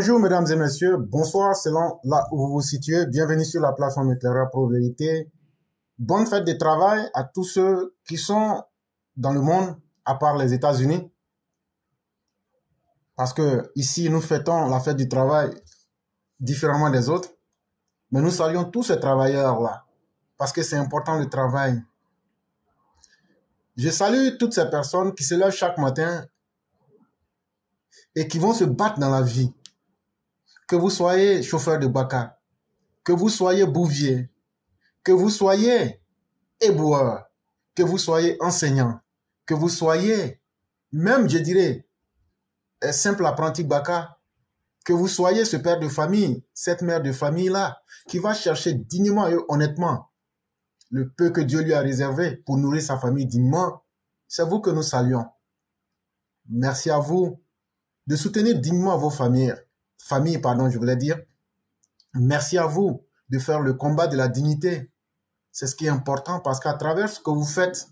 Bonjour mesdames et messieurs, bonsoir selon là où vous vous situez. Bienvenue sur la plateforme Éclaireur Pro Vérité. Bonne fête de travail à tous ceux qui sont dans le monde, à part les États-Unis. Parce que ici, nous fêtons la fête du travail différemment des autres. Mais nous saluons tous ces travailleurs-là. Parce que c'est important le travail. Je salue toutes ces personnes qui se lèvent chaque matin et qui vont se battre dans la vie que vous soyez chauffeur de baka, que vous soyez bouvier, que vous soyez éboueur, que vous soyez enseignant, que vous soyez même, je dirais, un simple apprenti baka, que vous soyez ce père de famille, cette mère de famille-là, qui va chercher dignement et honnêtement le peu que Dieu lui a réservé pour nourrir sa famille dignement, c'est vous que nous saluons. Merci à vous de soutenir dignement vos familles famille, pardon, je voulais dire, merci à vous de faire le combat de la dignité. C'est ce qui est important parce qu'à travers ce que vous faites,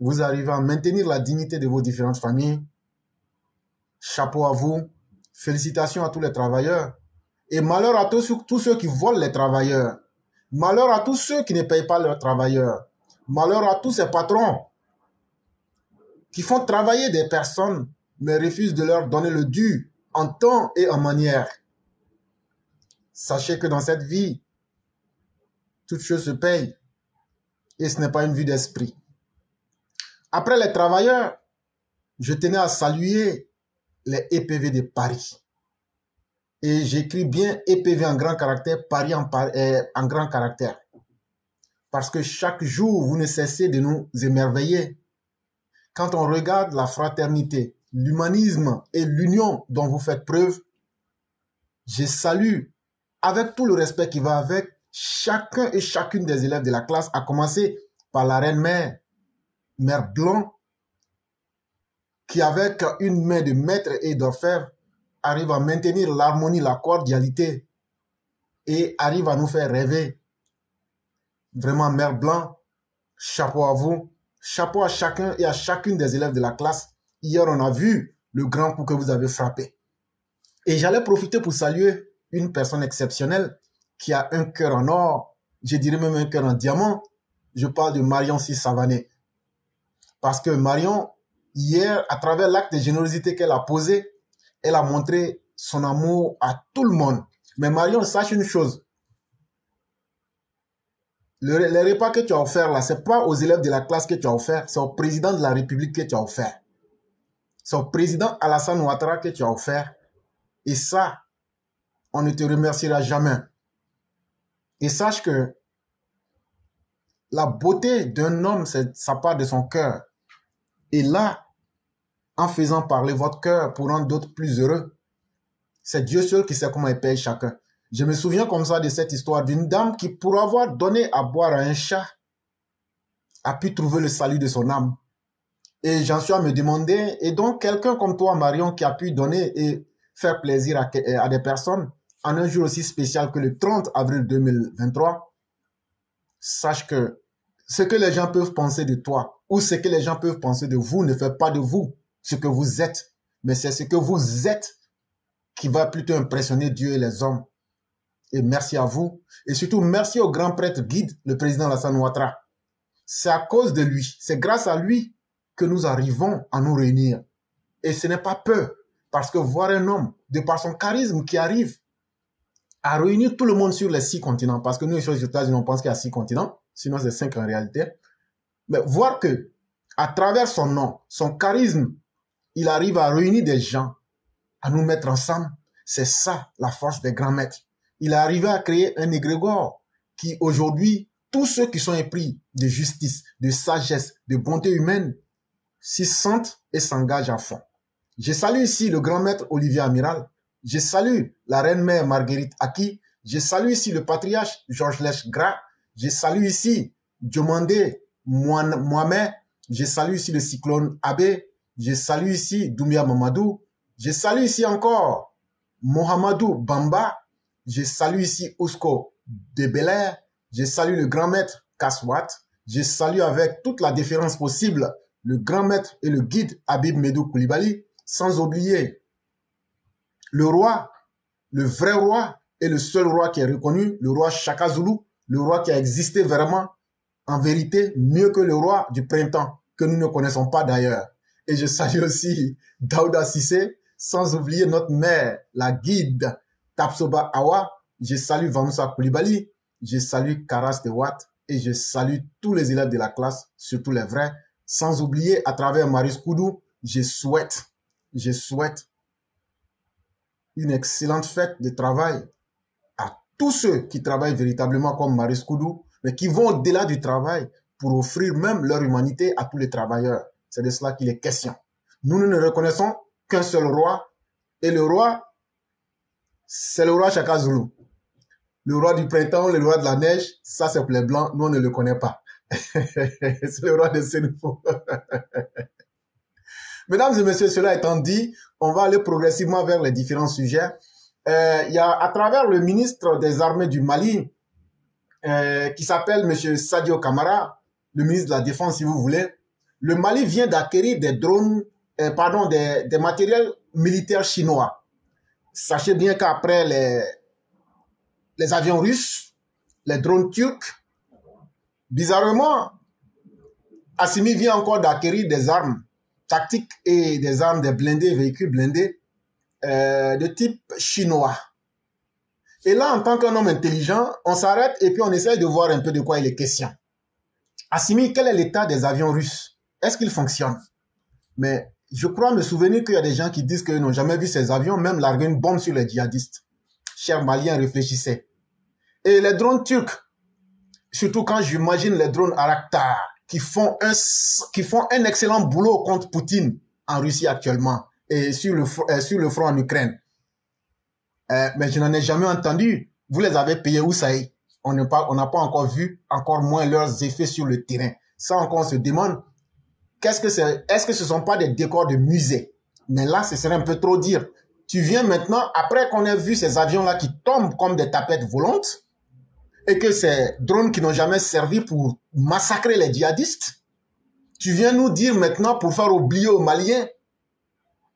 vous arrivez à maintenir la dignité de vos différentes familles. Chapeau à vous. Félicitations à tous les travailleurs. Et malheur à tous, ceux qui volent les travailleurs. Malheur à tous ceux qui ne payent pas leurs travailleurs. Malheur à tous ces patrons qui font travailler des personnes mais refusent de leur donner le dû en temps et en manière. Sachez que dans cette vie, toute chose se paye et ce n'est pas une vue d'esprit. Après les travailleurs, je tenais à saluer les EPV de Paris. Et j'écris bien EPV en grand caractère, Paris euh, en grand caractère. Parce que chaque jour, vous ne cessez de nous émerveiller. Quand on regarde la fraternité, l'humanisme et l'union dont vous faites preuve, je salue avec tout le respect qui va avec chacun et chacune des élèves de la classe, à commencer par la reine mère, mère Blanc, qui avec une main de maître et d'orfèvre arrive à maintenir l'harmonie, la cordialité et arrive à nous faire rêver. Vraiment, mère Blanc, chapeau à vous, chapeau à chacun et à chacune des élèves de la classe Hier, on a vu le grand coup que vous avez frappé. Et j'allais profiter pour saluer une personne exceptionnelle qui a un cœur en or, je dirais même un cœur en diamant. Je parle de Marion Savané. Parce que Marion, hier, à travers l'acte de générosité qu'elle a posé, elle a montré son amour à tout le monde. Mais Marion, sache une chose. Le, les repas que tu as offert là, c'est pas aux élèves de la classe que tu as offert, c'est au président de la République que tu as offert. C'est au président Alassane Ouattara que tu as offert. Et ça, on ne te remerciera jamais. Et sache que la beauté d'un homme, c'est sa part de son cœur. Et là, en faisant parler votre cœur pour rendre d'autres plus heureux, c'est Dieu seul qui sait comment il paye chacun. Je me souviens comme ça de cette histoire d'une dame qui, pour avoir donné à boire à un chat, a pu trouver le salut de son âme. Et j'en suis à me demander, et donc quelqu'un comme toi, Marion, qui a pu donner et faire plaisir à, des personnes en un jour aussi spécial que le 30 avril 2023, sache que ce que les gens peuvent penser de toi ou ce que les gens peuvent penser de vous ne fait pas de vous ce que vous êtes, mais c'est ce que vous êtes qui va plutôt impressionner Dieu et les hommes. Et merci à vous. Et surtout, merci au grand prêtre guide, le président Lassane Ouattara. C'est à cause de lui, c'est grâce à lui que nous arrivons à nous réunir. Et ce n'est pas peu, parce que voir un homme, de par son charisme qui arrive à réunir tout le monde sur les six continents, parce que nous, aux États-Unis, on pense qu'il y a six continents, sinon c'est cinq en réalité. Mais voir que, à travers son nom, son charisme, il arrive à réunir des gens, à nous mettre ensemble, c'est ça la force des grands maîtres. Il est arrivé à créer un égrégore qui aujourd'hui, tous ceux qui sont épris de justice, de sagesse, de bonté humaine, s'y sentent et s'engagent à fond. Je salue ici le grand maître Olivier Amiral. Je salue la reine mère Marguerite Aki. Je salue ici le patriarche Georges Lèche Gras. Je salue ici Diomandé Mohamed. Je salue ici le cyclone Abbé. Je salue ici Doumia Mamadou. Je salue ici encore Mohamedou Bamba. Je salue ici Ousko de Belair. Je salue le grand maître Kaswat. Je salue avec toute la déférence possible le grand maître et le guide Habib Medou Koulibaly. Sans oublier le roi, le vrai roi et le seul roi qui est reconnu, le roi Shaka Zulu, le roi qui a existé vraiment, en vérité, mieux que le roi du printemps, que nous ne connaissons pas d'ailleurs. Et je salue aussi Daouda Sissé, sans oublier notre mère, la guide Tapsoba Awa. Je salue Vamsa Koulibaly, je salue Karas de Watt et je salue tous les élèves de la classe, surtout les vrais. Sans oublier, à travers Maris Koudou, je souhaite, je souhaite une excellente fête de travail à tous ceux qui travaillent véritablement comme Maris Koudou, mais qui vont au-delà du travail pour offrir même leur humanité à tous les travailleurs. C'est de cela qu'il est question. Nous, nous ne reconnaissons qu'un seul roi, et le roi, c'est le roi Chaka Zulu. Le roi du printemps, le roi de la neige, ça c'est pour les nous on ne le connaît pas. c'est le roi. Mesdames et messieurs, cela étant dit, on va aller progressivement vers les différents sujets. Euh, il y a à travers le ministre des Armées du Mali, euh, qui s'appelle Monsieur Sadio Kamara, le ministre de la Défense si vous voulez, le Mali vient d'acquérir des drones, euh, pardon, des, matériels militaires chinois. Sachez bien qu'après les avions russes, les drones turcs, bizarrement, Assimi vient encore d'acquérir des armes tactiques et des armes, des blindés, véhicules blindés euh, de type chinois. Et là, en tant qu'un homme intelligent, on s'arrête et puis on essaye de voir un peu de quoi il est question. Assimi, quel est l'état des avions russes? Est-ce qu'ils fonctionnent Mais je crois me souvenir qu'il y a des gens qui disent qu'ils n'ont jamais vu ces avions, même larguer une bombe sur les djihadistes. Chers Maliens, réfléchissez. Et les drones turcs, surtout quand j'imagine les drones Araktar, qui font un, qui font un excellent boulot contre Poutine en Russie actuellement et sur le, euh, sur le front en Ukraine. Euh, mais je n'en ai jamais entendu. Vous les avez payés où ça est? On n'a pas, on pas encore vu, encore moins leurs effets sur le terrain. Ça encore, on se demande, qu'est-ce que c'est Est-ce que ce sont pas des décors de musée? Mais là, ce serait un peu trop dire. Tu viens maintenant, après qu'on ait vu ces avions-là qui tombent comme des tapettes volantes, et que ces drones qui n'ont jamais servi pour massacrer les djihadistes, tu viens nous dire maintenant pour faire oublier aux Maliens,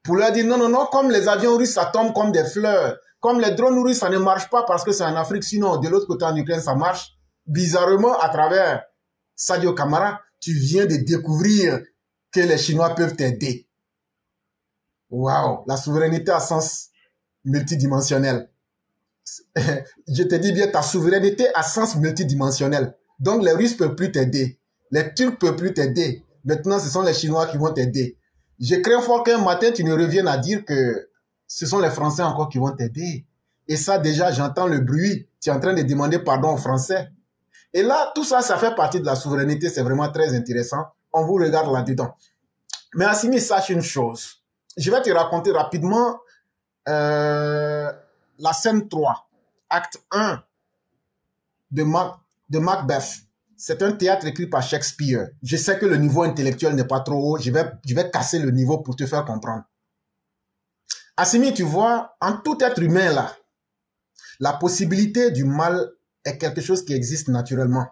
pour leur dire non, non, non, comme les avions russes, ça tombe comme des fleurs, comme les drones russes, ça ne marche pas parce que c'est en Afrique, sinon de l'autre côté en Ukraine, ça marche. Bizarrement, à travers Sadio Kamara, tu viens de découvrir que les Chinois peuvent t'aider. Waouh, la souveraineté a sens multidimensionnel. Je te dis bien, ta souveraineté a sens multidimensionnel. Donc les Russes peuvent plus t'aider. Les Turcs peuvent plus t'aider. Maintenant, ce sont les Chinois qui vont t'aider. Je crains fort qu'un matin, tu ne reviennes à dire que ce sont les Français encore qui vont t'aider. Et ça, déjà, j'entends le bruit. Tu es en train de demander pardon aux Français. Et là, tout ça, ça fait partie de la souveraineté. C'est vraiment très intéressant. On vous regarde là-dedans. Mais Assimi, sache une chose. Je vais te raconter rapidement euh, la scène 3, acte 1 de, Macbeth. C'est un théâtre écrit par Shakespeare. Je sais que le niveau intellectuel n'est pas trop haut. Je vais, casser le niveau pour te faire comprendre. Assimi, tu vois, en tout être humain, là, la possibilité du mal est quelque chose qui existe naturellement.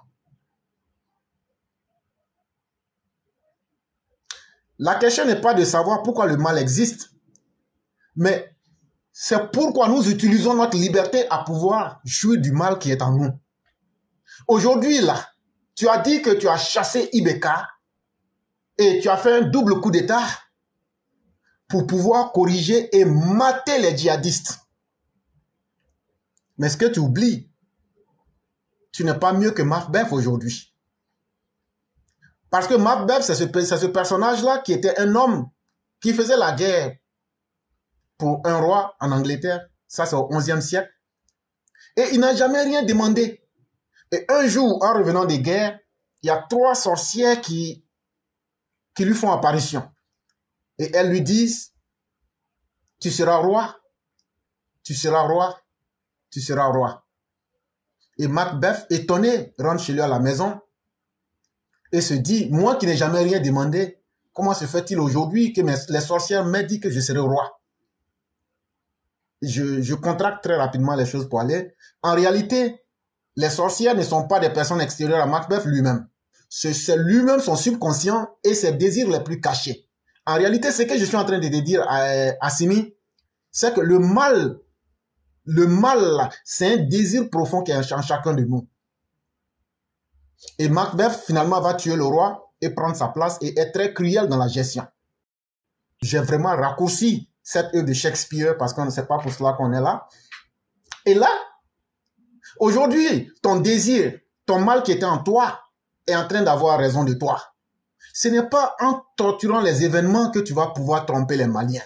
La question n'est pas de savoir pourquoi le mal existe, mais c'est pourquoi nous utilisons notre liberté à pouvoir jouer du mal qui est en nous. Aujourd'hui, là, tu as dit que tu as chassé Ibeka et tu as fait un double coup d'État pour pouvoir corriger et mater les djihadistes. Mais ce que tu oublies, tu n'es pas mieux que Mafbef aujourd'hui. Parce que Mafbef, c'est ce, ce personnage-là qui était un homme qui faisait la guerre pour un roi en Angleterre. Ça, c'est au XIe siècle. Et il n'a jamais rien demandé. Et un jour, en revenant des guerres, il y a trois sorcières qui, qui lui font apparition. Et elles lui disent, tu seras roi, tu seras roi, tu seras roi. Et Macbeth, étonné, rentre chez lui à la maison et se dit, moi qui n'ai jamais rien demandé, comment se fait-il aujourd'hui que les sorcières m'aient dit que je serai roi? Je, contracte très rapidement les choses pour aller. En réalité, les sorcières ne sont pas des personnes extérieures à Macbeth lui-même. C'est lui-même son subconscient et ses désirs les plus cachés. En réalité, ce que je suis en train de dire à, à Simi, c'est que le mal, le mal, c'est un désir profond qui est en chacun de nous. Et Macbeth, finalement, va tuer le roi et prendre sa place et est très cruel dans la gestion. J'ai vraiment raccourci cette œuvre de Shakespeare parce qu'on ne sait pas pour cela qu'on est là. Et là, aujourd'hui, ton désir, ton mal qui était en toi est en train d'avoir raison de toi. Ce n'est pas en torturant les événements que tu vas pouvoir tromper les Maliens.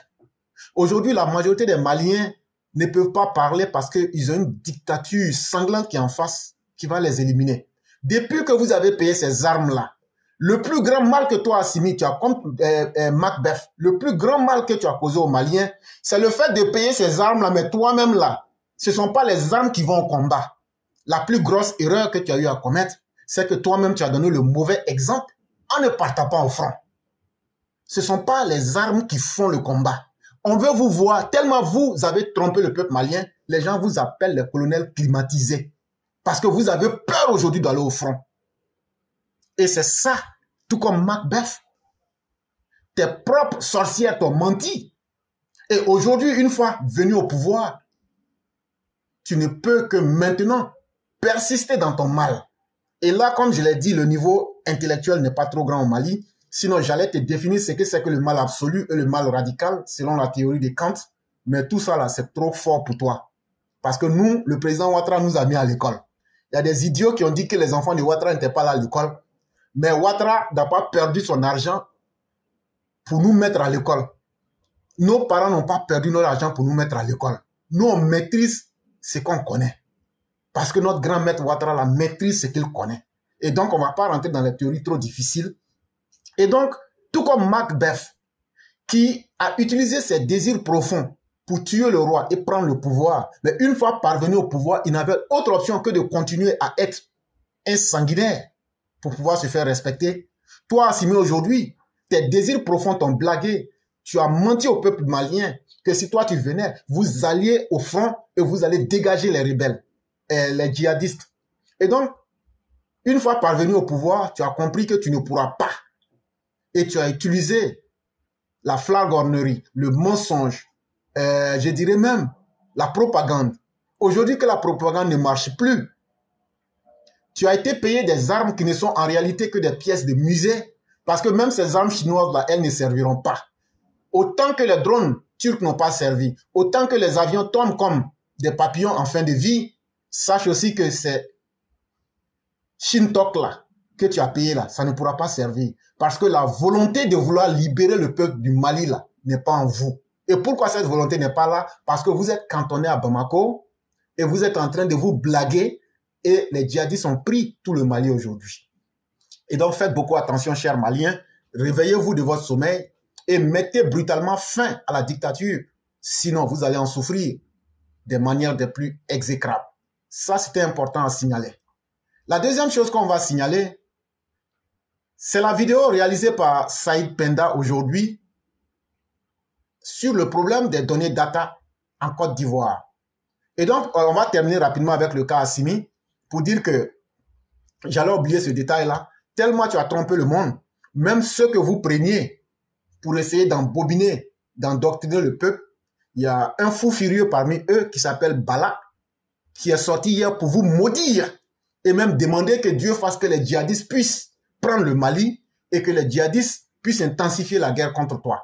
Aujourd'hui, la majorité des Maliens ne peuvent pas parler parce qu'ils ont une dictature sanglante qui est en face, qui va les éliminer. Depuis que vous avez payé ces armes-là, le plus grand mal que toi, Assimi, tu as comme euh, euh, Macbeth, le plus grand mal que tu as causé aux Maliens, c'est le fait de payer ces armes-là, mais toi-même là, ce ne sont pas les armes qui vont au combat. La plus grosse erreur que tu as eu à commettre, c'est que toi-même tu as donné le mauvais exemple en ne partant pas au front. Ce ne sont pas les armes qui font le combat. On veut vous voir, tellement vous avez trompé le peuple malien, les gens vous appellent les colonels climatisés. Parce que vous avez peur aujourd'hui d'aller au front. Et c'est ça, tout comme Macbeth. Tes propres sorcières t'ont menti. Et aujourd'hui, une fois venu au pouvoir, tu ne peux que maintenant persister dans ton mal. Et là, comme je l'ai dit, le niveau intellectuel n'est pas trop grand au Mali. Sinon, j'allais te définir ce que c'est que le mal absolu et le mal radical, selon la théorie de Kant. Mais tout ça, là, c'est trop fort pour toi. Parce que nous, le président Ouattara nous a mis à l'école. Il y a des idiots qui ont dit que les enfants de Ouattara n'étaient pas là à l'école. Mais Ouattara n'a pas perdu son argent pour nous mettre à l'école. Nos parents n'ont pas perdu notre argent pour nous mettre à l'école. Nous, on maîtrise ce qu'on connaît. Parce que notre grand maître Ouattara la maîtrise ce qu'il connaît. Et donc, on ne va pas rentrer dans les théories trop difficiles. Et donc, tout comme Macbeth, qui a utilisé ses désirs profonds pour tuer le roi et prendre le pouvoir, mais une fois parvenu au pouvoir, il n'avait autre option que de continuer à être un sanguinaire pour pouvoir se faire respecter. Toi, Assimi, aujourd'hui, tes désirs profonds t'ont blagué. Tu as menti au peuple malien que si toi tu venais, vous alliez au front et vous allez dégager les rebelles, et les djihadistes. Et donc, une fois parvenu au pouvoir, tu as compris que tu ne pourras pas. Et tu as utilisé la flagornerie, le mensonge, euh, je dirais même la propagande. Aujourd'hui que la propagande ne marche plus, tu as été payé des armes qui ne sont en réalité que des pièces de musée, parce que même ces armes chinoises-là, elles ne serviront pas. Autant que les drones turcs n'ont pas servi, autant que les avions tombent comme des papillons en fin de vie, sache aussi que c'est Shintok là, que tu as payé là, ça ne pourra pas servir. Parce que la volonté de vouloir libérer le peuple du Mali là, n'est pas en vous. Et pourquoi cette volonté n'est pas là? Parce que vous êtes cantonné à Bamako et vous êtes en train de vous blaguer et les djihadistes ont pris tout le Mali aujourd'hui. Et donc faites beaucoup attention, chers Maliens. Réveillez-vous de votre sommeil et mettez brutalement fin à la dictature. Sinon, vous allez en souffrir des manières des plus exécrables. Ça, c'était important à signaler. La deuxième chose qu'on va signaler, c'est la vidéo réalisée par Saïd Penda aujourd'hui sur le problème des données data en Côte d'Ivoire. Et donc, euh, on va terminer rapidement avec le cas Assimi pour dire que j'allais oublier ce détail-là. Tellement tu as trompé le monde, même ceux que vous preniez pour essayer d'embobiner, d'endoctriner le peuple. Il y a un fou furieux parmi eux qui s'appelle Balak, qui est sorti hier pour vous maudire et même demander que Dieu fasse que les djihadistes puissent prendre le Mali et que les djihadistes puissent intensifier la guerre contre toi.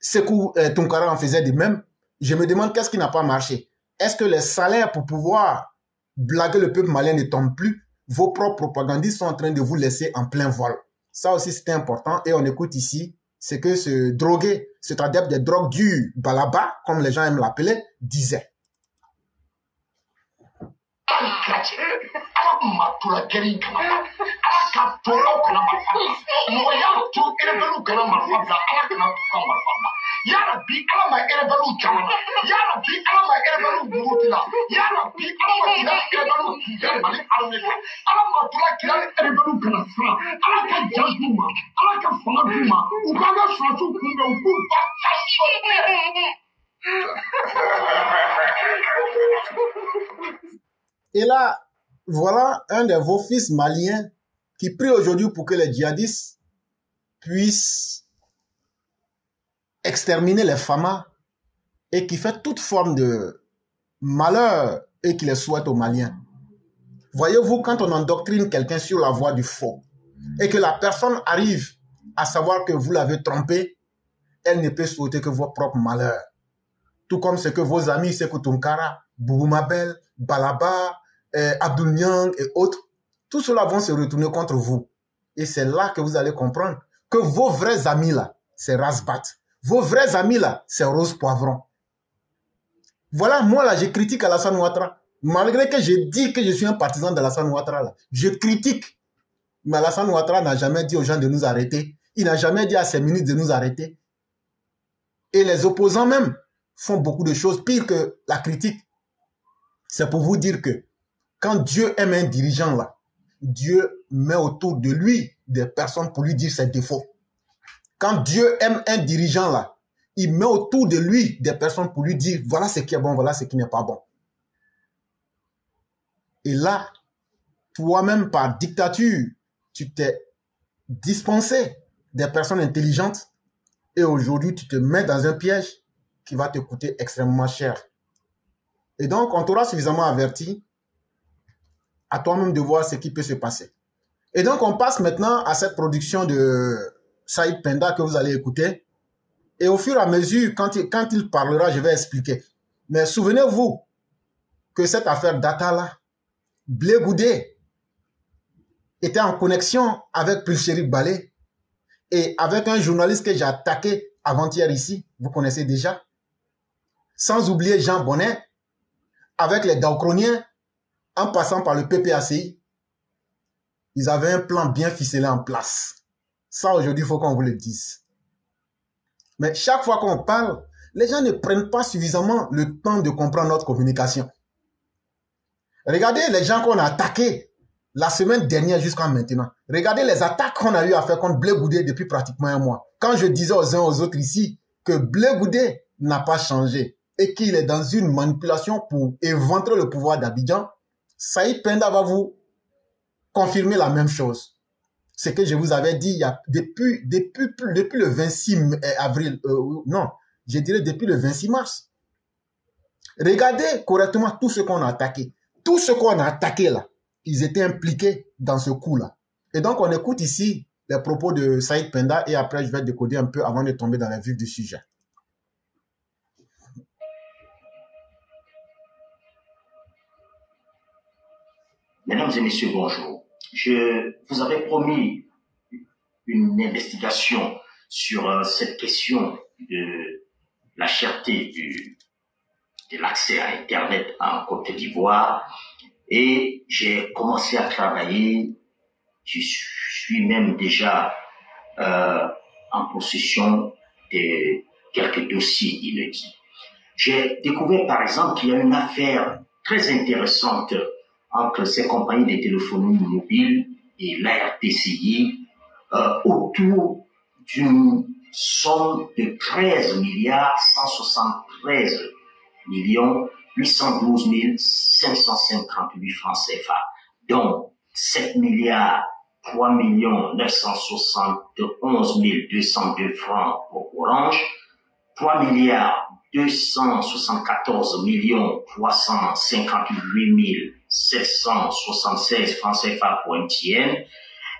Sekou euh, Tunkara en faisait de même. Je me demande qu'est-ce qui n'a pas marché. Est-ce que les salaires pour pouvoir blaguer le peuple malien ne tombent plus Vos propres propagandistes sont en train de vous laisser en plein vol. Ça aussi, c'était important. Et on écoute ici ce que ce drogué, cet adepte des drogues du Balaba, comme les gens aiment l'appeler, disait. Et là, voilà un de vos fils maliens qui prie aujourd'hui pour que les djihadistes puissent exterminer les FAMA et qui fait toute forme de malheur et qui les souhaite aux Maliens. Voyez-vous, quand on endoctrine quelqu'un sur la voie du faux et que la personne arrive à savoir que vous l'avez trompé, elle ne peut souhaiter que vos propres malheurs. Tout comme ce que vos amis Sekou Tunkara, Balaba, euh, Abdul Nyang et autres, tout cela vont se retourner contre vous. Et c'est là que vous allez comprendre que vos vrais amis là, c'est Rasbat. Vos vrais amis là, c'est Rose Poivron. Voilà, moi là, je critique Alassane Ouattara. Malgré que je dis que je suis un partisan d'Alassane Ouattara là, je critique. Mais Alassane Ouattara n'a jamais dit aux gens de nous arrêter. Il n'a jamais dit à ses ministres de nous arrêter. Et les opposants même font beaucoup de choses pires que la critique. C'est pour vous dire que quand Dieu aime un dirigeant là, Dieu met autour de lui des personnes pour lui dire ses défauts. Quand Dieu aime un dirigeant là, il met autour de lui des personnes pour lui dire voilà ce qui est bon, voilà ce qui n'est pas bon. Et là, toi-même par dictature, tu t'es dispensé des personnes intelligentes et aujourd'hui tu te mets dans un piège qui va te coûter extrêmement cher. Et donc, on t'aura suffisamment averti à toi-même de voir ce qui peut se passer. Et donc, on passe maintenant à cette production de Saïd Penda que vous allez écouter. Et au fur et à mesure, quand il, quand il parlera, je vais expliquer. Mais souvenez-vous que cette affaire data là, Blé Goudé était en connexion avec Pulchéri Balé et avec un journaliste que j'ai attaqué avant-hier ici, vous connaissez déjà. Sans oublier Jean Bonnet, avec les Daucroniens en passant par le PPACI, ils avaient un plan bien ficelé en place. Ça, aujourd'hui, il faut qu'on vous le dise. Mais chaque fois qu'on parle, les gens ne prennent pas suffisamment le temps de comprendre notre communication. Regardez les gens qu'on a attaqués la semaine dernière jusqu'à maintenant. Regardez les attaques qu'on a eu à faire contre Blé Goudé depuis pratiquement un mois. Quand je disais aux uns aux autres ici que Blé Goudé n'a pas changé et qu'il est dans une manipulation pour éventrer le pouvoir d'Abidjan, Saïd Penda va vous confirmer la même chose. Ce que je vous avais dit depuis, le 26 avril, euh, non, je dirais depuis le 26 mars. Regardez correctement tout ce qu'on a attaqué. Tout ce qu'on a attaqué là, ils étaient impliqués dans ce coup-là. Et donc, on écoute ici les propos de Saïd Penda et après, je vais décoder un peu avant de tomber dans la vue du sujet. Mesdames et messieurs, bonjour. Je vous avais promis une investigation sur euh, cette question de la cherté de l'accès à Internet en Côte d'Ivoire et j'ai commencé à travailler. Je suis même déjà euh, en possession de quelques dossiers inédits. J'ai découvert par exemple qu'il y a une affaire très intéressante entre ces compagnies de téléphonie mobile et l'ARTCI euh, autour d'une somme de 13 milliards 173 millions 812 558 francs CFA, dont 7 milliards 3 971 202 francs pour Orange, 3 milliards 274 millions 358 776 francs CFA pour MTN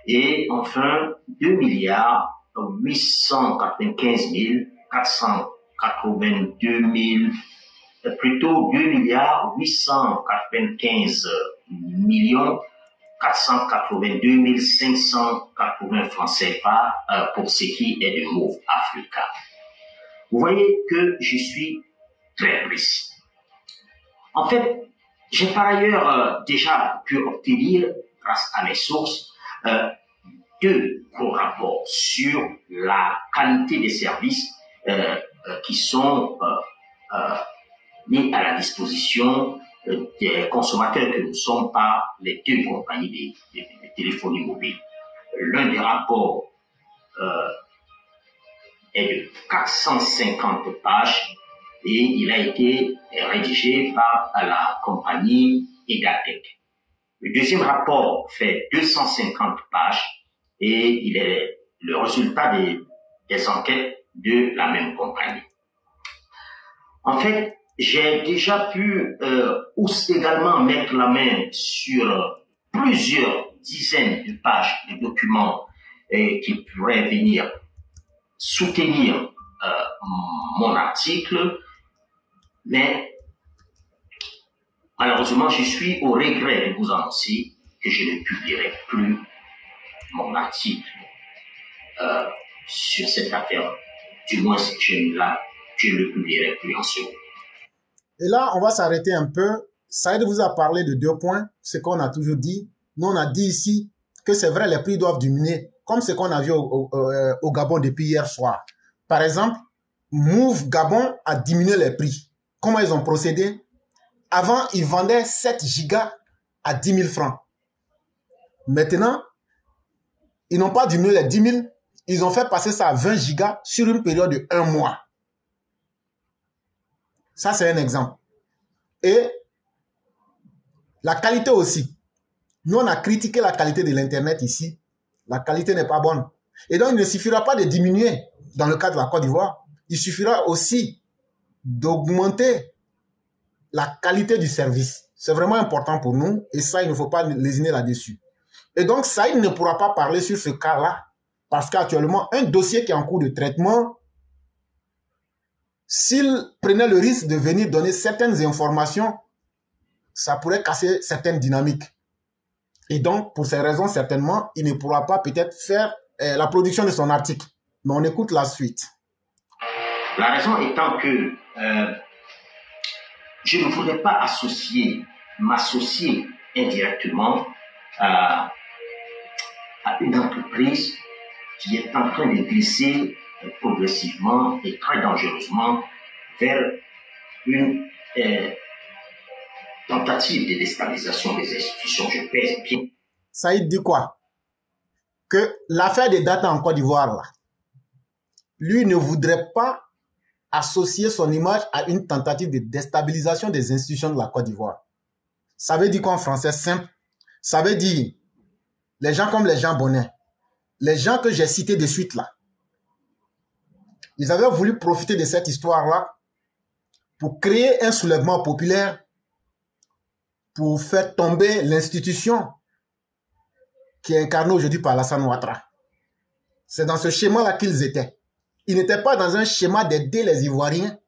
et enfin 2 milliards 895 482 000 plutôt 2 milliards 895 millions 482 580 francs CFA euh, pour ce qui est de Move Africa. Vous voyez que je suis très précis. En fait, j'ai par ailleurs euh, déjà pu obtenir, grâce à mes sources, euh, deux gros rapports sur la qualité des services qui sont mis à la disposition des consommateurs que nous sommes par les deux compagnies de, téléphonie mobile. L'un des rapports euh, est de 450 pages et il a été rédigé par la compagnie Egatec. Le deuxième rapport fait 250 pages et il est le résultat des, des enquêtes de la même compagnie. En fait, j'ai déjà pu euh, également mettre la main sur plusieurs dizaines de pages de documents euh, qui pourraient venir soutenir euh, mon article, mais malheureusement, je suis au regret de vous annoncer que je ne publierai plus mon article euh, sur cette affaire. Du moins, je ne, la, je ne le publierai plus en ce moment. Et là, on va s'arrêter un peu. Saïd vous a parlé de deux points, ce qu'on a toujours dit. Nous, on a dit ici que c'est vrai, les prix doivent diminuer, comme ce qu'on a vu au, euh, Gabon depuis hier soir. Par exemple, Move Gabon a diminué les prix. Comment ils ont procédé Avant, ils vendaient 7 gigas à 10 000 francs. Maintenant, ils n'ont pas diminué les 10 000, ils ont fait passer ça à 20 gigas sur une période de un mois. Ça, c'est un exemple. Et la qualité aussi. Nous, on a critiqué la qualité de l'Internet ici. La qualité n'est pas bonne. Et donc, il ne suffira pas de diminuer dans le cas de la Côte d'Ivoire. Il suffira aussi d'augmenter la qualité du service. C'est vraiment important pour nous et ça, il ne faut pas lésiner là-dessus. Et donc, il ne pourra pas parler sur ce cas-là parce qu'actuellement, un dossier qui est en cours de traitement s'il prenait le risque de venir donner certaines informations, ça pourrait casser certaines dynamiques. Et donc, pour ces raisons, certainement, il ne pourra pas peut-être faire euh, la production de son article. Mais on écoute la suite. La raison étant que euh, je ne voudrais pas associer, m'associer indirectement à, une entreprise qui est en train de glisser progressivement et très dangereusement vers une euh, tentative de déstabilisation des institutions. Je pèse bien. Saïd dit quoi? Que l'affaire des dates en Côte d'Ivoire, lui ne voudrait pas associer son image à une tentative de déstabilisation des institutions de la Côte d'Ivoire. Ça veut dire quoi en français? Simple Ça veut dire les gens comme les gens bonnets, les gens que j'ai cités de suite là, ils avaient voulu profiter de cette histoire-là pour créer un soulèvement populaire, pour faire tomber l'institution qui est incarnée aujourd'hui par Alassane Ouattara. C'est dans ce schéma-là qu'ils étaient. Ils n'étaient pas dans un schéma d'aider les Ivoiriens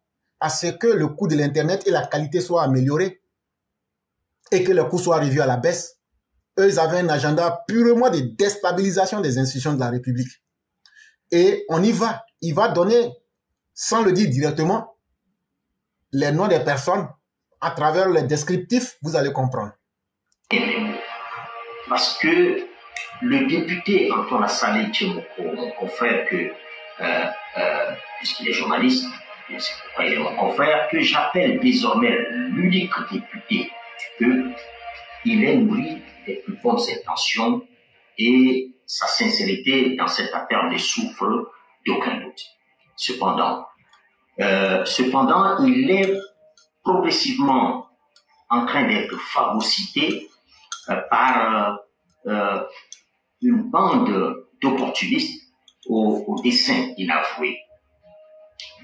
à ce que le coût de l'Internet et la qualité soient améliorés et que le coût soit revu à la baisse. Eux, avaient un agenda purement de déstabilisation des institutions de la République. Et on y va il va donner, sans le dire directement, les noms des personnes à travers les descriptifs, vous allez comprendre. Parce que le député Antoine Assalé mon confrère, que, euh, euh, puisqu'il est journaliste, c'est pourquoi il est mon confrère, que j'appelle désormais l'unique député que il est nourri des plus bonnes intentions et sa sincérité dans cette affaire ne souffre aucun doute. Cependant, euh, cependant, il est progressivement en train d'être phagocyté euh, par euh, une bande d'opportunistes aux desseins inavoués,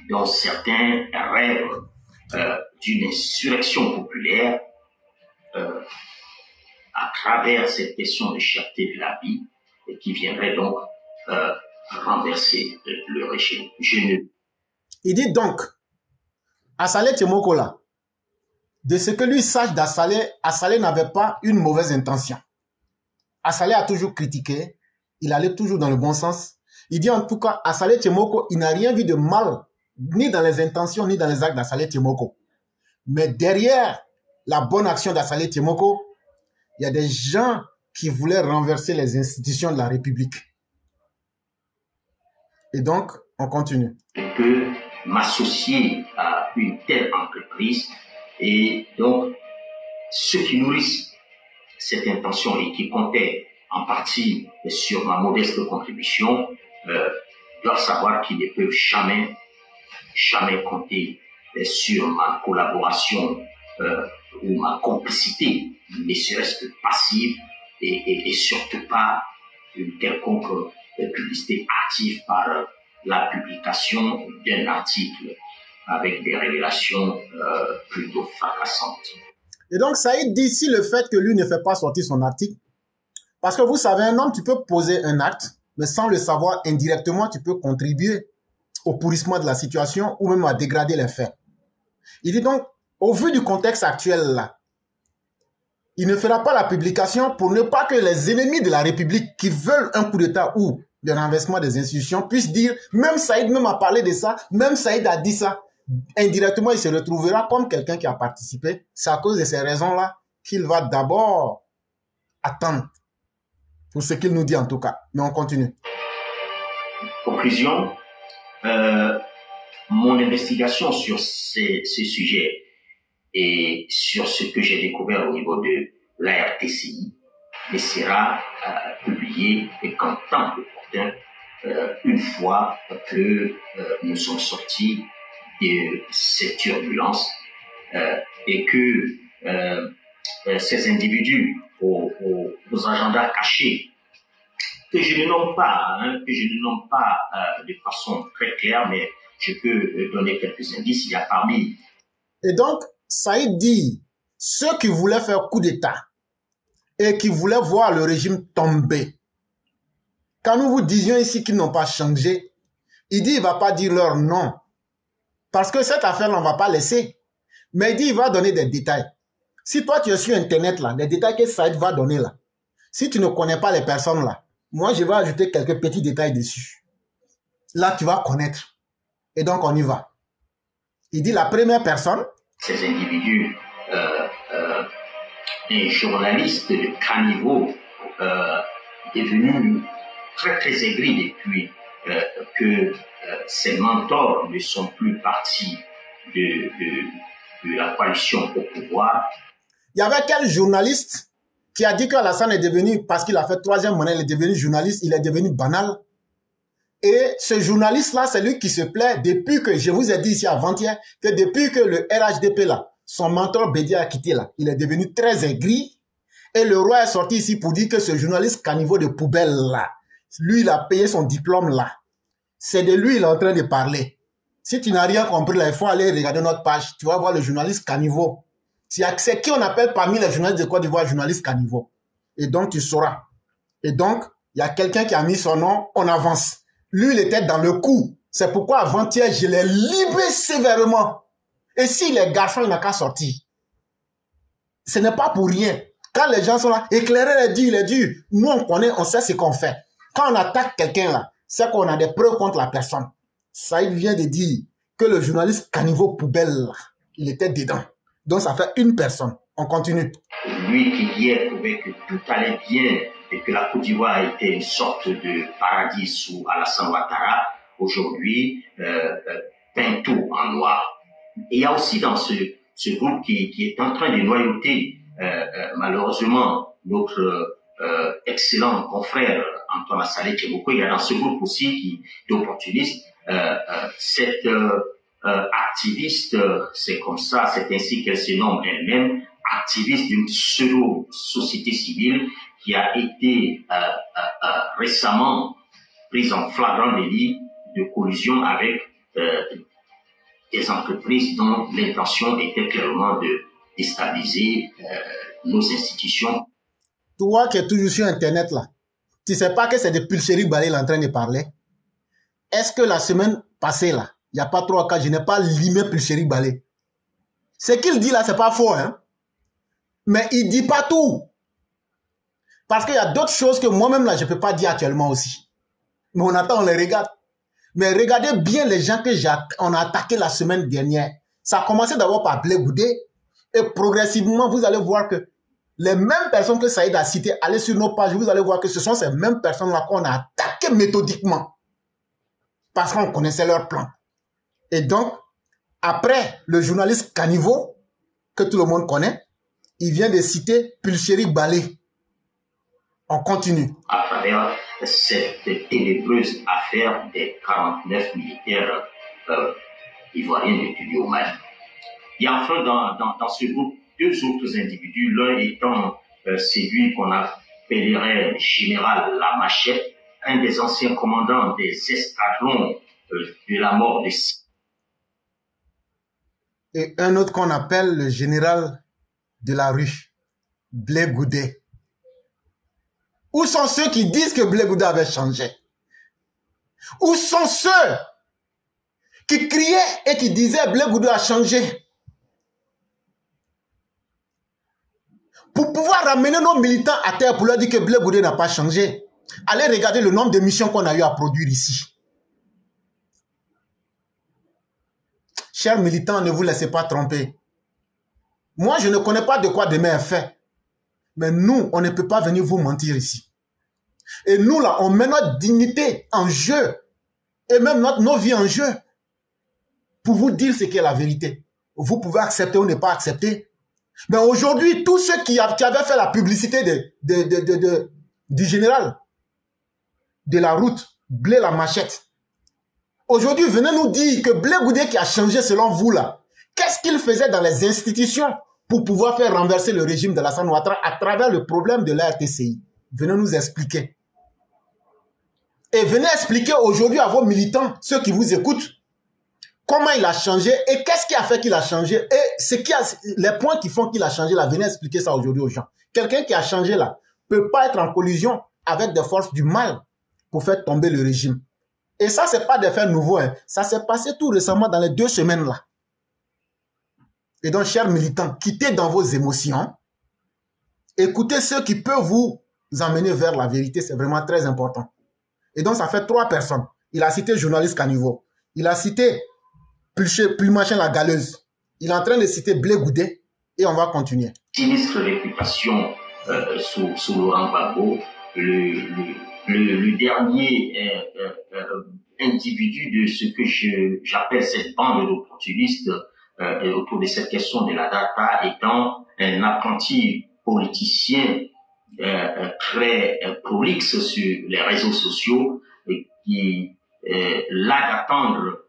dont certains rêvent euh, d'une insurrection populaire euh, à travers cette question de cherté de la vie et qui viendrait donc euh, renverser le régime. Je ne... Il dit donc, Tchemoko là, de ce que lui sache d'Assalé, Assalé n'avait pas une mauvaise intention. Assalé a toujours critiqué, il allait toujours dans le bon sens. Il dit en tout cas, Assalé Tchemoko, il n'a rien vu de mal, ni dans les intentions, ni dans les actes d'Assalé Tchemoko. Mais derrière la bonne action d'Assalé Tchemoko, il y a des gens qui voulaient renverser les institutions de la République. Et donc, on continue. Je peux m'associer à une telle entreprise et donc ceux qui nourrissent cette intention et qui comptaient en partie sur ma modeste contribution euh, doivent savoir qu'ils ne peuvent jamais, jamais compter sur ma collaboration euh, ou ma complicité, ne serait-ce que passive et, surtout pas une quelconque euh, publicité active par la publication d'un article avec des révélations euh, plutôt fracassantes. Et donc, Saïd dit si le fait que lui ne fait pas sortir son article, parce que vous savez, un homme, tu peux poser un acte, mais sans le savoir, indirectement, tu peux contribuer au pourrissement de la situation ou même à dégrader les faits. Il dit donc, au vu du contexte actuel là, il ne fera pas la publication pour ne pas que les ennemis de la République qui veulent un coup d'État ou le renversement des institutions puissent dire, même Saïd même a parlé de ça, même Saïd a dit ça. Indirectement, il se retrouvera comme quelqu'un qui a participé. C'est à cause de ces raisons-là qu'il va d'abord attendre pour ce qu'il nous dit en tout cas. Mais on continue. Conclusion, euh, mon investigation sur ces, ces, sujets et sur ce que j'ai découvert au niveau de la RTCI ne sera euh, publié et qu'en temps opportun euh, une fois que euh, nous sommes sortis de cette turbulence euh, et que ces individus aux, agendas cachés que je ne nomme pas, hein, que je ne nomme pas de façon très claire, mais je peux donner quelques indices. Il y a parmi. Et donc, Saïd dit, ceux qui voulaient faire coup d'État et qui voulaient voir le régime tomber, quand nous vous disions ici qu'ils n'ont pas changé, il dit, il va pas dire leur nom. Parce que cette affaire-là, on va pas laisser. Mais il dit, il va donner des détails. Si toi, tu es sur Internet, là, les détails que Saïd va donner, là, si tu ne connais pas les personnes, là, moi, je vais ajouter quelques petits détails dessus. Là, tu vas connaître. Et donc, on y va. Il dit la première personne. Ces individus, euh, euh, un journaliste de caniveau euh, devenu très très aigri depuis euh, que euh, ses mentors ne sont plus partis de, de, la coalition au pouvoir. Il y avait quel journaliste qui a dit qu'Alassane est devenu, parce qu'il a fait troisième monnaie, il est devenu journaliste, il est devenu banal? Et ce journaliste-là, c'est lui qui se plaît depuis que, je vous ai dit ici avant-hier, que depuis que le RHDP là, son mentor Bédia a quitté là, il est devenu très aigri. Et le roi est sorti ici pour dire que ce journaliste caniveau de poubelle là, lui, il a payé son diplôme là. C'est de lui il est en train de parler. Si tu n'as rien compris là, il faut aller regarder notre page. Tu vas voir le journaliste caniveau. C'est qui on appelle parmi les journalistes de Côte d'Ivoire journaliste caniveau. Et donc, tu sauras. Et donc, il y a quelqu'un qui a mis son nom, on avance. Lui, il était dans le coup. C'est pourquoi avant-hier, je l'ai libéré sévèrement. Et si les garçons, il n'a qu'à sortir. Ce n'est pas pour rien. Quand les gens sont là, éclairer les il est dit, nous on connaît, on sait ce qu'on fait. Quand on attaque quelqu'un là, c'est qu'on a des preuves contre la personne. Il vient de dire que le journaliste caniveau poubelle, il était dedans. Donc ça fait une personne. On continue. Lui qui hier trouvait que tout allait bien et que la Côte d'Ivoire était une sorte de paradis sous Alassane Ouattara, aujourd'hui euh, euh, peint tout en noir. Il y a aussi dans ce, groupe qui, est en train de noyauter euh, malheureusement notre excellent confrère Antoine Assalé Tcheboko, il y a dans ce groupe aussi qui d'opportunistes euh, activiste, c'est comme ça, c'est ainsi qu'elle se nomme elle-même, activiste d'une pseudo-société civile qui a été euh, euh, récemment prise en flagrant délit de collusion avec des entreprises dont l'intention était clairement de déstabiliser nos institutions. Toi qui es toujours sur Internet là, tu sais pas que c'est de Pulchéry Balé en train de parler Est-ce que la semaine passée là, il n'y a pas trois cas, je n'ai pas limé Pulchéry Balé Ce qu'il dit là, c'est pas faux, hein mais il dit pas tout. Parce qu'il y a d'autres choses que moi-même là, je peux pas dire actuellement aussi. Mais on attend, on les regarde. Mais regardez bien les gens que on a attaqué la semaine dernière. Ça a commencé d'abord par Blé Et progressivement, vous allez voir que les mêmes personnes que Saïd a citées, allez sur nos pages, vous allez voir que ce sont ces mêmes personnes-là qu'on a attaquées méthodiquement. Parce qu'on connaissait leur plan. Et donc, après le journaliste Caniveau, que tout le monde connaît, il vient de citer Pulchéry Balé. On continue. À travers cette ténébreuse affaire des 49 militaires euh, ivoiriens détenus au Mali. Il y a enfin dans, ce groupe deux autres individus, l'un étant euh, celui qu'on appellerait le général La Machette, un des anciens commandants des escadrons euh, de la mort de et un autre qu'on appelle le général de la rue, Blé. Où sont ceux qui disent que Blé avait changé? Où sont ceux qui criaient et qui disaient Blé Goudet a changé? Pour pouvoir ramener nos militants à terre pour leur dire que Blé n'a pas changé, allez regarder le nombre de missions qu'on a eu à produire ici. Chers militants, ne vous laissez pas tromper. Moi, je ne connais pas de quoi demain est fait. Mais nous, on ne peut pas venir vous mentir ici. Et nous, là, on met notre dignité en jeu. Et même notre, nos vies en jeu. Pour vous dire ce qu'est la vérité. Vous pouvez accepter ou ne pas accepter. Mais aujourd'hui, tous ceux qui, avaient fait la publicité de, du général de la route, Blé la machette, aujourd'hui, venez nous dire que Blé Goudé qui a changé selon vous là, Qu'est-ce qu'il faisait dans les institutions pour pouvoir faire renverser le régime de la Ouattara à travers le problème de la RTCI Venez nous expliquer. Et venez expliquer aujourd'hui à vos militants, ceux qui vous écoutent, comment il a changé et qu'est-ce qui a fait qu'il a changé et ce qui les points qui font qu'il a changé là. Venez expliquer ça aujourd'hui aux gens. Quelqu'un qui a changé là peut pas être en collision avec des forces du mal pour faire tomber le régime. Et ça, c'est pas des faits nouveaux. Hein. Ça s'est passé tout récemment dans les deux semaines là. Et donc, chers militants, quittez dans vos émotions. Écoutez ceux qui peuvent vous emmener vers la vérité. C'est vraiment très important. Et donc, ça fait trois personnes. Il a cité journaliste Caniveau. Il a cité Pulmachin la galeuse. Il est en train de citer Blé Goudet. Et on va continuer. Sinistre réputation euh, sous, sous, Laurent Gbagbo. Le, le, le, dernier euh, euh, individu de ce que j'appelle cette bande d'opportunistes euh, autour de cette question de la data étant un apprenti politicien euh, euh très euh, prolixe sur les réseaux sociaux et qui là d'attendre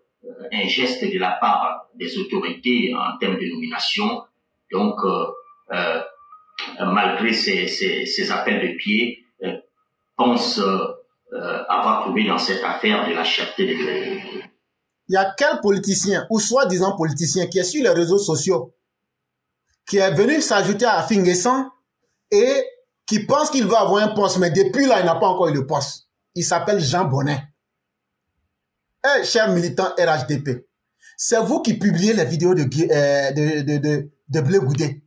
un geste de la part des autorités en termes de nomination. Donc, malgré ces, ces, ces, appels de pied, pense avoir trouvé dans cette affaire de la cherté de il y a quel politicien ou soi-disant politicien qui est sur les réseaux sociaux qui est venu s'ajouter à Fingessan et qui pense qu'il va avoir un poste, mais depuis là, il n'a pas encore eu le poste. Il s'appelle Jean Bonnet. Eh, cher militant RHDP, c'est vous qui publiez les vidéos de, euh, de, de Bleu Goudet.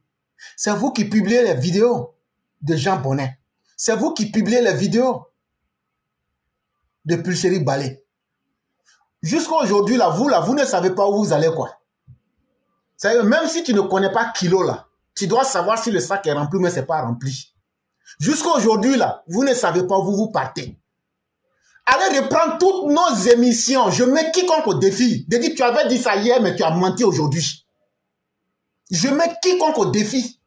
C'est vous qui publiez les vidéos de Jean Bonnet. C'est vous qui publiez les vidéos de Pulcherie Ballet. Jusqu'à aujourd'hui, là, vous, là, vous ne savez pas où vous allez, quoi. même si tu ne connais pas Kilo, là, tu dois savoir si le sac est rempli, mais c'est pas rempli. Jusqu'à aujourd'hui, là, vous ne savez pas où vous partez. Allez reprendre toutes nos émissions. Je mets quiconque au défi. De dire, tu avais dit ça hier, mais tu as menti aujourd'hui. Je mets quiconque au défi.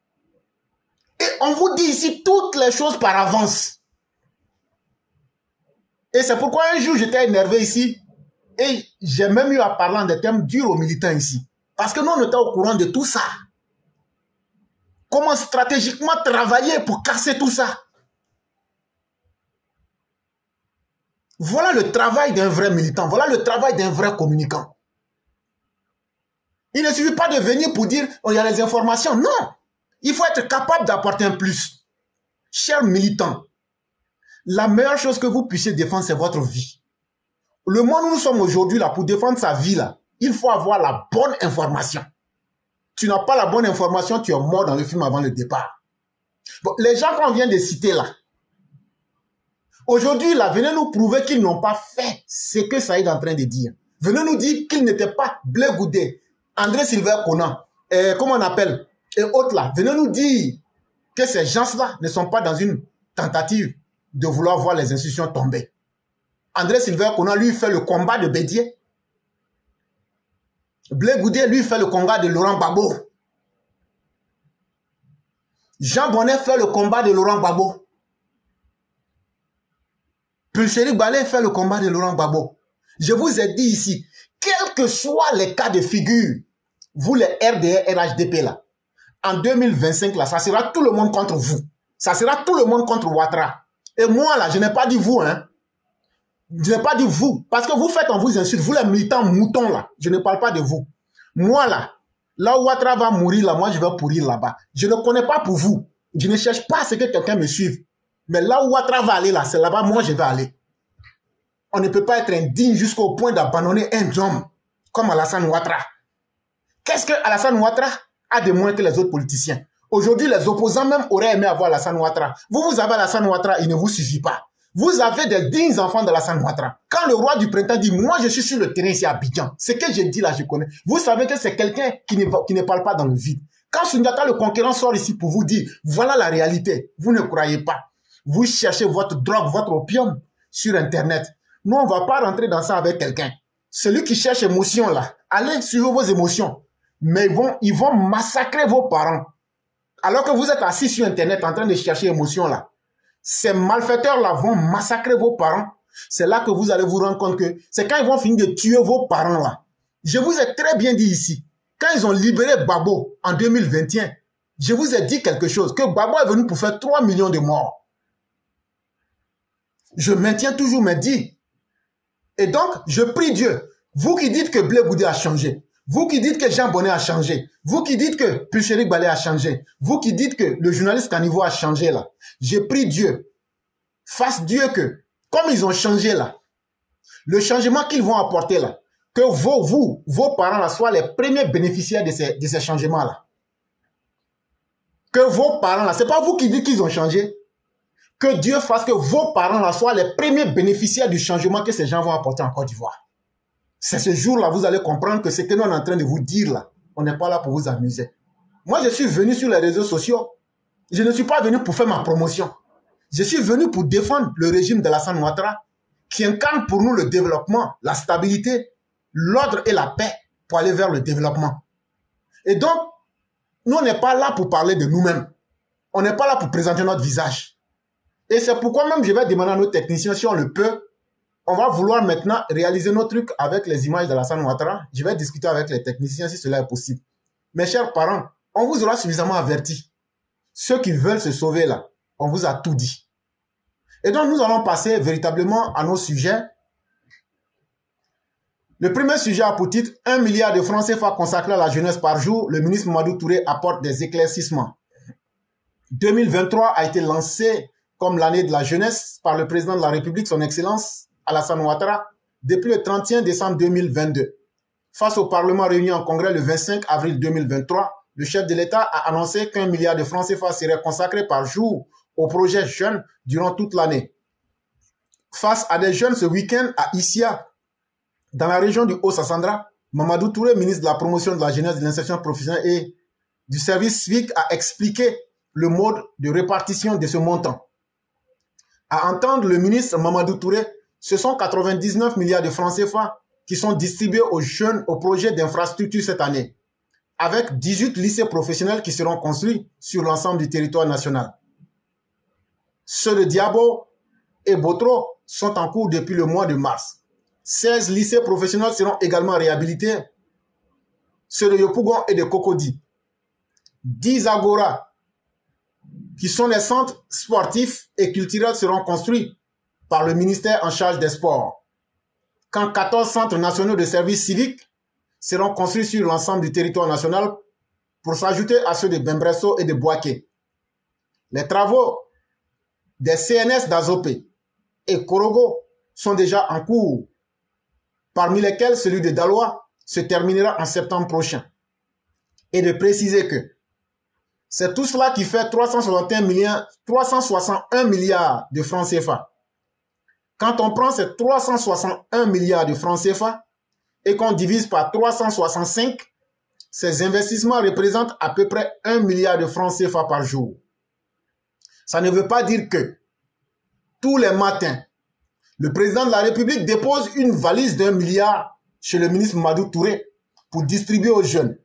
Et on vous dit ici toutes les choses par avance. Et c'est pourquoi un jour, j'étais énervé ici. Et j'ai même eu à parler en des termes durs aux militants ici. Parce que nous, on était au courant de tout ça. comment stratégiquement travailler pour casser tout ça. Voilà le travail d'un vrai militant, voilà le travail d'un vrai communicant. Il ne suffit pas de venir pour dire, oh, il y a les informations. Non, il faut être capable d'apporter un plus. Chers militants, la meilleure chose que vous puissiez défendre, c'est votre vie. Le monde où nous sommes aujourd'hui, là, pour défendre sa vie, là, il faut avoir la bonne information. Tu n'as pas la bonne information, tu es mort dans le film avant le départ. les gens qu'on vient de citer là, aujourd'hui, là, venez nous prouver qu'ils n'ont pas fait ce que Saïd est en train de dire. Venez nous dire qu'ils n'étaient pas Blé Goudé, André Silver Conan, et comment on appelle, et autres là. Venez nous dire que ces gens-là ne sont pas dans une tentative de vouloir voir les institutions tomber. André Silver Conan, lui, fait le combat de Bédier. Blé Goudé, lui, fait le combat de Laurent Gbagbo. Jean Bonnet fait le combat de Laurent Gbagbo. Pulchéry Ballet fait le combat de Laurent Gbagbo. Je vous ai dit ici, quels que soient les cas de figure, vous les RDR, RHDP là, en 2025 là, ça sera tout le monde contre vous. Ça sera tout le monde contre Ouattara. Et moi là, je n'ai pas dit vous, hein. Je n'ai pas dit vous. Parce que vous faites, on vous insulte. Vous les militants moutons là. Je ne parle pas de vous. Moi là, là où Ouattara va mourir là, moi je vais pourrir là-bas. Je ne connais pas pour vous. Je ne cherche pas à ce que quelqu'un me suive. Mais là où Ouattara va aller là, c'est là-bas, moi je vais aller. On ne peut pas être indigne jusqu'au point d'abandonner un homme comme Alassane Ouattara. Qu'est-ce que Alassane Ouattara a de moins que les autres politiciens Aujourd'hui, les opposants même auraient aimé avoir Alassane Ouattara. Vous, vous avez Alassane Ouattara, il ne vous suffit pas. Vous avez des dignes enfants de la Ouattara. Quand le roi du printemps dit, moi je suis sur le terrain ici à Abidjan, ce que je dis là, je connais. Vous savez que c'est quelqu'un qui ne, qui ne parle pas dans le vide. Quand Sundiata le conquérant sort ici pour vous dire, voilà la réalité, vous ne croyez pas. Vous cherchez votre drogue, votre opium sur Internet. Nous, on va pas rentrer dans ça avec quelqu'un. Celui qui cherche émotion là, allez suivre vos émotions. Mais ils vont, ils massacrer vos parents. Alors que vous êtes assis sur Internet en train de chercher émotion là. Ces malfaiteurs-là vont massacrer vos parents. C'est là que vous allez vous rendre compte que c'est quand ils vont finir de tuer vos parents-là. Je vous ai très bien dit ici, quand ils ont libéré Babo en 2021, je vous ai dit quelque chose, que Babo est venu pour faire 3 millions de morts. Je maintiens toujours mes dits. Et donc, je prie Dieu, vous qui dites que Blé a changé, vous qui dites que Jean Bonnet a changé, vous qui dites que Pulchérik Balé a changé, vous qui dites que le journaliste Caniveau a changé là, j'ai pris Dieu, fasse Dieu que, comme ils ont changé là, le changement qu'ils vont apporter là, que vos, vous, vos parents là soient les premiers bénéficiaires de ces, de ces changements là. Que vos parents là, c'est pas vous qui dites qu'ils ont changé. Que Dieu fasse que vos parents là soient les premiers bénéficiaires du changement que ces gens vont apporter en Côte d'Ivoire. C'est ce jour-là, vous allez comprendre que ce que nous sommes en train de vous dire là, on n'est pas là pour vous amuser. Moi, je suis venu sur les réseaux sociaux. Je ne suis pas venu pour faire ma promotion. Je suis venu pour défendre le régime de la Ouattara, qui incarne pour nous le développement, la stabilité, l'ordre et la paix pour aller vers le développement. Et donc, nous, on n'est pas là pour parler de nous-mêmes. On n'est pas là pour présenter notre visage. Et c'est pourquoi même je vais demander à nos techniciens si on le peut, on va vouloir maintenant réaliser nos trucs avec les images de la San Ouattara. Je vais discuter avec les techniciens si cela est possible. Mes chers parents, on vous aura suffisamment averti. Ceux qui veulent se sauver là, on vous a tout dit. Et donc nous allons passer véritablement à nos sujets. Le premier sujet a pour titre 1 milliard de francs CFA consacrés à la jeunesse par jour. Le ministre Madou Touré apporte des éclaircissements. 2023 a été lancé comme l'année de la jeunesse par le président de la République, son Excellence Alassane Ouattara depuis le 31 décembre 2022. Face au Parlement réuni en congrès le 25 avril 2023, le chef de l'État a annoncé qu'un milliard de francs CFA serait consacré par jour au projet jeunes durant toute l'année. Face à des jeunes ce week-end à Issia, dans la région du Haut-Sassandra, Mamadou Touré, ministre de la promotion de la jeunesse, de l'insertion professionnelle et du service civique, a expliqué le mode de répartition de ce montant. À entendre le ministre Mamadou Touré, ce sont 99 milliards de francs CFA qui sont distribués aux jeunes au projet d'infrastructure cette année, avec 18 lycées professionnels qui seront construits sur l'ensemble du territoire national. Ceux de Diabo et Botro sont en cours depuis le mois de mars. 16 lycées professionnels seront également réhabilités. Ceux de Yopougon et de Cocody. 10 Agora qui sont les centres sportifs et culturels, seront construits par le ministère en charge des sports. Quand 14 centres nationaux de services civiques seront construits sur l'ensemble du territoire national pour s'ajouter à ceux de Bembresso et de Boaké. Les travaux des CNS d'Azopé et Korogo sont déjà en cours, parmi lesquels celui de Dalois se terminera en septembre prochain. Et de préciser que c'est tout cela qui fait 361 milliards, 361 milliards de francs CFA. Quand on prend ces 361 milliards de francs CFA et qu'on divise par 365, ces investissements représentent à peu près 1 milliard de francs CFA par jour. Ça ne veut pas dire que tous les matins, le président de la République dépose une valise d'un milliard chez le ministre Madou Touré pour distribuer aux jeunes.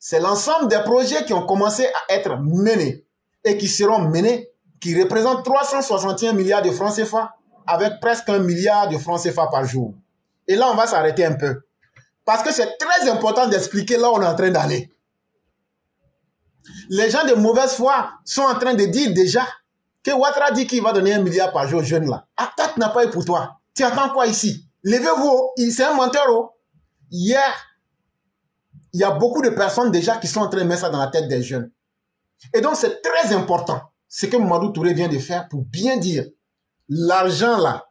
C'est l'ensemble des projets qui ont commencé à être menés et qui seront menés, qui représentent 361 milliards de francs CFA avec presque un milliard de francs CFA par jour. Et là, on va s'arrêter un peu. Parce que c'est très important d'expliquer là où on est en train d'aller. Les gens de mauvaise foi sont en train de dire déjà que Ouattara dit qu'il va donner un milliard par jour aux jeunes là. Attaque n'a pas eu pour toi. Tu attends quoi ici? Levez-vous, c'est un menteur. Oh. Hier, il y a beaucoup de personnes déjà qui sont en train de mettre ça dans la tête des jeunes. Et donc c'est très important ce que Madou Touré vient de faire pour bien dire l'argent là,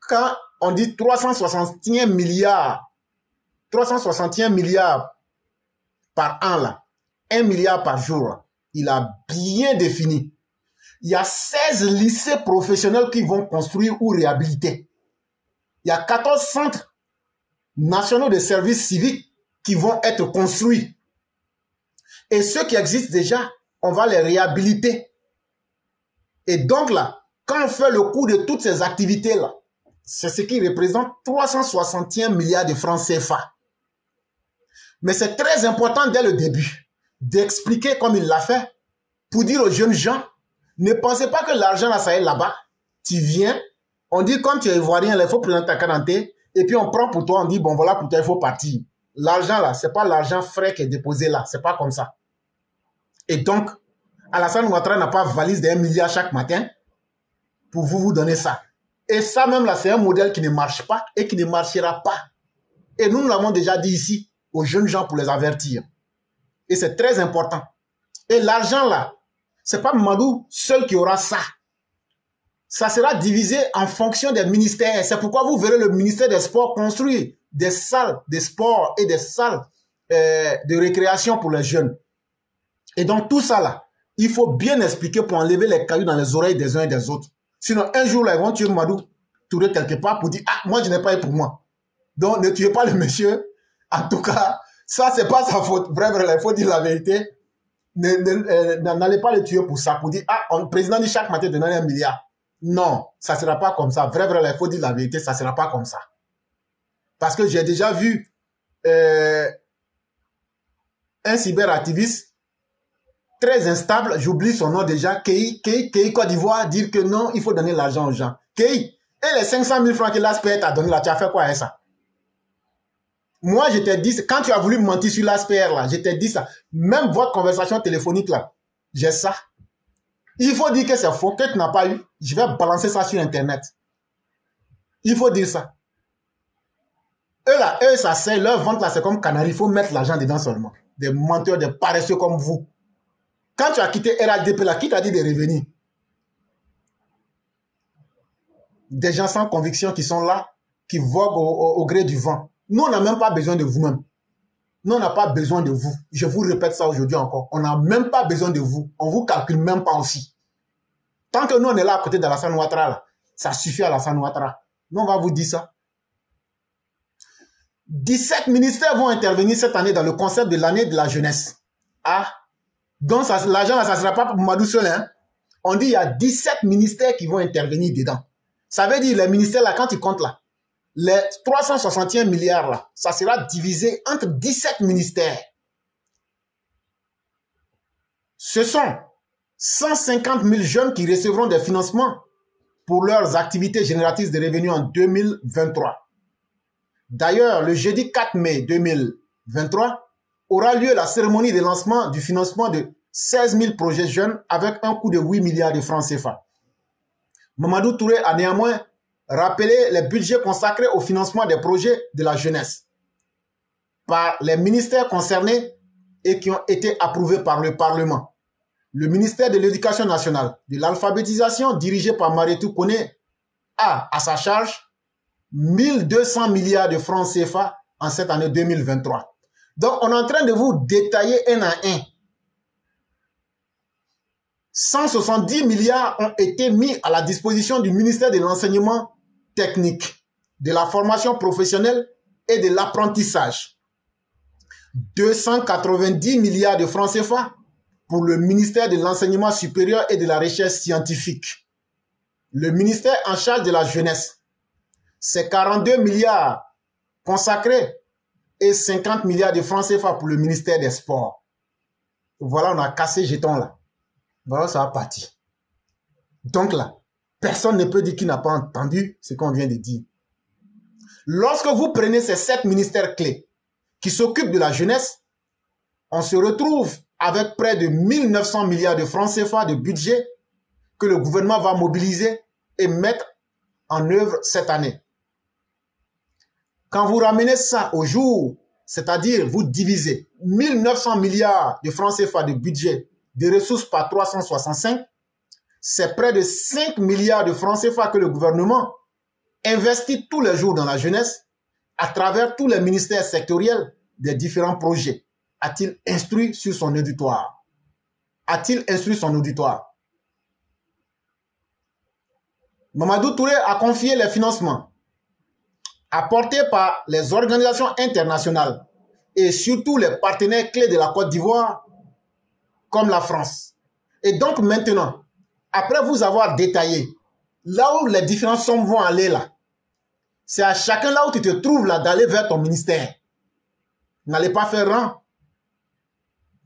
quand on dit 361 milliards, 361 milliards par an là, 1 milliard par jour, il a bien défini il y a 16 lycées professionnels qui vont construire ou réhabiliter. Il y a 14 centres nationaux de services civiques qui vont être construits. Et ceux qui existent déjà, on va les réhabiliter. Et donc là, quand on fait le coût de toutes ces activités-là, c'est ce qui représente 361 milliards de francs CFA. Mais c'est très important dès le début d'expliquer comme il l'a fait pour dire aux jeunes gens ne pensez pas que l'argent, là, ça est là-bas. Tu viens, on dit, comme tu es ivoirien, il faut présenter ta carte et puis on prend pour toi, on dit, bon, voilà, pour toi, il faut partir. L'argent, là, c'est pas l'argent frais qui est déposé là. C'est pas comme ça. Et donc, Alassane Ouattara n'a pas valise d'un milliard chaque matin pour vous vous donner ça. Et ça même là, c'est un modèle qui ne marche pas et qui ne marchera pas. Et nous, nous l'avons déjà dit ici aux jeunes gens pour les avertir. Et c'est très important. Et l'argent là, c'est pas Madou seul qui aura ça. Ça sera divisé en fonction des ministères. C'est pourquoi vous verrez le ministère des Sports construire des salles de sport et des salles euh, de récréation pour les jeunes. Et donc tout ça là, il faut bien expliquer pour enlever les cailloux dans les oreilles des uns et des autres. Sinon, un jour là, ils vont tuer Madou tourner quelque part pour dire « Ah, moi, je n'ai pas eu pour moi. » Donc, ne tuez pas le monsieur. En tout cas, ça, c'est pas sa faute. Vrai, vrai, il faut dire la vérité. Euh, n'allez pas le tuer pour ça, pour dire, ah, le président dit chaque matin de donner un milliard. Non, ça ne sera pas comme ça. Vrai, vrai, il faut dire la vérité, ça ne sera pas comme ça. Parce que j'ai déjà vu euh, un cyberactiviste très instable, j'oublie son nom déjà, Kei, Kei, Kei Côte d'Ivoire, dire que non, il faut donner l'argent aux gens. Kei, et les 500 000 francs que l'ASPR t'a donné là, tu as fait quoi avec ça? Moi, je t'ai dit, quand tu as voulu mentir sur l'ASPR, là, je t'ai dit ça. Même votre conversation téléphonique, là, j'ai ça. Il faut dire que c'est faux, que tu n'as pas eu. Je vais balancer ça sur Internet. Il faut dire ça. Eux, là, eux, ça c'est, leur vente, là, c'est comme canari. Il faut mettre l'argent dedans seulement. Des menteurs, des paresseux comme vous. Quand tu as quitté RADP, là, qui t'a dit de revenir? Des gens sans conviction qui sont là, qui voguent au gré du vent. Nous, on n'a même pas besoin de vous-même. Nous, on n'a pas besoin de vous. Je vous répète ça aujourd'hui encore. On n'a même pas besoin de vous. On vous calcule même pas aussi. Tant que nous, on est là à côté d'Alassane Ouattara, ça suffit à Alassane Ouattara. Nous, on va vous dire ça. 17 ministères vont intervenir cette année dans le concept de l'année de la jeunesse. Ah, donc l'argent, ça ne sera pas pour Madou seul. Hein? On dit il y a 17 ministères qui vont intervenir dedans. Ça veut dire les ministères là, quand ils comptent là, les 361 milliards là, ça sera divisé entre 17 ministères. Ce sont 150 000 jeunes qui recevront des financements pour leurs activités génératrices de revenus en 2023. D'ailleurs, le jeudi 4 mai 2023 aura lieu la cérémonie de lancement du financement de 16 000 projets jeunes avec un coût de 8 milliards de francs CFA. Mamadou Touré a néanmoins rappelé les budgets consacrés au financement des projets de la jeunesse par les ministères concernés et qui ont été approuvés par le Parlement. Le ministère de l'Éducation nationale, de l'alphabétisation dirigé par Maritou Kone a à sa charge 1200 milliards de francs CFA en cette année 2023. Donc, on est en train de vous détailler un à un 170 milliards ont été mis à la disposition du ministère de l'enseignement technique, de la formation professionnelle et de l'apprentissage. 290 milliards de francs CFA pour le ministère de l'enseignement supérieur et de la recherche scientifique. Le ministère en charge de la jeunesse, c'est 42 milliards consacrés et 50 milliards de francs CFA pour le ministère des Sports. Voilà, on a cassé jeton là. Voilà, ça a parti. Donc là, personne ne peut dire qu'il n'a pas entendu ce qu'on vient de dire. Lorsque vous prenez ces sept ministères clés qui s'occupent de la jeunesse, on se retrouve avec près de 1900 milliards de francs CFA de budget que le gouvernement va mobiliser et mettre en œuvre cette année. Quand vous ramenez ça au jour, c'est-à-dire vous divisez 1900 milliards de francs CFA de budget des ressources par 365, c'est près de 5 milliards de francs CFA que le gouvernement investit tous les jours dans la jeunesse à travers tous les ministères sectoriels des différents projets. A-t-il instruit sur son auditoire? A-t-il instruit son auditoire? Mamadou Touré a confié les financements apportés par les organisations internationales et surtout les partenaires clés de la Côte d'Ivoire comme la France. Et donc maintenant, après vous avoir détaillé là où les différentes sommes vont aller là, c'est à chacun là où tu te trouves là d'aller vers ton ministère. N'allez pas faire rang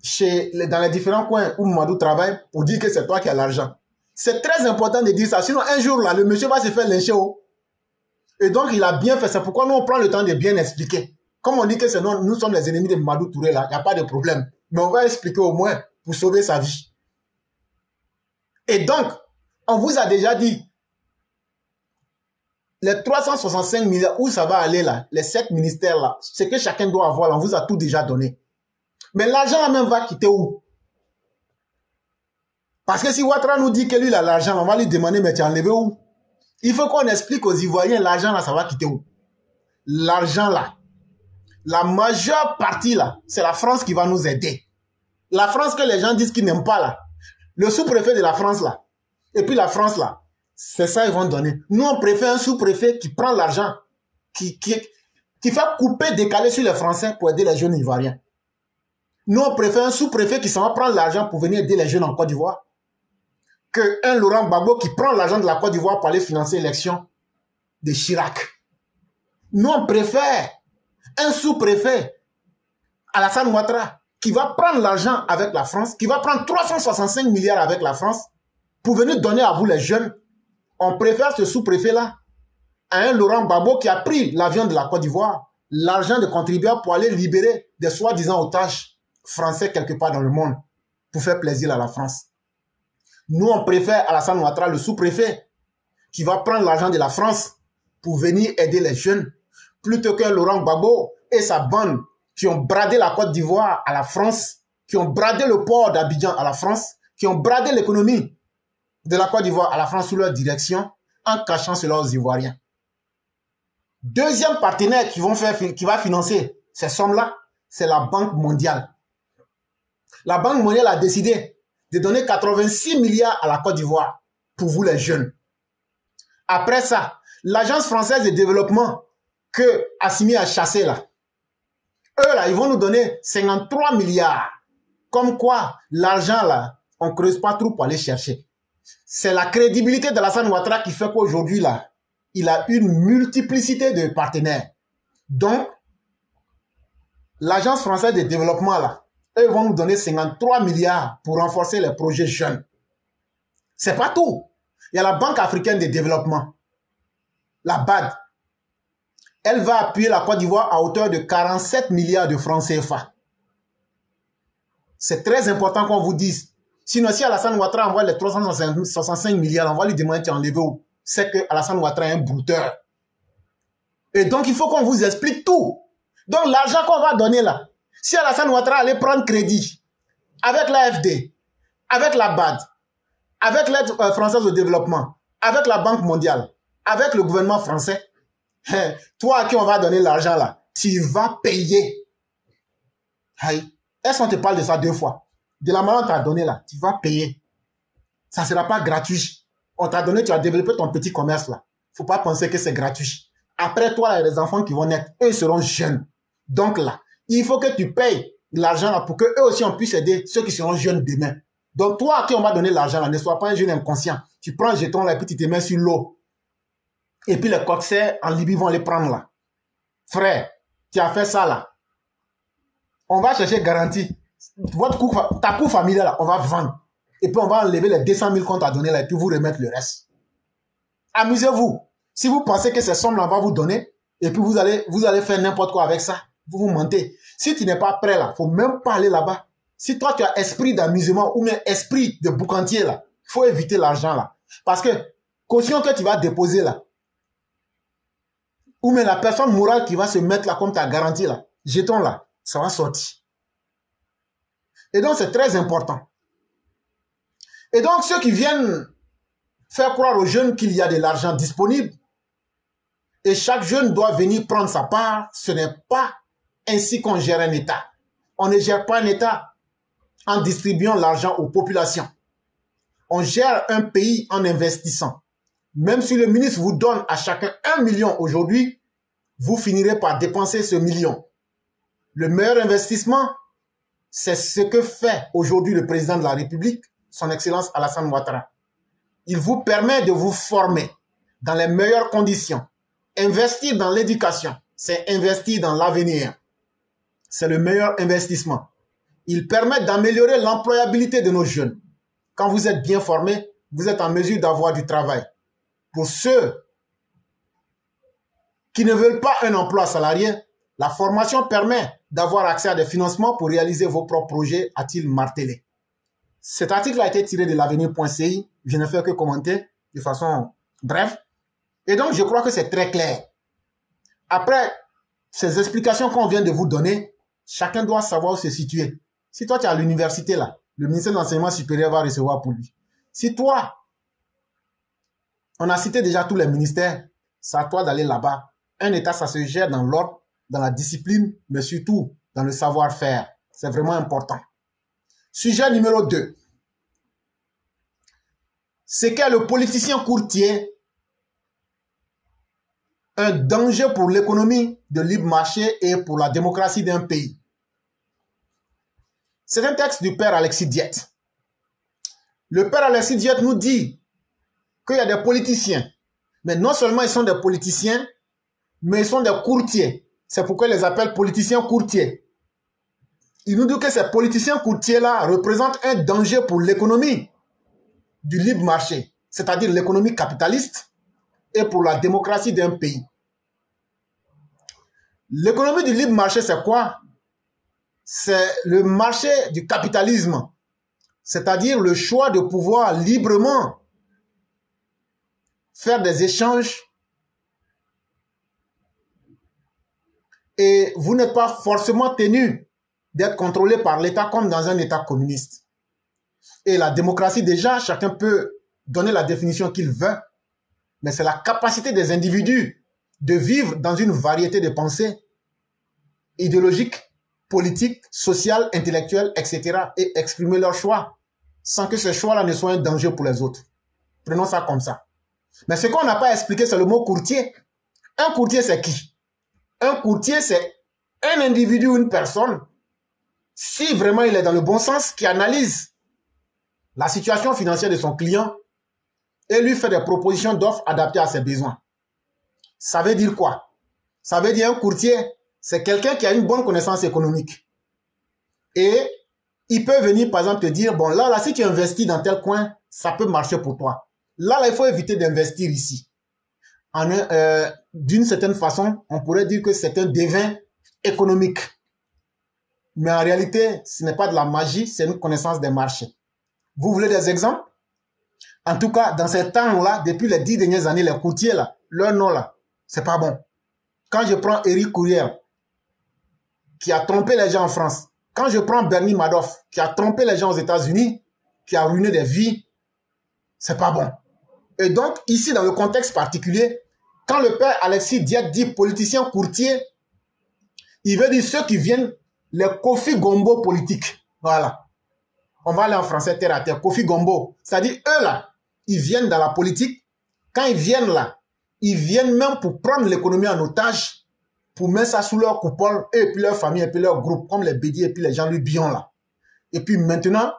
chez, dans les différents coins où Madou travaille pour dire que c'est toi qui as l'argent. C'est très important de dire ça. Sinon, un jour là, le monsieur va se faire lyncher. Et donc, il a bien fait. C'est pourquoi nous, on prend le temps de bien expliquer. Comme on dit que nous, nous sommes les ennemis de Madou Touré là, il n'y a pas de problème. Mais on va expliquer au moins pour sauver sa vie. Et donc, on vous a déjà dit, les 365 milliards, où ça va aller là, les 7 ministères là, ce que chacun doit avoir, on vous a tout déjà donné. Mais l'argent même va quitter où? Parce que si Ouattara nous dit que lui il a l'argent, on va lui demander, mais tu as enlevé où? Il faut qu'on explique aux Ivoiriens, l'argent là, ça va quitter où? L'argent là, la majeure partie là, c'est la France qui va nous aider. La France que les gens disent qu'ils n'aiment pas là. Le sous-préfet de la France là. Et puis la France là. C'est ça ils vont donner. Nous on préfère un sous-préfet qui prend l'argent, qui, qui, qui fait couper, décaler sur les Français pour aider les jeunes Ivoiriens. Nous on préfère un sous-préfet qui s'en va prendre l'argent pour venir aider les jeunes en Côte d'Ivoire. Que un Laurent Gbagbo qui prend l'argent de la Côte d'Ivoire pour aller financer l'élection de Chirac. Nous on préfère un sous-préfet, Alassane Ouattara, qui va prendre l'argent avec la France, qui va prendre 365 milliards avec la France pour venir donner à vous les jeunes. On préfère ce sous-préfet-là à un Laurent Gbagbo qui a pris l'avion de la Côte d'Ivoire, l'argent de contribuables pour aller libérer des soi-disant otages français quelque part dans le monde pour faire plaisir à la France. Nous, on préfère Alassane Ouattara, le sous-préfet, qui va prendre l'argent de la France pour venir aider les jeunes, plutôt qu'un Laurent Gbagbo et sa bande qui ont bradé la Côte d'Ivoire à la France, qui ont bradé le port d'Abidjan à la France, qui ont bradé l'économie de la Côte d'Ivoire à la France sous leur direction, en cachant cela aux Ivoiriens. Deuxième partenaire qui, qui va financer ces sommes-là, c'est la Banque mondiale. La Banque mondiale a décidé de donner 86 milliards à la Côte d'Ivoire pour vous les jeunes. Après ça, l'Agence française de développement que Assimi a chassé là, eux, là, ils vont nous donner 53 milliards. Comme quoi, l'argent, là, on creuse pas trop pour aller chercher. C'est la crédibilité de la San Ouattara qui fait qu'aujourd'hui, là, il a une multiplicité de partenaires. Donc, l'Agence française de développement, là, eux vont nous donner 53 milliards pour renforcer les projets jeunes. C'est pas tout. Il y a la Banque africaine de développement, la BAD, elle va appuyer la Côte d'Ivoire à hauteur de 47 milliards de francs CFA. C'est très important qu'on vous dise. Sinon, si Alassane Ouattara envoie les 365 milliards, on va lui demander de enlever où C'est que Alassane Ouattara est un brouteur. Et donc, il faut qu'on vous explique tout. Donc, l'argent qu'on va donner là, si Alassane Ouattara allait prendre crédit avec l'AFD, avec la BAD, avec l'aide euh, française au développement, avec la Banque mondiale, avec le gouvernement français, hein, toi à qui on va donner l'argent là, tu vas payer. Est-ce qu'on te parle de ça deux fois? De la manière qu'on t'a donné là, tu vas payer. Ça ne sera pas gratuit. On t'a donné, tu as développé ton petit commerce là. faut pas penser que c'est gratuit. Après toi, il des enfants qui vont naître. Eux seront jeunes. Donc là, il faut que tu payes l'argent pour que eux aussi on puisse aider ceux qui seront jeunes demain. Donc toi à qui on va donner l'argent ne sois pas un jeune inconscient. Tu prends un jeton là et puis tu te mets sur l'eau. Et puis les coxers en Libye vont les prendre là. Frère, tu as fait ça là. On va chercher garantie. Ta coût familial là, on va vendre. Et puis on va enlever les 200 000 qu'on t'a donné là et puis vous remettre le reste. Amusez-vous. Si vous pensez que ces sommes là va vous donner et puis vous allez, vous allez faire n'importe quoi avec ça, vous vous mentez. Si tu n'es pas prêt là, faut même pas aller là-bas. Si toi tu as esprit d'amusement ou même esprit de boucantier là, faut éviter l'argent là. Parce que caution que tu vas déposer là, ou même la personne morale qui va se mettre là comme ta garantie là, jeton là, ça va sortir. Et donc c'est très important. Et donc ceux qui viennent faire croire aux jeunes qu'il y a de l'argent disponible et chaque jeune doit venir prendre sa part, ce n'est pas ainsi qu'on gère un État. On ne gère pas un État en distribuant l'argent aux populations. On gère un pays en investissant. Même si le ministre vous donne à chacun un million aujourd'hui, vous finirez par dépenser ce million. Le meilleur investissement, c'est ce que fait aujourd'hui le président de la République, son Excellence Alassane Ouattara. Il vous permet de vous former dans les meilleures conditions. Investir dans l'éducation, c'est investir dans l'avenir. C'est le meilleur investissement. Il permet d'améliorer l'employabilité de nos jeunes. Quand vous êtes bien formé, vous êtes en mesure d'avoir du travail. Pour ceux qui ne veulent pas un emploi salarié, la formation permet d'avoir accès à des financements pour réaliser vos propres projets, a-t-il martelé. Cet article a été tiré de l'avenir.ci. Je ne fais que commenter de façon brève. Et donc, je crois que c'est très clair. Après ces explications qu'on vient de vous donner, chacun doit savoir où se situer. Si toi, tu es à l'université, là, le ministère de l'enseignement supérieur va recevoir pour lui. Si toi, on a cité déjà tous les ministères, c'est à toi d'aller là-bas. Un État, ça se gère dans l'ordre, dans la discipline, mais surtout dans le savoir-faire. C'est vraiment important. Sujet numéro 2. C'est qu'est le politicien courtier un danger pour l'économie de libre marché et pour la démocratie d'un pays. C'est un texte du père Alexis Diet. Le père Alexis Diet nous dit qu'il y a des politiciens. Mais non seulement ils sont des politiciens, mais ils sont des courtiers. C'est pourquoi ils les appellent politiciens courtiers. Il nous dit que ces politiciens courtiers-là représentent un danger pour l'économie du libre marché, c'est-à-dire l'économie capitaliste et pour la démocratie d'un pays. L'économie du libre marché, c'est quoi? C'est le marché du capitalisme, c'est-à-dire le choix de pouvoir librement faire des échanges et vous n'êtes pas forcément tenu d'être contrôlé par l'État comme dans un État communiste. Et la démocratie, déjà, chacun peut donner la définition qu'il veut, mais c'est la capacité des individus de vivre dans une variété de pensées idéologiques, politiques, sociales, intellectuelles, etc. et exprimer leur choix sans que ce choix-là ne soit un danger pour les autres. Prenons ça comme ça. Mais ce qu'on n'a pas expliqué, c'est le mot courtier. Un courtier, c'est qui? Un courtier, c'est un individu ou une personne, si vraiment il est dans le bon sens, qui analyse la situation financière de son client et lui fait des propositions d'offres adaptées à ses besoins. Ça veut dire quoi? Ça veut dire un courtier, c'est quelqu'un qui a une bonne connaissance économique. Et il peut venir, par exemple, te dire, bon, là, là, si tu investis dans tel coin, ça peut marcher pour toi. Là, là, il faut éviter d'investir ici. Euh, d'une certaine façon, on pourrait dire que c'est un dévin économique. Mais en réalité, ce n'est pas de la magie, c'est une connaissance des marchés. Vous voulez des exemples? En tout cas, dans ces temps-là, depuis les dix dernières années, les courtiers, là, leur nom, là, c'est pas bon. Quand je prends Eric Courrière, qui a trompé les gens en France, quand je prends Bernie Madoff, qui a trompé les gens aux États-Unis, qui a ruiné des vies, c'est pas bon. Et donc, ici, dans le contexte particulier, quand le père Alexis Diet dit politicien courtier, il veut dire ceux qui viennent, les Kofi Gombo politiques. Voilà. On va aller en français terre à terre. Kofi Gombo. C'est-à-dire, eux là, ils viennent dans la politique. Quand ils viennent là, ils viennent même pour prendre l'économie en otage, pour mettre ça sous leur coupole, et puis leur famille, et puis leur groupe, comme les Bédiers et puis les Jean-Louis Bion là. Et puis maintenant,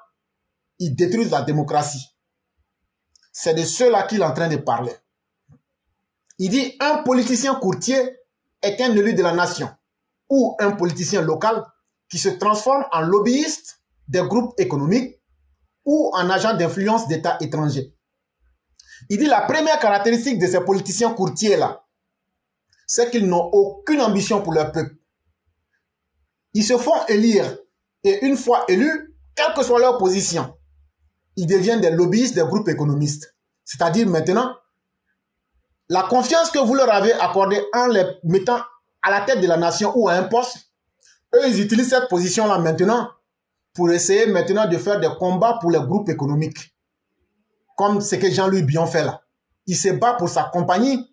ils détruisent la démocratie. C'est de ceux-là qu'il est en train de parler. Il dit un politicien courtier est un élu de la nation ou un politicien local qui se transforme en lobbyiste des groupes économiques ou en agent d'influence d'États étrangers. Il dit la première caractéristique de ces politiciens courtiers-là, c'est qu'ils n'ont aucune ambition pour leur peuple. Ils se font élire et une fois élus, quelle que soit leur position, ils deviennent des lobbyistes des groupes économistes. C'est-à-dire maintenant, la confiance que vous leur avez accordée en les mettant à la tête de la nation ou à un poste, eux, ils utilisent cette position-là maintenant pour essayer maintenant de faire des combats pour les groupes économiques. Comme ce que Jean-Louis Bion fait là. Il se bat pour sa compagnie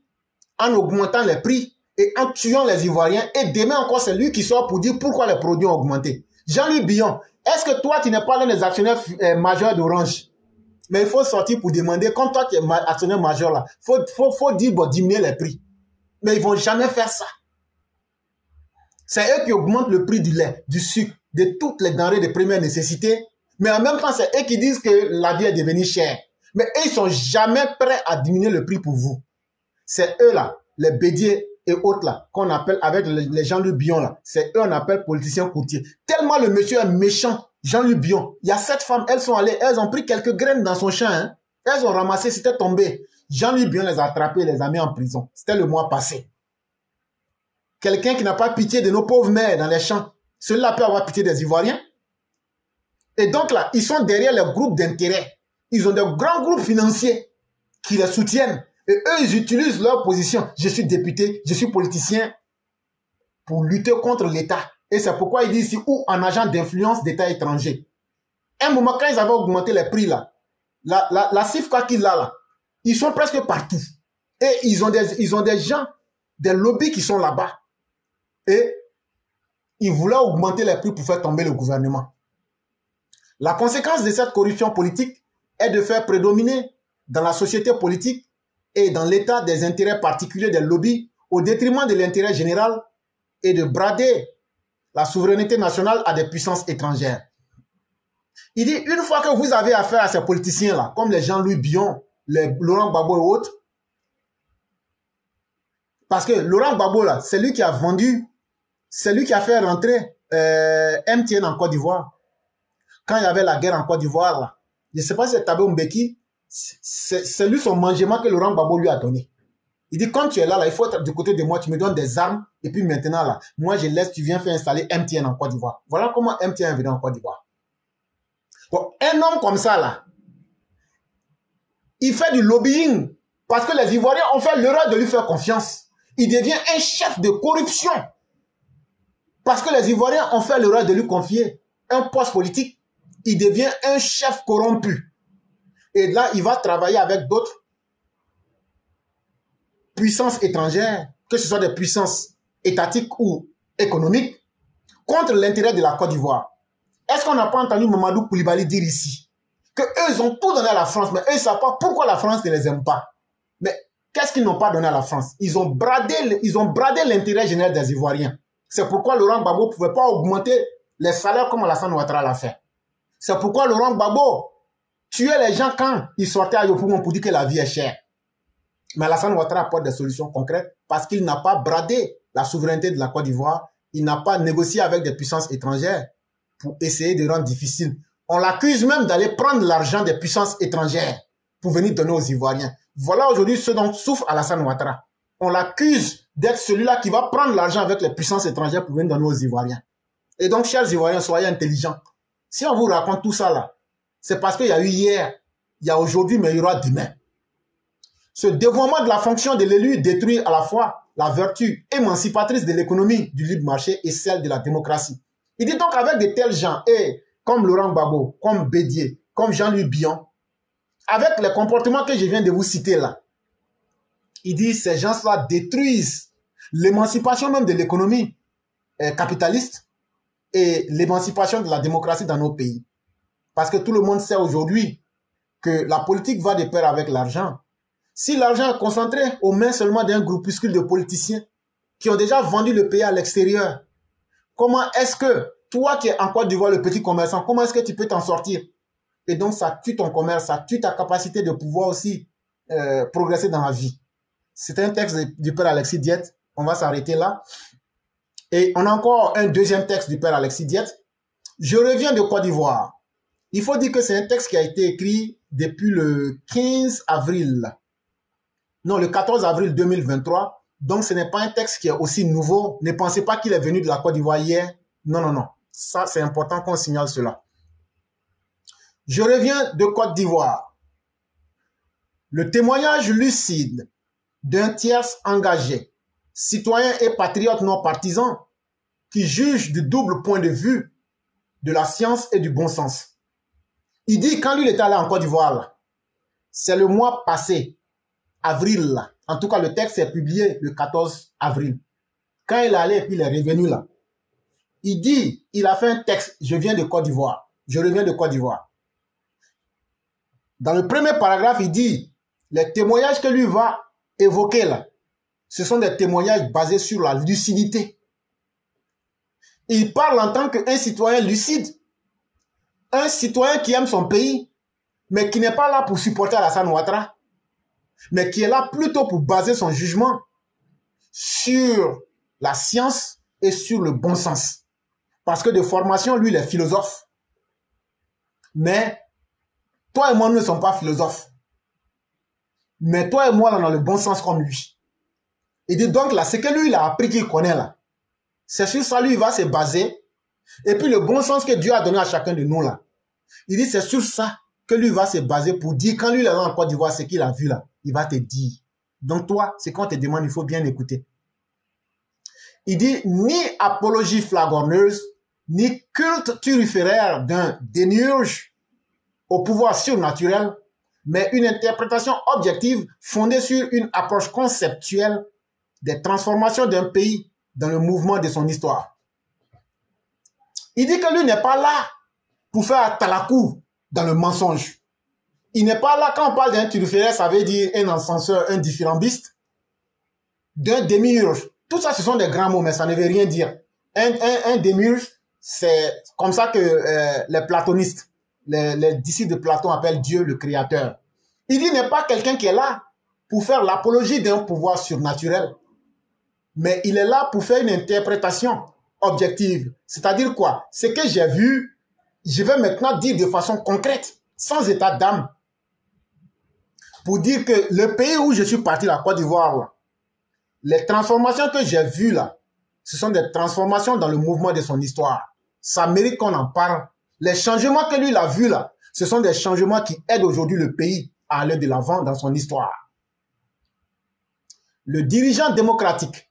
en augmentant les prix et en tuant les Ivoiriens. Et demain encore, c'est lui qui sort pour dire pourquoi les produits ont augmenté. Jean-Louis Bion, est-ce que toi, tu n'es pas l'un des actionnaires euh, majeurs d'Orange? Mais il faut sortir pour demander, comme toi, tu es actionnaire majeur là, il faut, faut, faut dire, bon, diminuer les prix. Mais ils vont jamais faire ça. C'est eux qui augmentent le prix du lait, du sucre, de toutes les denrées de première nécessité. Mais en même temps, c'est eux qui disent que la vie est devenue chère. Mais ils sont jamais prêts à diminuer le prix pour vous. C'est eux là, les bédiers et autres là, qu'on appelle avec les Jean-Luc Bion là. C'est eux on appelle politiciens courtiers. Tellement le monsieur est méchant, Jean-Luc Bion. Il y a sept femmes, elles sont allées, elles ont pris quelques graines dans son champ. Hein. Elles ont ramassé, c'était tombé. Jean-Luc Bion les a attrapées, les a mis en prison. C'était le mois passé. Quelqu'un qui n'a pas pitié de nos pauvres mères dans les champs, celui-là peut avoir pitié des Ivoiriens. Et donc là, ils sont derrière les groupes d'intérêt. Ils ont des grands groupes financiers qui les soutiennent. Et eux, ils utilisent leur position. Je suis député, je suis politicien pour lutter contre l'État. Et c'est pourquoi ils disent ici, ou en agent d'influence d'État étranger. Un moment, quand ils avaient augmenté les prix là, la, la, la CIFCA qu'il a là, ils sont presque partout. Et ils ont des, ils ont des gens, des lobbies qui sont là-bas. Et ils voulaient augmenter les prix pour faire tomber le gouvernement. La conséquence de cette corruption politique est de faire prédominer dans la société politique et dans l'état des intérêts particuliers des lobbies au détriment de l'intérêt général et de brader la souveraineté nationale à des puissances étrangères. Il dit, une fois que vous avez affaire à ces politiciens-là, comme les Jean-Louis Bion, Laurent Gbagbo et autres, parce que Laurent Gbagbo, c'est lui qui a vendu, c'est lui qui a fait rentrer euh, MTN en Côte d'Ivoire. Quand il y avait la guerre en Côte d'Ivoire, là, je ne sais pas si c'est Tabé Mbeki c'est lui son mangement que Laurent Gbagbo lui a donné. Il dit, quand tu es là, là, il faut être du côté de moi, tu me donnes des armes, et puis maintenant, là, moi, je laisse, tu viens faire installer MTN en Côte d'Ivoire. Voilà comment MTN est venu en Côte d'Ivoire. Bon, un homme comme ça, là, il fait du lobbying, parce que les Ivoiriens ont fait l'erreur de lui faire confiance. Il devient un chef de corruption. Parce que les Ivoiriens ont fait l'erreur de lui confier un poste politique. Il devient un chef corrompu. Et là, il va travailler avec d'autres puissances étrangères, que ce soit des puissances étatiques ou économiques, contre l'intérêt de la Côte d'Ivoire. Est-ce qu'on n'a pas entendu Mamadou Koulibaly dire ici que eux ont tout donné à la France, mais eux ne savent pas pourquoi la France ne les aime pas? Mais qu'est-ce qu'ils n'ont pas donné à la France? Ils ont bradé, l'intérêt général des Ivoiriens. C'est pourquoi Laurent Gbagbo ne pouvait pas augmenter les salaires comme Alassane Ouattara l'a fait. C'est pourquoi Laurent Gbagbo tuer les gens quand ils sortaient à Yopougon pour dire que la vie est chère. Mais Alassane Ouattara apporte des solutions concrètes parce qu'il n'a pas bradé la souveraineté de la Côte d'Ivoire. Il n'a pas négocié avec des puissances étrangères pour essayer de rendre difficile. On l'accuse même d'aller prendre l'argent des puissances étrangères pour venir donner aux Ivoiriens. Voilà aujourd'hui ce dont souffre Alassane Ouattara. On l'accuse d'être celui-là qui va prendre l'argent avec les puissances étrangères pour venir donner aux Ivoiriens. Et donc, chers Ivoiriens, soyez intelligents. Si on vous raconte tout ça là, c'est parce qu'il y a eu hier, il y a aujourd'hui, mais il y aura demain. Ce dévoiement de la fonction de l'élu détruit à la fois la vertu émancipatrice de l'économie du libre marché et celle de la démocratie. Il dit donc avec de tels gens, et comme Laurent Gbagbo, comme Bédier, comme Jean-Louis Bion, avec les comportements que je viens de vous citer là, il dit ces gens-là détruisent l'émancipation même de l'économie euh, capitaliste et l'émancipation de la démocratie dans nos pays. Parce que tout le monde sait aujourd'hui que la politique va de pair avec l'argent. Si l'argent est concentré aux mains seulement d'un groupuscule de politiciens qui ont déjà vendu le pays à l'extérieur, comment est-ce que toi qui es en Côte d'Ivoire le petit commerçant, comment est-ce que tu peux t'en sortir? Et donc ça tue ton commerce, ça tue ta capacité de pouvoir aussi euh, progresser dans la vie. C'est un texte du père Alexis Diet. On va s'arrêter là. Et on a encore un deuxième texte du père Alexis Diet. Je reviens de Côte d'Ivoire. Il faut dire que c'est un texte qui a été écrit depuis le 15 avril. Non, le 14 avril 2023. Donc, ce n'est pas un texte qui est aussi nouveau. Ne pensez pas qu'il est venu de la Côte d'Ivoire hier. Non, non, non. Ça, c'est important qu'on signale cela. Je reviens de Côte d'Ivoire. Le témoignage lucide d'un tierce engagé, citoyen et patriote non partisan, qui juge du double point de vue de la science et du bon sens. Il dit, quand lui il était allé en Côte d'Ivoire, c'est le mois passé, avril, en tout cas le texte est publié le 14 avril. Quand il est allé et puis il est revenu là, il dit, il a fait un texte, je viens de Côte d'Ivoire, je reviens de Côte d'Ivoire. Dans le premier paragraphe, il dit, les témoignages que lui va évoqués là, ce sont des témoignages basés sur la lucidité. Il parle en tant qu'un citoyen lucide, un citoyen qui aime son pays, mais qui n'est pas là pour supporter Alassane Ouattara, mais qui est là plutôt pour baser son jugement sur la science et sur le bon sens. Parce que de formation, lui, il est philosophe. Mais toi et moi, nous ne sommes pas philosophes. Mais toi et moi, on a le bon sens comme lui. Il dit donc là, ce que lui, il a appris qu'il connaît là, c'est sur ça, lui, il va se baser. Et puis le bon sens que Dieu a donné à chacun de nous là, il dit c'est sur ça que lui va se baser pour dire, quand lui, il est en Côte d'Ivoire, ce qu'il a vu là, il va te dire. Donc toi, c'est quand on te demande, il faut bien écouter. Il dit, ni apologie flagorneuse, ni culte turiféraire d'un dénurge au pouvoir surnaturel, mais une interprétation objective fondée sur une approche conceptuelle des transformations d'un pays dans le mouvement de son histoire. Il dit que lui n'est pas là pour faire talakou dans le mensonge. Il n'est pas là quand on parle d'un turiféraire, ça veut dire un encenseur, un diffirambiste, d'un démiurge. Tout ça, ce sont des grands mots, mais ça ne veut rien dire. Un, un, démiurge, c'est comme ça que euh, les platonistes les, disciples de Platon appellent Dieu le créateur. Il dit n'est pas quelqu'un qui est là pour faire l'apologie d'un pouvoir surnaturel, mais il est là pour faire une interprétation objective. C'est-à-dire quoi? Ce que j'ai vu, je vais maintenant dire de façon concrète, sans état d'âme, pour dire que le pays où je suis parti, la Côte d'Ivoire, les transformations que j'ai vues là, ce sont des transformations dans le mouvement de son histoire. Ça mérite qu'on en parle les changements que lui a vus là, ce sont des changements qui aident aujourd'hui le pays à aller de l'avant dans son histoire. Le dirigeant démocratique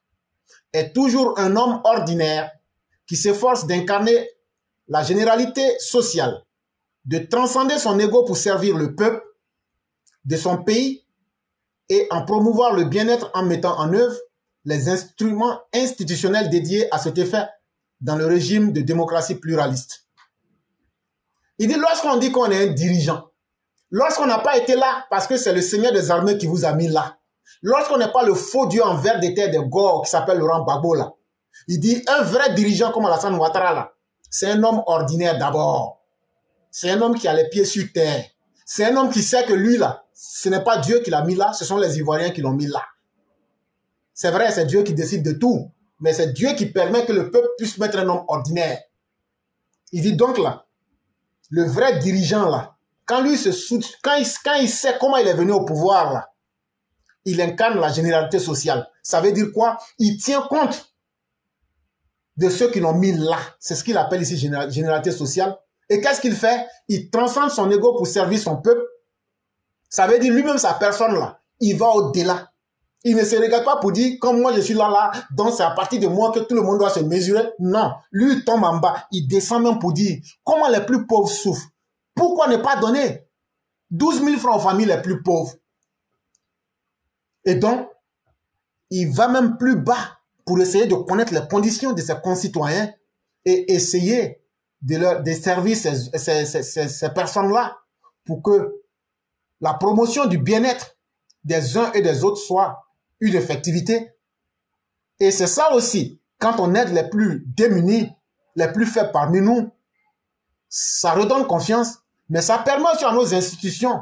est toujours un homme ordinaire qui s'efforce d'incarner la généralité sociale, de transcender son ego pour servir le peuple de son pays et en promouvoir le bien-être en mettant en œuvre les instruments institutionnels dédiés à cet effet dans le régime de démocratie pluraliste. Il dit, lorsqu'on dit qu'on est un dirigeant, lorsqu'on n'a pas été là parce que c'est le Seigneur des armées qui vous a mis là, lorsqu'on n'est pas le faux Dieu en verre terre de Gore qui s'appelle Laurent Gbagbo là, il dit, un vrai dirigeant comme Alassane Ouattara là, c'est un homme ordinaire d'abord. C'est un homme qui a les pieds sur terre. C'est un homme qui sait que lui là, ce n'est pas Dieu qui l'a mis là, ce sont les Ivoiriens qui l'ont mis là. C'est vrai, c'est Dieu qui décide de tout, mais c'est Dieu qui permet que le peuple puisse mettre un homme ordinaire. Il dit donc là, le vrai dirigeant là, quand lui se quand il, quand il sait comment il est venu au pouvoir là, il incarne la généralité sociale. Ça veut dire quoi? Il tient compte de ceux qui l'ont mis là. C'est ce qu'il appelle ici généralité sociale. Et qu'est-ce qu'il fait? Il transcende son ego pour servir son peuple. Ça veut dire lui-même, sa personne là, il va au-delà. Il ne se regarde pas pour dire, comme moi je suis là, là, donc c'est à partir de moi que tout le monde doit se mesurer. Non, lui il tombe en bas, il descend même pour dire, comment les plus pauvres souffrent? Pourquoi ne pas donner? 12 000 francs aux familles les plus pauvres Et donc, il va même plus bas pour essayer de connaître les conditions de ses concitoyens et essayer de leur servir ces, ces, ces personnes-là pour que la promotion du bien-être des uns et des autres soit une effectivité. Et c'est ça aussi, quand on aide les plus démunis, les plus faibles parmi nous, ça redonne confiance, mais ça permet aussi à nos institutions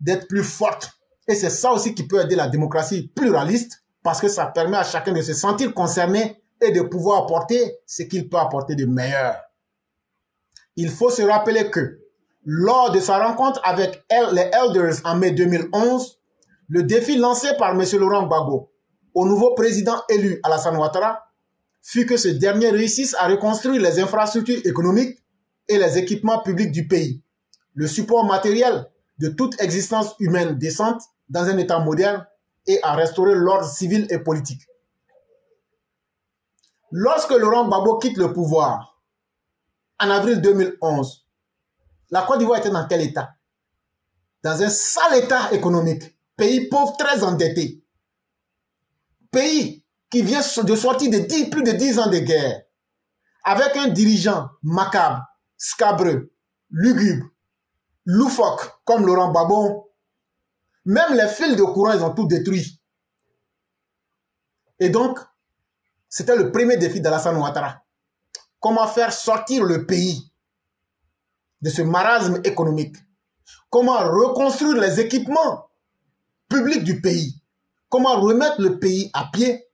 d'être plus fortes. Et c'est ça aussi qui peut aider la démocratie pluraliste, parce que ça permet à chacun de se sentir concerné et de pouvoir apporter ce qu'il peut apporter de meilleur. Il faut se rappeler que lors de sa rencontre avec les Elders en mai 2011, le défi lancé par M. Laurent Gbagbo au nouveau président élu Alassane Ouattara fut que ce dernier réussisse à reconstruire les infrastructures économiques et les équipements publics du pays, le support matériel de toute existence humaine décente dans un État moderne et à restaurer l'ordre civil et politique. Lorsque Laurent Gbagbo quitte le pouvoir en avril 2011, la Côte d'Ivoire était dans quel état? Dans un sale état économique. Pays pauvre très endetté, pays qui vient de sortir de plus de 10 ans de guerre, avec un dirigeant macabre, scabreux, lugubre, loufoque comme Laurent Babon, même les fils de courant, ils ont tout détruit. Et donc, c'était le premier défi d'Alassane Ouattara. Comment faire sortir le pays de ce marasme économique? Comment reconstruire les équipements public du pays? Comment remettre le pays à pied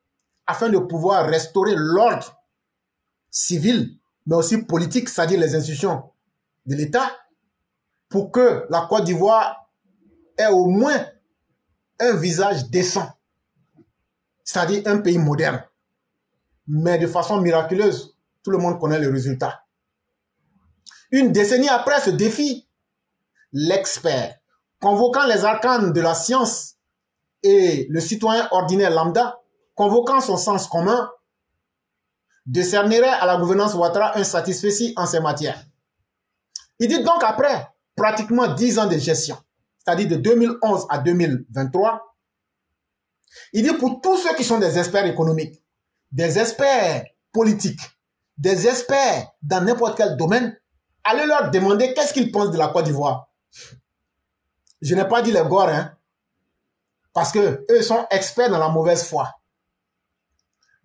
afin de pouvoir restaurer l'ordre civil, mais aussi politique, c'est-à-dire les institutions de l'État, pour que la Côte d'Ivoire ait au moins un visage décent, c'est-à-dire un pays moderne. Mais de façon miraculeuse, tout le monde connaît le résultat. Une décennie après ce défi, l'expert convoquant les arcanes de la science et le citoyen ordinaire lambda, convoquant son sens commun, décernerait à la gouvernance Ouattara un satisfait en ces matières. Il dit donc après pratiquement 10 ans de gestion, c'est-à-dire de 2011 à 2023, il dit pour tous ceux qui sont des experts économiques, des experts politiques, des experts dans n'importe quel domaine, allez leur demander qu'est-ce qu'ils pensent de la Côte d'Ivoire. Je n'ai pas dit les gores, hein. Parce que eux sont experts dans la mauvaise foi.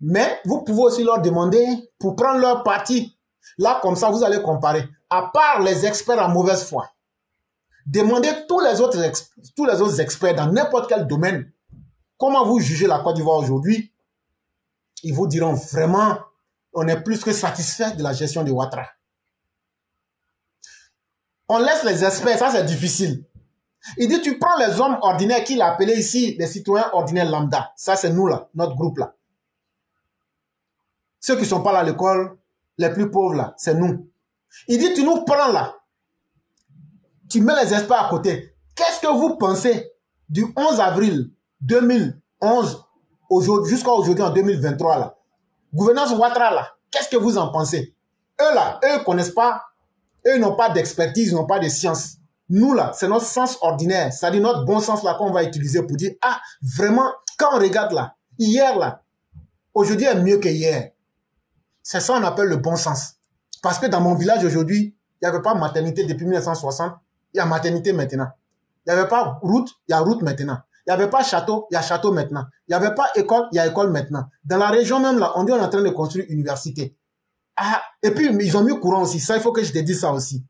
Mais vous pouvez aussi leur demander pour prendre leur parti. Là, comme ça, vous allez comparer. À part les experts en mauvaise foi, demandez tous les autres, tous les autres experts dans n'importe quel domaine comment vous jugez la Côte d'Ivoire aujourd'hui. Ils vous diront vraiment, on est plus que satisfait de la gestion de Ouattara. On laisse les experts, ça c'est difficile. Il dit, tu prends les hommes ordinaires qu'il a appelés ici, les citoyens ordinaires lambda. Ça, c'est nous là, notre groupe là. Ceux qui ne sont pas là à l'école, les plus pauvres là, c'est nous. Il dit, tu nous prends là. Tu mets les experts à côté. Qu'est-ce que vous pensez du 11 avril 2011 jusqu'à aujourd'hui en 2023 là? Gouvernance Ouattara là, qu'est-ce que vous en pensez? Eux là, eux ne connaissent pas, eux n'ont pas d'expertise, n'ont pas de science. Nous, là, c'est notre sens ordinaire, c'est-à-dire notre bon sens là qu'on va utiliser pour dire, ah, vraiment, quand on regarde là, hier là, aujourd'hui est mieux que hier. C'est ça qu'on appelle le bon sens. Parce que dans mon village aujourd'hui, il n'y avait pas maternité depuis 1960, il y a maternité maintenant. Il n'y avait pas route, il y a route maintenant. Il n'y avait pas château, il y a château maintenant. Il n'y avait pas école, il y a école maintenant. Dans la région même là, on est en train de construire une université. Ah, et puis ils ont mis courant aussi. Ça, il faut que je te dise ça aussi.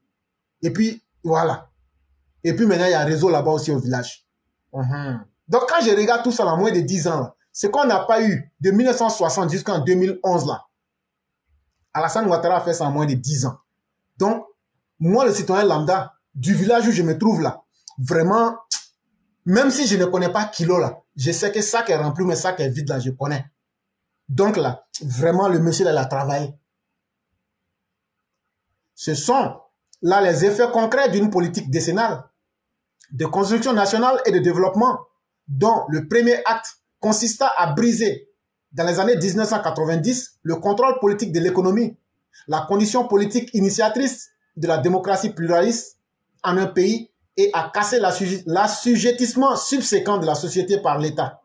Et puis, voilà. Et puis maintenant, il y a un réseau là-bas aussi au village. Mhm. Donc quand je regarde tout ça en moins de 10 ans, c'est qu'on n'a pas eu de 1960 jusqu'en 2011 là. Alassane Ouattara a fait ça en moins de 10 ans. Donc, moi, le citoyen lambda du village où je me trouve là, vraiment, même si je ne connais pas Kilo là, je sais que ça qui est rempli, mais ça qui est vide là, je connais. Donc là, vraiment, le monsieur, là, il a travaillé. Ce sont là les effets concrets d'une politique décennale de construction nationale et de développement dont le premier acte consista à briser dans les années 1990 le contrôle politique de l'économie, la condition politique initiatrice de la démocratie pluraliste en un pays et à casser l'assujettissement subséquent de la société par l'État.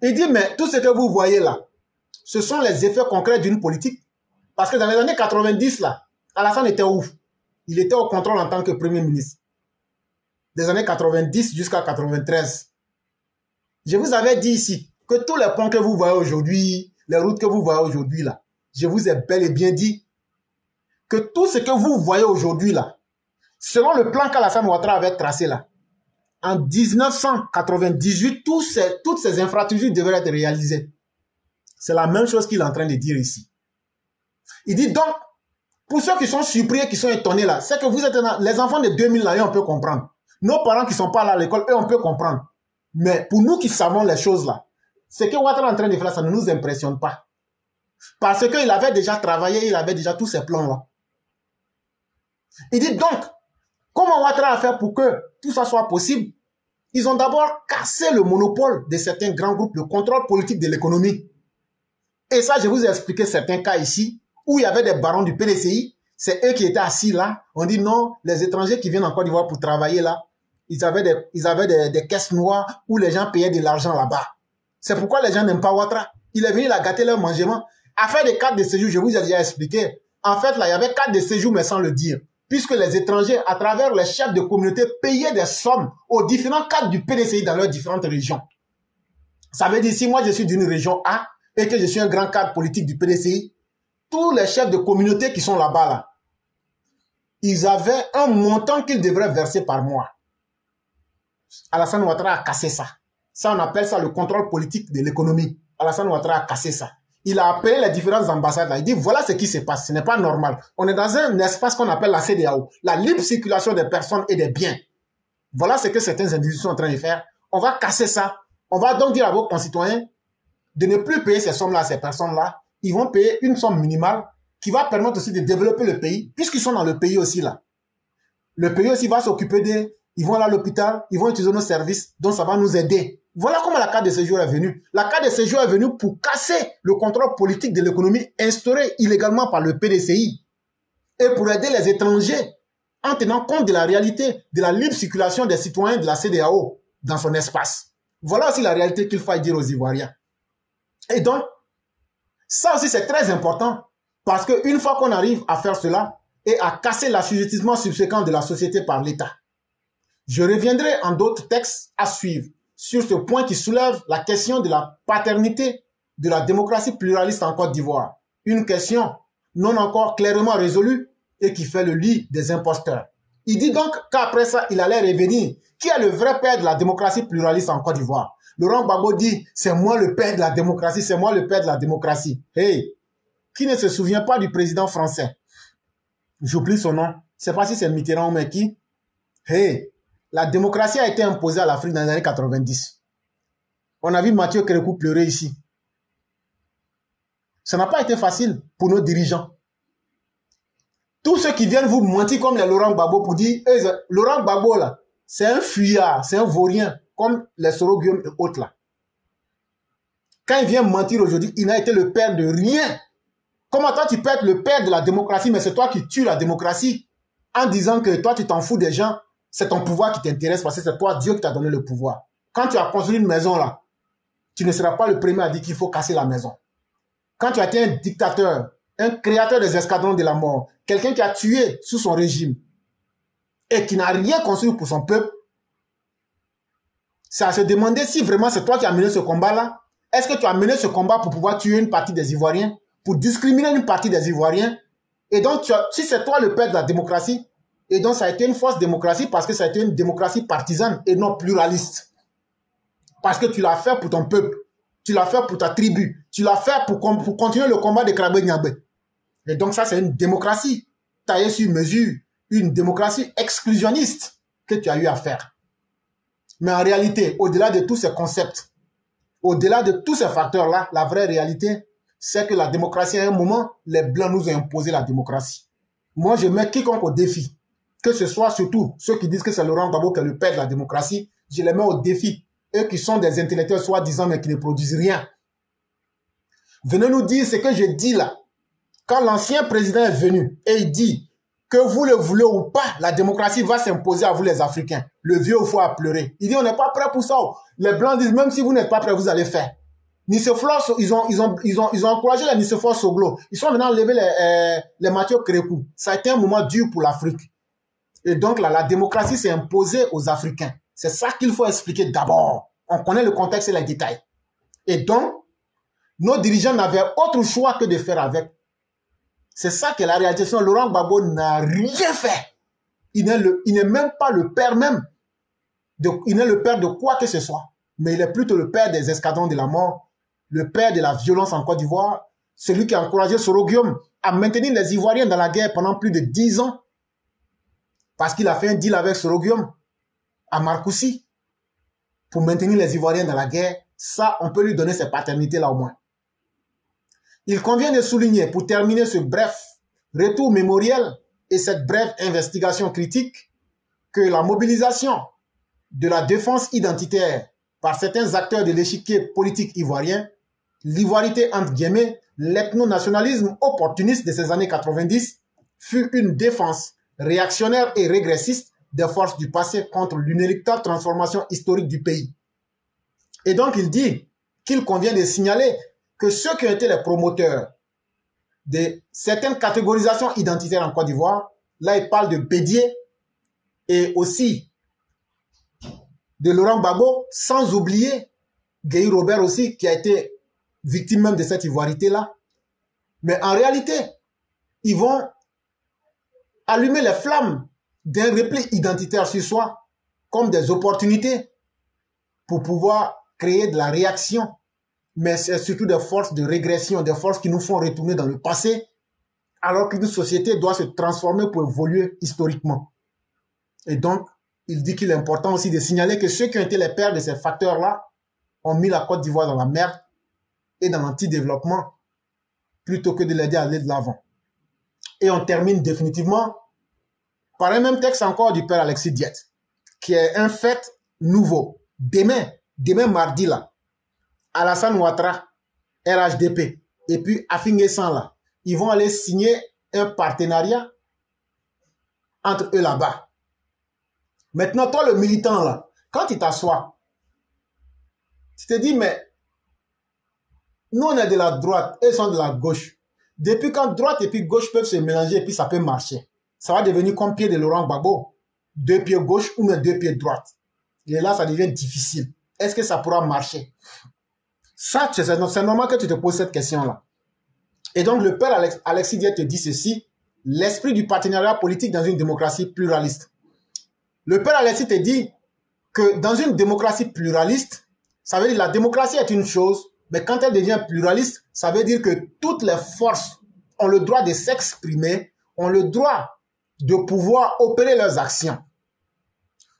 Il dit, mais tout ce que vous voyez là, ce sont les effets concrets d'une politique. Parce que dans les années 90, là, Alassane était où? Il était au contrôle en tant que Premier ministre. Des années 90 jusqu'à 93. Je vous avais dit ici que tous les ponts que vous voyez aujourd'hui, les routes que vous voyez aujourd'hui là, je vous ai bel et bien dit que tout ce que vous voyez aujourd'hui là, selon le plan qu'Alassane Ouattara avait tracé là, en 1998, toutes ces infrastructures devraient être réalisées. C'est la même chose qu'il est en train de dire ici. Il dit donc, pour ceux qui sont surpris, qui sont étonnés là, c'est que vous êtes les enfants de 2000 là, on peut comprendre. Nos parents qui sont pas là à l'école, eux, on peut comprendre. Mais pour nous qui savons les choses là, ce que Ouattara est en train de faire, ça ne nous impressionne pas. Parce qu'il avait déjà travaillé, il avait déjà tous ces plans là. Il dit donc, comment Ouattara a fait pour que tout ça soit possible? Ils ont d'abord cassé le monopole de certains grands groupes, le contrôle politique de l'économie. Et ça, je vous ai expliqué certains cas ici où il y avait des barons du PDCI. C'est eux qui étaient assis là. On dit non, les étrangers qui viennent en Côte d'Ivoire pour travailler là, ils avaient des, ils avaient des, caisses noires où les gens payaient de l'argent là-bas. C'est pourquoi les gens n'aiment pas Ouattara. Il est venu la gâter leur mangement. Affaire des cartes de séjour, je vous ai déjà expliqué. En fait, là, il y avait cartes de séjour, mais sans le dire. Puisque les étrangers, à travers les chefs de communauté, payaient des sommes aux différents cadres du PDCI dans leurs différentes régions. Ça veut dire, si moi je suis d'une région A et que je suis un grand cadre politique du PDCI, tous les chefs de communauté qui sont là-bas, là, ils avaient un montant qu'ils devraient verser par mois. Alassane Ouattara a cassé ça. Ça, on appelle ça le contrôle politique de l'économie. Alassane Ouattara a cassé ça. Il a appelé les différentes ambassades. Il dit voilà ce qui se passe. Ce n'est pas normal. On est dans un espace qu'on appelle la CDAO, la libre circulation des personnes et des biens. Voilà ce que certains individus sont en train de faire. On va casser ça. On va donc dire à vos concitoyens de ne plus payer ces sommes-là ces personnes-là ils vont payer une somme minimale qui va permettre aussi de développer le pays, puisqu'ils sont dans le pays aussi là. Le pays aussi va s'occuper d'eux, ils vont aller à l'hôpital, ils vont utiliser nos services, donc ça va nous aider. Voilà comment la carte de séjour est venue. La carte de séjour est venue pour casser le contrôle politique de l'économie instauré illégalement par le PDCI et pour aider les étrangers en tenant compte de la réalité de la libre circulation des citoyens de la CDAO dans son espace. Voilà aussi la réalité qu'il faut dire aux Ivoiriens. Et donc, ça aussi, c'est très important parce qu'une fois qu'on arrive à faire cela et à casser l'assujettissement subséquent de la société par l'État, je reviendrai en d'autres textes à suivre sur ce point qui soulève la question de la paternité de la démocratie pluraliste en Côte d'Ivoire. Une question non encore clairement résolue et qui fait le lit des imposteurs. Il dit donc qu'après ça, il allait revenir. Qui est le vrai père de la démocratie pluraliste en Côte d'Ivoire? Laurent Gbagbo dit, c'est moi le père de la démocratie, c'est moi le père de la démocratie. Hey, qui ne se souvient pas du président français? J'oublie son nom. C'est pas si c'est Mitterrand ou qui? Hey, la démocratie a été imposée à l'Afrique dans les années 90. On a vu Mathieu Kérékou pleurer ici. Ça n'a pas été facile pour nos dirigeants. Tous ceux qui viennent vous mentir comme les Laurent Gbagbo pour dire, Laurent Gbagbo là, c'est un fuyard, c'est un vaurien comme les Soro et autres là. Quand il vient mentir aujourd'hui, il n'a été le père de rien. Comment toi tu peux être le père de la démocratie, mais c'est toi qui tues la démocratie en disant que toi tu t'en fous des gens, c'est ton pouvoir qui t'intéresse parce que c'est toi Dieu qui t'a donné le pouvoir. Quand tu as construit une maison là, tu ne seras pas le premier à dire qu'il faut casser la maison. Quand tu as été un dictateur, un créateur des escadrons de la mort, quelqu'un qui a tué sous son régime et qui n'a rien construit pour son peuple, c'est à se demander si vraiment c'est toi qui as mené ce combat-là. Est-ce que tu as mené ce combat pour pouvoir tuer une partie des Ivoiriens, pour discriminer une partie des Ivoiriens? Et donc, si c'est toi le père de la démocratie, et donc ça a été une fausse démocratie parce que ça a été une démocratie partisane et non pluraliste. Parce que tu l'as fait pour ton peuple, tu l'as fait pour ta tribu, tu l'as fait pour, pour continuer le combat de Krabé Nyabé. Et donc ça, c'est une démocratie taillée sur mesure, une démocratie exclusionniste que tu as eu à faire. Mais en réalité, au-delà de tous ces concepts, Au-delà de tous ces facteurs-là, la vraie réalité, c'est que la démocratie, à un moment, les Blancs nous ont imposé la démocratie. Moi, je mets quiconque au défi, que ce soit surtout ceux qui disent que c'est Laurent Gbagbo qui est le père de la démocratie, je les mets au défi. Eux qui sont des intellectuels soi-disant mais qui ne produisent rien. Venez nous dire ce que je dis là. Quand l'ancien président est venu et il dit que vous le voulez ou pas, la démocratie va s'imposer à vous les Africains. Le vieux au a pleuré. Il dit on n'est pas prêt pour ça. Les Blancs disent même si vous n'êtes pas prêt, vous allez faire. Ils ont, ils ont, ils ont, ils ont encouragé la Niceflore Soglo. Ils sont venus enlever les, euh, les Mathieu Crécou. Ça a été un moment dur pour l'Afrique. Et donc la démocratie s'est imposée aux Africains. C'est ça qu'il faut expliquer d'abord. On connaît le contexte et les détails. Et donc, nos dirigeants n'avaient autre choix que de faire avec. C'est ça que la réalité. Sinon, Laurent Gbagbo n'a rien fait. Il n'est même pas le père même. De, il n'est le père de quoi que ce soit. Mais il est plutôt le père des escadrons de la mort, le père de la violence en Côte d'Ivoire, celui qui a encouragé Sorogium à maintenir les Ivoiriens dans la guerre pendant plus de dix ans. Parce qu'il a fait un deal avec Sorogium à Marcoussi pour maintenir les Ivoiriens dans la guerre. Ça, on peut lui donner cette paternité-là au moins. Il convient de souligner, pour terminer ce bref retour mémoriel et cette brève investigation critique, que la mobilisation de la défense identitaire par certains acteurs de l'échiquier politique ivoirien, l'ivoirité entre guillemets, l'ethno-nationalisme opportuniste de ces années 90 fut une défense réactionnaire et régressiste des forces du passé contre l'inéluctable transformation historique du pays. Et donc il dit qu'il convient de signaler que ceux qui ont été les promoteurs de certaines catégorisations identitaires en Côte d'Ivoire, là il parle de Bédier et aussi de Laurent Gbagbo, sans oublier Guy Robert aussi, qui a été victime même de cette ivoirité-là. Mais en réalité, ils vont allumer les flammes d'un repli identitaire sur soi comme des opportunités pour pouvoir créer de la réaction. Mais c'est surtout des forces de régression, des forces qui nous font retourner dans le passé, alors qu'une société doit se transformer pour évoluer historiquement. Et donc, il dit qu'il est important aussi de signaler que ceux qui ont été les pères de ces facteurs-là ont mis la Côte d'Ivoire dans la merde et dans l'anti-développement plutôt que de l'aider à aller de l'avant. Et on termine définitivement par un même texte encore du père Alexis Diet, qui est un fait nouveau. Demain, demain mardi là, Alassane Ouattara, RHDP, et puis Afingé là, ils vont aller signer un partenariat entre eux là-bas. Maintenant, toi, le militant, là, quand tu t'assois, tu te dis, mais nous, on est de la droite, eux sont de la gauche. Depuis quand droite et puis gauche peuvent se mélanger et puis ça peut marcher? Ça va devenir comme pied de Laurent Gbagbo. Deux pieds gauche ou même deux pieds droite. Et là, ça devient difficile. Est-ce que ça pourra marcher? Ça, c'est normal que tu te poses cette question-là. Et donc, le père Alex, Alexis Diet te dit ceci, l'esprit du partenariat politique dans une démocratie pluraliste. Le père Alexis te dit que dans une démocratie pluraliste, ça veut dire la démocratie est une chose, mais quand elle devient pluraliste, ça veut dire que toutes les forces ont le droit de s'exprimer, ont le droit de pouvoir opérer leurs actions.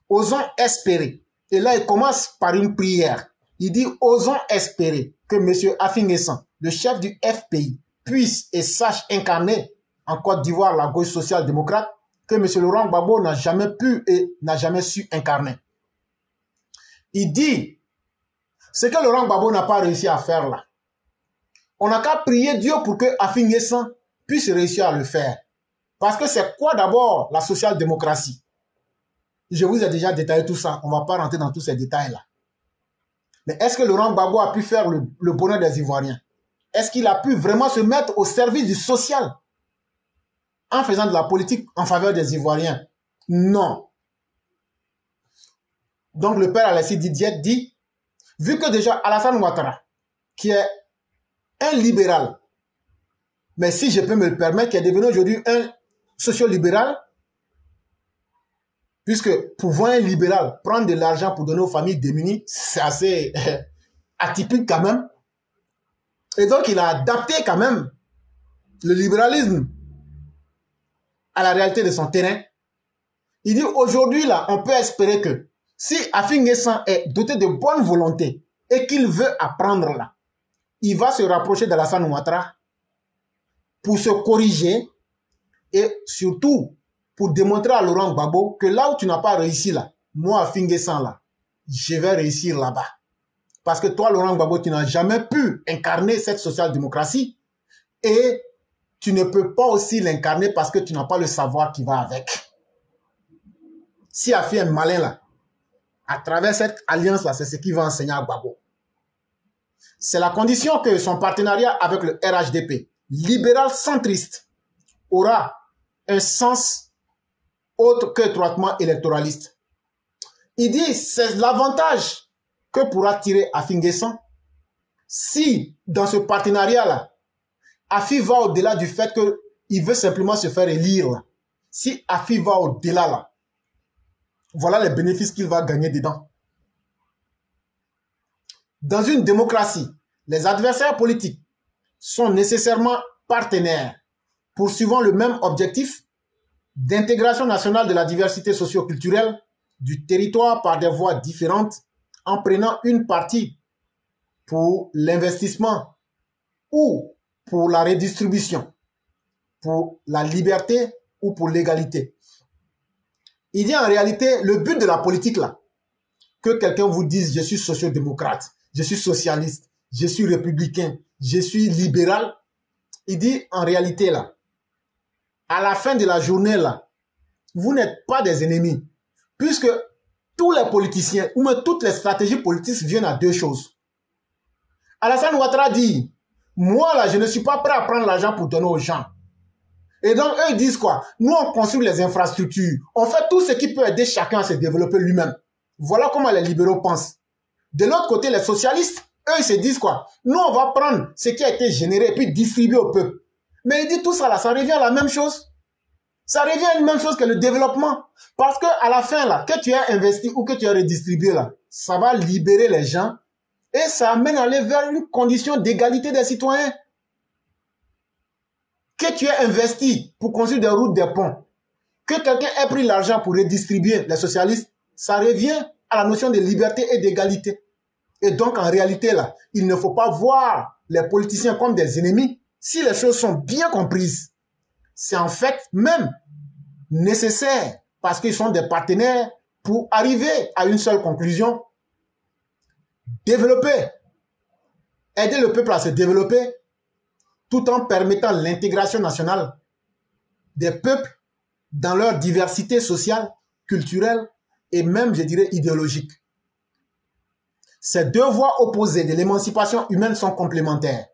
Osons espérer. Et là, il commence par une prière. Il dit, osons espérer que M. Afingessan, le chef du FPI, puisse et sache incarner en Côte d'Ivoire la gauche social-démocrate que M. Laurent Gbagbo n'a jamais pu et n'a jamais su incarner. Il dit, ce que Laurent Gbagbo n'a pas réussi à faire là, on n'a qu'à prier Dieu pour que Afingessan puisse réussir à le faire. Parce que c'est quoi d'abord la social-démocratie? Je vous ai déjà détaillé tout ça. On ne va pas rentrer dans tous ces détails-là. Mais est-ce que Laurent Gbagbo a pu faire le, bonheur des Ivoiriens? Est-ce qu'il a pu vraiment se mettre au service du social en faisant de la politique en faveur des Ivoiriens? Non. Donc le père Alessi Didier dit, vu que déjà Alassane Ouattara, qui est un libéral, mais si je peux me le permettre, qui est devenu aujourd'hui un socio-libéral, puisque pour voir un libéral prendre de l'argent pour donner aux familles démunies, c'est assez atypique quand même. Et donc, il a adapté quand même le libéralisme à la réalité de son terrain. Il dit aujourd'hui, là, on peut espérer que si Afin est doté de bonne volonté et qu'il veut apprendre là, il va se rapprocher d'Alassane Ouattara pour se corriger et surtout pour démontrer à Laurent Gbagbo que là où tu n'as pas réussi là, moi à Fingessan là, je vais réussir là-bas. Parce que toi, Laurent Gbagbo, tu n'as jamais pu incarner cette social-démocratie et tu ne peux pas aussi l'incarner parce que tu n'as pas le savoir qui va avec. Si Afi est malin là, à travers cette alliance-là, c'est ce qu'il va enseigner à Gbagbo. C'est la condition que son partenariat avec le RHDP, libéral centriste, aura un sens autre que étroitement électoraliste. Il dit, c'est l'avantage que pourra tirer Afingessan si, dans ce partenariat-là, Afi va au-delà du fait qu'il veut simplement se faire élire. Si Afi va au-delà, là, voilà les bénéfices qu'il va gagner dedans. Dans une démocratie, les adversaires politiques sont nécessairement partenaires poursuivant le même objectif d'intégration nationale de la diversité socio-culturelle du territoire par des voies différentes en prenant une partie pour l'investissement ou pour la redistribution, pour la liberté ou pour l'égalité. Il dit en réalité, le but de la politique là, que quelqu'un vous dise je suis social-démocrate, je suis socialiste, je suis républicain, je suis libéral, il dit en réalité là, à la fin de la journée là, vous n'êtes pas des ennemis, puisque tous les politiciens ou même toutes les stratégies politiques viennent à deux choses. Alassane Ouattara dit, moi là, je ne suis pas prêt à prendre l'argent pour donner aux gens. Et donc, eux ils disent quoi? Nous, on construit les infrastructures. On fait tout ce qui peut aider chacun à se développer lui-même. Voilà comment les libéraux pensent. De l'autre côté, les socialistes, eux, ils se disent quoi? Nous, on va prendre ce qui a été généré et puis distribuer au peuple. Mais il dit tout ça là, ça revient à la même chose. Ça revient à la même chose que le développement. Parce que à la fin là, que tu as investi ou que tu as redistribué là, ça va libérer les gens et ça amène à aller vers une condition d'égalité des citoyens. Que tu aies investi pour construire des routes, des ponts, que quelqu'un ait pris l'argent pour redistribuer les socialistes, ça revient à la notion de liberté et d'égalité. Et donc, en réalité, là, il ne faut pas voir les politiciens comme des ennemis si les choses sont bien comprises. C'est en fait même nécessaire parce qu'ils sont des partenaires pour arriver à une seule conclusion. Développer, aider le peuple à se développer tout en permettant l'intégration nationale des peuples dans leur diversité sociale, culturelle et même, je dirais, idéologique. Ces deux voies opposées de l'émancipation humaine sont complémentaires.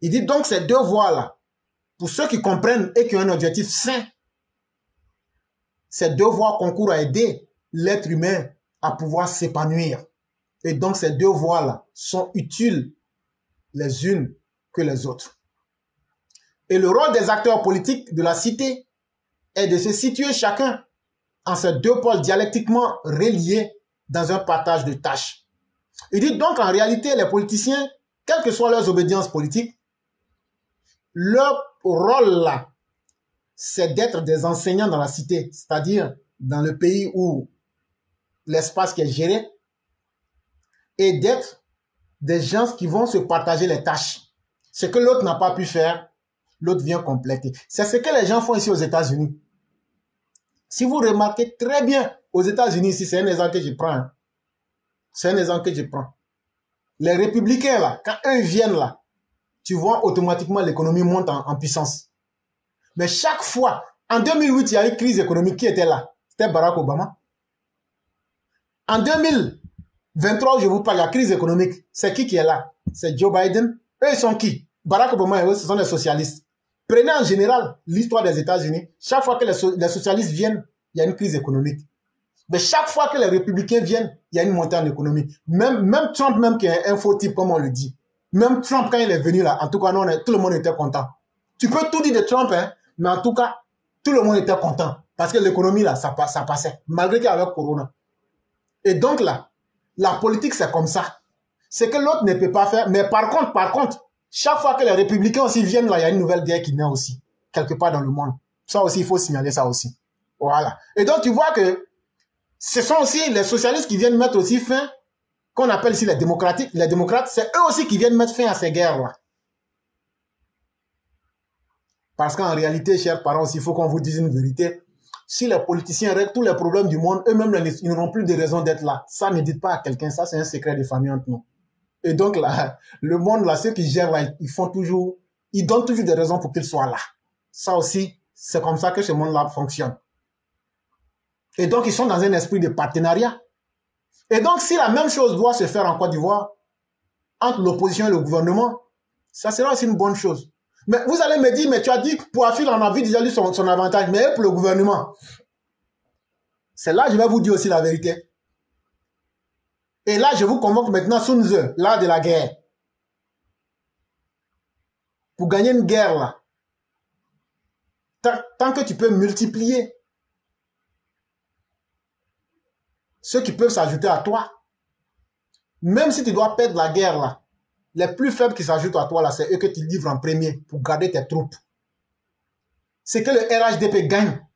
Il dit donc ces deux voies-là, pour ceux qui comprennent et qui ont un objectif sain, ces deux voies concourent à aider l'être humain à pouvoir s'épanouir. Et donc ces deux voies-là sont utiles les unes que les autres. Et le rôle des acteurs politiques de la cité est de se situer chacun en ces deux pôles dialectiquement reliés dans un partage de tâches. Il dit donc en réalité, les politiciens, quelles que soient leurs obédiences politiques, leur rôle là, c'est d'être des enseignants dans la cité, c'est-à-dire dans le pays où l'espace qui est géré, et d'être des gens qui vont se partager les tâches. Ce que l'autre n'a pas pu faire, l'autre vient compléter. C'est ce que les gens font ici aux États-Unis. Si vous remarquez très bien, aux États-Unis, si c'est un exemple que je prends, hein. c'est un exemple que je prends. Les républicains, là, quand eux viennent là, tu vois automatiquement l'économie monte en, puissance. Mais chaque fois, en 2008, il y a eu crise économique qui était là. C'était Barack Obama. En 2023, je vous parle, la crise économique, c'est qui qui est là? C'est Joe Biden eux, ils sont qui? Barack Obama et eux, ce sont des socialistes. Prenez en général l'histoire des États-Unis. Chaque fois que les, socialistes viennent, il y a une crise économique. Mais chaque fois que les républicains viennent, il y a une montée en économie. Même, Trump, même qui est un faux type, comme on le dit. Même Trump, quand il est venu là, en tout cas, tout le monde était content. Tu peux tout dire de Trump, hein, mais en tout cas, tout le monde était content. Parce que l'économie, là, ça, ça passait. Malgré qu'il y avait Corona. Et donc là, la politique, c'est comme ça. C'est que l'autre ne peut pas faire. Mais par contre, par contre, chaque fois que les républicains aussi viennent là, il y a une nouvelle guerre qui naît aussi, quelque part dans le monde. Ça aussi, il faut signaler ça aussi. Voilà. Et donc, tu vois que ce sont aussi les socialistes qui viennent mettre aussi fin qu'on appelle ici les démocratiques, les démocrates, c'est eux aussi qui viennent mettre fin à ces guerres-là. Parce qu'en réalité, chers parents, il faut qu'on vous dise une vérité. Si les politiciens règlent tous les problèmes du monde, eux-mêmes, ils n'auront plus de raison d'être là. Ça, ne dites pas à quelqu'un, ça, c'est un secret de famille entre nous. Et donc, là, le monde, là, ceux qui gèrent, là, ils font toujours, ils donnent toujours des raisons pour qu'ils soient là. Ça aussi, c'est comme ça que ce monde-là fonctionne. Et donc, ils sont dans un esprit de partenariat. Et donc, si la même chose doit se faire en Côte d'Ivoire, entre l'opposition et le gouvernement, ça sera aussi une bonne chose. Mais vous allez me dire, mais tu as dit que Poafil en a vu déjà son, son avantage, mais pour le gouvernement. C'est là que je vais vous dire aussi la vérité. Et là, je vous convoque maintenant Sun Tzu, l'art de la guerre. Pour gagner une guerre, là, tant que tu peux multiplier ceux qui peuvent s'ajouter à toi, même si tu dois perdre la guerre, là, les plus faibles qui s'ajoutent à toi, là, c'est eux que tu livres en premier pour garder tes troupes. C'est que le RHDP gagne.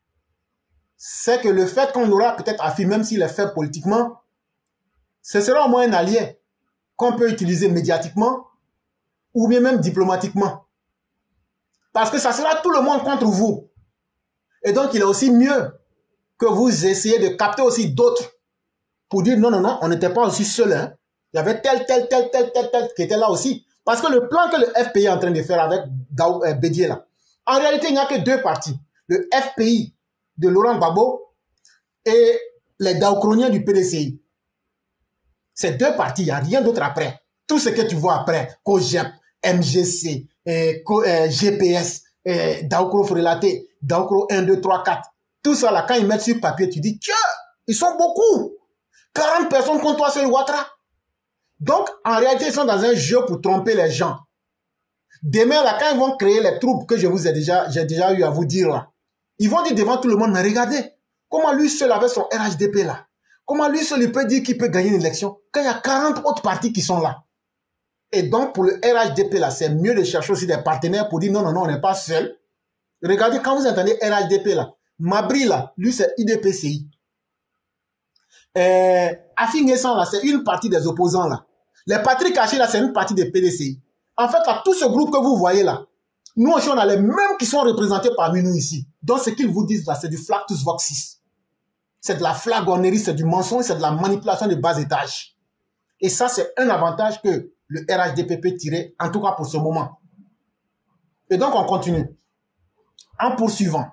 C'est que le fait qu'on aura peut-être affirmé, même s'il est faible politiquement, ce sera au moins un allié qu'on peut utiliser médiatiquement ou bien même diplomatiquement. Parce que ça sera tout le monde contre vous. Et donc, il est aussi mieux que vous essayez de capter aussi d'autres pour dire non, non, non, on n'était pas aussi seul. Hein. Il y avait tel, tel, tel, tel, tel, tel qui était là aussi. Parce que le plan que le FPI est en train de faire avec euh, Bédier là, en réalité, il n'y a que deux partis. Le FPI de Laurent Gbagbo et les Daocroniens du PDCI. C'est deux partis, il n'y a rien d'autre après. Tout ce que tu vois après, COGEP, MGC, euh, GPS, euh, Daocro Frélaté, Daocro 1, 2, 3, 4, tout ça là, quand ils mettent sur papier, tu dis, tiens, ils sont beaucoup. 40 personnes contre toi sur le. Donc, en réalité, ils sont dans un jeu pour tromper les gens. Demain, là, quand ils vont créer les troupes que je vous ai déjà, j'ai déjà eu à vous dire là, ils vont dire devant tout le monde, mais regardez, comment lui seul avec son RHDP là, comment lui seul il peut dire qu'il peut gagner une élection quand il y a 40 autres partis qui sont là? Et donc, pour le RHDP là, c'est mieux de chercher aussi des partenaires pour dire non, non, non, on n'est pas seul. Regardez, quand vous entendez RHDP là, Mabri là, lui c'est IDPCI. Euh, là, c'est une partie des opposants là. Les Patrick cachés là, c'est une partie des PDCI. En fait, là, tout ce groupe que vous voyez là, nous aussi, on a les mêmes qui sont représentés parmi nous ici. Donc, ce qu'ils vous disent là, c'est du flactus voxis. C'est de la flagonnerie, c'est du mensonge, c'est de la manipulation de bas étage. Et ça, c'est un avantage que le RHDP peut tirer, en tout cas pour ce moment. Et donc, on continue. En poursuivant,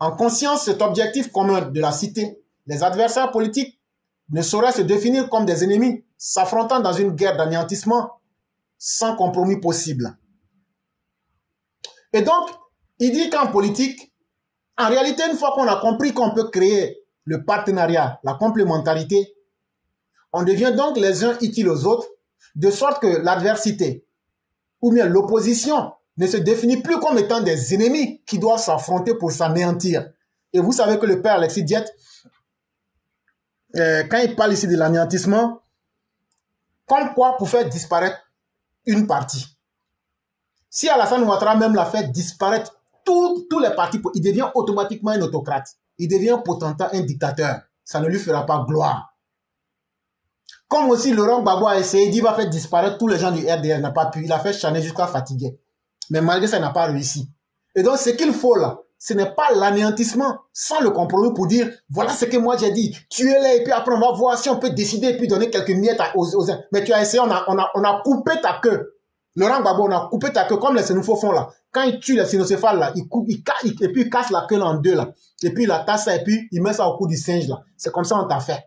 en conscience cet objectif commun de la cité, les adversaires politiques ne sauraient se définir comme des ennemis s'affrontant dans une guerre d'anéantissement sans compromis possible. Et donc, il dit qu'en politique, en réalité, une fois qu'on a compris qu'on peut créer le partenariat, la complémentarité, on devient donc les uns utiles aux autres, de sorte que l'adversité ou bien l'opposition ne se définit plus comme étant des ennemis qui doivent s'affronter pour s'anéantir. Et vous savez que le père Alexis Diet, euh, quand il parle ici de l'anéantissement, comme quoi pour faire disparaître une partie. Si Alassane Ouattara même l'a fait disparaître tous les partis, il devient automatiquement un autocrate. Il devient potentat, un dictateur. Ça ne lui fera pas gloire. Comme aussi Laurent Gbagbo a essayé, il va faire disparaître tous les gens du RDR, n'a pas pu. Il a fait chaner jusqu'à fatiguer. Mais malgré ça, il n'a pas réussi. Et donc, ce qu'il faut là, ce n'est pas l'anéantissement sans le compromis pour dire, voilà ce que moi j'ai dit, tu es là et puis après on va voir si on peut décider et puis donner quelques miettes aux, aux, Mais tu as essayé, on a, on a, on a coupé ta queue. Laurent Gbagbo, on a coupé ta queue comme les sénoufos font là. Quand il tue les cynocéphales là, il coupe, il, et puis il casse la queue en deux là. Et puis il attache ça et puis il met ça au cou du singe là. C'est comme ça on t'a fait.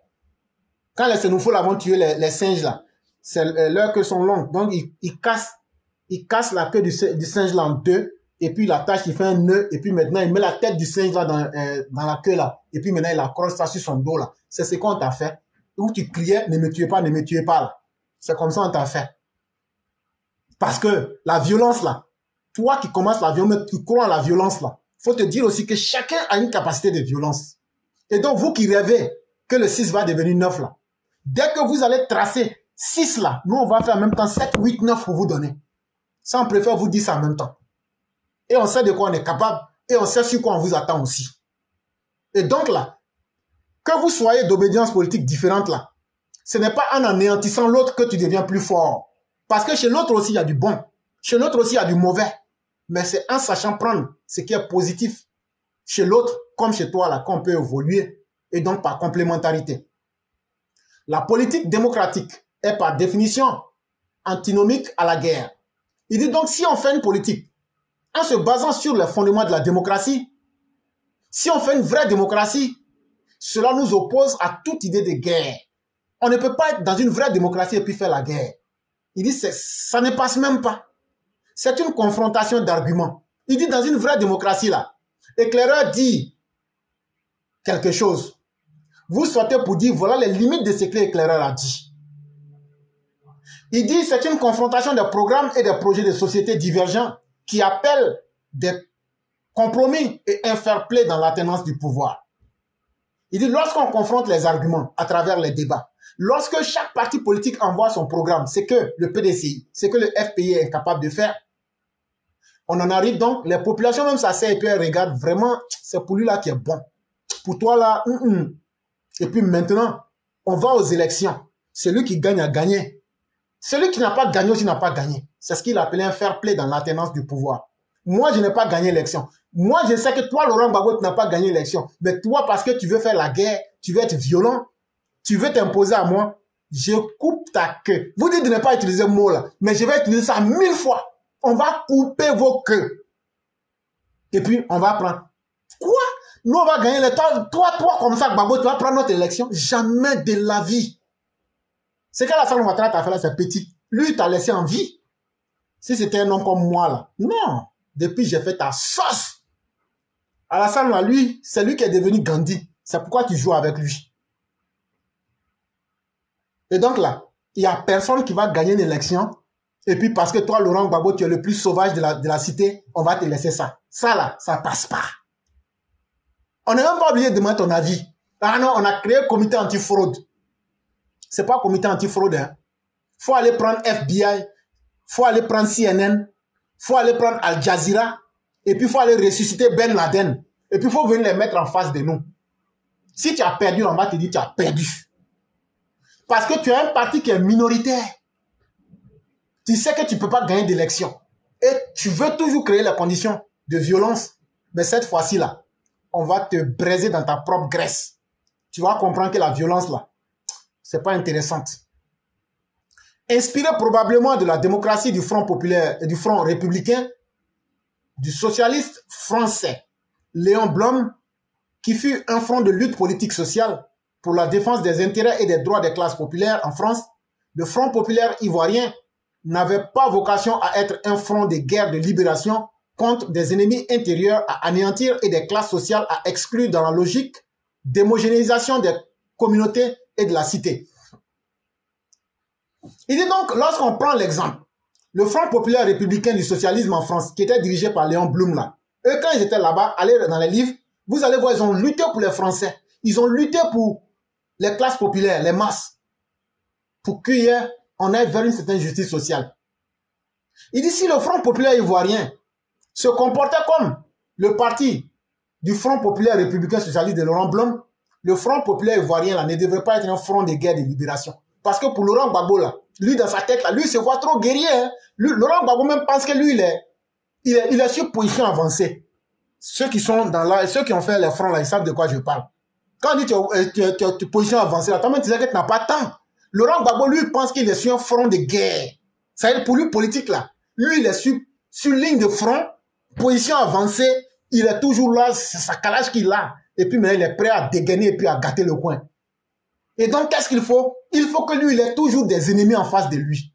Quand les là vont tuer les, singes là, c'est euh, leurs queues sont longues. Donc il, il casse, il casse la queue du, singe là en deux et puis la tâche, il fait un nœud, et puis maintenant, il met la tête du singe là dans, euh, dans la queue là, et puis maintenant, il accroche ça sur son dos là. C'est ce qu'on t'a fait. Où tu criais, ne me tuez pas, ne me tuez pas là. C'est comme ça qu'on t'a fait. Parce que la violence là, toi qui commences la violence, tu crois à la violence là, faut te dire aussi que chacun a une capacité de violence. Et donc, vous qui rêvez que le 6 va devenir 9 là, dès que vous allez tracer 6 là, nous on va faire en même temps 7, 8, 9 pour vous donner. Ça, on préfère vous dire ça en même temps. Et on sait de quoi on est capable. Et on sait sur quoi on vous attend aussi. Et donc là, que vous soyez d'obédience politique différente là, ce n'est pas en anéantissant l'autre que tu deviens plus fort. Parce que chez l'autre aussi, il y a du bon. Chez l'autre aussi, il y a du mauvais. Mais c'est en sachant prendre ce qui est positif chez l'autre, comme chez toi, là, qu'on peut évoluer. Et donc par complémentarité. La politique démocratique est par définition antinomique à la guerre. Il dit donc si on fait une politique en se basant sur les fondements de la démocratie, si on fait une vraie démocratie, cela nous oppose à toute idée de guerre. On ne peut pas être dans une vraie démocratie et puis faire la guerre. Il dit ça ne passe même pas. C'est une confrontation d'arguments. Il dit dans une vraie démocratie là, éclaireur dit quelque chose. Vous sortez pour dire voilà les limites de ce que l'éclaireur a dit. Il dit c'est une confrontation des programmes et des projets de société divergents qui appellent des compromis et un fair play dans l'attenance du pouvoir. Il dit lorsqu'on confronte les arguments à travers les débats, lorsque chaque parti politique envoie son programme, c'est que le PDCI, c'est que le FPI est incapable de faire, on en arrive donc, les populations même s'asseyent et puis elles regardent vraiment, c'est pour lui là qui est bon. Pour toi là, hum, hum. et puis maintenant, on va aux élections. Celui qui gagne a gagné. Celui qui n'a pas gagné aussi n'a pas gagné. C'est ce qu'il appelait un fair play dans l'alternance du pouvoir. Moi, je n'ai pas gagné l'élection. Moi, je sais que toi, Laurent Gbagbo, tu n'as pas gagné l'élection. Mais toi, parce que tu veux faire la guerre, tu veux être violent, tu veux t'imposer à moi, je coupe ta queue. Vous dites de ne pas utiliser le mot là, mais je vais utiliser ça mille fois. On va couper vos queues. Et puis, on va prendre. Quoi? Nous, on va gagner les toi, toi, toi, comme ça, Gbagbo, tu vas prendre notre élection. Jamais de la vie. C'est qu'Alassane Ouattara t'a fait là, c'est petit. Lui, t'a laissé en vie. Si c'était un homme comme moi, là. Non. Depuis, j'ai fait ta sauce. Alassane, là, lui, c'est lui qui est devenu Gandhi. C'est pourquoi tu joues avec lui. Et donc là, il n'y a personne qui va gagner une élection. Et puis parce que toi, Laurent Gbagbo, tu es le plus sauvage de la, de la cité, on va te laisser ça. Ça là, ça passe pas. On n'est même pas obligé de demander ton avis. Ah non, on a créé un comité anti-fraude. C'est pas un comité anti-fraude. Hein. faut aller prendre FBI, faut aller prendre CNN, faut aller prendre Al Jazeera, et puis faut aller ressusciter Ben Laden. Et puis faut venir les mettre en face de nous. Si tu as perdu, on va te dire tu as perdu. Parce que tu as un parti qui est minoritaire. Tu sais que tu ne peux pas gagner d'élection. Et tu veux toujours créer les conditions de violence. Mais cette fois-ci là, on va te braiser dans ta propre graisse. Tu vas comprendre que la violence là, c'est pas intéressante. Inspiré probablement de la démocratie du Front populaire et du Front républicain, du socialiste français Léon Blum, qui fut un front de lutte politique sociale pour la défense des intérêts et des droits des classes populaires en France, le Front populaire ivoirien n'avait pas vocation à être un front de guerre de libération contre des ennemis intérieurs à anéantir et des classes sociales à exclure dans la logique d'homogénéisation des communautés et de la cité. Il dit donc, lorsqu'on prend l'exemple, le Front populaire républicain du socialisme en France, qui était dirigé par Léon Blum là, eux quand ils étaient là-bas, allez dans les livres, vous allez voir, ils ont lutté pour les Français. Ils ont lutté pour les classes populaires, les masses, pour qu'on aille vers une certaine justice sociale. Il dit, si le Front populaire ivoirien se comportait comme le parti du Front populaire républicain socialiste de Laurent Blum, le Front populaire ivoirien là, ne devrait pas être un front de guerre de libération. Parce que pour Laurent Gbagbo, là, lui, dans sa tête, là, lui, se voit trop guerrier. Hein. Laurent Gbagbo même pense que lui, il est, il est, il est sur position avancée. Ceux qui sont dans là, ceux qui ont fait les fronts, là, ils savent de quoi je parle. Quand on dit que tu es position avancée, là, toi-même, tu sais que tu n'as pas de temps. Laurent Gbagbo, lui, pense qu'il est sur un front de guerre. Ça veut dire, pour lui, politique, là. Lui, il est sur, sur ligne de front, position avancée, il est toujours là, c'est sa calage qu'il a. Et puis maintenant, il est prêt à dégainer et puis à gâter le coin. Et donc, qu'est-ce qu'il faut? Il faut que lui, il ait toujours des ennemis en face de lui.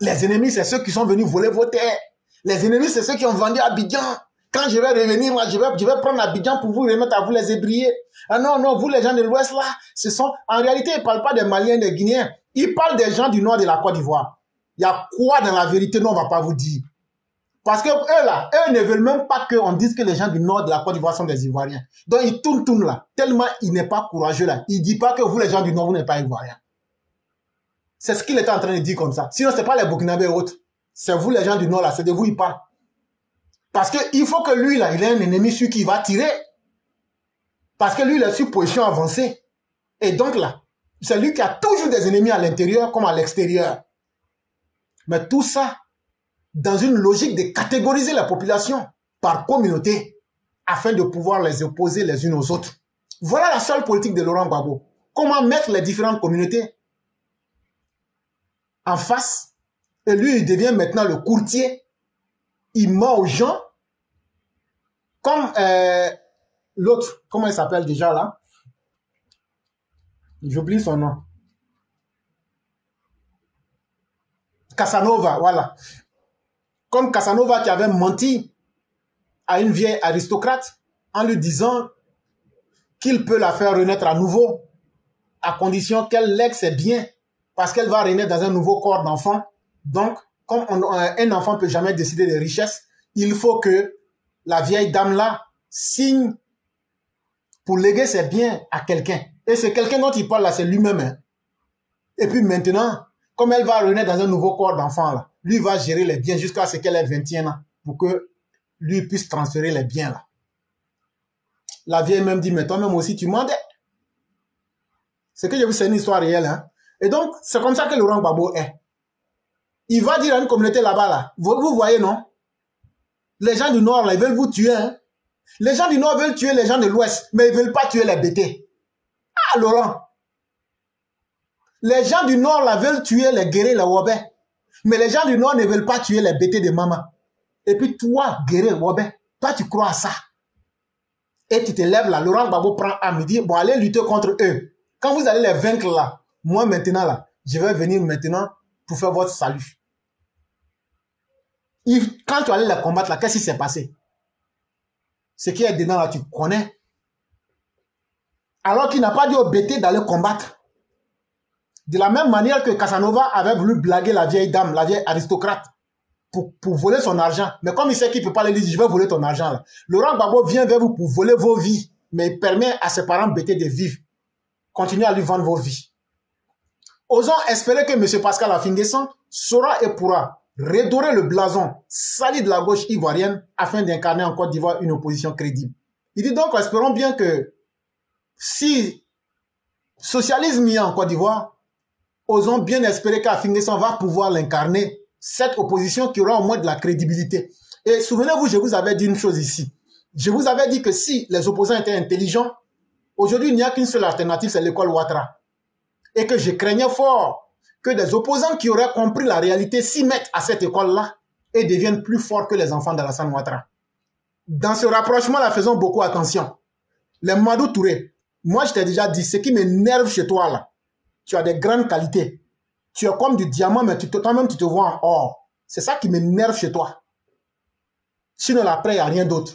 Les ennemis, c'est ceux qui sont venus voler vos terres. Les ennemis, c'est ceux qui ont vendu Abidjan. Quand je vais revenir, moi, je vais, je vais prendre Abidjan pour vous remettre à vous les ébrier. Ah non, non, vous les gens de l'Ouest, là, ce sont... En réalité, ils ne parlent pas des Maliens, des Guinéens. Ils parlent des gens du nord de la Côte d'Ivoire. Il y a quoi dans la vérité Non, on ne va pas vous dire. Parce que eux là, eux ne veulent même pas qu'on dise que les gens du nord de la Côte d'Ivoire sont des Ivoiriens. Donc ils tournent, tournent là. Tellement il n'est pas courageux là. Il dit pas que vous les gens du nord, vous n'êtes pas Ivoiriens. C'est ce qu'il était en train de dire comme ça. Sinon, c'est pas les Burkinabés et autres. C'est vous les gens du nord là, c'est de vous il parle. Parce qu'il faut que lui là, il ait un ennemi sur qui il va tirer. Parce que lui, il est sur position avancée. Et donc là, C'est lui qui a toujours des ennemis à l'intérieur comme à l'extérieur. Mais tout ça dans une logique de catégoriser la population par communauté afin de pouvoir les opposer les unes aux autres. Voilà la seule politique de Laurent Gbagbo. Comment mettre les différentes communautés en face? Et lui, il devient maintenant le courtier. Il ment aux gens comme euh, l'autre, comment il s'appelle déjà là? J'oublie son nom. Casanova, voilà. Comme Casanova qui avait menti à une vieille aristocrate en lui disant qu'il peut la faire renaître à nouveau à condition qu'elle lègue ses biens parce qu'elle va renaître dans un nouveau corps d'enfant. Donc, comme un enfant ne peut jamais décider des richesses, il faut que la vieille dame-là signe pour léguer ses biens à quelqu'un. Et c'est quelqu'un dont il parle là, c'est lui-même. Hein. Et puis maintenant, comme elle va renaître dans un nouveau corps d'enfant, lui va gérer les biens jusqu'à ce qu'elle ait 21 ans pour que lui puisse transférer les biens là. La vieille même dit, mais toi-même aussi, tu m'en C'est que j'ai vu, c'est une histoire réelle. Hein. Et donc, c'est comme ça que Laurent Gbagbo est. Il va dire à une communauté là-bas, là, vous, vous, voyez, non? Les gens du Nord, là, ils veulent vous tuer. Hein? Les gens du Nord veulent tuer les gens de l'Ouest, mais ils ne veulent pas tuer les bêtés. Ah, Laurent Les gens du Nord, là, veulent tuer les guerriers, les Wobé. Mais les gens du Nord ne veulent pas tuer les bêtés de maman. Et puis toi, guerrier, Wobé, toi, tu crois à ça. Et tu te lèves là, Laurent Gbagbo prend à midi, bon, allez lutter contre eux. Quand vous allez les vaincre là, moi maintenant là, je vais venir maintenant pour faire votre salut. quand tu allais les combattre là, qu'est-ce qui s'est passé? Ce qui est dedans là, tu connais. Alors qu'il n'a pas dit au BT d'aller combattre. De la même manière que Casanova avait voulu blaguer la vieille dame, la vieille aristocrate, pour, pour voler son argent. Mais comme il sait qu'il ne peut pas lui dire, je vais voler ton argent. Là. Laurent Gbagbo vient vers vous pour voler vos vies, mais il permet à ses parents BT de vivre. Continuez à lui vendre vos vies. Osons espérer que M. Pascal Afinguesson saura et pourra redorer le blason sali de la gauche ivoirienne afin d'incarner en Côte d'Ivoire une opposition crédible. Il dit donc, espérons bien que si socialisme y a en Côte d'Ivoire, osons bien espérer qu'Afinguesson va pouvoir l'incarner, cette opposition qui aura au moins de la crédibilité. Et souvenez-vous, je vous avais dit une chose ici. Je vous avais dit que si les opposants étaient intelligents, aujourd'hui, il n'y a qu'une seule alternative, c'est l'école Ouattara et que je craignais fort que des opposants qui auraient compris la réalité s'y mettent à cette école-là et deviennent plus forts que les enfants d'Alassane Ouattara. Dans ce rapprochement-là, faisons beaucoup attention. Les Madou Touré, moi je t'ai déjà dit, ce qui m'énerve chez toi là, tu as des grandes qualités. Tu es comme du diamant, mais toi-même tu te vois en or. C'est ça qui m'énerve chez toi. Sinon après, il n'y a rien d'autre.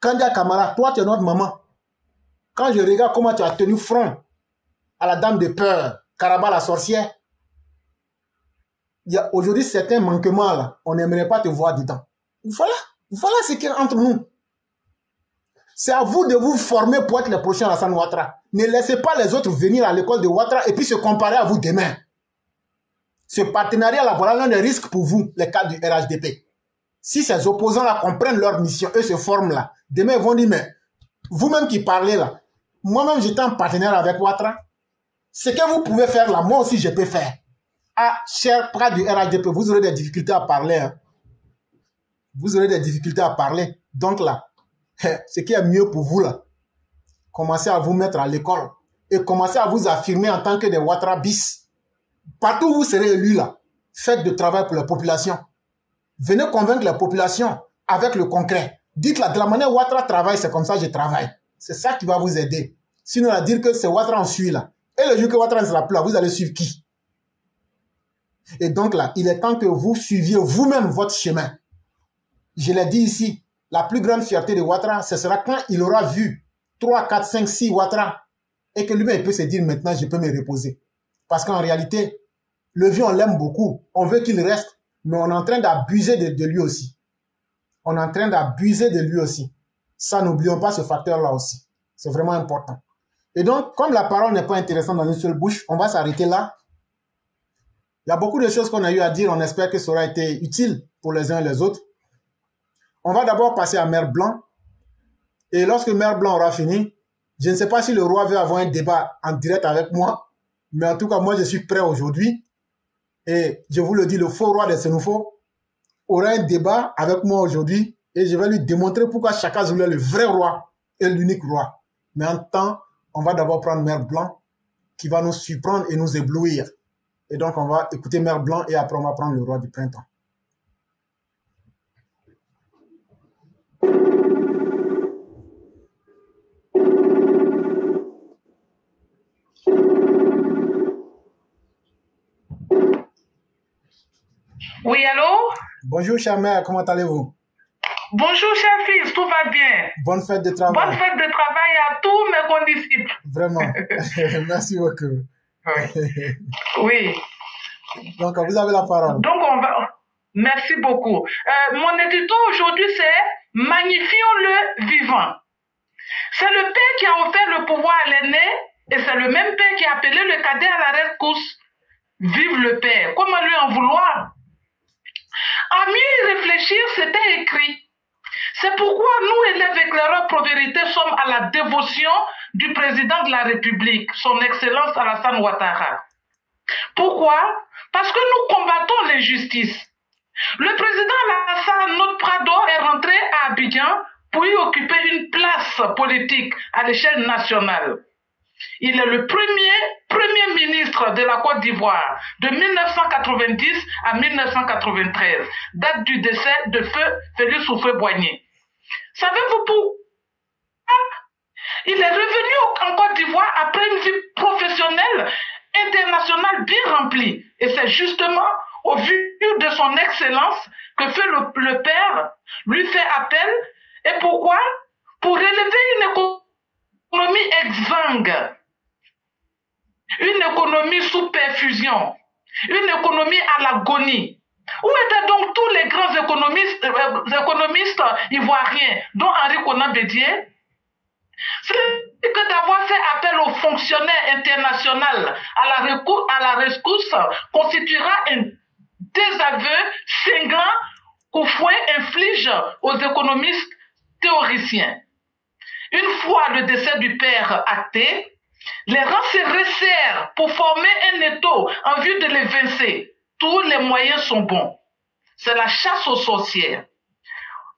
Kandia Kamara, toi tu es notre maman. Quand je regarde comment tu as tenu front à la dame de peur, Caraba la sorcière. Il y a aujourd'hui certains manquements là, on n'aimerait pas te voir dedans. Voilà, voilà ce qu'il y a entre nous. C'est à vous de vous former pour être les prochains Hassan Ouattara. Ne laissez pas les autres venir à l'école de Ouattara et puis se comparer à vous demain. Ce partenariat-là, voilà l'un des risques pour vous, les cas du RHDP. Si ces opposants-là comprennent leur mission, eux se forment là, demain ils vont dire, mais vous-même qui parlez là, moi-même j'étais en partenaire avec Ouattara, ce que vous pouvez faire là, moi aussi je peux faire. Ah, cher près du RHDP, vous aurez des difficultés à parler. Hein. Vous aurez des difficultés à parler. Donc là, ce qui est mieux pour vous là, commencez à vous mettre à l'école et commencez à vous affirmer en tant que des Ouattara bis. Partout où vous serez élu là, faites de travail pour la population. Venez convaincre la population avec le concret. Dites là, de la manière Ouattara travaille, c'est comme ça que je travaille. C'est ça qui va vous aider. Sinon, à dire que c'est Ouattara en suit là. Et le jour que votre ne sera plus là, vous allez suivre qui? Et donc là, il est temps que vous suiviez vous-même votre chemin. Je l'ai dit ici, la plus grande fierté de Ouattara, ce sera quand il aura vu 3, 4, 5, 6 Ouattara et que lui-même peut se dire maintenant je peux me reposer. Parce qu'en réalité, le vieux on l'aime beaucoup, on veut qu'il reste, mais on est en train d'abuser de, de lui aussi. On est en train d'abuser de lui aussi. Ça, n'oublions pas ce facteur-là aussi. C'est vraiment important. Et donc, comme la parole n'est pas intéressante dans une seule bouche, on va s'arrêter là. Il y a beaucoup de choses qu'on a eu à dire. On espère que ça aura été utile pour les uns et les autres. On va d'abord passer à Mère Blanc. Et lorsque Mère Blanc aura fini, je ne sais pas si le roi veut avoir un débat en direct avec moi Mais en tout cas, moi, je suis prêt aujourd'hui. Et je vous le dis, le faux roi des Sénoufos aura un débat avec moi aujourd'hui. Et je vais lui démontrer pourquoi Zulu est le vrai roi et l'unique roi. Mais en temps, on va d'abord prendre Mère Blanc qui va nous surprendre et nous éblouir. Et donc, on va écouter Mère Blanc et après, on va prendre le roi du printemps. Oui, allô? Bonjour, chère mère, comment allez-vous? Bonjour, cher fils, tout va bien Bonne fête de travail. Bonne fête de travail à tous mes condisciples. Vraiment. Merci beaucoup. Oui. oui. Donc, vous avez la parole. Donc, on va... Merci beaucoup. Euh, mon édito aujourd'hui, c'est Magnifions le vivant. C'est le père qui a offert le pouvoir à l'aîné et c'est le même père qui a appelé le cadet à la rescousse. Vive le père. Comment lui en vouloir? À mieux y réfléchir, c'était écrit. C'est pourquoi nous, élèves éclaireurs pro vérité, sommes à la dévotion du président de la République, son Excellence Alassane Ouattara. Pourquoi? Parce que nous combattons l'injustice. Le président Alassane, notre Prado, est rentré à Abidjan pour y occuper une place politique à l'échelle nationale. Il est le premier premier ministre de la Côte d'Ivoire de 1990 à 1993, date du décès de feu Félix Houphouët-Boigny. Savez-vous pourquoi Il est revenu en Côte d'Ivoire après une vie professionnelle internationale bien remplie. Et c'est justement au vu de son excellence que fait le, père lui fait appel. Et pourquoi? Pour élever une économie exsangue une économie sous perfusion, une économie à l'agonie. Où étaient donc tous les grands économistes, euh, économistes ivoiriens, dont Henri Conan Bédier? C'est que d'avoir fait appel aux fonctionnaires internationaux à la, à la rescousse constituera un désaveu cinglant qu'Oufoué inflige aux économistes théoriciens. Une fois le décès du père acté, les rangs se resserrent pour former un étau en vue de l'évincer. Tous les moyens sont bons. C'est la chasse aux sorcières.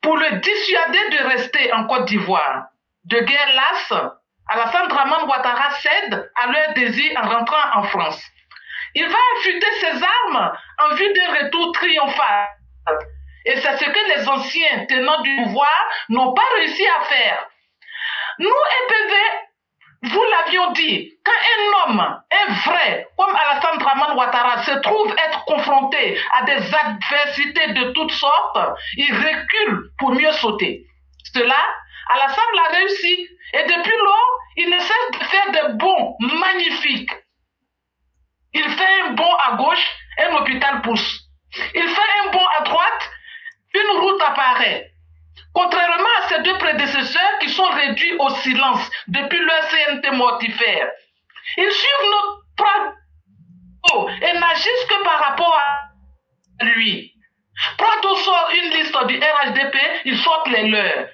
Pour le dissuader de rester en Côte d'Ivoire, de guerre lasse, Alassane Draman Ouattara cède à leur désir en rentrant en France. Il va affûter ses armes en vue d'un retour triomphal. Et c'est ce que les anciens tenants du pouvoir n'ont pas réussi à faire. Nous, EPV, vous l'avions dit, quand un homme, un vrai, comme Alassane Draman Ouattara, se trouve être confronté à des adversités de toutes sortes, il recule pour mieux sauter. Cela, Alassane l'a réussi. Et depuis lors, il ne cesse de faire des bons magnifiques. Il fait un bond à gauche, un hôpital pousse. Il fait un bond à droite, une route apparaît. Contrairement à ses deux prédécesseurs qui sont réduits au silence depuis leur CNT mortifère, ils suivent notre Prado et n'agissent que par rapport à lui. Prado sort une liste du RHDP, ils sortent les leurs.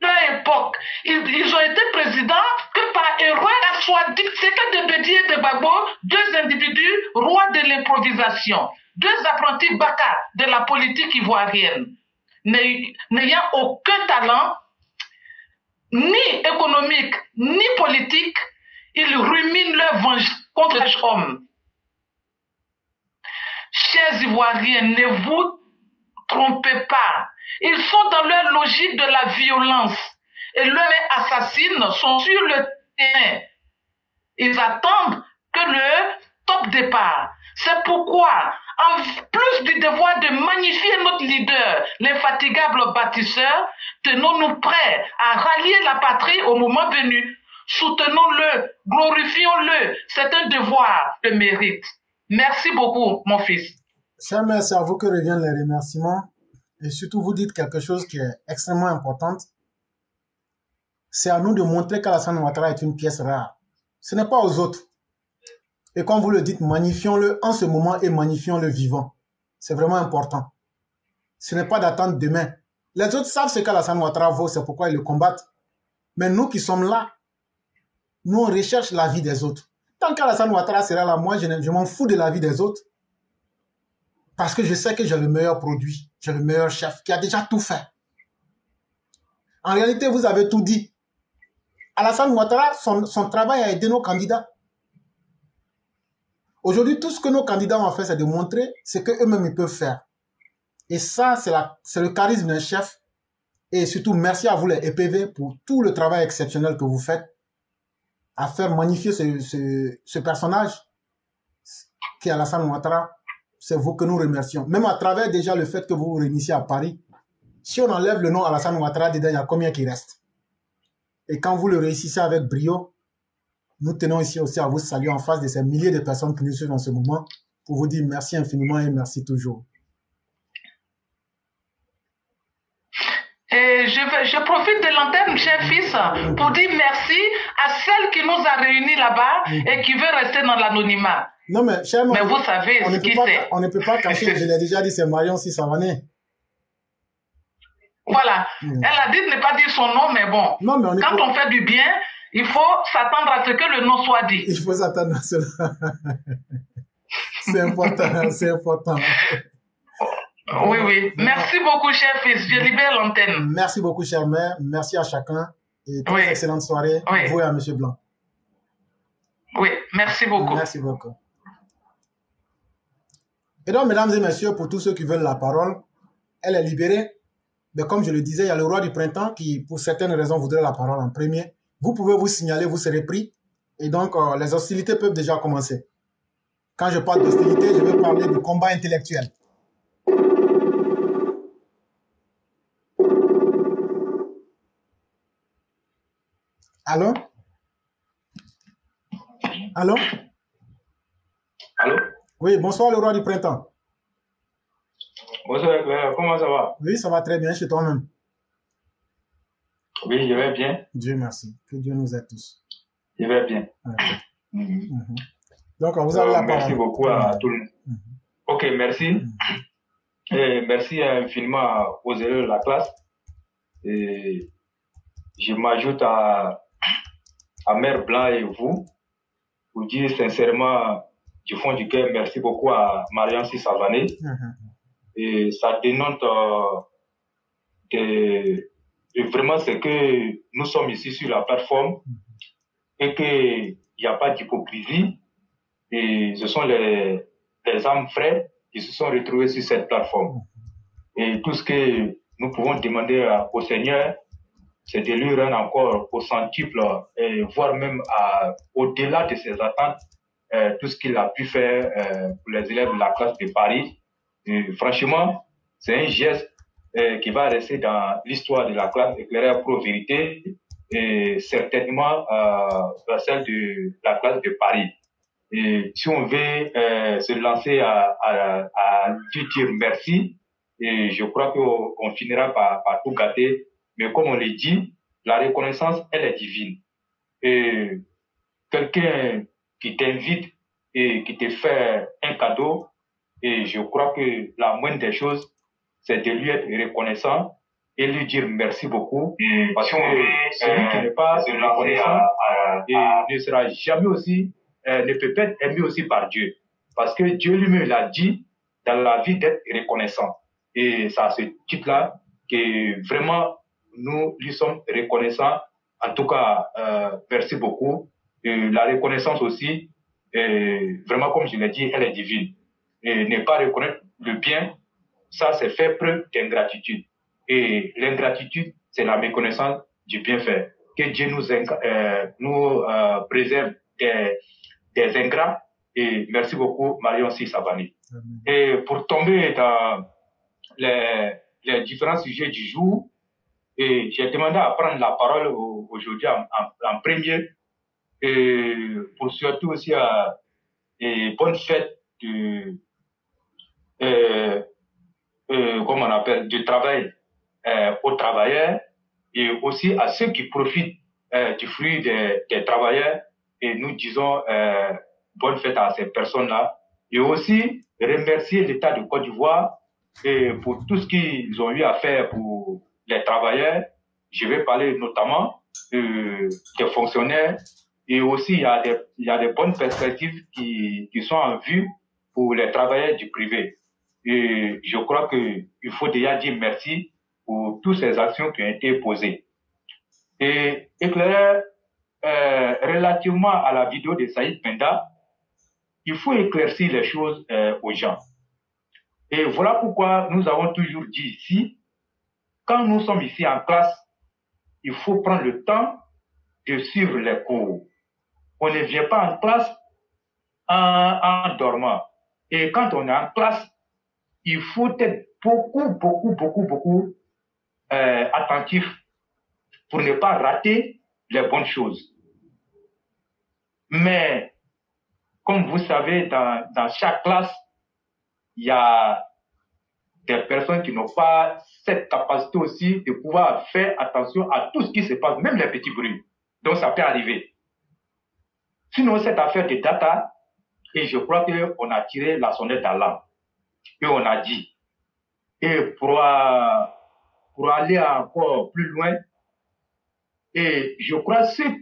À l'époque, ils, ont été présidents que par erreur à soit dit, c'était de Bédier et de Bagbo, deux individus rois de l'improvisation, deux apprentis baka de la politique ivoirienne, n'ayant aucun talent, ni économique, ni politique, ils ruminent leur vengeance contre les hommes. Chers Ivoiriens, ne vous trompez pas. Ils sont dans leur logique de la violence. Et leurs assassins sont sur le terrain. Ils attendent que le top départ. C'est pourquoi, en plus du devoir de magnifier notre leader, l'infatigable bâtisseur, tenons-nous prêts à rallier la patrie au moment venu. Soutenons-le, glorifions-le. C'est un devoir de mérite. Merci beaucoup, mon fils. Cher mère, c'est à vous que reviennent les remerciements. Et surtout, vous dites quelque chose qui est extrêmement important. C'est à nous de montrer qu'Alassane Ouattara est une pièce rare. Ce n'est pas aux autres. Et comme vous le dites, magnifions-le en ce moment et magnifions-le vivant. C'est vraiment important. Ce n'est pas d'attendre demain. Les autres savent ce qu'Alassane Ouattara vaut, c'est pourquoi ils le combattent. Mais nous qui sommes là, nous, on recherche la vie des autres. Tant qu'Alassane Ouattara sera là, moi, je m'en fous de la vie des autres. Parce que je sais que j'ai le meilleur produit, j'ai le meilleur chef qui a déjà tout fait. En réalité, vous avez tout dit. Alassane Ouattara, son, travail a aidé nos candidats. Aujourd'hui, tout ce que nos candidats ont fait, c'est de montrer ce qu'eux-mêmes ils peuvent faire. Et ça, c'est le charisme d'un chef. Et surtout, merci à vous les EPV pour tout le travail exceptionnel que vous faites à faire magnifier ce, ce, ce personnage qui est Alassane Ouattara. C'est vous que nous remercions. Même à travers déjà le fait que vous vous réunissez à Paris. Si on enlève le nom Alassane Ouattara dedans, il y a combien qui reste Et quand vous le réussissez avec brio, nous tenons ici aussi à vous saluer en face de ces milliers de personnes qui nous suivent en ce moment pour vous dire merci infiniment et merci toujours. Et je, je profite de l'antenne, cher fils, pour dire merci à celle qui nous a réunis là-bas et qui veut rester dans l'anonymat. Non, mais cher Mais vous savez on ne, peut qui pas, c'est. on ne peut pas cacher, je l'ai déjà dit, c'est Marion Sissavané. Voilà. Mm. Elle a dit de ne pas dire son nom, mais bon. Non, mais on Quand on fait du bien, il faut s'attendre à ce que le nom soit dit. Il faut s'attendre à cela. c'est important, c'est important. Oui, oui. Merci beaucoup, cher fils. Je libère l'antenne. Merci beaucoup, cher mère. Merci à chacun. Et très Oui. excellente soirée. Oui. Vous et à M. Blanc. Oui, merci beaucoup. Merci beaucoup. Et donc, mesdames et messieurs, pour tous ceux qui veulent la parole, elle est libérée. Mais comme je le disais, il y a le roi du printemps qui, pour certaines raisons, voudrait la parole en premier. Vous pouvez vous signaler, vous serez pris. Et donc, euh, les hostilités peuvent déjà commencer. Quand je parle d'hostilité, je veux parler du combat intellectuel. Allô? Allô? Allô? Oui, bonsoir le roi du printemps. Bonsoir Claire, comment ça va? Oui, ça va très bien chez toi-même. Oui, je vais bien. Dieu merci. Que Dieu nous aide tous. Je vais bien. Mhm. Mhm. Donc, vous avez Euh, la merci parole. beaucoup à tout le monde. Mhm. Ok, merci. Et merci infiniment aux élèves de la classe. Et je m'ajoute à, à Mère Blanc et vous pour dire sincèrement du fond du cœur merci beaucoup à Marianne Savané. Mhm. et ça dénote euh, vraiment ce que nous sommes ici sur la plateforme et qu'il n'y a pas d'hypocrisie et ce sont les, les âmes frères qui se sont retrouvés sur cette plateforme. Et tout ce que nous pouvons demander au Seigneur, c'est de lui rendre encore au centuple et voire même à- au-delà de ses attentes euh, tout ce qu'il a pu faire euh, pour les élèves de la classe de Paris. Franchement, c'est un geste euh, qui va rester dans l'histoire de la classe éclairée pro vérité et certainement dans celle de la classe de Paris. Et si on veut se lancer à, dire merci, je crois qu'on on finira par, par tout gâter. Mais comme on l'a dit, la reconnaissance, elle est divine. Et quelqu'un qui t'invite et qui te fait un cadeau, et je crois que la moindre des choses, c'est de lui être reconnaissant et lui dire merci beaucoup. Parce que celui qui n'est pas reconnaissant et ne sera jamais aussi, euh, ne peut pas être aimé aussi par Dieu. Parce que Dieu lui-même l'a dit dans la vie d'être reconnaissant. Et c'est à ce titre-là que vraiment nous lui sommes reconnaissants. En tout cas, euh, merci beaucoup. Et la reconnaissance aussi, euh, vraiment comme je l'ai dit, elle est divine. Et ne pas reconnaître le bien, ça c'est faire preuve d'ingratitude. Et l'ingratitude, c'est la méconnaissance du bienfait. Que Dieu nous, euh, nous euh, préserve des, des ingrats. Et merci beaucoup, Marion Sissabani. Et pour tomber dans les, les différents sujets du jour, et j'ai demandé à prendre la parole au- aujourd'hui en, en- en premier, et pour surtout aussi à et bonne fête de, euh, euh, comment on appelle, du travail euh, aux travailleurs et aussi à ceux qui profitent euh, du fruit des, travailleurs. Et nous disons euh, bonne fête à ces personnes-là. Et aussi remercier l'État de Côte d'Ivoire pour tout ce qu'ils ont eu à faire pour les travailleurs. Je vais parler notamment euh, des fonctionnaires et aussi il y a des, il y a des bonnes perspectives qui, qui sont en vue pour les travailleurs du privé. Et je crois qu'il faut déjà dire merci pour toutes ces actions qui ont été posées. Et éclairer euh, relativement à la vidéo de Saïd Penda, il faut éclaircir les choses euh, aux gens. Et voilà pourquoi nous avons toujours dit ici, quand nous sommes ici en classe, il faut prendre le temps de suivre les cours. On ne vient pas en classe en, en dormant. Et quand on est en classe, il faut être beaucoup, beaucoup, beaucoup, beaucoup euh, attentif pour ne pas rater les bonnes choses. Mais, comme vous savez, dans, dans chaque classe, il y a des personnes qui n'ont pas cette capacité aussi de pouvoir faire attention à tout ce qui se passe, même les petits bruits. Donc ça peut arriver. Sinon, cette affaire de data, et je crois qu'on a tiré la sonnette d'alarme. Et on a dit. Et pour, pour aller encore plus loin, et je crois ceux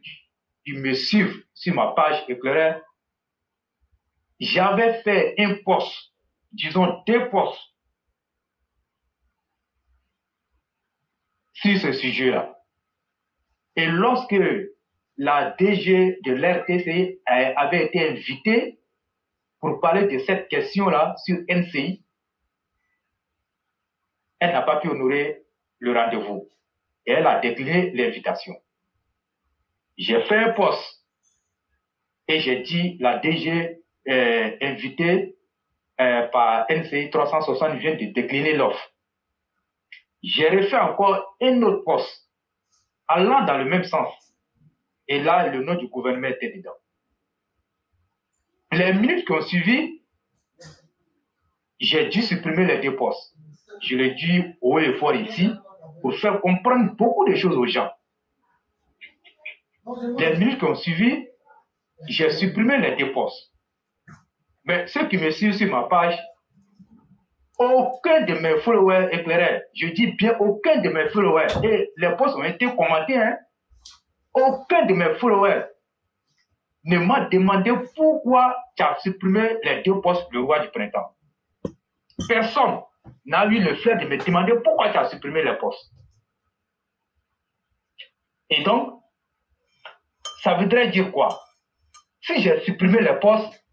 qui me suivent sur ma page éclairée, j'avais fait un poste, disons deux postes, sur ce sujet-là. Et lorsque la DG de l'RTC avait été invitée pour parler de cette question-là sur NCI, elle n'a pas pu honorer le rendez-vous et elle a décliné l'invitation. J'ai fait un poste et j'ai dit la DG euh, invitée euh, par NCI 360 vient de décliner l'offre. J'ai refait encore un autre poste allant dans le même sens. Et là, le nom du gouvernement était dedans. Les minutes qui ont suivi, j'ai dû supprimer les deux postes. Je l'ai dit haut et fort ici pour faire comprendre beaucoup de choses aux gens. Les minutes qui ont suivi, j'ai supprimé les deux postes. Mais ceux qui me suivent sur ma page, aucun de mes followers éclairés, je dis bien aucun de mes followers, et les posts ont été commentés, hein, aucun de mes followers ne m'a demandé pourquoi tu as supprimé les deux postes du roi du printemps. Personne n'a eu le fait de me demander pourquoi tu as supprimé les postes. Et donc, ça voudrait dire quoi? Si j'ai supprimé les postes,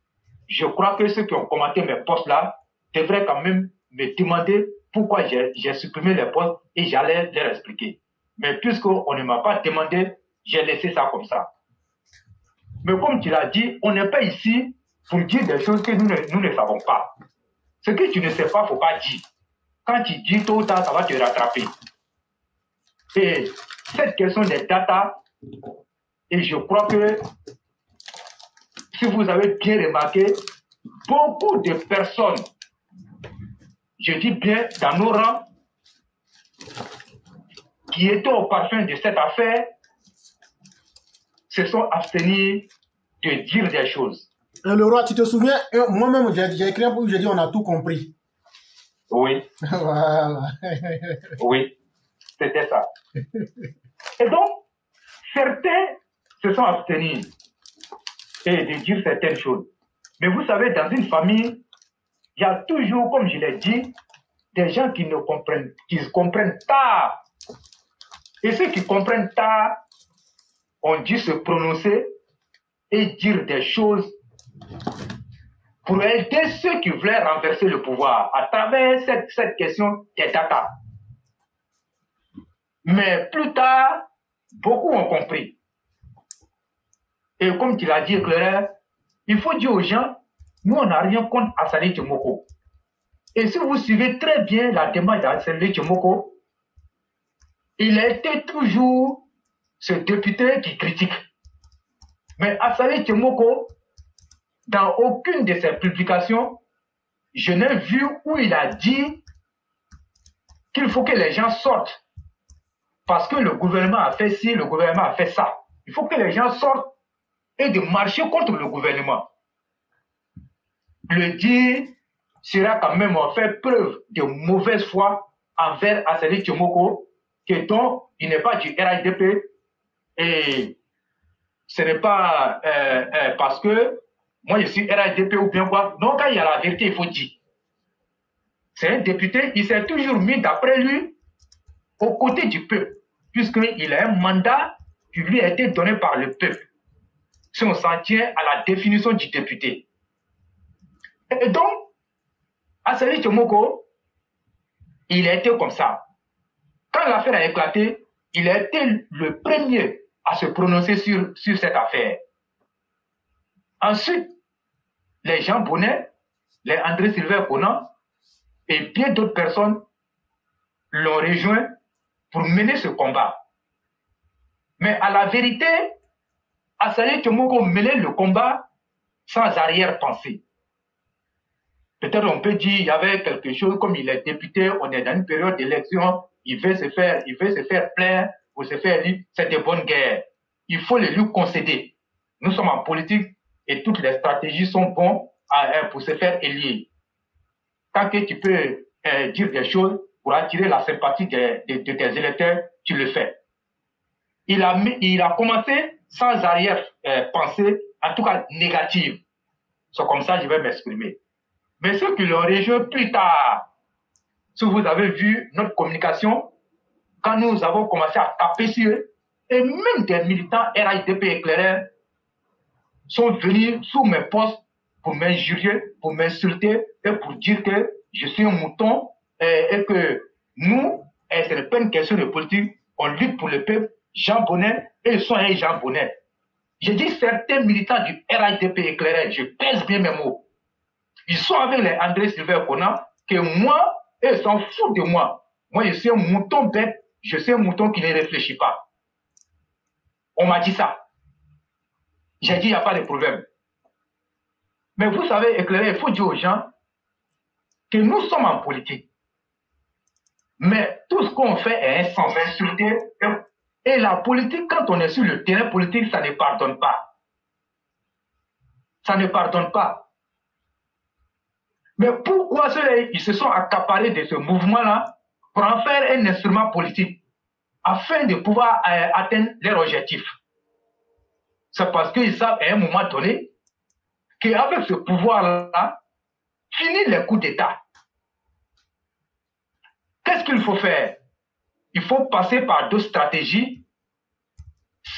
je crois que ceux qui ont commenté mes postes là devraient quand même me demander pourquoi j'ai supprimé les postes et j'allais leur expliquer. Mais puisqu'on ne m'a pas demandé, j'ai laissé ça comme ça. Mais comme tu l'as dit, on n'est pas ici pour dire des choses que nous ne, savons pas. Ce que tu ne sais pas, il ne faut pas dire. Quand tu dis tôt ou tard, ça va te rattraper. Et cette question des data, et je crois que si vous avez bien remarqué, beaucoup de personnes, je dis bien dans nos rangs, qui étaient au parfum de cette affaire, se sont abstenus de dire des choses. Euh, le roi, tu te souviens, euh, moi-même, j'ai j'ai écrit un peu, j'ai dit on a tout compris. Oui, voilà. oui, c'était ça. Et donc, certains se sont abstenus et de dire certaines choses. Mais vous savez, dans une famille, il y a toujours, comme je l'ai dit, des gens qui ne comprennent, qui comprennent tard. Et ceux qui comprennent tard ont dû se prononcer et dire des choses pour aider ceux qui voulaient renverser le pouvoir à travers cette, cette question des data. Mais plus tard, beaucoup ont compris. Et comme tu l'as dit, Claire, il faut dire aux gens, nous, on n'a rien contre Assali Tchomoko. Et si vous suivez très bien la démarche d'Assali Tchomoko, il a été toujours ce député qui critique. Mais Assali Tchomoko, dans aucune de ses publications, je n'ai vu où il a dit qu'il faut que les gens sortent. Parce que le gouvernement a fait ci, le gouvernement a fait ça. Il faut que les gens sortent et de marcher contre le gouvernement. Le dire sera quand même faire preuve de mauvaise foi envers Assali Tchomoko, que dont il n'est pas du RHDP, Et ce n'est pas euh, euh, parce que moi je suis RADP ou bien quoi. Non, quand il y a la vérité, il faut dire. C'est un député, il s'est toujours mis d'après lui aux côtés du peuple, puisqu'il a un mandat qui lui a été donné par le peuple. Si on s'en tient à la définition du député. Et donc, Assali Chomoko, il a été comme ça. Quand l'affaire a éclaté, il a été le premier à se prononcer sur, sur cette affaire. Ensuite, les Jean Bonnet, les André Sylvain Conan et bien d'autres personnes l'ont rejoint pour mener ce combat. Mais à la vérité, Assali Chomoko menait le combat sans arrière-pensée. Peut-être on peut dire il y avait quelque chose, comme il est député, on est dans une période d'élection, il veut se faire, il veut se faire plaire pour se faire lire, c'est de bonne guerre. Il faut les lui concéder. Nous sommes en politique et toutes les stratégies sont bonnes à, pour se faire élire. Tant que tu peux euh, dire des choses pour attirer la sympathie de, de, tes électeurs, tu le fais. Il a, commencé sans arrière-pensée, en tout cas négative. C'est comme ça que je vais m'exprimer. Mais ceux qui l'ont rejoint plus tard, si vous avez vu notre communication, quand nous avons commencé à taper sur eux, et même des militants RIDP éclairés sont venus sous mes postes pour m'injurier, pour m'insulter et pour dire que je suis un mouton et, que nous, et ce n'est pas une question de politique, on lutte pour le peuple, Jean et ils sont un Jean Bonnet. J'ai certains militants du RIDP éclairé, je pèse bien mes mots. Ils sont avec les André Sylvain Conan, que moi, ils s'en foutent de moi. Moi, je suis un mouton bête, je suis un mouton qui ne réfléchit pas. On m'a dit ça. J'ai dit, il n'y a pas de problème. Mais vous savez, éclairer, il faut dire aux gens que nous sommes en politique. Mais tout ce qu'on fait est sans. Et la politique, quand on est sur le terrain politique, ça ne pardonne pas. Ça ne pardonne pas. Mais pourquoi ils se sont accaparés de ce mouvement-là pour en faire un instrument politique afin de pouvoir euh, atteindre leur objectif C'est parce qu'ils savent à un moment donné qu'avec ce pouvoir-là, finit les coups d'État. Qu'est-ce qu'il faut faire? Il faut passer par deux stratégies.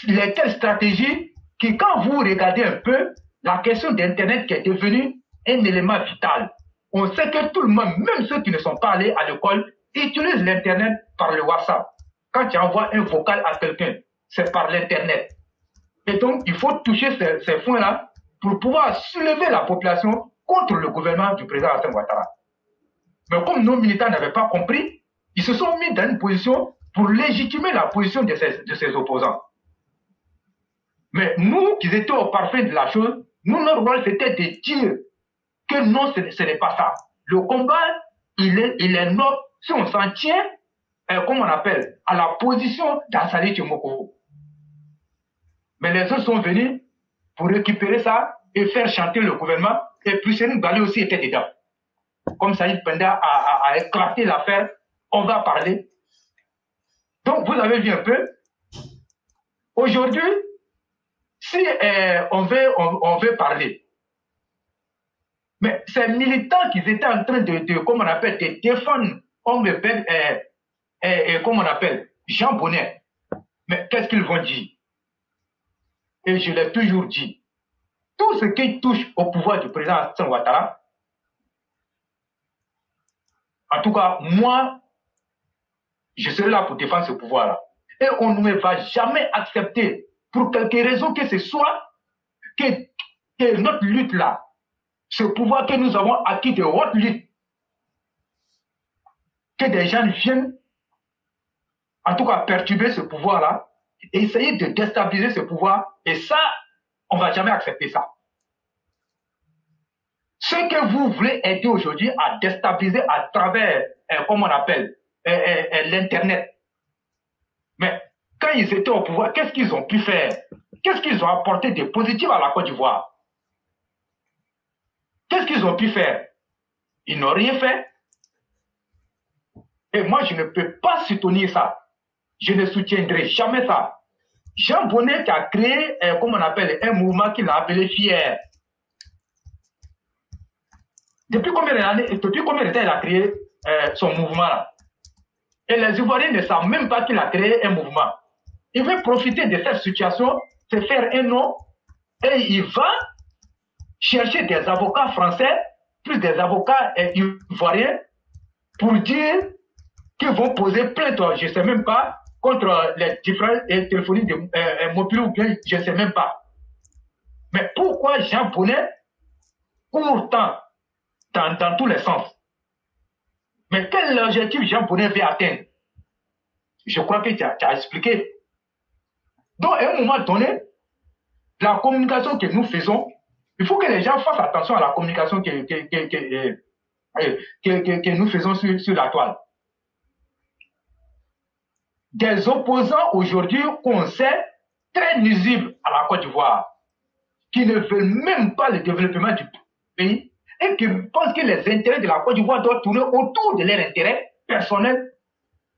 Lesquelles stratégies qui, quand vous regardez un peu la question d'Internet qui est devenue un élément vital, on sait que tout le monde, même ceux qui ne sont pas allés à l'école, utilisent l'Internet par le WhatsApp. Quand tu envoies un vocal à quelqu'un, c'est par l'Internet. Et donc, il faut toucher ces, points-là pour pouvoir soulever la population contre le gouvernement du président Hassan Ouattara. Mais comme nos militants n'avaient pas compris, ils se sont mis dans une position pour légitimer la position de ces opposants. Mais nous, qui étions au parfait de la chose, nous, notre rôle, c'était de dire que non, ce, n'est pas ça. Le combat, il est, il est notre, si on s'en tient, euh, comme on appelle, à la position d'Assali Tchomoko. Mais les autres sont venus pour récupérer ça et faire chanter le gouvernement. Et puis Céline Galé aussi était dedans. Comme Saïd Penda a, éclaté l'affaire, on va parler. Donc, vous avez vu un peu. Aujourd'hui, si euh, on, veut, on, veut parler, mais ces militants qui étaient en train de, de comment on appelle, de défendre on euh, euh, comment on appelle, Jean Bonnet. Mais qu'est-ce qu'ils vont dire? Et je l'ai toujours dit, tout ce qui touche au pouvoir du président Hassan Ouattara, en tout cas, moi, je serai là pour défendre ce pouvoir-là. Et on ne va jamais accepter, pour quelque raison que ce soit, que, que notre lutte-là, ce pouvoir que nous avons acquis de haute lutte, que des gens viennent, en tout cas, perturber ce pouvoir-là, essayer de déstabiliser ce pouvoir, et ça, on ne va jamais accepter ça. Ce que vous voulez aider aujourd'hui à déstabiliser à travers, euh, comme on appelle, euh, euh, l'Internet. Mais quand ils étaient au pouvoir, qu'est-ce qu'ils ont pu faire? Qu'est-ce qu'ils ont apporté de positif à la Côte d'Ivoire? Qu'est-ce qu'ils ont pu faire? Ils n'ont rien fait. Et moi, je ne peux pas soutenir ça. Je ne soutiendrai jamais ça. Jean Bonnet qui a créé, euh, comme on appelle, un mouvement qu'il a appelé Fier. Depuis combien d'années, depuis combien de temps il a créé euh, son mouvement Et les Ivoiriens ne savent même pas qu'il a créé un mouvement. Il veut profiter de cette situation, se faire un nom, et il va chercher des avocats français, plus des avocats euh, ivoiriens, pour dire qu'ils vont poser plainte, je ne sais même pas, contre les différentes téléphonies de, euh, mobiles ou bien, je ne sais même pas. Mais pourquoi Jean Bonnet court tant dans, tous les sens? Mais quel objectif Jean Bonnet veut atteindre? Je crois que tu as, expliqué. Donc, à un moment donné, la communication que nous faisons, il faut que les gens fassent attention à la communication que, que, que, nous faisons sur, sur la toile des opposants aujourd'hui qu'on sait très nuisibles à la Côte d'Ivoire, qui ne veulent même pas le développement du pays et qui pensent que les intérêts de la Côte d'Ivoire doivent tourner autour de leurs intérêts personnels.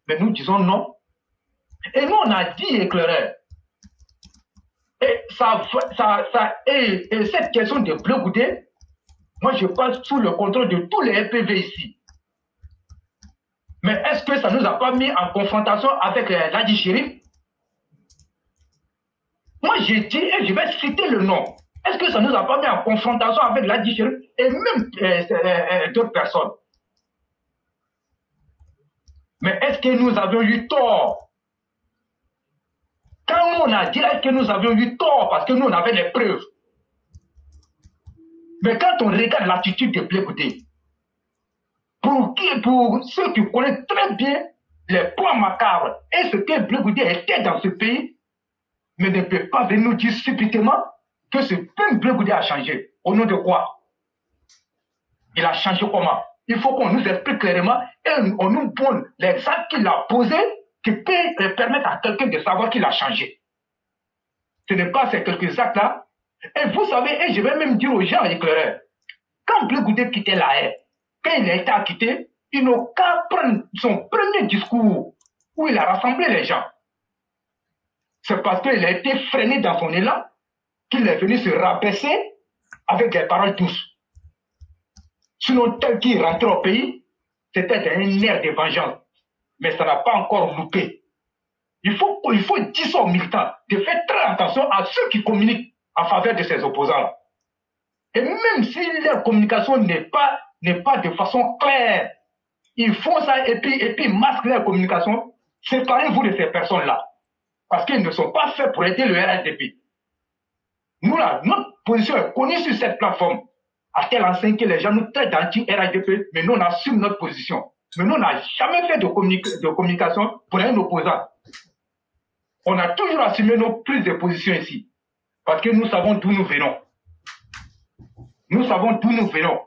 Mais nous disons non. Et nous, on a dit éclaireur. Et, ça, ça, et, cette question de bleu goudé, moi je passe sous le contrôle de tous les FPV ici. Mais est-ce que ça ne nous a pas mis en confrontation avec euh, l'Adi Moi, j'ai dit, et je vais citer le nom. Est-ce que ça ne nous a pas mis en confrontation avec l'Adi et même euh, euh, d'autres personnes? Mais est-ce que nous avions eu tort? Quand on a dit, est-ce que nous avions eu tort parce que nous, on avait les preuves? Mais quand on regarde l'attitude de Blégoudé, pour, ceux qui connaissent très bien les points macabres et ce que Bleu était dans ce pays, mais ne peut pas venir nous dire subitement que ce même Bleu a changé. Au nom de quoi? Il a changé comment? Il faut qu'on nous explique clairement et on nous donne l'exemple qu'il a posé qui peut permettre à quelqu'un de savoir qu'il a changé. Ce n'est pas ces quelques actes-là. Et vous savez, et je vais même dire aux gens éclaireurs, quand Bleu quittait la haie, quand il a été acquitté, il n'a qu'à prendre son premier discours où il a rassemblé les gens. C'est parce qu'il a été freiné dans son élan qu'il est venu se rabaisser avec des paroles douces. Sinon, tel qu'il rentrait au pays, c'était un air de vengeance. Mais ça n'a pas encore loupé. Il faut, il faut dire aux militants de faire très attention à ceux qui communiquent en faveur de ces opposants Et même si leur communication n'est pas n'est pas de façon claire. Ils font ça et puis, et puis masquent la communication. Séparez-vous de ces personnes-là. Parce qu'ils ne sont pas faits pour aider le RSDP. Nous, là, notre position est connue sur cette plateforme. À tel enseigne que les gens nous traitent d'anti-RSDP, mais nous, on assume notre position. Mais nous, on n'a jamais fait de, de communication pour un opposant. On a toujours assumé nos prises de position ici. Parce que nous savons d'où nous venons. Nous savons d'où nous venons.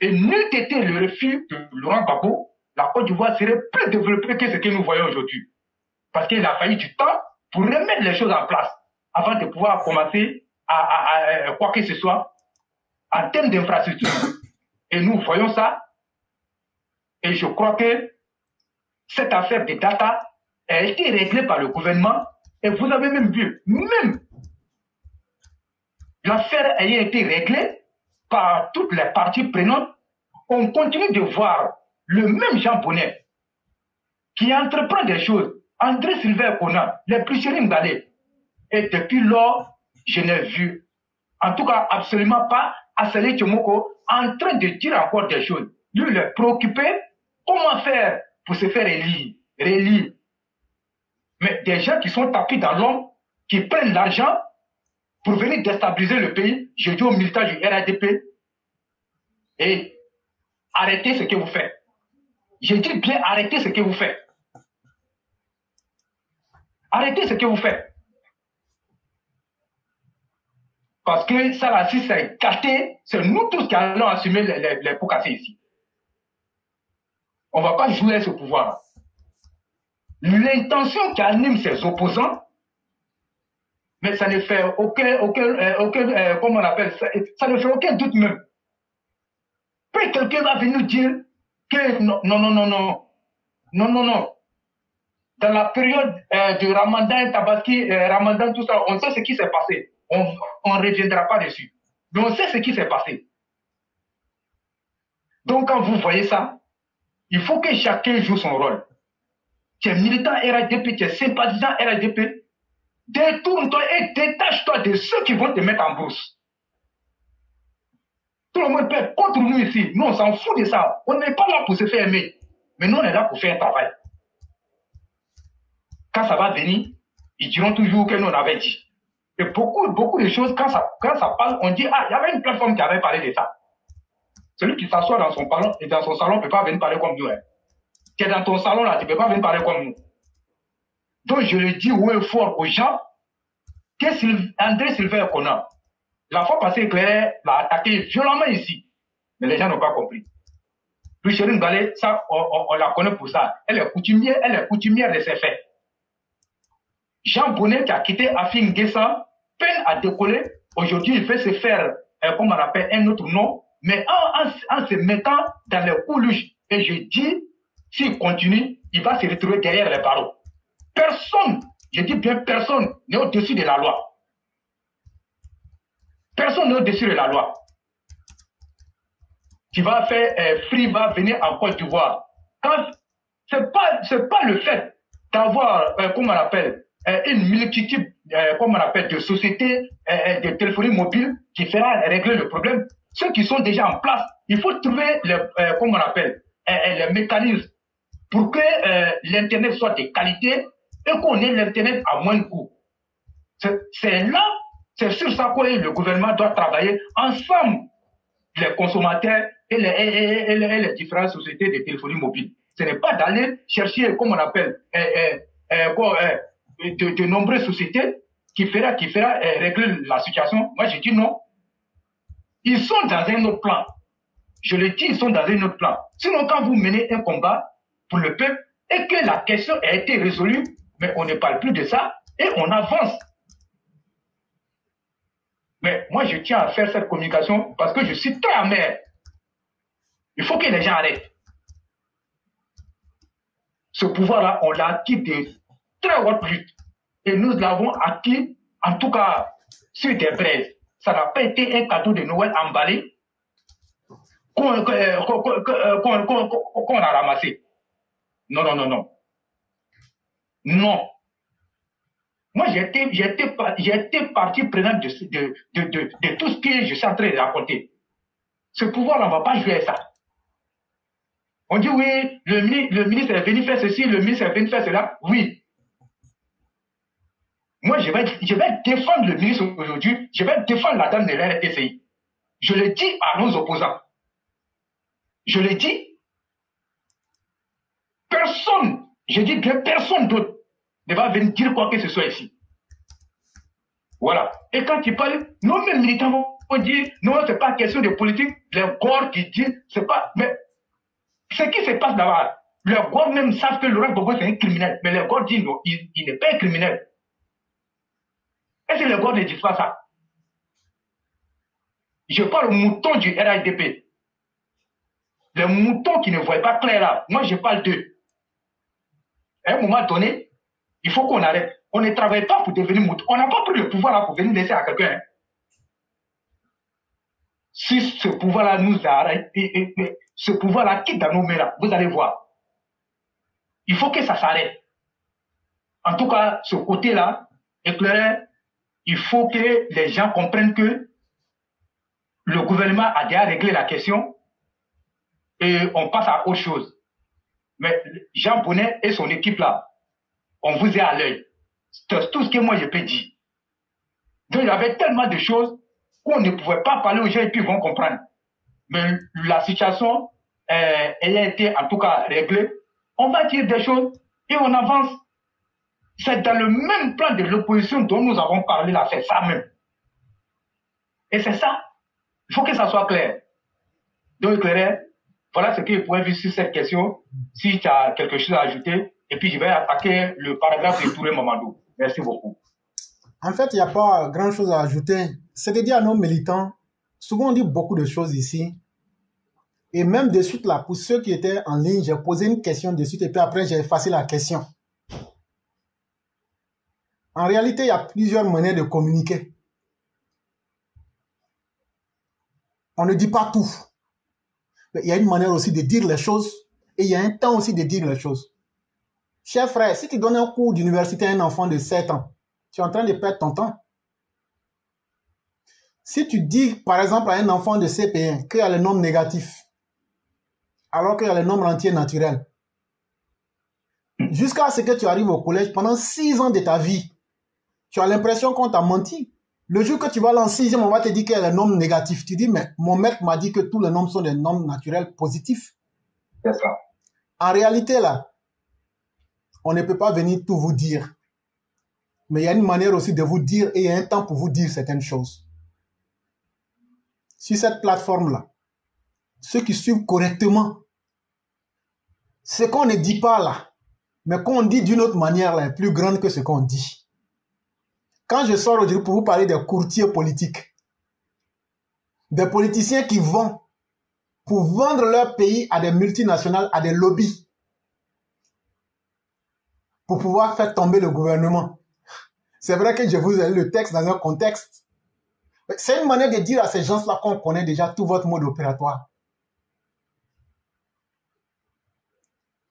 Et n'eût été le refus de Laurent Gbagbo, la Côte d'Ivoire serait plus développée que ce que nous voyons aujourd'hui. Parce qu'il a fallu du temps pour remettre les choses en place avant de pouvoir commencer à, quoi que ce soit en termes d'infrastructure. Et nous voyons ça. Et je crois que cette affaire des data a été réglée par le gouvernement. Et vous avez même vu, même l'affaire ayant été réglée, par toutes les parties prenantes, on continue de voir le même Jean Bonnet qui entreprend des choses. André Sylvain Kona, les plusieurs Ngalé. Et depuis lors, je n'ai vu, en tout cas absolument pas, Assali Tchomoko en train de dire encore des choses. Lui, il est préoccupé. Comment faire pour se faire élire, Mais des gens qui sont tapis dans l'ombre, qui prennent l'argent pour venir déstabiliser le pays, je dis aux militants du RADP, et arrêtez ce que vous faites. Je dis bien arrêtez ce que vous faites. Arrêtez ce que vous faites. Parce que ça si c'est gâté, c'est nous tous qui allons assumer les, les, pots cassés ici. On ne va pas jouer ce pouvoir. L'intention qui anime ses opposants, mais ça ne fait aucun, aucun, euh, aucun euh, comment on appelle ça, ne fait aucun doute même. Puis quelqu'un va venir dire que non, non, non, non, non, non, non, dans la période euh, de Ramadan, Tabaski, Ramadan, tout ça, on sait ce qui s'est passé. On ne reviendra pas dessus. Mais on sait ce qui s'est passé. Donc, quand vous voyez ça, il faut que chacun joue son rôle. Tu es militant RADP, tu es sympathisant RADP, détourne-toi et détache-toi de ceux qui vont te mettre en brousse. Tout le monde peut être contre nous ici. Nous, on s'en fout de ça. On n'est pas là pour se faire aimer. Mais nous, on est là pour faire un travail. Quand ça va venir, ils diront toujours que nous, on avait dit. Et beaucoup, beaucoup de choses, quand ça, quand ça parle, on dit, ah, il y avait une plateforme qui avait parlé de ça. Celui qui s'assoit dans son salon, et dans son salon ne peut pas venir parler comme nous. Hein. Tu es dans ton salon là, tu ne peux pas venir parler comme nous. Donc je le dis haut et fort aux gens que André Sylvain Conan, la fois passée, Claire l'a attaqué violemment ici. Mais les gens n'ont pas compris. Chérie Galé, ça, on, la connaît pour ça. Elle est coutumière, elle est coutumière de ses faits. Jean Bonnet qui a quitté Afin Guessa, peine à décoller. Aujourd'hui, il veut se faire, euh, comme on appelle, un autre nom, mais en, se mettant dans les coulisses. Et je dis, s'il continue, il va se retrouver derrière les barreaux. Personne, je dis bien personne, n'est au-dessus de la loi. Personne n'est au-dessus de la loi. Tu vas faire, euh, Free va venir en Côte d'Ivoire. C'est pas, pas le fait d'avoir, euh, comment on appelle, euh, une multitude, euh, comment on appelle, de sociétés de téléphonie mobile qui fera régler le problème. Ceux qui sont déjà en place, il faut trouver, le, comment on appelle, les mécanismes pour que l'Internet soit de qualité et qu'on ait l'Internet à moins de coût. C'est là, c'est sur ça que le gouvernement doit travailler ensemble, les consommateurs et les, différentes sociétés de téléphonie mobile. Ce n'est pas d'aller chercher, comme on appelle, quoi, de, de, nombreuses sociétés qui fera, qui fera régler la situation. Moi, je dis non. Ils sont dans un autre plan. Je le dis, ils sont dans un autre plan. Sinon, quand vous menez un combat pour le peuple et que la question a été résolue, mais on ne parle plus de ça et on avance. Mais moi, je tiens à faire cette communication parce que je suis très amer. Il faut que les gens arrêtent. Ce pouvoir-là, on l'a acquis de très haute lutte. Et nous l'avons acquis, en tout cas, sur des braises. Ça n'a pas été un cadeau de Noël emballé qu'on a ramassé. Non, non, non, non. Non. Moi, j'étais, j'étais, j'étais partie prenante de, de, de, de, tout ce que je suis en train de raconter. Ce pouvoir, on ne va pas jouer ça. On dit oui, le, le ministre est venu faire ceci, le ministre est venu faire cela. Oui, moi, je vais, je vais défendre le ministre aujourd'hui, je vais défendre la dame de l'RTCI. Je le dis à nos opposants. Je le dis. Personne, je dis bien personne d'autre ne va venir dire quoi que ce soit ici. Voilà. Et quand tu parles, nous mêmes militants vont dire, non, c'est pas question de politique. Les corps qui disent, c'est pas, mais ce qui se passe là-bas, les corps même savent que Laurent Gbagbo c'est un criminel. Mais les corps disent non, il, n'est pas un criminel. Est-ce que les gars ne disent pas ça? Je parle aux moutons du RADP. Les moutons qui ne voient pas clair là. Moi, je parle d'eux. À un moment donné, il faut qu'on arrête. On ne travaille pas pour devenir mouton. On n'a pas pris le pouvoir là pour venir laisser à quelqu'un. Hein. Si ce pouvoir-là nous arrête, ce pouvoir-là quitte dans nos mains là, vous allez voir. Il faut que ça s'arrête. En tout cas, ce côté-là, éclairé, il faut que les gens comprennent que le gouvernement a déjà réglé la question et on passe à autre chose. Mais Jean Bonnet et son équipe là, on vous est à l'œil. C'est tout ce que moi je peux dire. Donc il y avait tellement de choses qu'on ne pouvait pas parler aux gens et puis ils vont comprendre. Mais la situation, euh, elle a été en tout cas réglée. On va dire des choses et on avance. C'est dans le même plan de l'opposition dont nous avons parlé là, c'est ça même. Et c'est ça. Il faut que ça soit clair. Donc, Claire, voilà ce que je pourrais dire sur cette question. Si tu as quelque chose à ajouter, et puis je vais attaquer le paragraphe de Touré Mamadou. Merci beaucoup. En fait, il n'y a pas grand chose à ajouter. C'est de dire à nos militants, souvent on dit beaucoup de choses ici. Et même de suite là, pour ceux qui étaient en ligne, j'ai posé une question de suite et puis après j'ai effacé la question. En réalité, il y a plusieurs manières de communiquer. On ne dit pas tout. Il y a une manière aussi de dire les choses et il y a un temps aussi de dire les choses. Cher frère, si tu donnes un cours d'université à un enfant de 7 ans, tu es en train de perdre ton temps. Si tu dis, par exemple, à un enfant de CP1 qu'il y a le nombre négatif, alors qu'il y a le nombre entier naturel, jusqu'à ce que tu arrives au collège, pendant 6 ans de ta vie, tu as l'impression qu'on t'a menti. Le jour que tu vas en sixième, on va te dire qu'il y a le nombre négatif. Tu dis, mais mon maître m'a dit que tous les nombres sont des nombres naturels positifs. C'est ça. En réalité, là, on ne peut pas venir tout vous dire. Mais il y a une manière aussi de vous dire et il y a un temps pour vous dire certaines choses. Sur cette plateforme-là, ceux qui suivent correctement, ce qu'on ne dit pas là, mais qu'on dit d'une autre manière là, est plus grande que ce qu'on dit. Quand je sors aujourd'hui pour vous parler des courtiers politiques, des politiciens qui vont pour vendre leur pays à des multinationales, à des lobbies, pour pouvoir faire tomber le gouvernement. C'est vrai que je vous ai lu le texte dans un contexte. C'est une manière de dire à ces gens-là qu'on connaît déjà tout votre mode opératoire.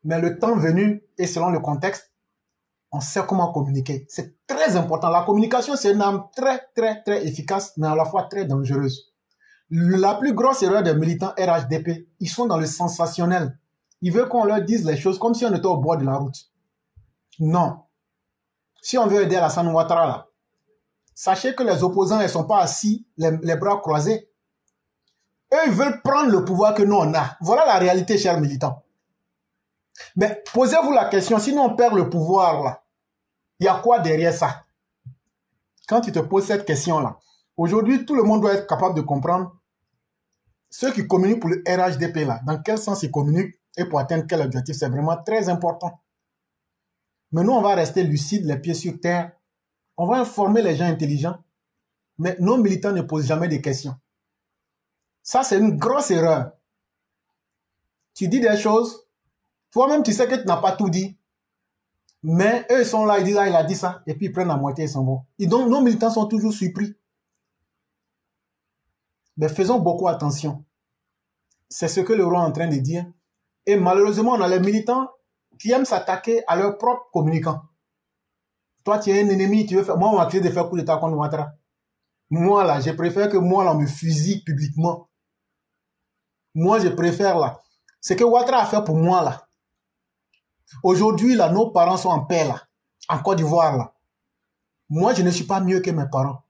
Mais le temps venu et selon le contexte, on sait comment communiquer. C'est très important. La communication, c'est une arme très, très, très efficace, mais à la fois très dangereuse. La plus grosse erreur des militants RHDP, ils sont dans le sensationnel. Ils veulent qu'on leur dise les choses comme si on était au bord de la route. Non. Si on veut aider Alassane Ouattara, sachez que les opposants ne sont pas assis, les, les, bras croisés. Eux, ils veulent prendre le pouvoir que nous, on a. Voilà la réalité, chers militants. Mais posez-vous la question, si nous, on perd le pouvoir, là, il y a quoi derrière ça? Quand tu te poses cette question-là, aujourd'hui, tout le monde doit être capable de comprendre ceux qui communiquent pour le RHDP, là, dans quel sens ils communiquent et pour atteindre quel objectif, c'est vraiment très important. Mais nous, on va rester lucides, les pieds sur terre. On va informer les gens intelligents. Mais nos militants ne posent jamais de questions. Ça, c'est une grosse erreur. Tu dis des choses, toi-même, tu sais que tu n'as pas tout dit. Mais eux, ils sont là, ils disent, ah, il a dit ça, et puis ils prennent la moitié, ils s'en vont. Et donc, nos militants sont toujours surpris. Mais faisons beaucoup attention. C'est ce que le roi est en train de dire. Et malheureusement, on a les militants qui aiment s'attaquer à leurs propres communicants. Toi, tu es un ennemi, tu veux faire... Moi, on m'a accusé de faire coup d'état contre Ouattara. Moi, là, je préfère que moi, là, on me fusille publiquement. Moi, je préfère, là. Ce que Ouattara a fait pour moi, là. Aujourd'hui, là, nos parents sont en paix, là. En Côte d'Ivoire, là. Moi, je ne suis pas mieux que mes parents.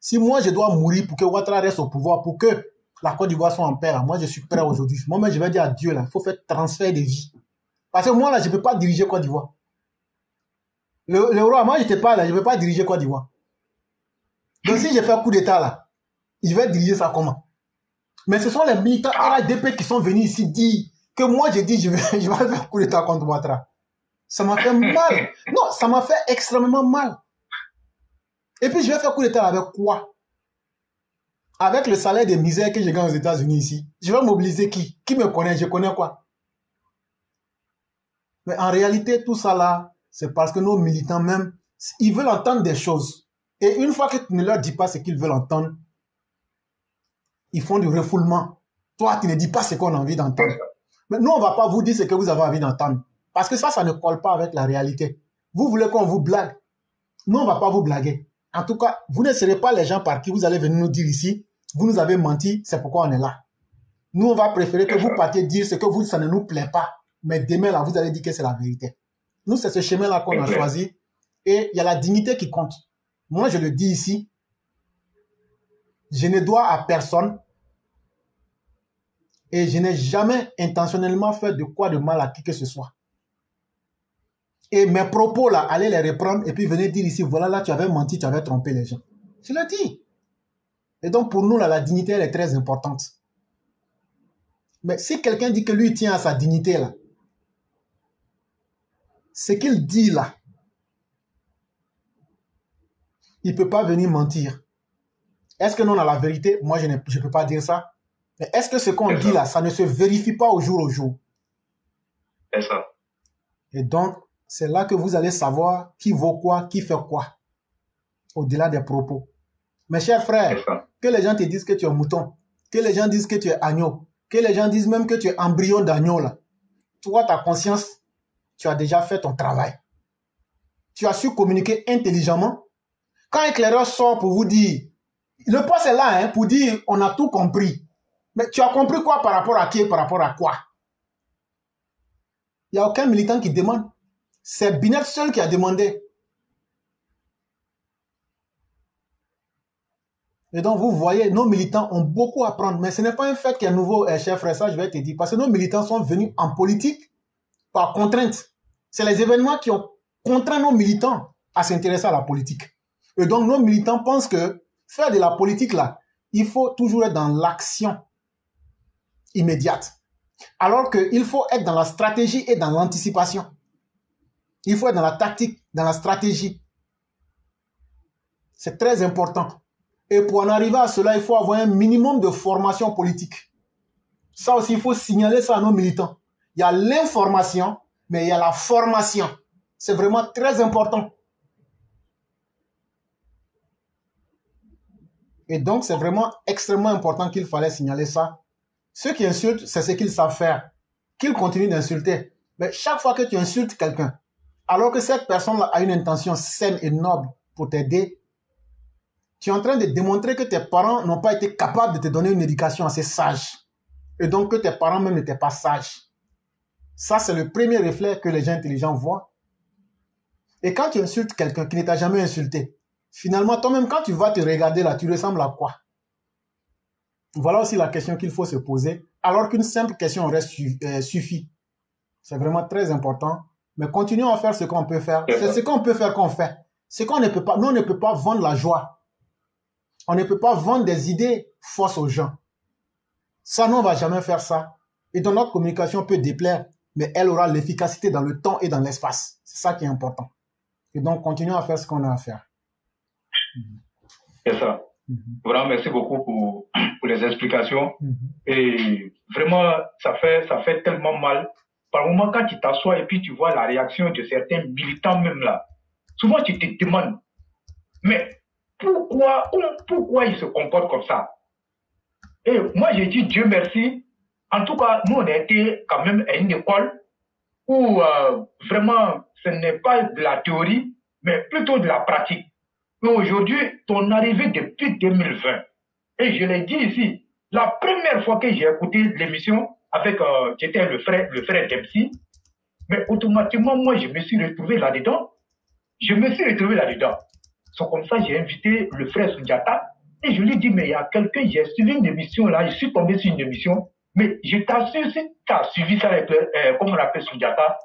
Si moi, je dois mourir pour que Ouattara reste au pouvoir, pour que la Côte d'Ivoire soit en paix, là, moi, je suis prêt aujourd'hui. Moi, je vais dire à Dieu, là, il faut faire transfert de vie. Parce que moi, là, je ne peux pas diriger Côte d'Ivoire. Le, roi, moi, je n'étais pas là, je ne peux pas diriger Côte d'Ivoire. Donc, si je fais un coup d'État, là, je vais diriger ça comment? Mais ce sont les militants RHDP qui sont venus ici dire que moi, j'ai dit, je vais, je vais faire un coup d'État contre Ouattara. Ça m'a fait mal. Non, ça m'a fait extrêmement mal. Et puis, je vais faire coup d'État avec quoi? Avec le salaire de misère que j'ai gagné aux États-Unis ici. Je vais mobiliser qui? Qui me connaît? Je connais quoi? Mais en réalité, tout ça là, c'est parce que nos militants même, ils veulent entendre des choses. Et une fois que tu ne leur dis pas ce qu'ils veulent entendre, ils font du refoulement. Toi, tu ne dis pas ce qu'on a envie d'entendre. Mais nous, on va pas vous dire ce que vous avez envie d'entendre. Parce que ça, ça ne colle pas avec la réalité. Vous voulez qu'on vous blague. Nous, on va pas vous blaguer. En tout cas, vous ne serez pas les gens par qui vous allez venir nous dire ici, vous nous avez menti, c'est pourquoi on est là. Nous, on va préférer que vous partiez dire ce que vous, ça ne nous plaît pas. Mais demain, là, vous allez dire que c'est la vérité. Nous, c'est ce chemin-là qu'on a choisi. Et il y a la dignité qui compte. Moi, je le dis ici. Je ne dois à personne. Et je n'ai jamais intentionnellement fait de quoi de mal à qui que ce soit. Et mes propos, là, allez les reprendre et puis venez dire ici, voilà, là, tu avais menti, tu avais trompé les gens. Je le dis. Et donc, pour nous, là, la dignité, elle est très importante. Mais si quelqu'un dit que lui tient à sa dignité, là, ce qu'il dit là, il ne peut pas venir mentir. Est-ce que non, à la vérité, moi je ne peux pas dire ça. Mais est-ce que ce qu'on dit là, ça ne se vérifie pas au jour au jour? C'est ça. Et donc, c'est là que vous allez savoir qui vaut quoi, qui fait quoi. au-delà des propos. Mes chers frères, que les gens te disent que tu es mouton, que les gens disent que tu es agneau, que les gens disent même que tu es embryon d'agneau là. Toi, ta conscience, tu as déjà fait ton travail. Tu as su communiquer intelligemment. Quand un éclaireur sort pour vous dire, le poste est là hein, pour dire on a tout compris. Mais tu as compris quoi par rapport à qui et par rapport à quoi? Il n'y a aucun militant qui demande. C'est Binet seul qui a demandé. Et donc, vous voyez, nos militants ont beaucoup à prendre. Mais ce n'est pas un fait qu'il y a nouveau euh, chef frère, ça je vais te dire. Parce que nos militants sont venus en politique par contrainte. C'est les événements qui ont contraint nos militants à s'intéresser à la politique. Et donc, nos militants pensent que faire de la politique, là, il faut toujours être dans l'action immédiate. Alors qu'il faut être dans la stratégie et dans l'anticipation. Il faut être dans la tactique, dans la stratégie. C'est très important. Et pour en arriver à cela, il faut avoir un minimum de formation politique. Ça aussi, il faut signaler ça à nos militants. Il y a l'information, mais il y a la formation. C'est vraiment très important. Et donc, c'est vraiment extrêmement important qu'il fallait signaler ça. Ceux qui insultent, c'est ce qu'ils savent faire. Qu'ils continuent d'insulter. Mais chaque fois que tu insultes quelqu'un, alors que cette personne a une intention saine et noble pour t'aider, tu es en train de démontrer que tes parents n'ont pas été capables de te donner une éducation assez sage. Et donc que tes parents même n'étaient pas sages. Ça, c'est le premier reflet que les gens intelligents voient. Et quand tu insultes quelqu'un qui ne t'a jamais insulté, finalement, toi-même, quand tu vas te regarder là, tu ressembles à quoi? Voilà aussi la question qu'il faut se poser, alors qu'une simple question aurait su- euh, suffi. C'est vraiment très important. Mais continuons à faire ce qu'on peut faire. C'est ce qu'on peut faire qu'on fait. Ce qu'on ne peut pas, nous, on ne peut pas vendre la joie. On ne peut pas vendre des idées fausses aux gens. Ça, nous, on va jamais faire ça. Et donc, notre communication peut déplaire, mais elle aura l'efficacité dans le temps et dans l'espace. C'est ça qui est important. Et donc, continuons à faire ce qu'on a à faire. C'est ça. Mhm. Vraiment, merci beaucoup pour, pour les explications. Mhm. Et vraiment, ça fait, ça fait tellement mal. Par moment, quand tu t'assois et puis tu vois la réaction de certains militants même là, souvent tu te demandes, mais pourquoi, pourquoi ils se comportent comme ça? Et moi, j'ai dit Dieu merci. En tout cas, nous, on a été quand même à une école où euh, vraiment, ce n'est pas de la théorie, mais plutôt de la pratique. Aujourd'hui, ton arrivée depuis 2020, et je l'ai dit ici, la première fois que j'ai écouté l'émission avec, euh, j'étais le frère, le frère Dempsey, mais automatiquement, moi, je me suis retrouvé là-dedans. Je me suis retrouvé là-dedans. C'est comme ça, j'ai invité le frère Sundiata et je lui ai dit, mais il y a quelqu'un, j'ai suivi une émission là, je suis tombé sur une émission, mais je t'assure, si tu as suivi ça avec, euh, comme on l'appelle Sundiata,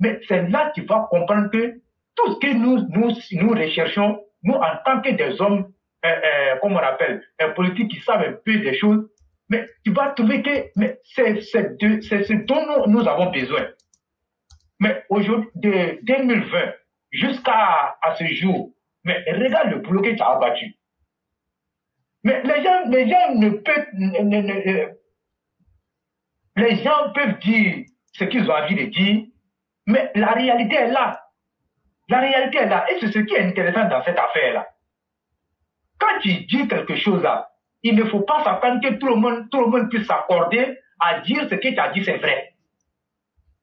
mais c'est là que tu vas comprendre que tout ce que nous, nous, nous recherchons, nous, en tant que des hommes, euh, euh, comme on appelle, un politique qui savent un peu des choses, mais tu vas trouver que c'est ce dont nous, nous avons besoin. Mais aujourd'hui, de 2020 jusqu'à à ce jour, mais regarde le boulot que tu as abattu. Mais les gens, les gens ne peuvent, euh, les gens peuvent dire ce qu'ils ont envie de dire, mais la réalité est là. La réalité est là. Et c'est ce qui est intéressant dans cette affaire-là. Quand tu dis quelque chose là, il ne faut pas s'attendre que tout le monde, tout le monde puisse s'accorder à dire ce que tu as dit, c'est vrai.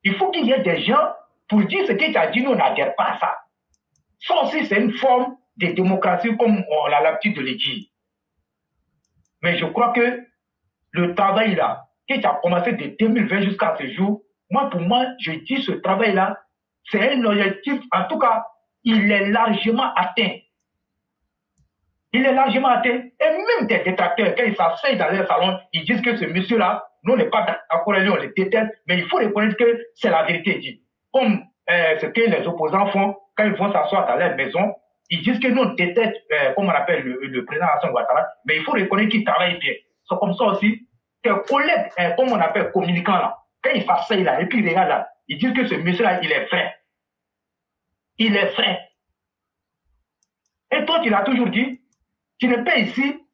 Il faut qu'il y ait des gens pour dire ce que tu as dit, nous on n'adhère pas à ça. Ça aussi, c'est une forme de démocratie comme on a l'habitude de le dire. Mais je crois que le travail là, tu as commencé de 2020 jusqu'à ce jour, moi, pour moi, je dis ce travail-là, c'est un objectif, en tout cas, il est largement atteint. Il est largement atteint. Et même des détracteurs, quand ils s'asseyent dans leur salon, ils disent que ce monsieur-là, nous, on n'est pas d'accord on le déteste, mais il faut reconnaître que c'est la vérité. Comme euh, ce que les opposants font quand ils vont s'asseoir dans leur maison, ils disent que nous, on déteste, euh, comme on appelle le, le président Hassan Ouattara, mais il faut reconnaître qu'il travaille bien. C'est comme ça aussi. Tes collègues, euh, comme on appelle communicants là, quand ils s'asseyent là, et puis ils regardent là, ils disent que ce monsieur-là, il est vrai. Il est vrai. Et toi, tu l'as toujours dit, tu n'es pas ici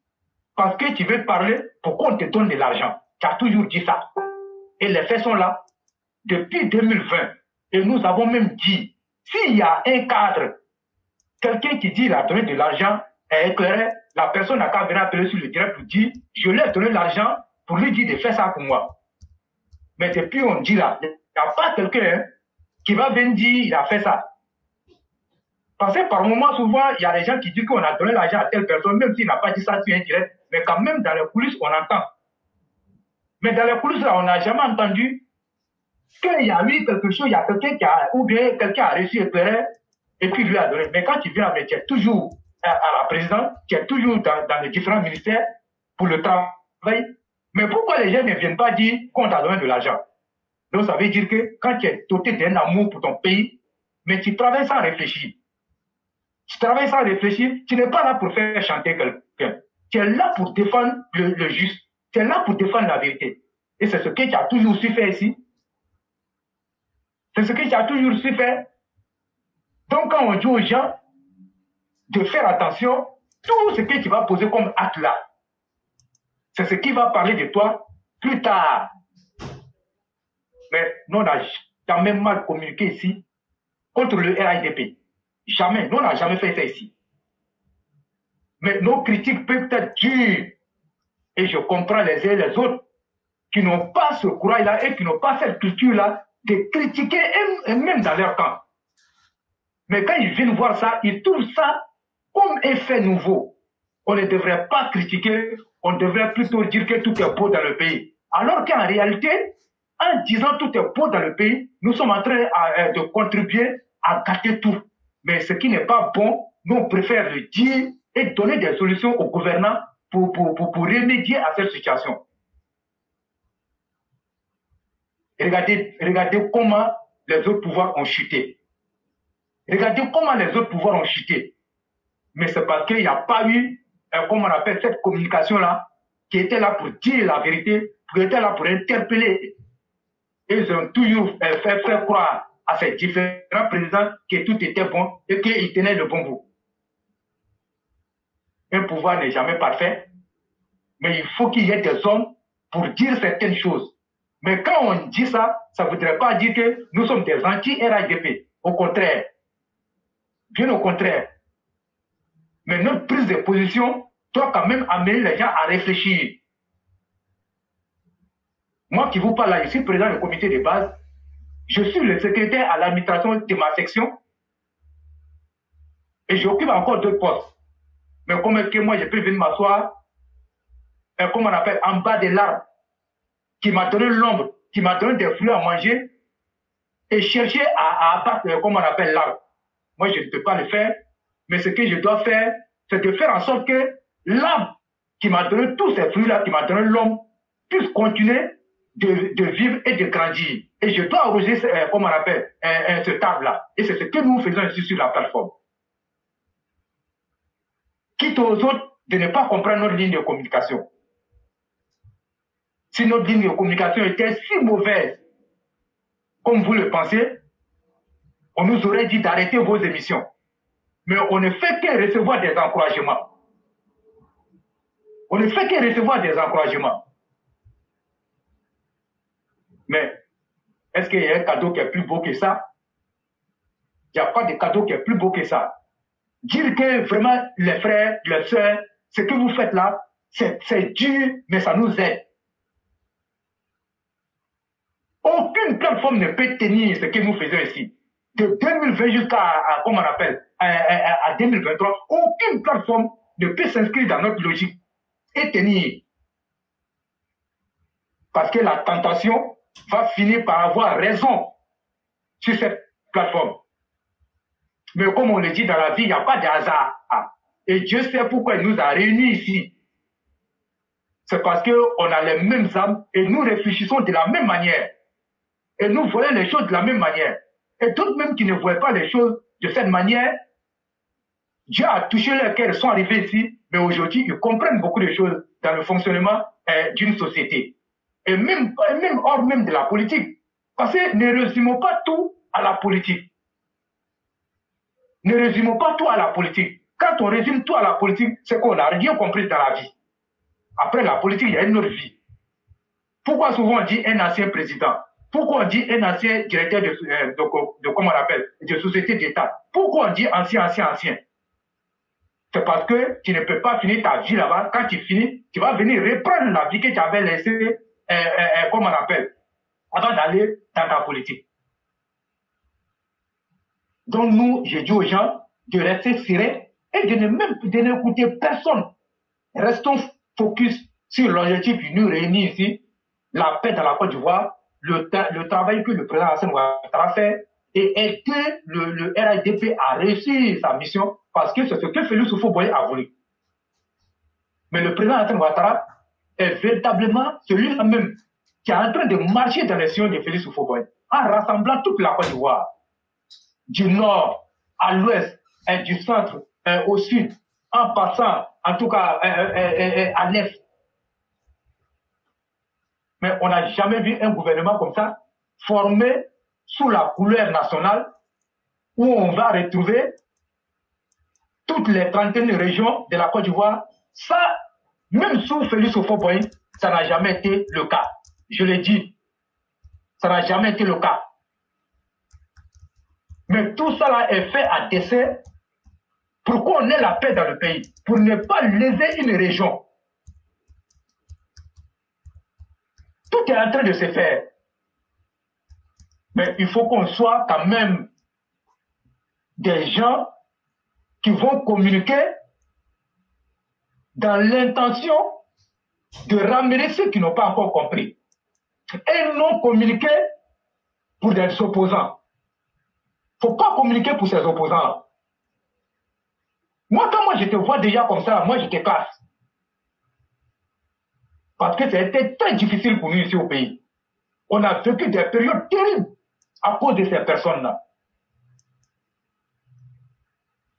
parce que tu veux parler pour qu'on te donne de l'argent. Tu as toujours dit ça. Et les faits sont là. Depuis 2020, et nous avons même dit, s'il y a un cadre quelqu'un qui dit qu'il a donné de l'argent est éclairé, la personne n'a qu'à venir appeler sur le direct pour dire je lui ai donné l'argent pour lui dire de faire ça pour moi. Mais depuis on dit là, il n'y a pas quelqu'un qui va venir dire il a fait ça. Parce que par moment, souvent, il y a des gens qui disent qu'on a donné l'argent à telle personne, même s'il n'a pas dit ça sur un direct, mais quand même dans les coulisses, on entend. Mais dans les coulisses, là, on n'a jamais entendu qu'il y a eu quelque chose, il y a quelqu'un qui a, ou bien quelqu'un a reçu éclairé, et puis lui a donné. Mais quand tu viens avec, tu es toujours à, la présidence, tu es toujours dans, dans les différents ministères pour le travail. Mais pourquoi les gens ne viennent pas dire qu'on t'a donné de l'argent? Donc ça veut dire que quand tu es doté d'un amour pour ton pays, mais tu travailles sans réfléchir. Tu travailles sans réfléchir, tu n'es pas là pour faire chanter quelqu'un. Tu es là pour défendre le, juste. Tu es là pour défendre la vérité. Et c'est ce que tu as toujours su faire ici. C'est ce que tu as toujours su faire. Donc quand on dit aux gens de faire attention, tout ce que tu vas poser comme acte là, c'est ce qui va parler de toi plus tard. Mais nous, on n'a jamais mal communiqué ici contre le RIDP. Jamais. Nous, on n'a jamais fait ça ici. Mais nos critiques peuvent être dures. Et je comprends les uns et les autres qui n'ont pas ce courage-là et qui n'ont pas cette culture-là de critiquer et même dans leur camp. Mais quand ils viennent voir ça, ils trouvent ça comme effet nouveau. On ne devrait pas critiquer, on devrait plutôt dire que tout est beau dans le pays. Alors qu'en réalité, en disant tout est beau dans le pays, nous sommes en train euh, de contribuer à gâter tout. Mais ce qui n'est pas bon, nous on préfère le dire et donner des solutions aux gouvernants pour, pour, pour, pour remédier à cette situation. Regardez, regardez comment les autres pouvoirs ont chuté. Regardez comment les autres pouvoirs ont chuté. Mais c'est parce qu'il n'y a pas eu, euh, comment on appelle, cette communication-là, qui était là pour dire la vérité, qui était là pour interpeller. Ils ont toujours euh, fait, fait croire à ces différents présidents que tout était bon et qu'ils tenaient le bon bout. Un pouvoir n'est jamais parfait, mais il faut qu'il y ait des hommes pour dire certaines choses. Mais quand on dit ça, ça ne voudrait pas dire que nous sommes des anti-RADP. Au contraire. Bien au contraire. Mais notre prise de position doit quand même amener les gens à réfléchir. Moi qui vous parle là, je suis président du comité de base. Je suis le secrétaire à l'administration de ma section. Et j'occupe encore deux postes. Mais comment que moi je peux venir m'asseoir, euh, comme on appelle, en bas de l'arbre qui m'a donné l'ombre, qui m'a donné des fruits à manger, et chercher à, abattre, euh, comme on appelle l'arbre. Moi, je ne peux pas le faire, mais ce que je dois faire, c'est de faire en sorte que l'arbre qui m'a donné tous ces fruits-là, qui m'a donné l'ombre, puisse continuer de, de, vivre et de grandir. Et je dois arroser, euh, comme on appelle, ce table-là. Et c'est ce que nous faisons ici sur la plateforme. Quitte aux autres de ne pas comprendre notre ligne de communication si notre ligne de communication était si mauvaise, comme vous le pensez, on nous aurait dit d'arrêter vos émissions. Mais on ne fait que recevoir des encouragements. On ne fait que recevoir des encouragements. Mais est-ce qu'il y a un cadeau qui est plus beau que ça? Il n'y a pas de cadeau qui est plus beau que ça. Dire que vraiment les frères, les soeurs, ce que vous faites là, c'est dur, mais ça nous aide. Aucune plateforme ne peut tenir ce que nous faisons ici. De 2020 jusqu'à, on appelle, à, 2023, aucune plateforme ne peut s'inscrire dans notre logique et tenir. Parce que la tentation va finir par avoir raison sur cette plateforme. Mais comme on le dit dans la vie, il n'y a pas de hasard. Et Dieu sait pourquoi il nous a réunis ici. C'est parce qu'on a les mêmes âmes et nous réfléchissons de la même manière. Et nous voyons les choses de la même manière. Et d'autres même qui ne voient pas les choses de cette manière, Dieu a touché leur cœur, ils sont arrivés ici, mais aujourd'hui, ils comprennent beaucoup de choses dans le fonctionnement euh, d'une société. Et même, hors même de la politique. Parce que ne résumons pas tout à la politique. Ne résumons pas tout à la politique. Quand on résume tout à la politique, c'est qu'on n'a rien compris dans la vie. Après la politique, il y a une autre vie. Pourquoi souvent on dit un ancien président? Pourquoi on dit un ancien directeur de, euh, de, on appelle, de société d'État Pourquoi on dit ancien, ancien, ancien? C'est parce que tu ne peux pas finir ta vie là-bas. Quand tu finis, tu vas venir reprendre la vie que tu avais laissée, euh, euh, euh, comment on appelle, avant d'aller dans ta politique. Donc nous, je dis aux gens de rester sereins et de ne même de n'écouter personne. Restons focus sur l'objectif nous réunir ici, la paix dans la Côte d'Ivoire, le, travail que le président Hassan Ouattara fait et aider le, le RIDP à réussir sa mission parce que c'est ce que Félix Houphouët a voulu. Mais le président Hassan Ouattara est véritablement celui-là même qui est en train de marcher dans les sillons de Félix Houphouët en rassemblant toute la Côte d'Ivoire, du nord à l'ouest du centre au sud, en passant en tout cas à l'est. Mais on n'a jamais vu un gouvernement comme ça formé sous la couleur nationale où on va retrouver toutes les trentaines de régions de la Côte d'Ivoire. Ça, même sous Félix Houphouët, ça n'a jamais été le cas. Je l'ai dit, ça n'a jamais été le cas. Mais tout cela est fait à dessein pour qu'on ait la paix dans le pays, pour ne pas léser une région. Tout est en train de se faire. Mais il faut qu'on soit quand même des gens qui vont communiquer dans l'intention de ramener ceux qui n'ont pas encore compris. Et non communiquer pour des opposants. Il ne faut pas communiquer pour ces opposants-là. Moi, quand moi je te vois déjà comme ça, moi je te casse. Parce que c'était très difficile pour nous ici au pays. On a vécu des périodes terribles à cause de ces personnes-là.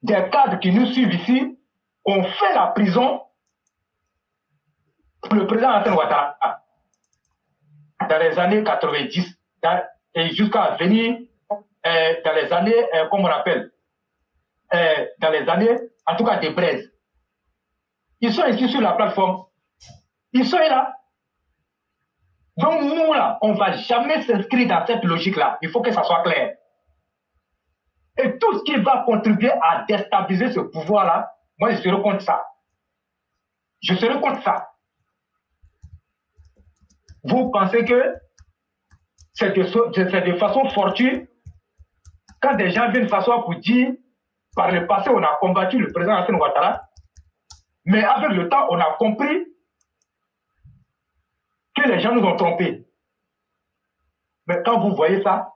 Des cadres qui nous suivent ici ont fait la prison le président Hassan Ouattara dans les années 90 et jusqu'à venir euh, dans les années, euh, comme on appelle, euh, dans les années, en tout cas des braises. Ils sont ici sur la plateforme. Ils sont là. Donc nous, là, on ne va jamais s'inscrire dans cette logique-là. Il faut que ça soit clair. Et tout ce qui va contribuer à déstabiliser ce pouvoir-là, moi, je serai contre ça. Je serai contre ça. Vous pensez que c'est de, façon fortuite, quand des gens viennent s'asseoir pour dire, par le passé, on a combattu le président Hassan Ouattara, mais avec le temps, on a compris que les gens nous ont trompés. Mais quand vous voyez ça,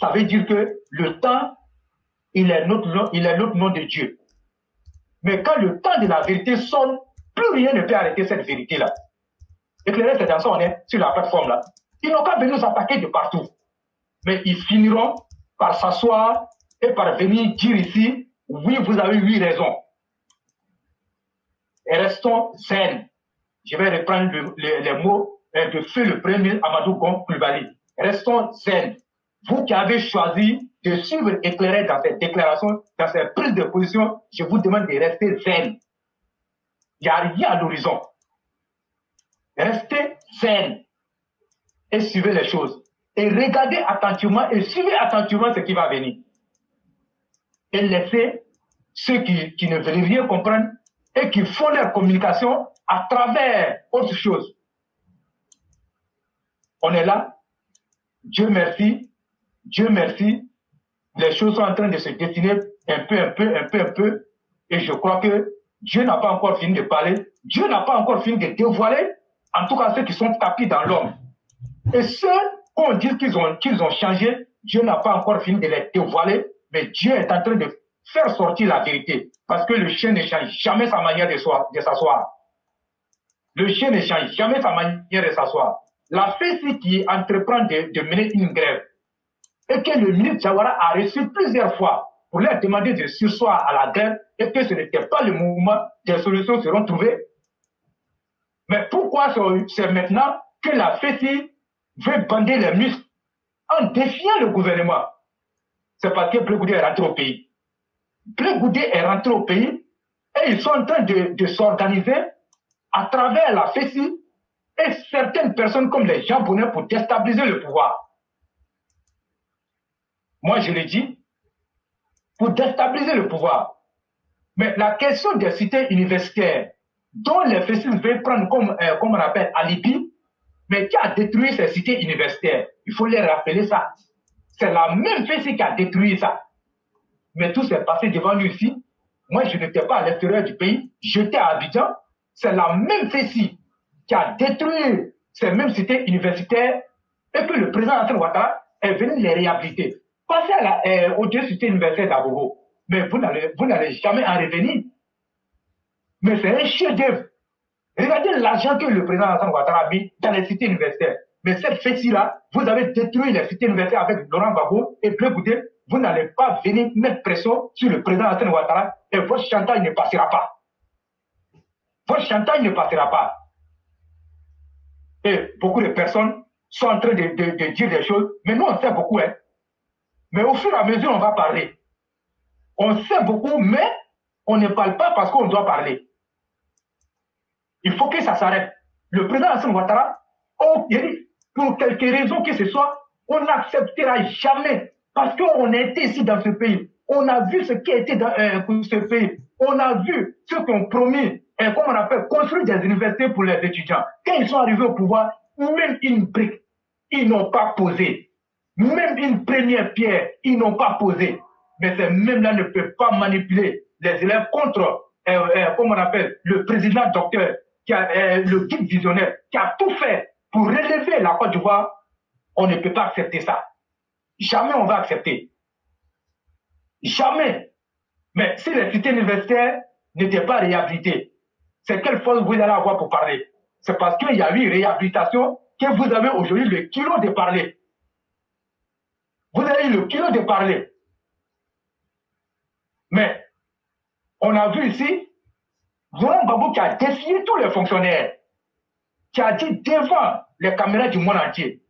ça veut dire que le temps, il est notre nom, il est notre nom de Dieu. Mais quand le temps de la vérité sonne, plus rien ne peut arrêter cette vérité-là. Éclairer ces danseurs, on est sur la plateforme-là. Ils n'ont qu'à venir nous attaquer de partout. Mais ils finiront par s'asseoir et par venir dire ici, oui, vous avez eu raison. Restons zen. Je vais reprendre les mots euh, de feu le premier Amadou Gon Kulbali. Restons zen. Vous qui avez choisi de suivre éclairé dans cette déclaration, dans cette prise de position, je vous demande de rester zen. Il n'y a rien à l'horizon. Restez zen et suivez les choses. Et regardez attentivement et suivez attentivement ce qui va venir. Et laissez ceux qui, qui ne veulent rien comprendre et qui font leur communication à travers autre chose. On est là. Dieu merci. Dieu merci. Les choses sont en train de se dessiner un peu, un peu, un peu, un peu. Et je crois que Dieu n'a pas encore fini de parler. Dieu n'a pas encore fini de dévoiler, en tout cas ceux qui sont tapis dans l'homme. Et ceux qu'on dit qu'ils ont, ont changé, Dieu n'a pas encore fini de les dévoiler, mais Dieu est en train de faire sortir la vérité. Parce que le chien ne change jamais sa manière de s'asseoir. Le chien ne change jamais sa manière de s'asseoir. La fête qui entreprend de, de, mener une grève et que le ministre Jawara a reçu plusieurs fois pour leur demander de sursoir à la grève et que ce n'était pas le mouvement, des solutions seront trouvées. Mais pourquoi c'est maintenant que la FECI veut bander les muscles en défiant le gouvernement? C'est parce que Bleu est rentré au pays. Bleu est rentré au pays et ils sont en train de, s'organiser à travers la FECI et certaines personnes comme les Japonais pour déstabiliser le pouvoir. Moi, je l'ai dit, pour déstabiliser le pouvoir. Mais la question des cités universitaires, dont les FESIS veulent prendre comme, euh, comme on appelle alibi, mais qui a détruit ces cités universitaires, il faut les rappeler ça. C'est la même FESI qui a détruit ça. Mais tout s'est passé devant nous ici. Moi, je n'étais pas à l'extérieur du pays, j'étais à Abidjan. C'est la même FESI qui a détruit ces mêmes cités universitaires et que le président Hassan Ouattara est venu les réhabiliter. Passez à la, euh, aux deux cités universitaires d'Abobo mais vous n'allez jamais en revenir. Mais c'est un chef-d'œuvre. Regardez l'argent que le président Hassan Ouattara a mis dans les cités universitaires. Mais cette fête-ci-là, vous avez détruit les cités universitaires avec Laurent Gbagbo et Goudé. Vous n'allez pas venir mettre pression sur le président Hassan Ouattara et votre chantage ne passera pas. Votre chantage ne passera pas. Et beaucoup de personnes sont en train de, de dire des choses, mais nous on sait beaucoup. Hein. Mais au fur et à mesure, on va parler. On sait beaucoup, mais on ne parle pas parce qu'on doit parler. Il faut que ça s'arrête. Le président Hassan Ouattara, pour quelque raison que ce soit, on n'acceptera jamais parce qu'on était ici dans ce pays. On a vu ce qui a été dans euh, ce pays. On a vu ce qu'on promis, et comme on appelle, construire des universités pour les étudiants. Quand ils sont arrivés au pouvoir, même une brique, ils n'ont pas posé. Même une première pierre, ils n'ont pas posé mais ces mêmes-là ne peuvent pas manipuler les élèves contre, euh, euh, comme on appelle, le président docteur, qui a, euh, le guide visionnaire, qui a tout fait pour relever la Côte d'Ivoire. On ne peut pas accepter ça. Jamais on va accepter. Jamais. Mais si les cités universitaires n'étaient pas réhabilitées, c'est quelle force vous allez avoir pour parler? C'est parce qu'il y a eu réhabilitation que vous avez aujourd'hui le kilo de parler. Vous avez le kilo de parler. Mais on a vu ici, Zoran Babou qui a défié tous les fonctionnaires, qui a dit devant les caméras du monde entier,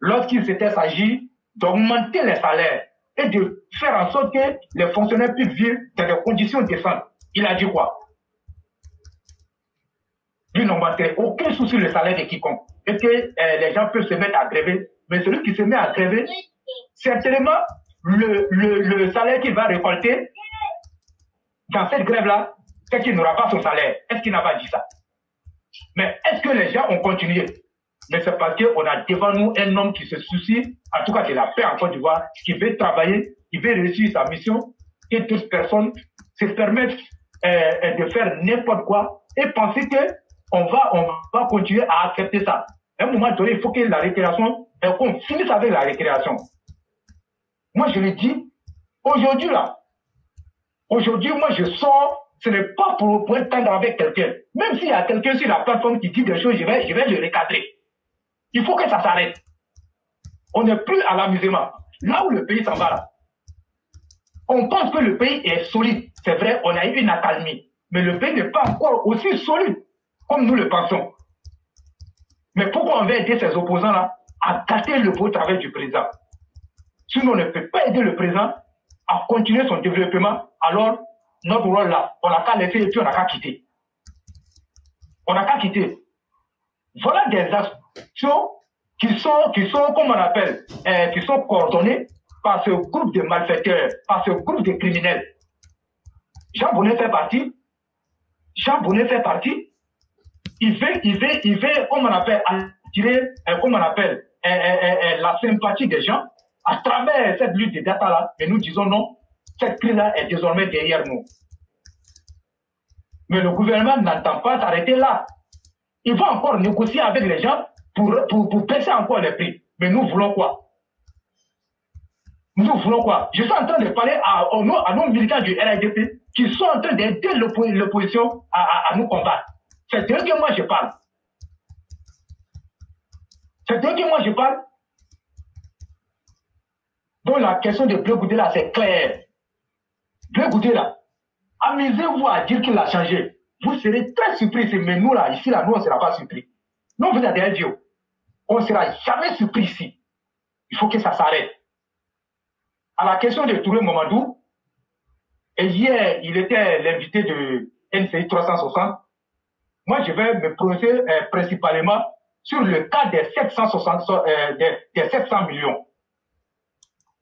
lorsqu'il s'était s'agit d'augmenter les salaires et de faire en sorte que les fonctionnaires puissent vivre dans des conditions décentes. Il a dit quoi? Il n'a aucun souci le salaire de quiconque et que euh, les gens peuvent se mettre à gréver. Mais celui qui se met à gréver, certainement, le, le, le salaire qu'il va récolter dans cette grève-là, c'est qu'il n'aura pas son salaire? Est-ce qu'il n'a pas dit ça? Mais est-ce que les gens ont continué? Mais c'est parce qu'on a devant nous un homme qui se soucie, en tout cas de la paix en Côte d'Ivoire, qui veut travailler, qui veut réussir sa mission, et toute personne se permettent euh, de faire n'importe quoi et penser que on va, on va continuer à accepter ça. À un moment donné, il faut que la récréation, qu'on finisse avec la récréation. Moi, je le dis, aujourd'hui, là, Aujourd'hui, moi, je sors, ce n'est pas pour, pour être avec quelqu'un. Même s'il y a quelqu'un sur la plateforme qui dit des choses, je vais, je vais le recadrer. Il faut que ça s'arrête. On n'est plus à l'amusement. Là où le pays s'en va là. On pense que le pays est solide. C'est vrai, on a eu une accalmie. Mais le pays n'est pas encore aussi solide comme nous le pensons. Mais pourquoi on veut aider ces opposants-là à gâter le beau travail du président? Sinon, on ne peut pas aider le président à continuer son développement, alors notre rôle là, on n'a qu'à laisser et puis on n'a qu'à quitter. On n'a qu'à quitter. Voilà des actions qui sont, qui sont, comme on appelle, euh, qui sont coordonnées par ce groupe de malfaiteurs, par ce groupe de criminels. Jean Bonnet fait partie. Jean Bonnet fait partie. Il veut, il veut, il veut, comme on appelle, attirer, euh, comme on appelle, euh, la sympathie des gens à travers cette lutte de data-là, et nous disons non, cette crise-là est désormais derrière nous. Mais le gouvernement n'entend pas s'arrêter là. Il va encore négocier avec les gens pour, pour, pour baisser encore les prix. Mais nous voulons quoi? Nous voulons quoi? Je suis en train de parler à, nos, militants du RIDP qui sont en train d'aider l'opposition à, à, nous combattre. C'est d'eux que moi je parle. C'est d'eux que moi je parle. Donc la question de Bleu là, c'est clair. Bleu Goudé là, amusez-vous à dire qu'il a changé. Vous serez très surpris, mais nous là, ici là, nous on ne sera pas surpris. Nous, vous êtes des idiots. On ne sera jamais surpris ici. Il faut que ça s'arrête. À la question de Touré Mamadou, et hier, il était l'invité de NCI 360. Moi, je vais me prononcer euh, principalement sur le cas des 760, euh, des, des 700 millions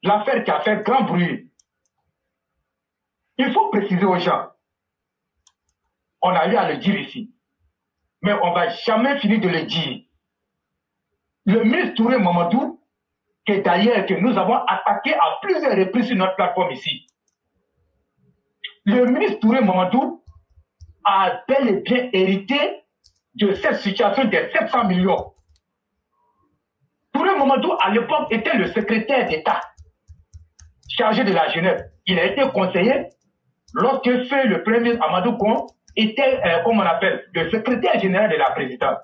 l'affaire qui a fait grand bruit. Il faut préciser aux gens, on a eu à le dire ici. Mais on va jamais finir de le dire. Le ministre Touré Mamadou, que d'ailleurs que nous avons attaqué à plusieurs reprises sur notre plateforme ici. Le ministre Touré Mamadou a bel et bien hérité de cette situation des 700 millions. Touré Mamadou, à l'époque, était le secrétaire d'État chargé de la jeunesse. Il a été conseiller lorsque fait le premier Amadou Kon était, euh, comme on appelle, le secrétaire général de la présidence.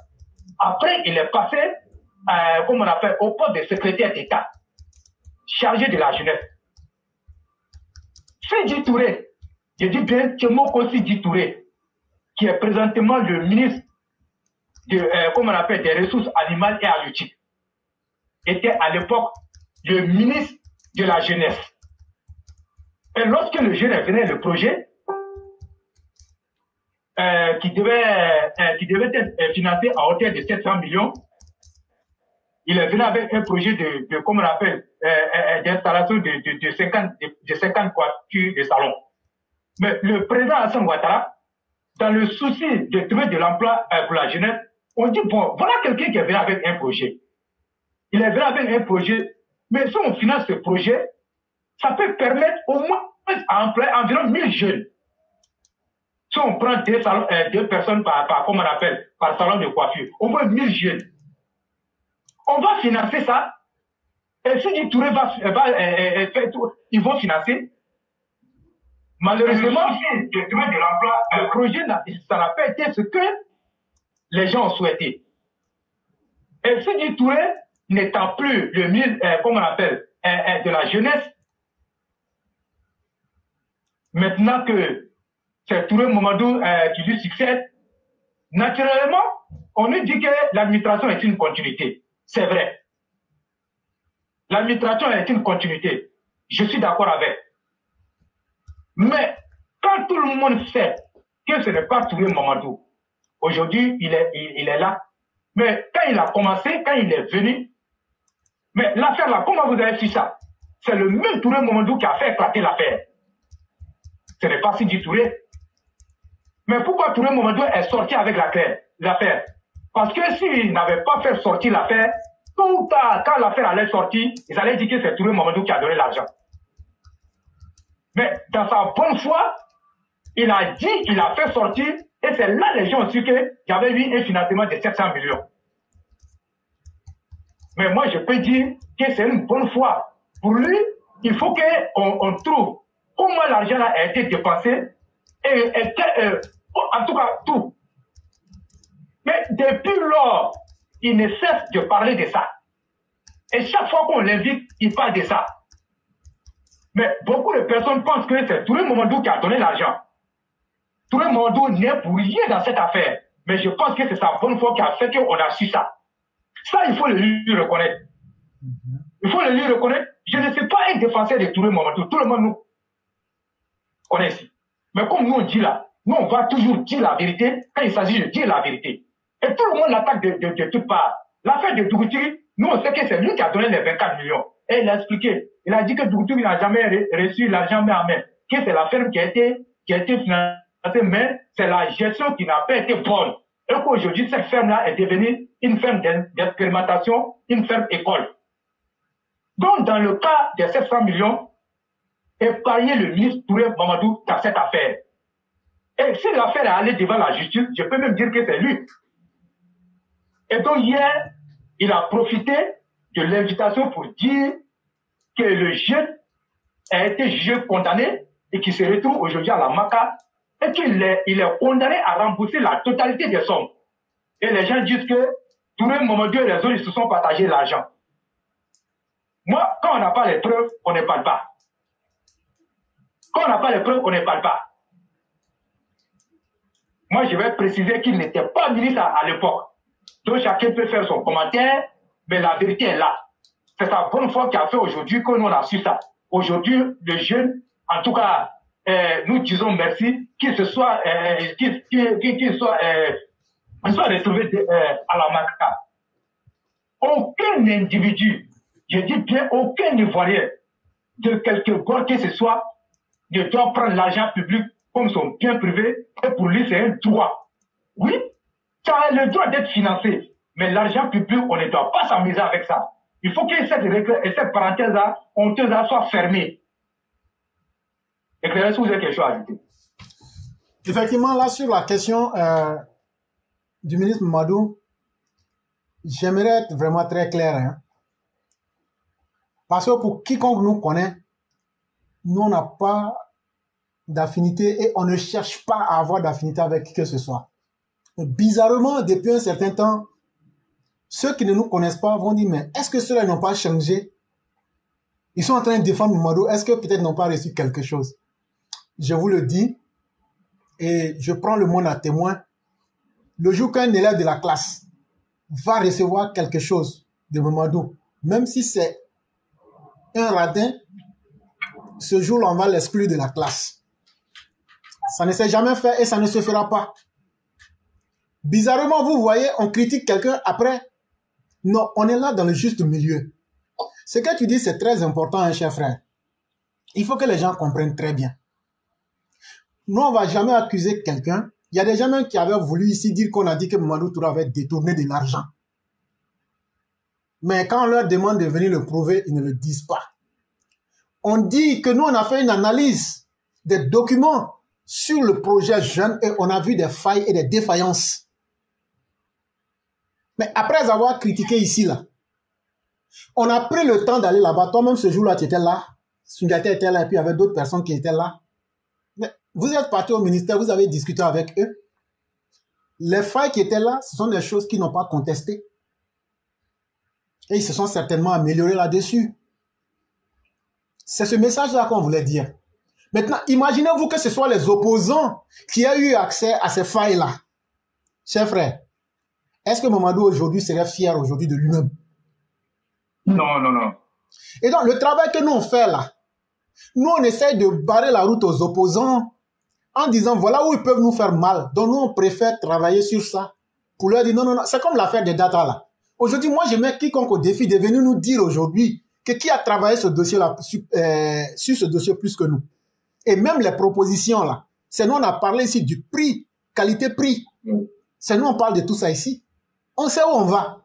Après, il est passé, euh, comme on appelle, au poste de secrétaire d'État, chargé de la jeunesse. Fidi Touré, je dis bien Tchemoko Sidi Touré, qui est présentement le ministre de, euh, on appelle, des ressources animales et halieutiques, était à l'époque le ministre de la jeunesse. Et lorsque le jeune est venu, le projet, euh, qui, devait, euh, qui devait être euh, financé à hauteur de 700 millions, il est venu avec un projet de, de on d'installation de, 50, de, 50 voitures de salon. Mais le président Hassan Ouattara, dans le souci de trouver de l'emploi pour la jeunesse, on dit, bon, voilà quelqu'un qui est venu avec un projet. Il est venu avec un projet, mais si on finance ce projet, ça peut permettre au moins à employer environ 1000 jeunes. Si on prend deux, salons, euh, deux personnes par, par, comment on appelle, par salon de coiffure, au moins 1000 jeunes. On va financer ça. Et si du Touré va, va euh, euh, faire tout, ils vont financer. Malheureusement, de trouver de l'emploi, le projet, ça n'a pas été ce que les gens ont souhaité. Et si du Touré n'étant plus le euh, comment on appelle, euh, de la jeunesse, Maintenant que c'est Touré Mamadou euh, qui lui succède, naturellement, on nous dit que l'administration est une continuité. C'est vrai. L'administration est une continuité. Je suis d'accord avec. Mais quand tout le monde sait que ce n'est pas Touré Mamadou, aujourd'hui, il est, là. Mais quand il a commencé, quand il est venu, mais l'affaire là, comment vous avez su ça? C'est le même Touré Mamadou qui a fait éclater l'affaire ce n'est pas Sidi Touré. Mais pourquoi Touré Momodou est sorti avec l'affaire Parce que s'il n'avait pas fait sortir l'affaire, tout ou tard, quand l'affaire allait sortir, ils allaient dire que c'est Touré Momodou qui a donné l'argent. Mais dans sa bonne foi, il a dit, il a fait sortir, et c'est là les gens ont su qu'il y avait eu un financement de 700 millions. Mais moi, je peux dire que c'est une bonne foi. Pour lui, il faut qu'on on trouve comment l'argent a été dépensé et, euh, en tout cas tout. Mais depuis lors, il ne cesse de parler de ça. Et chaque fois qu'on l'invite, il parle de ça. Mais beaucoup de personnes pensent que c'est tout le Momandou qui a donné l'argent. Tout le Momandou n'est pour rien dans cette affaire. Mais je pense que c'est sa bonne foi qui a fait qu'on a su ça. Ça, il faut le lui reconnaître. Mhm. Il faut le lui reconnaître. Je ne suis pas un défenseur de tout le Momandou. Tout le monde nous ici. Mais comme nous on dit là, nous on va toujours dire la vérité quand il s'agit de dire la vérité. Et tout le monde l'attaque de, de, de toutes parts. L'affaire de Dougouti, nous on sait que c'est lui qui a donné les 24 millions. Et il a expliqué. Il a dit que Dougouti n'a jamais reçu l'argent main en main. Que c'est la ferme qui a été, qui a été financée, mais c'est la gestion qui n'a pas été bonne. Et qu'aujourd'hui, cette ferme-là est devenue une ferme d'expérimentation, une ferme école. Donc, dans le cas des 700 millions, épargner le ministre Touré Mamadou dans cette affaire. Et si l'affaire est allée devant la justice, je peux même dire que c'est lui. Et donc hier, il a profité de l'invitation pour dire que le jeune a été jugé condamné et qu'il se retrouve aujourd'hui à la MACA et qu'il est, il est condamné à rembourser la totalité des sommes. Et les gens disent que Touré Mamadou et les autres ils se sont partagés l'argent. Moi, quand on n'a pas les preuves, on ne parle pas. Quand on n'a pas les preuves, on ne parle pas. Moi, je vais préciser qu'il n'était pas ministre à, l'époque. Donc, chacun peut faire son commentaire, mais la vérité est là. C'est sa bonne foi qui a fait aujourd'hui que nous on a su ça. Aujourd'hui, les jeunes, en tout cas, euh, nous disons merci, qu'ils se soient, euh, qu'ils qu soient, euh, soient retrouvés euh, à la marque. Aucun individu, je dis bien aucun Ivoirien, de quelque bord que ce soit, ne doit prendre l'argent public comme son bien privé, et pour lui, c'est un droit. Oui, tu as le droit d'être financé, mais l'argent public, on ne doit pas s'amuser avec ça. Il faut que cette cette parenthèse-là, honteuse-là, soit fermée. Éclairez si vous avez quelque chose à ajouter. Effectivement, là, sur la question euh, du ministre Madou, j'aimerais être vraiment très clair. hein. Parce que pour quiconque nous connaît, nous, on n'a pas d'affinité et on ne cherche pas à avoir d'affinité avec qui que ce soit. Bizarrement, depuis un certain temps, ceux qui ne nous connaissent pas vont dire, mais est-ce que ceux-là n'ont pas changé? Ils sont en train de défendre Mamadou, est-ce que peut-être n'ont pas reçu quelque chose? Je vous le dis, et je prends le monde à témoin, le jour qu'un élève de la classe va recevoir quelque chose de Mamadou, même si c'est un radin, ce jour-là, on va l'exclure de la classe. Ça ne s'est jamais fait et ça ne se fera pas. Bizarrement, vous voyez, on critique quelqu'un après. Non, on est là dans le juste milieu. Ce que tu dis, c'est très important, hein, cher frère. Il faut que les gens comprennent très bien. Nous, on va jamais accuser quelqu'un. Il y a des gens qui avaient voulu ici dire qu'on a dit que Mamadou Touré avait détourné de l'argent. Mais quand on leur demande de venir le prouver, ils ne le disent pas. On dit que nous, on a fait une analyse des documents sur le projet jeune et on a vu des failles et des défaillances. Mais après avoir critiqué ici, là, on a pris le temps d'aller là-bas. Toi-même, ce jour-là, tu étais là. Sungate était là et puis il y avait d'autres personnes qui étaient là. Mais vous êtes parti au ministère, vous avez discuté avec eux. Les failles qui étaient là, ce sont des choses qu'ils n'ont pas contestées. Et ils se sont certainement améliorés là-dessus. C'est ce message-là qu'on voulait dire. Maintenant, imaginez-vous que ce soit les opposants qui aient eu accès à ces failles-là. Chers frères, est-ce que Mamadou aujourd'hui serait fier aujourd'hui de lui-même? Non, non, non. Et donc, le travail que nous on fait là, nous on essaie de barrer la route aux opposants en disant voilà où ils peuvent nous faire mal. Donc nous on préfère travailler sur ça pour leur dire non, non, non. C'est comme l'affaire des data là. Aujourd'hui, moi je mets quiconque au défi de venir nous dire aujourd'hui que qui a travaillé ce dossier-là sur, euh, sur ce dossier plus que nous. Et même les propositions là. C'est nous on a parlé ici du prix, qualité-prix. C'est nous on parle de tout ça ici. On sait où on va.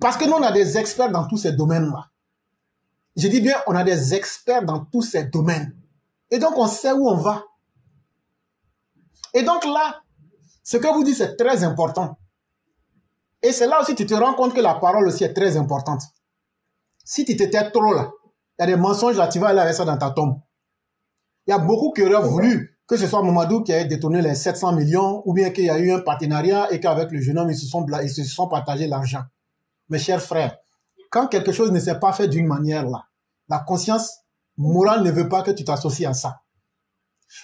Parce que nous on a des experts dans tous ces domaines-là. Je dis bien, on a des experts dans tous ces domaines. Et donc, on sait où on va. Et donc là, ce que vous dites, c'est très important. Et c'est là aussi tu te rends compte que la parole aussi est très importante. Si tu t'étais trop là, il y a des mensonges là, tu vas aller avec ça dans ta tombe. Il y a beaucoup qui auraient voulu que ce soit Mamadou qui ait détourné les 700 millions ou bien qu'il y a eu un partenariat et qu'avec le jeune homme, ils se sont, ils se sont partagés l'argent. Mes chers frères, quand quelque chose ne s'est pas fait d'une manière là, la conscience morale ne veut pas que tu t'associes à ça.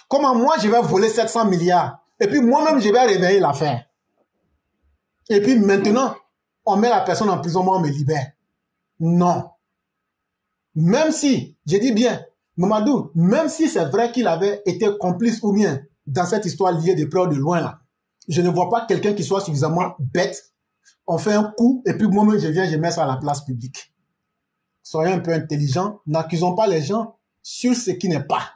Comment moi je vais voler 700 milliards et puis moi-même je vais réveiller l'affaire? Et puis maintenant, on met la personne en prison, moi on me libère. Non. Même si, je dis bien, Mamadou, même si c'est vrai qu'il avait été complice ou bien dans cette histoire liée de près ou de loin là, je ne vois pas quelqu'un qui soit suffisamment bête on fait un coup et puis moi-même je viens, je mets ça à la place publique. Soyons un peu intelligents, n'accusons pas les gens sur ce qui n'est pas.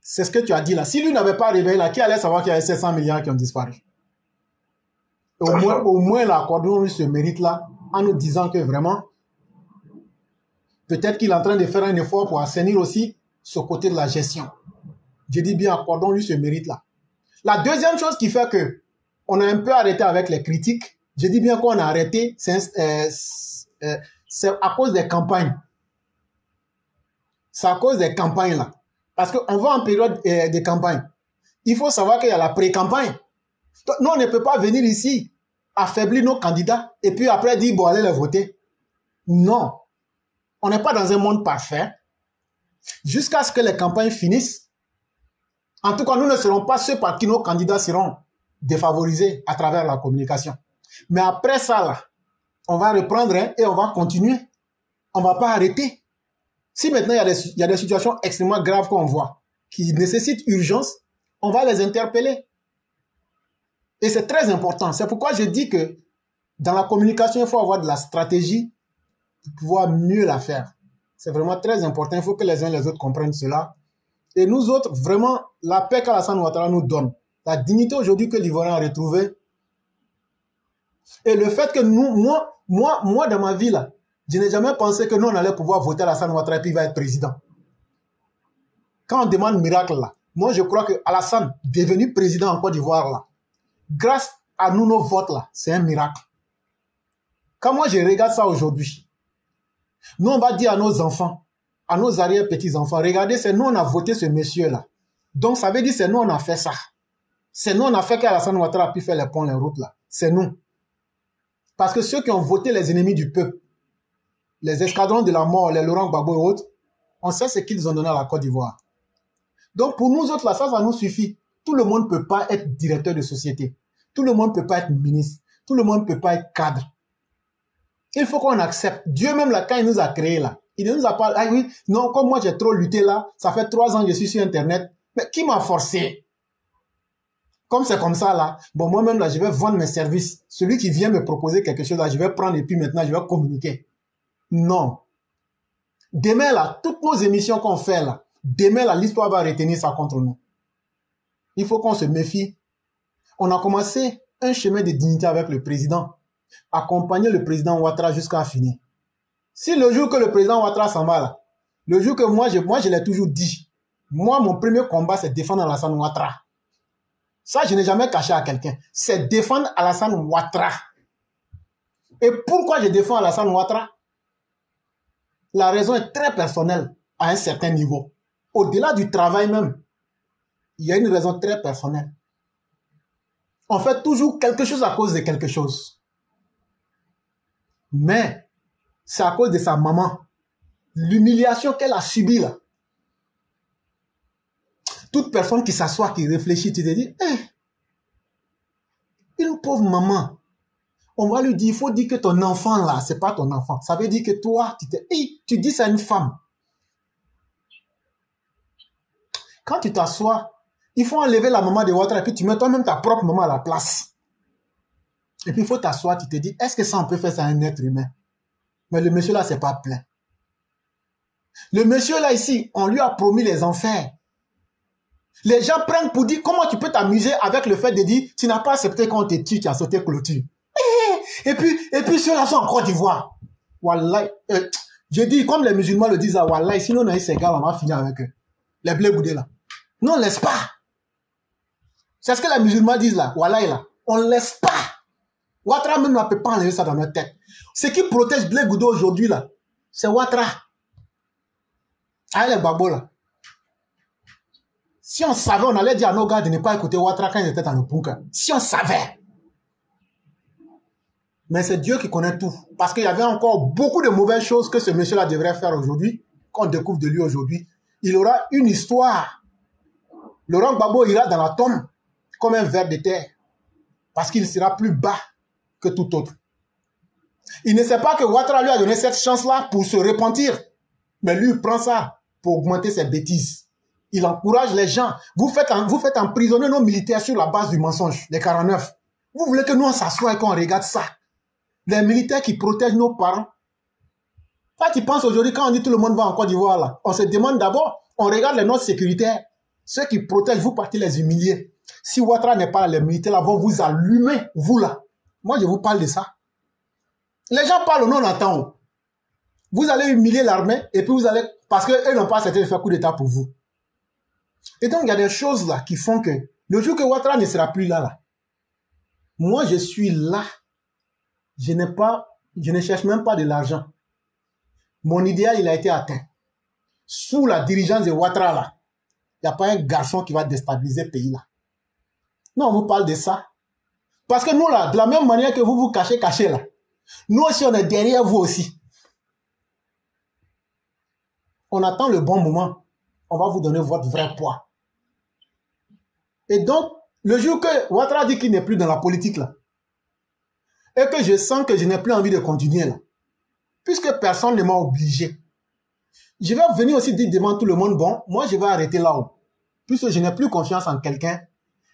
C'est ce que tu as dit là. Si lui n'avait pas réveillé là, qui allait savoir qu'il y avait 700 milliards qui ont disparu? Au moins, au moins là, accordons-lui ce mérite-là en nous disant que vraiment, peut-être qu'il est en train de faire un effort pour assainir aussi ce côté de la gestion. Je dis bien, accordons-lui ce mérite-là. La deuxième chose qui fait que on a un peu arrêté avec les critiques, je dis bien qu'on a arrêté, c'est euh, euh, à cause des campagnes. C'est à cause des campagnes là. Parce qu'on va en période euh, de campagne. Il faut savoir qu'il y a la pré-campagne. Nous, on ne peut pas venir ici affaiblir nos candidats et puis après dire, bon, allez les voter. Non. On n'est pas dans un monde parfait. Jusqu'à ce que les campagnes finissent. En tout cas, nous ne serons pas ceux par qui nos candidats seront défavorisés à travers la communication. Mais après ça, là, on va reprendre hein, et on va continuer. On va pas arrêter. Si maintenant il y, a des, il y a des situations extrêmement graves qu'on voit, qui nécessitent urgence, on va les interpeller. Et c'est très important. C'est pourquoi je dis que dans la communication, il faut avoir de la stratégie pour pouvoir mieux la faire. C'est vraiment très important. Il faut que les uns et les autres comprennent cela. Et nous autres, vraiment, la paix qu'Alassane Ouattara nous donne, la dignité aujourd'hui que l'Ivoirien a retrouvée, et le fait que nous, moi, moi, moi, dans ma vie, là, je n'ai jamais pensé que nous, on allait pouvoir voter Alassane Ouattara et puis il va être président. Quand on demande miracle, là, moi, je crois que Alassane, devenu président en Côte d'Ivoire, là, grâce à nous, nos votes, là, c'est un miracle. Quand moi, je regarde ça aujourd'hui, nous, on va dire à nos enfants, à nos arrière-petits-enfants, regardez, c'est nous, on a voté ce monsieur-là. Donc, ça veut dire, c'est nous, on a fait ça. C'est nous, on a fait qu'Alassane Ouattara a pu faire les ponts, les routes, là. C'est nous. Parce que ceux qui ont voté les ennemis du peuple, les escadrons de la mort, les Laurent Gbagbo et autres, on sait ce qu'ils ont donné à la Côte d'Ivoire. Donc, pour nous autres, là, ça, ça nous suffit. Tout le monde ne peut pas être directeur de société. Tout le monde ne peut pas être ministre. Tout le monde ne peut pas être cadre. Il faut qu'on accepte. Dieu même, là, quand il nous a créés, là, il ne nous a pas... Ah oui, non, comme moi, j'ai trop lutté, là, ça fait trois ans que je suis sur Internet. Mais qui m'a forcé? Comme c'est comme ça, là, bon, moi-même, là, je vais vendre mes services. Celui qui vient me proposer quelque chose, là, je vais prendre et puis maintenant, je vais communiquer. Non. Demain, là, toutes nos émissions qu'on fait, là, demain, là, l'histoire va retenir ça contre nous. Il faut qu'on se méfie. On a commencé un chemin de dignité avec le président accompagner le président Ouattara jusqu'à finir. Si le jour que le président Ouattara s'en va le jour que moi, je, moi, je l'ai toujours dit, moi, mon premier combat, c'est défendre Alassane Ouattara. Ça, je n'ai jamais caché à quelqu'un. C'est défendre Alassane Ouattara. Et pourquoi je défends Alassane Ouattara? La raison est très personnelle à un certain niveau. Au-delà du travail même, il y a une raison très personnelle. On fait toujours quelque chose à cause de quelque chose. Mais c'est à cause de sa maman. L'humiliation qu'elle a subie là. Toute personne qui s'assoit, qui réfléchit, tu te dis, eh, une pauvre maman, on va lui dire, il faut dire que ton enfant là, c'est pas ton enfant. Ça veut dire que toi, tu, tu dis ça à une femme. Quand tu t'assois, il faut enlever la maman de Ouattara et puis tu mets toi-même ta propre maman à la place. Et puis il faut t'asseoir, tu te dis, est-ce que ça on peut faire ça à un être humain? Mais le monsieur là, c'est pas plein. Le monsieur là ici, on lui a promis les enfers. Les gens prennent pour dire comment tu peux t'amuser avec le fait de dire tu n'as pas accepté quand te tue, tu as sauté clôture. Et puis, et puis ceux-là sont en Côte d'Ivoire. Wallah, euh, je dis comme les musulmans le disent à Wallah, sinon on a eu ces gars, on va finir avec eux. Les blés boudés là. Non, on laisse pas. C'est ce que les musulmans disent là. Wallah là. On laisse pas. Ouattara même ne peut pas enlever ça dans notre tête. Ce qui protège Blé aujourd'hui, là, c'est Ouattara. Ah, les babos, là. Si on savait, on allait dire à nos gars de ne pas écouter Ouattara quand ils étaient dans le bunker. Si on savait. Mais c'est Dieu qui connaît tout. Parce qu'il y avait encore beaucoup de mauvaises choses que ce monsieur-là devrait faire aujourd'hui, qu'on découvre de lui aujourd'hui. Il aura une histoire. Laurent Gbagbo ira dans la tombe comme un ver de terre. Parce qu'il sera plus bas que tout autre. Il ne sait pas que Ouattara lui a donné cette chance-là pour se repentir. Mais lui, il prend ça pour augmenter ses bêtises. Il encourage les gens. Vous faites, vous faites emprisonner nos militaires sur la base du mensonge, les 49. Vous voulez que nous, on s'assoie et qu'on regarde ça? Les militaires qui protègent nos parents. Toi, tu penses aujourd'hui, quand on dit tout le monde va en Côte d'Ivoire, là, on se demande d'abord, on regarde les notes sécuritaires. Ceux qui protègent, vous partez les humilier. Si Ouattara n'est pas là, les militaires là vont vous allumer, vous là. Moi, je vous parle de ça. Les gens parlent au nom d'entendre. Vous allez humilier l'armée et puis vous allez... Parce qu'eux n'ont pas accepté de faire coup d'État pour vous. Et donc, il y a des choses là qui font que le jour que Ouattara ne sera plus là, moi, je suis là. Je n'ai pas... Je ne cherche même pas de l'argent. Mon idéal, il a été atteint. Sous la dirigeance de Ouattara, il n'y a pas un garçon qui va déstabiliser le pays, là. Non, on vous parle de ça. Parce que nous, là, de la même manière que vous vous cachez, cachez, là, nous aussi, on est derrière vous aussi. On attend le bon moment. On va vous donner votre vrai poids. Et donc, le jour que Ouattara dit qu'il n'est plus dans la politique, là, et que je sens que je n'ai plus envie de continuer, là, puisque personne ne m'a obligé, je vais venir aussi dire devant tout le monde, bon, moi, je vais arrêter là-haut. Puisque je n'ai plus confiance en quelqu'un.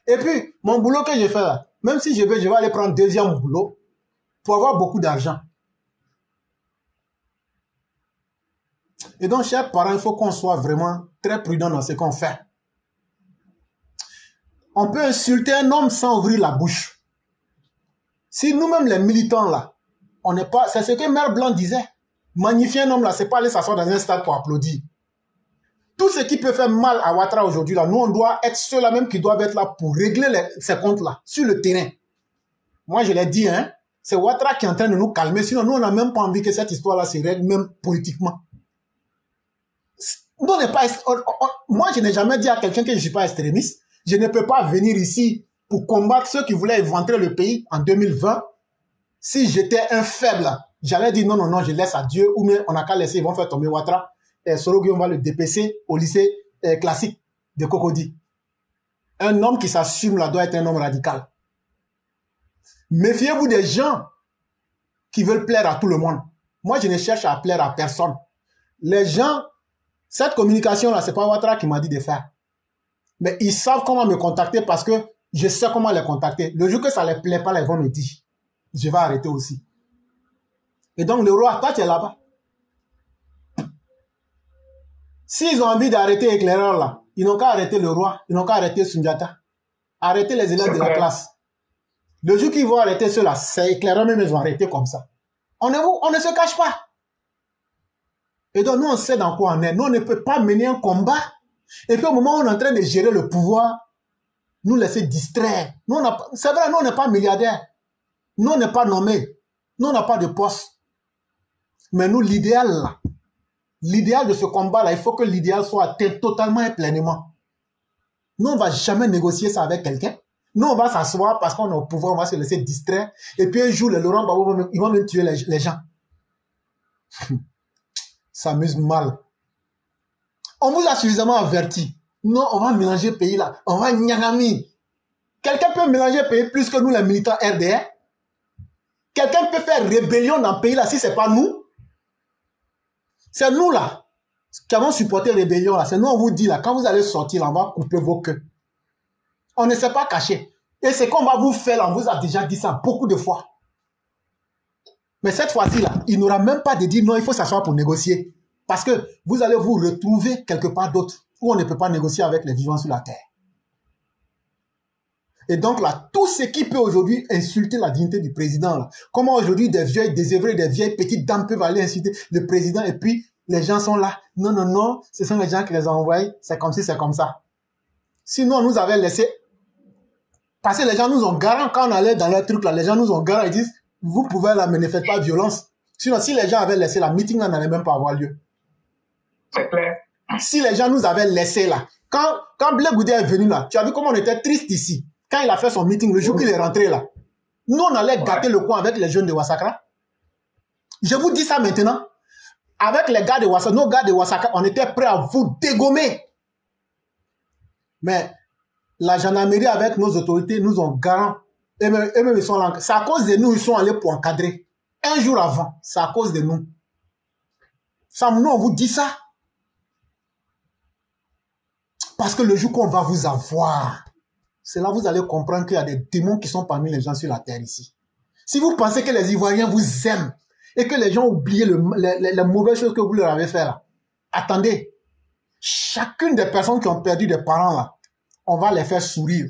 Et puis, mon boulot que j'ai fait là, même si je vais, je vais aller prendre deuxième boulot pour avoir beaucoup d'argent. Et donc, chers parents, il faut qu'on soit vraiment très prudent dans ce qu'on fait. On peut insulter un homme sans ouvrir la bouche. Si nous-mêmes, les militants, là, on n'est pas... C'est ce que Mère Blanc disait. Magnifier un homme, là, c'est pas aller s'asseoir dans un stade pour applaudir. Tout ce qui peut faire mal à Ouattara aujourd'hui, là, nous, on doit être ceux-là même qui doivent être là pour régler ces comptes-là, sur le terrain. Moi, je l'ai dit, hein, c'est Ouattara qui est en train de nous calmer. Sinon, nous, on n'a même pas envie que cette histoire-là se règle, même politiquement. Pas, moi, je n'ai jamais dit à quelqu'un que je ne suis pas extrémiste. Je ne peux pas venir ici pour combattre ceux qui voulaient éventrer le pays en 2020. Si j'étais un faible, j'allais dire non, non, non, je laisse à Dieu, ou bien on n'a qu'à laisser, ils vont faire tomber Ouattara. Et Sorogi, on va le DPC au lycée eh, classique de Cocody. Un homme qui s'assume là doit être un homme radical. Méfiez-vous des gens qui veulent plaire à tout le monde. Moi, je ne cherche à plaire à personne. Les gens, cette communication-là, c'est pas Ouattara qui m'a dit de faire. Mais ils savent comment me contacter parce que je sais comment les contacter. Le jour que ça les plaît pas, ils vont me dire. Je vais arrêter aussi. Et donc, le roi, toi, tu es là-bas. S'ils ont envie d'arrêter l'éclaireur là, ils n'ont qu'à arrêter le roi, ils n'ont qu'à arrêter Sunjata. Arrêter les élèves de la classe. Le jour qu'ils vont arrêter ceux-là, c'est éclaireur même, ils vont arrêter comme ça. On ne, on ne se cache pas. Et donc, nous, on sait dans quoi on est. Nous, on ne peut pas mener un combat. Et puis, au moment où on est en train de gérer le pouvoir, nous laisser distraire. Nous, c'est vrai, nous, on n'est pas milliardaires. Nous, on n'est pas nommés. Nous, on n'a pas de poste. Mais nous, l'idéal, là, l'idéal de ce combat-là, il faut que l'idéal soit atteint totalement et pleinement. Nous, on ne va jamais négocier ça avec quelqu'un. Nous, on va s'asseoir parce qu'on est au pouvoir, on va se laisser distraire. Et puis un jour, les Laurent Gbagbo, ils vont même tuer les, gens. ça amuse mal. On vous a suffisamment averti. Non, on va mélanger pays là. On va nyagami. Quelqu'un peut mélanger pays plus que nous, les militants RDR Quelqu'un peut faire rébellion dans le pays là si c'est pas nous c'est nous là qui avons supporté la rébellion là. C'est nous on vous dit là, quand vous allez sortir là, on va couper vos queues. On ne s'est pas caché. Et ce qu'on va vous faire là, on vous a déjà dit ça beaucoup de fois. Mais cette fois-ci là, il n'aura même pas de dire non, il faut s'asseoir pour négocier. Parce que vous allez vous retrouver quelque part d'autre où on ne peut pas négocier avec les vivants sur la terre. Et donc là, tout ce qui peut aujourd'hui insulter la dignité du président, là, comment aujourd'hui des vieilles désœuvrées, des vieilles petites dames peuvent aller insulter le président et puis les gens sont là. Non, non, non, ce sont les gens qui les ont envoyés, c'est comme si c'est comme ça. Sinon, on nous avait laissé, parce que les gens nous ont garant, quand on allait dans leur truc là, les gens nous ont garant, ils disent, vous pouvez là, mais ne faites pas violence. Sinon, si les gens avaient laissé la meeting là, n'allait même pas avoir lieu. C'est clair. Si les gens nous avaient laissé là, quand, quand Blé Goudé est venu là, tu as vu comment on était triste ici. Quand il a fait son meeting, le jour qu'il est rentré là, nous, on allait gâter le coin avec les jeunes de Wasakra. Je vous dis ça maintenant. Avec les gars de Wasakra, nos gars de Wasakra, on était prêts à vous dégommer. Mais la gendarmerie avec nos autorités nous ont garant. Et même, ils sont là. C'est à cause de nous, ils sont allés pour encadrer. Un jour avant, c'est à cause de nous. Nous, on vous dit ça. Parce que le jour qu'on va vous avoir, c'est là vous allez comprendre qu'il y a des démons qui sont parmi les gens sur la terre ici. Si vous pensez que les Ivoiriens vous aiment et que les gens oublié le, les, mauvaises choses que vous leur avez fait attendez. Chacune des personnes qui ont perdu des parents là, on va les faire sourire.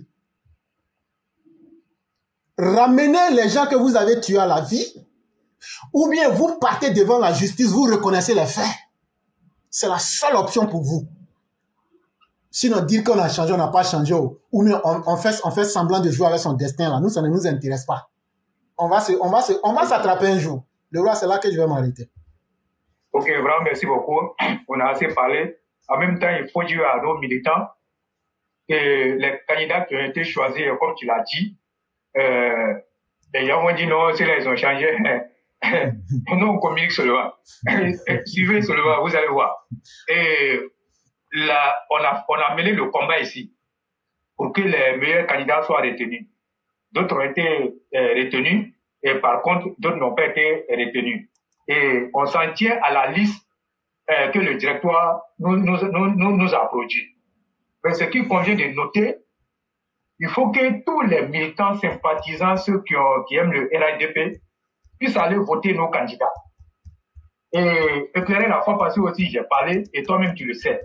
Ramenez les gens que vous avez tués à la vie, ou bien vous partez devant la justice, vous reconnaissez les faits. C'est la seule option pour vous. Sinon, dire qu'on a changé, on n'a pas changé, ou on, fait, on fait semblant de jouer avec son destin, là, nous, ça ne nous intéresse pas. On va se, on va se, on va s'attraper un jour. Le roi, c'est là que je vais m'arrêter. Ok, vraiment, merci beaucoup. On a assez parlé. En même temps, il faut dire à nos militants que les candidats qui ont été choisis, comme tu l'as dit, euh, les gens vont dire non, c'est là, ils ont changé. nous, on communique seulement. Suivez seulement, vous allez voir. Et on, a, mené le combat ici pour que les meilleurs candidats soient retenus. D'autres ont été euh, retenus et par contre, d'autres n'ont pas été retenus. Et on s'en tient à la liste euh, que le directoire nous, a produit. Mais ce qui convient de noter, il faut que tous les militants sympathisants, ceux qui, ont, qui aiment le RIDP, puissent aller voter nos candidats. Et éclairé la fois passée aussi, j'ai parlé, et toi-même tu le sais.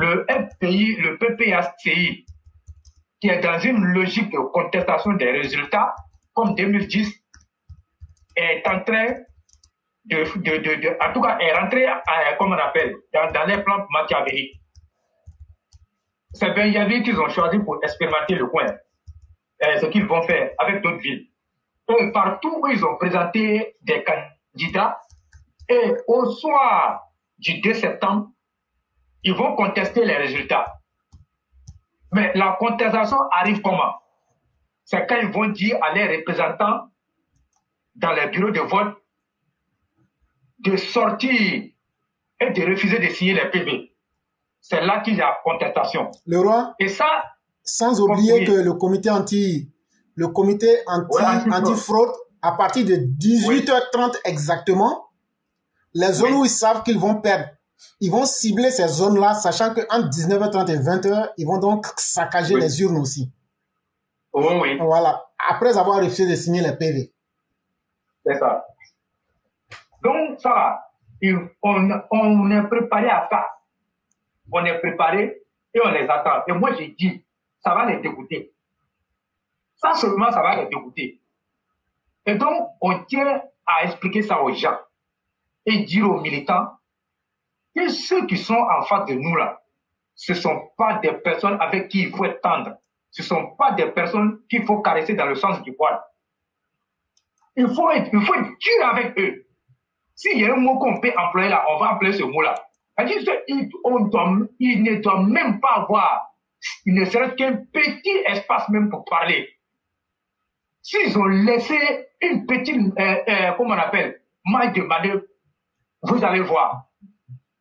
Le FPI, le PPACI, qui est dans une logique de contestation des résultats, comme 2010, est en train de, en tout cas, est rentré, comme on appelle, dans, dans les plans machiavéliques. C'est Benjamin qu'ils ont choisi pour expérimenter le coin, euh, ce qu'ils vont faire avec d'autres villes. Et partout où ils ont présenté des candidats, et au soir du 2 septembre, ils vont contester les résultats. Mais la contestation arrive comment? C'est quand ils vont dire à leurs représentants dans les bureaux de vote de sortir et de refuser de signer les PV. C'est là qu'il y a contestation. Le roi, Et ça, sans oublier que le comité anti, le comité anti, Ouais, anti-fraude. anti-fraude, à partir de 18h30 exactement, les zones Oui. où ils savent qu'ils vont perdre, ils vont cibler ces zones-là, sachant qu'entre 19h30 et 20h, ils vont donc saccager Oui. les urnes aussi. oui, oui, Voilà. Après avoir refusé de signer les PV. c'est ça. Donc, ça, on, on est préparé à ça. On est préparé et on les attend. Et moi, j'ai dit, ça va les dégoûter. Ça seulement, ça va les dégoûter. Et donc, on tient à expliquer ça aux gens et dire aux militants que ceux qui sont en face de nous là, ce ne sont pas des personnes avec qui il faut être tendre. Ce ne sont pas des personnes qu'il faut caresser dans le sens du poil. Il faut être, il faut être dur avec eux. S'il y a un mot qu'on peut employer là, on va employer ce mot-là. Il ne doit même pas avoir, il ne serait qu'un petit espace même pour parler. S'ils ont laissé une petite, euh, euh, comment on appelle, maille de manœuvre, vous allez voir.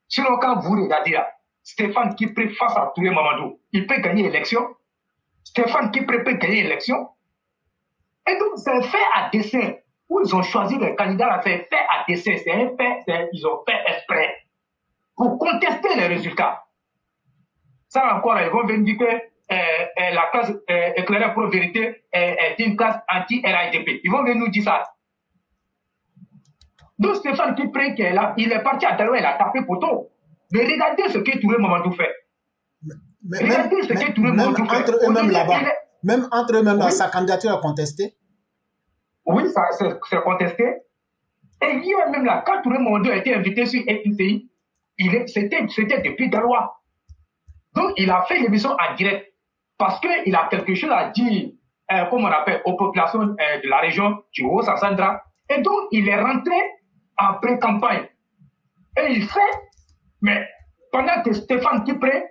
Sinon, quand vous regardez là, Stéphane Kipré face à Touré Mamadou, il peut gagner l'élection. Stéphane Kipré peut gagner l'élection. Et donc, c'est fait à dessein. Où ils ont choisi les candidats c'est fait à dessein. C'est un fait, ils ont fait exprès. Pour contester les résultats. Ça encore, ils vont venir dire que euh, euh, la classe euh, éclairée pour vérité est, est une classe anti-RIDP. Ils vont venir nous dire ça. Donc Stéphane Kipré qui est là, il est parti à Dalou, il a tapé poteau. Mais regardez ce que Touré Mamadou fait. Mais Regardez même, ce que même- tout le même fait. entre eux-mêmes là-bas, même entre eux-mêmes, là, Oui. sa candidature est contestée. Oui, ça c'est contesté. Et hier même là, quand Touré Mamadou a été invité sur FICI, c'était depuis Galois. Donc il a fait l'émission en direct parce qu'il a quelque chose à dire, euh, comme on appelle, aux populations euh, de la région du Haut-Sassandra. Et donc il est rentré en pré-campagne. Et il fait, mais pendant que Stéphane Kipré,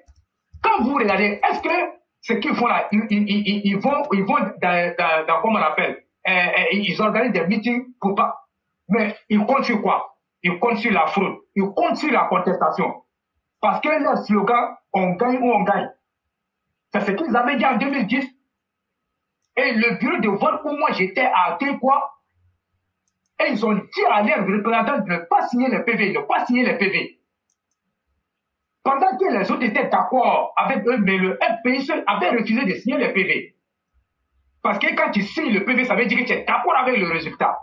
quand vous regardez, est-ce que ce qu'ils font là, ils, vont, ils vont dans, dans, comment on appelle, euh, euh, ils organisent des meetings pour pas. Mais ils comptent quoi? Ils comptent la fraude, ils comptent la contestation. Parce que leur slogan, on gagne ou on gagne. C'est ce qu'ils avaient dit en 2010. Et le bureau de vote où moi j'étais à quoi? Et ils ont dit à leurs représentants de ne pas signer les PV, de ne pas signer les PV. Pendant que les autres étaient d'accord avec eux, mais le FPI seul avait refusé de signer les PV. Parce que quand tu signes le PV, ça veut dire que tu es d'accord avec le résultat.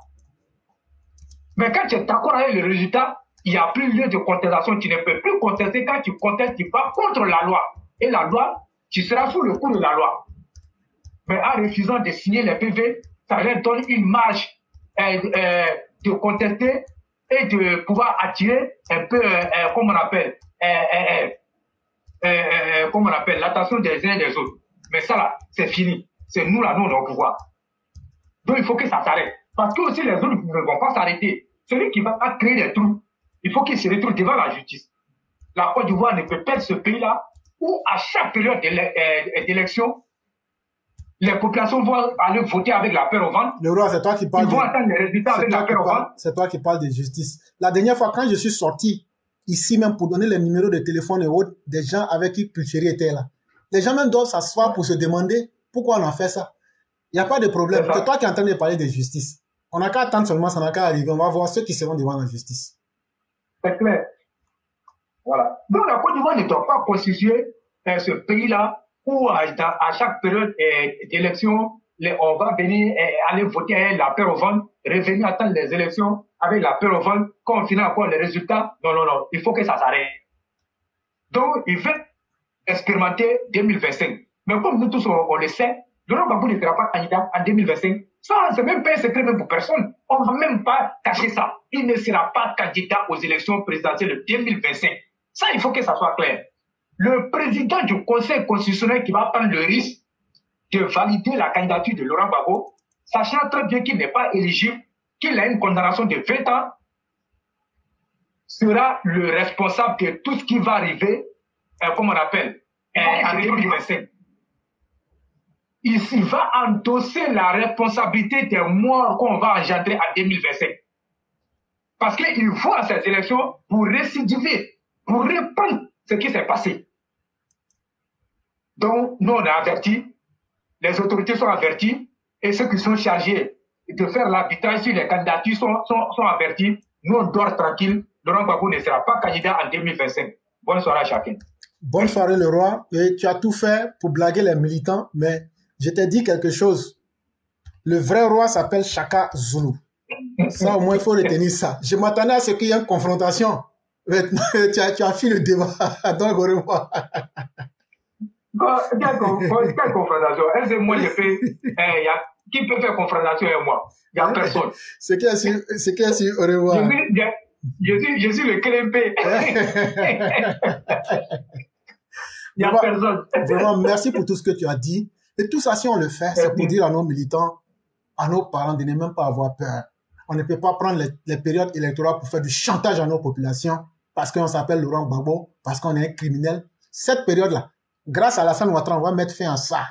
Mais quand tu es d'accord avec le résultat, il n'y a plus lieu de contestation. Tu ne peux plus contester. Quand tu contestes, tu vas contre la loi. Et la loi, tu seras sous le coup de la loi. Mais en refusant de signer les PV, ça leur donne une marge de contester et de pouvoir attirer un peu, euh, euh, comme on appelle, euh, euh, euh, euh, comme on appelle, l'attention des uns et des autres. Mais ça là, c'est fini. C'est nous là, nous, on est pouvoir. Donc il faut que ça s'arrête. Parce que aussi les autres ne vont pas s'arrêter. Celui qui va créer des trous, il faut qu'il se retrouve devant la justice. La Côte d'Ivoire ne peut perdre ce pays-là où à chaque période d'élec- euh, d'élection, les populations vont aller voter avec la peur au ventre. Le roi, c'est toi qui parles Ils vont de, attendre les résultats avec la peur au ventre. c'est toi qui parles de justice. La dernière fois, quand je suis sorti, ici même pour donner les numéros de téléphone et autres, des gens avec qui Pulchéry était là. Les gens même doivent s'asseoir pour se demander pourquoi on a fait ça. Il n'y a pas de problème. C'est toi qui es en train de parler de justice. On n'a qu'à attendre seulement, ça n'a qu'à arriver. On va voir ceux qui seront devant la justice. C'est clair. Voilà. Donc la Côte d'Ivoire ne doit pas constituer euh, ce pays-là où à, chaque période euh, d'élection, on va venir euh, aller voter avec la peur au ventre, revenir attendre les élections avec la peur au ventre, quand on encore les résultats, non, non, non, il faut que ça s'arrête. Donc, il veut expérimenter 2025. Mais comme nous tous, on, le sait, Laurent Gbagbo ne sera pas candidat en 2025. Ça, c'est même pas un secret même pour personne. On ne va même pas cacher ça. Il ne sera pas candidat aux élections présidentielles de 2025. Ça, il faut que ça soit clair. Le président du Conseil constitutionnel qui va prendre le risque de valider la candidature de Laurent Gbagbo, sachant très bien qu'il n'est pas éligible, qu'il a une condamnation de 20 ans, sera le responsable de tout ce qui va arriver, euh, comme on appelle, euh, en 2025. Il va endosser la responsabilité des morts qu'on va engendrer en 2025. Parce qu'il voit ces élections pour récidiver, pour reprendre ce qui s'est passé. Donc, nous, on a averti, les autorités sont averties, et ceux qui sont chargés de faire l'arbitrage sur les candidatures sont, sont, sont avertis. Nous, on dort tranquille. Laurent Gbagbo ne sera pas candidat en 2025. Bonne soirée à chacun. Bonne soirée, le roi. Tu as tout fait pour blaguer les militants, mais je t'ai dit quelque chose. Le vrai roi s'appelle Chaka Zulu. Ça, au moins, il faut retenir ça. Je m'attendais à ce qu'il y ait une confrontation. tu, as, tu as fait le débat. Donc, au revoir. Quelle, confrontation Est-ce que moi, je fais. Eh, qui peut faire confrontation avec moi? Il n'y a personne. C'est qui est qui est au revoir. Je suis, je suis le crépé. Il n'y a personne. Vraiment, merci pour tout ce que tu as dit. Et tout ça, si on le fait, c'est pour dire à nos militants, à nos parents de ne même pas avoir peur. On ne peut pas prendre les, périodes électorales pour faire du chantage à nos populations parce qu'on s'appelle Laurent Gbagbo, parce qu'on est un criminel. Cette période-là, grâce à la San Ouattara, on va mettre fin à ça.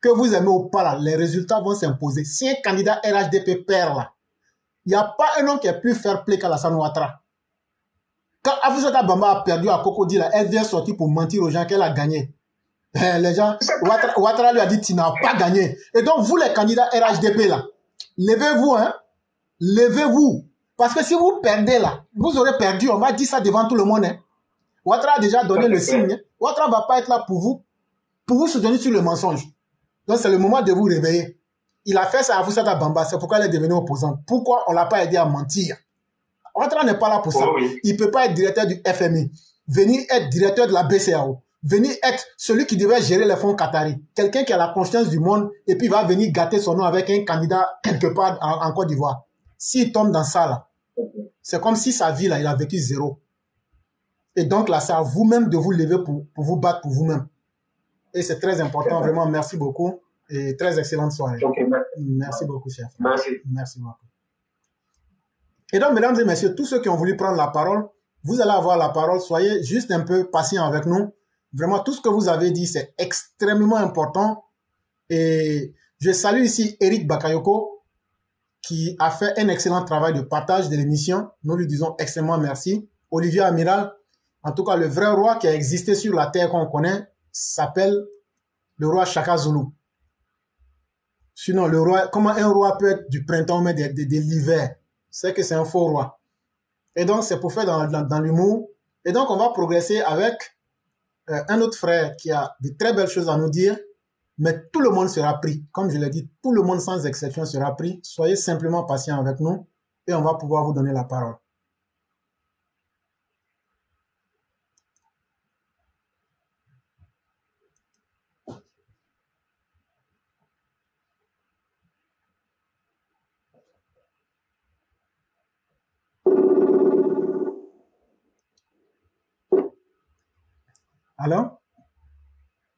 Que vous aimez ou pas, là, les résultats vont s'imposer. Si un candidat RHDP perd là, il n'y a pas un homme qui est plus fair play qu'Alassane Ouattara. Quand Afusata Bamba a perdu à Cocody, elle vient sortir pour mentir aux gens qu'elle a gagné. Eh, les gens, Ouattara, lui a dit, tu n'as pas gagné. Et donc, vous, les candidats RHDP, là, levez-vous, hein. Levez-vous. Parce que si vous perdez, là, vous aurez perdu. On va dire ça devant tout le monde, hein. Ouattara a déjà donné le signe. Hein. Ouattara va pas être là pour vous, pour vous soutenir sur le mensonge. Donc, c'est le moment de vous réveiller. Il a fait ça à Foussata Bamba, c'est pourquoi elle est devenue opposante. Pourquoi on l'a pas aidé à mentir? Ouattara n'est pas là pour ça. Oh il ne peut pas être directeur du FMI, venir être directeur de la BCAO, venir être celui qui devait gérer les fonds qataris. Quelqu'un qui a la confiance du monde et puis va venir gâter son nom avec un candidat quelque part en, Côte d'Ivoire. S'il tombe dans ça, là, c'est comme si sa vie, là, il a vécu zéro. Et donc là, c'est à vous-même de vous lever pour, pour vous battre pour vous-même. Et c'est très important, vraiment, merci beaucoup. Et très excellente soirée. merci. beaucoup, chef. Merci. Merci beaucoup. Et donc, mesdames et messieurs, tous ceux qui ont voulu prendre la parole, vous allez avoir la parole. Soyez juste un peu patients avec nous. Vraiment, tout ce que vous avez dit, c'est extrêmement important. Et je salue ici Eric Bakayoko, qui a fait un excellent travail de partage de l'émission. Nous lui disons extrêmement merci. Olivier Amiral, en tout cas, le vrai roi qui a existé sur la terre qu'on connaît, s'appelle le roi Shaka Zulu. Sinon, le roi, comment un roi peut être du printemps mais de, l'hiver? C'est que c'est un faux roi. Et donc, c'est pour faire dans, dans, l'humour. Et donc, on va progresser avec euh, un autre frère qui a de très belles choses à nous dire. Mais tout le monde sera pris. Comme je l'ai dit, tout le monde sans exception sera pris. Soyez simplement patient avec nous et on va pouvoir vous donner la parole. Allô?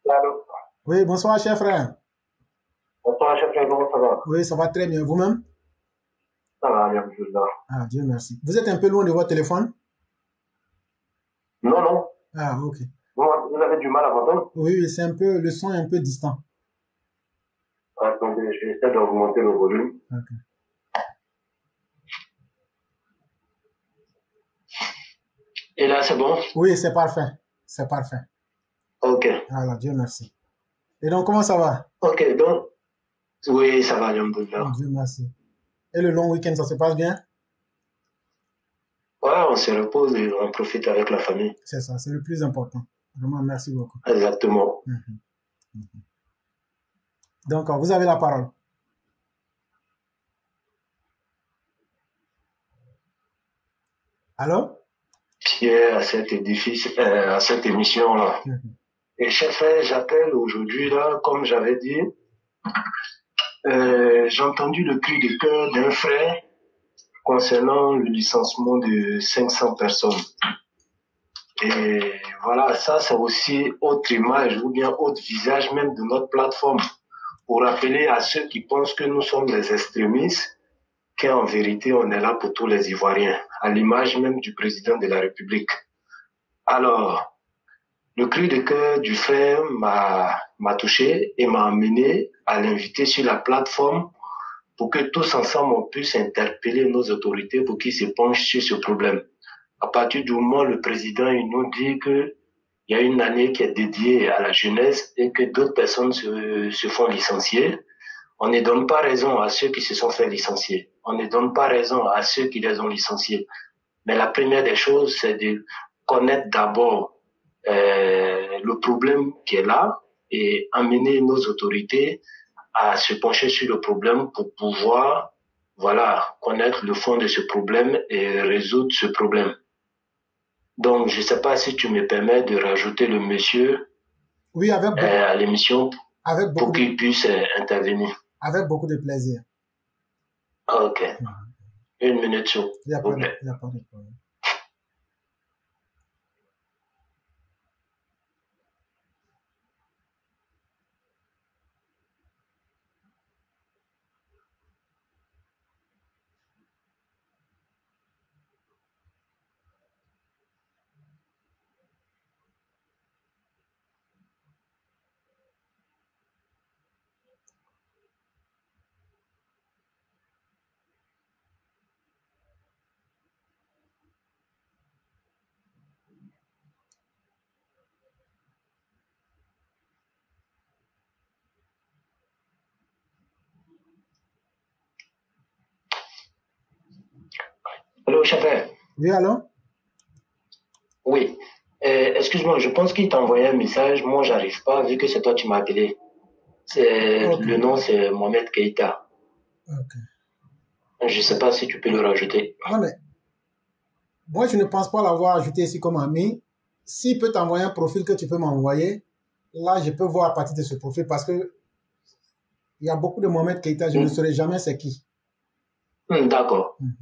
Allô? Oui, bonsoir, cher frère. Bonsoir, cher frère, comment ça va? Oui, ça va très bien. Vous-même? Ça va, bien, je Ah, Dieu merci. Vous êtes un peu loin de votre téléphone? Non, non. Ah, ok. Vous avez du mal à m'entendre? Oui, oui, c'est un peu, le son est un peu distant. Attendez, j'essaie d'augmenter le volume. Ok. Et là, c'est bon? Oui, c'est parfait. C'est parfait. Ok. Alors, Dieu merci. Et donc, comment ça va? Ok, donc, oui, ça va, bien. Dieu merci. Et le long week-end, ça se passe bien? Ouais, on se repose et on profite avec la famille. C'est ça, c'est le plus important. Vraiment, merci beaucoup. Exactement. Mhm. Mhm. Donc, vous avez la parole. Allô? Pierre à cet édifice, euh, à cette émission-là. Mhm. Et chef, frère, j'appelle aujourd'hui, là, comme j'avais dit, euh, j'ai entendu le cri de cœur d'un frère concernant le licenciement de 500 personnes. Et voilà, ça, c'est aussi autre image ou bien autre visage même de notre plateforme pour rappeler à ceux qui pensent que nous sommes des extrémistes qu'en vérité, on est là pour tous les Ivoiriens, à l'image même du président de la République. Alors, le cri de cœur du frère m'a, touché et m'a amené à l'inviter sur la plateforme pour que tous ensemble on puisse interpeller nos autorités pour qu'ils se penchent sur ce problème. À partir du moment où le président il nous dit que il y a une année qui est dédiée à la jeunesse et que d'autres personnes se, se font licencier, on ne donne pas raison à ceux qui se sont fait licencier. On ne donne pas raison à ceux qui les ont licenciés. Mais la première des choses, c'est de connaître d'abord le problème qui est là et amener nos autorités à se pencher sur le problème pour pouvoir, voilà, connaître le fond de ce problème et résoudre ce problème. Donc, je sais pas si tu me permets de rajouter le monsieur Oui, avec beaucoup, euh, à l'émission avec pour qu'il puisse euh, intervenir. avec beaucoup de plaisir. Ok. Une minute sur. Il n'y a, pas Ok. de- il y a pas de problème. Oui, allô? Oui. Euh, Excuse-moi, je pense qu'il t'a envoyé un message. Moi, j'arrive pas, vu que c'est toi qui m'as appelé. Le nom, c'est Mohamed Keita. Ok. Je sais pas si tu peux le rajouter. Non, mais moi, je ne pense pas l'avoir ajouté ici comme ami. S'il peut t'envoyer un profil que tu peux m'envoyer, là, je peux voir à partir de ce profil parce que il y a beaucoup de Mohamed Keita, je ne Mm. saurais jamais c'est qui. Hmm, D'accord. Mhm.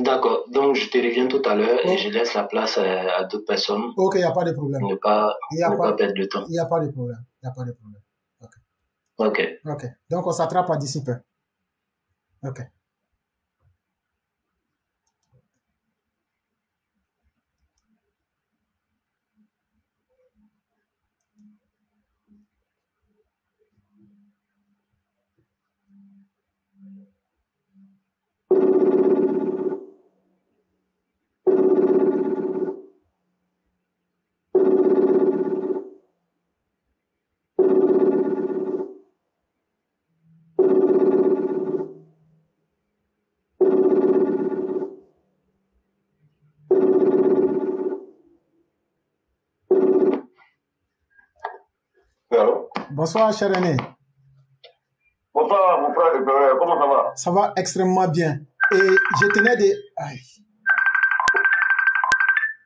D'accord. Donc, je te reviens tout à l'heure et je laisse la place à, à d'autres personnes Ok, il n'y a pas de problème. ne pas, Il n'y a, ne pas- pas perdre de temps. il y a pas de problème. Il n'y a pas de problème. Ok. Ok. Donc, on s'attrape à d'ici peu. Ok. Bonsoir, cher aîné. Bonsoir, mon frère, euh, comment ça va? Ça va extrêmement bien. Et je tenais de... Aïe.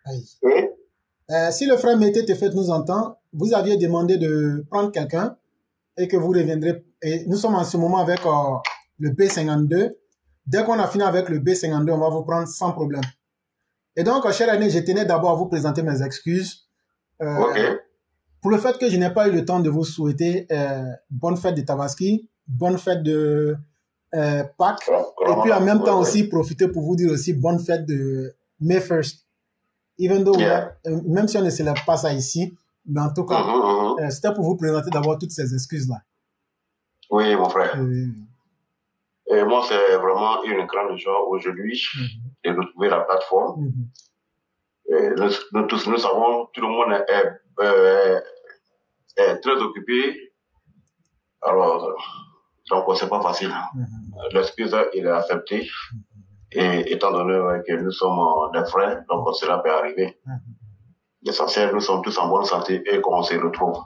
Aïe. Oui Euh, si le frère Mété te fait nous entend, vous aviez demandé de prendre quelqu'un et que vous reviendrez. Et nous sommes en ce moment avec euh, le B52. Dès qu'on a fini avec le B52, on va vous prendre sans problème. Et donc, cher année, je tenais d'abord à vous présenter mes excuses. Euh. Pour le fait que je n'ai pas eu le temps de vous souhaiter euh, bonne fête de Tabaski, bonne fête de euh, Pâques, et puis en même temps aussi profiter pour vous dire aussi bonne fête de May 1st. Even though, Yeah. euh, même si on ne célèbre pas ça ici, mais en tout cas, Mhm, mhm. euh, c'était pour vous présenter d'abord toutes ces excuses-là. Oui, mon frère. Et moi, c'est vraiment une grande joie aujourd'hui de retrouver la plateforme. Et nous, nous tous, nous savons, tout le monde est, euh, est très occupé. Alors, euh, donc, c'est pas facile. Mhm. L'excuse, il est accepté. Et étant donné que nous sommes euh, des frères, donc cela peut arriver. Mhm. L'essentiel, nous sommes tous en bonne santé et qu'on se retrouve.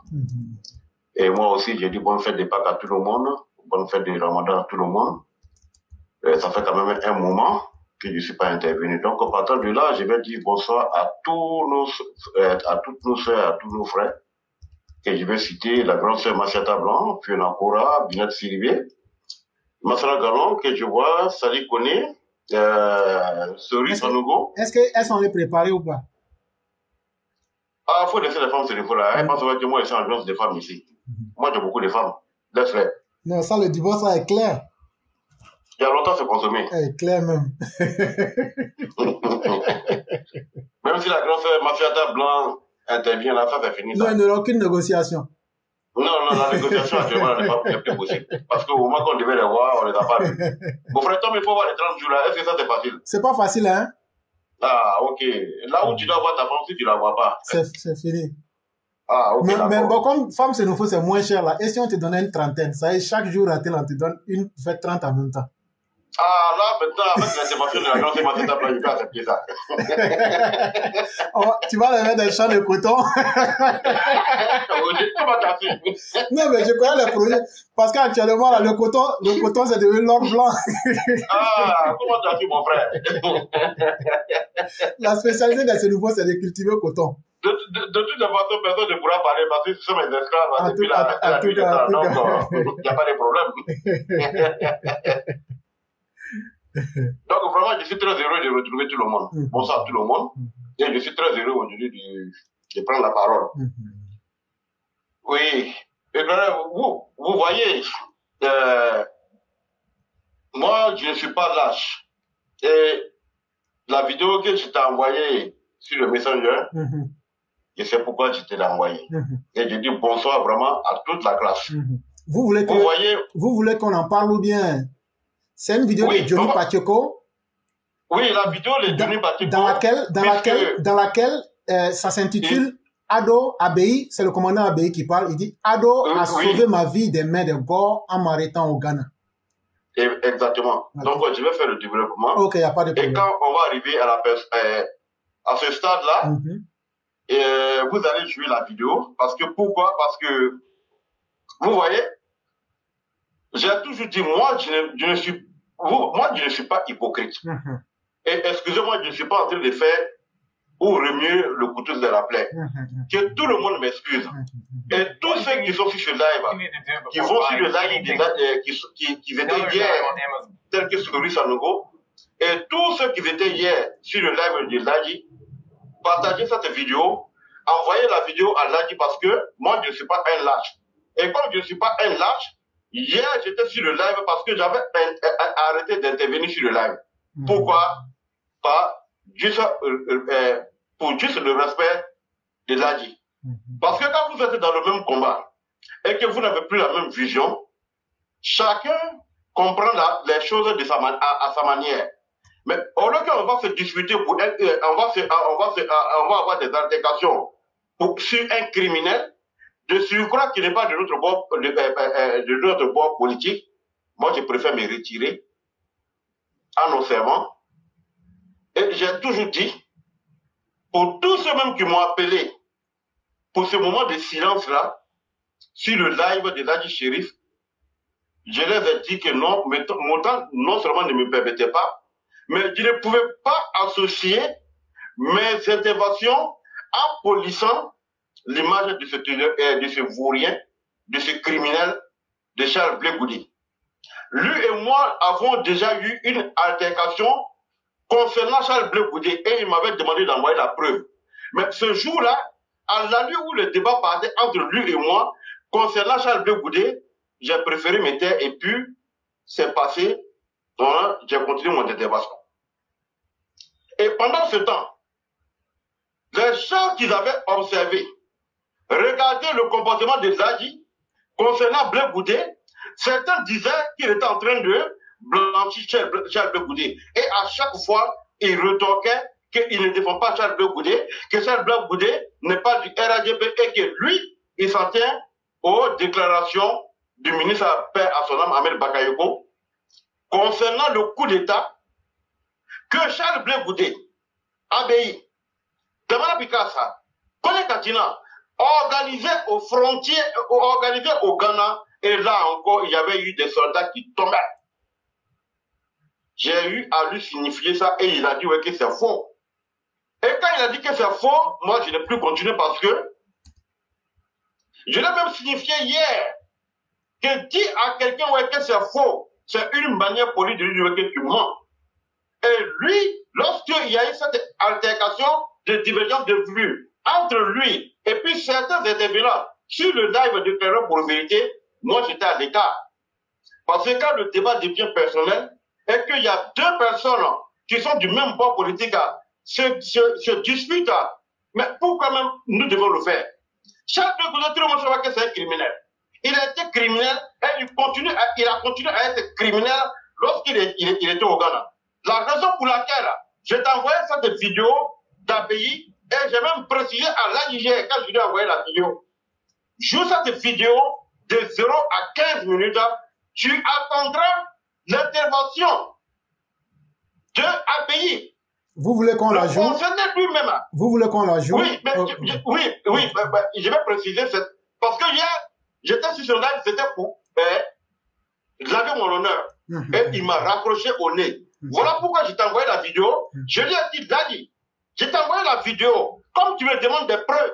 Et moi aussi, j'ai dit bonne fête de Pâques à tout le monde, bonne fête de Ramadan à tout le monde. Et ça fait quand même un moment. que je ne suis pas intervenu. Donc, partant de là, je vais dire bonsoir à tous nos, euh, à toutes nos soeurs, à tous nos frères. Et je vais citer la grande sœur Massiata Blanc, Fiona Kora, Binette Sylvie, Masala Galon, que je vois, Sali Kone, euh, que- Sanogo. Est-ce qu'elles sont les préparées ou pas? Ah, faut laisser les femmes se défouler. Hein, parce que moi, je suis en ambiance des femmes ici. Moi, j'ai beaucoup de femmes. Laisse faire. Non, ça, le divorce, ça est clair. Il y a longtemps, c'est consommé. Est clair même. Même si la grande sœur Mafiata Blanc intervient là, ça, c'est fini. Non, Ça. il n'y aura aucune négociation. Non, non, la négociation actuellement n'est pas plus possible. Parce qu'au moment qu'on devait les voir, on les a pas vus. Mon frère Tom, il faut voir les 30 jours là. Est-ce que ça, c'est facile? C'est pas facile, hein? Ah, ok. Là où tu dois voir ta femme, si tu la vois pas. C'est fini. Ah, ok. Mais, bon, comme femme, c'est nouveau, c'est moins cher là. Et si on te donnait une trentaine, ça y est, chaque jour à tel, on te donne une, tu fais 30 en même temps. Ah, là, maintenant, avec l'intervention de la grande Blanc, je peux accepter ça. Oh, tu vas les mettre des champs de coton. Non, mais je connais les projets. Parce qu'actuellement, là, le coton, le coton, c'est devenu l'or blanc. Ah, comment t'as fait, mon frère? La spécialité de ces nouveaux, c'est de cultiver le coton. de, de, de toute façon, personne ne pourra parler parce que ce sont mes esclaves hein, depuis tout- la, la tout tout Donc, euh, il n'y a pas de problème. Donc, vraiment, je suis très heureux de retrouver tout le monde. Mhm. Bonsoir tout le monde. Et je suis très heureux aujourd'hui de, de prendre la parole. Oui. Et bien, vous, vous voyez, euh, moi, je ne suis pas lâche. Et la vidéo que je t'ai envoyée sur le Messenger, je sais pourquoi je te l'ai envoyée. Et je dis bonsoir vraiment à toute la classe. Vous voulez que, Vous voyez, vous voulez qu'on en parle ou bien c'est une vidéo Oui, de Johnny Pacheco oui, la vidéo, dans, Johnny Pacheco, dans laquelle, dans laquelle, dans laquelle euh, ça s'intitule Ado Abei, c'est le commandant Abei qui parle. Il dit Ado Oui, a oui. sauvé ma vie des mains de Gore en m'arrêtant au Ghana. Et- Exactement. Ok. Donc, je vais faire le développement. Ok, il n'y a pas de Et problème. quand on va arriver à, la euh, à ce stade-là, Mhm, euh, vous allez jouer la vidéo. Parce que pourquoi? Parce que, vous voyez, j'ai toujours dit, moi, je ne, je ne suis, vous- moi, je ne suis pas hypocrite. mhm, Et excusez-moi, je ne suis pas en train de faire ou remuer le couteau de la plaie. mhm, Que tout le monde m'excuse. mhm, Et tous ceux qui sont sur ce live, qui vont sur le live, euh, qui, qui, qui étaient hier, tels que Souris Sanogo, et tous ceux qui étaient hier sur le live de Ladi, partagez cette vidéo, envoyez la vidéo à Ladi parce que moi je ne suis pas un lâche. Et comme je ne suis pas un lâche, hier j'étais sur le live parce que j'avais arrêté d'intervenir sur le live. mhm. Pourquoi? Pas juste, euh, euh, euh, pour juste le respect de Ladi. Mhm. Parce que quand vous êtes dans le même combat et que vous n'avez plus la même vision, chacun comprend la- les choses de sa à, à sa manière. Mais au lieu qu'on va se disputer pour euh, on va se, on va se, on va avoir des altercations pour, sur un criminel, de surcroît qui n'est pas de notre euh, euh, notre bord politique, moi je préfère me retirer en observant. Et j'ai toujours dit, pour tous ceux même qui m'ont appelé pour ce moment de silence-là, sur le live de Ladi Shérif, je leur ai dit que non, mon temps non seulement ne me permettait pas, mais je ne pouvais pas associer mes interventions en polissant l'image de ce, de ce vaurien, de ce criminel, de Charles Blé. Lui et moi avons déjà eu une altercation concernant Charles Blé et il m'avait demandé d'envoyer la preuve. Mais ce jour-là, à l'allure où le débat partait entre lui et moi, concernant Charles Blé j'ai préféré me taire et puis c'est passé. Donc, j'ai continué mon intervention. Et pendant ce temps, les gens qui avaient observé, regardé le comportement de Zadi concernant Blé Goudé, certains disaient qu'il était en train de blanchir Charles Blé Goudé. Et à chaque fois, il retorquait qu'il ne défend pas Charles Blé Goudé, que Charles Blé Goudé n'est pas du RADP et que lui, il s'en tient aux déclarations du ministre à paix à son âme, Ahmed Bakayoko, concernant le coup d'État que Charles Blé Goudé, ABI, Damara Pikasa, Kone Katina, organisé aux frontières, euh, organisé au Ghana, et là encore, il y avait eu des soldats qui tombaient. j'ai eu à lui signifier ça et il a dit ouais, que c'est faux. Et quand il a dit que c'est faux, moi je n'ai plus continué parce que je l'ai même signifié hier que dire à quelqu'un ouais, que c'est faux, c'est une manière polie de lui dire que tu mens. Et lui, lorsqu'il y a eu cette altercation de divergence de vue entre lui et puis certains intervenants sur le live de Terreur pour vérité, moi j'étais à l'écart. Parce que quand le débat devient personnel et qu'il y a deux personnes qui sont du même bord politique se, se, disputent, mais pourquoi même nous devons le faire? Chaque côtés, tout le monde saura que c'est un criminel. Il a été criminel et il, continue il a continué à être criminel lorsqu'il était au Ghana. La raison pour laquelle j'ai envoyé cette vidéo d'API et j'ai même précisé à l'AIG quand je lui ai envoyé la vidéo. Joue cette vidéo de 0 à 15 minutes, tu attendras l'intervention de API. Vous voulez qu'on la joue? lui-même. Vous voulez qu'on la joue? Oui, mais Oh, je- je- oui, oui, je vais préciser cette... Parce que hier, j'étais sur ce live, c'était pour laver mon honneur. Et il m'a raccroché au nez. Voilà pourquoi je t'ai envoyé la vidéo. Je lui ai dit, Daddy, je t'ai envoyé la vidéo. Comme tu me demandes des preuves,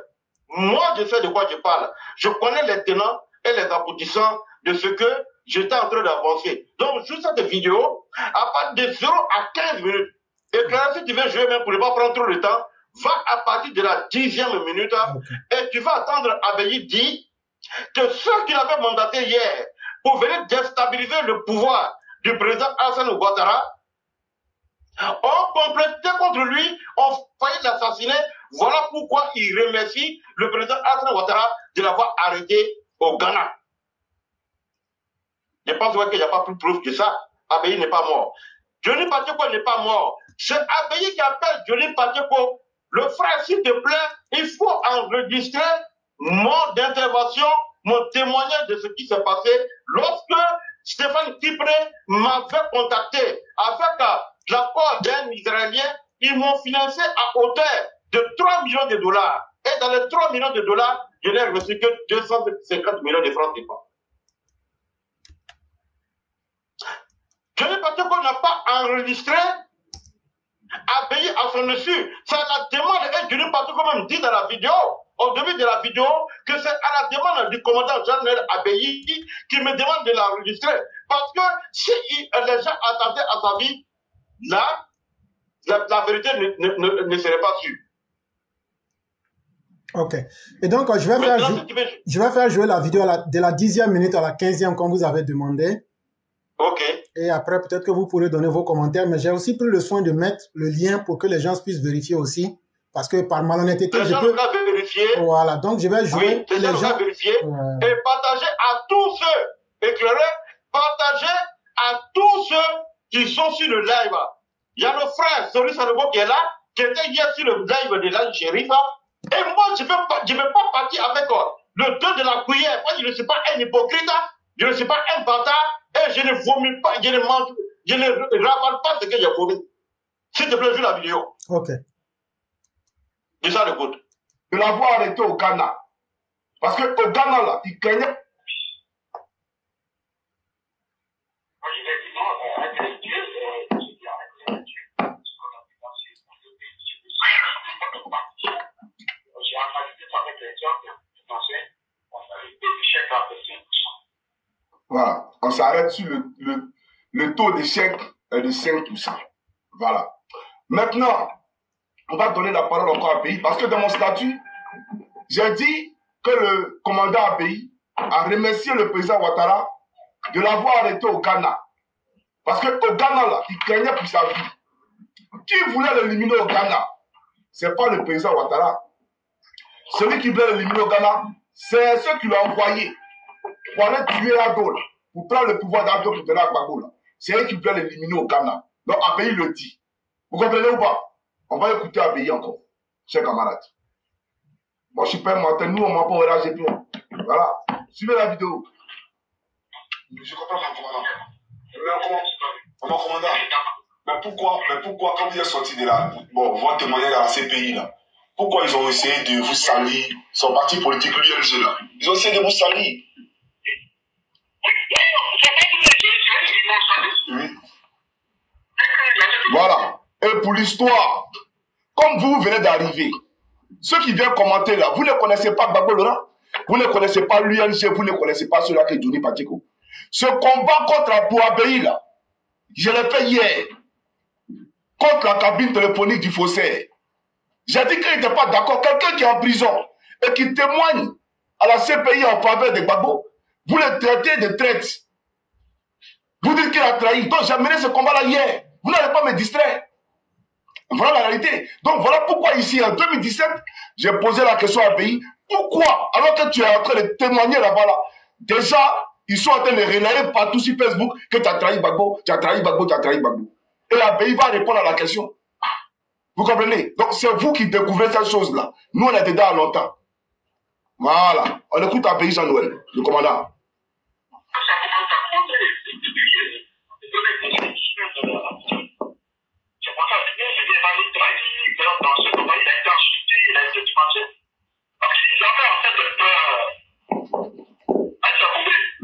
moi, je sais de quoi je parle. Je connais les tenants et les aboutissants de ce que j'étais en train d'avancer. Donc, juste cette vidéo, à partir de 0 à 15 minutes, et Clara, si tu veux jouer même pour ne pas prendre trop de temps, va à partir de la dixième minute et tu vas attendre Abeyi dire que ceux qui l'avaient mandaté hier pour venir déstabiliser le pouvoir du président Hassan Ouattara ont complété contre lui, ont failli l'assassiner. Voilà pourquoi il remercie le président Hassan Ouattara de l'avoir arrêté au Ghana. Je pense qu'il n'y a pas plus preuve que ça. Abeyi n'est pas mort. Johnny Pacheco n'est pas mort. C'est Abeyi qui appelle Johnny Pacheco. Le frère, s'il te plaît, il faut enregistrer mon intervention, mon témoignage de ce qui s'est passé lorsque Stéphane Kipré m'avait contacté avec l'accord d'un Israélien. Ils m'ont financé à hauteur de 3 millions de dollars. Et dans les 3 millions de dollars, je n'ai reçu que 250 millions de francs CFA. Johnny Pacheco n'a pas enregistré à payer à son dessus. C'est à la demande, et Johnny Pacheco même dit dans la vidéo, au début de la vidéo, que c'est à la demande du commandant Jean-Noël Abeyi qui me demande de l'enregistrer. Parce que si les gens attendaient à sa vie, là, la, la vérité ne, ne- ne- ne serait pas sûre. Ok. Et donc, je vais faire, jou- veux, je vais faire jouer la vidéo à la- de la dixième minute à la quinzième comme vous avez demandé. ok. Et après, peut-être que vous pourrez donner vos commentaires. Mais j'ai aussi pris le soin de mettre le lien pour que les gens puissent vérifier aussi. Parce que par malhonnêteté, Les je gens peux... vérifier. Voilà. Donc, je vais jouer Oui, les les gens vérifier. Ouais. et partager à tous ceux éclairés, partager à tous ceux qui sont sur le live. Il y a le frère Sori Sanogo qui est là, qui était hier sur le live de la Sherifa. Et moi, je ne vais pas, je pas partir avec le deux de la cuillère. Moi, je ne suis pas un hypocrite, hein. je ne suis pas un bâtard, et je ne vomis pas, je ne mange, je ne ravale pas ce que j'ai vomi. S'il te plaît, joue la vidéo. Ok. Dis ça, écoute. de l'avoir arrêté au Ghana. Parce qu'au Ghana, là, il craignait. Voilà. On s'arrête sur le, le, le taux d'échec de 5%. Voilà. Maintenant, on va donner la parole encore à pays parce que dans mon statut, j'ai dit que le commandant API a remercié le président Ouattara de l'avoir arrêté au Ghana. Parce qu'au Ghana, là, il craignait pour sa vie. Qui voulait l'éliminer au Ghana? C'est pas le président Ouattara. Celui qui voulait l'éliminer au Ghana, c'est ceux qui l'ont envoyé pour aller tuer Ado, là, pour prendre le pouvoir d'Ado pour donner à Gbagbo. C'est eux qui voulaient l'éliminer au Ghana. Donc API le dit. Vous comprenez ou pas? On va écouter API encore, chers camarades. Moi, je suis nous, on m'a pas relâché bien. Voilà. Suivez la vidéo. Je comprends. Mais mon commandant, mais pourquoi, mais pourquoi, quand vous êtes sorti de là, bon, vous témoignez dans ces pays-là, pourquoi ils ont essayé de vous salir, son parti politique, l'UMG là, ils ont essayé de vous salir. Voilà. Et pour l'histoire, comme vous venez d'arriver, ceux qui viennent commenter là, vous ne connaissez pas Gbagbo Laurent, vous ne connaissez pas l'UNG, vous ne connaissez pas cela qui est Johnny Patiko. Ce combat contre Bouabéi là, je l'ai fait hier, contre la cabine téléphonique du faussaire. J'ai dit qu'il n'était pas d'accord. Quelqu'un qui est en prison et qui témoigne à la CPI en faveur de Gbagbo, vous le traitez de traite. Vous dites qu'il a trahi. Donc j'ai mené ce combat-là hier. Vous n'allez pas me distraire. Voilà la réalité. Donc voilà pourquoi ici, en 2017, j'ai posé la question à pays. Pourquoi, alors que tu es en train de témoigner là-bas, là, déjà, ils sont en train de relayer partout sur Facebook que tu as trahi Bagbo, tu as trahi Bagbo, tu as trahi Bagbo. Et la pays va répondre à la question. Vous comprenez? Donc c'est vous qui découvrez cette chose-là. Nous, on était dedans longtemps. Voilà. On écoute pays Jean-Noël, le commandant.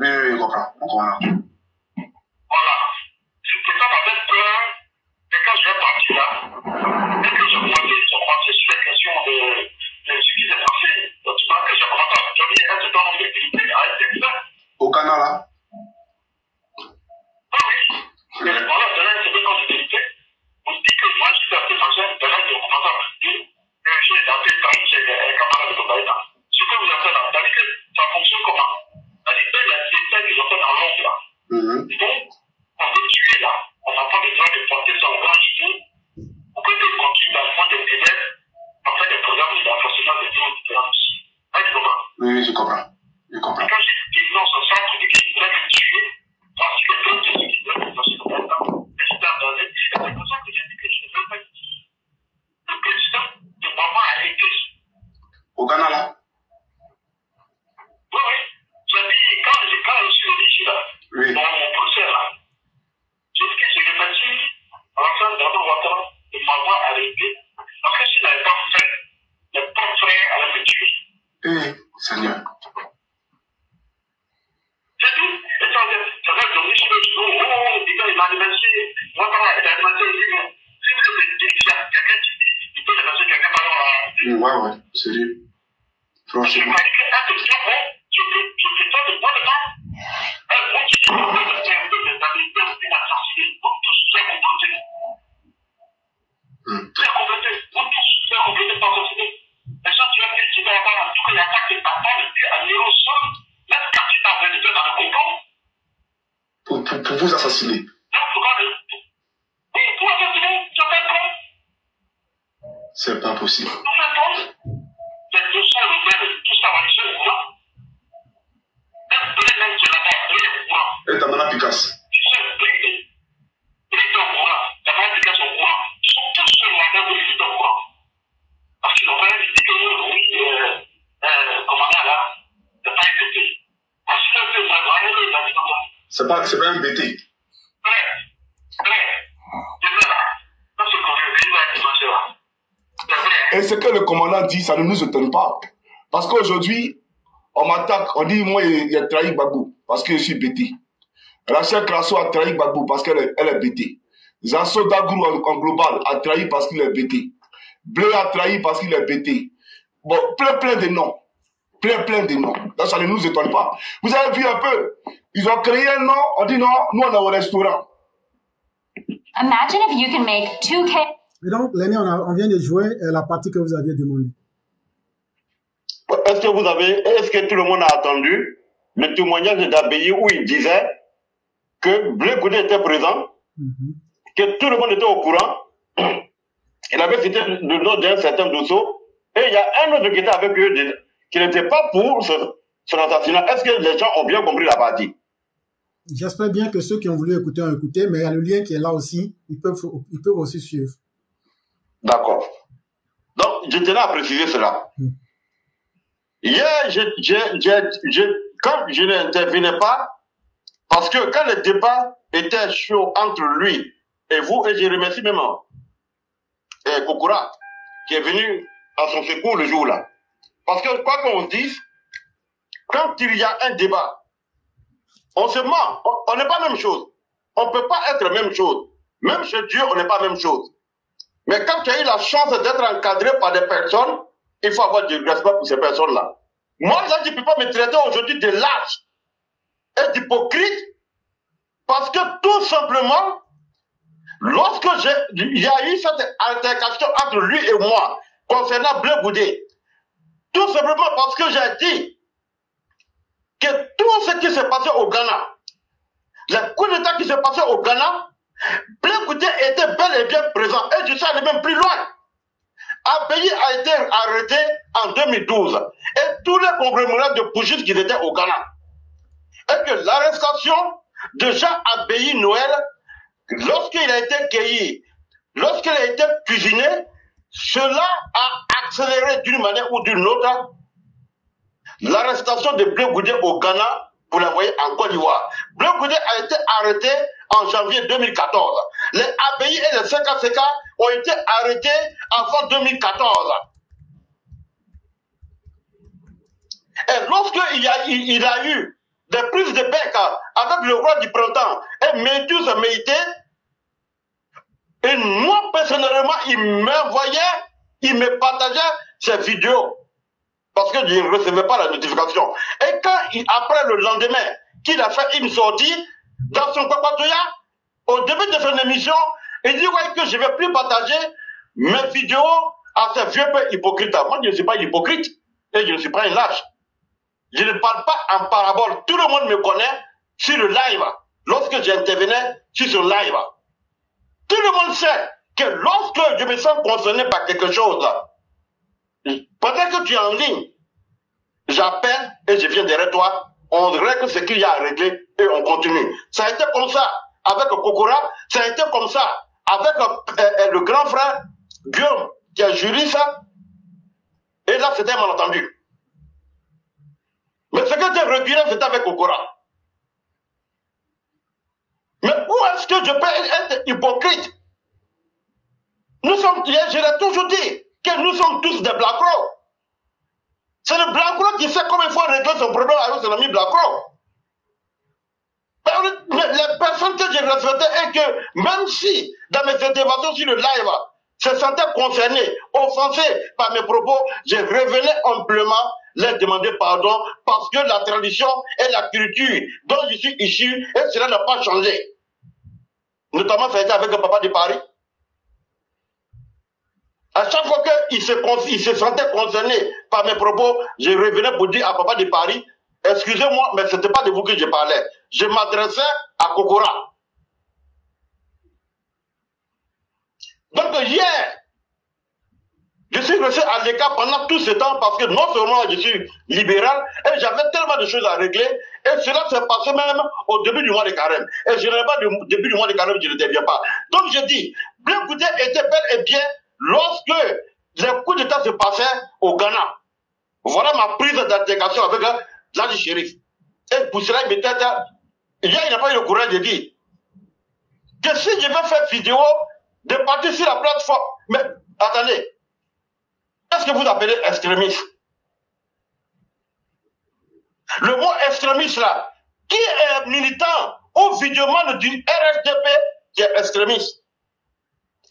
Oui, oui, je comprends. On comprend. Voilà. C'était ça ma tête peur. Et quand je vais partir là, et que je commençais, je commençais sur les questions de, de ce qui s'est passé, donc tu vois que je commençais à donner un certain nombre de vérités à être exact. Au Canada, là Ah oui. Mais voilà, donner un certain nombre de vérités. On dit que moi, je suis assez machin, de là, je commence à dire, et je suis dans tel temps, j'ai un camarade de Tobaïna. Ce que vous fait là, c'est-à-dire que ça fonctionne comment? C'est-à-dire que c'est ça qu'ils ont fait dans l'ombre là. Mhm. Donc, on veut tuer là. On n'a pas besoin de porter ça au grand jour pour que tu continues dans le fond des élèves à faire des programmes d'enforcement des deux différences. Hein, tu comprends? Oui, oui, je comprends. Je comprends. Quand j'ai dit non, c'est dis que je voudrais me tuer parce que d'autres te disent que je suis dans Et c'est pour ça que j'ai dit que je ne veux pas dire. Le président de maman a été. Au Ghana, là Oui, oui. J'ai dit, quand je, quand je suis venu ici là, Oui. dans mon procès là, j'ai dit que je fin d'abord Ouattara de arrêté parce que s'il n'avait pas fait, mes propres frères allaient me tuer. Eh, Seigneur. J'ai dit, Ouais, ouais, sérieux. Franchement. de on peut le papa, à même quand tu dans Pour, pour, pour vous assassiner. C'est pas possible. Tu fais quoi? Les 200 rebelles, tout ça va laisser au courant. Même, même, c'est là-bas, oui, au courant. Et maintenant Picasso. Parce qu'ils ont pas dit que oui, euh, euh, commandant là, C'est pas, c'est pas un. Et ce que le commandant dit, ça ne nous étonne pas. Parce qu'aujourd'hui, on m'attaque, on dit, moi, il a trahi Babou parce que je suis BT. Rachel Crasso a trahi Babou parce qu'elle est, elle est BT. Zasso Dagrou en, global a trahi parce qu'il est BT. Bleu a trahi parce qu'il est BT. Bon, plein, plein de noms. Plein, plein de noms. Donc, ça ne nous étonne pas. Vous avez vu un peu, ils ont créé un nom, on dit non, nous on est au restaurant. Imagine if you can make 2K. Et donc, Lenny, on, a- on vient de jouer euh, la partie que vous aviez demandé. Est-ce que vous avez, est-ce que tout le monde a attendu le témoignage d'Abbaye où il disait que Blé Goudé était présent, Mhm. que tout le monde était au courant, il avait cité le nom d'un certain Dosso, et il y a un autre qui était avec eux, de- qui n'était pas pour ce, son assassinat. Est-ce que les gens ont bien compris la partie? J'espère bien que ceux qui ont voulu écouter ont écouté, mais il y a le lien qui est là aussi. Ils peuvent, ils peuvent aussi suivre. D'accord. Donc, je tenais à préciser cela. Mm. Hier, je- je- je- je- quand je n'intervenais pas, parce que quand le débat était chaud entre lui et vous, et je remercie même euh, Kokura, qui est venu à son secours le jour-là. Parce que, quoi qu'on dise, quand il y a un débat, on se ment. On- n'est pas la même chose. On ne peut pas être la même chose. Même chez Dieu, on n'est pas la même chose. Mais quand tu as eu la chance d'être encadré par des personnes, il faut avoir du respect pour ces personnes-là. Moi, là, je ne peux pas me traiter aujourd'hui de lâche et d'hypocrite parce que tout simplement, lorsque il y a eu cette altercation entre lui et moi concernant Bleu Goudé, tout simplement parce que j'ai dit que tout ce qui s'est passé au Ghana, le coup d'État qui s'est passé au Ghana, Goudé était bel et bien présent. Et je suis allé même plus loin. pays a été arrêté en 2012. Et tous les conglomérats de Pougis qui étaient au Ghana. Et que l'arrestation de Jean Abbaye Noël, lorsqu'il a été cueilli, lorsqu'il a été cuisiné, cela a accéléré d'une manière ou d'une autre l'arrestation de Bleu Goudé au Ghana pour l'envoyer en Côte d'Ivoire. Bleu Goudé a été arrêté en janvier 2014. Les ABI et les CKCK ont été arrêtés en fin 2014. Et lorsqu'il a, il, a eu des prises de bec avec le roi du printemps et Métus Méité, et moi personnellement, il m'envoyait, il me partageait ces vidéos parce que je ne recevais pas la notification. Et quand, après le lendemain, qu'il a fait une sortie dans son papatoya, au début de son émission, il dit ouais, que je ne vais plus partager mes vidéos à ces vieux peu hypocrites. Moi, je ne suis pas hypocrite et je ne suis pas un lâche. Je ne parle pas en parabole. Tout le monde me connaît sur le live. Lorsque j'intervenais sur ce live, tout le monde sait que lorsque je me sens concerné par quelque chose, peut-être que tu es en ligne, j'appelle et je viens derrière toi, on règle ce qu'il y a à régler et on continue. Ça a été comme ça avec Kokora, ça a été comme ça avec euh, euh, le grand frère Guillaume qui a juré ça. Et là, c'était malentendu. Mais ce que tu reculé, c'était avec Kokora. Mais où est-ce que je peux être hypocrite? Nous sommes, je l'ai toujours dit, que nous sommes tous des Blackrock. C'est le Blackrock qui sait comment il faut régler son problème avec son ami Blackrock. Les personnes que j'ai respectées et que même si dans mes interventions sur le live, se sentaient concernés, offensés par mes propos, je revenais amplement leur demander pardon parce que la tradition et la culture dont je suis issu, et cela n'a pas changé. Notamment, ça avec le papa de Paris. À chaque fois qu'il se, se sentait concerné par mes propos, je revenais pour dire à papa de Paris, excusez-moi, mais ce n'était pas de vous que je parlais. Je m'adressais à Kokora. Donc hier, je suis resté à l'écart pendant tout ce temps parce que non seulement je suis libéral, et j'avais tellement de choses à régler, et cela s'est passé même au début du mois de carême. Et je n'avais pas au début du mois de carême, je ne deviens pas. Donc je dis, Goudé était bel et bien lorsque les coups d'État se passaient au Ghana. Voilà ma prise d'intégration avec l'âge shérif. Et pour cela, il m'était il n'a pas eu le courage de dire que si je vais faire vidéo, de partir sur la plateforme. Mais attendez, qu'est-ce que vous appelez extrémiste? Le mot extrémiste là, qui est militant ou vidéoman du RSDP qui est extrémiste?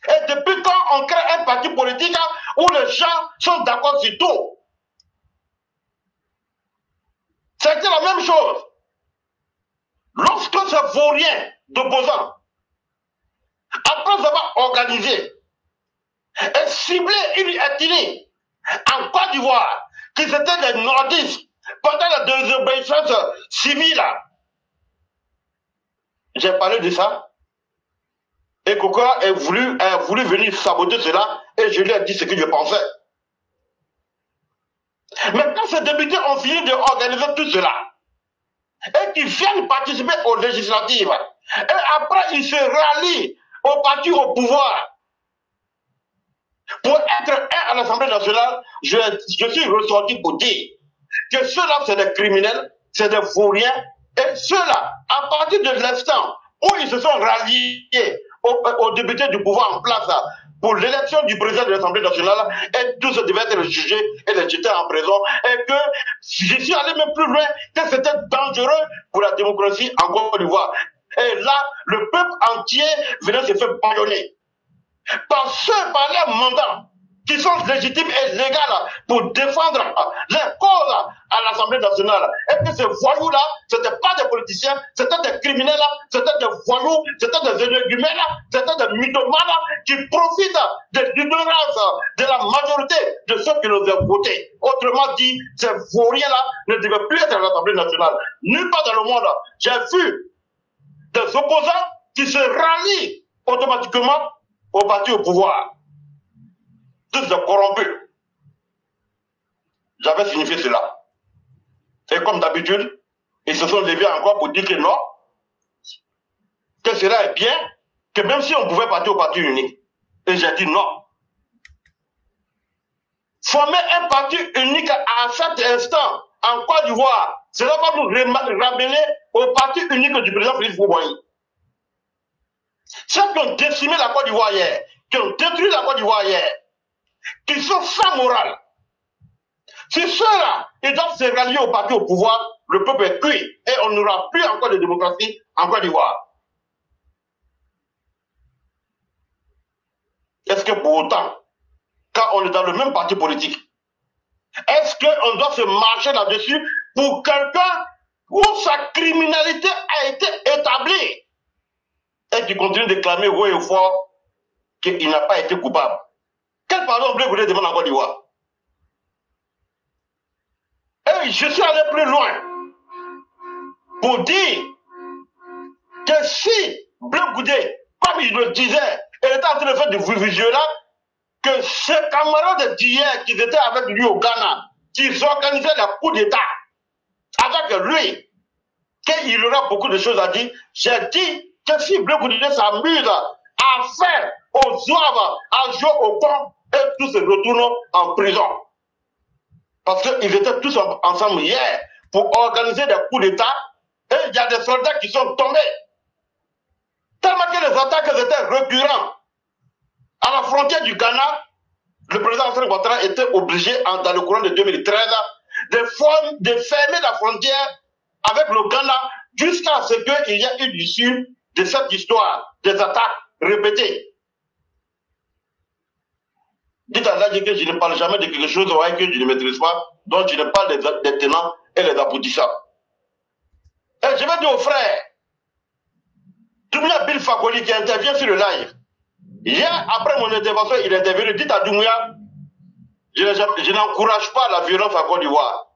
Et depuis quand on crée un parti politique où les gens sont d'accord sur tout? C'était la même chose. Lorsque ce vaurien d'opposants après avoir organisé et ciblé une ethnie en Côte d'Ivoire, qui c'était les nordistes, pendant la désobéissance civile. J'ai parlé de ça. Et Coco a voulu, a voulu venir saboter cela et je lui ai dit ce que je pensais. Mais quand ces députés ont fini d'organiser tout cela, et qu'ils viennent participer aux législatives, et après ils se rallient au parti au pouvoir. Pour être un à l'Assemblée nationale, je, suis ressorti pour dire que ceux-là, c'est des criminels, c'est des fourriens, et ceux-là, à partir de l'instant où ils se sont ralliés aux, députés du pouvoir en place pour l'élection du président de l'Assemblée nationale, et tous devaient être jugés et les jetés en prison, et que je suis allé même plus loin, que c'était dangereux pour la démocratie en Côte d'Ivoire. Et là, le peuple entier venait se faire bâillonner. Par ceux, par les mandats, qui sont légitimes et légales pour défendre les causes à l'Assemblée nationale. Et que ces voyous-là, ce n'étaient pas des politiciens, c'était des criminels, c'était des voyous, c'était des énergumènes, c'était des mythomanes qui profitent de l'ignorance de la majorité de ceux qui nous ont votés. Autrement dit, ces vauriens-là ne devaient plus être à l'Assemblée nationale. Nulle part dans le monde, j'ai vu des opposants qui se rallient automatiquement au parti au pouvoir tous des corrompus. J'avais signifié cela. Et comme d'habitude, ils se sont levés encore pour dire que non, que cela est bien, que même si on pouvait partir au parti unique. Et j'ai dit non. Former un parti unique à cet instant en Côte d'Ivoire, cela va nous ramener au parti unique du président Félix Fouboyi. Ceux qui ont décimé la Côte d'Ivoire hier, qui ont détruit la Côte d'Ivoire hier, qui sont sans morale. Si ceux-là, ils doivent se rallier au parti au pouvoir, le peuple est cuit et on n'aura plus encore de démocratie en Côte d'Ivoire. Est-ce que pour autant, quand on est dans le même parti politique, est-ce qu'on doit se marcher là-dessus pour quelqu'un où sa criminalité a été établie? Et qui continue de clamer haut et fort qu'il n'a pas été coupable. Quel pardon vous voulez demander en Côte d'Ivoire? Et je suis allé plus loin pour dire que si Bleu Goudé, comme il le disait, il était en train de faire du vigilant, que ses camarades d'hier qui étaient avec lui au Ghana, qui organisaient le coup d'État avec lui, qu'il aura beaucoup de choses à dire, j'ai dit que si Bleu s'amuse à faire aux zouaves, à jouer au camp, et tous se retournent en prison? Parce qu'ils étaient tous ensemble hier pour organiser des coups d'État et il y a des soldats qui sont tombés. Tellement que les attaques étaient récurrentes. À la frontière du Ghana, le président Hassan Ouattara était obligé, dans le courant de 2013, de, de fermer la frontière avec le Ghana jusqu'à ce qu'il y ait une issue de cette histoire des attaques répétées. Dites à Allah que je ne parle jamais de quelque chose que je ne maîtrise pas, donc je ne parle des, tenants et les aboutissants. Et je vais dire aux frères, Doumia Bill Fakoli qui intervient sur le live. Hier, après mon intervention, il est intervenu. Dites à Doumia, je, n'encourage pas la violence à Côte d'Ivoire.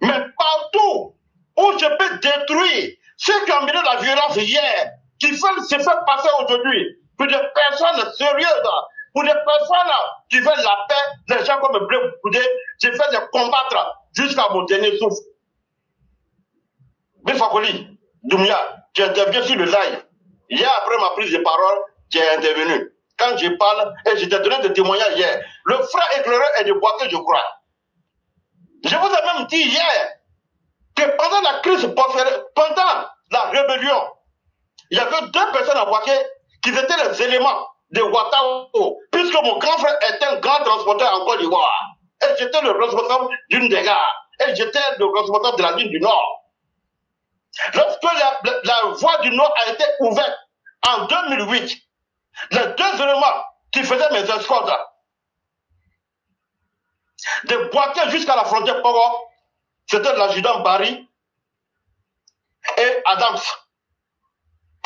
Mais partout où je peux détruire ceux qui ont mené la violence hier, qui veulent se faire passer aujourd'hui pour des personnes sérieuses, pour des personnes qui veulent la paix, les gens comme Bleu Boudé, je fais les combattre jusqu'à mon dernier souffle. Bifakoli, Doumia, tu interviens sur le live. Hier, après ma prise de parole, tu es intervenu. Quand je parle, et je t'ai donné des témoignages hier, le frère éclaireur est de Boaké, je crois. Je vous ai même dit hier que pendant la crise, pendant la rébellion, il y avait deux personnes à Boaké qui étaient les éléments de Ouattao, puisque mon grand frère est un grand transporteur en Côte d'Ivoire. Et j'étais le responsable d'une des gares. Et j'étais le responsable de la ligne du Nord. Lorsque la, voie du Nord a été ouverte en 2008, les deux éléments qui faisaient mes escortes, de Boaké jusqu'à la frontière Pogo, c'était l'adjudant Barry et Adams.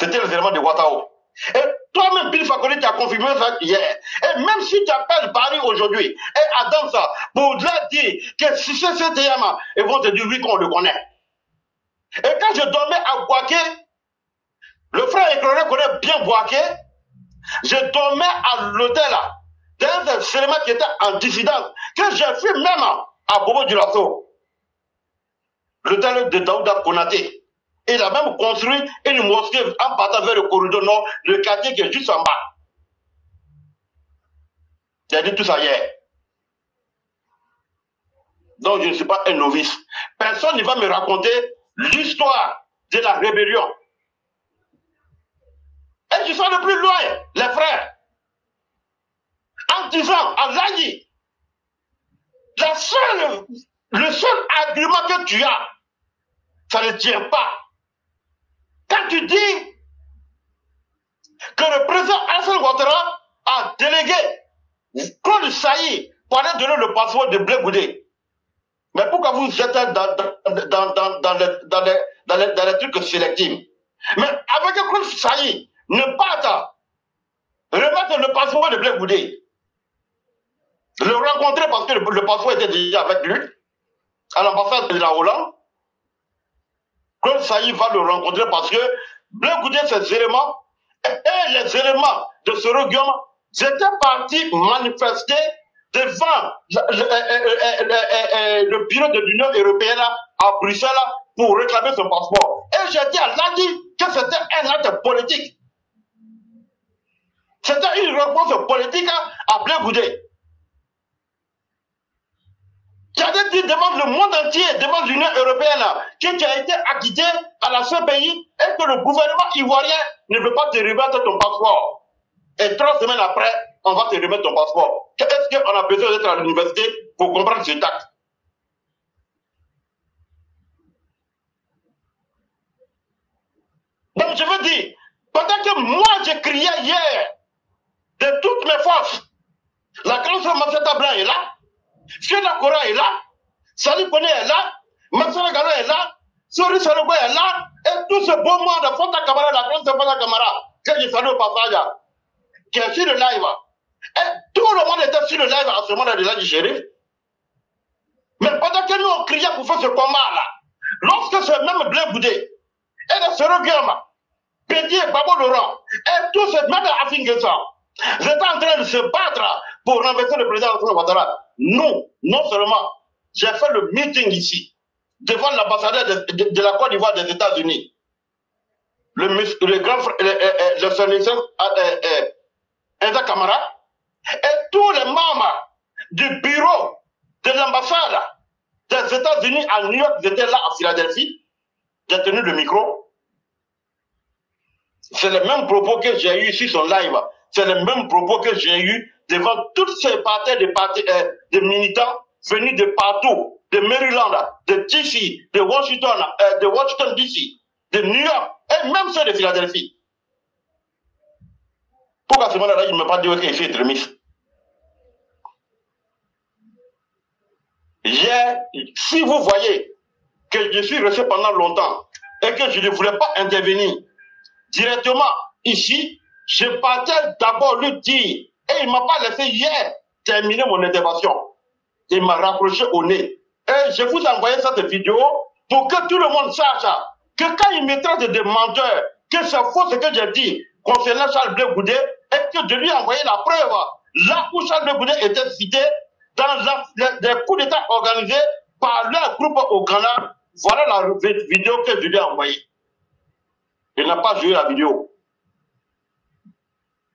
C'était les éléments de Ouattao. Et toi-même, Bill Fakoli, tu as confirmé ça hier. Et même si tu appelles Barry aujourd'hui et Adam ça, pour dire que si c'est CTM, ils vont te dire oui qu'on le connaît. Et quand je dormais à Boaké, le frère éclairé connaît bien Boaké, je dormais à l'hôtel dans un cinéma qui était en dissidence, que j'ai fait même à Bobo du Lasso. L'hôtel de Daouda Konaté. Il a même construit une mosquée en partant vers le corridor nord, le quartier qui est juste en bas. J'ai dit tout ça hier. Donc je ne suis pas un novice. Personne ne va me raconter l'histoire de la rébellion. Et je suis le plus loin, les frères. En disant à Zaghi, la seule, le seul argument que tu as, ça ne tient pas. Quand tu dis que le président Alassane Ouattara a délégué Claude Saï pour aller donner le passeport de Blé Goudé. Mais pourquoi vous êtes dans, dans, dans, dans, les, dans, les, dans, les, dans les trucs sélectifs? Mais avec Claude Saï, ne pas remettre le passeport de Blé Goudé, le rencontrer parce que le, le passeport était déjà avec lui, à l'ambassade de la Hollande, Claude Saïd va le rencontrer parce que Blé Goudé, ces éléments, et les éléments de ce regroupement, j'étais parti manifester devant le, bureau de l'Union européenne à Bruxelles pour réclamer son passeport. Et j'ai dit à Ladi que c'était un acte politique. C'était une réponse politique à Blé Goudé. Qui avait dit devant le monde entier, devant l'Union européenne, que tu as été acquitté à la CPI et que le gouvernement ivoirien ne veut pas te remettre ton passeport? Et trois semaines après, on va te remettre ton passeport. Est-ce qu'on a besoin d'être à l'université pour comprendre ce acte Donc je veux dire, pendant que moi j'ai crié hier de toutes mes forces, la grande sœur Masseta Blanc est là, Fiona Kora est là, Sali Kone est là, Massara Galo est là, Sori Salogo est là, et tout ce beau monde, Fonta Kamara, la grande Fonta Kamara, que je salue au passage, qui est sur le live. Et tout le monde était sur le live à ce moment-là de la du shérif. Mais pendant que nous on criait pour faire ce combat-là, lorsque ce même Blé Boudé et le Sero Guillaume, Pédier, Babo Laurent, et tous ces même Afinguesa, étaient en train de se battre pour renverser le président Alassane Ouattara. Nous, non seulement, j'ai fait le meeting ici, devant l'ambassadeur de, de- de la Côte d'Ivoire des États-Unis, le, le grand le, le, le sénateur, euh, euh, Enda Kamara, et tous les membres du bureau de l'ambassade des États-Unis à New York, ils étaient là à Philadelphie. J'ai tenu le micro. C'est les mêmes propos que j'ai eu sur son live. C'est les mêmes propos que j'ai eu devant toutes ces parties euh, de militants venus de partout, de Maryland, de DC, de Washington, euh, de Washington DC, de New York, et même ceux de Philadelphie. Pourquoi ce moment-là, il ne m'a pas dit qu'il est extrémiste si vous voyez que je suis resté pendant longtemps et que je ne voulais pas intervenir directement ici, je partais d'abord lui dire, et il ne m'a pas laissé hier terminer mon intervention. Il m'a rapproché au nez. Et je vous ai envoyé cette vidéo pour que tout le monde sache que quand il me traite de menteur, que c'est faux ce que j'ai dit concernant Charles Blé Goudé, et que je lui ai envoyé la preuve, là où Charles Blé Goudé était cité dans la- les, coups d'État organisés par leur groupe au Ghana. Voilà la vi- vidéo que je lui ai envoyée. Il n'a pas joué la vidéo.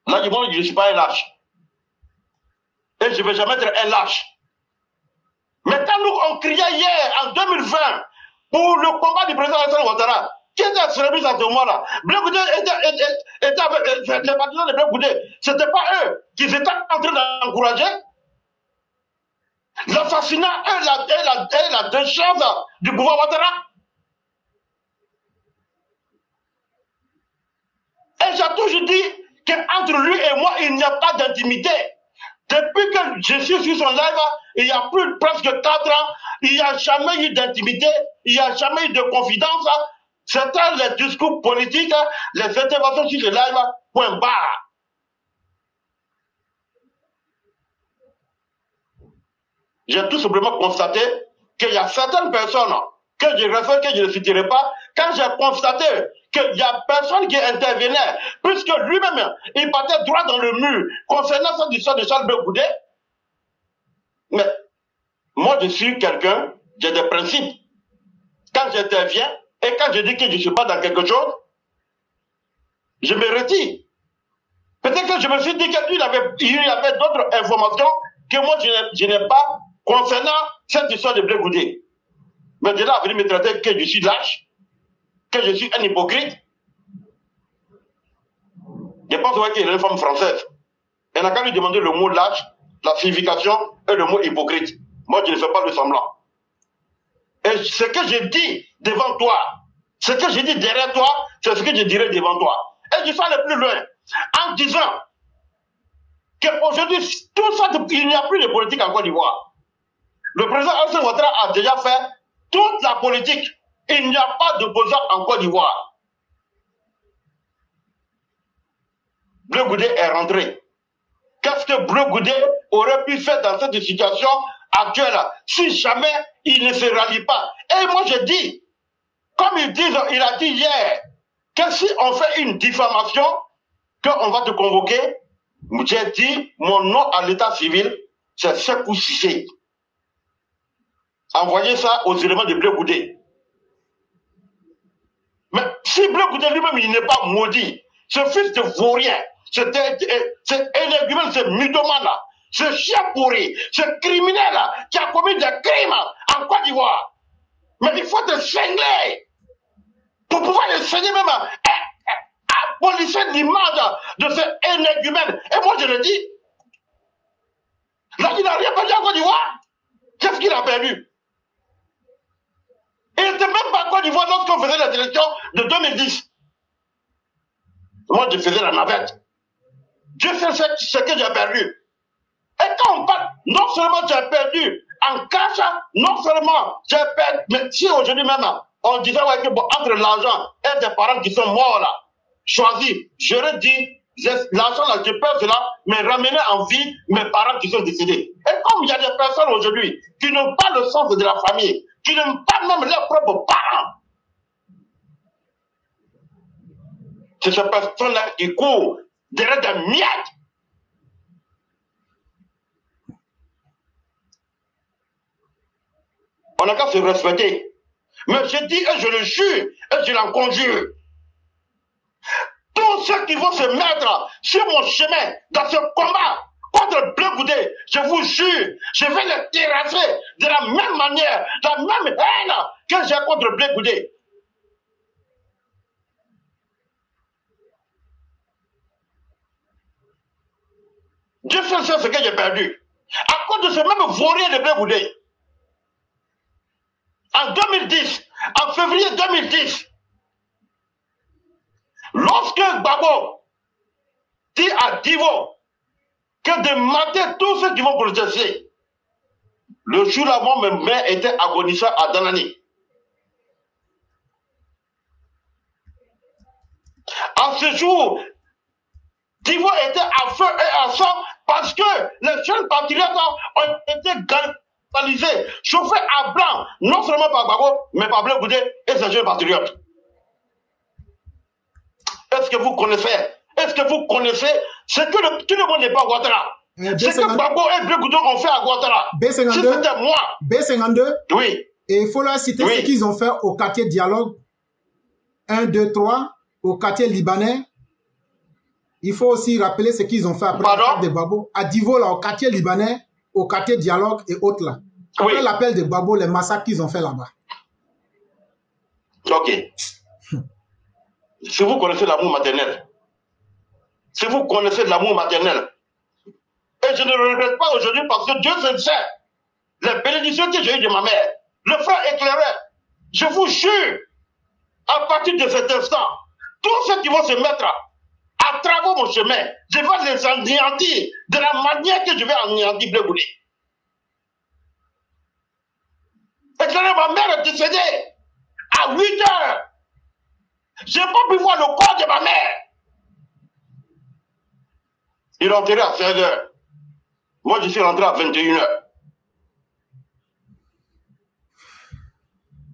Là, du monde, je ne suis pas un lâche. Et je ne vais jamais être un lâche. Mais quand nous, on criait hier, en 2020, pour le combat du président Alassane Ouattara, qui était extrémiste à ce moment-là Blé Goudé était, avec euh, les partisans de Blé Goudé. Ce n'était pas eux qui étaient en train d'encourager. L'assassinat et la, et, la, et la du pouvoir Ouattara. Et j'ai toujours dit qu'entre lui et moi, il n'y a pas d'intimité. Depuis que je suis sur son live, il y a plus presque 4 ans, il n'y a jamais eu d'intimité, il n'y a jamais eu de confidence. C'était les discours politiques, les interventions sur le live, point barre. J'ai tout simplement constaté qu'il y a certaines personnes que je réfère, que je ne citerai pas, quand j'ai constaté qu'il y a personne qui intervenait, puisque lui-même, il partait droit dans le mur concernant cette histoire de Charles Goudé. Mais moi, je suis quelqu'un, j'ai des principes. Quand j'interviens et quand je dis que je ne suis pas dans quelque chose, je me retire. Peut-être que je me suis dit qu'il avait, avait d'autres informations que moi je n'ai- pas concernant cette histoire de Blé. Mais de là à venir me traiter que je suis lâche, que je suis un hypocrite. Je pense ouais, qu'il est une femme française. Elle n'a qu'à lui demander le mot lâche, la signification et le mot hypocrite. Moi, je ne fais pas le semblant. Et ce que je dis devant toi, ce que je dis derrière toi, c'est ce que je dirai devant toi. Et je suis allé plus loin. en disant qu'aujourd'hui, tout ça, il n'y a plus de politique en Côte d'Ivoire. Le président Alassane Ouattara a déjà fait toute la politique. Il n'y a pas d'opposant en Côte d'Ivoire. Bleu Goudé est rentré. Qu'est-ce que Bleu Goudé aurait pu faire dans cette situation actuelle si jamais il ne se rallie pas? Et moi je dis, comme il, a dit hier, que si on fait une diffamation, qu'on va te convoquer, j'ai dit, mon nom à l'état civil, c'est Sekou. Envoyez ça aux éléments de Bleu Goudé. Si Bleu lui-même, il n'est pas maudit, ce fils de vaurien, ce énergumène, ce mythomane, ce chien pourri, ce criminel qui a commis des crimes en Côte d'Ivoire. Mais il faut te saigner pour pouvoir le saigner même à, à, l'image de ce énergumène. Et moi je le dis, là il n'a rien perdu en Côte d'Ivoire. Qu'est-ce qu'il a perdu? Il n'était même pas en Côte d'Ivoire lorsqu'on faisait la élections de 2010. Moi je faisais la navette. Dieu sait ce que j'ai perdu. Et quand on parle, non seulement j'ai perdu en cash, non seulement j'ai perdu, mais si aujourd'hui même, on disait ouais, que bon, entre l'argent et des parents qui sont morts là, choisis, j'aurais dit, l'argent là, je peux cela, mais ramener en vie mes parents qui sont décédés. Et comme il y a des personnes aujourd'hui qui n'ont pas le sens de la famille, qui n'aiment pas même leurs propres parents, c'est ces personnes-là qui courent derrière des miettes. On n'a qu'à se respecter. Mais je dis et je le jure et je l'en conjure. Tous ceux qui vont se mettre sur mon chemin dans ce combat contre Bleu Goudé, je vous jure, je vais les terrasser de la même manière, de la même haine que j'ai contre Bleu Goudé. Dieu sait ce que j'ai perdu. À cause de ce même vaurien de Blé En 2010, en février 2010, lorsque Babo dit à Divo que de mater tous ceux qui vont protester, le jour avant, mes mains étaient agonisant à Danani. En ce jour, Divo était à feu et à sang parce que les jeunes patriotes ont été galvanisés, chauffés à blanc, non seulement par Bago, mais par Bleu Goudé et ses jeunes patriotes. Est-ce que vous connaissez, est-ce que vous connaissez ce que le, tout le monde n'est pas à Ouattara eh, Ce que Bago et Goudé ont fait à Ouattara. B52. Si c'était moi. B52. Oui. Et il faut leur citer ce qu'ils ont fait au quartier dialogue 1, 2, 3, au quartier libanais il faut aussi rappeler ce qu'ils ont fait après l'appel de Babo. À Divo, là, au quartier libanais, au quartier dialogue et autres là. Après l'appel de Babo, les massacres qu'ils ont fait là-bas. Ok. si vous connaissez l'amour maternel, si vous connaissez l'amour maternel, et je ne le regrette pas aujourd'hui parce que Dieu sait, les bénédictions que j'ai eues de ma mère, le frère éclairé, je vous jure, à partir de cet instant, tous ceux qui vont se mettre à travers mon chemin, je vais les anéantir de la manière que je vais anéantir Bleu Boulé. Et ma mère est décédée à 8 heures. Je n'ai pas pu voir le corps de ma mère. Il à 16 heures. Moi, je suis rentré à 21 heures.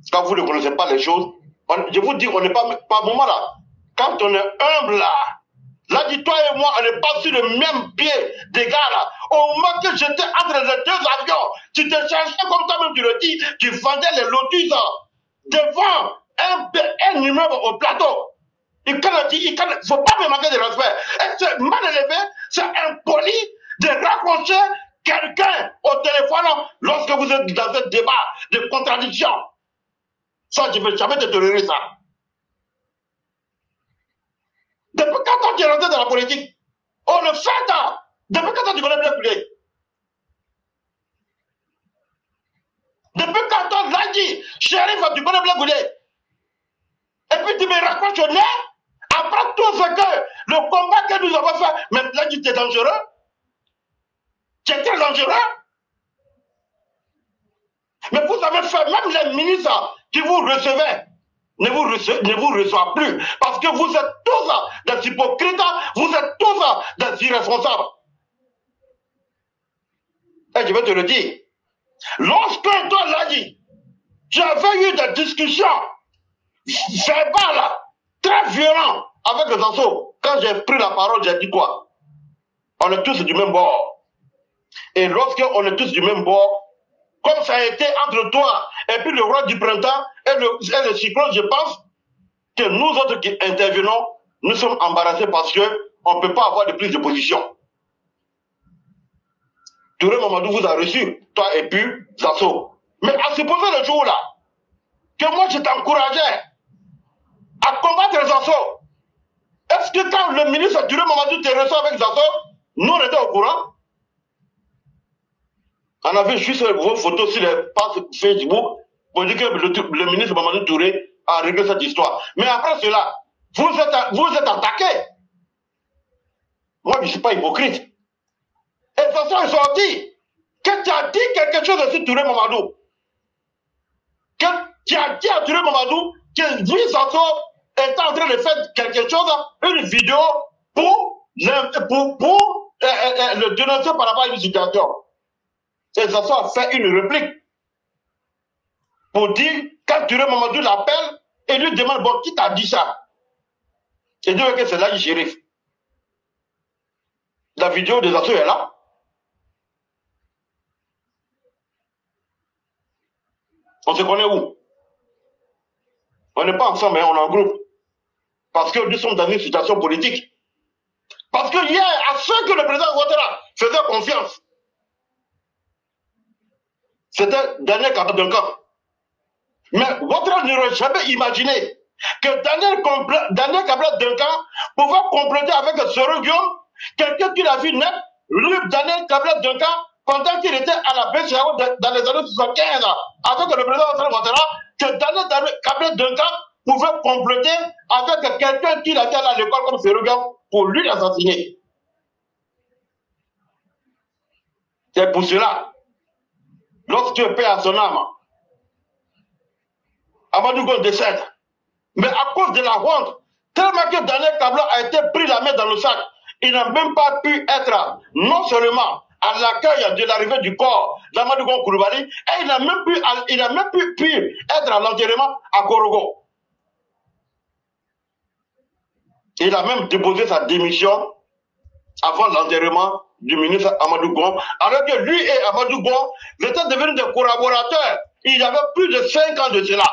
Quand vous ne connaissez pas les choses, je vous dis, on n'est pas, pas moment là. Quand on est humble là, Là, dis toi et moi, on n'est pas sur le même pied d'égal. Au moment que j'étais entre les deux avions, tu te cherchais comme toi-même tu le dis, tu vendais les lotus devant un, un immeuble au plateau. Il ne faut pas me manquer de respect. C'est mal élevé, c'est impoli de raccrocher quelqu'un au téléphone lorsque vous êtes dans un débat de contradiction. Ça, je ne vais jamais te tolérer ça. Depuis quand tu es rentré dans la politique? On le fait Depuis quand tu connais bien Koulé Depuis quand on l'a dit Chéri, tu connais bien Koulé Et puis tu me raccroches au nez? Après tout ce que le combat que nous avons fait, là, tu es dangereux. Tu es très dangereux. Mais vous avez fait, même les ministres qui vous recevaient, ne vous, reçoivent plus. Parce que vous êtes tous des hypocrites, vous êtes tous des irresponsables. Et je vais te le dire. Lorsque toi, là, dit, tu avais eu des discussions verbales très violentes avec les assauts, quand j'ai pris la parole, j'ai dit quoi? On est tous du même bord. Et lorsque on est tous du même bord, comme ça a été entre toi et puis le roi du printemps et le, cyclone, je pense que nous autres qui intervenons, nous sommes embarrassés parce que on ne peut pas avoir de prise de position. Touré Mamadou vous a reçu, toi et puis Sasso. Mais à supposer le jour-là, que moi je t'encourageais à combattre assauts, est-ce que quand le ministre Touré Mamadou te reçoit avec Sasso, nous on était au courant On avait juste vos photos sur les pages Facebook pour dire que le, ministre Mamadou Touré a réglé cette histoire. Mais après cela, vous êtes, vous êtes attaqué. Moi, je ne suis pas hypocrite. Et Sasso est sorti. Que tu as dit quelque chose sur Touré Mamadou? Que tu as dit à Touré Mamadou que lui, Sasso, est en train de faire quelque chose, une vidéo pour, le- pour, pour euh, euh, euh, le dénoncer par rapport à une situation. Et Sasso a fait une réplique pour dire, quand Touré Mamadou l'appelle et lui demande, bon, qui t'a dit ça? Et dit que c'est là du shérif. La vidéo des assauts est là. On se connaît où? On n'est pas ensemble, hein, on est en groupe. Parce que nous sommes dans une situation politique. Parce que hier, à ceux que le président Ouattara faisait confiance, c'était Daniel Kabadunka. Mais Ouattara n'aurait jamais imaginé que Daniel, Daniel Kabila Duncan pouvait compléter avec Soro Guillaume, quelqu'un qui l'a vu net, lui, Daniel Kabila Duncan, pendant qu'il était à la BCAO dans les années 75, avec le président Ouattara, que Daniel, Kabila Duncan pouvait compléter avec quelqu'un qui l'avait à l'école comme Guillaume pour lui l'assassiner. C'est pour cela, lorsque Dieu paie à son âme, Amadou Gon décède. Mais à cause de la honte, tellement que Daniel Kabila a été pris la main dans le sac, il n'a même pas pu être non seulement à l'accueil de l'arrivée du corps d'Amadou Gon Koulibaly, et il n'a même, pu- il même pu, être à l'enterrement à Korogo. Il a même déposé sa démission avant l'enterrement du ministre Amadou Gon, alors que lui et Amadou Gon étaient devenus des collaborateurs. Il avait plus de 5 ans de cela.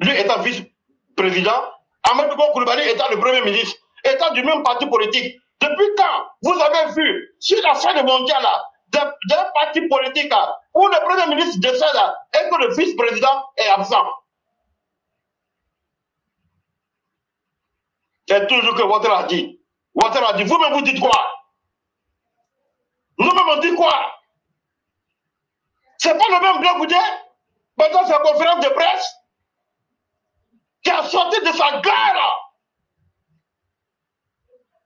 Lui étant vice-président, Amadou Gon Koulibaly étant le premier ministre, étant du même parti politique. Depuis quand vous avez vu, sur la scène mondiale, d'un parti politique là, où le premier ministre décède là, et que le vice-président est absent? C'est toujours que Ouattara a dit. Ouattara a dit, vous-même vous dites quoi? Nous-mêmes on dit quoi? C'est pas le même Blanc Goudé pendant sa conférence de presse qui a sorti de sa gare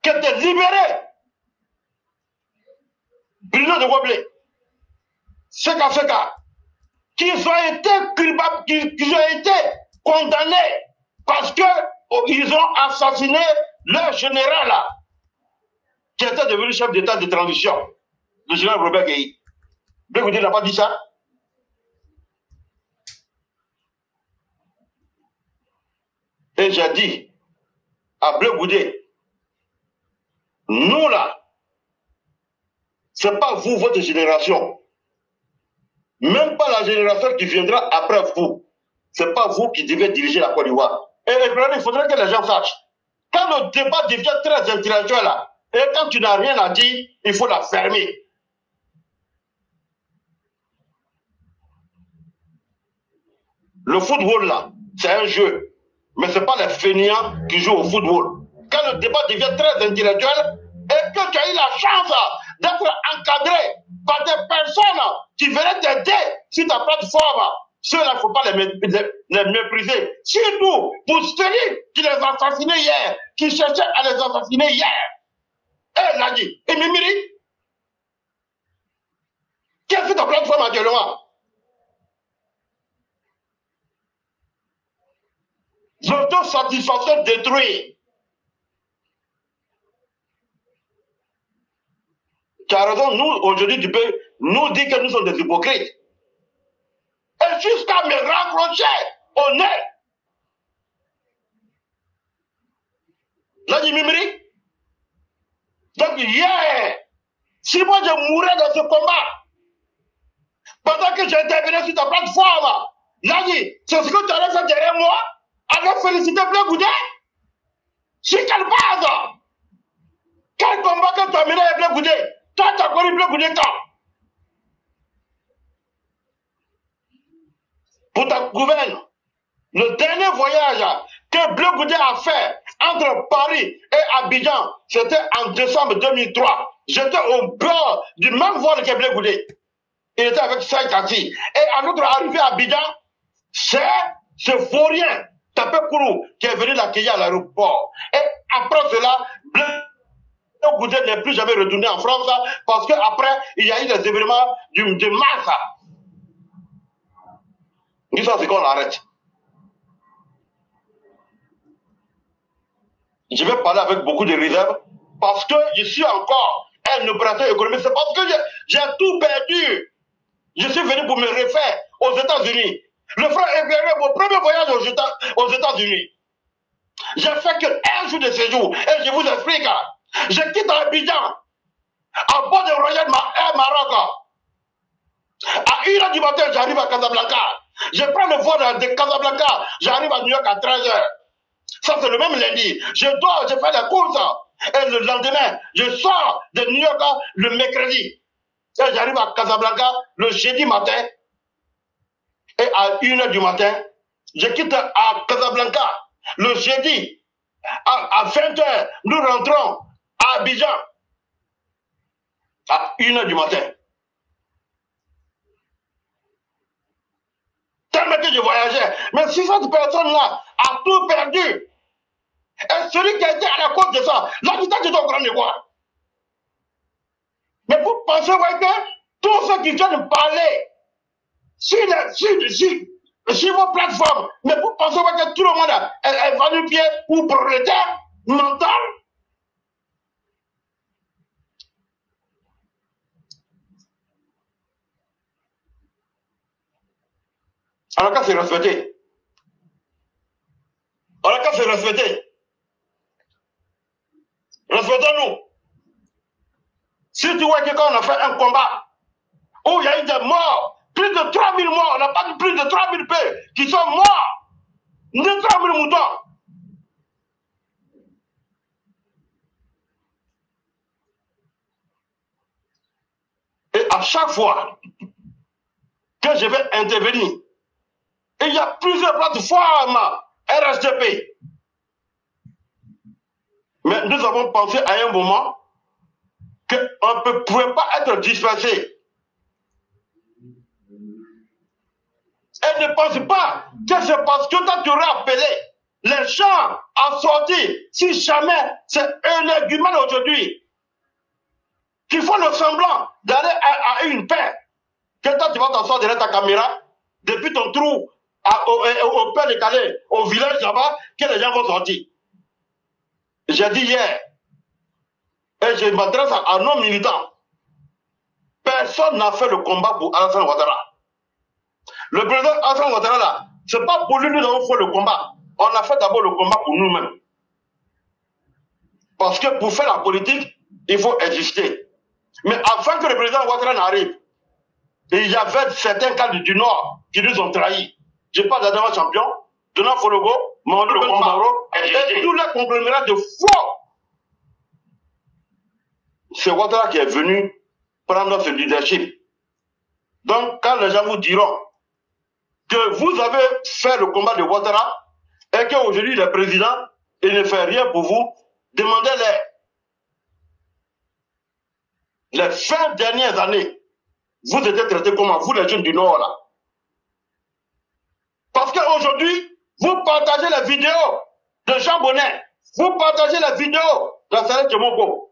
qui était libéré. Bruno de Wablé, Seka Seka, qui ont été culpables, qui, qui ont été condamnés parce que oh, ils ont assassiné leur général là, qui était devenu chef d'état de transition, le général Robert Gueye. Blé n'a pas dit ça. Et j'ai dit à Goudé, nous là, c'est pas vous, votre génération. Même pas la génération qui viendra après vous. C'est pas vous qui devez diriger la Côte d'Ivoire. Et, et il faudrait que les gens sachent. Quand le débat devient très intellectuel là, et quand tu n'as rien à dire, il faut la fermer. Le football là, c'est un jeu. Mais ce n'est pas les fainéants qui jouent au football. Quand le débat devient très intellectuel et que tu as eu la chance d'être encadré par des personnes qui venaient t'aider sur ta plateforme Ceux-là, il ne faut pas les, mé- les- les mépriser. Surtout pour celui qui les a assassinés hier, qui cherchait à les assassiner hier. Eh, l'a dit. Et Mimiri, qu'est-ce que ta plateforme actuellement? L'autosatisfaction détruit. Tu as raison, nous, aujourd'hui, tu peux nous dire que nous sommes des hypocrites. Et jusqu'à me raccrocher au nez. Là, dit Mimiri. Donc, hier, si moi je mourais dans ce combat, pendant que j'intervenais sur ta plateforme, là, c'est ce que tu allais faire derrière moi, avec félicité Bleu Goudet. Sur quelle base Quel combat que tu as mené avec Bleu Goudet Pour ta gouverne. Le dernier voyage que Bleu Goudet a fait entre Paris et Abidjan, c'était en décembre 2003. J'étais au bord du même vol que Bleu Goudet. Il était avec Saïd Kati. Et à notre arrivée à Abidjan, c'est ce vaurien, Tapé Kourou, qui est venu l'accueillir à l'aéroport. Et après cela, Bleu Goudet n'est plus jamais retourné en France parce qu'après, il y a eu des événements du, de mars. Dis ça, c'est qu'on l'arrête. Je vais parler avec beaucoup de réserve parce que je suis encore un opérateur économique. C'est parce que j'ai- tout perdu. Je suis venu pour me refaire aux États-Unis. Le frère Ebrahim, mon premier voyage aux États- aux États-Unis. J'ai fait que un jour de séjour. Et je vous explique. Je quitte Abidjan, à bord de Royal Maroc. À 1h du matin, j'arrive à Casablanca. Je prends le vol de Casablanca, j'arrive à New York à 13h. Ça, c'est le même lundi. Je dois, je fais la course. Et le lendemain, je sors de New York le mercredi. Et j'arrive à Casablanca le jeudi matin. Et à 1h du matin, je quitte à Casablanca le jeudi. À, à 20h, nous rentrons à Abidjan. À 1h du matin. Tellement que je voyageais. Mais si cette personne-là a tout perdu, et celui qui a été à la cause de ça, l'habitant est au grand de quoi? Mais vous pensez que tous ceux qui viennent parler sur, vos plateformes, mais vous pensez que tout le monde est, est venu pied ou prolétaire, mental? Alors qu'à se respecter. Alors qu'à se respecter. Respectons-nous. Si tu vois que quand on a fait un combat où il y a eu des morts, plus de 3000 morts, on n'a pas plus de 3000 paix qui sont morts, de 3000 moutons. Et à chaque fois que je vais intervenir, il y a plusieurs plateformes RSDP. Mais nous avons pensé à un moment qu'on ne pouvait pas être dispersé. Et ne pense pas que c'est parce que toi tu aurais appelé les gens à sortir, si jamais c'est un argument aujourd'hui, qu'il faut le semblant d'aller à, à une paix, que toi tu vas t'asseoir derrière ta caméra, depuis ton trou à- au, au, Père de Calais, au village là-bas, que les gens vont sortir. J'ai dit hier, et je m'adresse à, à nos militants, personne n'a fait le combat pour Alassane Ouattara. Le président Alassane Ouattara là, c'est pas pour lui nous avons fait le combat. On a fait d'abord le combat pour nous-mêmes. Parce que pour faire la politique, il faut exister. Mais avant que le président Ouattara n'arrive, il y avait certains cadres du Nord qui nous ont trahis. Je parle d'Adama Champion, Donald Fologo, Mamadou Ben Koumaro, et tous les conglomérats de faux. C'est Ouattara qui est venu prendre ce leadership. Donc, quand les gens vous diront que vous avez fait le combat de Ouattara et qu'aujourd'hui il est président et ne fait rien pour vous, demandez-les. Les 20 dernières années, vous étiez traités comment? Vous, les jeunes du Nord, là. Aujourd'hui, vous partagez la vidéo de Jean Bonnet. Vous partagez la vidéo de Saleh Tchemoko.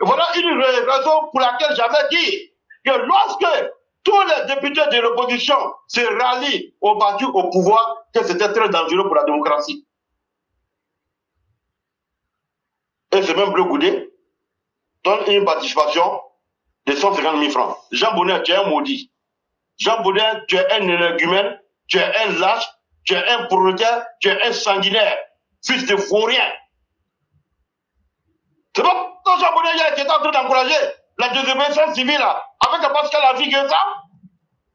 Voilà une raison pour laquelle j'avais dit que lorsque tous les députés de l'opposition se rallient au parti au pouvoir, que c'était très dangereux pour la démocratie. Et ce même Bleu Goudé donne une participation de 150 000 francs. Jean Bonnet, tu es un maudit. Jean Bonnet, tu es un énergumène, tu es un lâche, tu es un prolétaire, tu es un sanguinaire, fils de vaurien. C'est pas Jean Bonnet qui était en train d'encourager la désobéissance civile avec Pascal la vie que ça,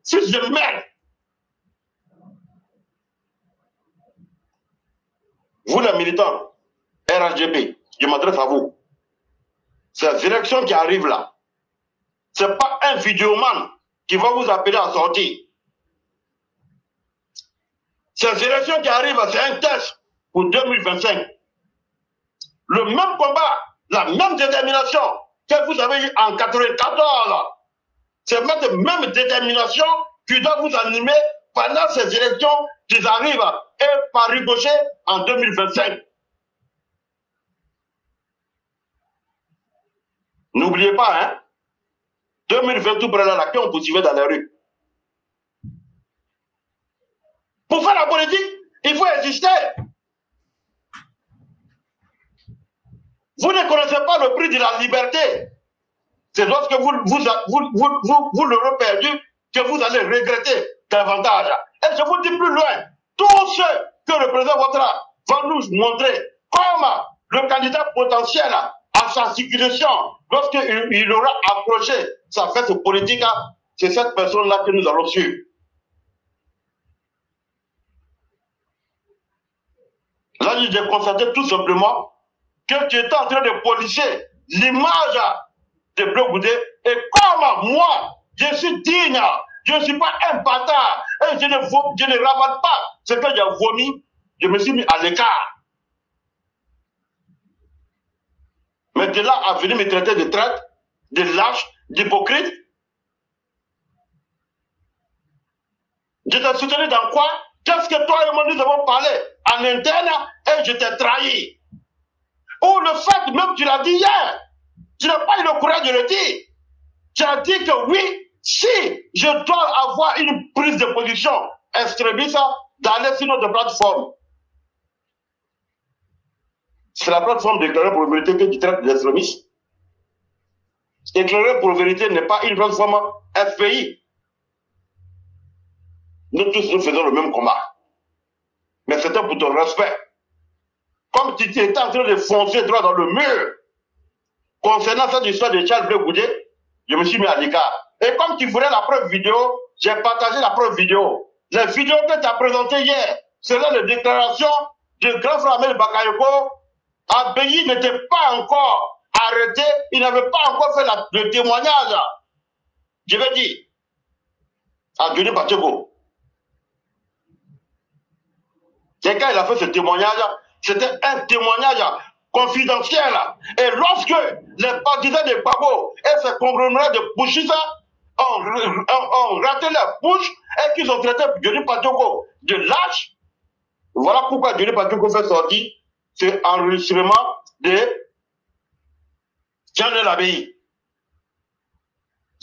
fils de merde. Vous les militants, RHGP, je m'adresse à vous. Ces élections qui arrivent là, c'est pas un vidéoman qui va vous appeler à sortir. Ces élections qui arrivent, c'est un test pour 2025. Le même combat, la même détermination que vous avez eu en 94, c'est cette même détermination qui doit vous animer pendant ces élections qui arrivent et par ricochet en 2025. N'oubliez pas, hein, 2020 tout près de la on poursuivait dans les rues. Pour faire la politique, il faut exister. Vous ne connaissez pas le prix de la liberté. C'est lorsque vous, vous, vous, vous, vous l'aurez perdu que vous allez regretter davantage. Et je vous dis plus loin, tous ceux que le président Ouattara va nous montrer comment le candidat potentiel à sa situation, lorsqu'il il aura approché sa fête politique, c'est cette personne-là que nous allons suivre. Là, j'ai constaté tout simplement que tu étais en train de policer l'image de Bleu. Et comme moi, je suis digne, je ne suis pas un bâtard, et je ne, je ne ravale pas ce que j'ai vomi, je me suis mis à l'écart. Mais de là à venir me traiter de traite, de lâche, d'hypocrite, je t'ai soutenu dans quoi? Qu'est-ce que toi et moi nous avons parlé en interne et je t'ai trahi Ou le fait, même tu l'as dit hier, tu n'as pas eu le courage de le dire. Tu as dit que oui, si je dois avoir une prise de position extrémiste, d'aller sur notre plateforme. C'est la plateforme déclarée pour vérité que tu traites d'extrémiste. Déclarée pour vérité n'est pas une plateforme FPI. Nous tous, nous faisons le même combat. Mais c'était pour ton respect. Comme tu étais en train de foncer droit dans le mur, concernant cette histoire de Charles Bleu je me suis mis à l'écart. Et comme tu voulais la preuve vidéo, j'ai partagé la preuve vidéo. Les vidéos que tu as présentées hier, là les déclarations de grand frère Bakayoko. Abéi n'était pas encore arrêté, il n'avait pas encore fait le témoignage. Je vais dire, à Denis Batego. C'est quand il a fait ce témoignage, c'était un témoignage confidentiel. Et lorsque les partisans de Babo et ses conglomérats de Bouchissa ont, ont, raté leur bouche et qu'ils ont traité Johnny Patoko de lâche, voilà pourquoi Johnny Patoko fait sortir ce enregistrement de Jean de l'Abbaye.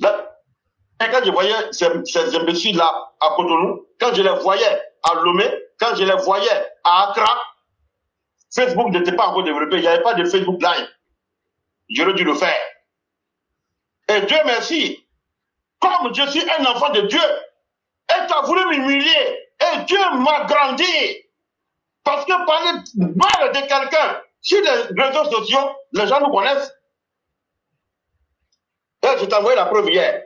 Et quand je voyais ces, ces imbéciles-là à Cotonou, quand je les voyais à Lomé, je les voyais à Accra, Facebook n'était pas encore développé, il n'y avait pas de Facebook Live. J'aurais dû le faire. Et Dieu merci, comme je suis un enfant de Dieu, et tu as voulu m'humilier, et Dieu m'a grandi. Parce que parler mal de quelqu'un sur les réseaux sociaux, les gens nous connaissent. Et je t'ai envoyé la preuve hier.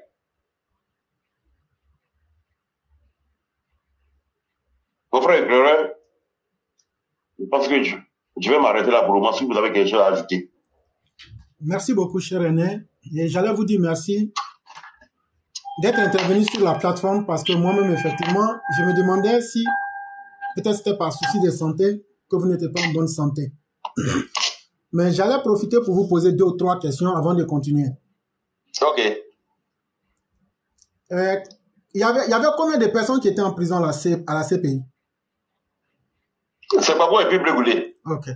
Vos frères éclaireurs, je pense que je, je vais m'arrêter là pour le moment si vous avez quelque chose à ajouter. Merci beaucoup, cher René. Et j'allais vous dire merci d'être intervenu sur la plateforme parce que moi-même, effectivement, je me demandais si peut-être c'était par souci de santé que vous n'étiez pas en bonne santé. Mais j'allais profiter pour vous poser deux ou trois questions avant de continuer. Ok. Euh, il y avait, il y avait combien de personnes qui étaient en prison à la, C- à la CPI C'est Gbagbo et puis Blé Goudé. Ok.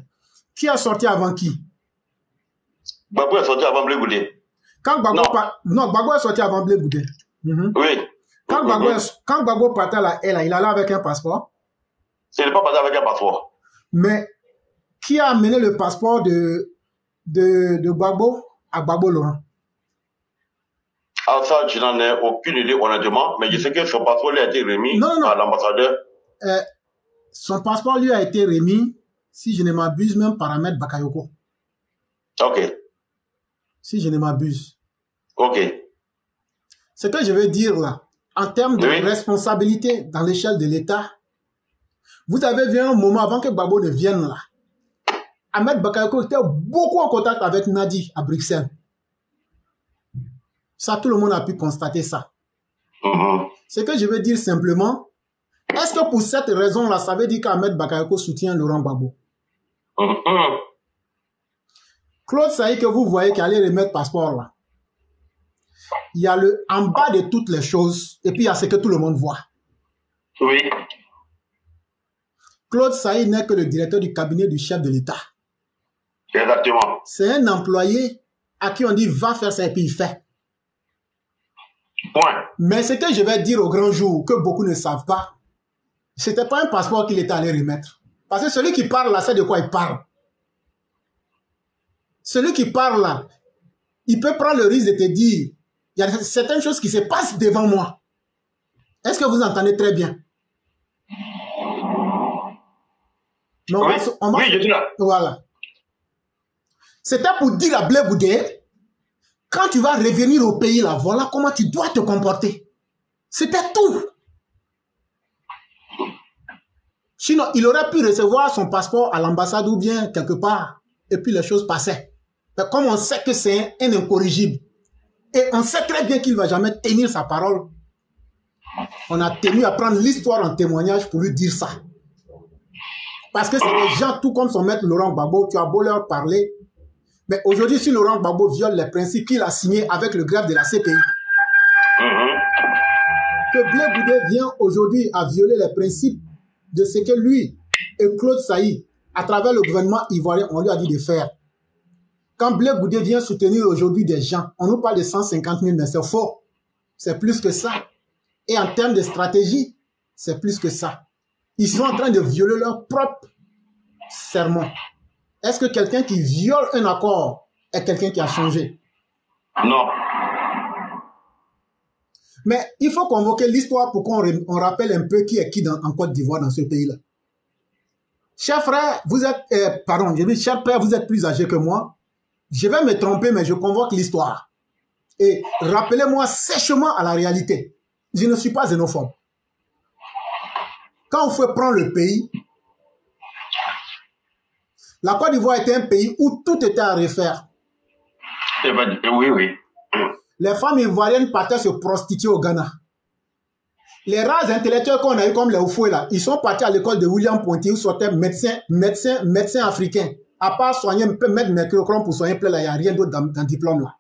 Qui a sorti avant qui? Gbagbo est sorti avant Blé Goudé. Quand Gbagbo, Non. par- non, Gbagbo est sorti avant Blé Goudé. Mhm. Oui. Quand est- quand Gbagbo partait à la il allait avec un passeport. Ce n'est pas passé avec un passeport. Mais qui a amené le passeport de, de, de Gbagbo à Gbagbo Laurent? Ah, ça, je n'en ai aucune idée, honnêtement, mais je sais que son passeport lui a été remis Non, non, non. à l'ambassadeur. Euh, Son passeport lui a été remis, si je ne m'abuse, même par Ahmed Bakayoko. Ok, Si je ne m'abuse. ok. Ce que je veux dire là, en termes de Oui. responsabilité dans l'échelle de l'État, vous avez vu un moment avant que Gbagbo ne vienne là. Ahmed Bakayoko était beaucoup en contact avec Nadi à Bruxelles. Ça, tout le monde a pu constater ça. Mhm. Ce que je veux dire simplement, est-ce que pour cette raison-là, ça veut dire qu'Ahmed Bakayoko soutient Laurent Gbagbo? Mhm. Claude Saïd que vous voyez qui allait remettre passeport là, il y a le en bas de toutes les choses et puis il y a ce que tout le monde voit. Oui. Claude Saïd n'est que le directeur du cabinet du chef de l'État. Exactement. C'est un employé à qui on dit va faire ça et puis il fait. Point. Mais ce que je vais dire au grand jour, que beaucoup ne savent pas, c'était pas un passeport qu'il était allé remettre. Parce que celui qui parle là, c'est de quoi il parle. Celui qui parle là, il peut prendre le risque de te dire, il y a certaines choses qui se passent devant moi. Est-ce que vous entendez très bien? Mais on Oui, va se- on va oui se- je suis là. voilà. C'était pour dire à Blé Boudé, quand tu vas revenir au pays là, voilà comment tu dois te comporter. C'était tout. Sinon, il aurait pu recevoir son passeport à l'ambassade ou bien quelque part, et puis les choses passaient. Mais comme on sait que c'est un incorrigible, et on sait très bien qu'il ne va jamais tenir sa parole, on a tenu à prendre l'histoire en témoignage pour lui dire ça. Parce que c'est des gens, tout comme son maître Laurent Gbagbo, tu as beau leur parler. Mais aujourd'hui, si Laurent Gbagbo viole les principes qu'il a signés avec le greffe de la CPI, Mhm. que Blé Goudé vient aujourd'hui à violer les principes de ce que lui et Claude Saïd, à travers le gouvernement ivoirien, on lui a dit de faire. Quand Blé Goudé vient soutenir aujourd'hui des gens, on nous parle de 150 000, mais c'est faux. C'est plus que ça. Et en termes de stratégie, c'est plus que ça. Ils sont en train de violer leur propre serment. Est-ce que quelqu'un qui viole un accord est quelqu'un qui a changé? Non. Mais il faut convoquer l'histoire pour qu'on on rappelle un peu qui est qui dans- en Côte d'Ivoire dans ce pays-là. Cher frère, vous êtes, euh, pardon, je dis cher père, vous êtes plus âgé que moi. Je vais me tromper, mais je convoque l'histoire. Et rappelez-moi sèchement à la réalité. Je ne suis pas xénophobe. Quand on fait prendre le pays, la Côte d'Ivoire était un pays où tout était à refaire. Eh ben, oui, oui. Les femmes ivoiriennes partaient se prostituer au Ghana. Les rares intellectuels qu'on a eu comme les Oufoué là, ils sont partis à l'école de William Ponty où sortaient médecins, médecins, médecins africains. À part soigner, mettre mercurochrome pour soigner plein là, il n'y a rien d'autre dans, dans le diplôme là.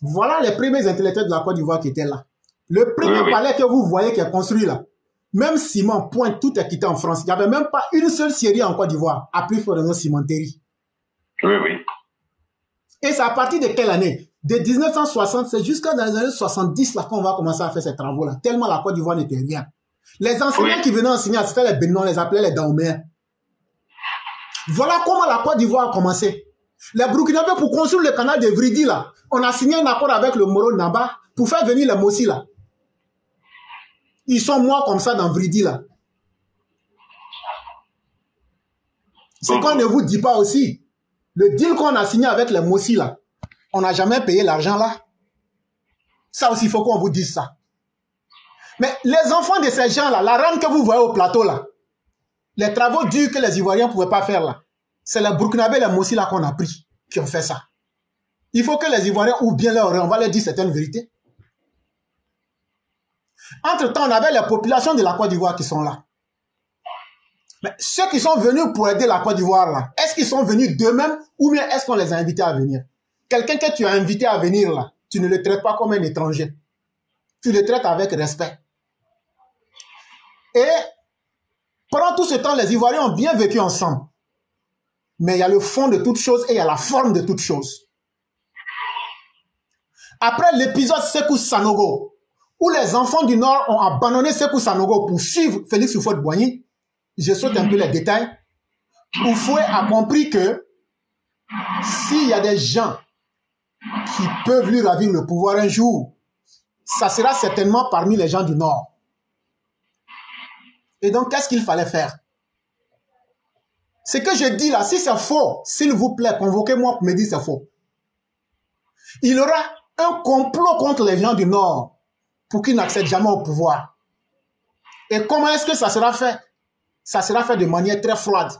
Voilà les premiers intellectuels de la Côte d'Ivoire qui étaient là. Le premier Oui, palais que vous voyez qui est construit là, même ciment, point, tout est quitté en France. Il n'y avait même pas une seule série en Côte d'Ivoire, à plus fort de nos cimenteries. Oui, oui. Et c'est à partir de quelle année? De 1960, c'est jusqu'à dans les années 70 là qu'on va commencer à faire ces travaux-là. Tellement la Côte d'Ivoire n'était rien. Les enseignants Oui. qui venaient enseigner, c'était les Béninois, on les appelait les Dahoméens. Voilà comment la Côte d'Ivoire a commencé. Les Burkinabés, pour construire le canal de Vridi, là, on a signé un accord avec le Moro Naba pour faire venir les Mossi, là. Ils sont morts comme ça dans Vridi, là. Ce qu'on ne vous dit pas aussi, le deal qu'on a signé avec les Mossi, là, on n'a jamais payé l'argent, là. Ça aussi, il faut qu'on vous dise ça. Mais les enfants de ces gens-là, la rame que vous voyez au plateau, là, les travaux durs que les Ivoiriens ne pouvaient pas faire, là, c'est les Burkinabés et les Mossi, là, qu'on a pris, qui ont fait ça. Il faut que les Ivoiriens ouvrent bien leur oreille, on va leur dire certaines vérités. Entre-temps, on avait les populations de la Côte d'Ivoire qui sont là. Mais ceux qui sont venus pour aider la Côte d'Ivoire, là, est-ce qu'ils sont venus d'eux-mêmes ou bien est-ce qu'on les a invités à venir? Quelqu'un que tu as invité à venir, là, tu ne le traites pas comme un étranger. Tu le traites avec respect. Et Pendant tout ce temps, les Ivoiriens ont bien vécu ensemble. Mais il y a le fond de toute chose et il y a la forme de toute chose. Après l'épisode Sekou Sanogo, où les enfants du Nord ont abandonné Sekou Sanogo pour suivre Félix Houphouët-Boigny, je saute un peu les détails, Houphouët a compris que s'il y a des gens qui peuvent lui ravir le pouvoir un jour, ça sera certainement parmi les gens du Nord. Et donc, qu'est-ce qu'il fallait faire? Ce que je dis là, si c'est faux, s'il vous plaît, convoquez-moi pour me dire c'est faux. Il y aura un complot contre les gens du Nord pour qu'ils n'accèdent jamais au pouvoir. Et comment est-ce que ça sera fait? Ça sera fait de manière très froide.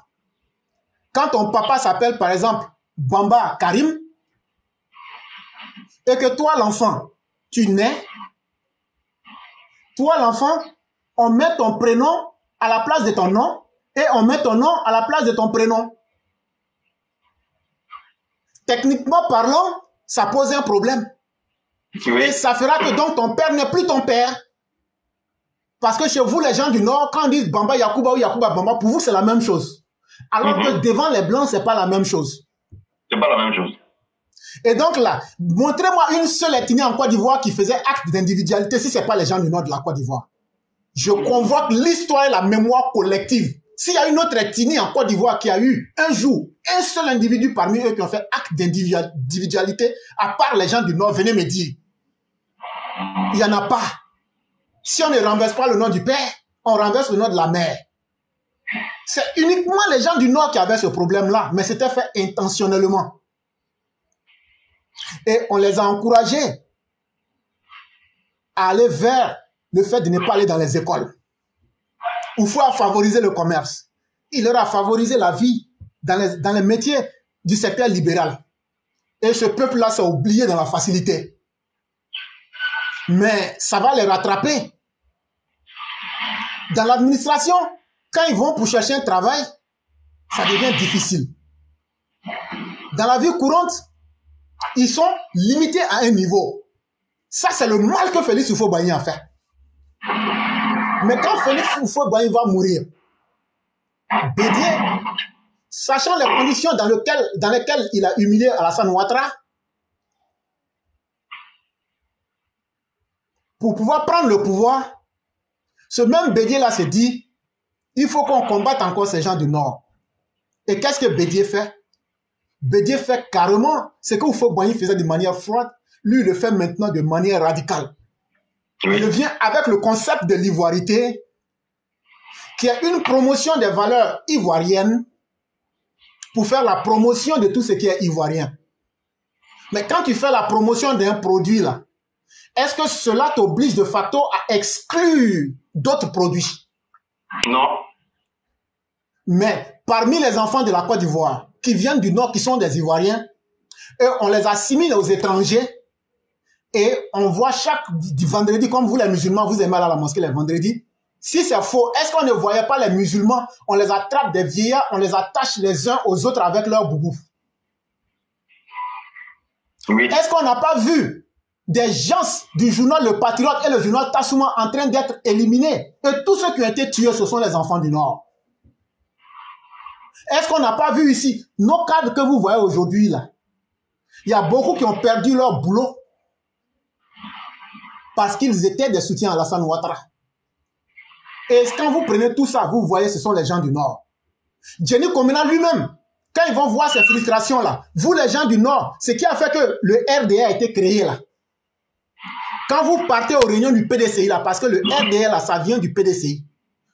Quand ton papa s'appelle par exemple Bamba Karim, et que toi l'enfant, tu nais, toi l'enfant, on met ton prénom à la place de ton nom et on met ton nom à la place de ton prénom. Techniquement parlant, ça pose un problème. Et ça fera que donc ton père n'est plus ton père. Parce que chez vous, les gens du Nord, quand on dit Bamba Yakuba ou Yakuba Bamba, pour vous, c'est la même chose. Alors que Mhm. devant les Blancs, c'est pas la même chose. C'est pas la même chose. Et donc là, montrez-moi une seule ethnie en Côte d'Ivoire qui faisait acte d'individualité si c'est pas les gens du Nord de la Côte d'Ivoire. Je convoque l'histoire et la mémoire collective. S'il y a une autre ethnie en Côte d'Ivoire qui a eu un jour un seul individu parmi eux qui ont fait acte d'individualité, à part les gens du Nord, venez me dire. Il n'y en a pas. Si on ne renverse pas le nom du père, on renverse le nom de la mère. C'est uniquement les gens du Nord qui avaient ce problème-là, mais c'était fait intentionnellement. Et on les a encouragés à aller vers le fait de ne pas aller dans les écoles. Il faut favoriser le commerce. Il leur a favorisé la vie dans les, dans les métiers du secteur libéral. Et ce peuple-là s'est oublié dans la facilité. Mais ça va les rattraper. Dans l'administration, quand ils vont pour chercher un travail, ça devient difficile. Dans la vie courante, ils sont limités à un niveau. Ça, c'est le mal que Félix Houphouët-Boigny a fait. Mais quand Félix Houphouët-Boigny va mourir, Bédier, sachant les conditions dans dans lesquelles il a humilié Alassane Ouattara, pour pouvoir prendre le pouvoir, ce même Bédier-là s'est dit, il faut qu'on combatte encore ces gens du Nord. Et qu'est-ce que Bédier fait? Bédier fait carrément ce que Houphouët-Boigny faisait de manière froide, lui il le fait maintenant de manière radicale. Il vient avec le concept de l'ivoirité, qui est une promotion des valeurs ivoiriennes pour faire la promotion de tout ce qui est ivoirien. Mais quand tu fais la promotion d'un produit là, est-ce que cela t'oblige de facto à exclure d'autres produits? Non. Mais parmi les enfants de la Côte d'Ivoire, qui viennent du Nord, qui sont des Ivoiriens, eux, on les assimile aux étrangers et on voit chaque du vendredi, comme vous les musulmans, vous aimez aller à la mosquée les vendredis. Si c'est faux, est-ce qu'on ne voyait pas les musulmans, on les attrape des vieillards, on les attache les uns aux autres avec leur boubou Oui. Est-ce qu'on n'a pas vu des gens du journal Le Patriote et le journal Tassouma en train d'être éliminés Et tous ceux qui ont été tués, ce sont les enfants du Nord. Est-ce qu'on n'a pas vu ici nos cadres que vous voyez aujourd'hui là? Il y a beaucoup qui ont perdu leur boulot parce qu'ils étaient des soutiens à Alassane Ouattara. Et quand vous prenez tout ça, vous voyez, ce sont les gens du Nord. Jenny Komina lui-même, quand ils vont voir ces frustrations-là, vous les gens du Nord, ce qui a fait que le RDA a été créé là. Quand vous partez aux réunions du PDCI là, parce que le là, ça vient du PDCI.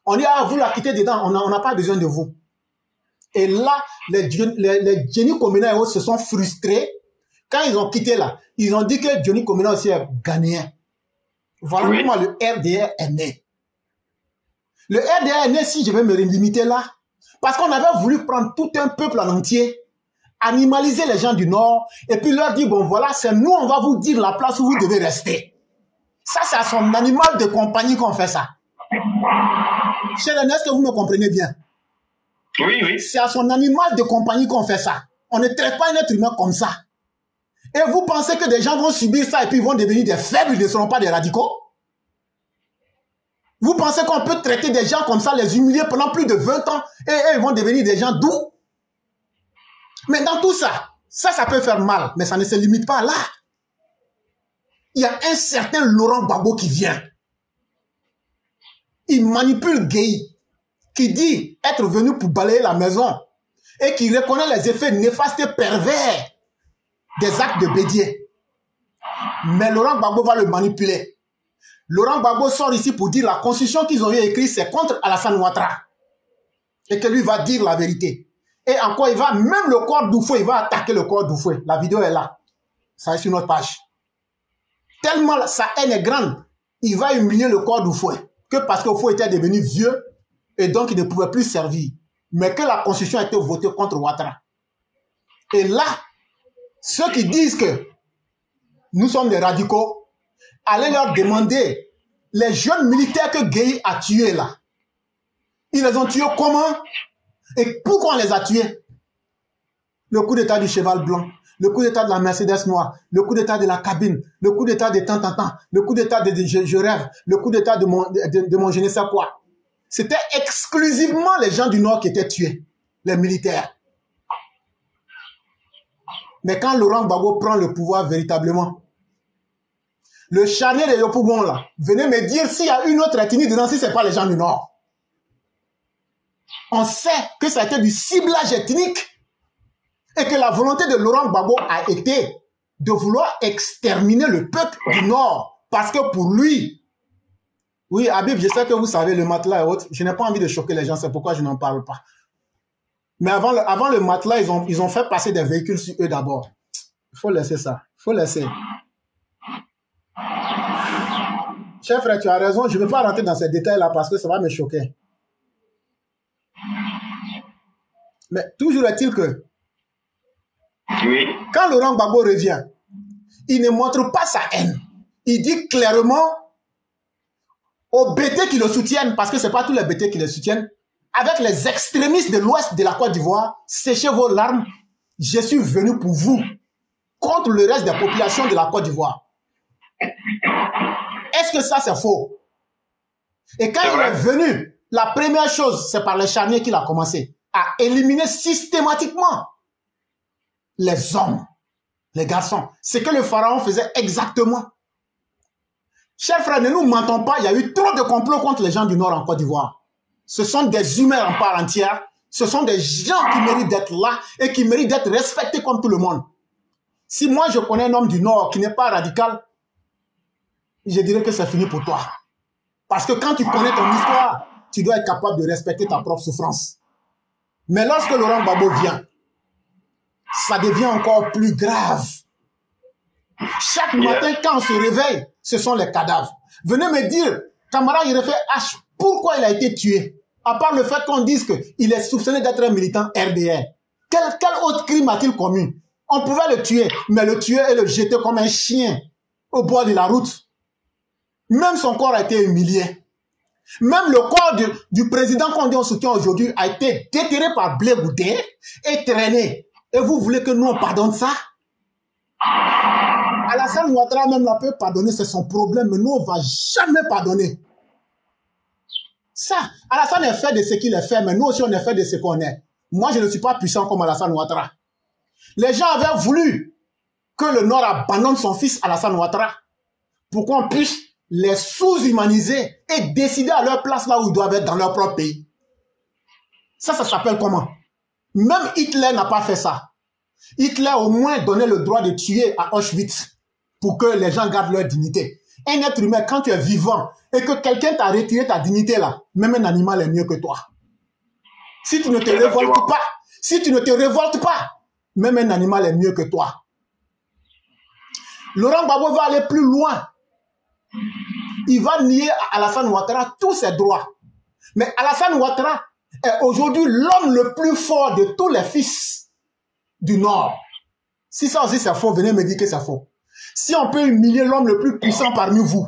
On dit, ah, vous la quittez dedans, on n'a pas besoin de vous. Et là, les, les, les Jenny Komina et autres se sont frustrés. Quand ils ont quitté là, ils ont dit que Johnny Komina aussi est ghanéen. Voilà Oui. comment le RDR est né. Le RDR est né, si je vais me limiter là, parce qu'on avait voulu prendre tout un peuple en entier, animaliser les gens du Nord, et puis leur dire, bon voilà, c'est nous, on va vous dire la place où vous devez rester. Ça, c'est à son animal de compagnie qu'on fait ça. Cher René, est-ce que vous me comprenez bien Oui, oui. C'est à son animal de compagnie qu'on fait ça. On ne traite pas un être humain comme ça. Et vous pensez que des gens vont subir ça et puis ils vont devenir des faibles, ils ne seront pas des radicaux? Vous pensez qu'on peut traiter des gens comme ça, les humilier pendant plus de 20 ans et eux, ils vont devenir des gens doux? Mais dans tout ça, ça, ça peut faire mal, mais ça ne se limite pas là. Il y a un certain Laurent Gbagbo qui vient. Il manipule Gay, qui dit être venu pour balayer la maison et qui reconnaît les effets néfastes et pervers des actes de Bédier. Mais Laurent Gbagbo va le manipuler. Laurent Gbagbo sort ici pour dire la constitution qu'ils ont écrite, c'est contre Alassane Ouattara. Et que lui va dire la vérité. Et encore, il va, même le corps d'Oufoué, il va attaquer le corps d'Oufoué. La vidéo est là. Ça est sur notre page. Tellement sa haine est grande, il va humilier le corps d'Oufoué. Que parce qu'Oufoué était devenu vieux et donc il ne pouvait plus servir. Mais que la constitution a été votée contre Ouattara. Et là, ceux qui disent que nous sommes des radicaux, allez leur demander les jeunes militaires que Gay a tués là. Ils les ont tués comment? Et pourquoi on les a tués? Le coup d'état du cheval blanc, le coup d'état de la Mercedes noire, le coup d'état de la cabine, le coup d'état de tant, tant, tant, le coup d'état de, je, rêve, le coup d'état de mon, de, de mon je ne sais quoi? C'était exclusivement les gens du Nord qui étaient tués, les militaires. Mais quand Laurent Gbagbo prend le pouvoir véritablement, le charnier de Yopougon là, venez me dire s'il y a une autre ethnie dedans, si ce n'est pas les gens du Nord. On sait que ça a été du ciblage ethnique et que la volonté de Laurent Gbagbo a été de vouloir exterminer le peuple du Nord. Parce que pour lui, oui, Habib, je sais que vous savez le matelas et autres. Je n'ai pas envie de choquer les gens, c'est pourquoi je n'en parle pas. Mais avant le, matelas, ils ont, ils ont fait passer des véhicules sur eux d'abord. Il faut laisser ça. Il faut laisser. Chef frère, tu as raison. Je ne vais pas rentrer dans ces détails-là parce que ça va me choquer. Mais toujours est-il que oui. quand Laurent Gbagbo revient, il ne montre pas sa haine. Il dit clairement aux BT qui le soutiennent, parce que ce n'est pas tous les BT qui le soutiennent, avec les extrémistes de l'ouest de la Côte d'Ivoire, séchez vos larmes, je suis venu pour vous, contre le reste des populations de la Côte d'Ivoire. Est-ce que ça, c'est faux? Et quand il est venu, la première chose, c'est par le charnier qu'il a commencé à éliminer systématiquement les hommes, les garçons. C'est que le pharaon faisait exactement. Chers frères, ne nous mentons pas, il y a eu trop de complots contre les gens du Nord en Côte d'Ivoire. Ce sont des humains en part entière. Ce sont des gens qui méritent d'être là et qui méritent d'être respectés comme tout le monde. Si moi je connais un homme du Nord qui n'est pas radical, je dirais que c'est fini pour toi. Parce que quand tu connais ton histoire, tu dois être capable de respecter ta propre souffrance. Mais lorsque Laurent Babo vient, ça devient encore plus grave. Chaque matin, quand on se réveille, ce sont les cadavres. Venez me dire, camarade il refait H, pourquoi il a été tué? À part le fait qu'on dise qu'il est soupçonné d'être un militant RDR. Quel, quel autre crime a-t-il commis? On pouvait le tuer, mais le tuer et le jeter comme un chien au bord de la route. Même son corps a été humilié. Même le corps du, du président qu'on dit on soutient aujourd'hui a été déterré par Blé Goudé et traîné. Et vous voulez que nous on pardonne ça? Alassane Ouattara même la peut pardonner, c'est son problème, mais nous on va jamais pardonner. Ça, Alassane est fait de ce qu'il est fait, mais nous aussi on est fait de ce qu'on est. Moi je ne suis pas puissant comme Alassane Ouattara. Les gens avaient voulu que le Nord abandonne son fils Alassane Ouattara pour qu'on puisse les sous-humaniser et décider à leur place là où ils doivent être dans leur propre pays. Ça, ça s'appelle comment? Même Hitler n'a pas fait ça. Hitler au moins donnait le droit de tuer à Auschwitz pour que les gens gardent leur dignité. Un être humain, quand tu es vivant et que quelqu'un t'a retiré ta dignité là, même un animal est mieux que toi. Si tu ne te révoltes pas, si tu ne te révoltes pas, même un animal est mieux que toi. Laurent Gbagbo va aller plus loin il va nier à Alassane Ouattara tous ses droits. Mais Alassane Ouattara est aujourd'hui l'homme le plus fort de tous les fils du Nord. Si ça aussi c'est faux, venez me dire que c'est faux. Si on peut humilier l'homme le plus puissant parmi vous,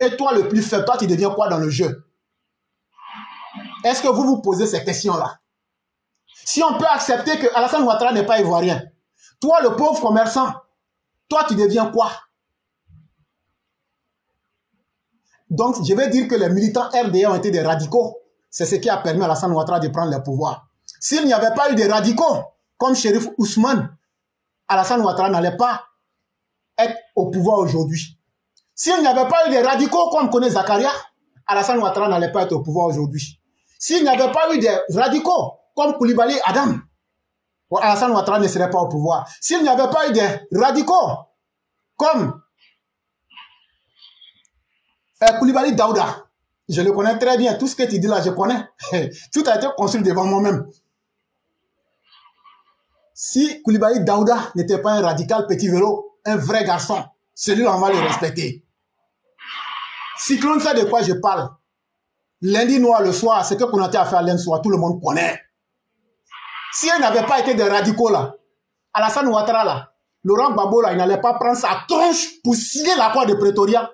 et toi le plus faible, toi tu deviens quoi dans le jeu? Est-ce que vous vous posez ces questions-là? Si on peut accepter que Alassane Ouattara n'est pas ivoirien, toi le pauvre commerçant, toi tu deviens quoi? Donc, je vais dire que les militants RDA ont été des radicaux. C'est ce qui a permis à Alassane Ouattara de prendre le pouvoir. S'il n'y avait pas eu des radicaux, comme Shérif Ousmane, Alassane Ouattara n'allait pas être au pouvoir aujourd'hui. S'il n'y avait pas eu des radicaux comme connaît Zakaria, Alassane Ouattara n'allait pas être au pouvoir aujourd'hui. S'il n'y avait pas eu des radicaux comme Koulibaly Adam, Alassane Ouattara ne serait pas au pouvoir. S'il n'y avait pas eu des radicaux comme euh, Koulibaly Daouda, je le connais très bien, tout ce que tu dis là, je connais. tout a été construit devant moi-même. Si Koulibaly Daouda n'était pas un radical petit vélo, un vrai garçon, celui-là, on va le respecter. Cyclone sait de quoi je parle? Lundi noir le soir, ce que Konaté a fait à lundi soir, tout le monde connaît. Si elle n'avait pas été des radicaux là, Alassane Ouattara là, Laurent Gbagbo là, il n'allait pas prendre sa tronche pour signer l'accord de Pretoria.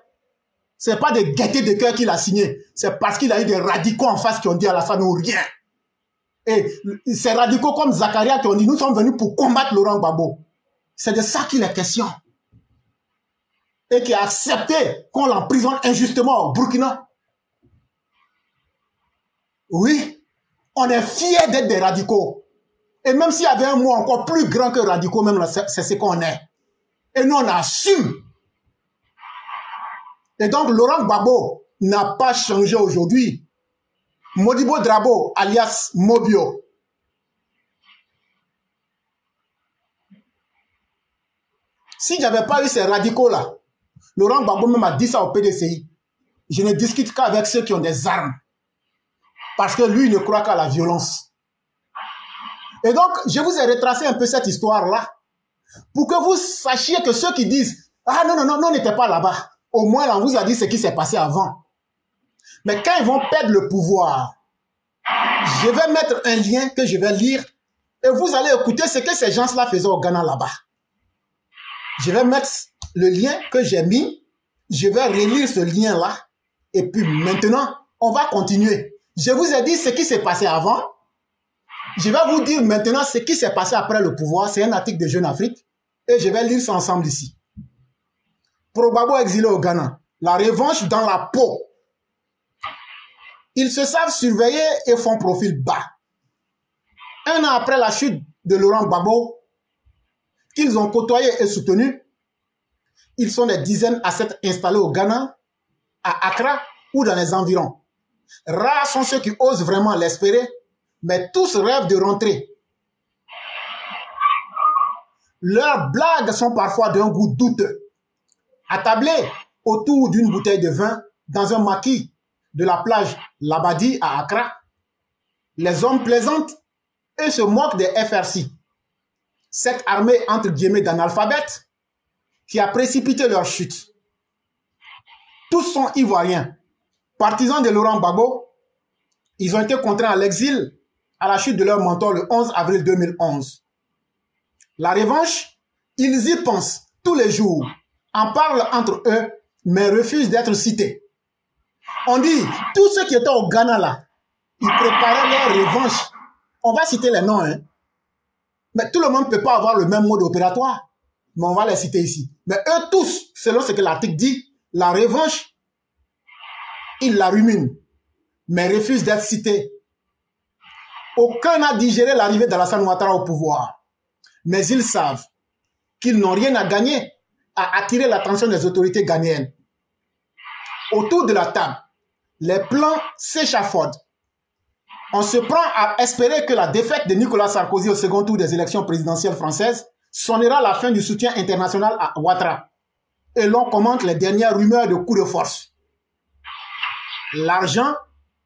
C'est pas des gaietés de cœur qu'il a signé. C'est parce qu'il a eu des radicaux en face qui ont dit Alassane ou rien. Et ces radicaux comme Zakaria qui ont dit nous sommes venus pour combattre Laurent Gbagbo. C'est de ça qu'il est question. Et qui a accepté qu'on l'emprisonne injustement au Burkina. Oui, on est fiers d'être des radicaux. Et même s'il y avait un mot encore plus grand que radicaux, même c'est ce qu'on est. Et nous, on assume. Et donc, Laurent Gbagbo n'a pas changé aujourd'hui. Modibo Drabo, alias Mobio. S'il n'y avait pas eu ces radicaux-là, Laurent Gbagbo même a dit ça au PDCI. Je ne discute qu'avec ceux qui ont des armes. Parce que lui, ne croit qu'à la violence. Et donc, je vous ai retracé un peu cette histoire-là pour que vous sachiez que ceux qui disent « Ah non, non, non, non, on pas là-bas », au moins, on vous a dit ce qui s'est passé avant. Mais quand ils vont perdre le pouvoir, je vais mettre un lien que je vais lire et vous allez écouter ce que ces gens-là faisaient au Ghana là-bas. Je vais mettre le lien que j'ai mis, je vais relire ce lien-là et puis maintenant, on va continuer. Je vous ai dit ce qui s'est passé avant. Je vais vous dire maintenant ce qui s'est passé après le pouvoir. C'est un article de Jeune Afrique et je vais lire ça ensemble ici. Probabo exilé au Ghana. La revanche dans la peau ils se savent surveiller et font profil bas. Un an après la chute de Laurent Gbagbo, qu'ils ont côtoyé et soutenu, ils sont des dizaines à s'être installés au Ghana, à Accra ou dans les environs. Rares sont ceux qui osent vraiment l'espérer, mais tous rêvent de rentrer. Leurs blagues sont parfois d'un goût douteux. Attablés autour d'une bouteille de vin dans un maquis de la plage Labadi à Accra, les hommes plaisantent et se moquent des FRC. Cette armée entre guillemets d'analphabètes qui a précipité leur chute. Tous sont ivoiriens, partisans de Laurent Gbagbo. Ils ont été contraints à l'exil à la chute de leur mentor le 11 avril 2011. La revanche, ils y pensent tous les jours, en parlent entre eux, mais refusent d'être cités. On dit, tous ceux qui étaient au Ghana là, ils préparaient leur revanche. On va citer les noms, hein. Mais tout le monde ne peut pas avoir le même mode opératoire. Mais on va les citer ici. Mais eux tous, selon ce que l'article dit, la revanche, ils la ruminent, mais refusent d'être cités. Aucun n'a digéré l'arrivée d'Alassane Ouattara au pouvoir. Mais ils savent qu'ils n'ont rien à gagner à attirer l'attention des autorités ghanéennes. Autour de la table, les plans s'échafaudent. On se prend à espérer que la défaite de Nicolas Sarkozy au second tour des élections présidentielles françaises sonnera la fin du soutien international à Ouattara. Et l'on commente les dernières rumeurs de coups de force. L'argent,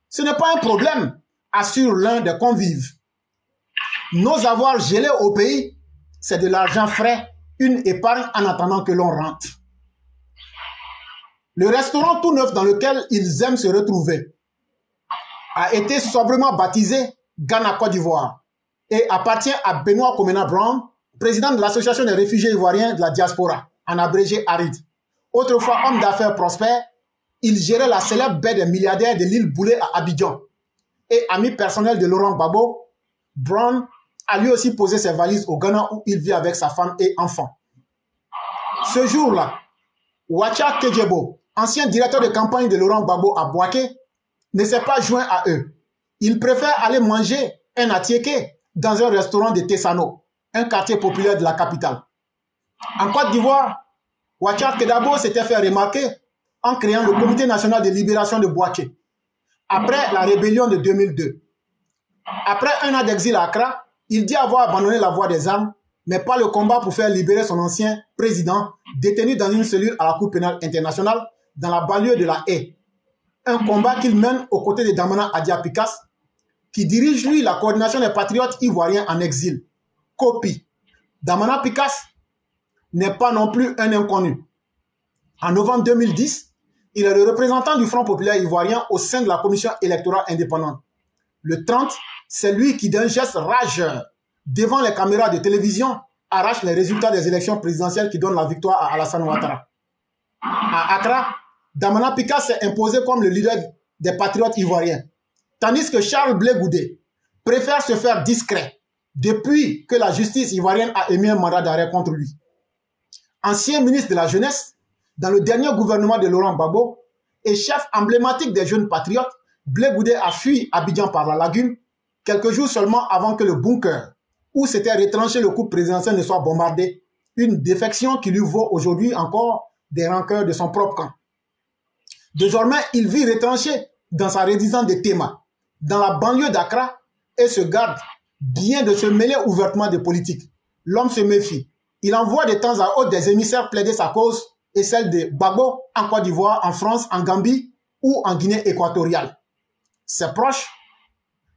ce n'est pas un problème, assure l'un des convives. Nos avoirs gelés au pays, c'est de l'argent frais, une épargne en attendant que l'on rentre. Le restaurant tout neuf dans lequel ils aiment se retrouver a été sobrement baptisé Ghana Côte d'Ivoire et appartient à Benoît Komena Brown, président de l'Association des réfugiés ivoiriens de la diaspora, en abrégé ARID. Autrefois homme d'affaires prospère, il gérait la célèbre baie des milliardaires de l'île Boulay à Abidjan. Et ami personnel de Laurent Gbagbo, Brown a lui aussi posé ses valises au Ghana où il vit avec sa femme et enfants. Ce jour-là, Wacha Kejebo, ancien directeur de campagne de Laurent Gbagbo à Boaké, ne s'est pas joint à eux. Il préfère aller manger un atiéké dans un restaurant de Tessano, un quartier populaire de la capitale. En Côte d'Ivoire, Ouachar Kedabo s'était fait remarquer en créant le Comité national de libération de Boaké, après la rébellion de 2002. Après un an d'exil à Accra, il dit avoir abandonné la voie des armes, mais pas le combat pour faire libérer son ancien président détenu dans une cellule à la Cour pénale internationale dans la banlieue de la Haye. Un combat qu'il mène aux côtés de Damana Adia Pikas, qui dirige lui la coordination des patriotes ivoiriens en exil. Copie. Damana Pikas n'est pas non plus un inconnu. En novembre 2010, il est le représentant du Front populaire ivoirien au sein de la commission électorale indépendante. Le 30, c'est lui qui, d'un geste rageur, devant les caméras de télévision, arrache les résultats des élections présidentielles qui donnent la victoire à Alassane Ouattara. À Accra, Damana Pika s'est imposé comme le leader des patriotes ivoiriens, tandis que Charles Blé préfère se faire discret depuis que la justice ivoirienne a émis un mandat d'arrêt contre lui. Ancien ministre de la Jeunesse, dans le dernier gouvernement de Laurent Gbagbo et chef emblématique des jeunes patriotes, Blé Goudé a fui Abidjan par la lagune quelques jours seulement avant que le bunker où s'était retranché le coup présidentiel ne soit bombardé. Une défection qui lui vaut aujourd'hui encore des rancœurs de son propre camp. Désormais, il vit retranché dans sa résidence de Théma, dans la banlieue d'Accra, et se garde bien de se mêler ouvertement de politique. L'homme se méfie. Il envoie de temps à autre des émissaires plaider sa cause et celle de Babo en Côte d'Ivoire, en France, en Gambie ou en Guinée équatoriale. Ses proches,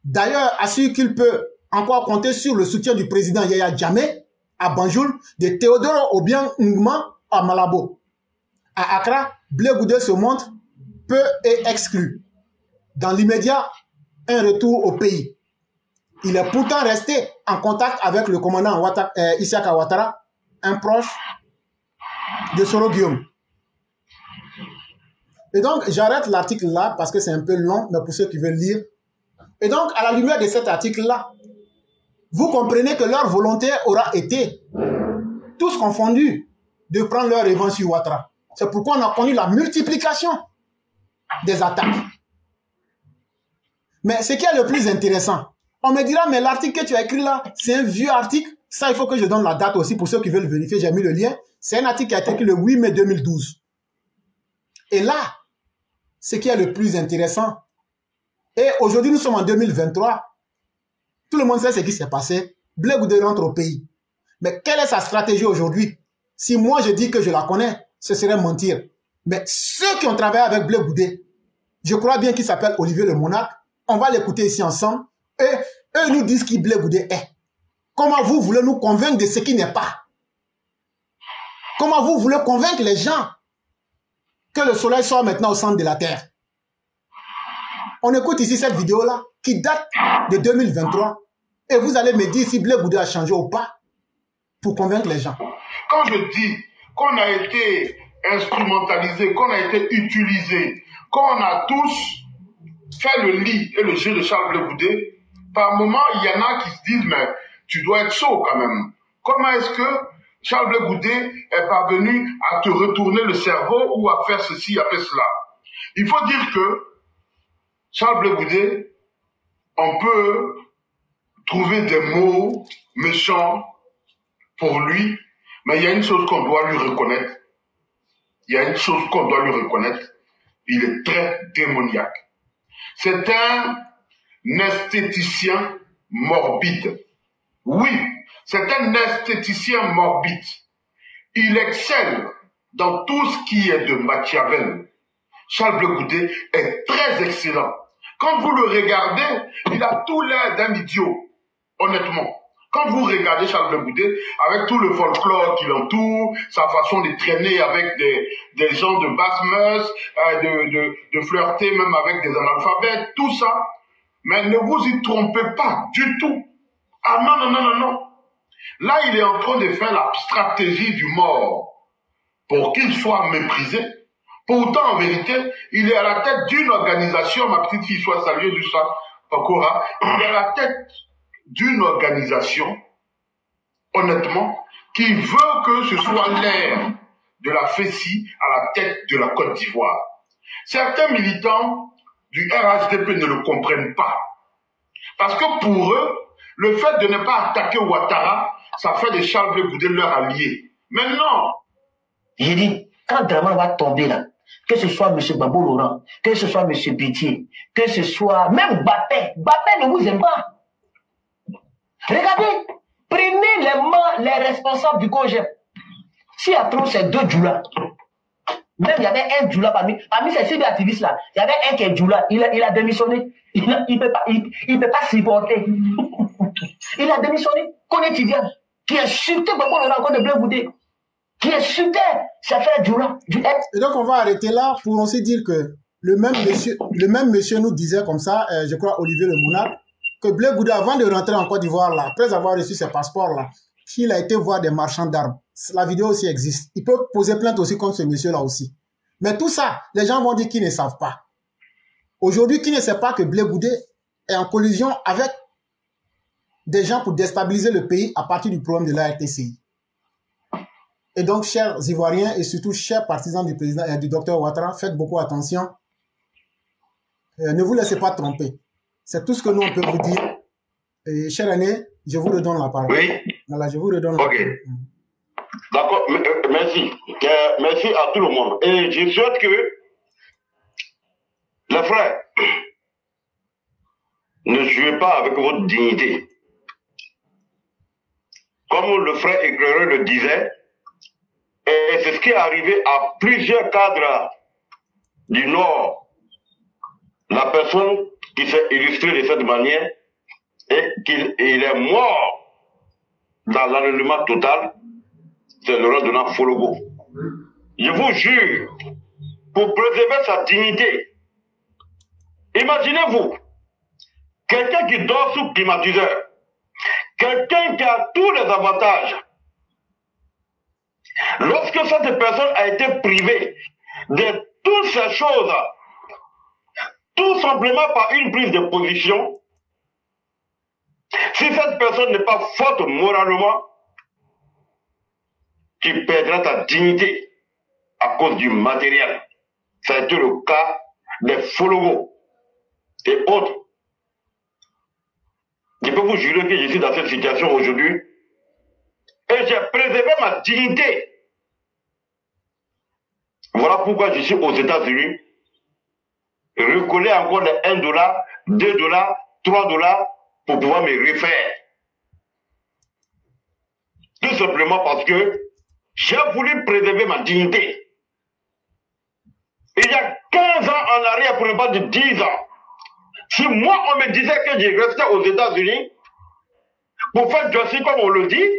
d'ailleurs, assurent qu'il peut encore compter sur le soutien du président Yaya Djamé à Banjul, de Théodore Obiang Nguma à Malabo. À Accra, Blé Goudé se montre peu et exclu. Dans l'immédiat, un retour au pays. Il est pourtant resté en contact avec le commandant euh, Issaka Ouattara, un proche de Soro Guillaume. Et donc, j'arrête l'article là parce que c'est un peu long, mais pour ceux qui veulent lire. Et donc, à la lumière de cet article-là, vous comprenez que leur volonté aura été, tous confondus, de prendre leur revanche sur Ouattara. C'est pourquoi on a connu la multiplication des attaques. Mais ce qui est le plus intéressant, on me dira, mais l'article que tu as écrit là, c'est un vieux article. Ça, il faut que je donne la date aussi pour ceux qui veulent vérifier. J'ai mis le lien. C'est un article qui a été écrit le 8 mai 2012. Et là, ce qui est le plus intéressant, et aujourd'hui nous sommes en 2023, tout le monde sait ce qui s'est passé. Blé Goudé rentre au pays. Mais quelle est sa stratégie aujourd'hui? Si moi je dis que je la connais, ce serait mentir. Mais ceux qui ont travaillé avec Blé Goudé, je crois bien qu'il s'appelle Olivier le Monarque, on va l'écouter ici ensemble, et eux nous disent qui Blé Goudé est. Comment vous voulez nous convaincre de ce qui n'est pas? Comment vous voulez convaincre les gens que le soleil sort maintenant au centre de la Terre? On écoute ici cette vidéo-là qui date de 2023 et vous allez me dire si Blé Goudé a changé ou pas pour convaincre les gens. Quand je dis qu'on a été instrumentalisé, qu'on a été utilisé, qu'on a tous fait le lit et le jeu de Charles Blé Goudé, par moment, il y en a qui se disent, mais tu dois être sot quand même. Comment est-ce que Charles Blé Goudé est parvenu à te retourner le cerveau ou à faire ceci, à faire cela? Il faut dire que Charles Blé on peut trouver des mots méchants pour lui, mais il y a une chose qu'on doit lui reconnaître. Il y a une chose qu'on doit lui reconnaître. Il est très démoniaque. C'est un esthéticien morbide. Oui, c'est un esthéticien morbide. Il excelle dans tout ce qui est de Machiavel. Charles Bleu Goudé est très excellent. Quand vous le regardez, il a tout l'air d'un idiot, honnêtement. Quand vous regardez Charles Bleu Goudé, avec tout le folklore qui l'entoure, sa façon de traîner avec des, des gens de basse mœurs, euh, de, de, de flirter même avec des analphabètes, tout ça, mais ne vous y trompez pas du tout. Ah non, non, non, non, non. Là, il est en train de faire la stratégie du mort pour qu'il soit méprisé. Pourtant, en vérité, il est à la tête d'une organisation, ma petite fille soit saluée du sang, Okora, il est à la tête d'une organisation, honnêtement, qui veut que ce soit l'air de la FECI à la tête de la Côte d'Ivoire. Certains militants du RHDP ne le comprennent pas. Parce que pour eux, le fait de ne pas attaquer Ouattara, ça fait de Charles Blé leur allié. Mais non, J'ai dit, quand Draman va tomber là, que ce soit M. Babou Laurent, que ce soit M. Pitié, que ce soit même Bappé, Bappé ne vous aime pas. Regardez, prenez les mains, les responsables du COGEP. S'il y a trop, c'est deux Djoula. Même il y avait un Djoula parmi, parmi ces cibles activistes là, il y avait un qui est Djoula, il a, il a démissionné. Il ne peut, pas- il, il peut pas supporter. il a démissionné. Qu'on étudiant, qui chuté Babou Laurent encore de Goudé, qui a chuté, ça fait Djoula. Du Et donc, on va arrêter là pour aussi dire que le même monsieur, le même monsieur nous disait comme ça, euh, je crois Olivier Le Mounat, que Blé Goudé, avant de rentrer en Côte d'Ivoire, là, après avoir reçu ses passeports, là, qu'il a été voir des marchands d'armes. La vidéo aussi existe. Il peut poser plainte aussi contre ce monsieur-là aussi. Mais tout ça, les gens vont dire qu'ils ne savent pas. Aujourd'hui, qui ne sait pas que Blé Goudé est en collision avec des gens pour déstabiliser le pays à partir du problème de la RTCI. Et donc, chers Ivoiriens et surtout chers partisans du président et du docteur Ouattara, faites beaucoup attention. Euh, ne vous laissez pas tromper. C'est tout ce que nous on peut vous dire. Et cher aîné, je vous redonne la parole. Oui. Voilà, je vous redonne la parole. D'accord, euh, merci. Euh, merci à tout le monde. Et je souhaite que les frères ne jouez pas avec votre dignité. Comme le frère éclaireur le disait, et c'est ce qui est arrivé à plusieurs cadres du Nord. La personne qui s'est illustrée de cette manière et qu'il il est mort dans l'anonymat total, c'est Laurent Donald Fologo. Je vous jure, pour préserver sa dignité, imaginez-vous, quelqu'un qui dort sous climatiseur, quelqu'un qui a tous les avantages, lorsque cette personne a été privée de toutes ces choses, tout simplement par une prise de position, si cette personne n'est pas forte moralement, tu perdras ta dignité à cause du matériel. Ça a été le cas des Fologos et autres. Je peux vous jurer que je suis dans cette situation aujourd'hui et j'ai préservé ma dignité. Voilà pourquoi je suis aux États-Unis, recoller encore les 1 dollar, 2 dollars, 3 dollars pour pouvoir me refaire. Tout simplement parce que j'ai voulu préserver ma dignité. Il y a 15 ans en arrière, pour ne pas dire 10 ans, si moi on me disait que je restais aux États-Unis pour faire justice comme on le dit,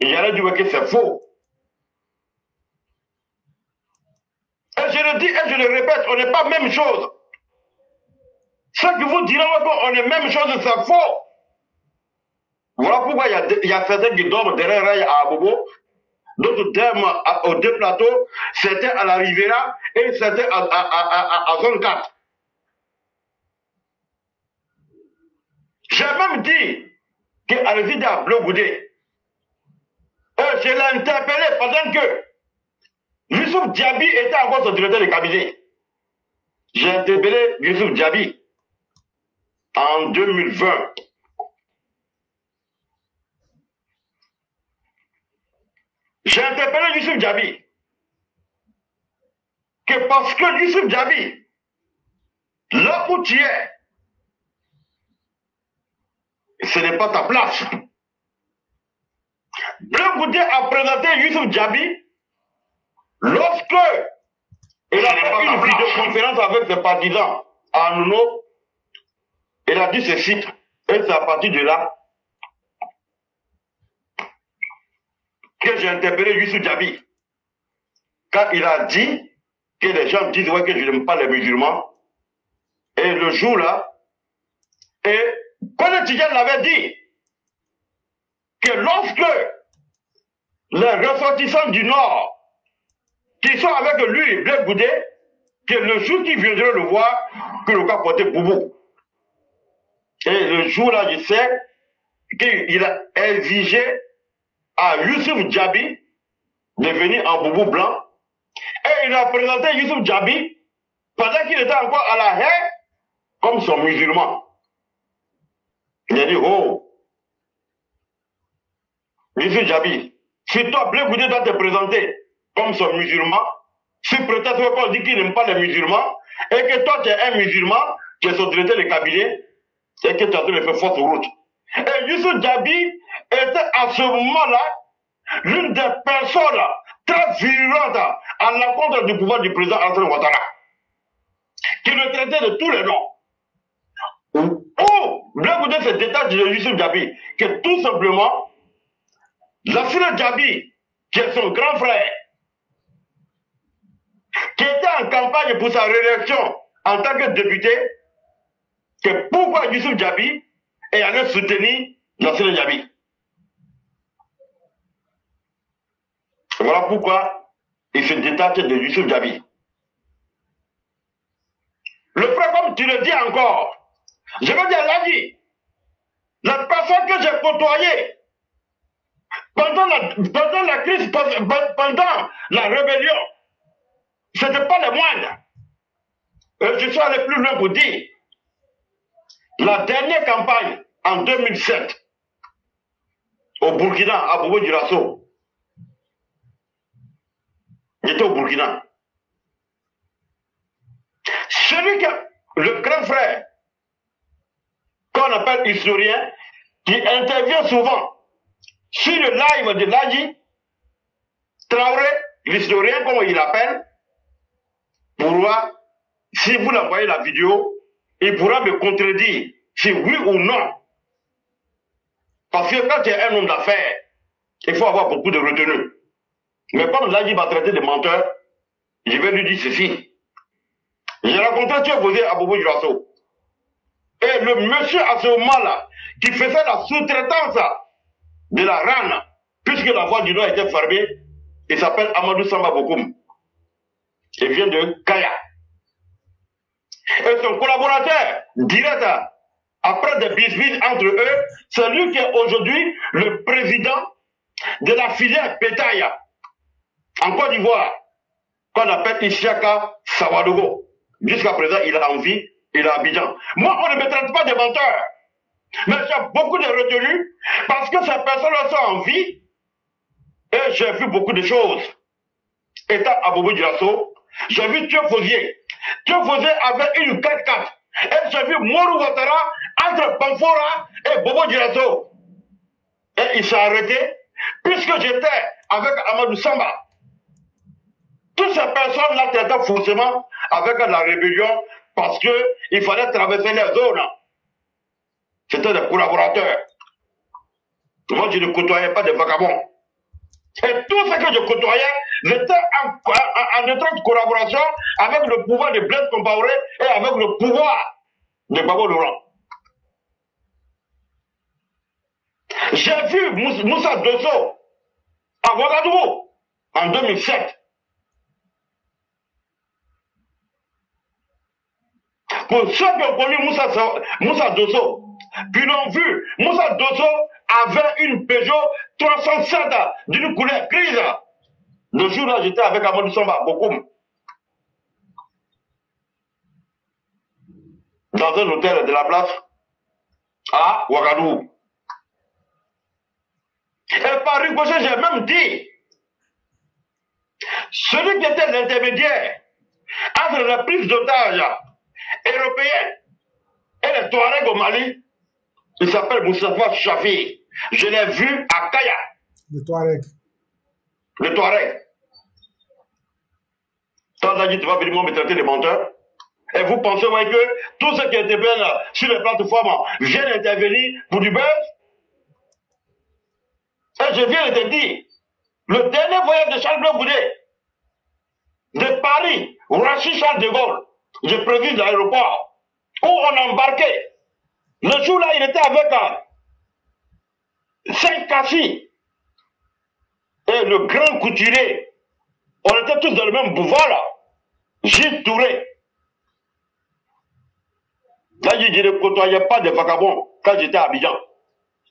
j'allais dire que c'est faux. Je le dis et je le répète, on n'est pas même chose. Ceux qui vous diront qu'on est même chose, c'est faux. Voilà pourquoi il y a, certains qui dorment derrière à Abobo, d'autres dorment aux deux plateaux, certains à la Riviera et certains à, à, à, à, Zone 4. J'ai même dit qu'Alvide a Bleu Goudé. Et je l'ai interpellé pendant que Youssouf Diaby était encore son directeur de cabinet. J'ai interpellé Youssouf Diaby en 2020. J'ai interpellé Youssouf Diaby. Que parce que Youssouf Diaby, là où tu es, ce n'est pas ta place. Bleu a présenté Youssouf Diaby lorsque il a fait une vidéoconférence avec ses partisans à Nouno. Il a dit ceci, et c'est à partir de là que j'ai interpellé Youssou Diaby. Quand il a dit que les gens disent ouais, que je n'aime pas les musulmans, et le jour là, et Kone Tidjane l'avait dit, que lorsque les ressortissants du Nord, qui sont avec lui, Blé Goudé, que le jour qu'ils viendront le voir, que le cas portait Boubou. Et le jour là, je sais qu'il a exigé à Youssouf Djabi de venir en boubou blanc et il a présenté Youssouf Djabi pendant qu'il était encore à la haie comme son musulman. Il a dit, oh, Youssouf Djabi, si toi, Blé doit te présenter comme son musulman, si peut-être qu'on dit qu'il n'aime pas les musulmans, et que toi, tu es un musulman, tu es sorti le cabinet, et que tu as train de faire fausse route. Et Youssouf Djabi était à ce moment-là l'une des personnes très virulentes à l'encontre du pouvoir du président Alassane Ouattara, qui le traitait de tous les noms. Oh, bien écouter ce détail de Youssouf Djabi, que tout simplement, Lassine Djabi, qui est son grand frère, qui était en campagne pour sa réélection en tant que député, que pourquoi Youssouf Djabi est allé soutenir Lassine Djabi. Voilà pourquoi il se détache de Youssouf Djabi. Le frère, comme tu le dis encore, je veux dire, l'a dit, la personne que j'ai côtoyée pendant la, pendant la crise, pendant la rébellion, ce n'était pas les moindres. Et je suis allé plus loin pour dire, la dernière campagne en 2007, au Burkina, à Bobo Dirasso, J'étais au Burkina. Celui que, le grand frère, qu'on appelle historien, qui intervient souvent sur le live de Ladi, Traoré, l'historien, comme il l'appelle, pour voir, si vous l'envoyez la vidéo, il pourra me contredire si oui ou non. Parce que quand tu es un homme d'affaires, il faut avoir beaucoup de retenue. Mais comme Ladi m'a traité de menteur, je vais lui dire ceci. J'ai rencontré Dieu posé à Bobo Jurasso. Et le monsieur à ce moment-là, qui faisait la sous-traitance de la RAN, puisque la voie du Nord était fermée, il s'appelle Amadou Samba Bokoum. Il vient de Kaya. Et son collaborateur direct, après des bisbis entre eux, c'est lui qui est aujourd'hui le président de la filière Pétaïa en Côte d'Ivoire, qu'on appelle Isiaka Sawadogo. Jusqu'à présent, il a envie, il a Abidjan. Moi, on ne me traite pas de menteur. Mais j'ai beaucoup de retenue parce que ces personnes sont en vie et j'ai vu beaucoup de choses. Étant à Bobo Dirasso, j'ai vu Dieu Fosier. Dieu Fosier avait une 4-4. Et j'ai vu Mourou Ouattara entre Pamfora et Bobo Dirasso. Et il s'est arrêté puisque j'étais avec Amadou Samba. Toutes ces personnes-là traitaient forcément avec la rébellion parce qu'il fallait traverser les zones. C'était des collaborateurs. Moi, je ne côtoyais pas des vagabonds. Et tout ce que je côtoyais, j'étais en, en, étroite collaboration avec le pouvoir de Blaise Compaoré et avec le pouvoir de Babo Laurent. J'ai vu Moussa Dosso à Ouagadougou en 2007. Pour ceux qui ont connu Moussa, Moussa Dosso, qui l'ont vu, Moussa Dosso avait une Peugeot 307 d'une couleur grise. Le jour-là, j'étais avec Amadou Samba, Bokoum. Dans un hôtel de la place à Ouagadou. Et par ricochet, j'ai même dit, celui qui était l'intermédiaire entre la prise d'otage européen et les Touaregs au Mali, il s'appelle Moustapha Chafi. Je l'ai vu à Kaya. Le Touareg. Le Touareg. Tu vas venir me traiter de menteur. Et vous pensez que tous ceux qui interviennent sur les plateformes viennent intervenir pour du buzz? Et je viens de te dire, le dernier voyage de Charles Bleu Boudet, de Paris, Rachid Charles de Gaulle, j'ai prévu l'aéroport où on embarquait. Le jour-là, il était avec un cinq cassis et le grand couturier. On était tous dans le même pouvoir là. Gilles Touré. Là, je ne côtoyais pas des vagabonds quand j'étais à Abidjan.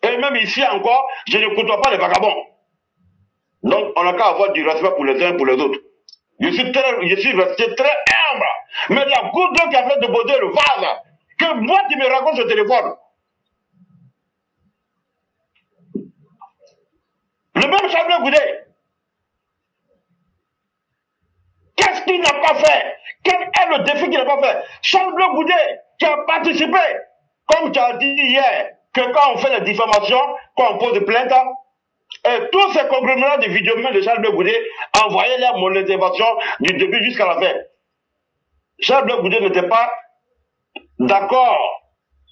Et même ici encore, je ne côtoie pas les vagabonds. Donc, on n'a qu'à avoir du respect pour les uns et pour les autres. Je suis, très, je suis resté très humble. Mais la goutte d'eau qui a fait de bauder le vase, que moi tu me racontes ce téléphone. Le même Chablé Goudé. Qu'est-ce qu'il n'a pas fait? Quel est le défi qu'il n'a pas fait? Charles Bleu Goudé, qui a participé, comme tu as dit hier, que quand on fait la diffamation, quand on pose des plaintes, et tous ces conglomérats de vidéos de Charles Goudé envoyaient leur mon intervention du début jusqu'à la fin. Charles Goudé n'était pas d'accord,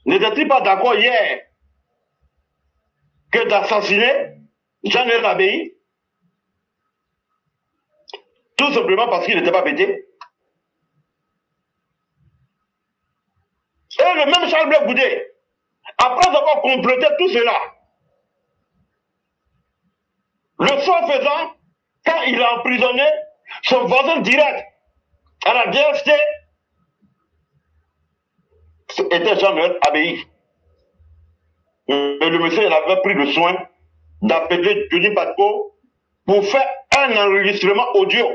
n'était-il pas d'accord hier que d'assassiner Jean-Noël tout simplement parce qu'il n'était pas pété. Et le même Charles Bleu Goudé, après avoir complété tout cela, le soir faisant, quand il a emprisonné son voisin direct à la DST, était Jean-Noël Abbaye. Et le monsieur il avait pris le soin d'appeler Johnny Patko pour faire un enregistrement audio.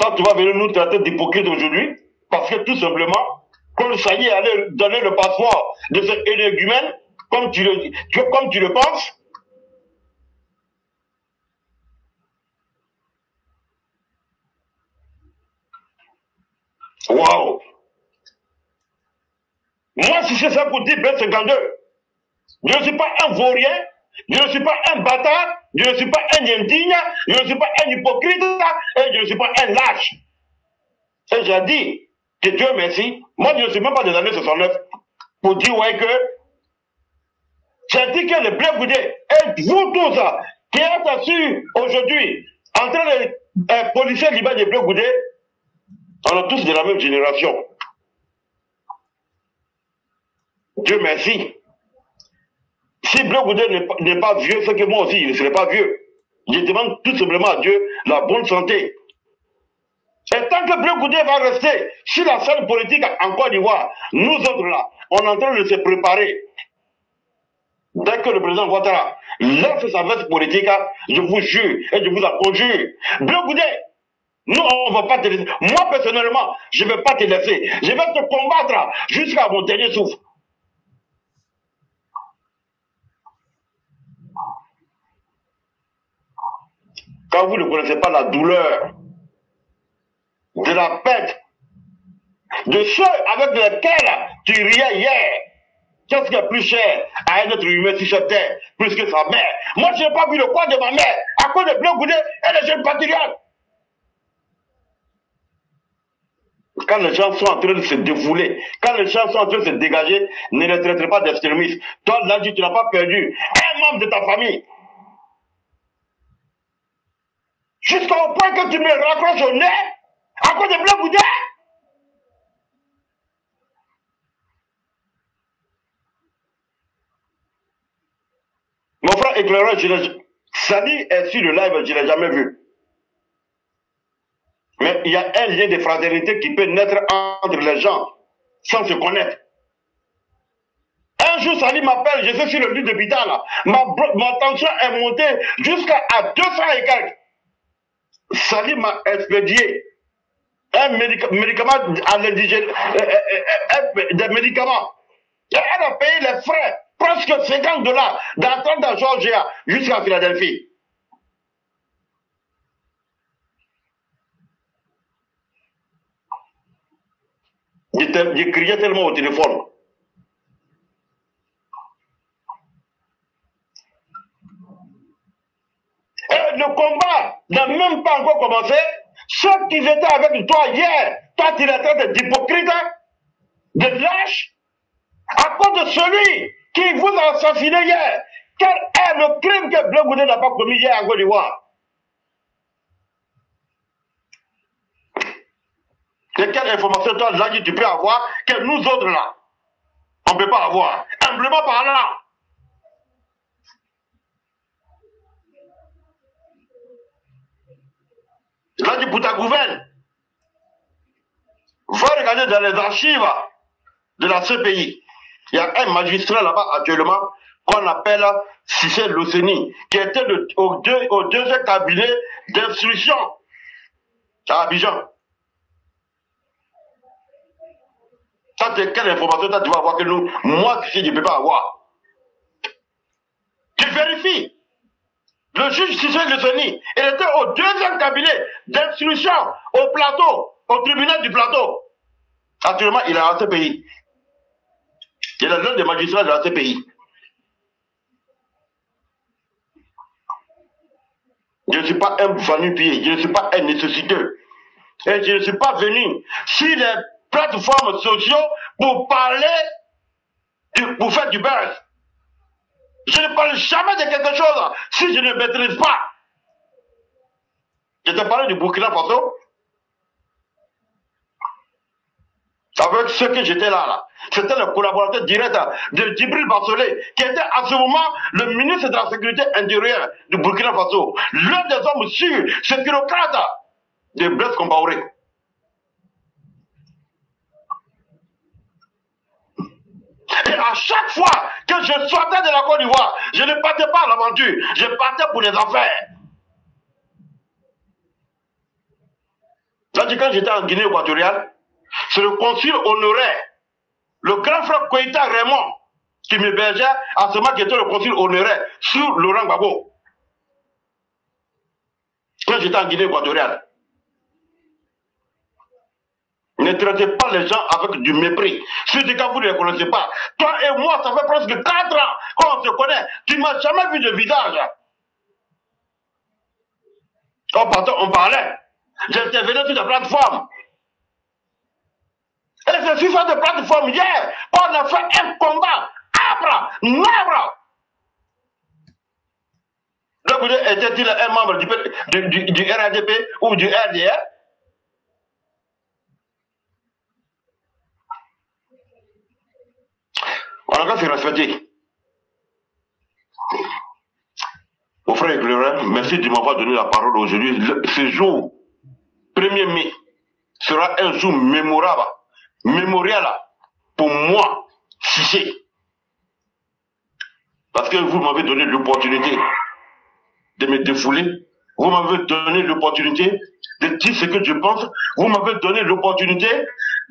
Ça, tu vas venir nous traiter d'hypocrite aujourd'hui, parce que tout simplement, comme ça y est, aller donner le passeport de cet énergumène, comme tu le, comme tu le penses, Waouh Moi, si c'est ça pour dire B52, je ne suis pas un vaurien, je ne suis pas un bâtard, je ne suis pas un indigne, je ne suis pas un hypocrite, et je ne suis pas un lâche. Et j'ai dit que Dieu merci, moi je ne suis même pas des années 69 pour dire ouais que j'ai dit que le blé boudé, et vous tous qui êtes assis aujourd'hui en train de euh, policier libanais de blé on est tous de la même génération. Dieu merci. Si Bleu n'est pas vieux, c'est que moi aussi, je ne serai pas vieux. Je demande tout simplement à Dieu la bonne santé. Et tant que Bleu Goudé va rester sur la scène politique en Côte d'Ivoire, nous autres là, on est en train de se préparer. Dès que le président Ouattara lance sa veste politique, je vous jure et je vous en conjure, Bleu nous, on ne va pas te laisser. Moi, personnellement, je ne vais pas te laisser. Je vais te combattre jusqu'à mon dernier souffle. Vous ne connaissez pas la douleur de la perte de ceux avec lesquels tu riais hier. Qu'est-ce qui est plus cher à un être humain cette terre, plus que sa mère? Moi, je n'ai pas vu le poids de ma mère à cause de Bleu Goudé et des jeunes patriotes. Quand les gens sont en train de se défouler, quand les gens sont en train de se dégager, ne les traitez pas d'extrémistes. Toi, là, tu n'as pas perdu un membre de ta famille. Jusqu'au point que tu me raccroches au nez à cause de Bleu Goudé Mon frère éclaireur, Sali est sur le live, je ne l'ai jamais vu. Mais il y a un lien de fraternité qui peut naître entre les gens sans se connaître. Un jour, Sali m'appelle, je suis sur le lit d'hôpital. Ma, ma tension est montée jusqu'à 200 et quelques. Sali m'a expédié un médicament à euh, euh, euh, des médicaments. Elle a payé les frais, presque 50 dollars, d'attendre à Georgia jusqu'à Philadelphie. Je criais tellement au téléphone. Et le combat n'a même pas encore commencé. Ceux qui étaient avec toi hier, toi tu es train d'hypocrite, de lâche, à cause de celui qui vous a assassiné hier. Quel est le crime que Goudé n'a pas commis hier à Côte d'Ivoire? Et quelle information toi là tu peux avoir que nous autres là, on ne peut pas avoir? Humblement par là. Du pour ta gouverne. Va regarder dans les archives de la CPI. Il y a un magistrat là-bas actuellement qu'on appelle Cissé Loceni, qui était au, deux, au deuxième cabinet d'instruction à Abidjan. Ça, c'est quelle information tu vas avoir que nous, moi, si je ne peux pas avoir. Tu vérifies. Le juge Cissé Loceni, il était au deuxième cabinet d'instruction au plateau, au tribunal du plateau. Actuellement, il est dans ce pays. Il est l'un des magistrats de ce pays. Je ne suis pas un venu-pied, je ne suis pas un nécessiteux. Et je ne suis pas venu sur les plateformes sociaux pour parler, pour faire du buzz. Je ne parle jamais de quelque chose si je ne maîtrise pas. Je te parlais du Burkina Faso. Avec ceux que j'étais là. C'était le collaborateur direct de Djibril Bassolé, qui était à ce moment le ministre de la Sécurité intérieure du Burkina Faso. L'un des hommes sûrs, bureaucrate de Blaise Compaoré. Et à chaque fois que je sortais de la Côte d'Ivoire, je ne partais pas à l'aventure, je partais pour les affaires. C'est-à-dire quand j'étais en Guinée équatoriale, c'est le consul honoraire, le grand frère Koïta Raymond, qui m'hébergeait à ce moment qui était le consul honoraire sur Laurent Gbagbo. Quand j'étais en Guinée équatoriale. Ne traitez pas les gens avec du mépris. Si des cas vous ne les connaissez pas, toi et moi, ça fait presque 4 ans qu'on se connaît. Tu m'as jamais vu de visage. On, parlait. J'intervenais sur la plateforme. Et c'est sur cette plateforme hier qu'on a fait un combat âpre, noble. Donc, était-il un membre du RADP ou du RDR Se respecter. Mon frère éclaireur, merci de m'avoir donné la parole aujourd'hui. Ce jour, 1er mai, sera un jour mémorable, mémorial pour moi, Cissé. Parce que vous m'avez donné l'opportunité de me défouler. Vous m'avez donné l'opportunité de dire ce que je pense. Vous m'avez donné l'opportunité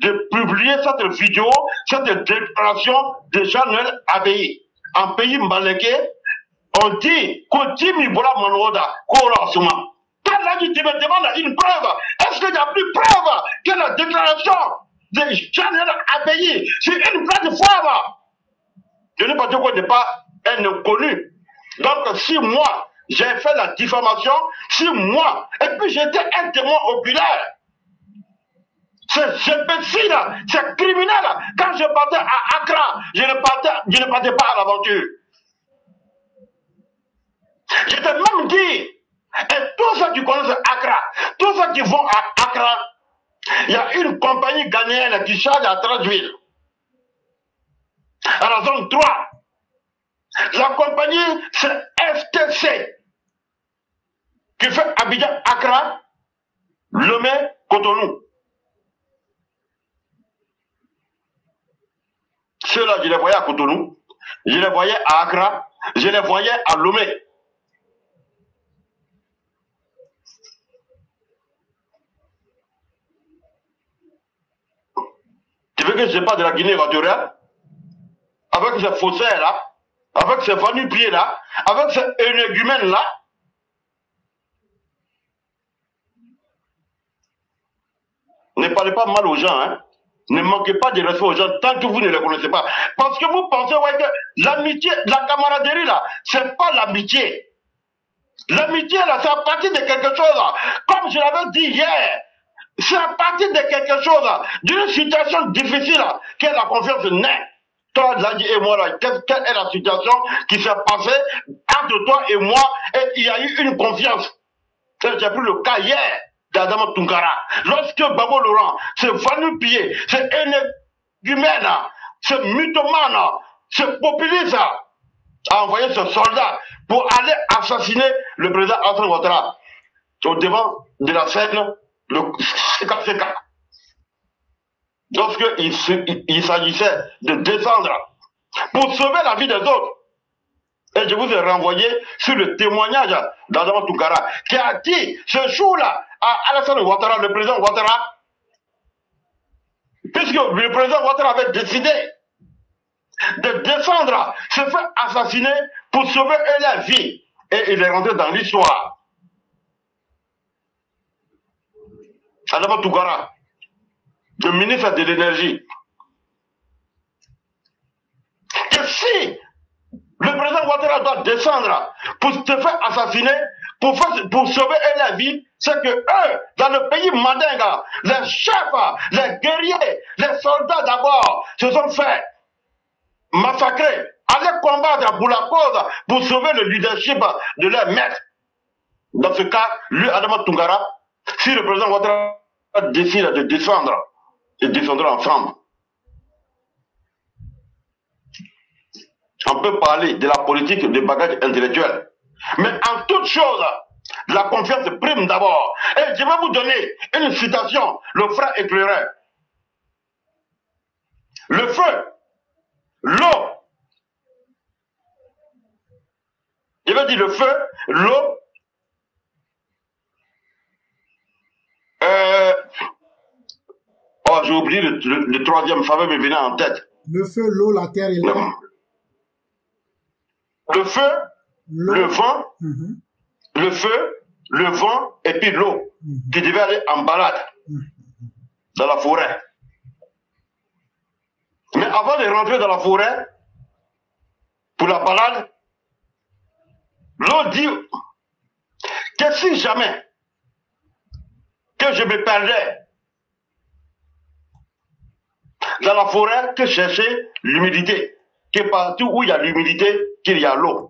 de publier cette vidéo, cette déclaration de Jean-Noël Abbaye. En pays malais, on dit Kotimi Bola Manoda, Kora Suma. Quand là, tu me demandes une preuve, est-ce qu'il y a plus preuve que la déclaration de Jean-Noël Abbaye sur une plateforme? Je ne pas dire qu'on n'est pas un inconnu. Donc, si moi, j'ai fait la diffamation, si moi, et puis j'étais un témoin oculaire, c'est c'est imbécile, c'est criminel. Quand je partais à Accra, je ne partais, je ne partais pas à l'aventure. Je t'ai même dit, et tous ceux qui connaissent Accra, tous ceux qui vont à Accra, il y a une compagnie ghanéenne qui charge à Trashville. À la zone 3. La compagnie, c'est FTC, qui fait Abidjan Accra, Lomé, Cotonou. Ceux-là, je les voyais à Cotonou, je les voyais à Accra, je les voyais à Lomé. Tu veux que je parle de la Guinée équatoriale? Avec ces faussaires-là, avec ces vannu-pieds-là, avec ces énégumènes-là Ne parlez pas mal aux gens, hein. Ne manquez pas de respect aux gens tant que vous ne les connaissez pas. Parce que vous pensez ouais, que l'amitié, la camaraderie là, c'est pas l'amitié. L'amitié là, c'est à partir de quelque chose. Comme je l'avais dit hier, c'est à partir de quelque chose, d'une situation difficile, que la confiance naît. Toi, Zadi et moi, là, quelle, est la situation qui s'est passée entre toi et moi et il y a eu une confiance. C'est pris le cas hier d'Adama Tunkara. Lorsque Babo Laurent s'est venu pied, c'est énégumène, c'est mythomane, c'est populiste, a envoyé ce soldat pour aller assassiner le président Hassan Ouattara au devant de la scène, le CKCK. Lorsqu'il il, il s'agissait de descendre pour sauver la vie des autres, Et je vous ai renvoyé sur le témoignage d'Adama Toukara qui a dit ce jour-là à Alassane Ouattara, le président Ouattara, puisque le président Ouattara avait décidé de descendre, se faire assassiner pour sauver la vie. Et il est rentré dans l'histoire. Adama Toukara, le ministre de l'énergie, que si le président Ouattara doit descendre pour se faire assassiner, pour, sauver la vie, c'est que eux, dans le pays mandinga, les chefs, les guerriers, les soldats d'abord, se sont fait massacrer, aller combattre pour la cause, pour sauver le leadership de leur maître. Dans ce cas, lui, Adama Tungara, si le président Ouattara décide de descendre, ils descendront ensemble. On peut parler de la politique des bagages intellectuels. Mais en toute chose, la confiance prime d'abord. Et je vais vous donner une citation, le frère éclairé. Le feu, l'eau. Il va dire le feu, l'eau, euh, oh, j'ai oublié le, le, le troisième fameux me venait en tête. Le feu, l'eau, la terre et l'air. Le feu, le vent, Mhm. le feu, le vent et puis l'eau. Qui devait aller en balade. Dans la forêt. Mais avant de rentrer dans la forêt, pour la balade, l'eau dit que si jamais que je me perdais dans la forêt, que chercher l'humidité, que partout où il y a l'humidité, qu'il y a l'eau.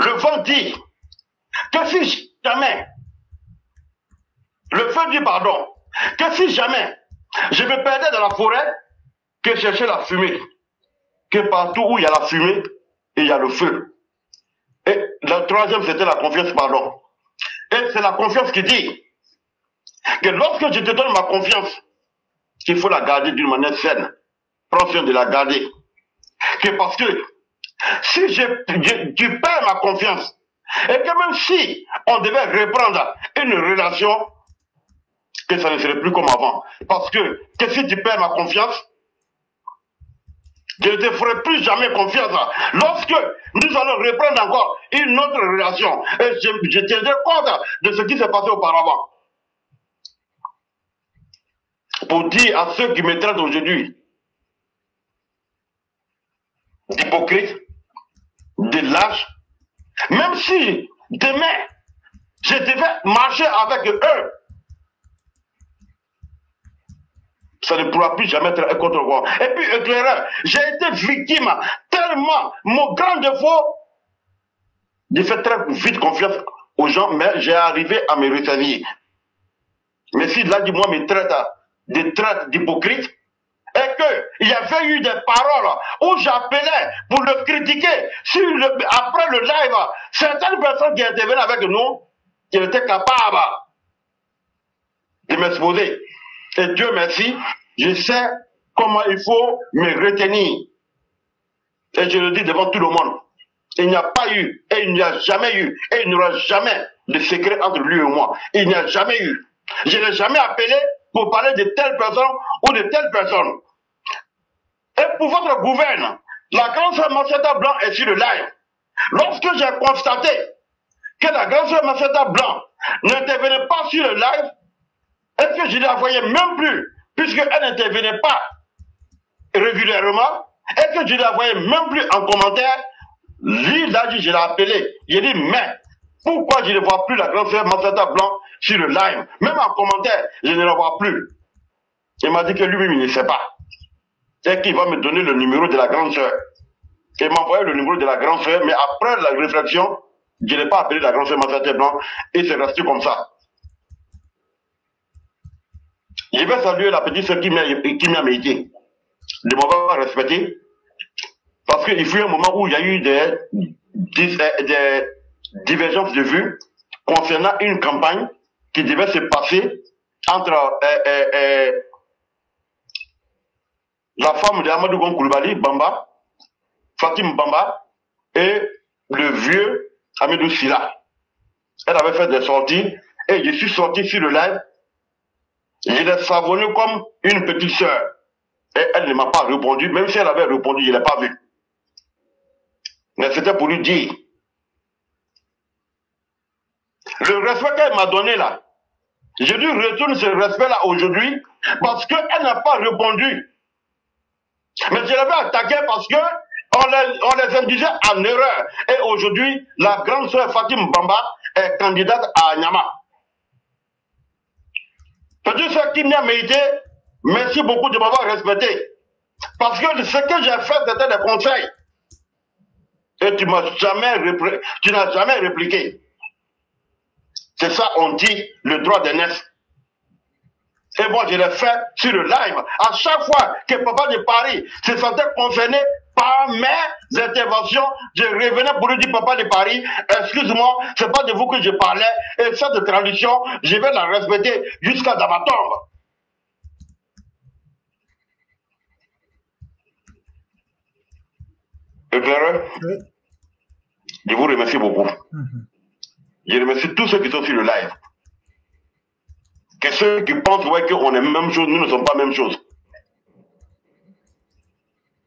Le vent dit que si jamais, le feu dit pardon, que si jamais je me perdais dans la forêt, que chercher la fumée, que partout où il y a la fumée, il y a le feu. Et le troisième, c'était la confiance, pardon. Et c'est la confiance qui dit que lorsque je te donne ma confiance, qu'il faut la garder d'une manière saine. Prends soin de la garder. Que parce que si je, tu perds ma confiance, et que même si on devait reprendre une relation, que ça ne serait plus comme avant. Parce que, que si tu perds ma confiance, je ne te ferai plus jamais confiance. Lorsque nous allons reprendre encore une autre relation, et je, je tiendrai compte de ce qui s'est passé auparavant. Pour dire à ceux qui me traitent aujourd'hui d'hypocrite, de lâche, même si demain je devais marcher avec eux, ça ne pourra plus jamais être un contre moi. Et puis, éclaireur, j'ai été victime tellement, mon grand défaut, de faire très vite confiance aux gens, mais j'ai arrivé à me retenir. Mais si là, du moi, me traite de traite d'hypocrite, et y avait eu des paroles où j'appelais pour le critiquer sur après le live, certaines personnes qui intervenaient avec nous, qui étaient capables de m'exposer. Et Dieu merci, je sais comment il faut me retenir. Et je le dis devant tout le monde. Il n'y a pas eu, et il n'y a jamais eu, et il n'y aura jamais de secret entre lui et moi. Il n'y a jamais eu. Je n'ai jamais appelé pour parler de telle personne ou de telle personne. Et pour votre gouverne, la grande sœur Maceta Blanc est sur le live. Lorsque j'ai constaté que la grande sœur Maceta Blanc n'intervenait pas sur le live, et que je ne la voyais même plus, puisqu'elle n'intervenait pas régulièrement, et que je ne la voyais même plus en commentaire, lui, là, je l'ai appelé. J'ai dit, mais pourquoi je ne vois plus la grande sœur Maceta Blanc sur le live Même en commentaire, je ne la vois plus. Il m'a dit que lui-même, il ne sait pas. Et qu'il va me donner le numéro de la grande sœur. Il m'a envoyé le numéro de la grande sœur, mais après la réflexion, je n'ai pas appelé la grande sœur Maceta Blanc, et c'est resté comme ça. Je vais saluer la petite sœur qui m'a mérité de m'avoir respecté. Parce qu'il fut un moment où il y a eu des divergences de vues concernant une campagne qui devait se passer entre euh, euh, euh, la femme de Amadou Koulibaly, Bamba, Fatim Bamba et le vieux Amidou Silla. Elle avait fait des sorties et je suis sorti sur le live. Je l'ai savonné comme une petite sœur. Et elle ne m'a pas répondu, même si elle avait répondu, je ne l'ai pas vu. Mais c'était pour lui dire. Le respect qu'elle m'a donné là, lui retourne ce respect-là aujourd'hui parce qu'elle n'a pas répondu. Mais je l'avais attaqué parce que on les, on les induisait en erreur. Et aujourd'hui, la grande sœur Fatim Bamba est candidate à Nyama. Petit ce qui m'a mérité, merci beaucoup de m'avoir respecté. Parce que ce que j'ai fait, c'était des conseils. Et tu jamais tu n'as jamais répliqué. C'est ça, on dit le droit d'aînesse. Et moi, je l'ai fait sur le live. À chaque fois que papa de Paris se sentait concerné par mes interventions, je revenais pour lui dire, papa de Paris, excuse-moi, c'est pas de vous que je parlais. Et cette tradition, je vais la respecter jusqu'à dans ma tombe. Éclaireur, Oui. je vous remercie beaucoup. Mhm. Je remercie tous ceux qui sont sur le live. Que ceux qui pensent ouais, qu'on est même chose, nous ne sommes pas même chose.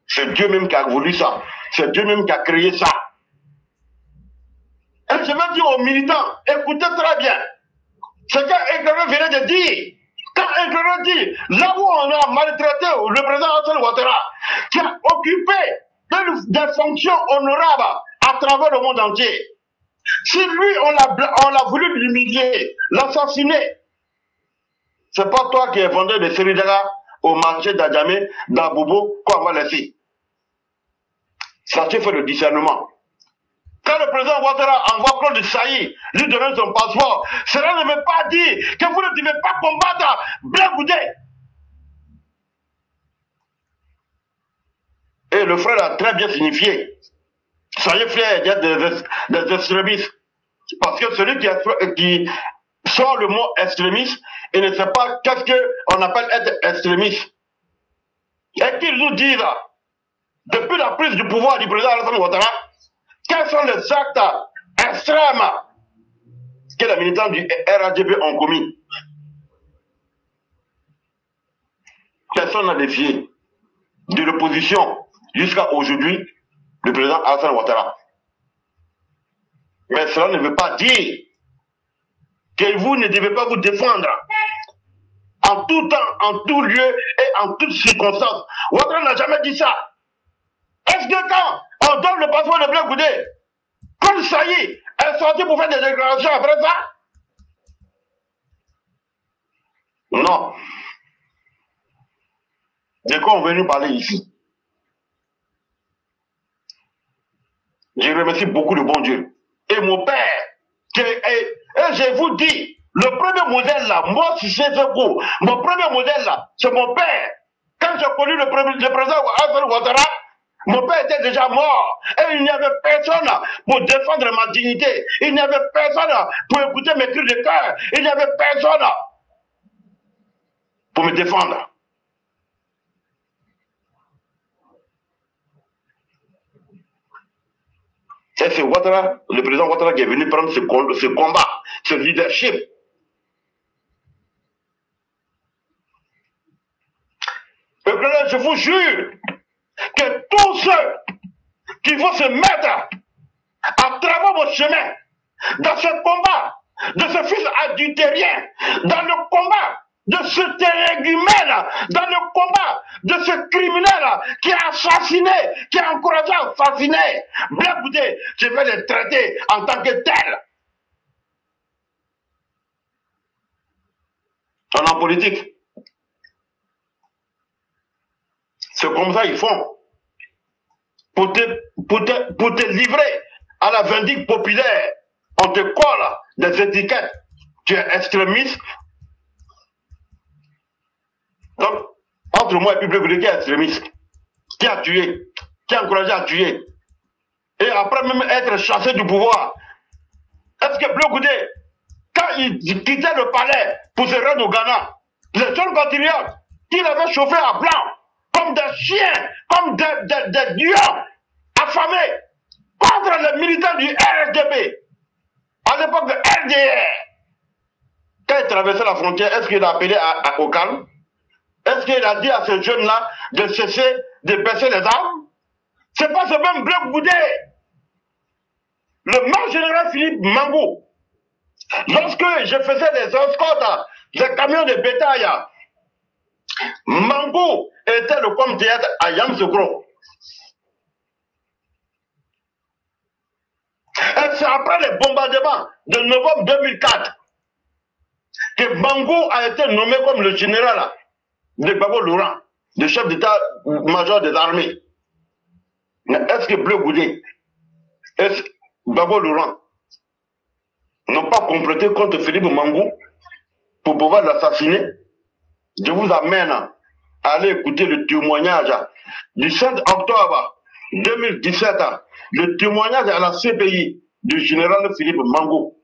C'est Dieu même qui a voulu ça. C'est Dieu même qui a créé ça. Et je vais dire aux militants, écoutez très bien. Ce qu'Ekrame venait de dire. Quand Ekrame dit, là où on a maltraité le président Hassan Ouattara, qui a occupé des fonctions honorables à travers le monde entier, si lui, on l'a, voulu l'humilier, l'assassiner, c'est pas toi qui es vendeur de Seridara au marché d'Adjamé, d'Abobo, qu'on va. Ça te fait le discernement. Quand le président Ouattara envoie Claude Saï lui donner son passeport, cela ne veut pas dire que vous ne devez pas combattre Blagoudé. Et le frère a très bien signifié. Soyez fiers d'être des, des extrémistes. Parce que celui qui, qui sort le mot extrémiste, il ne sait pas qu'est-ce qu'on appelle être extrémiste. Et qu'il nous dise, depuis la prise du pouvoir du président Alassane Ouattara, quels sont les actes extrêmes que les militants du RADB ont commis Personne n'a défié de l'opposition jusqu'à aujourd'hui le président Alassane Ouattara. Mais cela ne veut pas dire que vous ne devez pas vous défendre en tout temps, en tout lieu et en toutes circonstances. Ouattara n'a jamais dit ça. Est-ce que quand on donne le passeport de Blé Goudé, comme ça y est, elle est sortie pour faire des déclarations après ça? Non. De quoi on veut nous parler ici? Je remercie beaucoup le bon Dieu. Et mon père, et, je vous dis, le premier modèle là, moi si c'est vous, mon premier modèle là, c'est mon père. Quand j'ai connu le, président Hassan Ouattara, mon père était déjà mort. Et il n'y avait personne pour défendre ma dignité. Il n'y avait personne pour écouter mes cris de cœur. Il n'y avait personne pour me défendre. C'est Ouattara, le président Ouattara qui est venu prendre ce, com- ce combat, ce leadership. Je vous jure que tous ceux qui vont se mettre à travers vos chemins, dans ce combat de ce fils adultérien, dans le combat de ce térégumène, dans le combat de ce criminel qui a assassiné, qui a encouragé à assassiner. Écoutez, je vais les traiter en tant que. On est en politique. C'est comme ça ils font. Pour te, pour te, pour te livrer à la vindicte populaire, on te colle des étiquettes. Tu es extrémiste. Donc, entre moi et Public qui est extrémiste, qui a tué, qui a encouragé à tuer, et après même être chassé du pouvoir, est-ce que Bleu quand il quittait le palais pour se rendre au Ghana, les jeunes patriotes qui l'avaient chauffé à blanc, comme des chiens, comme des, des, lions, affamé contre les militants du RSDB, à l'époque de RDR. Quand il traversait la frontière, est-ce qu'il a appelé au calme? Est-ce qu'il a dit à ces jeunes-là de cesser de baisser les armes C'est pas ce même Bloc Boudet. Le major général Philippe Mangou, lorsque je faisais des escortes, des camions de bétail, Mangou était le théâtre à Yamsoukro. Et c'est après les bombardements de novembre 2004 que Mangou a été nommé comme le général de Babo Laurent, le chef d'état-major des armées. Mais est-ce que Bleu Goudé, est-ce que Babo Laurent n'ont pas complété contre Philippe Mangou pour pouvoir l'assassiner? Je vous amène à aller écouter le témoignage du 7 octobre 2017, le témoignage à la CPI du général Philippe Mangou,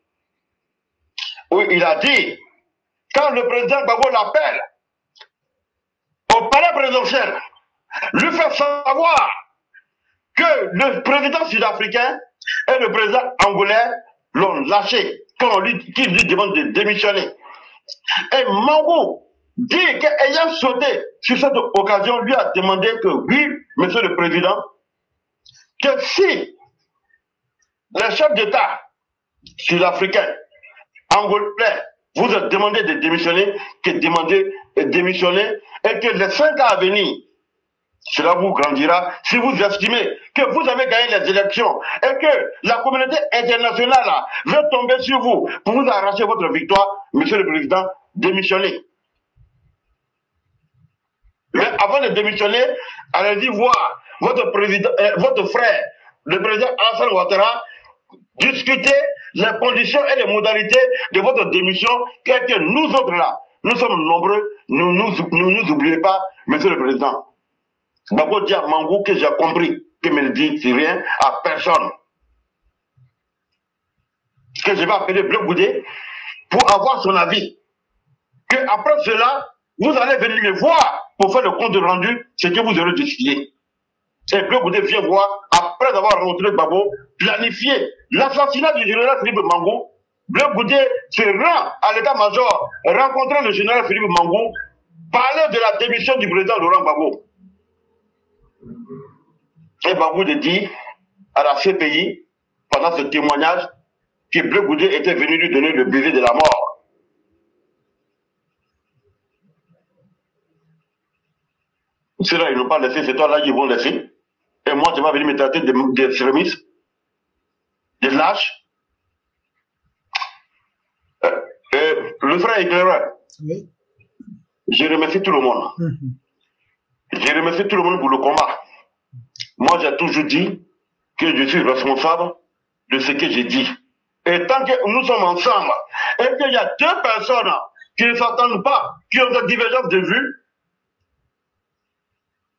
où il a dit, quand le président Babo l'appelle au palais présidentiel, lui fait savoir que le président sud-africain et le président angolais l'ont lâché quand on lui, demande de démissionner. Et Mangou dit qu'ayant sauté sur cette occasion, lui a demandé que oui, monsieur le président, que si les chefs d'État sud-africains, angolais, vous a demandé de démissionner, que demandez de démissionner, et que les cinq ans à venir, cela vous grandira si vous estimez que vous avez gagné les élections et que la communauté internationale veut tomber sur vous pour vous arracher votre victoire, monsieur le président, démissionnez. Mais avant de démissionner, allez-y voir votre président, euh, votre frère, le président Alassane Ouattara, discuter les conditions et les modalités de votre démission, que nous autres là, nous sommes nombreux, nous nous, oubliez pas, monsieur le président. Babo dit à Mangou que j'ai compris que me le dit rien à personne. Que je vais appeler Bleu Goudé pour avoir son avis. Que après cela, vous allez venir me voir pour faire le compte rendu, ce que vous aurez décidé. Et Bleu Goudé vient voir, après avoir rencontré Babo, planifier l'assassinat du général Philippe Mangou. Bleu Goudé se rend à l'état-major, rencontrer le général Philippe Mangou, parler de la démission du président Laurent Babo. Et de dit à la CPI, pendant ce témoignage, que Bleu Goudé était venu lui donner le baiser de la mort. Ceux-là, ils n'ont pas laissé, c'est toi là qu'ils vont laisser. Et moi, tu vas venir me traiter de- d'extrémiste, de lâche. Euh, euh, le frère éclaireur, Oui. je remercie tout le monde. Mhm. Je remercie tout le monde pour le combat. Moi, j'ai toujours dit que je suis responsable de ce que j'ai dit. Et tant que nous sommes ensemble, et qu'il y a deux personnes qui ne s'entendent pas, qui ont des divergences de vues,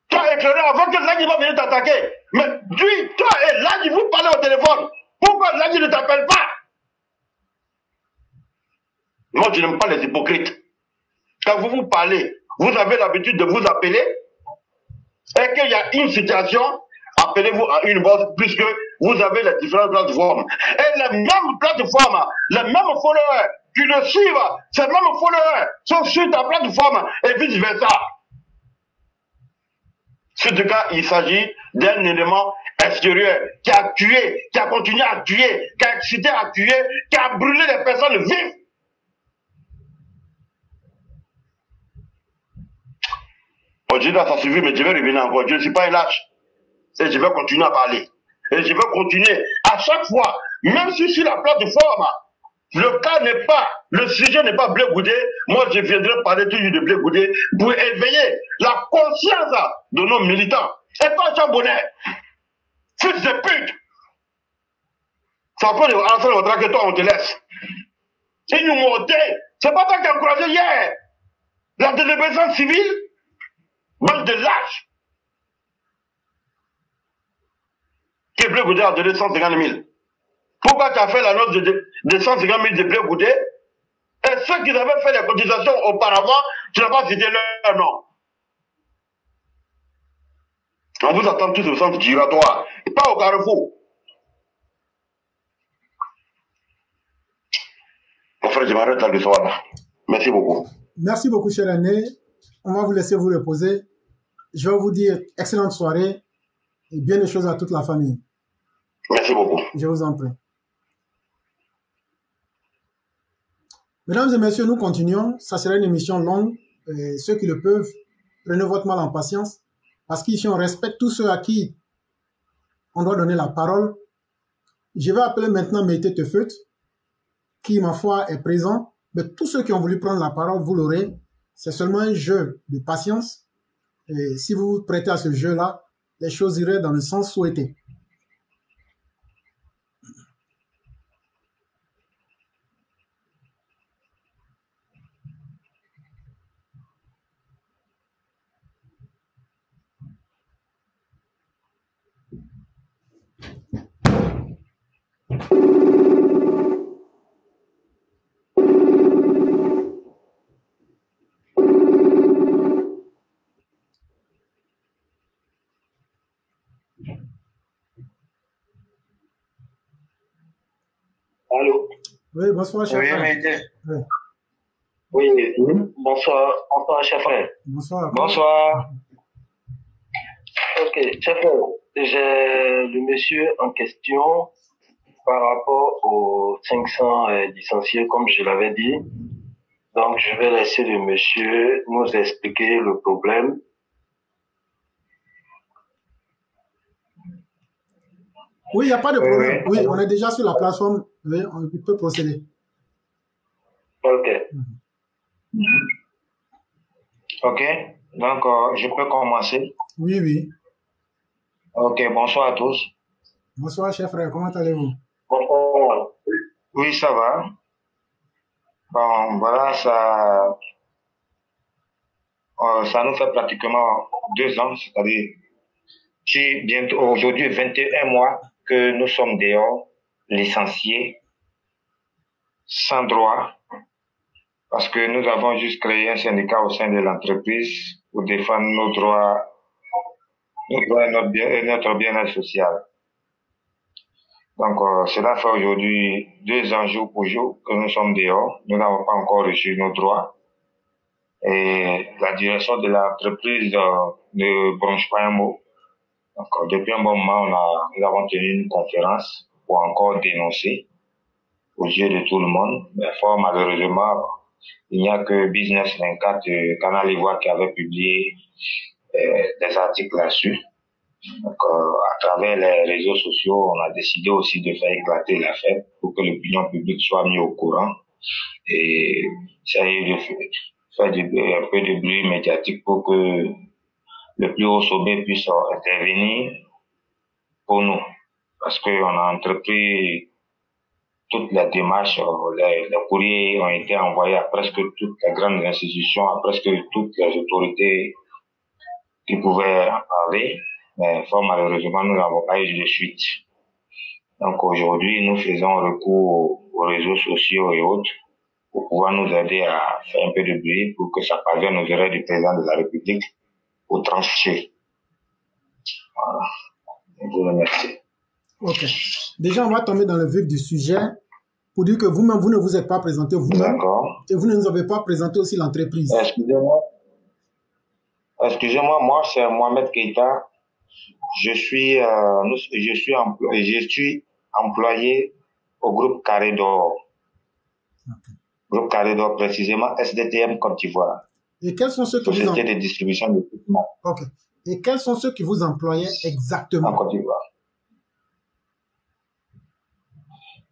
toi, éclairé, avant que Lagui va venir t'attaquer, mais lui, toi et Lagui, vous parlez au téléphone. Pourquoi Lagui ne t'appelle pas? Moi, je n'aime pas les hypocrites. Quand vous vous parlez, vous avez l'habitude de vous appeler, et qu'il y a une situation, appelez-vous à une bosse, puisque vous avez les différentes plateformes. Et les mêmes plateformes, les mêmes followers qui le suivent, ces mêmes followers sont sur ta plateforme et vice-versa. Sur tout cas, il s'agit d'un élément extérieur qui a tué, qui a continué à tuer, qui a excité à tuer, qui a brûlé les personnes vives. Suffit, mais je vais revenir encore. Je ne suis pas un lâche. Et je vais continuer à parler. Et je vais continuer à chaque fois, même si sur la plateforme, le cas n'est pas, le sujet n'est pas blé goudé, moi je viendrai parler toujours de blé goudé pour éveiller la conscience de nos militants. Et toi, Jean Bonnet, fils de pute, ça peut entrer au que toi on te laisse. Ils nous montaient. C'est pas toi qui as encouragé hier la désobéissance civile Bande de lâches. Que Bleu Goudé a donné 150 000. Pourquoi tu as fait la note de, de, de 150 000 de Bleu Goudé Et ceux qui avaient fait les cotisations auparavant, tu n'as pas cité leur nom. On vous attend tous au centre giratoire et pas au carrefour. Mon frère, je m'arrête là le soir. Merci beaucoup. Merci beaucoup, cher Aîné. On va vous laisser vous reposer. Je vais vous dire excellente soirée et bien des choses à toute la famille. Merci beaucoup. Je vous en prie. Mesdames et messieurs, nous continuons. Ça sera une émission longue. Et ceux qui le peuvent, prenez votre mal en patience. Parce qu'ici, on respecte tous ceux à qui on doit donner la parole. Je vais appeler maintenant Mété Tefeut, qui, ma foi, est présent. Mais tous ceux qui ont voulu prendre la parole, vous l'aurez. C'est seulement un jeu de patience. Et si vous vous prêtez à ce jeu-là, les choses iraient dans le sens souhaité. Allô Oui, bonsoir, cher Oui, frère. Oui. Oui, bonsoir, bonsoir, chef frère. Bonsoir. Bonsoir. Ok, chef frère, j'ai le monsieur en question par rapport aux 500 euh, licenciés, comme je l'avais dit. Donc, je vais laisser le monsieur nous expliquer le problème. Oui, il n'y a pas de problème. oui. On est déjà sur la plateforme. Oui, on peut procéder. Ok. Ok, donc euh, je peux commencer. Oui, oui. Ok, bonsoir à tous. Bonsoir, cher frère. Comment allez-vous? Bonsoir. Oui, ça va. Bon, voilà, ça, euh, ça nous fait pratiquement deux ans, c'est-à-dire, si bientôt, aujourd'hui, 21 mois que nous sommes dehors, licenciés, sans droit, parce que nous avons juste créé un syndicat au sein de l'entreprise pour défendre nos droits, nos droits et notre bien-être social. Donc, euh, cela fait aujourd'hui deux ans jour pour jour que nous sommes dehors. Nous n'avons pas encore reçu nos droits. Et la direction de l'entreprise euh, ne bronche pas un mot. Donc, euh, depuis un bon moment, on a, nous avons tenu une conférence pour encore dénoncer aux yeux de tout le monde. Mais fort malheureusement, il n'y a que Business 24, euh, Canal Ivoire qui avait publié euh, des articles là-dessus. Donc, euh, à travers les réseaux sociaux, on a décidé aussi de faire éclater l'affaire pour que l'opinion publique soit mise au courant et essayer de faire un peu de bruit médiatique pour que le plus haut sommet puisse intervenir pour nous. Parce qu'on a entrepris démarches, euh, les, les courriers ont été envoyés à presque toutes les grandes institutions, à presque toutes les autorités qui pouvaient en parler, mais fort malheureusement, nous n'avons pas eu de suite. Donc aujourd'hui, nous faisons recours aux réseaux sociaux et autres pour pouvoir nous aider à faire un peu de bruit pour que ça parvienne aux oreilles du président de la République pour trancher. Voilà. Je vous remercie. Ok. Déjà, on va tomber dans le vif du sujet pour dire que vous-même, vous ne vous êtes pas présenté vous-même D'accord. et vous ne nous avez pas présenté aussi l'entreprise. Excusez-moi. Excusez-moi, moi c'est Mohamed Keita. Je suis, euh, je suis, emplo- je suis employé au groupe Carré d'Or. Groupe Carré d'Or, précisément SDTM Côte d'Ivoire. Et quels sont ceux qui vous Société em- de distribution d'équipements Ok. Et quels sont ceux qui vous employaient en exactement Côte d'Ivoire.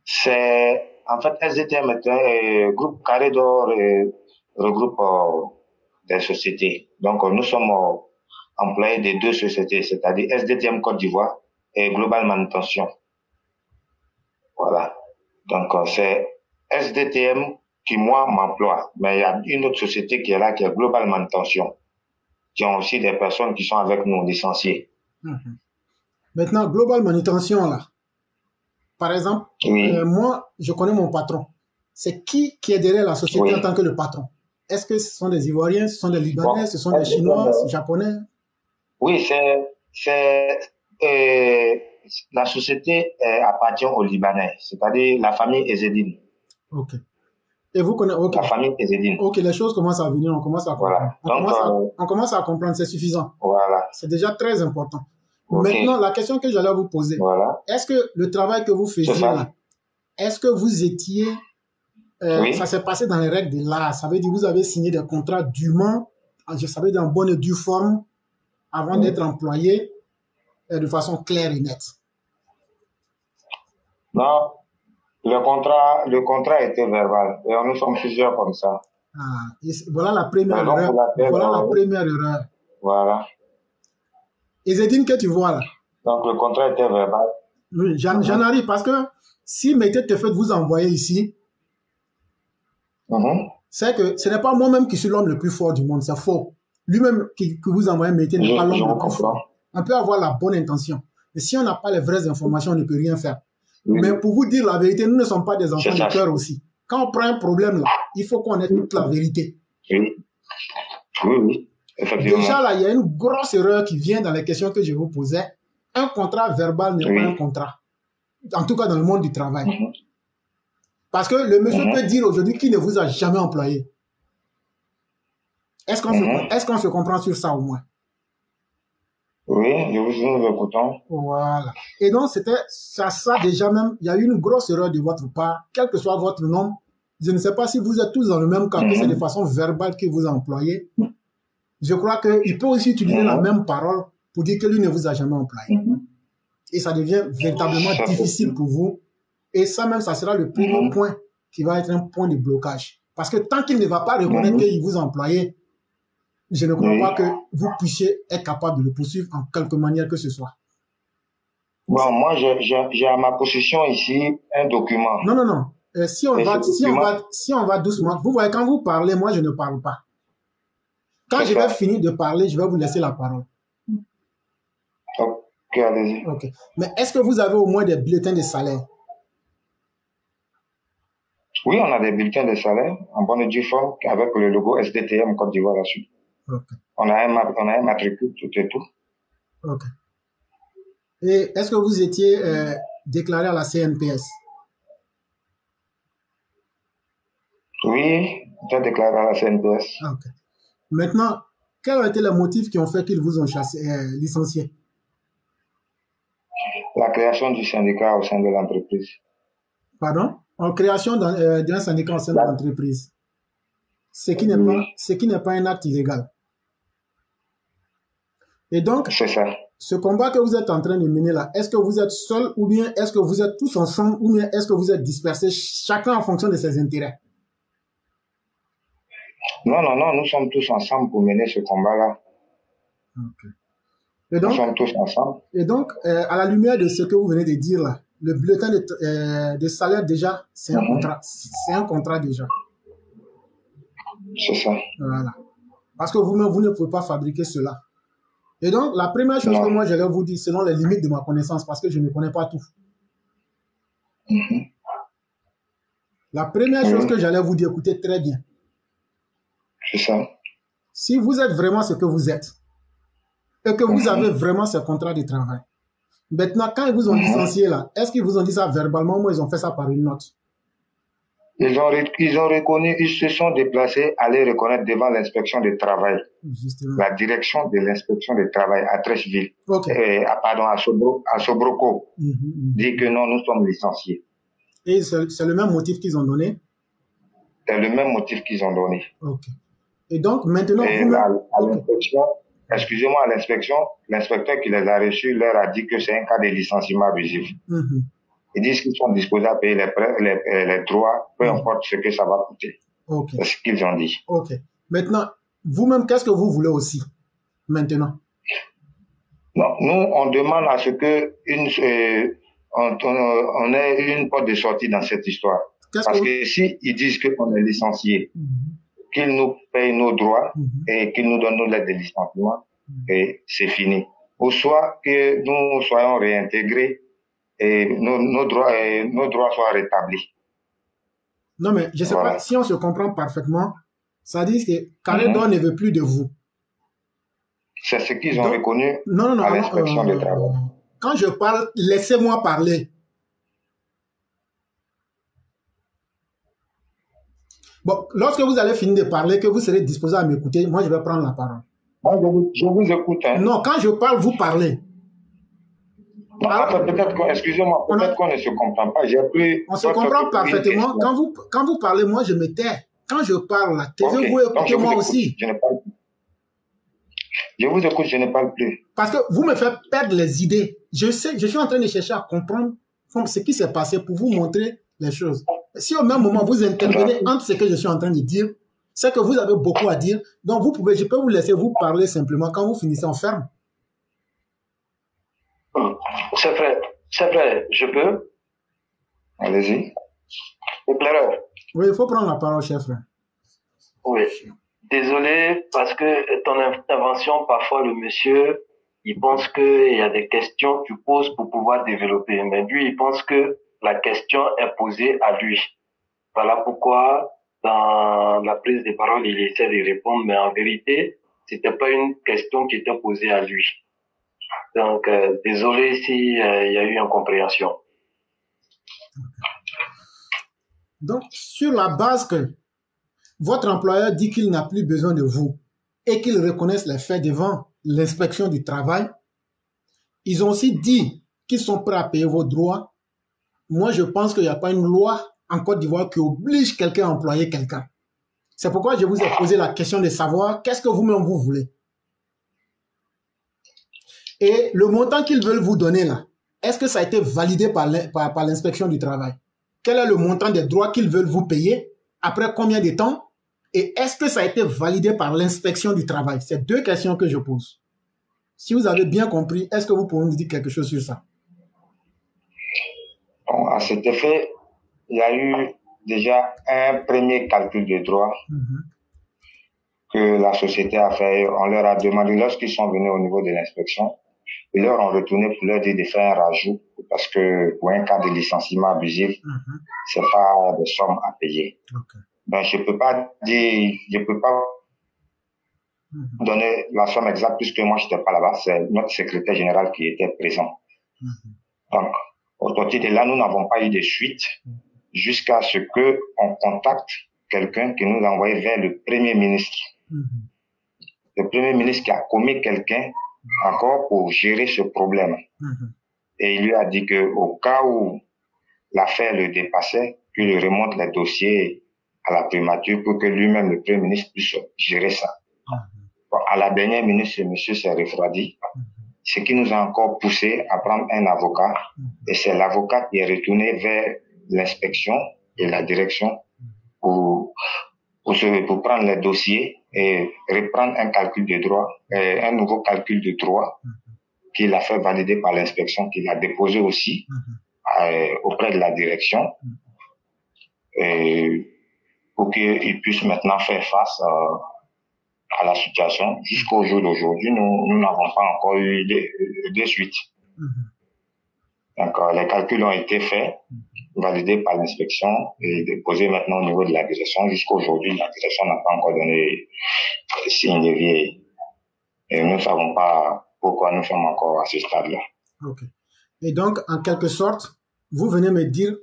C'est, en fait, SDTM est un groupe Carré d'Or euh, regroupe euh, des sociétés. Donc, nous sommes euh, employés des deux sociétés, c'est-à-dire SDTM Côte d'Ivoire et Global Manutention. Voilà. Donc, c'est SDTM qui, moi, m'emploie. Mais il y a une autre société qui est là, qui est Global Manutention, qui ont aussi des personnes qui sont avec nous, licenciées. Mhm. Maintenant, Global Manutention, là. Par exemple, Oui. euh, moi, je connais mon patron. C'est qui qui est derrière la société Oui. en tant que le patron? Est-ce que ce sont des Ivoiriens, ce sont des Libanais, Bon, ce sont des Chinois, Japonais? Oui, c'est c'est euh, la société euh, appartient aux Libanais, c'est-à-dire la famille Ezedine. Ok. Et vous connaissez, ok. La famille. Ok, les choses commencent à venir, on commence à comprendre. Voilà. On, Donc, commence à, euh, on commence à comprendre, c'est suffisant. Voilà. C'est déjà très important. Ok. Maintenant, la question que j'allais vous poser, Voilà. est-ce que le travail que vous faisiez C'est ça. là, est-ce que vous étiez, euh, Oui. ça s'est passé dans les règles de l'art, ça veut dire vous avez signé des contrats dûment, je savais dans bonne et due forme, avant Oui. d'être employé euh, de façon claire et nette. Non, le contrat, le contrat était verbal. Et nous sommes plusieurs comme ça. Ah, et voilà la première donc, erreur. Voilà la première erreur. Voilà. Et Zedine, que tu vois là, Donc, le contrat était verbal. Oui, j'en j'en arrive parce que si Mété te fait vous envoyer ici, Mhm. c'est que ce n'est pas moi-même qui suis l'homme le plus fort du monde, c'est faux. Lui-même qui, qui vous envoie Mété n'est pas l'homme le plus fort. On peut avoir la bonne intention. Mais si on n'a pas les vraies informations, on ne peut rien faire. Mais pour vous dire la vérité, nous ne sommes pas des enfants de cœur aussi. Quand on prend un problème là, il faut qu'on ait toute la vérité. Oui. Oui, oui. Effectivement. Déjà là, il y a une grosse erreur qui vient dans les questions que je vous posais. Un contrat verbal n'est Oui. pas un contrat. En tout cas dans le monde du travail. Mhm. Parce que le monsieur Mhm. peut dire aujourd'hui qu'il ne vous a jamais employé. Est-ce qu'on Mhm. se, est-ce qu'on se comprend sur ça au moins? Oui, je vous, nous écoutons. Voilà. Et donc, c'était ça, ça déjà même, il y a eu une grosse erreur de votre part, quel que soit votre nom. Je ne sais pas si vous êtes tous dans le même cas, que c'est de façon verbale qu'il vous a employé. Je crois qu'il peut aussi utiliser la Mhm. même parole pour dire que lui ne vous a jamais employé. Mhm. Et ça devient véritablement Ça, difficile pour vous. Et ça même, ça sera le premier Mhm. point qui va être un point de blocage. Parce que tant qu'il ne va pas reconnaître Mhm. qu'il vous a employé, je ne crois Oui. pas que vous puissiez être capable de le poursuivre en quelque manière que ce soit. Bon, moi, j'ai- à ma possession ici un document. Non, non, non. Euh, si, on va, si, on va, si on va doucement, vous voyez, quand vous parlez, moi, je ne parle pas. Quand je vais finir de parler, je vais vous laisser la parole. Ok, allez-y. OK. Mais est-ce que vous avez au moins des bulletins de salaire? Oui, on a des bulletins de salaire en bonne et due forme avec le logo SDTM Côte d'Ivoire là-dessus. On a un, on a un matricule, tout et tout. OK. Et est-ce que vous étiez euh, déclaré à la CNPS Oui, j'ai déclaré à la CNPS. OK. Maintenant, quels ont été les motifs qui ont fait qu'ils vous ont chassé, euh, licencié? La création du syndicat au sein de l'entreprise. Pardon? En création d'un euh, syndicat au sein de l'entreprise. Ce qui n'est Oui. pas, ce qui n'est pas un acte illégal. Et donc, ça. ce combat que vous êtes en train de mener là, est-ce que vous êtes seul ou bien est-ce que vous êtes tous ensemble ou bien est-ce que vous êtes dispersés, chacun en fonction de ses intérêts? Non, non, non, nous sommes tous ensemble pour mener ce combat-là. Et Nous sommes tous ensemble. et donc euh, à la lumière de ce que vous venez de dire là, le bulletin de, euh, de salaire déjà, c'est un Mhm. contrat. C'est un contrat déjà. C'est ça. Voilà. Parce que vous-même, vous ne pouvez pas fabriquer cela. Et donc, la première chose Non. que moi, j'allais vous dire, selon les limites de ma connaissance, parce que je ne connais pas tout. Mhm. La première chose Mhm. que j'allais vous dire, écoutez très bien. C'est ça. Si vous êtes vraiment ce que vous êtes, et que vous Mhm. avez vraiment ce contrat de travail, maintenant, quand ils vous ont licencié là, est-ce qu'ils vous ont dit ça verbalement ou ils ont fait ça par une note? Ils ont, ils ont reconnu, ils se sont déplacés à les reconnaître devant l'inspection du travail, Justement. la direction de l'inspection du travail à Trècheville, Ok. à, pardon, à, Sobro, à Mhm, mhm. dit que non, nous sommes licenciés. Et c'est le même motif qu'ils ont donné? C'est le même motif qu'ils ont donné. Ok. Et donc, maintenant, Et là, à l'inspection, excusez-moi, à l'inspection, l'inspecteur qui les a reçus leur a dit que c'est un cas de licenciement abusif. Mhm. Ils disent qu'ils sont disposés à payer les, prêts, les, les droits, peu Mhm. importe ce que ça va coûter. C'est ce qu'ils ont dit. Ok. Maintenant, vous-même, qu'est-ce que vous voulez aussi Maintenant? Non, nous, on demande à ce que une, euh, on, ait une porte de sortie dans cette histoire. Parce que que si ils disent qu'on est licencié, vous... qu'ils nous payent nos droits Mhm. et qu'ils nous donnent nos lettres de licenciement, Mhm. et c'est fini. Ou soit que nous soyons réintégrés et nos, nos droits, et nos droits soient rétablis. Non, mais je sais Voilà. pas si on se comprend parfaitement. Ça dit que Carré Mhm. ne veut plus de vous. C'est ce qu'ils ont Donc, reconnu Non, non, non. à l'inspection euh, du travail. quand je parle, laissez-moi parler. Bon, lorsque vous allez finir de parler, que vous serez disposé à m'écouter, moi je vais prendre la parole. Moi, je vous, je vous écoute. Hein. Non, quand je parle, vous parlez. Peut-être qu'on, excusez-moi, peut-être qu'on ne se comprend pas. J'ai pris. On se comprend parfaitement. Quand vous, quand vous parlez, moi je me tais. Quand je parle, et donc je écoutez vous moi aussi. Je ne parle plus. Je vous écoute, je ne parle plus. Parce que vous me faites perdre les idées. Je sais, je suis en train de chercher à comprendre ce qui s'est passé pour vous montrer les choses. Si au même moment vous intervenez entre ce que je suis en train de dire, c'est que vous avez beaucoup à dire. Donc vous pouvez, je peux vous laisser vous parler simplement. Quand vous finissez, on ferme. C'est vrai, c'est vrai, je peux? Allez-y. Éclaireur. Oui, il faut prendre la parole, chef. Oui. Désolé parce que ton intervention, parfois le monsieur, il pense qu'il y a des questions que tu poses pour pouvoir développer. Mais lui, il pense que la question est posée à lui. Voilà pourquoi, dans la prise de parole, il essaie de répondre, mais en vérité, c'était pas une question qui était posée à lui. Donc, euh, désolé s'il y a eu incompréhension. Donc, sur la base que votre employeur dit qu'il n'a plus besoin de vous et qu'il reconnaisse les faits devant l'inspection du travail, ils ont aussi dit qu'ils sont prêts à payer vos droits. Moi, je pense qu'il n'y a pas une loi en Côte d'Ivoire qui oblige quelqu'un à employer quelqu'un. C'est pourquoi je vous ai posé la question de savoir qu'est-ce que vous-même vous voulez. Et le montant qu'ils veulent vous donner là, est-ce que ça a été validé par l'in- par- par l'inspection du travail? Quel est le montant des droits qu'ils veulent vous payer? Après combien de temps? Et est-ce que ça a été validé par l'inspection du travail? C'est deux questions que je pose. Si vous avez bien compris, est-ce que vous pouvez nous dire quelque chose sur ça? Bon, à cet effet, il y a eu déjà un premier calcul de droit que la société a fait. On leur a demandé, lorsqu'ils sont venus au niveau de l'inspection, ils leur ont retourné pour leur dire de faire un rajout parce que pour un cas de licenciement abusif, c'est pas des sommes à payer. Ben, je peux pas dire, je peux pas donner la somme exacte puisque moi j'étais pas là-bas, c'est notre secrétaire général qui était présent. Donc, au côté de là, nous n'avons pas eu de suite jusqu'à ce que on contacte quelqu'un qui nous a envoyé vers le premier ministre. Le premier ministre qui a commis quelqu'un encore pour gérer ce problème. Et il lui a dit que au cas où l'affaire le dépassait, qu'il remonte les dossiers à la primature pour que lui-même, le premier ministre, puisse gérer ça. Bon, à la dernière minute, ce monsieur s'est refroidi, ce qui nous a encore poussé à prendre un avocat. Et c'est l'avocat qui est retourné vers l'inspection et la direction pour, pour, se- pour prendre les dossiers et reprendre un calcul de droit, euh, un nouveau calcul de droit qu'il a fait valider par l'inspection, qu'il a déposé aussi euh, auprès de la direction et pour qu'il puisse maintenant faire face euh, à la situation. Jusqu'au jour d'aujourd'hui, nous nous n'avons pas encore eu de, de suite. Donc, euh, les calculs ont été faits, validés par l'inspection et déposés maintenant au niveau de la direction. Jusqu'aujourd'hui, la direction n'a pas encore donné signe de vie. Et nous ne savons pas pourquoi nous sommes encore à ce stade-là. Ok. Et donc, en quelque sorte, vous venez me dire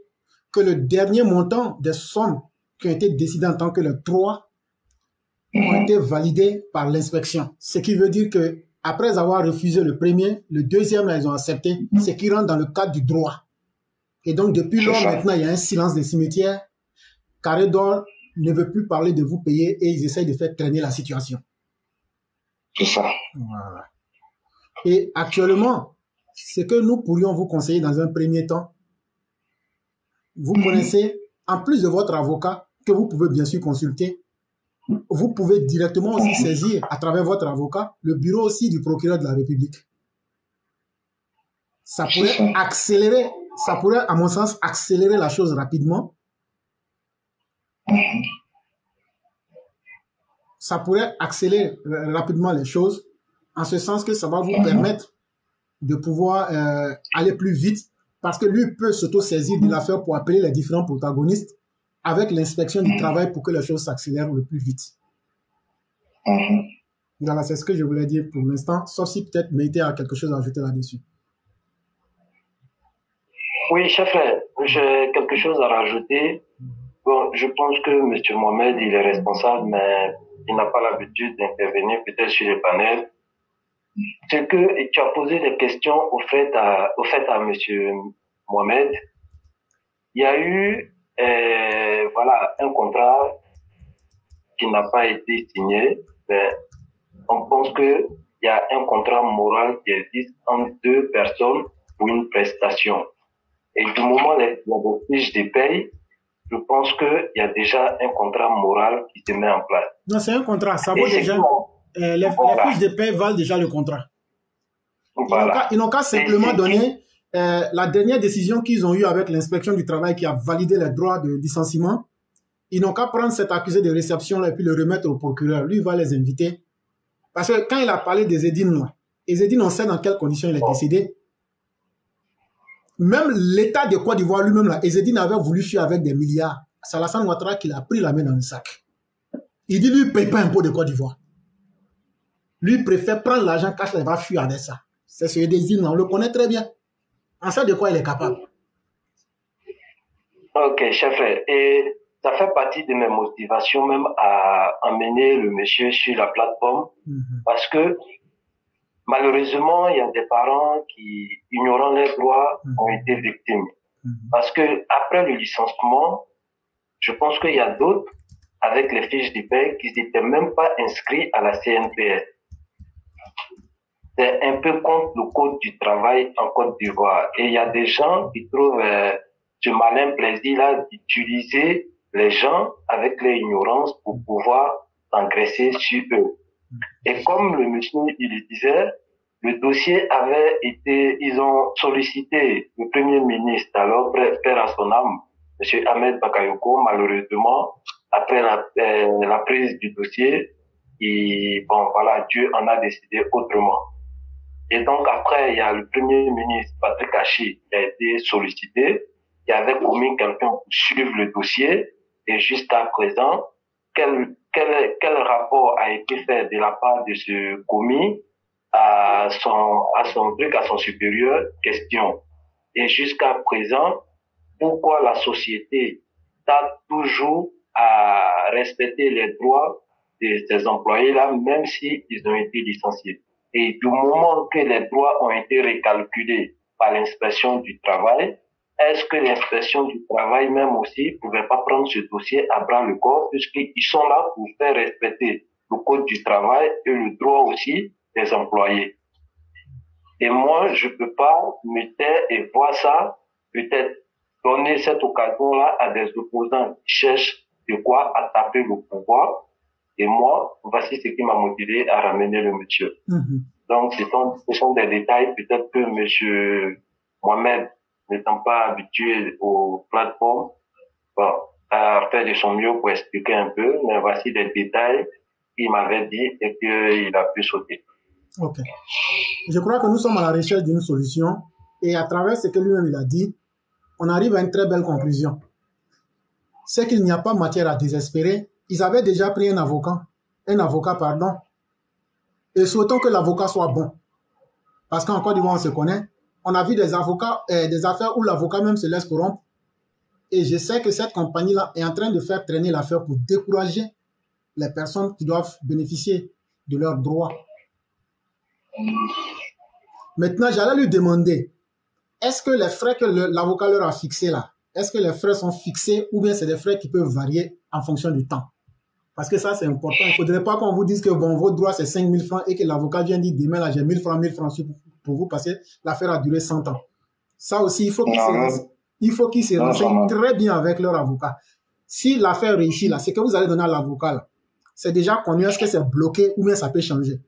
que le dernier montant des sommes qui ont été décidées en tant que le 3 ont été validées par l'inspection. Ce qui veut dire que après avoir refusé le premier, le deuxième, là, ils ont accepté, ce qui rentre dans le cadre du droit. Et donc, depuis lors, maintenant, il y a un silence des cimetières. Carré d'Or ne veut plus parler de vous payer et ils essayent de faire traîner la situation. C'est ça. Voilà. Et actuellement, ce que nous pourrions vous conseiller dans un premier temps, vous connaissez, en plus de votre avocat, que vous pouvez bien sûr consulter, vous pouvez directement aussi saisir à travers votre avocat le bureau aussi du procureur de la République. Ça pourrait accélérer, ça pourrait, à mon sens, accélérer la chose rapidement. Ça pourrait accélérer rapidement les choses, en ce sens que ça va vous permettre de pouvoir euh, aller plus vite, parce que lui peut s'auto-saisir de l'affaire pour appeler les différents protagonistes avec l'inspection du travail pour que les choses s'accélèrent le plus vite. Voilà, c'est ce que je voulais dire pour l'instant, sauf si peut-être Mété a quelque chose à ajouter là-dessus. Oui, chef, j'ai quelque chose à rajouter. Bon, je pense que M. Mohamed, il est responsable, mais il n'a pas l'habitude d'intervenir peut-être sur les panels. C'est que tu as posé des questions au fait à, au fait à M. Mohamed. Il y a eu, euh, voilà, un contrat qui n'a pas été signé. Mais on pense que il y a un contrat moral qui existe entre deux personnes pour une prestation. Et du moment où les fiches de paye, je pense qu'il y a déjà un contrat moral qui se met en place. Non, c'est un contrat, ça vaut déjà. Euh, les, fiches de paie valent déjà le contrat. Ils n'ont qu'à simplement donner euh, la dernière décision qu'ils ont eue avec l'inspection du travail qui a validé les droits de licenciement. Ils n'ont qu'à prendre cet accusé de réception là, et puis le remettre au procureur. Lui, il va les inviter. Parce que quand il a parlé des les Edines, on sait dans quelles conditions il est décédé. Même l'État de Côte d'Ivoire lui-même, là, Ezedine avait voulu fuir avec des milliards. C'est Alassane Ouattara qui a pris la main dans le sac. Il dit, lui, il ne paye pas un pot de Côte d'Ivoire. Lui, il préfère prendre l'argent cash, il va fuir avec ça. C'est ce Ezedine, on le connaît très bien. En sait de quoi il est capable? Ok, chef. Et ça fait partie de mes motivations même à emmener le monsieur sur la plateforme. Mhm. Parce que Malheureusement, il y a des parents qui, ignorant leurs droits, mhm. ont été victimes. Mhm. Parce que après le licenciement, je pense qu'il y a d'autres avec les fiches de paie qui n'étaient même pas inscrits à la CNPS. C'est un peu contre le code du travail en Côte d'Ivoire. Et il y a des gens qui trouvent euh, ce malin plaisir-là d'utiliser les gens avec leur ignorance pour pouvoir s'engraisser sur eux. Et comme le monsieur, il disait, le dossier avait été, ils ont sollicité le premier ministre, alors père à son âme, monsieur Ahmed Bakayoko, malheureusement, après la, euh, prise du dossier, et bon, voilà, Dieu en a décidé autrement. Et donc après, il y a le premier ministre Patrick Hachi qui a été sollicité, qui avait commis quelqu'un pour suivre le dossier, et jusqu'à présent, quel quel, quel rapport a été fait de la part de ce commis à son, à son truc, à son supérieur, question? Et jusqu'à présent, pourquoi la société t'a toujours à respecter les droits de ces employés-là, même s'ils ont été licenciés? Et du moment que les droits ont été récalculés par l'inspection du travail, est-ce que l'inspection du travail même aussi pouvait pas prendre ce dossier à bras le corps puisqu'ils sont là pour faire respecter le code du travail et le droit aussi des employés? Et moi, je peux pas me taire et voir ça, peut-être donner cette occasion-là à des opposants qui cherchent de quoi attaquer le pouvoir. Et moi, voici ce qui m'a motivé à ramener le monsieur. Mm-hmm. Donc, ce sont, des détails peut-être que monsieur Mohamed n'étant pas habitué aux plateformes, bon, a fait de son mieux pour expliquer un peu, mais voici des détails qu'il m'avait dit et qu'il a pu sauter. Ok. Je crois que nous sommes à la recherche d'une solution et à travers ce que lui-même il a dit, on arrive à une très belle conclusion. C'est qu'il n'y a pas matière à désespérer. Ils avaient déjà pris un avocat, un avocat, pardon, et souhaitons que l'avocat soit bon. Parce qu'en Côte d'Ivoire, on se connaît, on a vu des avocats, euh, des affaires où l'avocat même se laisse corrompre. Et je sais que cette compagnie-là est en train de faire traîner l'affaire pour décourager les personnes qui doivent bénéficier de leurs droits. Maintenant, j'allais lui demander, est-ce que les frais que l'avocat leur a fixés là, est-ce que les frais sont fixés ou bien c'est des frais qui peuvent varier en fonction du temps? Parce que ça, c'est important. Il ne faudrait pas qu'on vous dise que bon, votre droit, c'est 5 000 francs et que l'avocat vient dire demain, là, j'ai 1000 francs, 1000 francs pour vous parce que l'affaire a duré 100 ans. Ça aussi, il faut qu'ils se, il faut qu'ils se renseignent très bien avec leur avocat. Si l'affaire réussit là, c'est que vous allez donner à l'avocat c'est déjà connu, est-ce que c'est bloqué ou bien ça peut changer?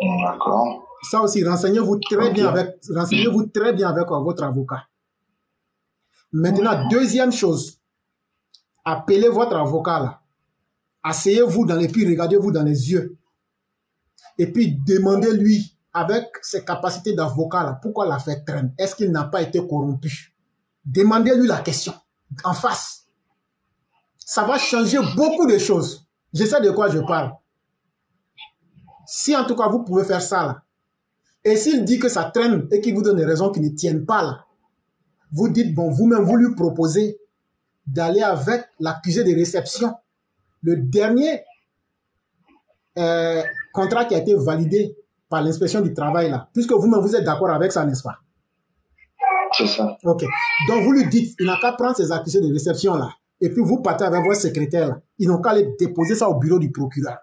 D'accord. Ça aussi, renseignez-vous très bien avec, renseignez-vous très bien avec votre avocat. Maintenant, deuxième chose, appelez votre avocat là. Asseyez-vous dans les pieds, regardez-vous dans les yeux et puis demandez-lui, avec ses capacités d'avocat, pourquoi la fait traîne Est-ce qu'il n'a pas été corrompu? Demandez-lui la question, en face. Ça va changer beaucoup de choses. Je sais de quoi je parle. Si en tout cas vous pouvez faire ça là, et s'il dit que ça traîne et qu'il vous donne des raisons qui ne tiennent pas là, vous dites, bon, vous-même, vous lui proposez d'aller avec l'accusé de réception. Le dernier euh, contrat qui a été validé par l'inspection du travail là, puisque vous-même vous êtes d'accord avec ça, n'est-ce pas? C'est ça. Ok. Donc vous lui dites, il n'a qu'à prendre ces accusés de réception là, et puis vous partez avec votre secrétaire là. Ils n'ont qu'à aller déposer ça au bureau du procureur.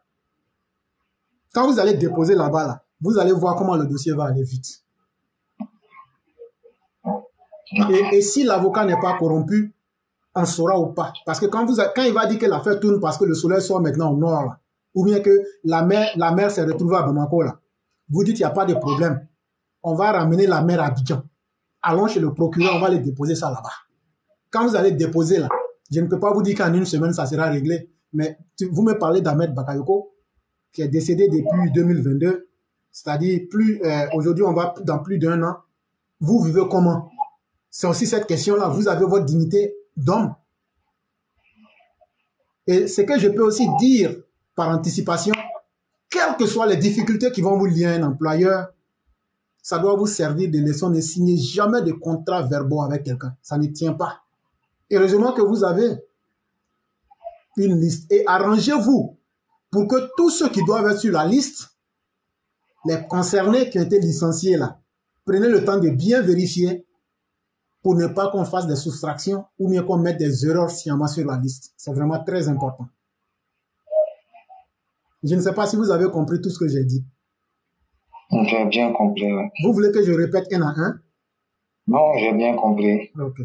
Quand vous allez déposer là-bas là, vous allez voir comment le dossier va aller vite. Et, et si l'avocat n'est pas corrompu, on saura ou pas. Parce que quand, vous, quand il va dire que l'affaire tourne parce que le soleil sort maintenant au nord, là, ou bien que la mer, la mer s'est retrouvée à Bamako, là, vous dites qu'il n'y a pas de problème. On va ramener la mer à Abidjan. Allons chez le procureur, on va les déposer ça là-bas. Quand vous allez déposer là, je ne peux pas vous dire qu'en une semaine, ça sera réglé. Mais vous me parlez d'Ahmed Bakayoko, qui est décédé depuis 2022. C'est-à-dire, plus euh, aujourd'hui, on va dans plus d'un an. Vous vivez comment? C'est aussi cette question-là. Vous avez votre dignité d'homme. Et ce que je peux aussi dire par anticipation, quelles que soient les difficultés qui vont vous lier à un employeur, ça doit vous servir de leçon. Ne signez jamais de contrats verbaux avec quelqu'un. Ça ne tient pas. Heureusement que vous avez une liste. Et arrangez-vous pour que tous ceux qui doivent être sur la liste, les concernés qui ont été licenciés là, prenez le temps de bien vérifier pour ne pas qu'on fasse des soustractions ou bien qu'on mette des erreurs sciemment sur la liste. C'est vraiment très important. Je ne sais pas si vous avez compris tout ce que j'ai dit. J'ai bien compris. Vous voulez que je répète un à un? Non, j'ai bien compris. Ok.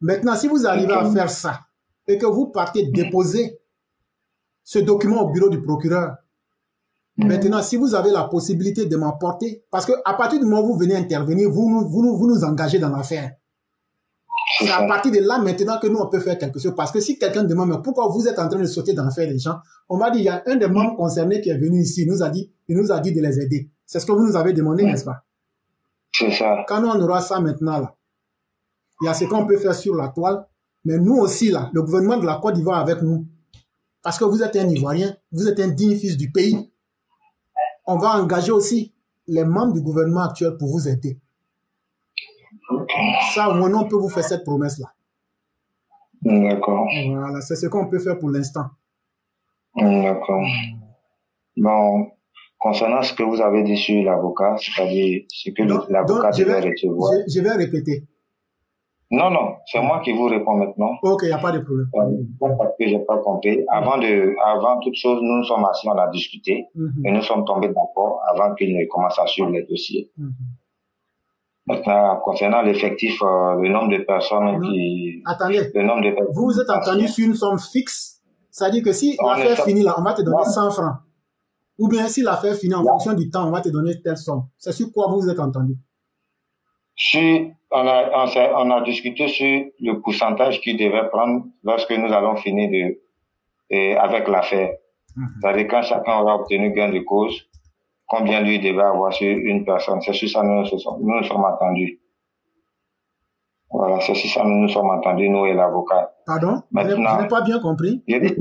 Maintenant, si vous arrivez à faire ça et que vous partez déposer ce document au bureau du procureur, maintenant, si vous avez la possibilité de m'apporter, parce que à partir du moment où vous venez intervenir, vous vous nous engagez dans l'affaire. C'est à partir de là maintenant que nous, on peut faire quelque chose. Parce que si quelqu'un demande, mais pourquoi vous êtes en train de sauter dans l'affaire des gens, on va dire, il y a un des membres concernés qui est venu ici, il nous a dit, il nous a dit de les aider. C'est ce que vous nous avez demandé, n'est-ce pas? C'est ça. Quand nous, on aura ça maintenant, là, il y a ce qu'on peut faire sur la toile, mais nous aussi, là, le gouvernement de la Côte d'Ivoire avec nous, parce que vous êtes un Ivoirien, vous êtes un digne fils du pays, on va engager aussi les membres du gouvernement actuel pour vous aider. Ça, au moins, on peut vous faire cette promesse-là. D'accord. Voilà, c'est ce qu'on peut faire pour l'instant. D'accord. Bon, concernant ce que vous avez dit sur l'avocat, c'est-à-dire ce que l'avocat devait recevoir. je, je vais répéter. Non, non, c'est moi qui vous réponds maintenant. Ok, il n'y a pas de problème. Euh, parce que j'ai pas compris. Avant de, avant toute chose, nous nous sommes assis, on a discuté Mhm. et nous sommes tombés d'accord avant qu'il ne commence à suivre les dossiers. Mhm. Maintenant, concernant l'effectif, euh, le nombre de personnes qui, Attendez, le nombre de personnes. vous vous êtes entendu sur une somme fixe, c'est-à-dire que si l'affaire est- finit là, on va te donner Non. 100 francs. Ou bien si l'affaire finit en Non. fonction du temps, on va te donner telle somme. C'est sur quoi vous vous êtes entendu? Sur, on a, on, s'est- on a discuté sur le pourcentage qu'il devait prendre lorsque nous allons finir de, avec l'affaire. C'est-à-dire quand chacun aura obtenu gain de cause, combien lui devait avoir sur une personne. C'est sur ça que nous nous sommes, nous nous sommes entendus. Voilà, c'est sur ça que nous nous sommes entendus, nous et l'avocat. Pardon? Maintenant. Je n'ai pas bien compris? Dit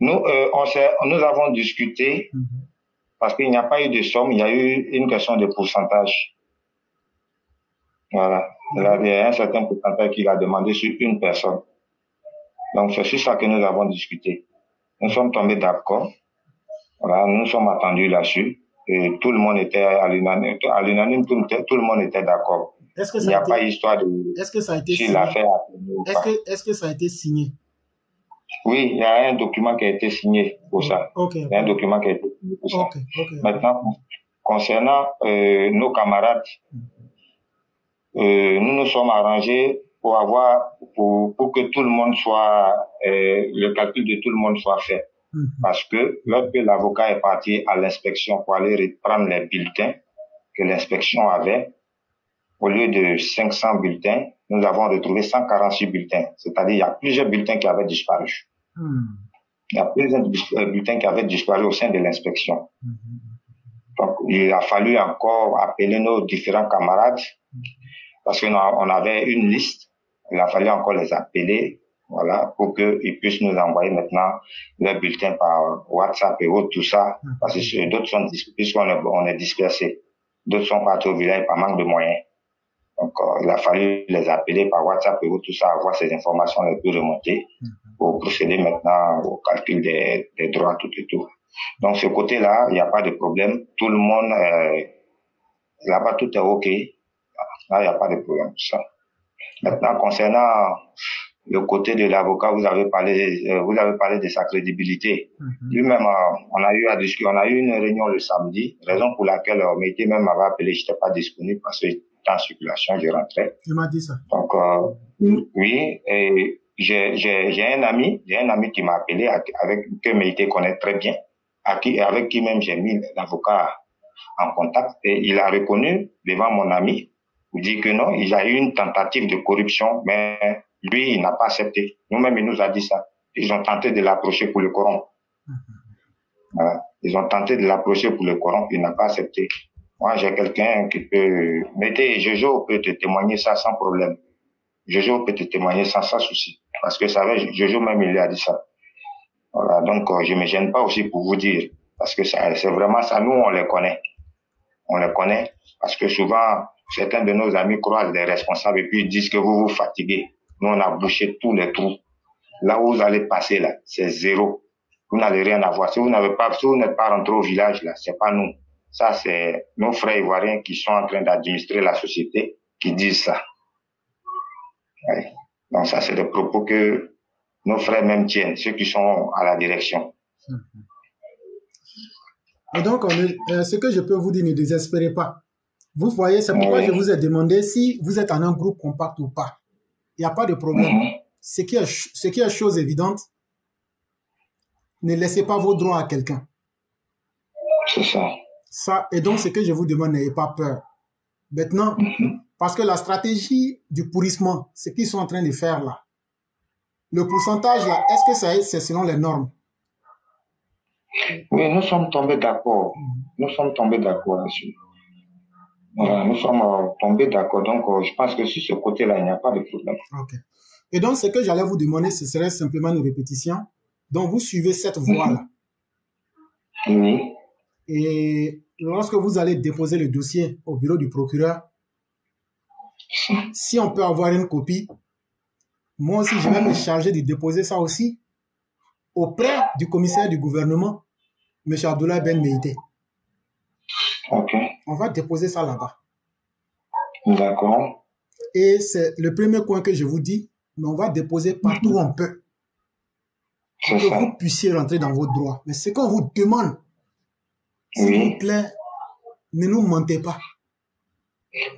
nous, euh, on s'est, nous avons discuté Mhm. parce qu'il n'y a pas eu de somme, il y a eu une question de pourcentage. Voilà. Là, il y a un certain pourcentage qu'il a demandé sur une personne. Donc, c'est sur ça que nous avons discuté. Nous sommes tombés d'accord. Voilà, nous nous sommes attendus là-dessus. Et tout le monde était à l'unanime, tout, le monde était d'accord. Est-ce que Il ça n'y a a pas été, histoire de est-ce que ça a été si signé? Est-ce que, ça a été signé? Oui, il y a un document qui a été signé pour ça. Ok, Il y a un document qui a été signé pour ça. ok, ok. Maintenant, concernant euh, nos camarades, euh, nous nous sommes arrangés pour avoir, pour, pour que tout le monde soit, euh, le calcul de tout le monde soit fait. Mhm. Parce que lorsque l'avocat est parti à l'inspection pour aller reprendre les bulletins que l'inspection avait, au lieu de 500 bulletins, nous avons retrouvé 146 bulletins. C'est-à-dire, il y a plusieurs bulletins qui avaient disparu. Hmm. Il y a plusieurs euh, bulletins qui avaient disparu au sein de l'inspection. Mhm. Donc, il a fallu encore appeler nos différents camarades parce qu'on avait une liste. Il a fallu encore les appeler voilà, pour qu'ils puissent nous envoyer maintenant leur bulletin par WhatsApp et autres, tout ça, parce que d'autres sont, puisqu'on est, on est dispersés, d'autres sont partis au village par manque de moyens. Donc, euh, il a fallu les appeler par WhatsApp et autres, tout ça, avoir ces informations les plus remontées pour procéder maintenant au calcul des, des droits, tout et tout. Donc, ce côté-là, il n'y a pas de problème. Tout le monde, euh, là-bas, tout est OK. Là, il n'y a pas de problème. Ça. Maintenant, concernant le côté de l'avocat, vous avez parlé, euh, vous avez parlé de sa crédibilité. Lui-même, euh, on a eu à discuter, on a eu une réunion le samedi, raison pour laquelle euh, Mété même m'avait appelé, j'étais pas disponible parce que j'étais en circulation, je rentrais. Il m'a dit ça. Donc, euh, oui, et j'ai, j'ai, j'ai un ami, j'ai un ami qui m'a appelé, avec, que Mété connaît très bien, à qui, avec qui même j'ai mis l'avocat en contact, et il a reconnu devant mon ami, il dit que non, il y a eu une tentative de corruption, mais lui, il n'a pas accepté. Nous-mêmes, il nous a dit ça. Ils ont tenté de l'approcher pour le corrompre. Voilà. Ils ont tenté de l'approcher pour le corrompre, il n'a pas accepté. Moi, j'ai quelqu'un qui peut, mettez, Jojo peut te témoigner ça sans problème. Jojo peut te témoigner sans, sans souci. Parce que ça va, Jojo même, il lui a dit ça. Voilà. Donc, euh, je me gêne pas aussi pour vous dire. Parce que c'est vraiment ça. Nous, on les connaît. On les connaît. Parce que souvent, certains de nos amis croisent des responsables et puis ils disent que vous vous fatiguez. Nous, on a bouché tous les trous. Là où vous allez passer, là, c'est zéro. Vous n'allez rien avoir. Si vous n'avez pas, si vous n'êtes pas rentré au village, là, c'est pas nous. Ça, c'est nos frères ivoiriens qui sont en train d'administrer la société qui disent ça. Ouais. Donc ça, c'est des propos que nos frères même tiennent, ceux qui sont à la direction. Et donc, on est- euh, ce que je peux vous dire, ne désespérez pas. Vous voyez, c'est pourquoi Oui. je vous ai demandé si vous êtes en un groupe compact ou pas. Il n'y a pas de problème. Mhm. Ce, qui est, ch- ce qui est chose évidente, ne laissez pas vos droits à quelqu'un. C'est ça. Ça, et donc, ce que je vous demande, n'ayez pas peur. Maintenant, parce que la stratégie du pourrissement, ce qu'ils sont en train de faire là, le pourcentage là, est-ce que ça- c'est selon les normes? Oui, nous sommes tombés d'accord. Nous sommes tombés d'accord là-dessus. Voilà, nous sommes euh, tombés d'accord. Donc, euh, je pense que sur ce côté-là, il n'y a pas de problème. Ok. Et donc, ce que j'allais vous demander, ce serait simplement une répétition. Donc, vous suivez cette voie-là. Oui. Et lorsque vous allez déposer le dossier au bureau du procureur, si on peut avoir une copie, moi aussi, je vais me charger de déposer ça aussi auprès du commissaire du gouvernement, M. Abdullah Ben Meïté. Ok. On va déposer ça là-bas. D'accord. Et c'est le premier point que je vous dis, mais on va déposer partout où on peut. Pour que ça. vous puissiez rentrer dans vos droits. Mais ce qu'on vous demande, s'il Oui. vous plaît, ne nous mentez pas.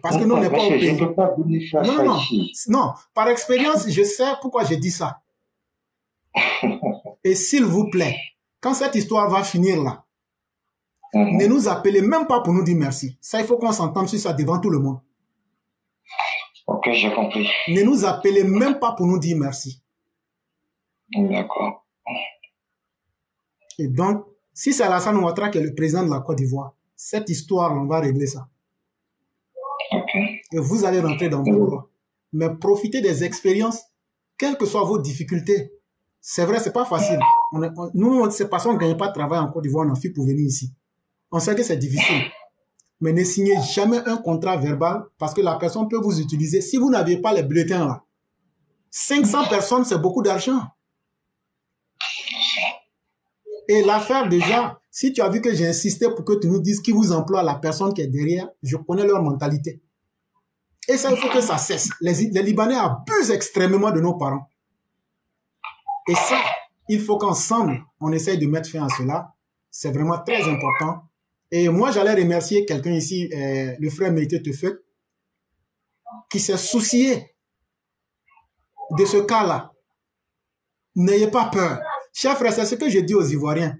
Parce que nous, on n'est pas au je pays. ne peux pas venir faire Non, ça non, non. ici. Non, par expérience, je sais pourquoi j'ai dit ça. Et s'il vous plaît, quand cette histoire va finir là, Mhm. ne nous appelez même pas pour nous dire merci. Ça, il faut qu'on s'entende sur ça devant tout le monde. Ok, j'ai compris. Ne nous appelez même pas pour nous dire merci. D'accord. Et donc, si c'est Alassane Ouattara qui est le président de la Côte d'Ivoire, cette histoire, on va régler ça. Ok. Et vous allez rentrer dans vos droits. Mais profitez des expériences, quelles que soient vos difficultés. C'est vrai, c'est pas facile. On est- on- nous, c'est parce qu'on ne gagne pas de travail en Côte d'Ivoire, on a fui pour venir ici. On sait que c'est difficile. Mais ne signez jamais un contrat verbal parce que la personne peut vous utiliser. Si vous n'aviez pas les bulletins là, 500 personnes, c'est beaucoup d'argent. Et l'affaire déjà, si tu as vu que j'ai insisté pour que tu nous dises qui vous emploie, la personne qui est derrière, je connais leur mentalité. Et ça, il faut que ça cesse. Les Libanais abusent extrêmement de nos parents. Et ça, il faut qu'ensemble, on essaye de mettre fin à cela. C'est vraiment très important. Et moi, j'allais remercier quelqu'un ici, euh, le frère Mété Tefet, qui s'est soucié de ce cas-là. N'ayez pas peur. Chers frères, c'est ce que je dis aux Ivoiriens.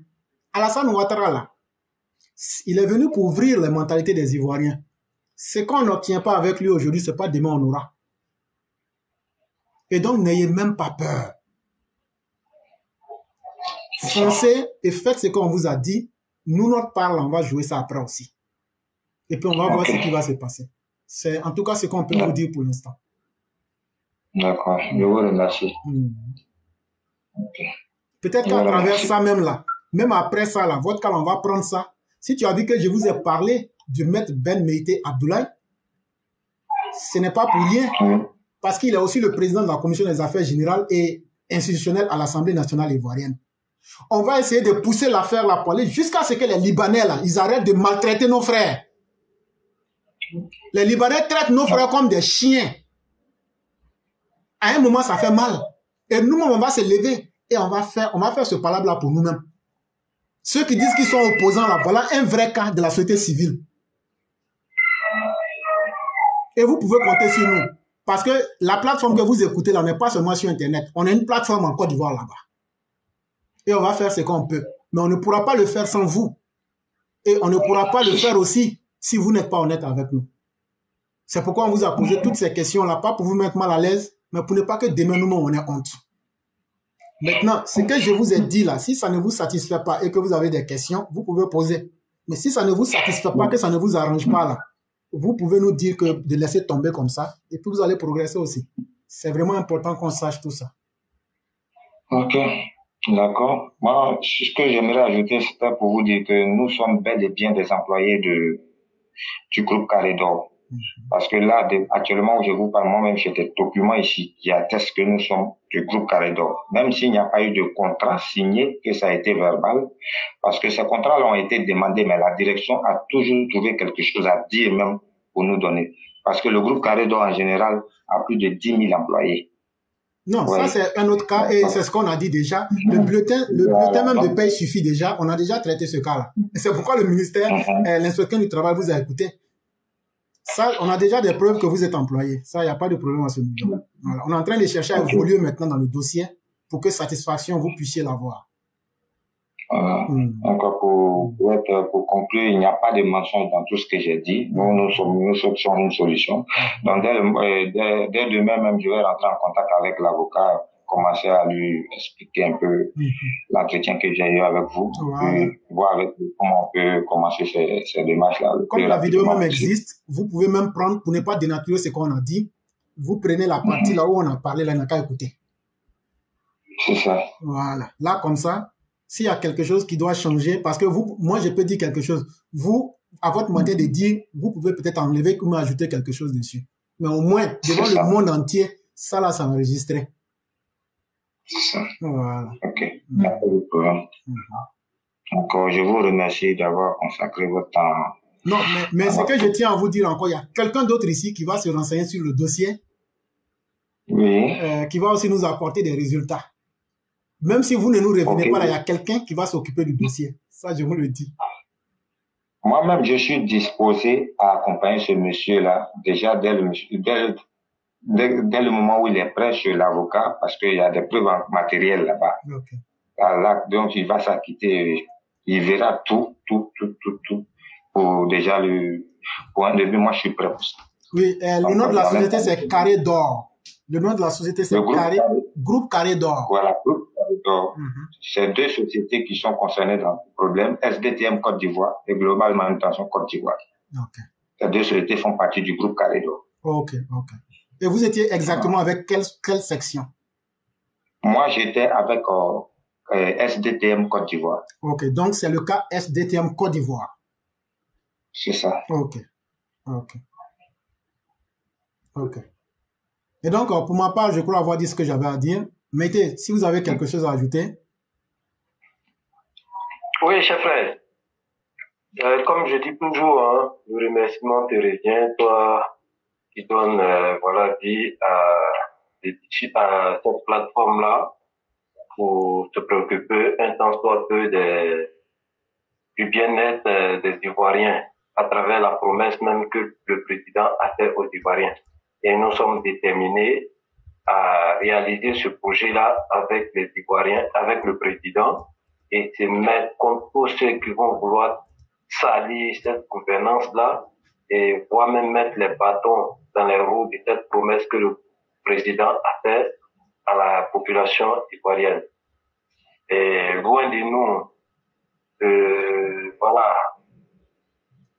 Alassane Ouattara, là, il est venu pour ouvrir les mentalités des Ivoiriens. Ce qu'on n'obtient pas avec lui aujourd'hui, c'est pas demain on aura. Et donc, n'ayez même pas peur. Foncez et faites ce qu'on vous a dit. Nous, notre part, on va jouer ça après aussi. Et puis, on va voir ce qui va se passer. C'est en tout cas ce qu'on peut vous dire pour l'instant. D'accord, je vous remercie. Hmm. Peut-être qu'à travers ça même là, même après ça là, votre cas, on va prendre ça. Si tu as vu que je vous ai parlé du maître Ben Meïté Abdoulaye, ce n'est pas pour rien, parce qu'il est aussi le président de la commission des affaires générales et institutionnelles à l'Assemblée nationale ivoirienne. On va essayer de pousser l'affaire pour aller jusqu'à ce que les Libanais là, ils arrêtent de maltraiter nos frères. Les Libanais traitent nos frères comme des chiens. À un moment, ça fait mal. Et nous, on va se lever et on va faire, on va faire ce palabre là pour nous-mêmes. Ceux qui disent qu'ils sont opposants là, voilà un vrai cas de la société civile. Et vous pouvez compter sur nous. Parce que la plateforme que vous écoutez là n'est pas seulement sur Internet. On a une plateforme en Côte d'Ivoire là-bas. Et on va faire ce qu'on peut. Mais on ne pourra pas le faire sans vous. Et on ne pourra pas le faire aussi si vous n'êtes pas honnête avec nous. C'est pourquoi on vous a posé toutes ces questions-là, pas pour vous mettre mal à l'aise, mais pour ne pas que demain nous, on ait honte. Maintenant, ce que je vous ai dit là, si ça ne vous satisfait pas et que vous avez des questions, vous pouvez poser. Mais si ça ne vous satisfait pas, que ça ne vous arrange pas là, vous pouvez nous dire que de laisser tomber comme ça, et puis vous allez progresser aussi. C'est vraiment important qu'on sache tout ça. Ok, d'accord. Moi, ce que j'aimerais ajouter, c'était pour vous dire que nous sommes bel et bien des employés de, du groupe Carré d'Or. Parce que là, actuellement, où je vous parle, moi-même, j'ai des documents ici qui attestent que nous sommes du groupe Carré d'Or. Même s'il n'y a pas eu de contrat signé, que ça a été verbal, parce que ces contrats ont été demandés, mais la direction a toujours trouvé quelque chose à dire même pour nous donner. Parce que le groupe Carré d'Or, en général, a plus de 10 000 employés. Non, ça c'est un autre cas et c'est ce qu'on a dit déjà. Le bulletin, le bulletin même de paye suffit déjà. On a déjà traité ce cas-là. C'est pourquoi le ministère, euh, l'inspecteur du travail vous a écouté. Ça, on a déjà des preuves que vous êtes employé. Ça, il n'y a pas de problème à ce niveau. Voilà. On est en train de chercher à évoluer maintenant dans le dossier pour que satisfaction vous puissiez l'avoir. Voilà. Hmm. Donc, pour, pour, être- pour conclure, il n'y a pas de mensonge dans tout ce que j'ai dit. Nous, nous sommes, nous sommes sur une solution. Donc, dès, le- euh, dès, dès demain même, je vais rentrer en contact avec l'avocat, commencer à lui expliquer un peu l'entretien que j'ai eu avec vous, puis voir avec vous comment on peut commencer ces, ces démarches-là. le Comme la vidéo même existe, vous pouvez même prendre, pour ne pas dénaturer ce qu'on a dit, vous prenez la partie là où on a parlé, là, il n'y a qu'à écouter. C'est ça. Voilà. Là, comme ça, s'il y a quelque chose qui doit changer, parce que vous, moi, je peux dire quelque chose. Vous, à votre manière de dire, vous pouvez peut-être enlever ou ajouter quelque chose dessus. Mais au moins, devant ça. le monde entier, ça là, c'est enregistré. C'est ça. Voilà. OK. Problème. Donc, euh, je vous remercie d'avoir consacré votre temps. Non, mais, mais ce que je tiens à vous dire encore, il y a quelqu'un d'autre ici qui va se renseigner sur le dossier, Oui. euh, qui va aussi nous apporter des résultats. Même si vous ne nous revenez Ok. pas là, il y a quelqu'un qui va s'occuper du dossier. Ça, je vous le dis. Moi-même, je suis disposé à accompagner ce monsieur-là, déjà dès le, dès, dès, dès le moment où il est prêt chez l'avocat, parce qu'il y a des preuves matérielles là-bas. Ah, Là, donc, il va s'acquitter, il verra tout, tout, tout, tout, tout, pour déjà le, pour un début, moi, je suis prêt pour ça. Oui, euh, le Donc, nom de la société, c'est Carré d'Or. Le nom de la société, c'est groupe Carré. Groupe Carré d'Or. Voilà. Donc, Mhm. c'est deux sociétés qui sont concernées dans le problème, SDTM Côte d'Ivoire et Global Manutention Côte d'Ivoire. Ok, Ces deux sociétés font partie du groupe Carédo. ok, ok. Et vous étiez exactement avec quelle, quelle section? Moi, j'étais avec euh, euh, SDTM Côte d'Ivoire. Ok, donc c'est le cas SDTM Côte d'Ivoire. C'est ça. Ok, ok. Ok. Et donc, euh, pour ma part, je crois avoir dit ce que j'avais à dire. Mettez, si vous avez quelque chose à ajouter. Oui, chef frère. Euh, comme je dis toujours, hein, le remerciement te revient, toi qui donnes euh, voilà, vie à, cette plateforme-là pour te préoccuper un temps soit peu du bien-être euh, des Ivoiriens à travers la promesse même que le président a fait aux Ivoiriens. Et nous sommes déterminés à réaliser ce projet-là avec les Ivoiriens, avec le président et se mettre contre tous ceux qui vont vouloir salir cette gouvernance-là et voire même mettre les bâtons dans les roues de cette promesse que le président a fait à la population ivoirienne. Et loin de nous, de, voilà,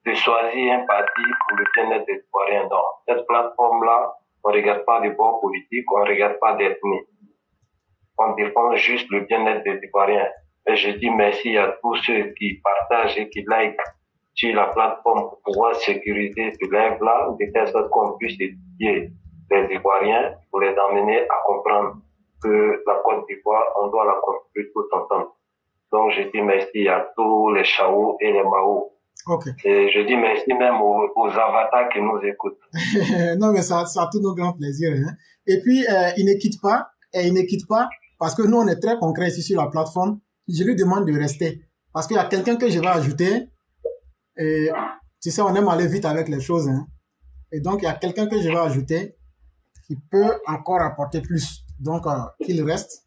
de choisir un parti pour le bien-être des Ivoiriens. Donc, cette plateforme-là, On ne regarde pas des bords politiques, on ne regarde pas d'ethnie. On défend juste le bien-être des Ivoiriens. Et je dis merci à tous ceux qui partagent et qui like sur la plateforme pour pouvoir sécuriser ce live-là, de telle sorte qu'on puisse étudier les Ivoiriens pour les amener à comprendre que la Côte d'Ivoire, on doit la construire tous ensemble. Donc, je dis merci à tous les Chao et les Mao. Ok. Et je dis merci même aux, aux avatars qui nous écoutent. non, mais ça, ça a tout nos grands plaisirs. Hein. Et puis, euh, il ne quitte pas, et il ne quitte pas, parce que nous, on est très concret ici sur la plateforme. Je lui demande de rester. Parce qu'il y a quelqu'un que je vais ajouter. Et tu sais, on aime aller vite avec les choses. Hein. Et donc, il y a quelqu'un que je vais ajouter qui peut encore apporter plus. Donc, euh, qu'il reste.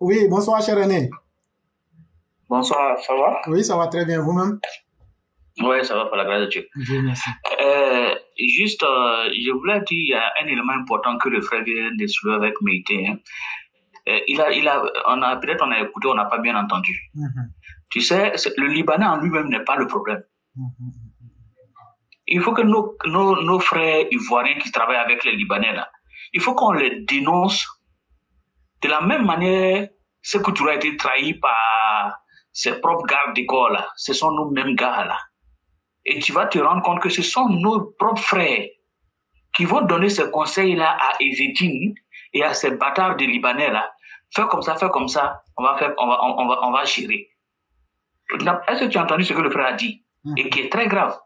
Oui, bonsoir, cher René. Bonsoir, ça va? Oui, ça va très bien. Vous-même? Oui, ça va, par la grâce de Dieu. Dieu merci. Euh, juste, euh, je voulais dire, il y a un élément important que le frère vient de soulever avec Mété. Hein. Euh, il a, il a, on a, peut-être on a écouté, on n'a pas bien entendu. Mhm. Tu sais, le Libanais en lui-même n'est pas le problème. Mhm. Il faut que nos, nos, nos frères ivoiriens qui travaillent avec les Libanais, là, il faut qu'on les dénonce de la même manière, ce que tu as été trahi par ses propres gardes d'école, là. ce sont nos mêmes gars là. Et tu vas te rendre compte que ce sont nos propres frères qui vont donner ces conseils-là à Ezetine et à ces bâtards de Libanais là. Fais comme ça, fais comme ça, on va faire, on va, on, on va, on va gérer. Est-ce que tu as entendu ce que le frère a dit? Et qui est très grave.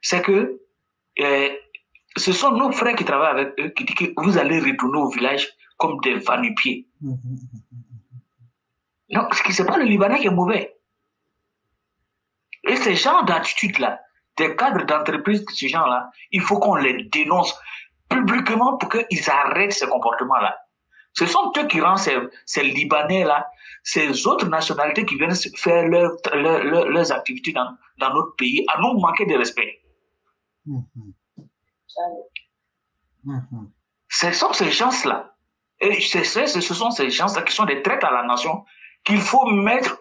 C'est que, euh, ce sont nos frères qui travaillent avec eux qui disent que vous allez retourner au village comme des vanupiers. Non, ce qui c'est pas le Libanais qui est mauvais. Et ces gens d'attitude-là, des cadres d'entreprise, ces gens-là, il faut qu'on les dénonce publiquement pour qu'ils arrêtent ce comportement-là. Ce sont eux qui rendent ces, ces Libanais-là, ces autres nationalités qui viennent faire leur- leur- leur- leurs activités dans, dans notre pays, à nous manquer de respect. Ce sont ces gens-là. Et ce sont ces gens-là qui sont des traites à la nation qu'il faut mettre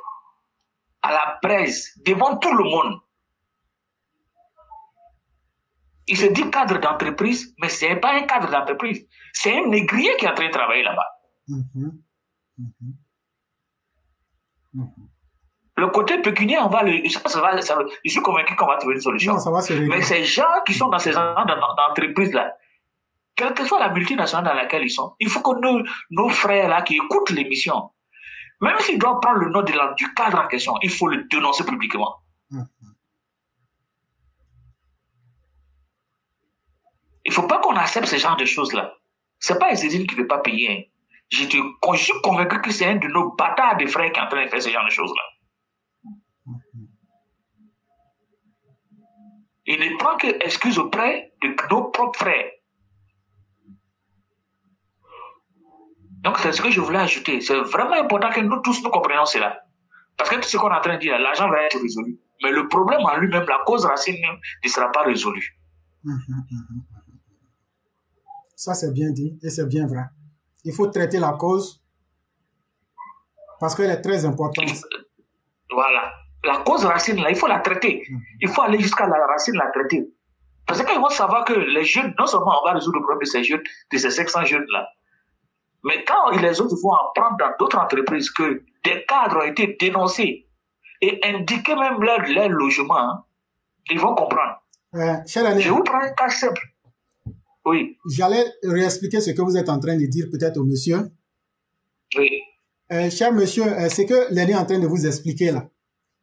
à la presse devant tout le monde. Il se dit cadre d'entreprise, mais c'est pas un cadre d'entreprise. C'est un négrier qui est en train de travailler là-bas. Le côté pécuniaire, on va le, ça, ça va, ça va- je suis convaincu qu'on va trouver une solution. Non, ça va se régler. Mais ces gens qui sont dans ces en- dans- d'entreprise-là, quelle que soit la multinationale dans laquelle ils sont, il faut que nos, nos frères-là qui écoutent l'émission, même s'ils doivent prendre le nom de la- du cadre en question, il faut le dénoncer publiquement. Il faut pas qu'on accepte ce genre de choses-là. C'est pas Ezézine qui ne veut pas payer. hein. Je, te, je suis convaincu que c'est un de nos bâtards de frères qui est en train de faire ce genre de choses-là. Il ne prend que excuse auprès de nos propres frères. Donc, c'est ce que je voulais ajouter. C'est vraiment important que nous tous nous comprenions cela. Parce que tout ce qu'on est en train de dire, l'argent va être résolu. Mais le problème en lui-même, la cause racine ne sera pas résolue. Ça, c'est bien dit et c'est bien vrai. Il faut traiter la cause parce qu'elle est très importante. Voilà. La cause racine, là, il faut la traiter. Il faut aller jusqu'à la racine, la traiter. Parce qu'ils vont savoir que les jeunes, non seulement on va résoudre le problème de ces jeunes, de ces 500 jeunes-là, mais quand les autres vont apprendre dans d'autres entreprises que des cadres ont été dénoncés et indiquer même leur, leur logement, hein, ils vont comprendre. Euh, Je vous prends un cas simple. Oui. j'allais réexpliquer ce que vous êtes en train de dire peut-être au monsieur. Oui. Euh, cher monsieur, euh, c'est que Lenny est en train de vous expliquer là.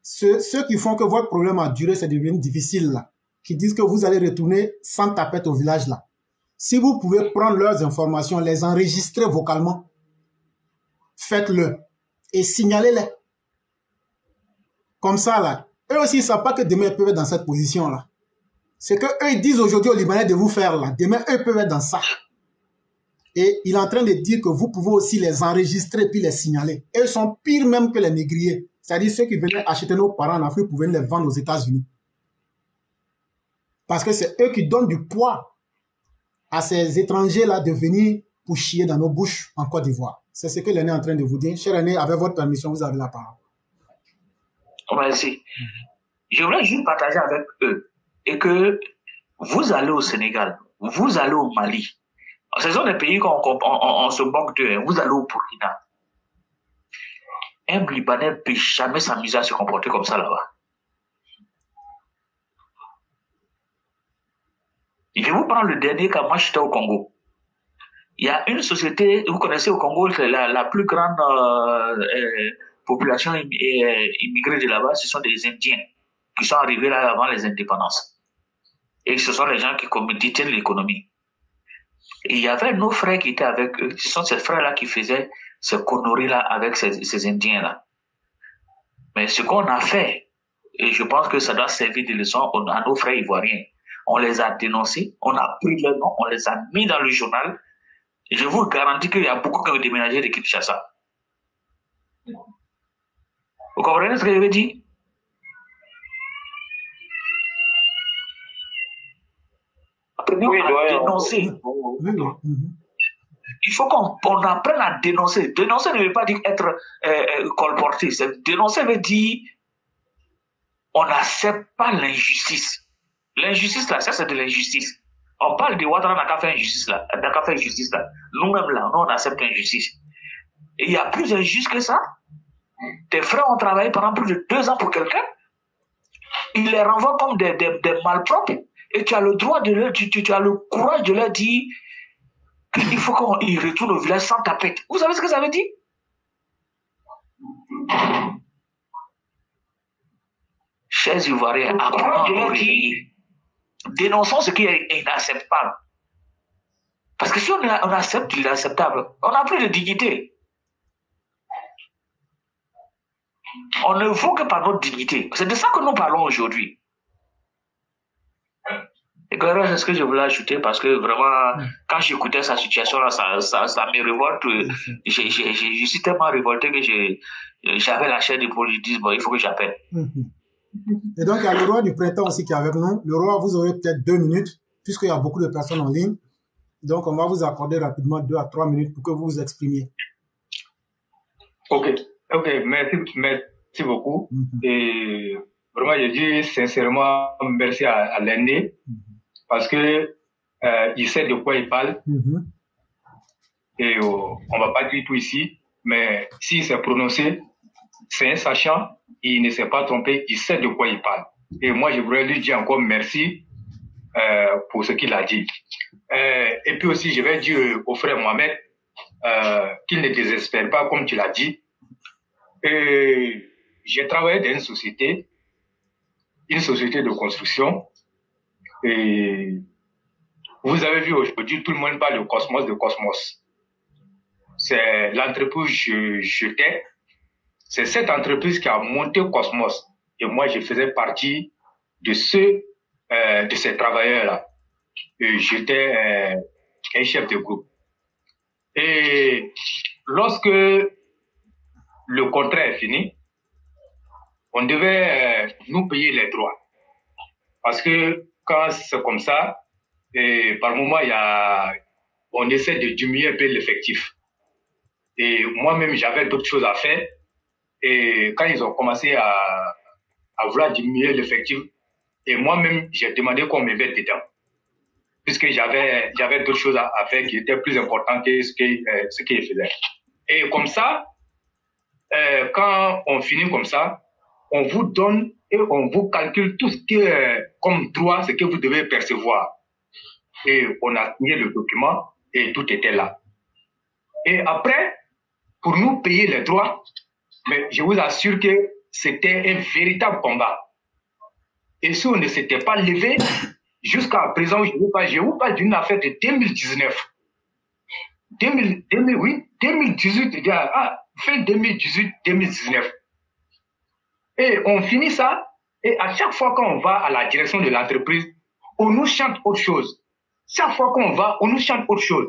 Ceux, ceux qui font que votre problème a duré, c'est devenu difficile là. Qui disent que vous allez retourner sans tapette au village là. Si vous pouvez prendre leurs informations, les enregistrer vocalement, faites-le et signalez-les. Comme ça là. Eux aussi, ne savent pas que demain ils peuvent être dans cette position là. C'est que eux ils disent aujourd'hui aux Libanais de vous faire là. Demain, eux peuvent être dans ça. Et il est en train de dire que vous pouvez aussi les enregistrer puis les signaler. Eux sont pires même que les négriers. C'est-à-dire ceux qui venaient acheter nos parents en Afrique pour venir les vendre aux États-Unis. Parce que c'est eux qui donnent du poids à ces étrangers-là de venir pour chier dans nos bouches en Côte d'Ivoire. C'est ce que l'aîné est en train de vous dire. Cher aîné, avec votre permission, vous avez la parole. Merci. Je voulais juste partager avec eux et que vous allez au Sénégal, vous allez au Mali. Ce sont des pays qu'on on, on, se moque d'eux. hein. Vous allez au Burkina. Un Libanais ne peut jamais s'amuser à se comporter comme ça là-bas. Je vais vous prendre le dernier cas. Moi, j'étais au Congo. Il y a une société, vous connaissez au Congo, la, la plus grande euh, euh, population euh, immigrée de là-bas, ce sont des Indiens qui sont arrivés là avant les indépendances. Et ce sont les gens qui détiennent l'économie. Il y avait nos frères qui étaient avec eux. Ce sont ces frères-là qui faisaient ces conneries-là avec ces, ces Indiens-là. Mais ce qu'on a fait, et je pense que ça doit servir de leçon à nos frères ivoiriens, on les a dénoncés, on a pris leur nom, on les a mis dans le journal. Et je vous garantis qu'il y a beaucoup qui ont déménagé de Kinshasa. Vous comprenez ce que je veux dire? Apprenons Oui, à dénoncer. Oui, oui. Mhm. Il faut qu'on on apprenne à dénoncer. Dénoncer ne veut pas dire être euh, euh, colporté. C'est- Dénoncer veut dire on n'accepte pas l'injustice. L'injustice là, ça c'est de l'injustice. On parle de Ouattara n'a qu'à faire injustice là, n'a qu'à faire injustice là. Nous-mêmes là, nous on accepte l'injustice. Et il y a plus injuste que ça. Tes frères ont travaillé pendant plus de deux ans pour quelqu'un. Ils les renvoient comme des, des, des malpropres. Et tu as le droit de leur, tu, tu, tu as le courage de leur dire qu'il faut qu'ils retournent au village sans tapette. Vous savez ce que ça veut dire? Chers Ivoiriens, apprenons à réveiller. Dénonçons ce qui est inacceptable. Parce que si on, accepte l'inacceptable, on n'a plus de dignité. On ne vaut que par notre dignité. C'est de ça que nous parlons aujourd'hui. Et que c'est ce que je voulais ajouter parce que vraiment, quand j'écoutais sa situation là, ça, ça, ça me révolte. Je suis tellement révolté que j'avais la poule. Je dis, bon, il faut que j'appelle. Mhm. Et donc, il y a le roi du printemps aussi qui est avec nous. Le roi, vous aurez peut-être deux minutes, puisqu'il y a beaucoup de personnes en ligne. Donc, on va vous accorder rapidement deux à trois minutes pour que vous vous exprimiez. Ok, ok, merci, merci beaucoup. Et vraiment, je dis sincèrement merci à, à l'aîné parce que euh, il sait de quoi il parle Mhm. et euh, on va pas dire tout ici, mais s'il s'est prononcé, c'est un sachant, il ne s'est pas trompé, il sait de quoi il parle. Et moi, je voudrais lui dire encore merci euh, pour ce qu'il a dit. Euh, et puis aussi, je vais dire au frère Mohamed euh, qu'il ne désespère pas, comme tu l'as dit. Et j'ai travaillé dans une société, une société de construction. Et vous avez vu aujourd'hui, tout le monde parle de Cosmos, de Cosmos. C'est l'entreprise je jetais. C'est cette entreprise qui a monté Cosmos. Et moi, je faisais partie de ceux, euh, de ces travailleurs-là. J'étais euh, un chef de groupe. Et lorsque le contrat est fini, on devait euh, nous payer les droits. Parce que quand c'est comme ça, et par moment, il y a, on essaie de diminuer un peu l'effectif. Et moi-même, j'avais d'autres choses à faire. Et quand ils ont commencé à, vouloir diminuer l'effectif, et moi-même, j'ai demandé qu'on me mette dedans. Puisque j'avais, j'avais d'autres choses à, faire qui étaient plus importantes que ce qu'ils euh, ce qu'ils faisaient. Et comme ça, euh, quand on finit comme ça, on vous donne et on vous calcule tout ce qui est comme droit, ce que vous devez percevoir. Et on a signé le document et tout était là. Et après, pour nous payer les droits, mais je vous assure que c'était un véritable combat. Et si on ne s'était pas levé, jusqu'à présent, je vous parle, je parle d'une affaire de 2019. 2000, 2000, oui, 2018, ah, fin 2018, 2019. Et on finit ça, et à chaque fois qu'on va à la direction de l'entreprise, on nous chante autre chose. Chaque fois qu'on va, on nous chante autre chose.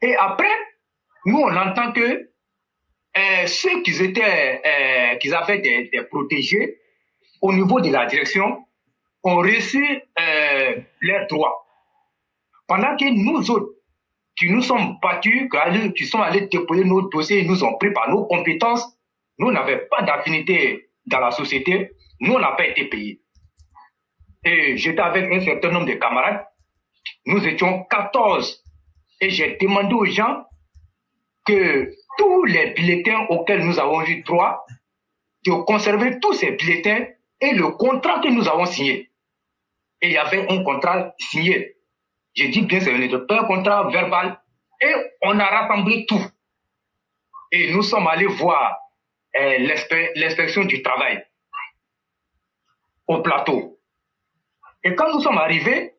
Et après, nous, on entend que euh, ceux qui étaient, euh, qui avaient des, des protégés au niveau de la direction ont reçu euh, leurs droits. Pendant que nous autres, qui nous sommes battus, qui sont allés déposer nos dossiers, nous ont pris par nos compétences, nous n'avions pas d'affinité dans la société, nous, on n'a pas été payés. Et j'étais avec un certain nombre de camarades, nous étions 14, et j'ai demandé aux gens que tous les bulletins auxquels nous avons eu droit, de conserver tous ces bulletins et le contrat que nous avons signé. Et il y avait un contrat signé. Je dis bien, ce n'était pas un contrat verbal. Et on a rassemblé tout. Et nous sommes allés voir euh, l'inspection du travail au plateau. Et quand nous sommes arrivés,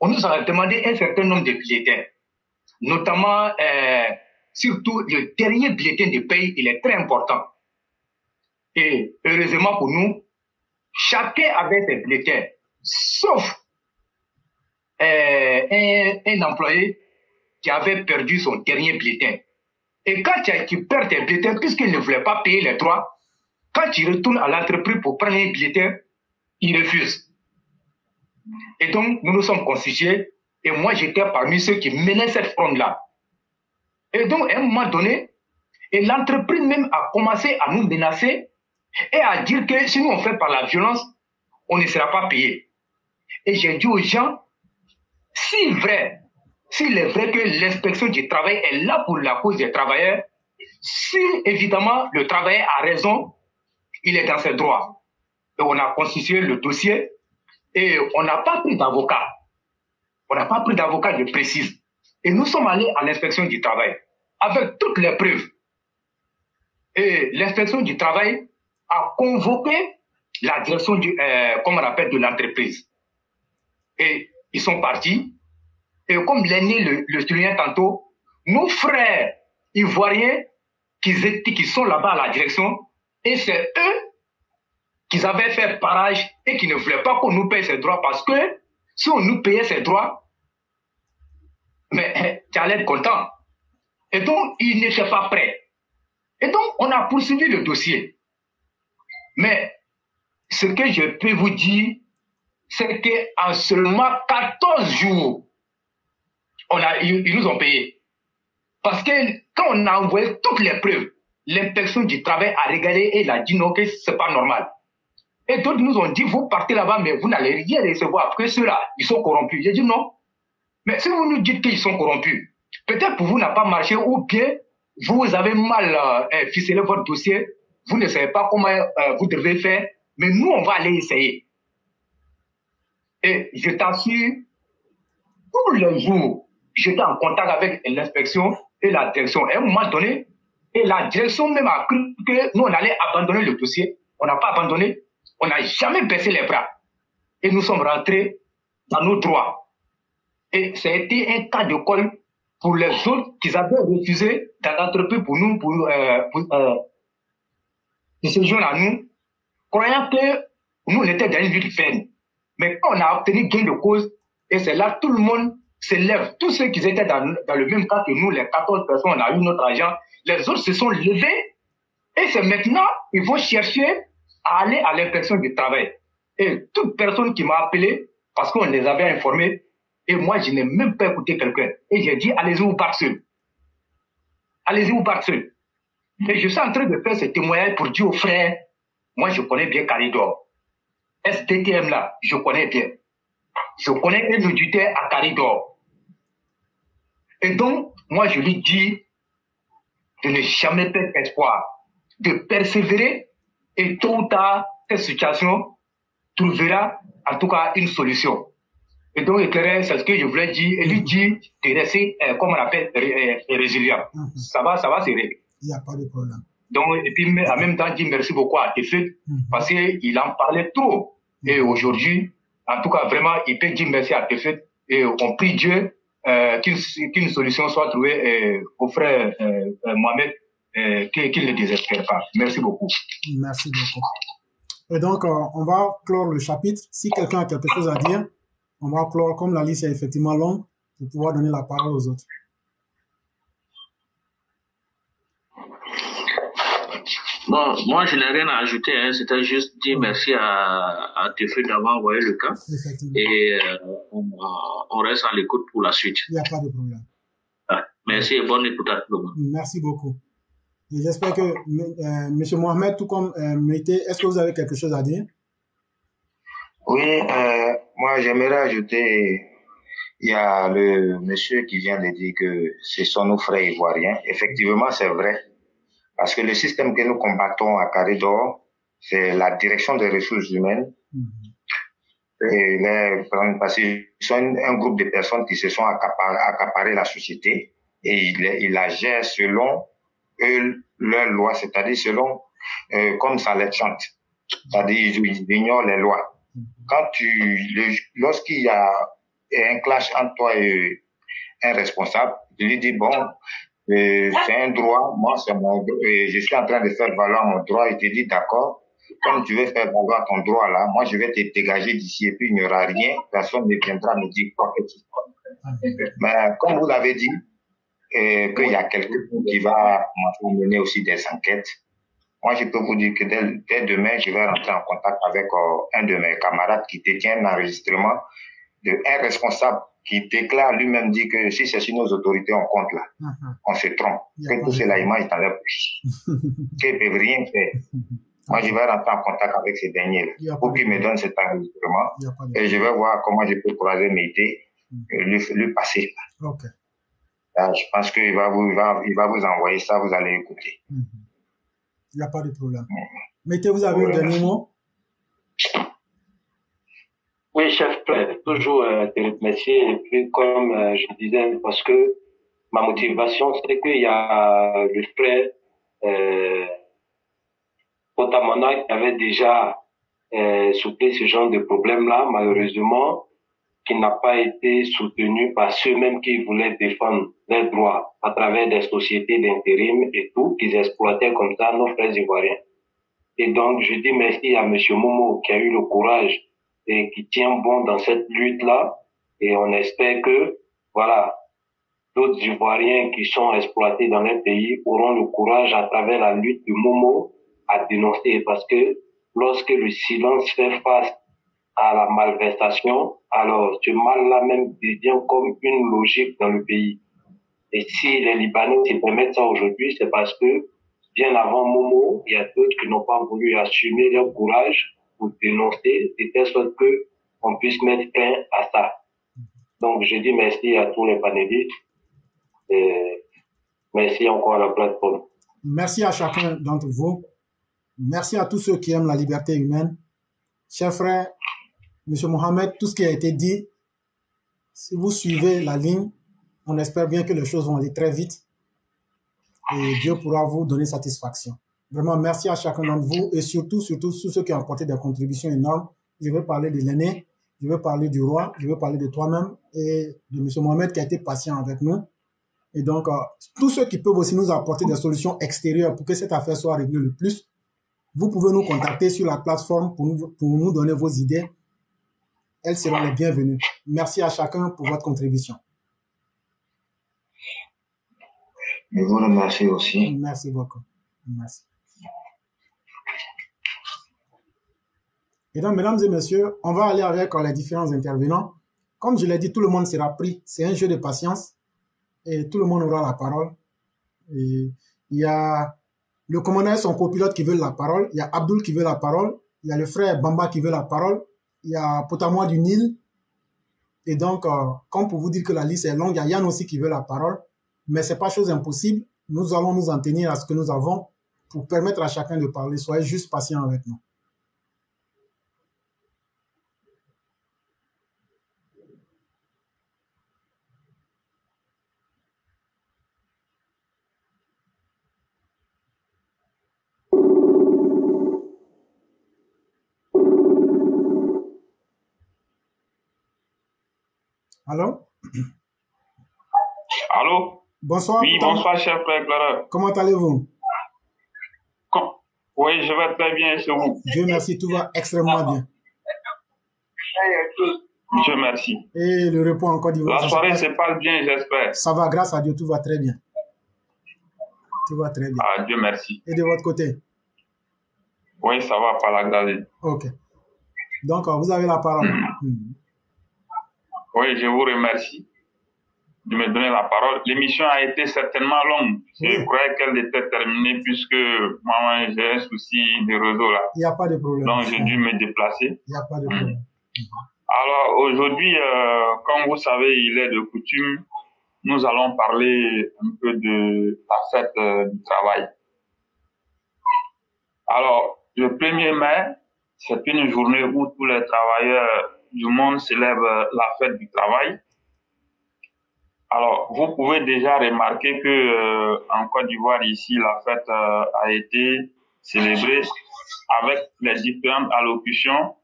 on nous a demandé un certain nombre de bulletins, notamment, euh, surtout le dernier bulletin de paye, il est très important. Et heureusement pour nous, chacun avait ses bulletins, sauf euh, un, employé qui avait perdu son dernier bulletin. Et quand tu, perds tes bulletins, puisqu'il ne voulait pas payer les droits, quand tu retournes à l'entreprise pour prendre un bulletin, il refuse. Et donc, nous nous sommes constitués, et moi, j'étais parmi ceux qui menaient cette fronde-là. Et donc, à un moment donné, l'entreprise même a commencé à nous menacer et à dire que si nous on fait par la violence, on ne sera pas payé. Et j'ai dit aux gens, si vrai, s'il est vrai que l'inspection du travail est là pour la cause des travailleurs, si évidemment le travailleur a raison, il est dans ses droits. Et on a constitué le dossier et on n'a pas pris d'avocat. On n'a pas pris d'avocat, je précise. Et nous sommes allés à l'inspection du travail avec toutes les preuves. Et l'inspection du travail a convoqué la direction du, euh, comme on appelle, de l'entreprise. Et ils sont partis. Et comme l'aîné le, le soulignait tantôt, nos frères ivoiriens qui, qui sont là-bas à la direction, et c'est eux qui avaient fait barrage et qui ne voulaient pas qu'on nous paye ces droits parce que si on nous payait ces droits, mais tu allais être content. Et donc, ils n'étaient pas prêts. Et donc, on a poursuivi le dossier. Mais ce que je peux vous dire, c'est qu'en seulement 14 jours, on a, ils, nous ont payé. Parce que quand on a envoyé toutes les preuves, l'inspection du travail a regardé et il a dit non, que c'est pas normal. Et d'autres nous ont dit, vous partez là-bas, mais vous n'allez rien recevoir, parce que ceux-là, ils sont corrompus. J'ai dit non. Mais si vous nous dites qu'ils sont corrompus, peut-être pour vous n'a pas marché, ou bien vous avez mal euh, ficelé votre dossier, vous ne savez pas comment euh, vous devez faire, mais nous, on va aller essayer. Et je t'assure, tous les jours, j'étais en contact avec l'inspection et la direction. À un moment donné, et la direction même a cru que nous, on allait abandonner le dossier. On n'a pas abandonné. On n'a jamais baissé les bras. Et nous sommes rentrés dans nos droits. Et ça a été un cas de col pour les autres qui avaient refusé d'entreprendre pour nous, pour, euh, pour euh, se joindre à nous, croyant que nous, on était dans une lutte ferme. Mais quand on a obtenu gain de cause, et c'est là tout le monde se lève. Tous ceux qui étaient dans, dans, le même cas que nous, les 14 personnes, on a eu notre argent, les autres se sont levés, et c'est maintenant, ils vont chercher à aller à l'inspection du travail. Et toute personne qui m'a appelé, parce qu'on les avait informés, et moi, je n'ai même pas écouté quelqu'un. Et j'ai dit, allez-y, vous partez seul. Allez-y, vous partez seul. Et je suis en train de faire ce témoignage pour dire aux frères, moi, je connais bien Caridor. SDTM là, je connais bien. Je connais un auditeur à Caridor. Et donc, moi, je lui dis de ne jamais perdre espoir, de persévérer et tôt ou tard, cette situation trouvera en tout cas une solution. Et donc, éclairer, c'est ce que je voulais dire, et lui dire de rester, euh, comme on appelle, euh, résilient. Mhm. Ça va, ça va se régler. Il n'y a pas de problème. Donc, et puis, en même temps, dire merci beaucoup à Tefut, parce qu'il en parlait trop. Et aujourd'hui, en tout cas, vraiment, il peut dire merci à Tefut, et on prie Dieu euh, qu'une solution soit trouvée euh, au frère Mohamed, qu'il ne désespère pas. Merci beaucoup. Merci beaucoup. Et donc, on va clore le chapitre. Si quelqu'un a quelque chose à dire, on va clore, comme la liste est effectivement longue, pour pouvoir donner la parole aux autres. Bon, moi, je n'ai rien à ajouter. Hein. C'était juste dire merci à, à Tefé d'avoir envoyé le cas. Et euh, on, on reste à l'écoute pour la suite. Il n'y a pas de problème. Ah, merci et bonne écoute à tout le monde. Merci beaucoup. J'espère que euh, M. Mohamed, tout comme euh, Mété, est-ce que vous avez quelque chose à dire? Oui, euh, moi j'aimerais ajouter, il y a le monsieur qui vient de dire que ce sont nos frères ivoiriens. Effectivement, c'est vrai. Parce que le système que nous combattons à Caridor, c'est la direction des ressources humaines. Et les, parce qu'ils sont un groupe de personnes qui se sont accaparées, accaparées la société et ils, la gèrent selon eux, leurs lois, c'est-à-dire selon euh, comme ça les chante. C'est-à-dire ils ignorent les lois. Quand tu, lorsqu'il y a un clash entre toi et un responsable, tu lui dis bon, euh, c'est un droit, moi c'est mon, euh, je suis en train de faire valoir mon droit, il te dit d'accord, comme tu veux faire valoir ton droit là, moi je vais te dégager d'ici et puis il n'y aura rien, personne ne viendra me dire quoi que ce soit. Mais comme vous l'avez dit, euh, qu'il y a quelqu'un qui va mener aussi des enquêtes. Moi, je peux vous dire que dès, dès demain, je vais rentrer en contact avec euh, un de mes camarades qui détient un enregistrement de un responsable qui déclare lui-même dit que si c'est sur nos autorités, on compte là. On se trompe. Que tout cela, est dans leur poche. Qu'ils ne peuvent rien faire. Moi, je vais rentrer en contact avec ces derniers-là pour qu'ils me donnent cet enregistrement et je vais voir comment je peux croiser mes idées et lui, lui passer. Là, je pense qu'il va vous, il va, il va vous envoyer ça, vous allez écouter. Il n'y a pas de problème. Mettez, vous avez un dernier mot Oui, chef toujours euh, te remercier. Et puis, comme euh, je disais, parce que ma motivation, c'est qu'il y a le frère euh, Potamana qui avait déjà euh, soulevé ce genre de problème-là, malheureusement, qui n'a pas été soutenu par ceux-mêmes qui voulaient défendre leurs droits à travers des sociétés d'intérim et tout, qu'ils exploitaient comme ça nos frères ivoiriens. Et donc, je dis merci à Monsieur Momo qui a eu le courage et qui tient bon dans cette lutte-là. Et on espère que, voilà, d'autres Ivoiriens qui sont exploités dans leur pays auront le courage à travers la lutte de Momo à dénoncer parce que lorsque le silence fait face à la malversation, alors ce mal-là même devient comme une logique dans le pays. Et si les Libanais se permettent ça aujourd'hui, c'est parce que bien avant Momo, il y a d'autres qui n'ont pas voulu assumer leur courage pour dénoncer, de telle sorte que on puisse mettre fin à ça. Donc, je dis merci à tous les panélistes et merci encore à la plateforme. Merci à chacun d'entre vous. Merci à tous ceux qui aiment la liberté humaine. Chers frères, Monsieur Mohamed, tout ce qui a été dit, si vous suivez la ligne, on espère bien que les choses vont aller très vite et Dieu pourra vous donner satisfaction. Vraiment, merci à chacun d'entre vous et surtout, surtout, tous ceux qui ont apporté des contributions énormes. Je vais parler de l'aîné, je vais parler du roi, je vais parler de toi-même et de Monsieur Mohamed qui a été patient avec nous. Et donc, euh, tous ceux qui peuvent aussi nous apporter des solutions extérieures pour que cette affaire soit réglée le plus, vous pouvez nous contacter sur la plateforme pour nous, pour nous donner vos idées. Elles seront les bienvenues. Merci à chacun pour votre contribution. Je vous remercie aussi. Merci beaucoup. Merci. Et donc, mesdames et messieurs, on va aller avec les différents intervenants. Comme je l'ai dit, tout le monde sera pris. C'est un jeu de patience et tout le monde aura la parole. Et il y a le commandant et son copilote qui veulent la parole. Il y a Abdul qui veut la parole. Il y a le frère Bamba qui veut la parole. Il y a Potamois du Nil. Et donc, euh, comme pour vous dire que la liste est longue, il y a Yann aussi qui veut la parole. Mais c'est pas chose impossible. Nous allons nous en tenir à ce que nous avons pour permettre à chacun de parler. Soyez juste patient avec nous. Allô? Allô? Bonsoir. Oui, bonsoir, cher frère Clara. Comment allez-vous? Com- Oui, je vais très bien, c'est vous. Dieu merci, tout va extrêmement bien. Dieu merci. Et le repos en Côte d'Ivoire La soirée se passe bien, j'espère. Ça va, grâce à Dieu, tout va très bien. Tout va très bien. Ah, Dieu merci. Et de votre côté? Oui, ça va par la grâce. Ok. Donc, euh, vous avez la parole. Oui, je vous remercie de me donner la parole. L'émission a été certainement longue. Je croyais qu'elle était terminée puisque moi, j'ai un souci de réseau là. Il n'y a pas de problème. Donc, j'ai dû me déplacer. Il n'y a pas de problème. Alors, aujourd'hui, euh, comme vous savez, il est de coutume, nous allons parler un peu de la fête euh, du travail. Alors, le 1er mai, c'est une journée où tous les travailleurs du monde célèbrent la fête du travail. Alors, vous pouvez déjà remarquer que euh, en Côte d'Ivoire ici, la fête euh, a été célébrée avec les différentes allocutions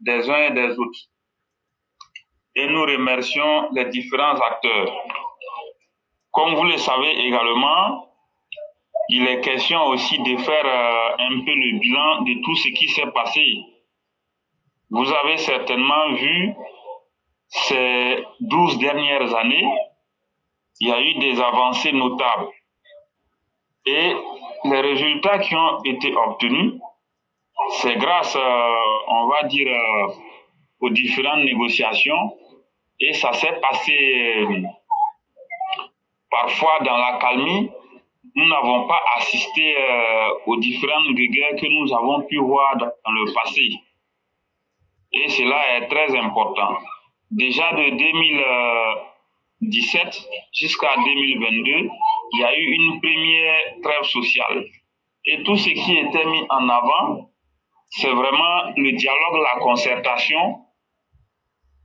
des uns et des autres. Et nous remercions les différents acteurs. Comme vous le savez également, il est question aussi de faire euh, un peu le bilan de tout ce qui s'est passé. Vous avez certainement vu ces douze dernières années, il y a eu des avancées notables. Et les résultats qui ont été obtenus, c'est grâce, euh, on va dire, euh, aux différentes négociations. Et ça s'est passé parfois dans la calmie, nous n'avons pas assisté euh, aux différentes guerres que nous avons pu voir dans le passé. Et cela est très important. Déjà de 2017 jusqu'à 2022, il y a eu une première trêve sociale. Et tout ce qui était mis en avant, c'est vraiment le dialogue, la concertation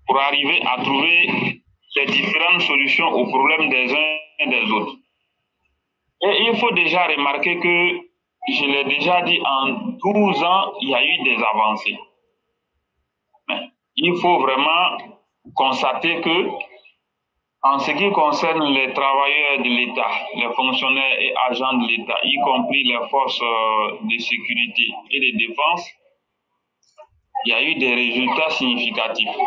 pour arriver à trouver les différentes solutions aux problèmes des uns et des autres. Et il faut déjà remarquer que, je l'ai déjà dit, en 12 ans, il y a eu des avancées. Il faut vraiment constater que, en ce qui concerne les travailleurs de l'État, les fonctionnaires et agents de l'État, y compris les forces euh, de sécurité et de défense, il y a eu des résultats significatifs.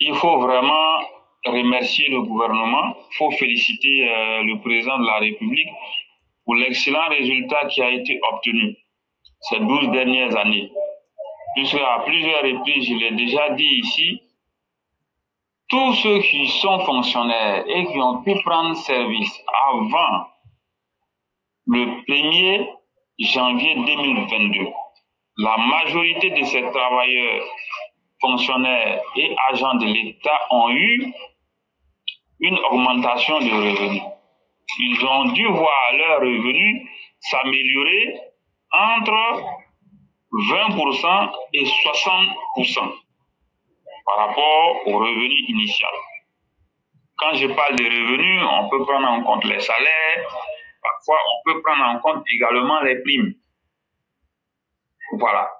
Il faut vraiment remercier le gouvernement, il faut féliciter euh, le président de la République pour l'excellent résultat qui a été obtenu ces 12 dernières années. Puisque à plusieurs reprises, je l'ai déjà dit ici, tous ceux qui sont fonctionnaires et qui ont pu prendre service avant le 1er janvier 2022, la majorité de ces travailleurs, fonctionnaires et agents de l'État ont eu une augmentation de revenus. Ils ont dû voir leurs revenus s'améliorer entre 20% et 60% par rapport au revenu initial. Quand je parle de revenus, on peut prendre en compte les salaires, parfois on peut prendre en compte également les primes. Voilà.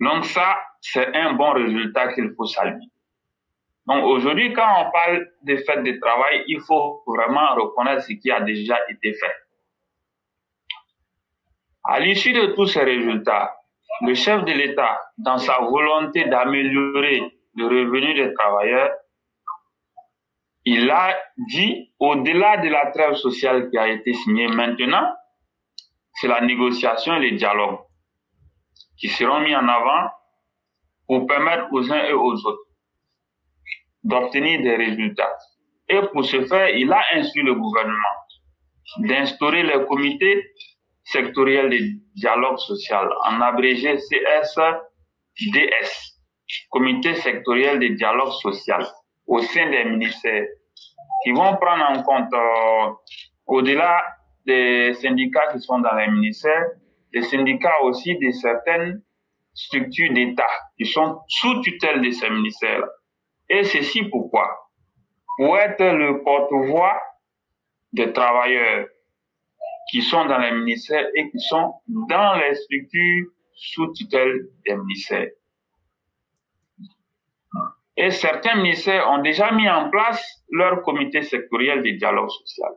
Donc ça, c'est un bon résultat qu'il faut saluer. Donc aujourd'hui, quand on parle de fête de travail, il faut vraiment reconnaître ce qui a déjà été fait. À l'issue de tous ces résultats, le chef de l'État, dans sa volonté d'améliorer le revenu des travailleurs, il a dit, au-delà de la trêve sociale qui a été signée maintenant, c'est la négociation et le dialogue qui seront mis en avant pour permettre aux uns et aux autres d'obtenir des résultats. Et pour ce faire, il a instruit le gouvernement d'instaurer le comité sectoriel de dialogue social, en abrégé CSDS, comité sectoriel de dialogue social, au sein des ministères, qui vont prendre en compte, euh, au-delà des syndicats qui sont dans les ministères, les syndicats aussi de certaines structures d'État qui sont sous tutelle de ces ministères. Et ceci pourquoi? Pour être le porte-voix des travailleurs qui sont dans les ministères et qui sont dans les structures sous tutelle des ministères. Et certains ministères ont déjà mis en place leur comité sectoriel de dialogue social.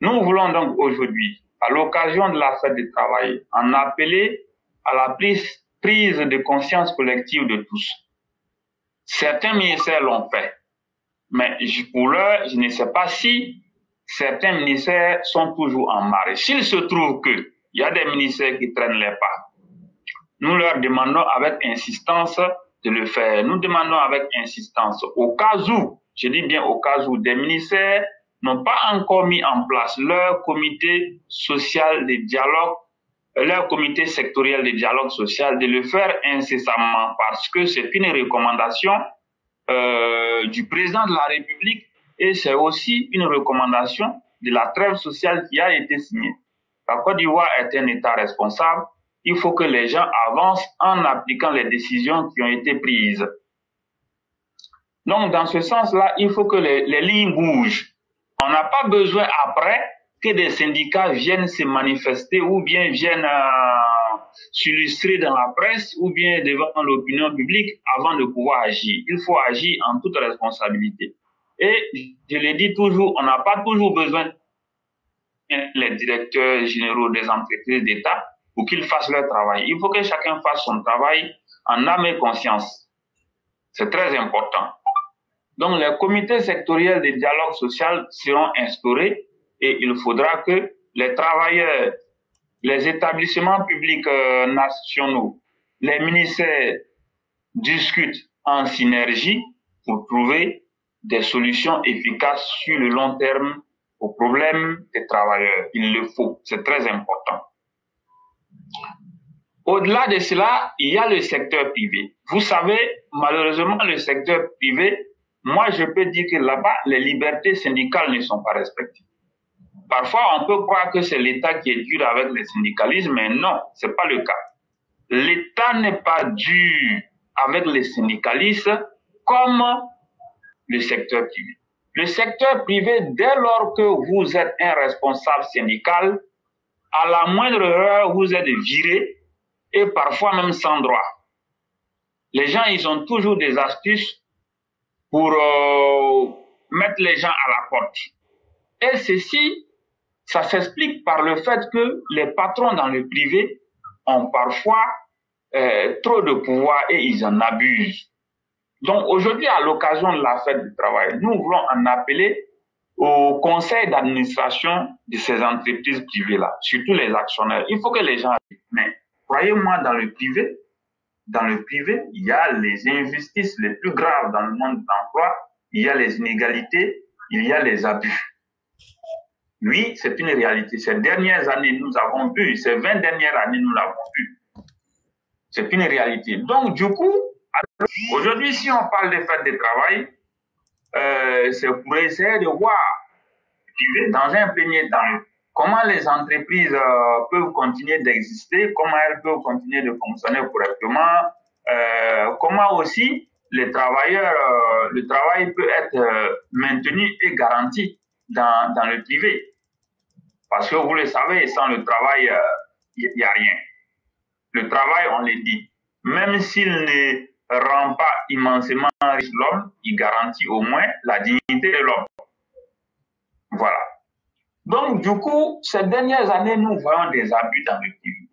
Nous voulons donc aujourd'hui, à l'occasion de la fête du travail, en appeler à la prise, prise de conscience collective de tous. Certains ministères l'ont fait, mais pour l'heure, je ne sais pas si certains ministères sont toujours en marche. S'il se trouve qu'il y a des ministères qui traînent les pas, nous leur demandons avec insistance de le faire. Nous demandons avec insistance, au cas où, je dis bien au cas où, des ministères n'ont pas encore mis en place leur comité social de dialogue, leur comité sectoriel de dialogue social, de le faire incessamment parce que c'est une recommandation euh, du président de la République et c'est aussi une recommandation de la trêve sociale qui a été signée. La Côte d'Ivoire est un État responsable. Il faut que les gens avancent en appliquant les décisions qui ont été prises. Donc, dans ce sens-là, il faut que les, lignes bougent. On n'a pas besoin après que des syndicats viennent se manifester ou bien viennent euh, s'illustrer dans la presse ou bien devant l'opinion publique avant de pouvoir agir. Il faut agir en toute responsabilité. Et je le dis toujours, on n'a pas toujours besoin les directeurs généraux des entreprises d'État pour qu'ils fassent leur travail. Il faut que chacun fasse son travail en âme et conscience. C'est très important. Donc, les comités sectoriels de dialogue social seront instaurés et il faudra que les travailleurs, les établissements publics euh, nationaux, les ministères discutent en synergie pour trouver des solutions efficaces sur le long terme aux problèmes des travailleurs. Il le faut, c'est très important. Au-delà de cela, il y a le secteur privé. Vous savez, malheureusement, le secteur privé, moi, je peux dire que là-bas, les libertés syndicales ne sont pas respectées. Parfois, on peut croire que c'est l'État qui est dur avec les syndicalistes, mais non, c'est pas le cas. L'État n'est pas dur avec les syndicalistes comme le secteur privé. Le secteur privé, dès lors que vous êtes un responsable syndical, à la moindre heure, vous êtes viré et parfois même sans droit. Les gens, ils ont toujours des astuces pour euh, mettre les gens à la porte. Et ceci, ça s'explique par le fait que les patrons dans le privé ont parfois euh, trop de pouvoir et ils en abusent. Donc aujourd'hui, à l'occasion de la fête du travail, nous voulons en appeler au conseil d'administration de ces entreprises privées-là, surtout les actionnaires. Il faut que les gens... Mais croyez-moi, dans le privé, dans le privé, il y a les injustices les plus graves dans le monde de l'emploi, il y a les inégalités, il y a les abus. Oui, c'est une réalité. Ces dernières années, nous avons vu, ces 20 dernières années, nous l'avons vu. C'est une réalité. Donc, du coup, Aujourd'hui, si on parle des fêtes de travail, euh, c'est pour essayer de voir, dans un premier temps, comment les entreprises euh, peuvent continuer d'exister, comment elles peuvent continuer de fonctionner correctement, euh, comment aussi euh, le travail peut être euh, maintenu et garanti dans, dans le privé. Parce que vous le savez, sans le travail, il n'y a rien. Le travail, on le dit, même s'il n'est rend pas immensément riche l'homme, il garantit au moins la dignité de l'homme. Voilà. Donc, du coup, ces dernières années, nous voyons des abus dans le privé.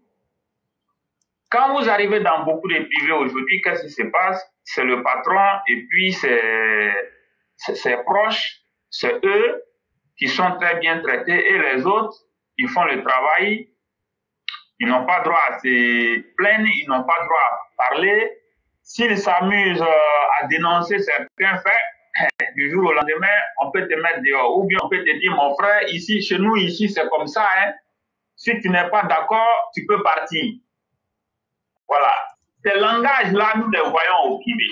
Quand vous arrivez dans beaucoup de privés aujourd'hui, qu'est-ce qui se passe? C'est le patron et puis ses, proches, c'est eux qui sont très bien traités et les autres, ils font le travail, ils n'ont pas droit à se plaindre, ils n'ont pas droit à parler, s'ils s'amusent euh, à dénoncer certains faits, du jour au lendemain, on peut te mettre dehors. Ou bien on peut te dire, mon frère, ici, chez nous, ici, c'est comme ça. Hein. Si tu n'es pas d'accord, tu peux partir. Voilà. Ces langages-là, nous les voyons au privé.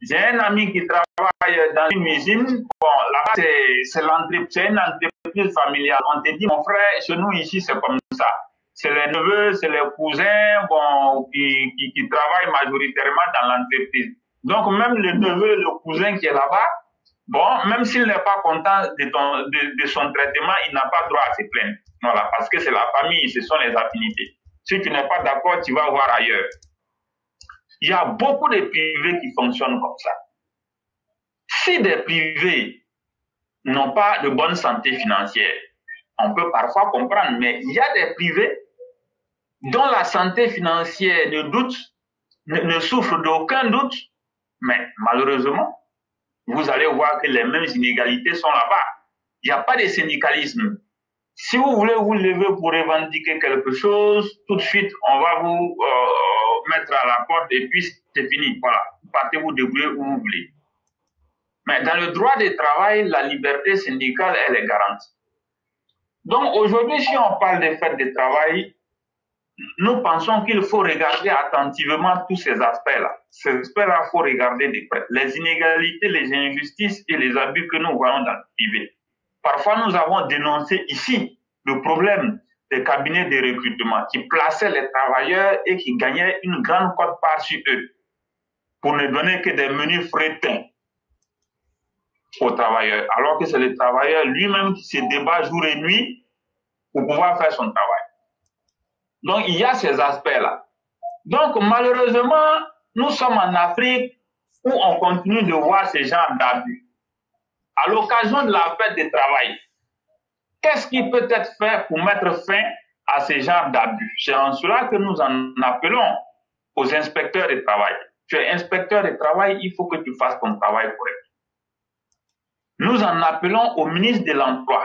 J'ai un ami qui travaille dans une usine. Bon, là-bas, c'est une entreprise familiale. On te dit, mon frère, chez nous, ici, c'est comme ça c'est les neveux, c'est les cousins bon, qui, qui, travaillent majoritairement dans l'entreprise. Donc même le neveu, le cousin qui est là-bas, bon, même s'il n'est pas content de, de, son traitement, il n'a pas droit à se plaindre. Voilà, parce que c'est la famille, ce sont les affinités. Si tu n'es pas d'accord, tu vas voir ailleurs. Il y a beaucoup de privés qui fonctionnent comme ça. Si des privés n'ont pas de bonne santé financière, on peut parfois comprendre, mais il y a des privés dont la santé financière ne doute, ne, souffre d'aucun doute, mais malheureusement, vous allez voir que les mêmes inégalités sont là-bas. Il n'y a pas de syndicalisme. Si vous voulez vous lever pour revendiquer quelque chose, tout de suite, on va vous euh, mettre à la porte et puis c'est fini. Voilà, partez vous débrouiller où vous voulez. Mais dans le droit du travail, la liberté syndicale, elle est garantie. Donc aujourd'hui, si on parle des fêtes de travail, nous pensons qu'il faut regarder attentivement tous ces aspects-là. Ces aspects-là, il faut regarder de près. Les inégalités, les injustices et les abus que nous voyons dans le privé. Parfois, nous avons dénoncé ici le problème des cabinets de recrutement qui plaçaient les travailleurs et qui gagnaient une grande cote part sur eux pour ne donner que des menus frétins aux travailleurs, alors que c'est le travailleur lui-même qui se débat jour et nuit pour pouvoir faire son travail. Donc, il y a ces aspects-là. Donc, malheureusement, nous sommes en Afrique où on continue de voir ces genres d'abus. À l'occasion de la fête du travail, qu'est-ce qui peut être fait pour mettre fin à ces genres d'abus? C'est en cela que nous en appelons aux inspecteurs de travail. Tu es inspecteur de travail, il faut que tu fasses ton travail correct. Nous en appelons au ministre de l'Emploi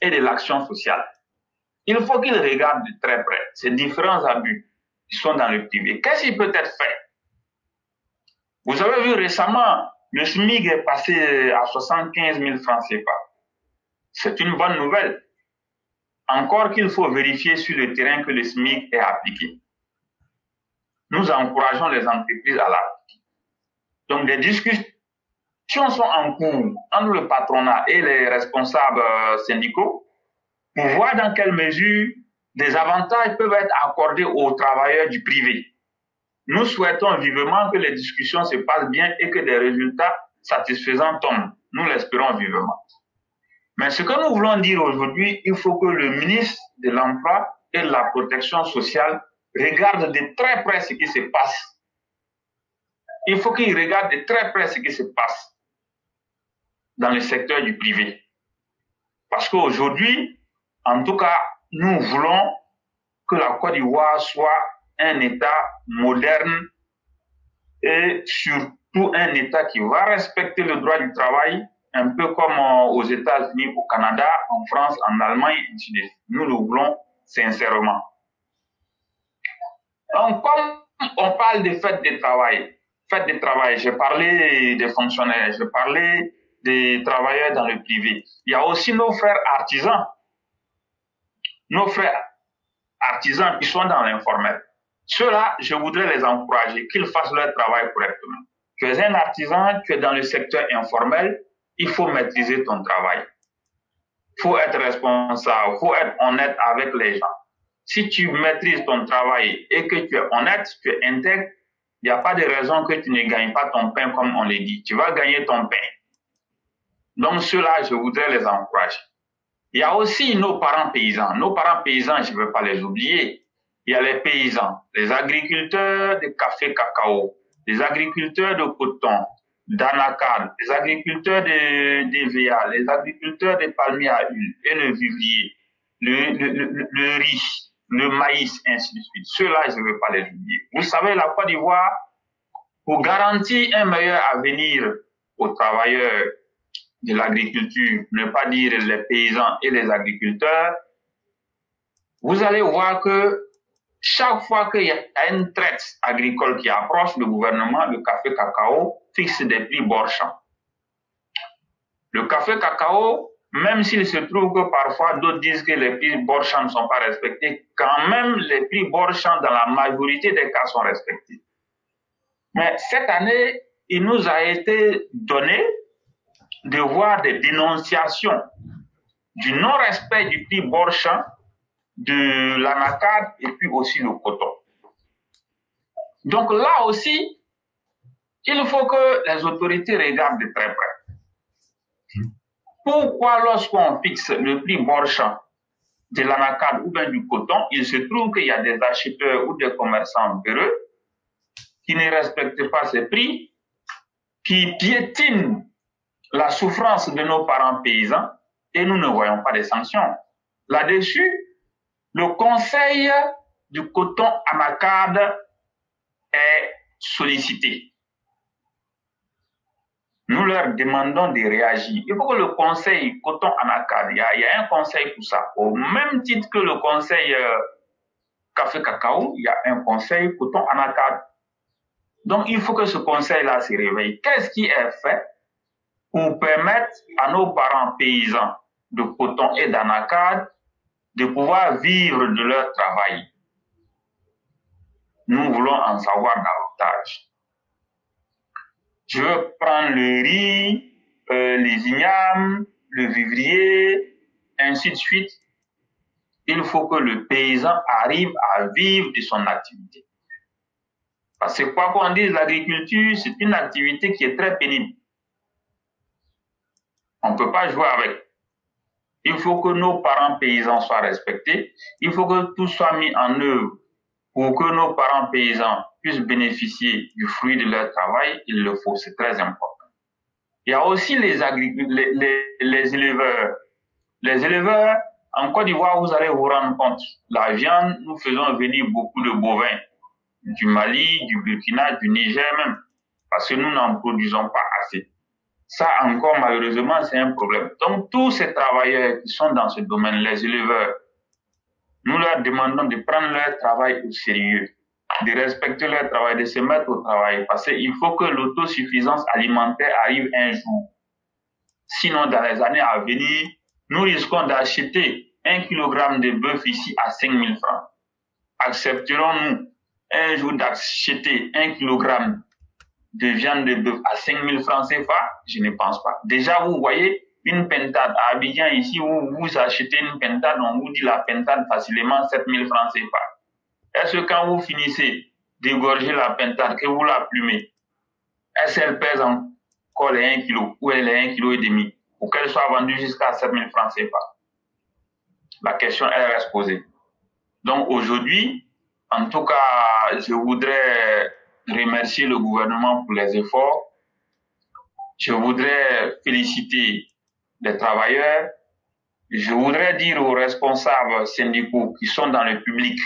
et de l'Action sociale il faut qu'il regarde de très près ces différents abus qui sont dans le privé. Qu'est-ce qui peut être fait? Vous avez vu récemment, le SMIC est passé à 75 000 francs CFA. C'est une bonne nouvelle. Encore qu'il faut vérifier sur le terrain que le SMIC est appliqué. Nous encourageons les entreprises à l'appliquer. Donc des discussions sont en cours entre le patronat et les responsables euh, syndicaux pour voir dans quelle mesure des avantages peuvent être accordés aux travailleurs du privé. Nous souhaitons vivement que les discussions se passent bien et que des résultats satisfaisants tombent. Nous l'espérons vivement. Mais ce que nous voulons dire aujourd'hui, il faut que le ministre de l'Emploi et de la Protection sociale regarde de très près ce qui se passe. Il faut qu'il regarde de très près ce qui se passe dans le secteur du privé. Parce qu'aujourd'hui, en tout cas, nous voulons que la Côte d'Ivoire soit un État moderne et surtout un État qui va respecter le droit du travail, un peu comme euh, aux États-Unis, au Canada, en France, en Allemagne, Nous le voulons sincèrement. Donc, comme on parle des fêtes de travail, fêtes de travail, j'ai parlé des fonctionnaires, j'ai parlé des travailleurs dans le privé. Il y a aussi nos frères artisans nos frères artisans qui sont dans l'informel. Ceux-là, je voudrais les encourager, qu'ils fassent leur travail correctement. Tu es un artisan, tu es dans le secteur informel, il faut maîtriser ton travail. Il faut être responsable, il faut être honnête avec les gens. Si tu maîtrises ton travail et que tu es honnête, tu es intègre, il n'y a pas de raison que tu ne gagnes pas ton pain comme on l'a dit. Tu vas gagner ton pain. Donc ceux-là, je voudrais les encourager. Il y a aussi nos parents paysans. Nos parents paysans, je ne veux pas les oublier. Il y a les paysans, les agriculteurs de café cacao, les agriculteurs de coton, d'anacarde, les agriculteurs de, d'EVA, les agriculteurs de palmiers à huile et le vivrier, le, le, le, riz, le maïs, ainsi de suite. Ceux-là, je ne veux pas les oublier. Vous savez, la Côte d'Ivoire, pour garantir un meilleur avenir aux travailleurs de l'agriculture, ne pas dire les paysans et les agriculteurs, vous allez voir que chaque fois qu'il y a une traite agricole qui approche, le gouvernement, le café cacao fixe des prix borchants. Le café cacao, même s'il se trouve que parfois d'autres disent que les prix borchants ne sont pas respectés, quand même les prix borchants dans la majorité des cas sont respectés. Mais cette année, il nous a été donné de voir des dénonciations du non-respect du prix Borchamp, de l'anacade et puis aussi le coton. Donc là aussi, il faut que les autorités regardent de très près. Pourquoi lorsqu'on fixe le prix Borchamp de l'anacade ou bien du coton, il se trouve qu'il y a des acheteurs ou des commerçants véreux qui ne respectent pas ces prix, qui piétinent la souffrance de nos parents paysans et nous ne voyons pas de sanctions. Là-dessus, le conseil du coton anacarde est sollicité. nous leur demandons de réagir. Il faut que le conseil coton anacad, il y, a, un conseil pour ça. Au même titre que le conseil euh, café cacao, il y a un conseil coton anacad. Donc il faut que ce conseil-là se réveille. Qu'est-ce qui est fait? Pour permettre à nos parents paysans de coton et d'anacad de pouvoir vivre de leur travail Nous voulons en savoir davantage. Je veux prendre le riz, euh, les ignames, le vivrier, ainsi de suite. Il faut que le paysan arrive à vivre de son activité. Parce que quoi qu'on dise, l'agriculture, c'est une activité qui est très pénible. On ne peut pas jouer avec. Il faut que nos parents paysans soient respectés. Il faut que tout soit mis en œuvre pour que nos parents paysans puissent bénéficier du fruit de leur travail. Il le faut, c'est très important. Il y a aussi les, les, les, les éleveurs. Les éleveurs, en Côte d'Ivoire, vous allez vous rendre compte, la viande, nous faisons venir beaucoup de bovins du Mali, du Burkina, du Niger même, parce que nous n'en produisons pas assez. Ça encore, malheureusement, c'est un problème. Donc, tous ces travailleurs qui sont dans ce domaine, les éleveurs, nous leur demandons de prendre leur travail au sérieux, de respecter leur travail, de se mettre au travail, parce qu'il faut que l'autosuffisance alimentaire arrive un jour. Sinon, dans les années à venir, nous risquons d'acheter un kilogramme de bœuf ici à 5 000 francs. Accepterons-nous un jour d'acheter un kilogramme de viande de bœuf à 5 000 francs CFA, je ne pense pas. Déjà, vous voyez, une pentade à Abidjan, ici, où vous achetez une pentade, on vous dit la pentade facilement 7 000 francs CFA. Est-ce que quand vous finissez d'égorger la pentade, que vous la plumez, est-ce qu'elle pèse encore les 1 kg ou elle est 1 kg et demi pour qu'elle soit vendue jusqu'à 7 000 francs CFA? La question, elle reste posée. Donc aujourd'hui, en tout cas, je voudrais remercier le gouvernement pour les efforts. Je voudrais féliciter les travailleurs. Je voudrais dire aux responsables syndicaux qui sont dans le public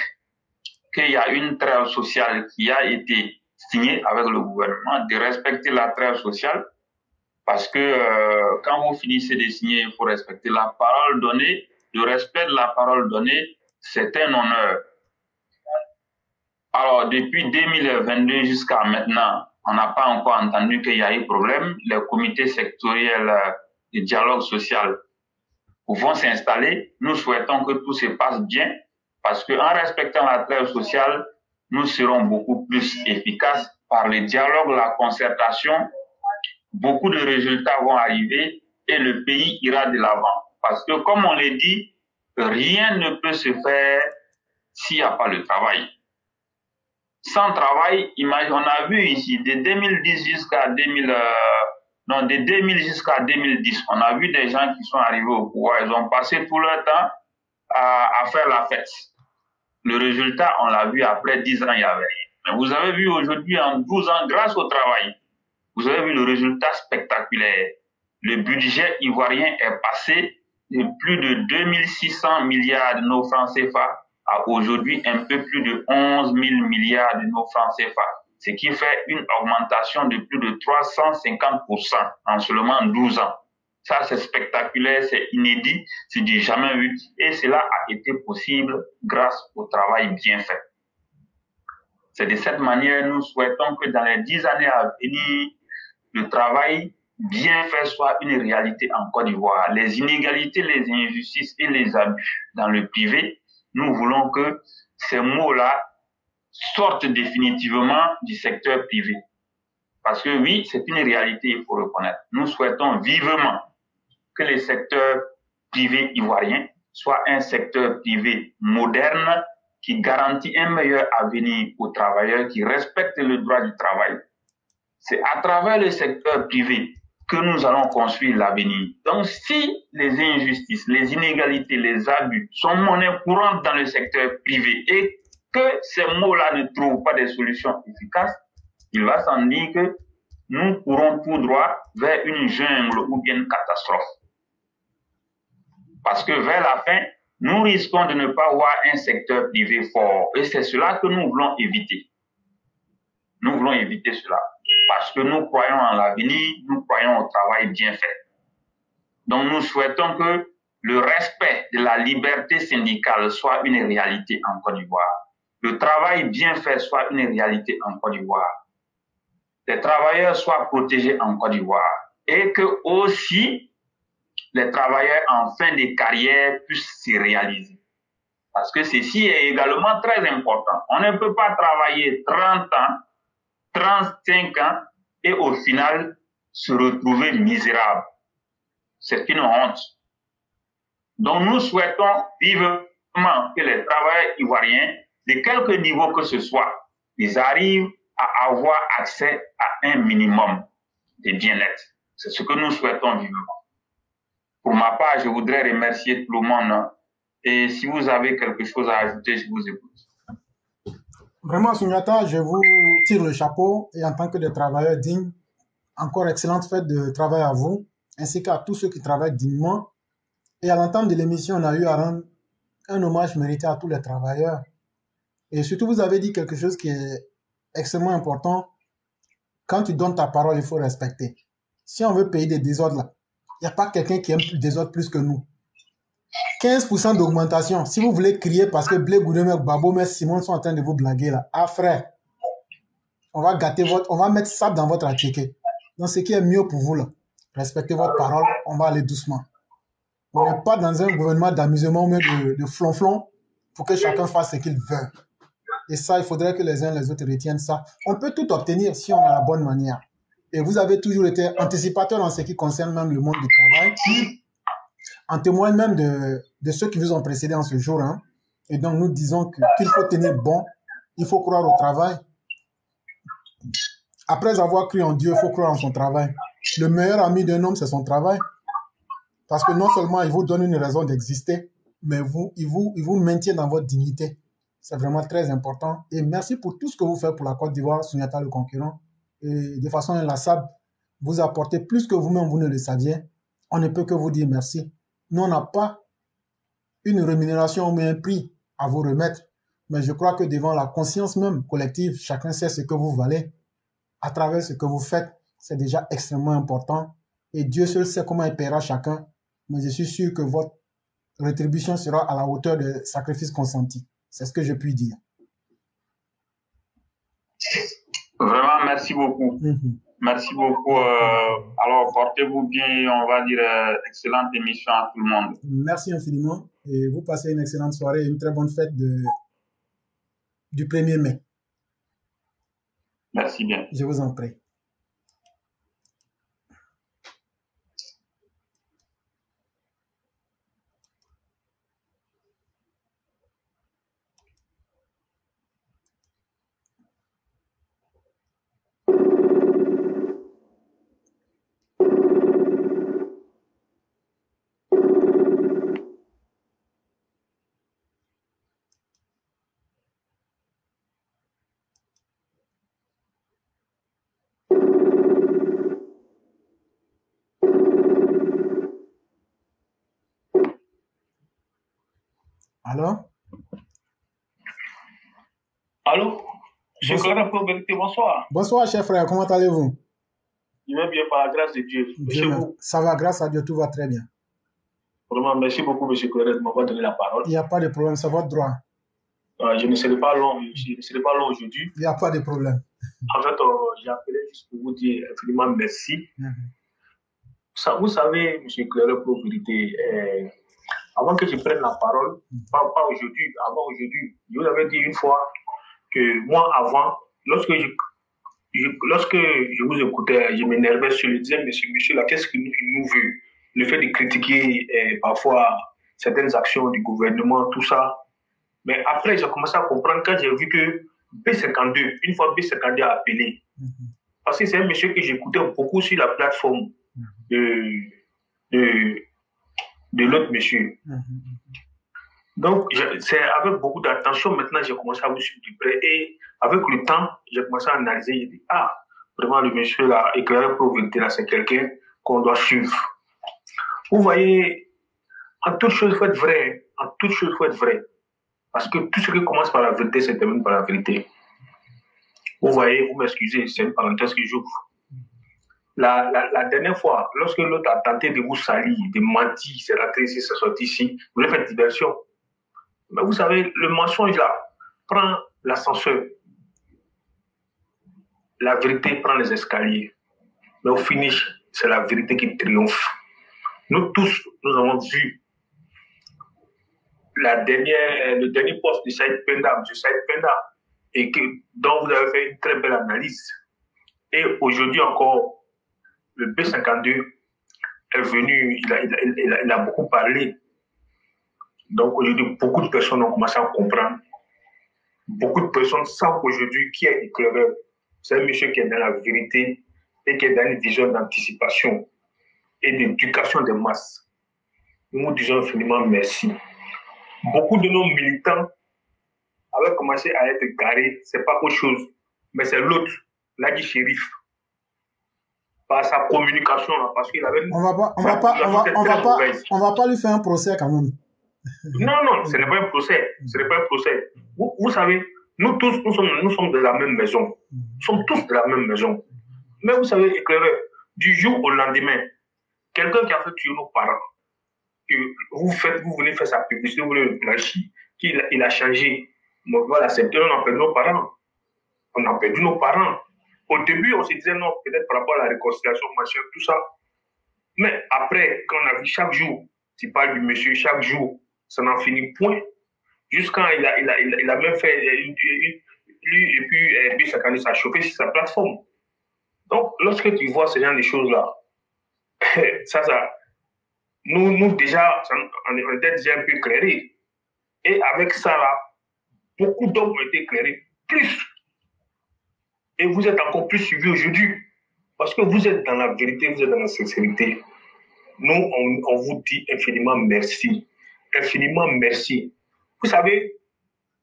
qu'il y a une trêve sociale qui a été signée avec le gouvernement, de respecter la trêve sociale, parce que euh, quand vous finissez de signer, il faut respecter la parole donnée. Le respect de la parole donnée, c'est un honneur. Alors, depuis 2022 jusqu'à maintenant, on n'a pas encore entendu qu'il y a eu problème. Les comités sectoriels de dialogue social vont s'installer. Nous souhaitons que tout se passe bien parce qu'en respectant la trêve sociale, nous serons beaucoup plus efficaces par le dialogue, la concertation. Beaucoup de résultats vont arriver et le pays ira de l'avant. Parce que, comme on l'a dit, rien ne peut se faire s'il n'y a pas le travail sans travail, on a vu ici, de 2010 jusqu'à 2000, euh, non, de 2000 jusqu'à 2010, on a vu des gens qui sont arrivés au pouvoir, ils ont passé tout leur temps à, à faire la fête. Le résultat, on l'a vu après 10 ans, il y avait Mais vous avez vu aujourd'hui, en 12 ans, grâce au travail, vous avez vu le résultat spectaculaire. Le budget ivoirien est passé de plus de 2600 milliards de nos francs CFA à aujourd'hui un peu plus de 11 000 milliards de nos francs CFA, ce qui fait une augmentation de plus de 350% en seulement 12 ans. Ça, c'est spectaculaire, c'est inédit, c'est du jamais vu. Et cela a été possible grâce au travail bien fait. C'est de cette manière, nous souhaitons que dans les dix années à venir, le travail bien fait soit une réalité en Côte d'Ivoire. Les inégalités, les injustices et les abus dans le privé nous voulons que ces mots-là sortent définitivement du secteur privé. Parce que oui, c'est une réalité, il faut reconnaître. Nous souhaitons vivement que le secteur privé ivoirien soit un secteur privé moderne qui garantit un meilleur avenir aux travailleurs, qui respecte le droit du travail. C'est à travers le secteur privé que nous allons construire l'avenir. Donc, si les injustices, les inégalités, les abus sont monnaie courante dans le secteur privé et que ces mots-là ne trouvent pas de solutions efficaces, il va s'en dire que nous courons tout droit vers une jungle ou bien une catastrophe. Parce que vers la fin, nous risquons de ne pas avoir un secteur privé fort. Et c'est cela que nous voulons éviter. Nous voulons éviter cela. Parce que nous croyons en l'avenir, nous croyons au travail bien fait. Donc nous souhaitons que le respect de la liberté syndicale soit une réalité en Côte d'Ivoire. Le travail bien fait soit une réalité en Côte d'Ivoire. Les travailleurs soient protégés en Côte d'Ivoire. Et que aussi les travailleurs en fin de carrière puissent se réaliser. Parce que ceci est également très important. On ne peut pas travailler 30 ans, 35 ans et au final se retrouver misérable. C'est une honte. Donc nous souhaitons vivement que les travailleurs ivoiriens, de quelque niveau que ce soit, ils arrivent à avoir accès à un minimum de bien-être. C'est ce que nous souhaitons vivement. Pour ma part, je voudrais remercier tout le monde. Et si vous avez quelque chose à ajouter, je vous écoute. Vraiment, Sunyata, je vous tire le chapeau et en tant que des travailleurs dignes, encore excellente fête de travail à vous, ainsi qu'à tous ceux qui travaillent dignement. Et à l'entente de l'émission, on a eu à rendre un hommage mérité à tous les travailleurs. Et surtout, vous avez dit quelque chose qui est extrêmement important. Quand tu donnes ta parole, il faut respecter. Si on veut payer des désordres il n'y a pas quelqu'un qui aime des autres plus que nous. 15% d'augmentation. Si vous voulez crier parce que Blé Goudemé, Babo, Simon sont en train de vous blaguer là. Ah frère, on va gâter votre, on va mettre ça dans votre attiqué. Donc ce qui est mieux pour vous là, respectez votre parole, on va aller doucement. On n'est pas dans un gouvernement d'amusement mais de, de flonflon pour que chacun fasse ce qu'il veut. Et ça, il faudrait que les uns et les autres retiennent ça. On peut tout obtenir si on a la bonne manière. Et vous avez toujours été anticipateur en ce qui concerne même le monde du travail. En témoigne même de, ceux qui vous ont précédé en ce jour. Hein. Et donc, nous disons qu'il faut tenir bon, il faut croire au travail. Après avoir cru en Dieu, il faut croire en son travail. Le meilleur ami d'un homme, c'est son travail. Parce que non seulement il vous donne une raison d'exister, mais vous, il vous maintient dans votre dignité. C'est vraiment très important. Et merci pour tout ce que vous faites pour la Côte d'Ivoire, Sunyata le concurrent et de façon inlassable, vous apportez plus que vous-même, vous ne le saviez, on ne peut que vous dire merci. Nous, n'a pas une rémunération ou un prix à vous remettre, mais je crois que devant la conscience même collective, chacun sait ce que vous valez. À travers ce que vous faites, c'est déjà extrêmement important. Et Dieu seul sait comment il paiera chacun, mais je suis sûr que votre rétribution sera à la hauteur des sacrifices consentis. C'est ce que je puis dire. Vraiment, merci beaucoup. Mhm. Merci beaucoup. Euh, alors, portez-vous bien et on va dire euh, excellente émission à tout le monde. Merci infiniment et vous passez une excellente soirée et une très bonne fête de, du 1er mai. Merci bien. Je vous en prie. Alors Allô? Je Probérité, bonsoir. Bonsoir, cher frère, comment allez-vous? Je vais bien par la grâce de Dieu. Ça va, grâce à Dieu, tout va très bien. Vraiment, merci beaucoup, M. Claude, de m'avoir donné la parole. Il n'y a pas de problème, c'est votre droit. Euh, je ne serai pas long, je ne serai pas long aujourd'hui. Il n'y a pas de problème. En fait, euh, j'ai appelé juste pour vous dire infiniment merci. Mhm. Ça, vous savez, M. Claude, Probérité, euh, avant que je prenne la parole, pas, pas aujourd'hui, avant aujourd'hui, je vous avais dit une fois que moi, avant, lorsque je, je- lorsque je vous écoutais, je m'énervais sur le disais, monsieur, monsieur, là, qu'est-ce qu'il nous, veut Le fait de critiquer eh, parfois certaines actions du gouvernement, tout ça. Mais après, j'ai commencé à comprendre quand j'ai vu que B52, une fois B52 a appelé, parce que c'est un monsieur que j'écoutais beaucoup sur la plateforme de, de, de l'autre monsieur. Donc, je- c'est avec beaucoup d'attention maintenant j'ai commencé à vous suivre de près et avec le temps, j'ai commencé à analyser. J'ai dit, ah, vraiment, le monsieur là, éclairé pour vérité là, c'est quelqu'un qu'on doit suivre. Vous voyez, en toute chose, il faut être vrai. En toute chose, il faut être vrai. Parce que tout ce qui commence par la vérité se termine par la vérité. Vous voyez, vous m'excusez, c'est une parenthèse que j'ouvre. La, dernière fois, lorsque l'autre a tenté de vous salir, de mentir, c'est rentré ici, c'est sorti ici, vous avez fait diversion. Mais vous savez, le mensonge là prend l'ascenseur. La vérité prend les escaliers. Mais au finish, c'est la vérité qui triomphe. Nous tous, nous avons vu la dernière, le dernier poste de Saïd Penda, M. Saïd Penda, et dont vous avez fait une très belle analyse. Et aujourd'hui encore, le B52 est venu, il a, beaucoup parlé. Donc aujourd'hui, beaucoup de personnes ont commencé à comprendre. Beaucoup de personnes savent aujourd'hui qui est éclaireur. C'est un monsieur qui est dans la vérité et qui est dans une vision d'anticipation et d'éducation des masses. Nous disons infiniment merci. Beaucoup de nos militants avaient commencé à être garés, c'est pas autre chose, mais c'est l'autre, Ladi Shérif, par sa communication, parce qu'il avait on va pas, on va pas, on va, on va pas, on va pas lui faire un procès quand même. Non, non, ce n'est pas un procès. Ce n'est pas un procès. Vous, vous, savez, nous tous, nous sommes, nous sommes de la même maison. Nous sommes tous de la même maison. Mais vous savez, éclaireur, du jour au lendemain, quelqu'un qui a fait tuer nos parents, que vous faites, vous venez faire sa publicité, vous voulez le blanchir, qu'il il a changé. Bon, voilà, c'est on a perdu nos parents. On a perdu nos parents. Au début, on se disait non, peut-être par rapport à la réconciliation, machin, tout ça. Mais après, quand on a vu chaque jour, tu parles du monsieur, chaque jour, ça n'en finit point. Jusqu'à il a, il, a, il, a, même fait, lui et puis, et puis ça a chauffé sur sa plateforme. Donc, lorsque tu vois ce genre de choses-là, ça, ça, nous, nous déjà, on était déjà un peu éclairés. Et avec ça, là, beaucoup d'hommes ont été éclairés, plus. Et vous êtes encore plus suivis aujourd'hui. Parce que vous êtes dans la vérité, vous êtes dans la sincérité. Nous, on, vous dit infiniment merci. Infiniment merci. Vous savez,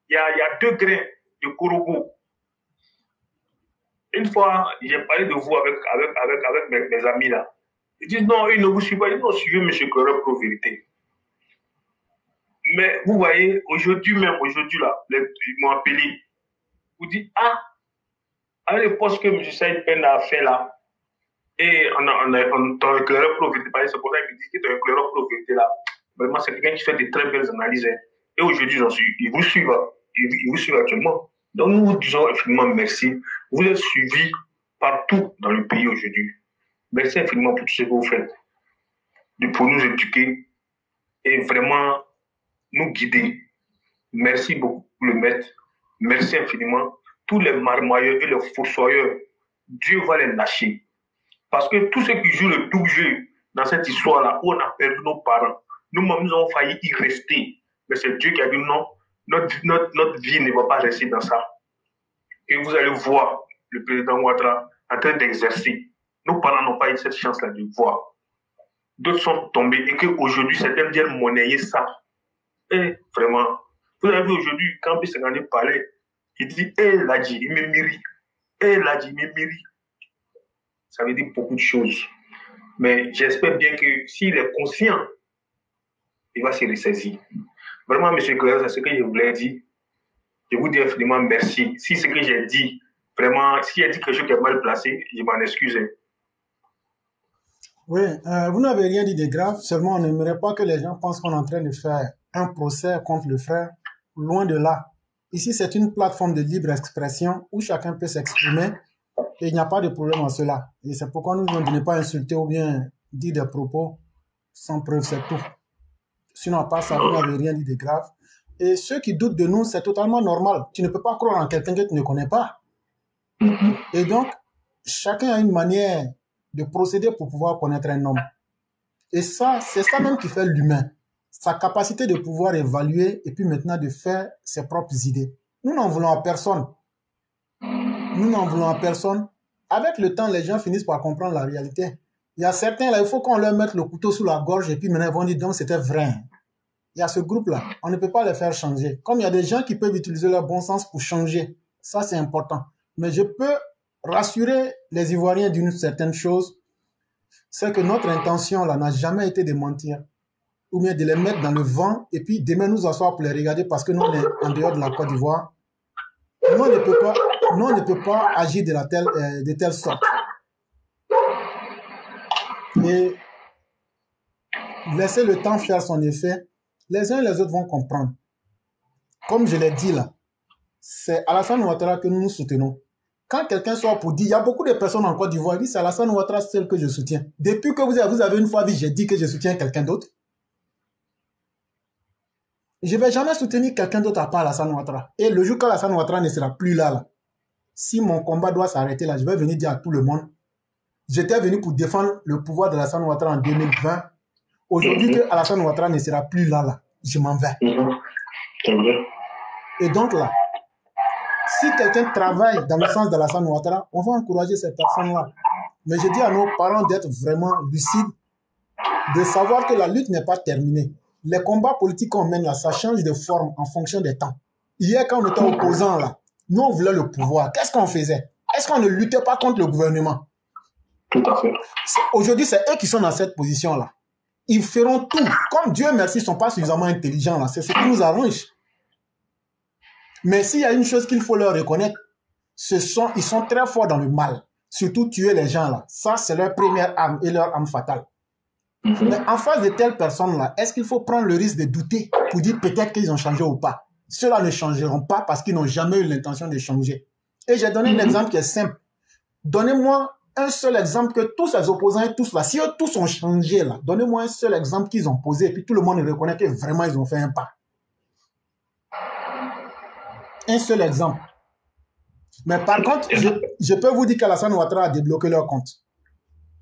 il y a, deux grains de Korogo une fois, j'ai parlé de vous avec, avec, avec, avec mes, amis là. Ils disent non, ils ne vous suivent pas. Ils disent non, suivez M. Correct pour vérité. Mais vous voyez, aujourd'hui même, aujourd'hui là, ils m'ont appelé. Vous dites, ah, avec le poste que M. Saïd Pen a fait là, et on on on un éclaireur pro vérité, c'est pour ça qu'il me dit qu'il est un éclaireur vérité là. Vraiment, c'est quelqu'un qui fait de très belles analyses. Hein. Et aujourd'hui, j'en suis, ils vous suivent, hein. ils, ils vous suivent actuellement. Donc nous vous disons infiniment merci. Vous êtes suivis partout dans le pays aujourd'hui. Merci infiniment pour tout ce que vous faites. Pour nous éduquer et vraiment nous guider. Merci beaucoup le maître. Merci infiniment. Tous les marmailleurs et les fossoyeurs, Dieu va les lâcher. Parce que tous ceux qui jouent le double jeu dans cette histoire-là, où on a perdu nos parents, nous-mêmes, nous avons failli y rester. Mais c'est Dieu qui a dit non, notre, notre, notre vie ne va pas rester dans ça. Et vous allez voir le président Ouattara en train d'exercer. Nos parents n'ont pas eu cette chance-là de voir. D'autres sont tombés et qu'aujourd'hui, certains viennent monnayer ça. Et vraiment, vous avez vu aujourd'hui, quand Bissangani parlait, il dit Eh, Ladji, il me miri. Eh, Ladji, il me miri. Ça veut dire beaucoup de choses. Mais j'espère bien que s'il est conscient, il va se ressaisir. Vraiment, M. Claire, c'est ce que je voulais dire. Je vous dis infiniment merci. Si ce que j'ai dit, vraiment, si j'ai dit quelque chose qui est mal placé, je m'en excuse. Oui, euh, vous n'avez rien dit de grave, seulement on n'aimerait pas que les gens pensent qu'on est en train de faire un procès contre le frère. Loin de là. Ici, c'est une plateforme de libre expression où chacun peut s'exprimer et il n'y a pas de problème en cela. Et c'est pourquoi nous ne pas insulter ou bien dire des propos sans preuve, c'est tout. Sinon, à part ça, vous n'avez rien dit de grave. Et ceux qui doutent de nous, c'est totalement normal. Tu ne peux pas croire en quelqu'un que tu ne connais pas. Et donc, chacun a une manière de procéder pour pouvoir connaître un homme. Et ça, c'est ça même qui fait l'humain. Sa capacité de pouvoir évaluer et puis maintenant de faire ses propres idées. Nous n'en voulons à personne. Nous n'en voulons à personne. Avec le temps, les gens finissent par comprendre la réalité. Il y a certains là, il faut qu'on leur mette le couteau sous la gorge et puis maintenant ils vont dire donc c'était vrai. Il y a ce groupe-là. On ne peut pas les faire changer. Comme il y a des gens qui peuvent utiliser leur bon sens pour changer. Ça, c'est important. Mais je peux rassurer les Ivoiriens d'une certaine chose. C'est que notre intention, là, n'a jamais été de mentir. Ou bien de les mettre dans le vent et puis demain nous asseoir pour les regarder parce que nous, on est en dehors de la Côte d'Ivoire. nous, on ne peut pas, nous, ne peut pas agir de, la telle, euh, de telle sorte. Et laisser le temps faire son effet, les uns et les autres vont comprendre. Comme je l'ai dit là, c'est Alassane Ouattara que nous nous soutenons. Quand quelqu'un soit pour dire, il y a beaucoup de personnes en Côte d'Ivoire qui disent c'est Alassane Ouattara celle que je soutiens. Depuis que vous avez une fois dit, j'ai dit que je soutiens quelqu'un d'autre. Je ne vais jamais soutenir quelqu'un d'autre à part Alassane Ouattara. Et le jour qu'Alassane Ouattara ne sera plus là, là, si mon combat doit s'arrêter là, je vais venir dire à tout le monde, j'étais venu pour défendre le pouvoir de Alassane Ouattara en 2020. Aujourd'hui que Alassane Ouattara ne sera plus là, là, je m'en vais. Vrai. Et donc là, si quelqu'un travaille dans le sens d'Alassane Ouattara, on va encourager cette personne-là. Mais je dis à nos parents d'être vraiment lucides, de savoir que la lutte n'est pas terminée. Les combats politiques qu'on mène là, ça change de forme en fonction des temps. Hier, quand on était opposants là, nous on voulait le pouvoir. Qu'est-ce qu'on faisait? Est-ce qu'on ne luttait pas contre le gouvernement? Tout à fait. Aujourd'hui, c'est eux qui sont dans cette position-là. Ils feront tout. Comme Dieu merci, ils ne sont pas suffisamment intelligents là. C'est ce qui nous arrange. Mais s'il y a une chose qu'il faut leur reconnaître, ce sont, ils sont très forts dans le mal. Surtout tuer les gens là. Ça, c'est leur première arme et leur arme fatale. Mais en face de telles personnes-là, est-ce qu'il faut prendre le risque de douter pour dire peut-être qu'ils ont changé ou pas? Ceux-là ne changeront pas parce qu'ils n'ont jamais eu l'intention de changer. Et j'ai donné un exemple qui est simple. Donnez-moi un seul exemple que tous ces opposants et tous là, si eux tous ont changé là, donnez-moi un seul exemple qu'ils ont posé et puis tout le monde reconnaît que vraiment ils ont fait un pas. Un seul exemple. Mais par contre, je, je peux vous dire qu'Alassane Ouattara a débloqué leur compte.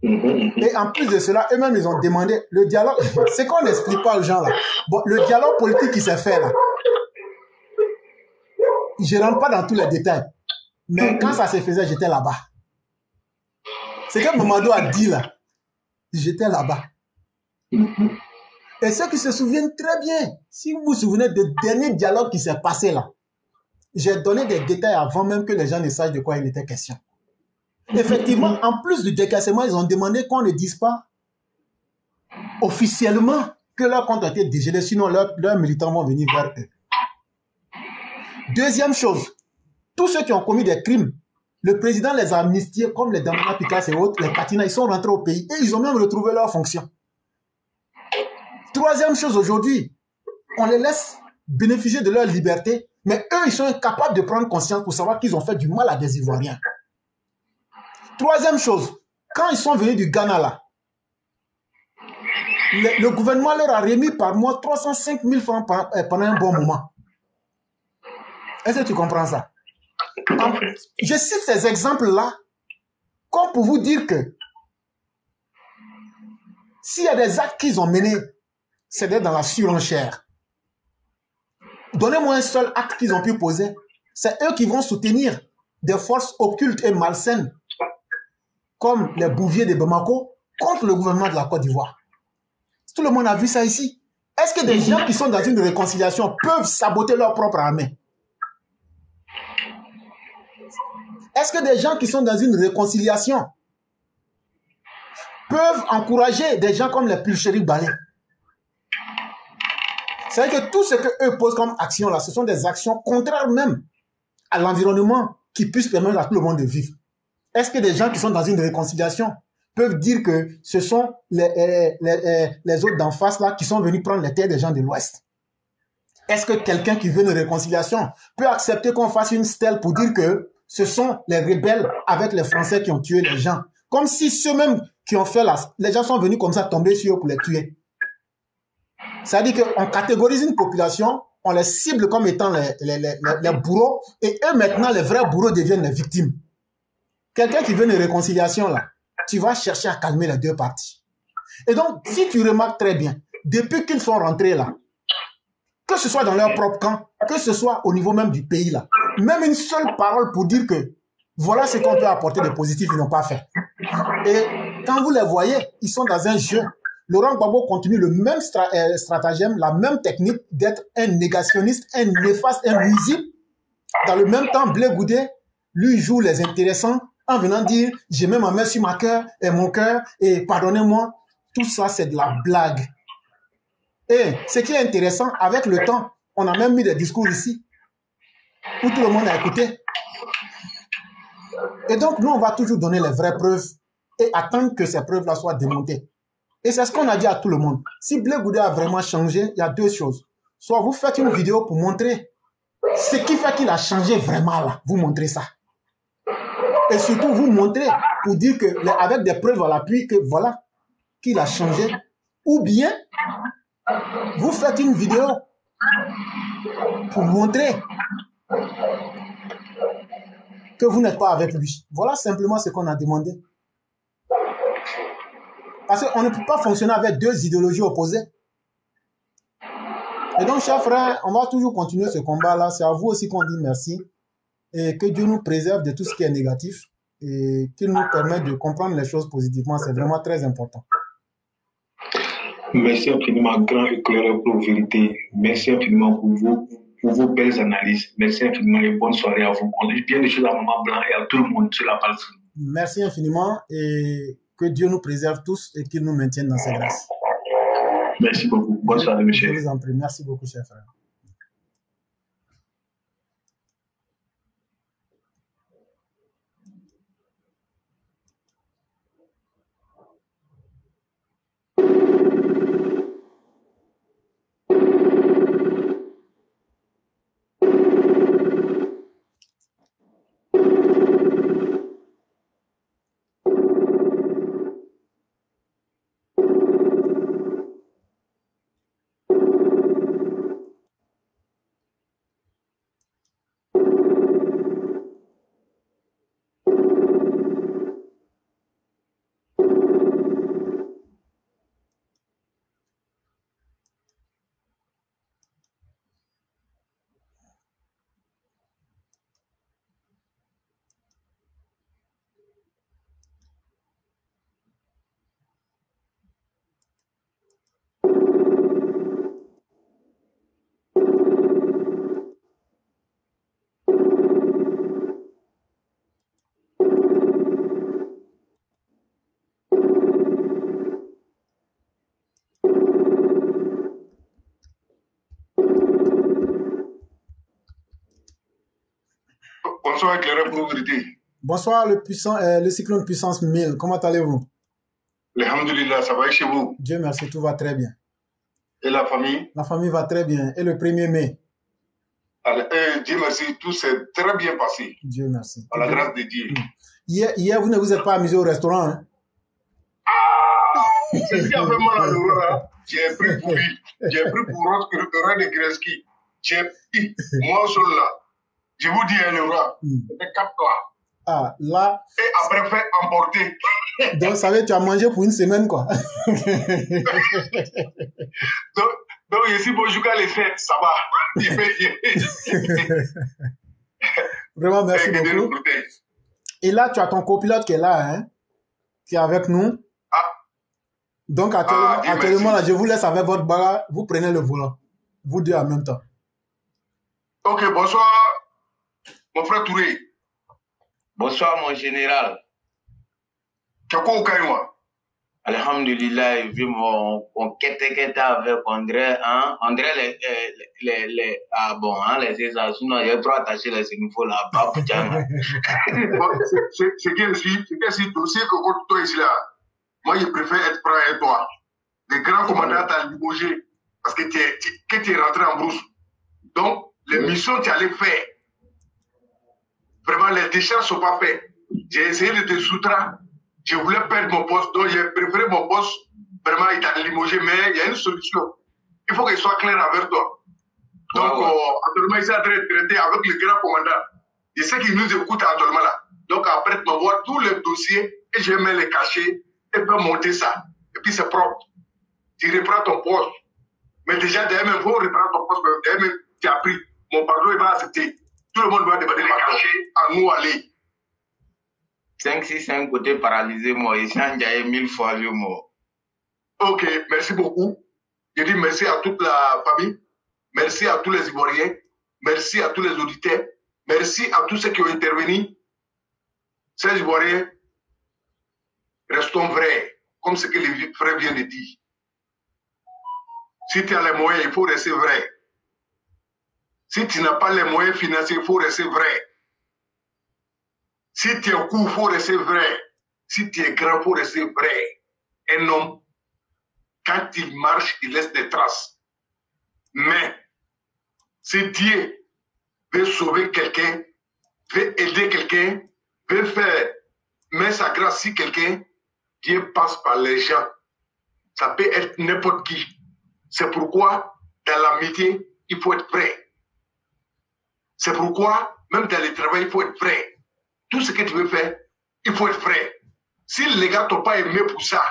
Et en plus de cela, eux-mêmes, ils ont demandé le dialogue. C'est qu'on n'explique pas aux gens là. Bon, le dialogue politique qui s'est fait là. Je rentre pas dans tous les détails. Mais quand ça se faisait, j'étais là-bas. C'est que Mamadou a dit là. J'étais là-bas. Et ceux qui se souviennent très bien, si vous vous souvenez du dernier dialogue qui s'est passé là, j'ai donné des détails avant même que les gens ne sachent de quoi il était question. Effectivement, en plus du décaissement, ils ont demandé qu'on ne dise pas officiellement que leur compte a été dégelé, sinon leurs militants vont venir vers eux. Deuxième chose, tous ceux qui ont commis des crimes, le président les a amnistiés comme les Damana Picasso et autres, les Katina, ils sont rentrés au pays et ils ont même retrouvé leur fonction. Troisième chose aujourd'hui, on les laisse bénéficier de leur liberté, mais eux, ils sont incapables de prendre conscience pour savoir qu'ils ont fait du mal à des Ivoiriens. Troisième chose, quand ils sont venus du Ghana là, le, gouvernement leur a remis par mois 305 000 francs euh, pendant un bon moment. Est-ce que tu comprends ça? Je cite ces exemples-là comme pour vous dire que s'il y a des actes qu'ils ont menés, c'est d'être dans la surenchère. Donnez-moi un seul acte qu'ils ont pu poser. C'est eux qui vont soutenir des forces occultes et malsaines, comme les bouviers de Bamako, contre le gouvernement de la Côte d'Ivoire. Tout le monde a vu ça ici. Est-ce que des gens qui sont dans une réconciliation peuvent saboter leur propre armée? Est-ce que des gens qui sont dans une réconciliation peuvent encourager des gens comme les Pulchéri Balé C'est que tout ce que eux posent comme action là, ce sont des actions contraires même à l'environnement qui puissent permettre à tout le monde de vivre. Est-ce que des gens qui sont dans une réconciliation peuvent dire que ce sont les, euh, les, euh, les autres d'en face là qui sont venus prendre les terres des gens de l'Ouest? Est-ce que quelqu'un qui veut une réconciliation peut accepter qu'on fasse une stèle pour dire que ce sont les rebelles avec les Français qui ont tué les gens? Comme si ceux-mêmes qui ont fait là, les gens sont venus comme ça tomber sur eux pour les tuer. C'est-à-dire qu'on catégorise une population, on les cible comme étant les, les- les bourreaux, et eux maintenant, les vrais bourreaux deviennent les victimes. Quelqu'un qui veut une réconciliation là, tu vas chercher à calmer les deux parties. Et donc, si tu remarques très bien, depuis qu'ils sont rentrés là, que ce soit dans leur propre camp, que ce soit au niveau même du pays là, même une seule parole pour dire que voilà ce qu'on peut apporter de positif, ils n'ont pas fait. Et quand vous les voyez, ils sont dans un jeu. Laurent Gbagbo continue le même euh, stratagème, la même technique d'être un négationniste, un néfaste, un nuisible. Dans le même temps, Blé Goudé, lui joue les intéressants en venant dire j'ai même ma main sur ma cœur et mon cœur et pardonnez-moi. Tout ça, c'est de la blague. Et ce qui est intéressant, avec le temps, on a même mis des discours ici. où tout le monde a écouté. Et donc, nous, on va toujours donner les vraies preuves et attendre que ces preuves-là soient démontées. Et c'est ce qu'on a dit à tout le monde. Si Blé Goudé a vraiment changé, il y a deux choses. Soit vous faites une vidéo pour montrer ce qui fait qu'il a changé vraiment là. Vous montrez ça. Et surtout, vous montrez pour dire que, avec des preuves à l'appui, que voilà, qu'il a changé. Ou bien, vous faites une vidéo pour montrer que vous n'êtes pas avec lui. Voilà simplement ce qu'on a demandé. Parce qu'on ne peut pas fonctionner avec deux idéologies opposées. Et donc, chers frères, on va toujours continuer ce combat-là. C'est à vous aussi qu'on dit merci. Et que Dieu nous préserve de tout ce qui est négatif. Et qu'il nous permette de comprendre les choses positivement. C'est vraiment très important. Merci infiniment, grand éclaireur pour vérité. Merci infiniment pour vos, pour vos belles analyses. Merci infiniment et bonne soirée à vous. On dit bien des choses à Maman Blanc et à tout le monde sur la page. Merci infiniment et que Dieu nous préserve tous et qu'il nous maintienne dans ses grâces. Merci beaucoup. Bonne soirée, monsieur. Je vous en prie. Merci beaucoup, cher frère. Bonsoir, éclaireur. Bonsoir, le, puissant, euh, le cyclone puissance 1000. Comment allez-vous? Alhamdulillah, ça va chez vous? Dieu merci, tout va très bien. Et la famille? La famille va très bien. Et le 1er mai? Alors, eh, Dieu merci, tout s'est très bien passé. Dieu merci. À la grâce de Dieu. Hier, hier, vous ne vous êtes pas amusé au restaurant, hein? C'est ce qui a fait mal à l'Aurora. J'ai pris pour lui. J'ai pris pour restaurant de Greski. J'ai pris, moi seul là. Je vous dis, hein, l'Aurora, c'était quatre plats. Ah, là. Et après, fait emporter. Donc, ça veut dire tu as mangé pour une semaine, quoi. donc, donc, ici, bonjour, les fêtes, ça va. Vraiment, merci Et que beaucoup. Et là, tu as ton copilote qui est là, hein, qui est avec nous. Donc, actuellement, Ah, actuellement là, je vous laisse avec votre bagarre. Vous prenez le volant. Vous deux en même temps. Ok, bonsoir, mon frère Touré. Bonsoir, mon général. Tu as quoi au Caïma Alhamdulillah, j'ai vu mon, kete avec André, hein. André, les, les, les, les- ah bon, hein, les y a trop attaché les niveau là-bas, putain. C'est- quel ici C'est quel ici dossier que contre toi ici là Moi, je préfère être prêt avec toi. Les grands commandants t'ont limogé parce que tu es, tu- que tu es rentré en brousse. Donc, les missions que tu allais faire, vraiment, les décharges ne sont pas faites. J'ai essayé de te soustraire. Je voulais perdre mon poste, donc j'ai préféré mon poste. Vraiment, il t'a limogé, mais il y a une solution. Il faut qu'il soit clair avec toi. Donc, euh, actuellement, il est en train de traiter avec le grand commandant. Je sais qu'il nous écoute actuellement là. Donc, après, tu m'envoies tous les dossiers et je mets les cachets et peux monter ça. Et puis, c'est propre. Tu reprends ton poste. Mais déjà, même, il faut reprendre ton poste. même, tu as pris. Mon pardon, il va accepter. Tout le monde va demander pardon. À nous aller. 5, 6, 5 côté paralysé, moi, et Sanjaye mille fois vu, moi. Ok, merci beaucoup. Je dis merci à toute la famille. Merci à tous les Ivoiriens. Merci à tous les auditeurs. Merci à tous ceux qui ont intervenu. Ces Ivoiriens, restons vrais, comme ce que le frère vient de dire. Si tu as les moyens, il faut rester vrai. Si tu n'as pas les moyens financiers, il faut rester vrai. Si tu es court, il faut rester vrai. Si tu es grand, il faut rester vrai. Un homme, quand il marche, il laisse des traces. Mais si Dieu veut sauver quelqu'un, veut aider quelqu'un, veut faire mettre sa grâce sur quelqu'un, Dieu passe par les gens. Ça peut être n'importe qui. C'est pourquoi, dans l'amitié, il faut être prêt. C'est pourquoi, même dans le travail, il faut être prêt. Tout ce que tu veux faire, il faut être prêt. Si les gars t'ont pas aimé pour ça,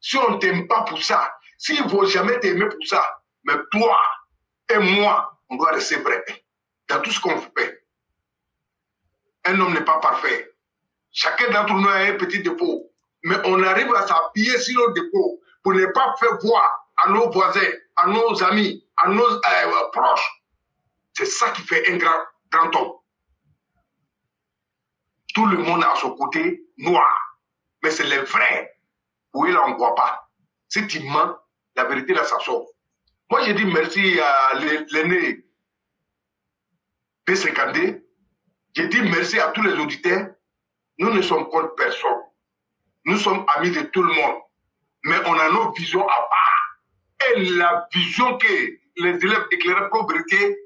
si on ne t'aime pas pour ça, s'ils ne vont jamais t'aimer pour ça, mais toi et moi, on doit rester prêt dans tout ce qu'on fait. Un homme n'est pas parfait. Chacun d'entre nous a un petit dépôt. Mais on arrive à s'appuyer sur nos dépôts pour ne pas faire voir à nos voisins, à nos amis, à nos euh, proches. C'est ça qui fait un grand, grand homme. Tout le monde a son côté noir. Mais c'est les vrais. Oui, là, on ne voit pas. Si tu mens, la vérité, là, ça sort. Moi, j'ai dit merci à l'aîné P52. J'ai dit merci à tous les auditeurs. Nous ne sommes contre personne. Nous sommes amis de tout le monde. Mais on a nos visions à part. Et la vision que les élèves éclairés pauvreté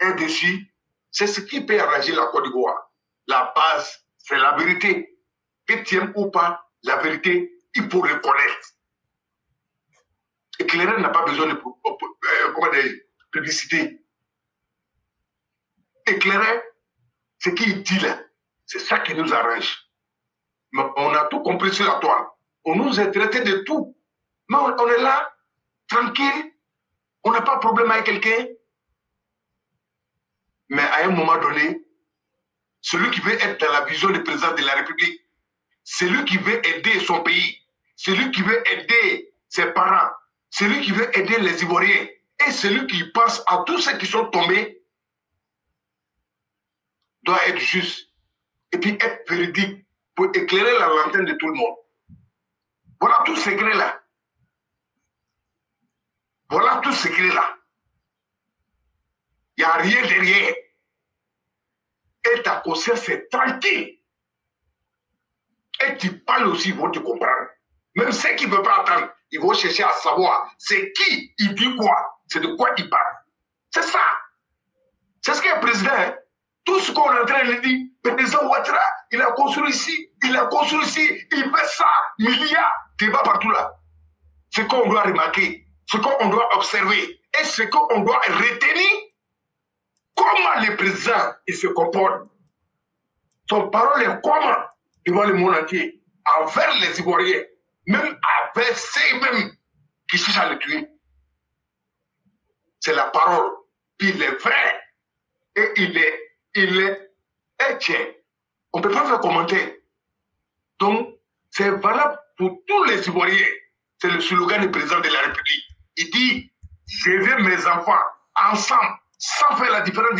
est dessus, c'est ce qui peut arranger la Côte d'Ivoire. La base, c'est la vérité. Que tu aimes ou pas, la vérité, il faut reconnaître. Éclairé n'a pas besoin de euh, publicité. Éclairé, ce qu'il dit là, c'est ça qui nous arrange. Mais on a tout compris sur la toile. On nous a traité de tout. Mais on, est là, tranquille. On n'a pas de problème avec quelqu'un. Mais à un moment donné, celui qui veut être dans la vision du président de la République, celui qui veut aider son pays, celui qui veut aider ses parents, celui qui veut aider les Ivoiriens et celui qui pense à tous ceux qui sont tombés, doit être juste et puis être véridique pour éclairer la lanterne de tout le monde. Voilà tout ce secret-là. Voilà tout ce secret-là. Il n'y a rien derrière. Et ta conscience est tranquille. Et tu parles aussi, ils vont te comprendre. Même ceux qui ne veulent pas attendre, ils vont chercher à savoir c'est qui, il dit quoi, c'est de quoi il parle. C'est ça. C'est ce qu'est le président. Hein. Tout ce qu'on est en train de dire, président Ouattara, il a construit ici, il a construit ici, il fait ça, milliards, débat partout là. Ce qu'on doit remarquer, ce qu'on doit observer, et ce qu'on doit retenir, comment le président il se comporte. Son parole est comment devant le monde entier, envers les Ivoiriens, même avec ceux-mêmes qui cherchent à le tuer. C'est la parole. Il est vrai. Et il est il est On ne peut pas faire commenter. Donc, c'est valable pour tous les Ivoiriens. C'est le slogan du président de la République. Il dit, je veux mes enfants ensemble, sans faire la différence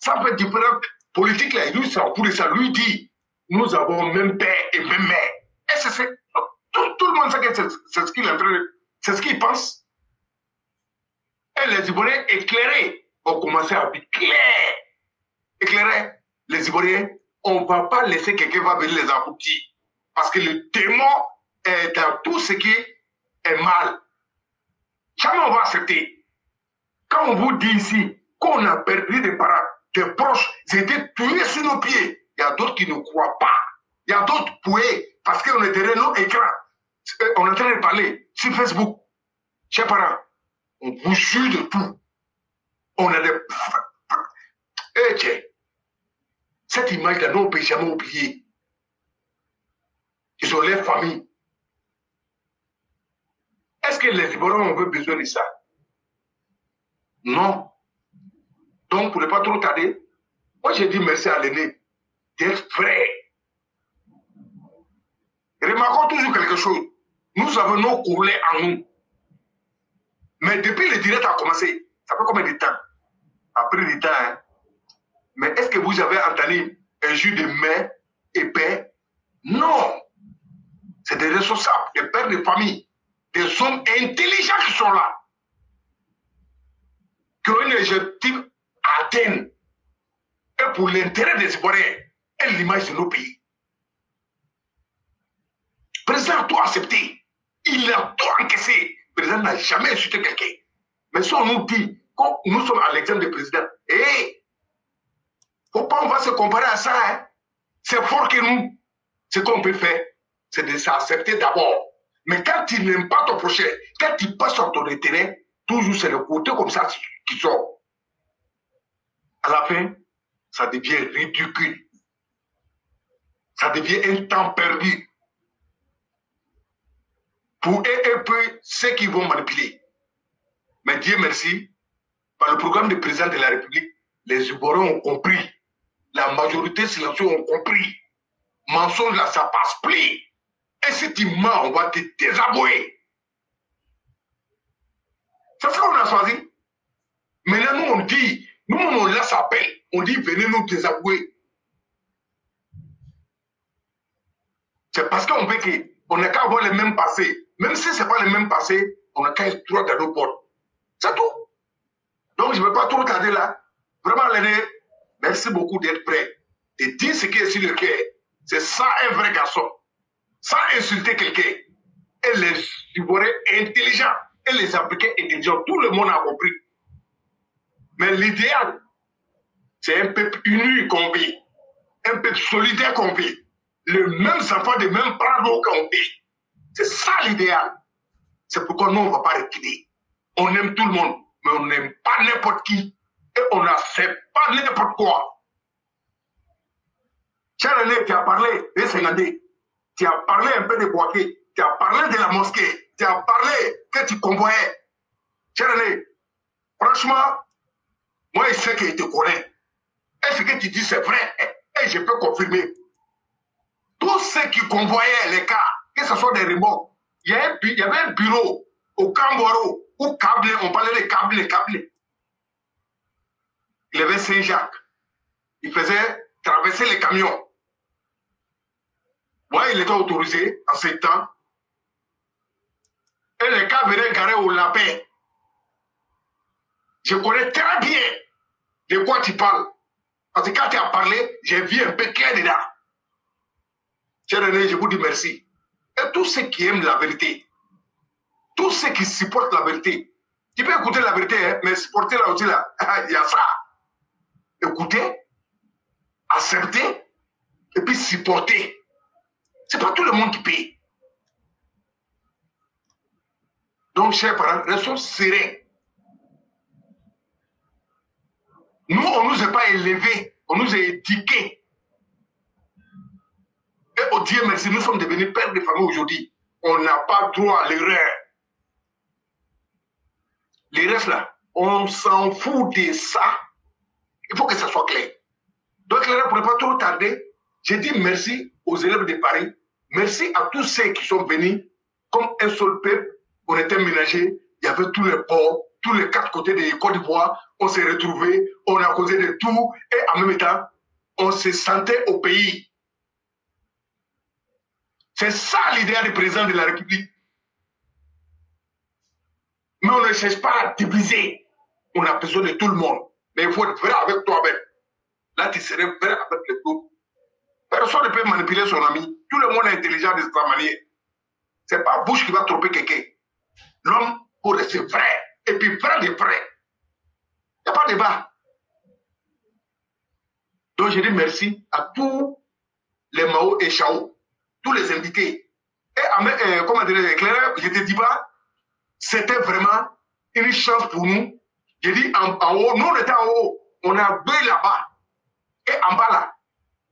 sans faire différence politique. Là. Lui, pour ça. Lui dit, nous avons même père et même mère. Et c'est, tout, tout, le monde sait que c'est, ce qu'il est en train de, c'est ce qu'il pense. Et les Ivoiriens éclairés ont commencé à être clairs éclairer les Ivoiriens, on ne va pas laisser quelqu'un venir les aboutir. Parce que le démon est dans tout ce qui est mal. Jamais on va accepter. Quand on vous dit ici qu'on a perdu des parents, des proches, ils étaient tués sur nos pieds, il y a d'autres qui ne croient pas. Il y a d'autres poués, parce qu'on est derrière nos écrans. Euh, on est en train de parler sur Facebook. Chers parents, on vous jure de tout. On a des... Eh, cette image-là, nous, on ne peut jamais oublier. Ils ont leur famille. Est-ce que les Ivoiriens ont besoin de ça? Non. Donc, pour ne pas trop tarder, moi j'ai dit merci à l'aîné d'être vrai. Remarquons toujours quelque chose. Nous avons nos courlets en nous. Mais depuis le direct a commencé, ça fait combien de temps? Après du temps, hein? Mais est-ce que vous avez entendu un jus de et père Non. C'est des responsables, des pères de famille, des hommes intelligents qui sont là, qui ont un objectif et pour l'intérêt des Ivoiriens et l'image de nos pays. Le président a tout accepté. Il a tout encaissé. Le président n'a jamais insulté quelqu'un. Mais si on nous dit que nous sommes à l'exemple du président, eh, faut pas on va se comparer à ça. Hein. C'est fort que nous. Ce qu'on peut faire, c'est de s'accepter d'abord. Mais quand tu n'aimes pas ton prochain, quand tu passes sur ton terrain, toujours c'est le côté comme ça qui sort. À la fin, ça devient ridicule. Ça devient un temps perdu. Pour eux et peu, ceux qui vont manipuler. Mais Dieu merci, par le programme du président de la République, les Ivoiriens ont compris. La majorité silencieuse ont compris. Mensonge là, ça passe plus. Et si tu on va te désavouer. C'est ce qu'on a choisi. Maintenant, nous, on dit, nous, on laisse appel. On dit, venez nous désavouer. C'est parce qu'on veut qu'on n'a qu'à avoir les mêmes passés. Même si ce n'est pas les mêmes passés, on n'a qu'à être droit dans nos portes. C'est tout. Donc, je ne vais pas trop tarder là. Vraiment, l'année, merci beaucoup d'être prêt. De dire ce qui est sur le cœur. C'est ça un vrai garçon. Sans insulter quelqu'un. Et les Ivoiriens intelligents et les Africains intelligents, tout le monde a compris. Mais l'idéal, c'est un peuple uni qu'on vit, un peuple solidaire qu'on vit, le même enfants de même parents qu'on vit. C'est ça l'idéal. C'est pourquoi nous, on ne va pas reculer. On aime tout le monde, mais on n'aime pas n'importe qui et on n'accepte pas n'importe quoi. Cher tu as parlé des Sénadés, tu as parlé un peu de Boaké, tu as parlé de la mosquée, tu as parlé que tu convoyais. Cher René, franchement, moi, je sais qu'il te connaît. Et ce que tu dis, c'est vrai? Et je peux confirmer. Tous ceux qui convoyaient les cas, que ce soit des remots, il y, avait un bureau au Camboro où on parlait de câblé, câblé. Il y avait Saint-Jacques. Il faisait traverser les camions. Moi, il était autorisé en ce temps. Et les cas venaient garer au lapin. Je connais très bien de quoi tu parles? Parce que quand tu as parlé, j'ai vu un peu clair dedans. Cher René, je vous dis merci. Et tous ceux qui aiment la vérité, tous ceux qui supportent la vérité, tu peux écouter la vérité, hein, mais supporter là aussi, là, il y a ça. Écouter, accepter, et puis supporter. C'est pas tout le monde qui paye. Donc, chers parents, restons sereins. Nous, on ne nous a pas élevés, on nous a éduqués. Et au Dieu merci, nous sommes devenus pères de famille aujourd'hui. On n'a pas droit à l'erreur. L'erreur là, on s'en fout de ça. Il faut que ça soit clair. Donc, là, pour ne pas trop tarder, j'ai dit merci aux élèves de Paris. Merci à tous ceux qui sont venus comme un seul peuple. On était ménagés. Il y avait tous les ports, tous les quatre côtés de Côte d'Ivoire on s'est retrouvés, on a causé de tout et en même temps, on se sentait au pays. C'est ça l'idée du président de la République. Mais on ne cherche pas à diviser. On a besoin de tout le monde. Mais il faut être vrai avec toi-même. Là, tu serais vrai avec les autres. Personne ne peut manipuler son ami. Tout le monde est intelligent de cette manière. C'est pas Bush qui va tromper quelqu'un. L'homme, pour rester vrai. Et puis vrai de vrai. Il n'y a pas de débat. Donc je dis merci à tous les Mao et Chao, tous les invités. Et euh, comment dire, je te dis pas, c'était vraiment une chance pour nous. Je dis en, haut, nous on était en haut, on a B là-bas. Et en bas là,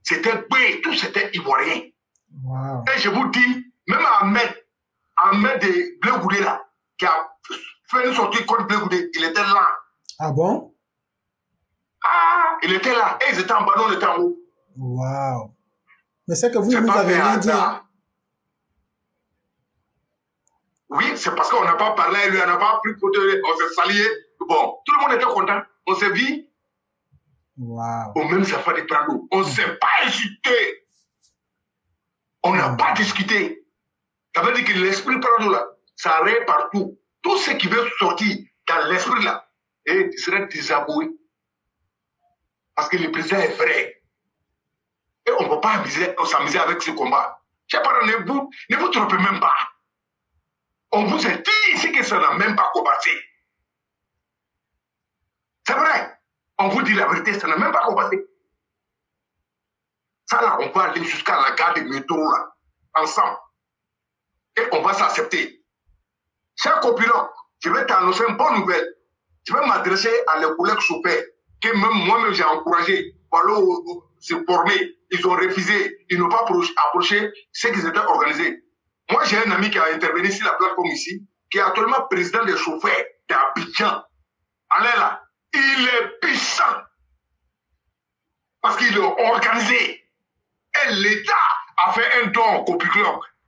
c'était B, tout c'était ivoirien. Et je vous dis, même Ahmed, Ahmed de Bleu Goudé là, qui a fait une sortie contre Bleu Goudé, il était là. Ah bon? Ah, il était là. Et ils étaient en bas, nous on était en haut. Waouh. Mais c'est que vous ne nous avez rien dit. Oui, c'est parce qu'on n'a pas parlé, lui, on n'a pas pris pour de- on s'est salié. Bon, tout le monde était content. On s'est vu Waouh. au même safari de Prado. On ne s'est pas insulté. On n'a pas discuté. Ça veut dire que l'esprit Prado, là, ça règne partout. Tout ce qui veut sortir dans l'esprit, là, et tu serais désavoué. Parce que le président est vrai. Et on ne peut pas amuser- s'amuser avec ce combat. Chers parents, ne vous, ne vous trompez même pas. On vous a dit ici que ça n'a même pas commencé. C'est vrai. On vous dit la vérité, ça n'a même pas commencé. Ça là, on va aller jusqu'à la gare de métro là, ensemble. Et on va s'accepter. Cher copilote, je vais t'annoncer une bonne nouvelle. Je vais m'adresser à les collègues chauffeurs que même moi-même j'ai encouragé pour se former. Ils ont refusé, ils n'ont pas approché, ce qu'ils étaient organisés. Moi, j'ai un ami qui a intervenu sur la plateforme ici, qui est actuellement président des chauffeurs d'Abidjan. Allez là, il est puissant. Parce qu'il est organisé. Et l'État a fait un don au Copiclub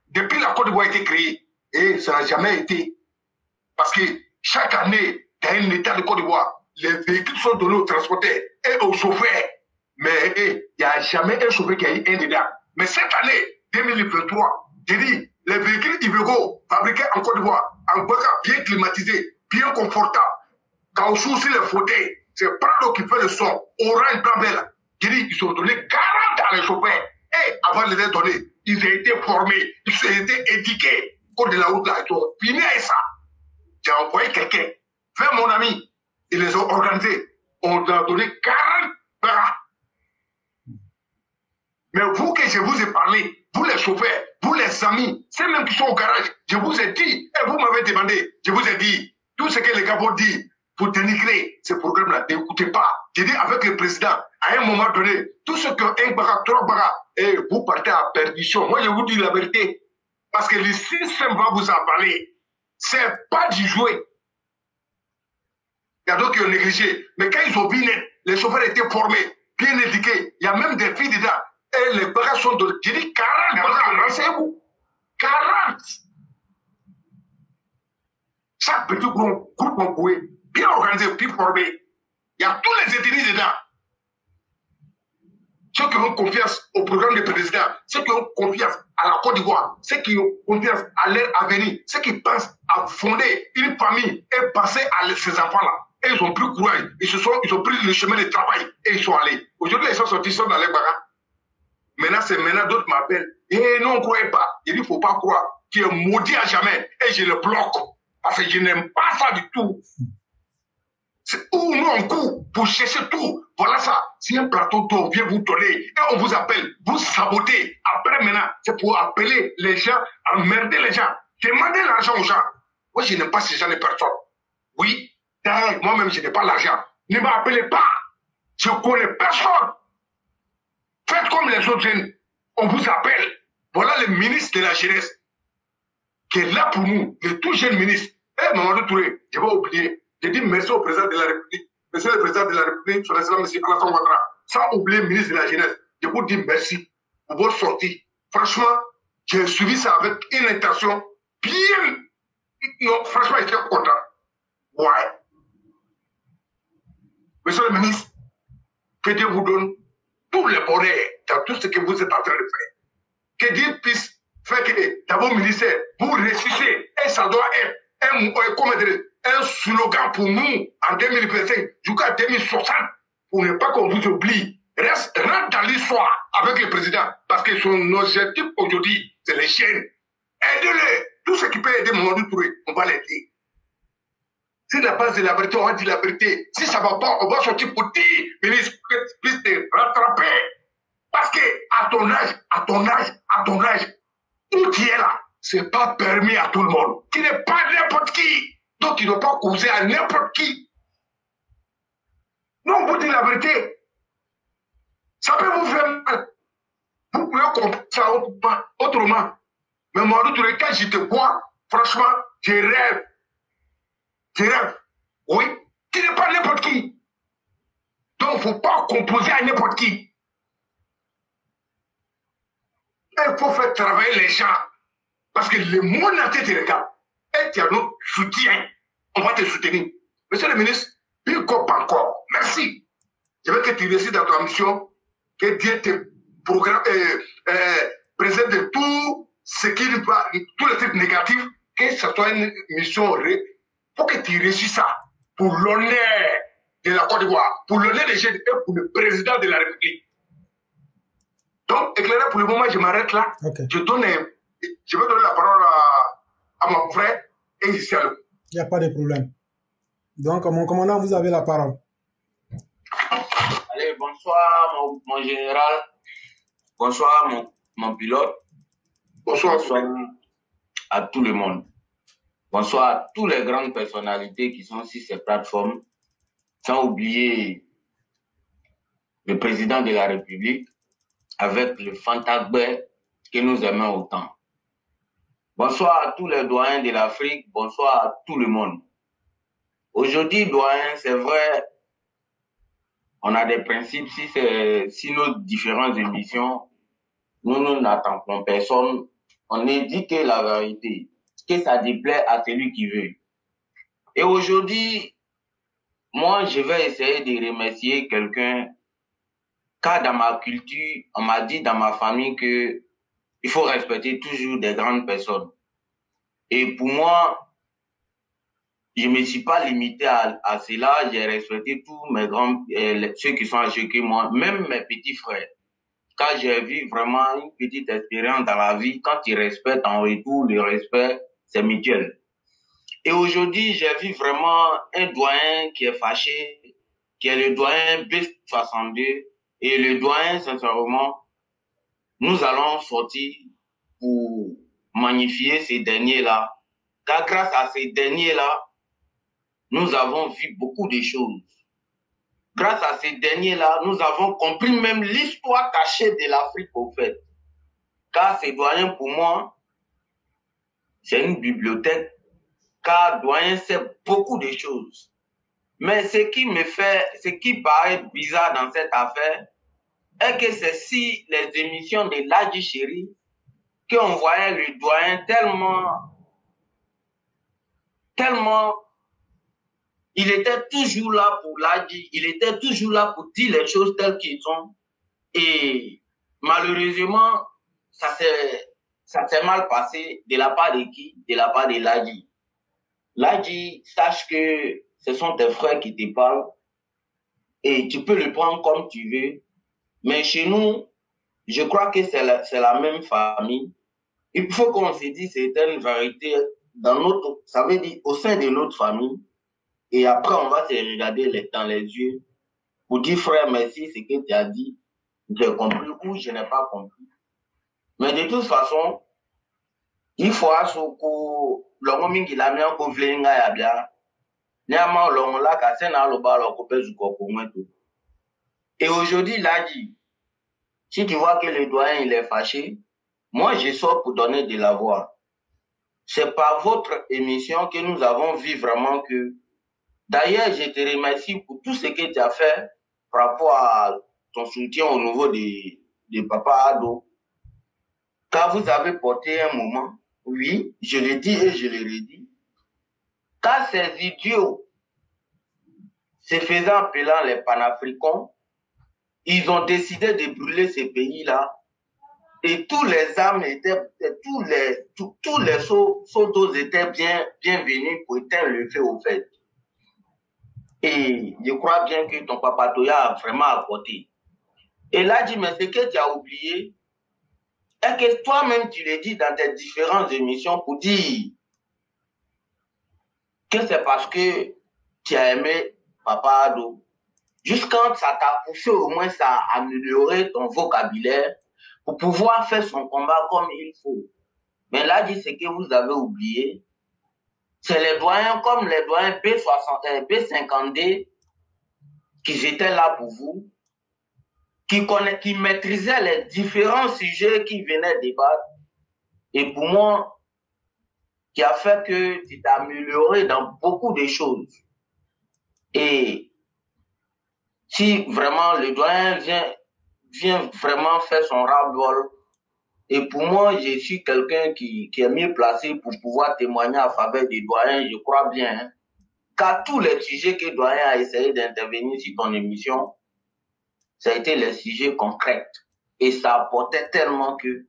depuis la Côte d'Ivoire a été créée. Et ça n'a jamais été. Parce que chaque année, dans un État de Côte d'Ivoire, les véhicules sont donnés aux transporteurs et aux chauffeurs. Mais eh, il n'y a jamais un chauffeur qui a eu un dedans. Mais cette année, 2023, j'ai dit, les véhicules Iveco fabriqués en Côte d'Ivoire, en Boca, bien climatisés, bien confortables, caoutchouc sur les fauteuils, c'est Prado qui fait le son, orange, blanc, là. J'ai dit, ils ont donné 40 à les chauffeurs. Et avant de les donner, ils ont été formés, ils ont été éduqués. Code de la route là, ils ont fini ça. J'ai envoyé quelqu'un vers mon ami. Ils les ont organisés. On leur a donné 40 bras. Mais vous que je vous ai parlé, vous les chauffeurs, vous les amis, ceux même qui sont au garage, je vous ai dit, et vous m'avez demandé, je vous ai dit, tout ce que les gars vont dire pour dénigrer ce programme-là, n'écoutez pas. J'ai dit avec le président, à un moment donné, tout ce que un barat, trois barats, et vous partez à perdition. Moi, je vous dis la vérité. Parce que le système va vous avaler. C'est pas du jouet. Il y a d'autres qui ont négligé. Mais quand ils ont vu les chauffeurs étaient formés, bien éduqués. Il y a même des filles dedans. Et les bagages sont de. J'ai dit 40 bagages, renseignez-vous. 40 Chaque petit groupe, bien organisé, bien formé. Il y a tous les ethnies dedans. Ceux qui ont confiance au programme du président, ceux qui ont confiance à la Côte d'Ivoire, ceux qui ont confiance à leur avenir, ceux qui pensent à fonder une famille et passer à ces enfants-là. Et ils ont pris courage, ils, se sont, ils ont pris le chemin de travail et ils sont allés. Aujourd'hui, ils sont sortis, dans les barrages. Maintenant, c'est maintenant d'autres m'appellent. Et non, ne croyez pas. Il ne faut pas croire. Tu es maudit à jamais. Et je le bloque. Parce que je n'aime pas ça du tout. C'est où nous on court pour chercher tout. Voilà ça. Si un plateau d'eau vient vous donner et on vous appelle, vous sabotez. Après maintenant, c'est pour appeler les gens, emmerder les gens, demander l'argent aux gens. Moi, je n'aime pas ces gens de personnes. Oui, moi-même, je n'ai pas l'argent. Ne m'appelez pas. Je connais personne. Faites comme les autres jeunes. On vous appelle. Voilà le ministre de la jeunesse qui est là pour nous, le tout jeune ministre. Eh, Mamadou Touré, je vais oublier. J'ai dit merci au président de la République. Monsieur le président de la République, son excellence, M. Alassane Ouattara. Sans oublier le ministre de la jeunesse. Je vous dis merci pour votre sortie. Franchement, j'ai suivi ça avec une intention bien. Non, franchement, j'étais content. Ouais. Monsieur le ministre, que Dieu vous donne tous les bonheurs dans tout ce que vous êtes en train de faire. Que Dieu puisse faire que dans vos ministères, vous réussissez. Et ça doit être un, slogan pour nous en 2025 jusqu'à 2060 pour ne pas qu'on vous oublie. Reste, rentre dans l'histoire avec le président parce que son objectif aujourd'hui, c'est les chaînes. Aidez-les. Tout ce qui peut aider Mamadou Touré, on va l'aider. Si la base de la vérité, on dire la vérité. Si ça va pas, on va sortir pour dire, ministre, puisse te rattraper. Parce que, à ton âge, à ton âge, à ton âge, où tu es là, c'est pas permis à tout le monde. Tu n'es pas n'importe qui. Donc, il ne doit pas causer à n'importe qui. Non, on vous dit la vérité. Ça peut vous faire mal. Vous pouvez comprendre ça autrement. Mais moi, quand je te vois, franchement, je rêve. Je rêve. Oui. Tu n'es pas n'importe qui. Donc, il ne faut pas composer à n'importe qui. Il faut faire travailler les gens. Parce que le monde entier te regarde. Et tu as notre soutien. On va te soutenir. Monsieur le ministre, big up encore. Merci. Je veux que tu réussisses dans ta mission. Que Dieu te programme, euh, euh, tout ce qui va, tous les trucs négatifs. Que ce soit une mission. Faut que tu réussisses ça. Pour l'honneur de la Côte d'Ivoire, pour le DG et pour le président de la République. Donc, éclairé pour le moment, je m'arrête là. Je, donne, je vais donner la parole à, à mon frère et ici à Il n'y a pas de problème. Donc, mon commandant, vous avez la parole. Allez, bonsoir, mon, mon général. Bonsoir, mon, mon pilote. Bonsoir, bonsoir à tout le monde. Bonsoir à toutes les grandes personnalités qui sont sur ces plateformes, sans oublier le président de la République avec le Fantagbe que nous aimons autant. Bonsoir à tous les doyens de l'Afrique, bonsoir à tout le monde. Aujourd'hui, doyen, c'est vrai, on a des principes, si, si nos différentes émissions, nous, nous n'attendons personne, on édite la vérité que ça déplaît à celui qui veut. Et aujourd'hui, moi, je vais essayer de remercier quelqu'un, car dans ma culture, on m'a dit dans ma famille que il faut respecter toujours des grandes personnes. Et pour moi, je me suis pas limité à, cela, j'ai respecté tous mes grands, euh, ceux qui sont âgés que moi, même mes petits frères. Car j'ai vu vraiment une petite expérience dans la vie, quand ils respectent en retour, le respect, c'est mutuel. Et aujourd'hui, j'ai vu vraiment un doyen qui est fâché, qui est le doyen B62. Et le doyen, sincèrement, nous allons sortir pour magnifier ces derniers-là. Car grâce à ces derniers-là, nous avons vu beaucoup de choses. Grâce à ces derniers-là, nous avons compris même l'histoire cachée de l'Afrique au fait. Car ces doyens, pour moi, c'est une bibliothèque, car doyen sait beaucoup de choses. Mais ce qui me fait, ce qui paraît bizarre dans cette affaire, est que c'est si les émissions de Ladji Chéri, qu'on voyait le doyen tellement, tellement, il était toujours là pour Ladji, il était toujours là pour dire les choses telles qu'elles sont. Et malheureusement, ça s'est ça s'est mal passé de la part de qui? De la part de Ladi. Ladi, sache que ce sont tes frères qui te parlent et tu peux le prendre comme tu veux. Mais chez nous, je crois que c'est la, c'est la même famille. Il faut qu'on se dise certaines vérités dans notre, ça veut dire au sein de notre famille. Et après, on va se regarder dans les yeux pour dire, frère, merci, ce que tu as dit. J'ai compris ou je n'ai pas compris. Mais de toute façon, il faut asoko longo mingi la mia ko vlenga ya bia. Nyama longo la ka sena lo ba lo ko pezu ko ko Et aujourd'hui, là dit, si tu vois que le doyen il est fâché, moi je sors pour donner de la voix. C'est par votre émission que nous avons vu vraiment que, d'ailleurs, je te remercie pour tout ce que tu as fait par rapport à ton soutien au niveau de, de Papa Ado. Car vous avez porté un moment, oui, je le dis et je le redis, car ces idiots, se faisant appelant les panafricains, ils ont décidé de brûler ces pays-là et tous les âmes étaient, tous les, tous, les soldats étaient bien, bienvenus pour éteindre le feu au fait. Et je crois bien que ton papa Toya a vraiment apporté. Et là, dit, mais ce que tu as oublié, est que toi-même, tu le dis dans tes différentes émissions pour dire que c'est parce que tu as aimé Papa Ado. Jusqu'à ça t'a poussé au moins à améliorer ton vocabulaire pour pouvoir faire son combat comme il faut. Mais là, dit ce que vous avez oublié. C'est les doyens comme les doyens B60, B52 qui étaient là pour vous qui, connaît, qui maîtrisait les différents sujets qui venaient débattre. Et pour moi, qui a fait que tu t'es amélioré dans beaucoup de choses. Et si vraiment le doyen vient, vient vraiment faire son ras-le-bol, et pour moi, je suis quelqu'un qui, est mieux placé pour pouvoir témoigner à faveur des doyens, je crois bien. Hein. Car tous les sujets que le doyen a essayé d'intervenir sur ton émission, ça a été le sujet concret. Et ça apportait tellement que...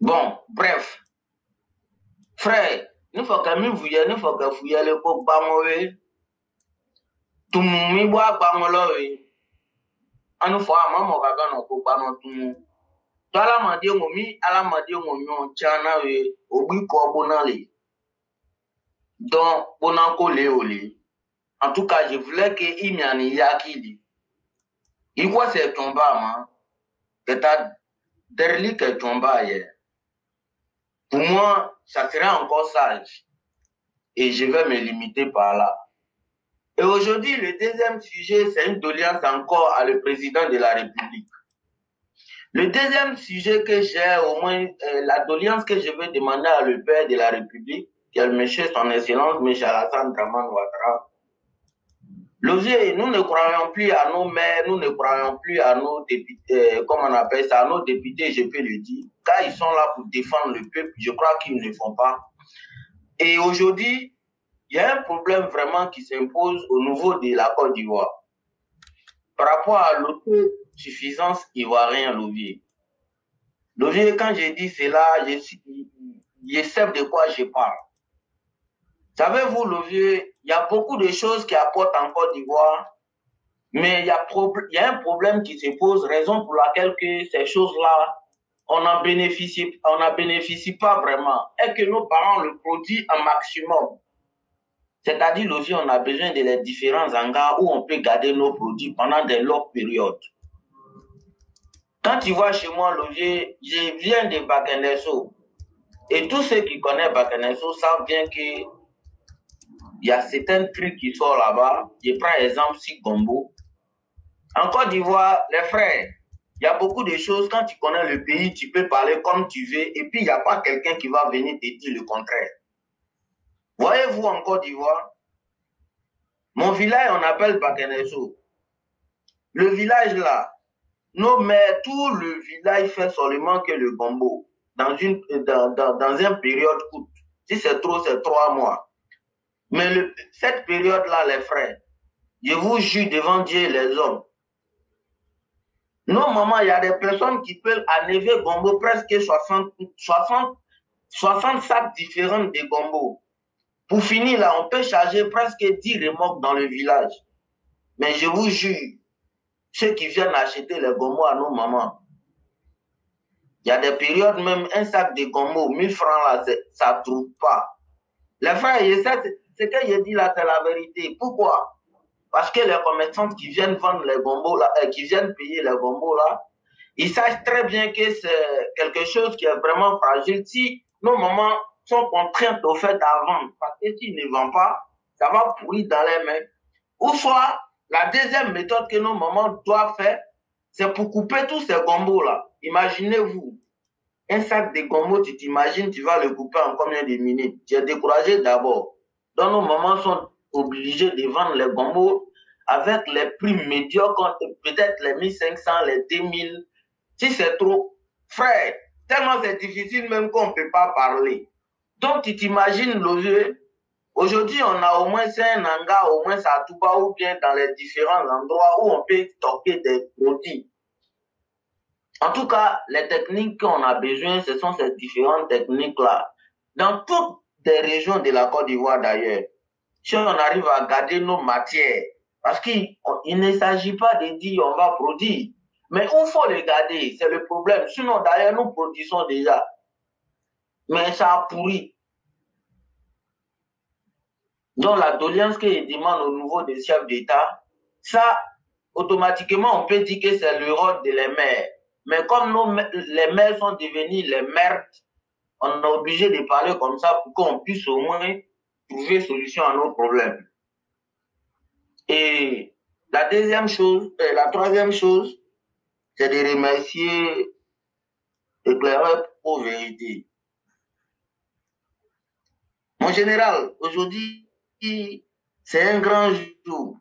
Bon, bref. Frère, il faut vous y aller, il faut que vous y allez pour Bamoé. tumu mi bɔ agbaŋɔ lɔ we anu fɔ ama mɔ kaka nɔ ko gbanɔ tumu tɔ alamadi ŋo mi alamadi ŋo nyɔ tsana we ogbi kɔ bona le donc bona ko le o le en tout cas je voulais que i miani yaki li i kɔ sɛ tɔn ba ma que ta derli que tɔn ba yɛ pour moi ça serait encore sage et je vais me limiter par là Et aujourd'hui, le deuxième sujet, c'est une doléance encore à le président de la République. Le deuxième sujet que j'ai, au moins, euh, la doléance que je veux demander à le père de la République, qui est le monsieur, son excellence, M. Alassane Draman Ouattara. L'objet, nous ne croyons plus à nos maires, nous ne croyons plus à nos députés, euh, comment on appelle ça, à nos députés, je peux le dire, car ils sont là pour défendre le peuple, je crois qu'ils ne le font pas. Et aujourd'hui, il y a un problème vraiment qui s'impose au niveau de la Côte d'Ivoire. Par rapport à l'autosuffisance ivoirienne, Louvier. Louvier, quand je dis cela, je, je sais de quoi je parle. Savez-vous, Louvier, il y a beaucoup de choses qui apportent en Côte d'Ivoire, mais il y, a un problème qui se pose, raison pour laquelle que ces choses-là, on n'en bénéficie, bénéficie pas vraiment, et que nos parents le produisent un maximum? C'est-à-dire, aussi, on a besoin de les différents hangars où on peut garder nos produits pendant de longues périodes. Quand tu vois chez moi, Logier, je viens de Bakenesso. Et tous ceux qui connaissent Bakenesso savent bien que il y a certains trucs qui sortent là-bas. Je prends exemple si Gombo. En Côte d'Ivoire, les frères, il y a beaucoup de choses. Quand tu connais le pays, tu peux parler comme tu veux. Et puis, il n'y a pas quelqu'un qui va venir te dire le contraire. Voyez-vous en Côte d'Ivoire, mon village, on appelle Bakenesso. Le village là, nos mères, tout le village fait seulement que le gombo dans une, dans, dans, dans une période courte. Si c'est trop, c'est trois mois. Mais cette période-là, les frères, je vous jure devant Dieu et les hommes, non, maman, il y a des personnes qui peuvent enlever gombo presque 60, 60, 60 sacs différents de gombo. Pour finir, là, on peut charger presque 10 remorques dans le village. Mais je vous jure, ceux qui viennent acheter les gombos à nos mamans, il y a des périodes, même un sac de gombos, 1000 francs là, ça ne trouve pas. Les frères, je sais, ce que je dis là, c'est la vérité. Pourquoi? Parce que les commerçants qui viennent vendre les gombos là, euh, qui viennent payer les gombos là, ils savent très bien que c'est quelque chose qui est vraiment fragile. Si nos mamans sont contraintes au fait à vendre, parce que s'ils ne vendent pas, ça va pourrir dans les mains. Ou soit, la deuxième méthode que nos mamans doivent faire, c'est pour couper tous ces gombos là. Imaginez-vous, un sac de gombos, tu t'imagines, tu vas le couper en combien de minutes? Tu es découragé d'abord. Donc nos mamans sont obligées de vendre les gombos avec les prix médiocres, peut-être les 1500, les 2000. Si c'est trop, frère, tellement c'est difficile même qu'on ne peut pas parler. Donc tu t'imagines le. Aujourd'hui, on a au moins un hangar, au moins à Touba ou bien dans les différents endroits où on peut stocker des produits. En tout cas, les techniques qu'on a besoin, ce sont ces différentes techniques-là. Dans toutes les régions de la Côte d'Ivoire d'ailleurs, si on arrive à garder nos matières, parce qu'il il ne s'agit pas de dire on va produire, mais il faut les garder, c'est le problème. Sinon, d'ailleurs, nous produisons déjà. Mais ça a pourri. Donc, la doléance je demande au niveau des chefs d'État, ça, automatiquement, on peut dire que c'est le rôle de les maires. Mais comme nos, les maires sont devenus les merdes, on est obligé de parler comme ça pour qu'on puisse au moins trouver solution à nos problèmes. Et la deuxième chose, euh, la troisième chose, c'est de remercier l'éclaireur pour vérité. Mon général, aujourd'hui, c'est un grand jour.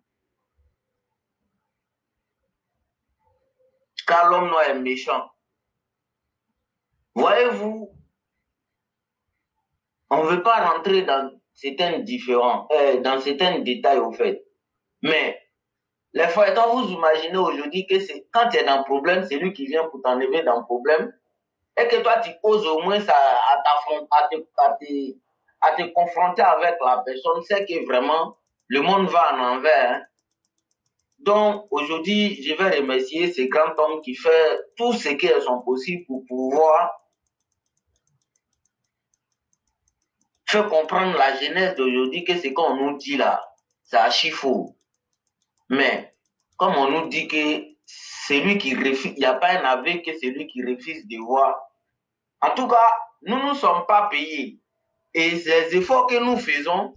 Car l'homme noir est méchant. Voyez-vous, on ne veut pas rentrer dans certains différents, euh, dans certains détails au fait. Mais les quand vous imaginez aujourd'hui que c'est quand tu es dans un problème, c'est lui qui vient pour t'enlever dans le problème, et que toi tu oses au moins ça, à, à, te, à, te, confronter avec la personne, c'est que vraiment le monde va en envers. hein. Donc, aujourd'hui, je vais remercier ces grands hommes qui font tout ce qu'elles sont possible pour pouvoir comprendre la jeunesse d'aujourd'hui que ce qu'on nous dit là, c'est archi faux. Mais, comme on nous dit que celui qui refuse, il n'y a pas un aveu que celui qui refuse de voir. En tout cas, nous ne sommes pas payés. Et les efforts que nous faisons,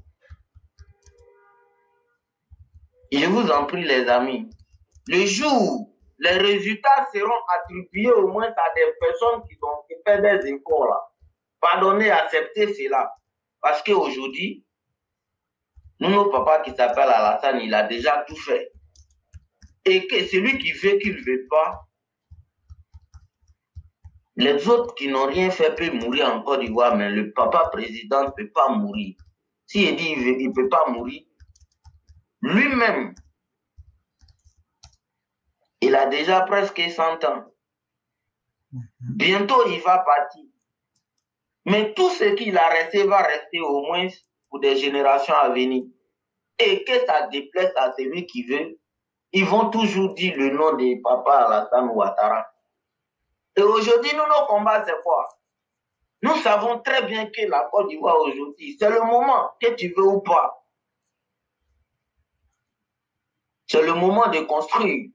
je vous en prie les amis, le jour les résultats seront attribués au moins à des personnes qui ont fait des efforts là, pardonnez, acceptez cela. Parce qu'aujourd'hui, nous, nos papas qui s'appelle Alassane, il a déjà tout fait. Et que celui qui veut qu'il ne veut pas, les autres qui n'ont rien fait peuvent mourir en Côte d'Ivoire, mais le papa président ne peut pas mourir. S'il dit qu'il ne peut pas mourir, lui-même, il a déjà presque 100 ans. Bientôt, il va partir. Mais tout ce qu'il a resté va rester au moins pour des générations à venir. Et que ça déplaise à celui qui veut, ils vont toujours dire le nom de Papa Alassane Ouattara. Et aujourd'hui, nous, nos combats, c'est quoi? Nous savons très bien que la Côte d'Ivoire aujourd'hui, c'est le moment que tu veux ou pas. C'est le moment de construire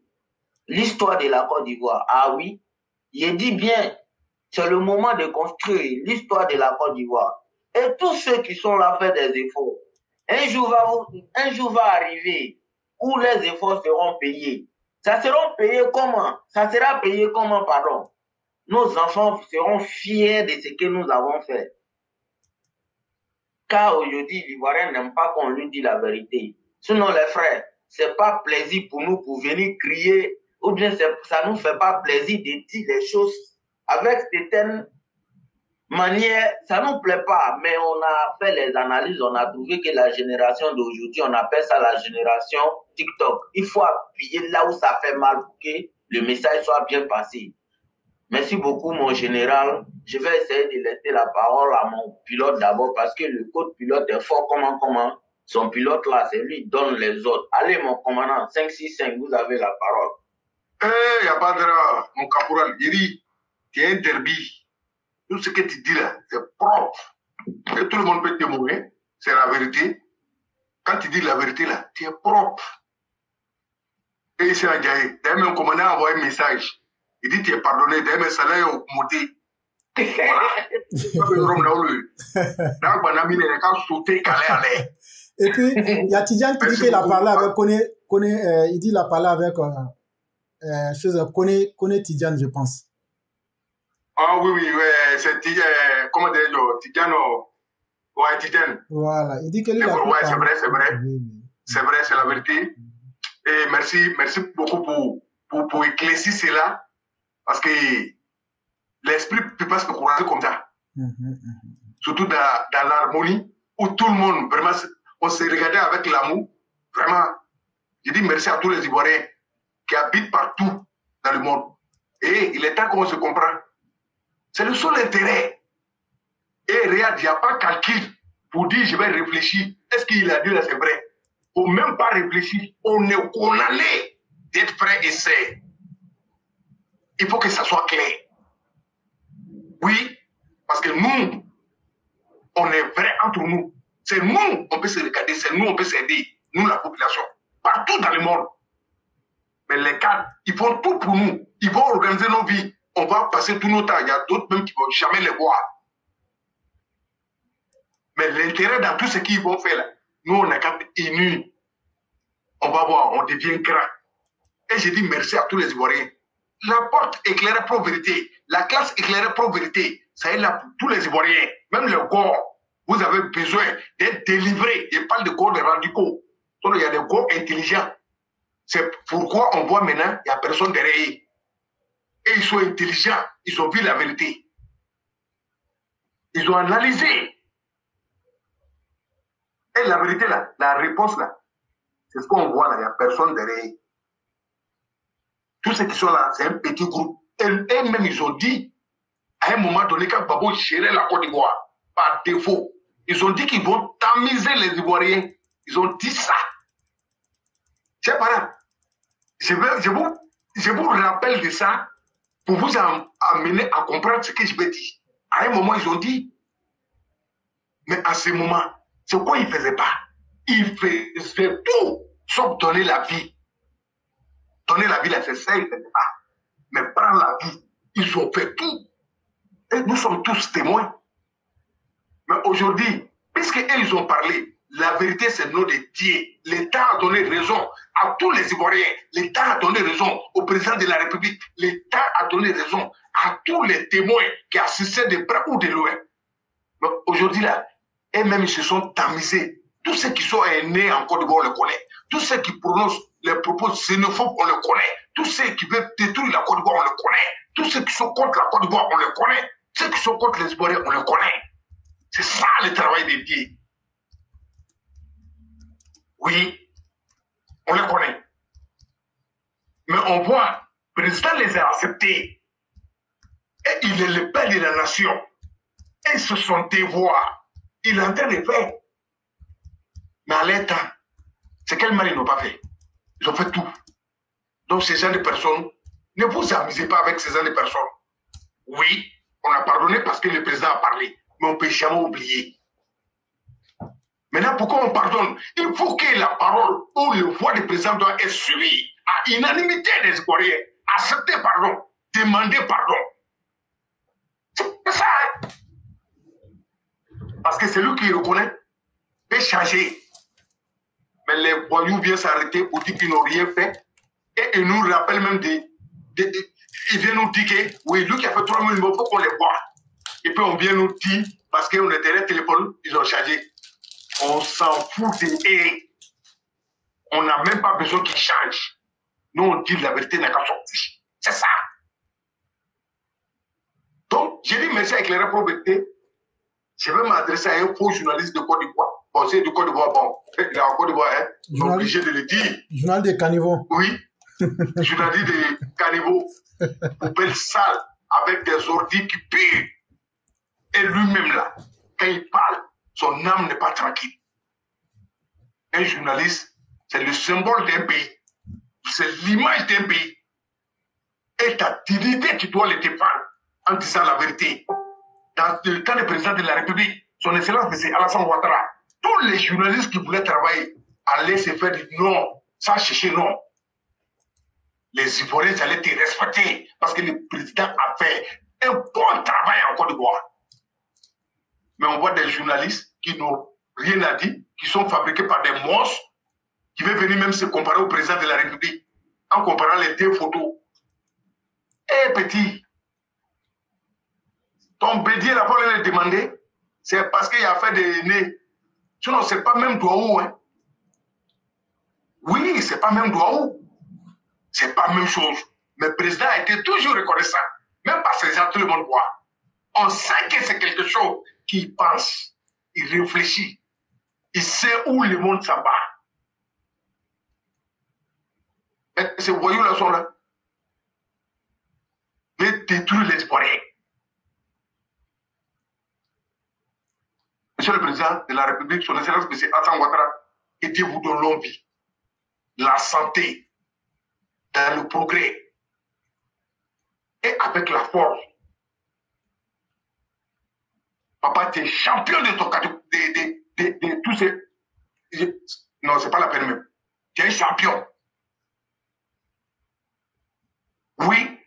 l'histoire de la Côte d'Ivoire. Ah oui, je dis bien, c'est le moment de construire l'histoire de la Côte d'Ivoire. Et tous ceux qui sont là font des efforts. Un jour va, un jour va arriver où les efforts seront payés. Ça sera payé comment? Ça sera payé comment, pardon? Nos enfants seront fiers de ce que nous avons fait. Car aujourd'hui, l'Ivoirien n'aime pas qu'on lui dise la vérité. Sinon, les frères, c'est pas plaisir pour nous pour venir crier, ou bien ça nous fait pas plaisir de dire des choses avec certaines manières, ça nous plaît pas, mais on a fait les analyses, on a trouvé que la génération d'aujourd'hui, on appelle ça la génération TikTok. Il faut appuyer là où ça fait mal pour que le message soit bien passé. Merci beaucoup, mon général. Je vais essayer de laisser la parole à mon pilote d'abord parce que le code pilote est fort. Comment, comment? Son pilote là, c'est lui donne les autres. Allez, mon commandant, 565, vous avez la parole. Eh, Yabadra, mon caporal, Iri, tu es un derby. Tout ce que tu dis là, c'est propre. Et tout le monde peut témoigner. C'est la vérité. Quand tu dis la vérité là, tu es propre. Et ici à Djaï, d'ailleurs, mon commandant a envoyé un message. Il dit tu es pardonné, d'ailleurs, mes salaires ont monté. Et puis, il y a Tidjane qui dit qu'il a parlé avec euh, il dit qu'il a parlé avec euh, euh, chose, Tidjane, je pense. Ah oui, oui, ouais, c'est Tidjane, comment dire, Tidjane, ouais. Voilà, il dit que lui, C'est il a vrai, pu ouais, c'est vrai, c'est vrai. C'est vrai, c'est la vérité. Et merci, merci beaucoup pour, pour, pour éclaircir cela. Parce que l'esprit ne peut pas se courager comme ça. Surtout dans, dans l'harmonie, où tout le monde, vraiment, on s'est regardé avec l'amour. Vraiment, je dis merci à tous les Ivoiriens qui habitent partout dans le monde. Et il est temps qu'on se comprend. C'est le seul intérêt. Et regarde, il n'y a pas calcul pour dire je vais réfléchir. Est-ce qu'il a dit là, c'est vrai? Faut même pas réfléchir. On est condamné d'être frère et sœur. Il faut que ça soit clair. Oui, parce que nous, on est vrai entre nous. C'est nous, on peut se regarder, c'est nous, on peut s'aider. Nous, la population, partout dans le monde. Mais les cadres, ils font tout pour nous. Ils vont organiser nos vies. On va passer tout notre temps. Il y a d'autres même qui ne vont jamais les voir. Mais l'intérêt dans tout ce qu'ils vont faire là, nous, on est qu'à unis. On va voir, on devient grand. Et je dis merci à tous les Ivoiriens. La porte éclairée pour vérité, la classe éclairée pour vérité, ça est là pour tous les Ivoiriens, même le corps. Vous avez besoin d'être délivré. Je parle de corps de radicaux. Donc, il y a des corps intelligents. C'est pourquoi on voit maintenant, il n'y a personne derrière. Et ils sont intelligents, ils ont vu la vérité. Ils ont analysé. Et la vérité là, la réponse là, c'est ce qu'on voit là, il n'y a personne derrière. Tous ceux qui sont là, c'est un petit groupe. Et eux-mêmes, ils ont dit, à un moment donné, quand Babo gérait la Côte d'Ivoire, par défaut, ils ont dit qu'ils vont tamiser les Ivoiriens. Ils ont dit ça. C'est grave. je, je vous rappelle de ça pour vous am- amener à comprendre ce que je vais dire. À un moment, ils ont dit, mais à ce moment, c'est quoi ils ne faisaient pas? Ils faisaient tout, sauf donner la vie. Donner la vie, là, c'est ça, ils ne faisaient pas. Mais prendre la vie, ils ont fait tout. Et nous sommes tous témoins. Mais aujourd'hui, puisque eux, ils ont parlé, la vérité, c'est le nom de Dieu. L'État a donné raison à tous les Ivoiriens. L'État a donné raison au président de la République. L'État a donné raison à tous les témoins qui assistaient de près ou de loin. Aujourd'hui, là, eux-mêmes, ils se sont tamisés. Tous ceux qui sont nés en Côte d'Ivoire, on le connaît. Tous ceux qui prononcent les propos xénophobes, on le connaît. Tous ceux qui veulent détruire la Côte d'Ivoire, on le connaît. Tous ceux qui sont contre la Côte d'Ivoire, on le connaît. Ceux qui sont contre les Ivoiriens, on le connaît. C'est ça le travail des pieds. Oui, on les connaît. Mais on voit, le président les a acceptés. Et il est le père de la nation. Et ce sont des voix. Il est en train de faire. Mais à l'état, c'est quel mal ils n'ont pas fait. Ils ont fait tout. Donc ces gens de personnes, ne vous amusez pas avec ces gens de personnes. Oui, on a pardonné parce que le président a parlé, mais on ne peut jamais oublier. Maintenant, pourquoi on pardonne Il faut que la parole ou le voix du président doit être suivie à unanimité des Ivoiriens. Accepter pardon, demander pardon. C'est ça. hein. Parce que c'est lui qui reconnaît peut changer. Mais les voyous viennent s'arrêter pour dire qu'ils n'ont rien fait. Et ils nous rappellent même des. des- des- ils viennent nous dire que oui, lui qui a fait 3 000 il faut qu'on les voit. Et puis on vient nous dire, parce qu'on est derrière le téléphone, ils ont changé. On s'en fout de eux. On n'a même pas besoin qu'ils changent. Nous, on dit la vérité n'a qu'à sortir. C'est ça. Donc, j'ai dit merci à éclairer probité. Je vais m'adresser à un faux journaliste de Côte d'Ivoire. Bon, c'est du Côte d'Ivoire, bon, il est en Côte d'Ivoire, hein. Je suis obligé de le dire. Journal des caniveaux. Oui, journaliste de caniveau, poubelle sale, avec des ordis qui puent. Et lui-même là, quand il parle, son âme n'est pas tranquille. Un journaliste, c'est le symbole d'un pays. C'est l'image d'un pays. Et ta dignité, tu dois le défendre en disant la vérité. Dans le temps du président de la République, son excellence, M. Alassane Ouattara, tous les journalistes qui voulaient travailler allaient se faire dire non, ça chercher non. Les Ivoiriens allaient te respecter parce que le président a fait un bon travail en Côte d'Ivoire. Mais on voit des journalistes qui n'ont rien à dire, qui sont fabriqués par des monstres, qui veulent venir même se comparer au président de la République en comparant les deux photos. Eh petit, ton bédier là, pour le demander, c'est parce qu'il a fait des nez. Sinon, c'est pas même Douaou. Hein. Oui, c'est pas même Douaou. C'est pas la même chose. Mais le président a été toujours reconnaissant. Même parce que les gens, tout le monde voit. On sait que c'est quelque chose qu'il pense, il réfléchit, il sait où le monde s'en va. Mais ces voyous-là sont là. Ils détruisent l'espoir. Monsieur le Président de la République, son Excellence M. Hassan Ouattara, que Dieu vous donne longue vie, la santé, dans le progrès et avec la force. Papa, tu es champion de ton catégorie, de, tous ces. Non, c'est pas la peine même. Tu es champion. Oui.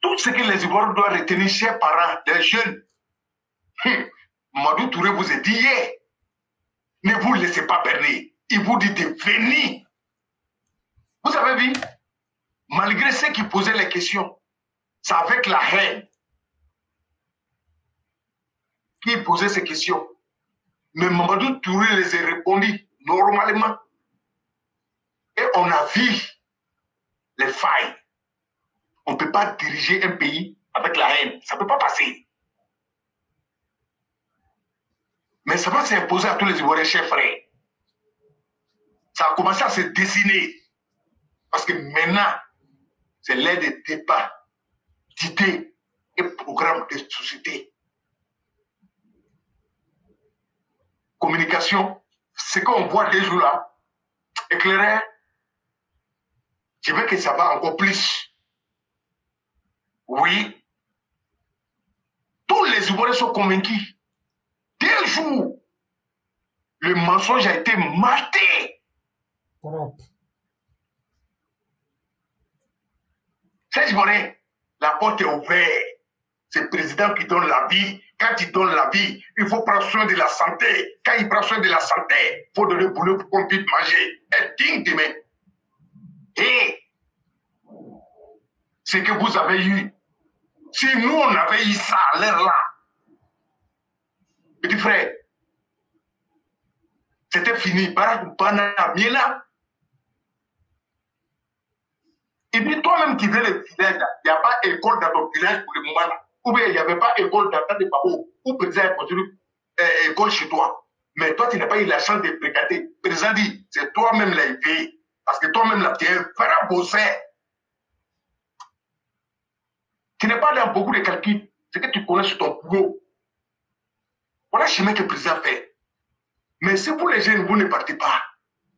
Tout ce que les Ivoiriens doivent retenir, chers parents, les jeunes, Hum, Madou Touré vous a dit hier, ne vous laissez pas berner. Il vous dit de venir. Vous avez vu, malgré ceux qui posaient les questions, c'est avec la haine qu'ils posaient ces questions. Mais Mamadou Touré les a répondu normalement. Et on a vu les failles. On ne peut pas diriger un pays avec la haine. Ça ne peut pas passer. Mais ça va s'imposer à tous les Ivoiriens, chers frères. Ça a commencé à se dessiner. Parce que maintenant, c'est l'ère des débats, d'idées et programmes de société. Communication, ce qu'on voit des jours là, éclairé, je veux que ça va encore plus. Oui. Tous les Ivoiriens sont convaincus. Dès jour, le mensonge a été maté. Ces Ivoiriens, la porte est ouverte. C'est le président qui donne la vie. Quand il donne la vie, il faut prendre soin de la santé. Quand il prend soin de la santé, il faut donner boulot pour qu'on puisse manger. Et digne demain. Et ce que vous avez eu, si nous on avait eu ça à l'heure là, petit frère, c'était fini. Barack Obama, là. Et puis toi-même qui veux le village, il n'y a pas école dans ton village pour le moment là. Ou il n'y avait pas école dans de Babo. Ou président a construit euh, école chez toi. Mais toi, tu n'as pas eu la chance de précater. Président dit, c'est toi-même là, il Parce que toi-même là, tu es un vrai bosser. Tu n'es pas dans beaucoup de calculs. C'est que tu connais sur ton boulot. Voilà le chemin que le président fait. Mais si vous les jeunes, vous ne partez pas,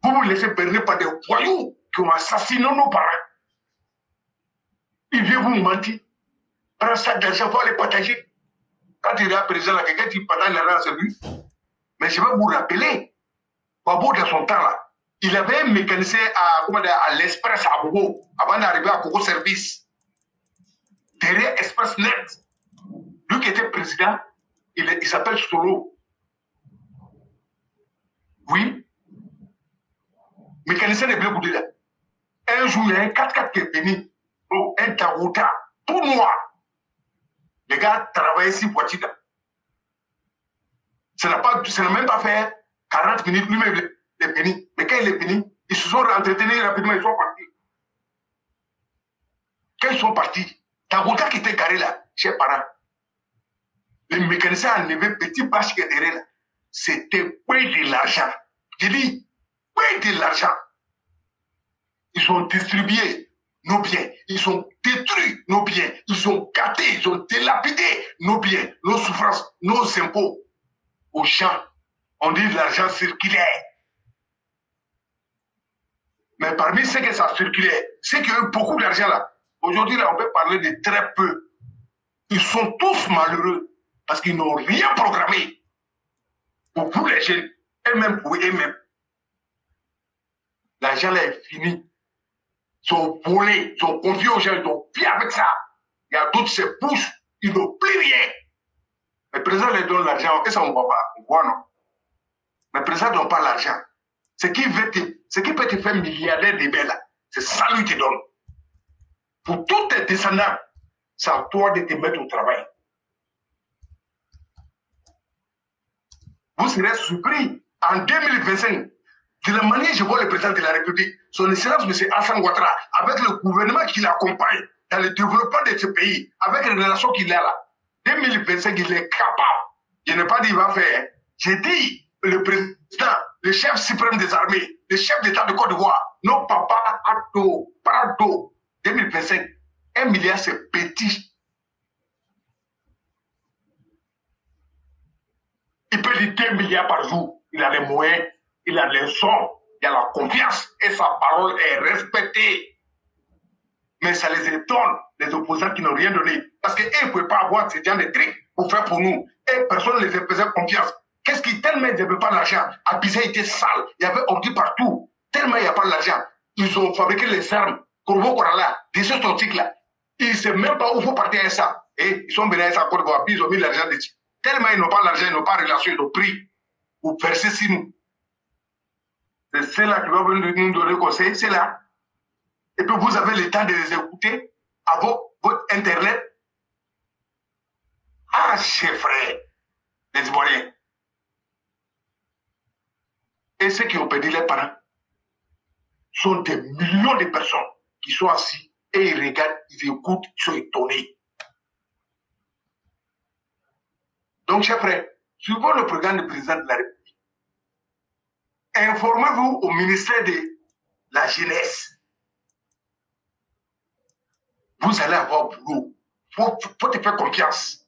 vous vous laissez berner par des voyous qui ont assassiné nos parents. Ils viennent vous mentir. Prends ça d'argent, faut les partager. Quand il est président, là, quelqu'un qui partage l'argent, c'est lui. Mais je vais vous rappeler, Babo, dans son temps, là, il avait un mécanicien à, comment à l'Express à Bobo, avant d'arriver à Coco Service. Derrière Express Net. Lui qui était président, il, s'appelle Solo. Oui. Mécanicien de Blé là. Un jour, il y a un 4x4 qui est venu. Un Tarouta, tout noir. Les gars travaillaient six voitures. Ça n'a ça n'a même pas fait 40 minutes, lui-même, il est venu. Mais quand il est venu, ils se sont entretenus rapidement, ils sont partis. Quand ils sont partis, Tarouta qui était garé là, chez les parents, le mécanicien a enlevé petit bâche qui est derrière là. C'était quoi de l'argent. Je dis, quoi de l'argent. Ils ont distribué nos biens. Ils ont détruit nos biens. Ils ont gâté, ils ont délapidé nos biens, nos souffrances, nos impôts. Aux gens, on dit l'argent circulaire. Mais parmi ceux que ça circulait, ceux qui ont eu beaucoup d'argent là, aujourd'hui là, on peut parler de très peu. Ils sont tous malheureux parce qu'ils n'ont rien programmé pour vous les jeunes, et même pour eux-mêmes. L'argent là est fini. Ils sont volés, ils sont confiés aux gens, ils ont pris avec ça. Il y a d'autres qui se ils n'ont plus rien. Le président leur donne l'argent, et ça on ne voit pas, on voit non. Mais le président ne donne pas l'argent. Ce qui, qui peut te faire milliardaire de là, c'est ça lui te donne. Pour tous tes descendants, c'est à toi de te mettre au travail. Vous serez surpris en 2025 de la manière je vois le président de la République, son excellence M. Hassan Ouattara, avec le gouvernement qui l'accompagne dans le développement de ce pays, avec les relations qu'il a là. 2025, il est capable. Je n'ai pas dit qu'il va faire. J'ai dit, le président, le chef suprême des armées, le chef d'État de Côte d'Ivoire, non papa, acto, parado, 2025, un milliard c'est petit. Il peut dire 2 milliards par jour. Il a les moyens, il a les sons, il a la confiance et sa parole est respectée. Mais ça les étonne, les opposants qui n'ont rien donné. Parce qu'ils ne pouvaient pas avoir ce genre de trucs pour faire pour nous. Et personne ne les faisait confiance. Qu'est-ce qui, tellement ils n'avaient pas l'argent, Abidjan était sale, il y avait ordi partout, tellement il n'y a pas l'argent. Ils ont fabriqué les armes, Corvo Corala, des trucs là. Ils ne savent même pas où faut partir avec ça. Et ils sont venus à ça Côte d'Ivoire, ils ont mis l'argent dessus. Tellement ils n'ont pas l'argent, ils n'ont pas de relation, ils ont pris pour verser nous. C'est cela qui va venir nous donner conseil, c'est là. Et puis vous avez le temps de les écouter à votre Internet. Ah, chers frères, les Ivoiriens. Et ceux qui ont perdu leurs parents sont des millions de personnes qui sont assis et ils regardent, ils écoutent, ils sont étonnés. Donc, chers frères, suivons le programme du président de la République. Informez-vous au ministère de la Jeunesse. Vous allez avoir boulot. Il faut, te faire confiance.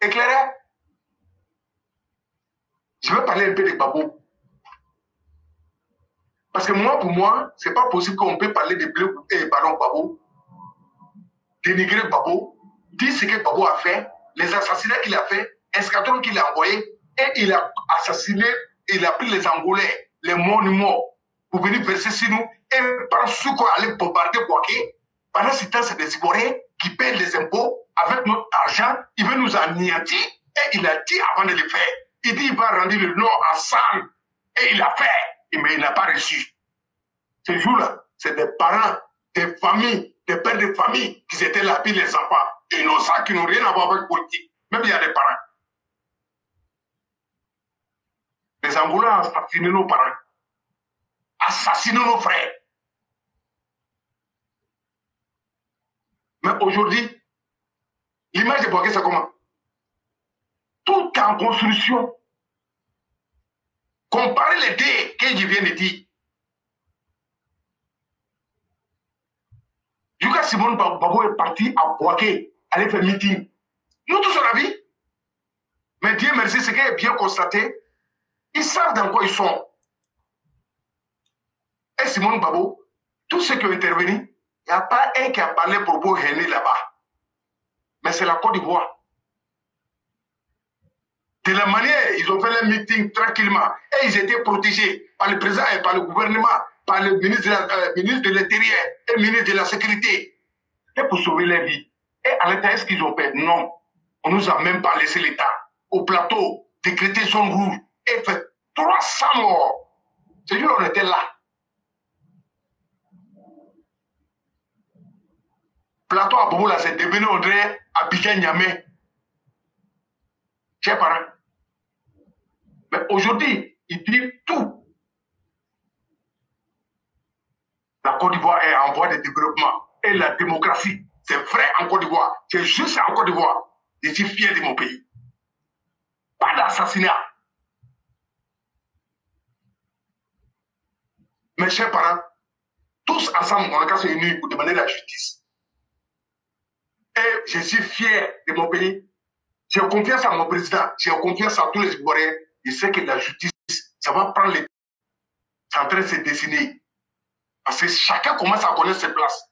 Éclairé Je vais parler un peu de Babo. Parce que moi, pour moi, c'est pas possible qu'on peut parler de bleu et pardon, Babo, dénigrer Babo, dire ce que Babo a fait, les assassinats qu'il a fait, escadron qu'il a envoyé, et il a assassiné, il a pris les Angolais, les monuments, pour venir verser sur nous, et par ce qu'on allait bombarder Boaké. Pendant ce temps, c'est des Ivoiriens qui paient les impôts avec notre argent, il veut nous anéantir, et il a dit avant de le faire, il dit il va rendre le nom à Sam, et il a fait, mais il n'a pas reçu. Ce jour-là, c'est des parents, des familles, des pères de famille qui étaient là, puis les enfants, innocents qui n'ont rien à voir avec politique. Même il y a des parents. Les Angolais ont assassiné nos parents, assassiné nos frères. Mais aujourd'hui, l'image de Boaké, c'est comment? Tout est en construction. Comparez les deux que je viens de dire. Lucas Simon Babo est parti à Boaké, aller faire meeting. Nous tous on a. Mais Dieu merci, ce qui est bien constaté, ils savent dans quoi ils sont. Et Simon Babo, tous ceux qui ont intervenu, il n'y a pas un qui a parlé pour vous là-bas. Mais c'est la Côte d'Ivoire. De la manière, ils ont fait leur meeting tranquillement. Et ils étaient protégés par le président et par le gouvernement, par le ministre de euh, l'Intérieur et le ministre de la Sécurité. Et pour sauver leur vie. Et à l'État, est-ce qu'ils ont fait? Non. On nous a même pas laissé l'État. Au plateau, décrété zone rouge et fait 300 morts. Lui, on était là. Plateau à Bobo, c'est devenu André Abidjan Niamey. Chers parents. Mais aujourd'hui, il dit tout. La Côte d'Ivoire est en voie de développement. Et la démocratie, c'est vrai en Côte d'Ivoire. C'est juste en Côte d'Ivoire. Je suis fier de mon pays. Pas d'assassinat. Mes chers parents, tous ensemble, on a qu'à se unir pour demander la justice. Et je suis fier de mon pays. J'ai confiance à mon président, j'ai confiance à tous les Ivoiriens. Je sais que la justice, ça va prendre les... C'est en train de se dessiner. Parce que chacun commence à connaître ses places.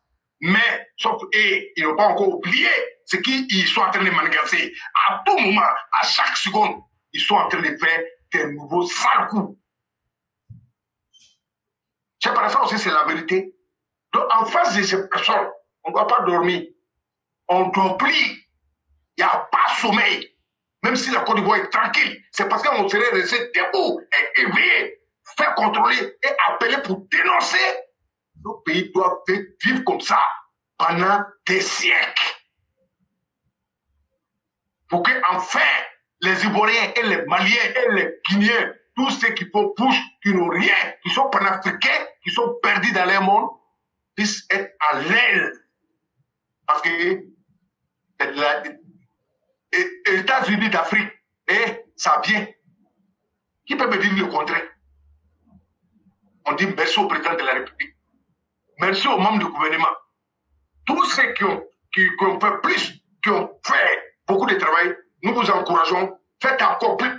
Mais, sauf, et ils n'ont pas encore oublié ce qu'ils sont en train de manigancer. À tout moment, à chaque seconde, ils sont en train de faire des nouveaux sales coups. C'est par ça aussi, c'est la vérité. Donc, en face de ces personnes, on ne doit pas dormir. On plier. Il n'y a pas sommeil. Même si la Côte d'Ivoire est tranquille, c'est parce qu'on serait resté debout et éveillé, faire contrôler et appeler pour dénoncer. Nos pays doivent vivre comme ça pendant des siècles. Pour que enfin les Ivoiriens et les Maliens et les Guinéens, tous ceux qui push, qui n'ont rien, qui sont panafricains, qui sont perdus dans leur monde, puissent être à l'aise. Parce que les États-Unis d'Afrique, eh, ça vient. Qui peut me dire le contraire? On dit merci au président de la République. Merci aux membres du gouvernement. Tous ceux qui ont, qui ont fait plus, qui ont fait beaucoup de travail, nous vous encourageons, faites encore plus,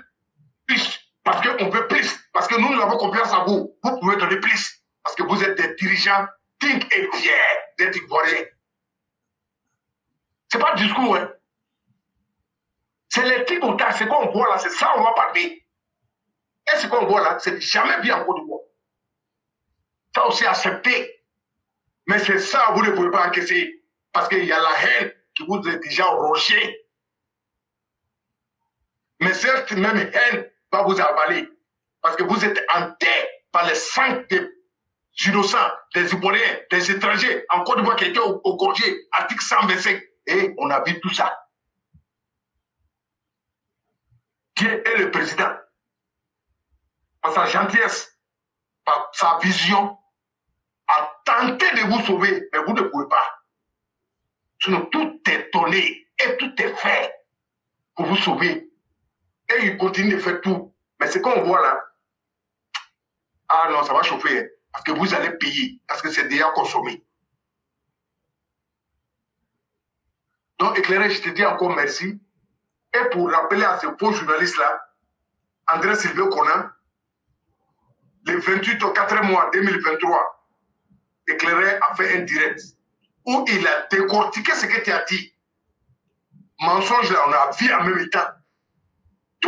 plus parce qu'on veut plus, parce que nous, nous avons confiance en vous. Vous pouvez donner plus, parce que vous êtes des dirigeants dignes et fiers d'être ivoiriens. C'est pas le discours, hein. C'est les de c'est qu'on voit là, c'est ça on va parler. Et ce qu'on voit là, c'est jamais bien en Côte d'Ivoire. Ça aussi accepté. Mais c'est ça, vous ne pouvez pas encaisser. Parce qu'il y a la haine qui vous est déjà rongée. Mais cette même haine va vous avaler. Parce que vous êtes hanté par les sang des innocents, des Ivoiriens, des étrangers. En Côte d'Ivoire, quelqu'un au, au Gorgé, article 125. Et on a vu tout ça. Dieu est le président? Par sa gentillesse, par sa vision, a tenté de vous sauver, mais vous ne pouvez pas. Sinon, tout est donné et tout est fait pour vous sauver. Et il continue de faire tout. Mais ce qu'on voit là, ah non, ça va chauffer. Parce que vous allez payer, parce que c'est déjà consommé. Donc, éclairé, je te dis encore merci. Et pour rappeler à ce faux journaliste-là, André Sylvain Conan, le 28 au 4 mois 2023, éclairé a fait un direct où il a décortiqué ce que tu as dit. Mensonge là, on a vu en même temps.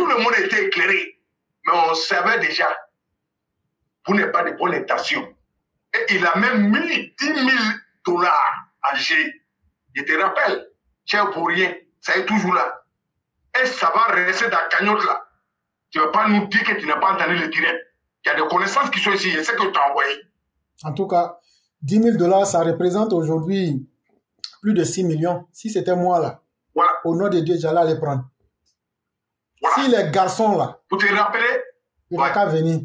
Tout le monde était éclairé, mais on savait déjà, vous n'êtes pas de bonne intention. Et il a même mis 10 000 dollars à G. Je te rappelle, cher pour rien, ça est toujours là. Et ça va rester dans la cagnotte là? Tu ne vas pas nous dire que tu n'as pas entendu le direct. Il y a des connaissances qui sont ici, je sais que tu as envoyé. En tout cas, 10 000 dollars, ça représente aujourd'hui plus de 6 millions. Si c'était moi là, au nom de Dieu, j'allais les prendre. Si les garçons là, Vous te rappelez? il n'a qu'à venir.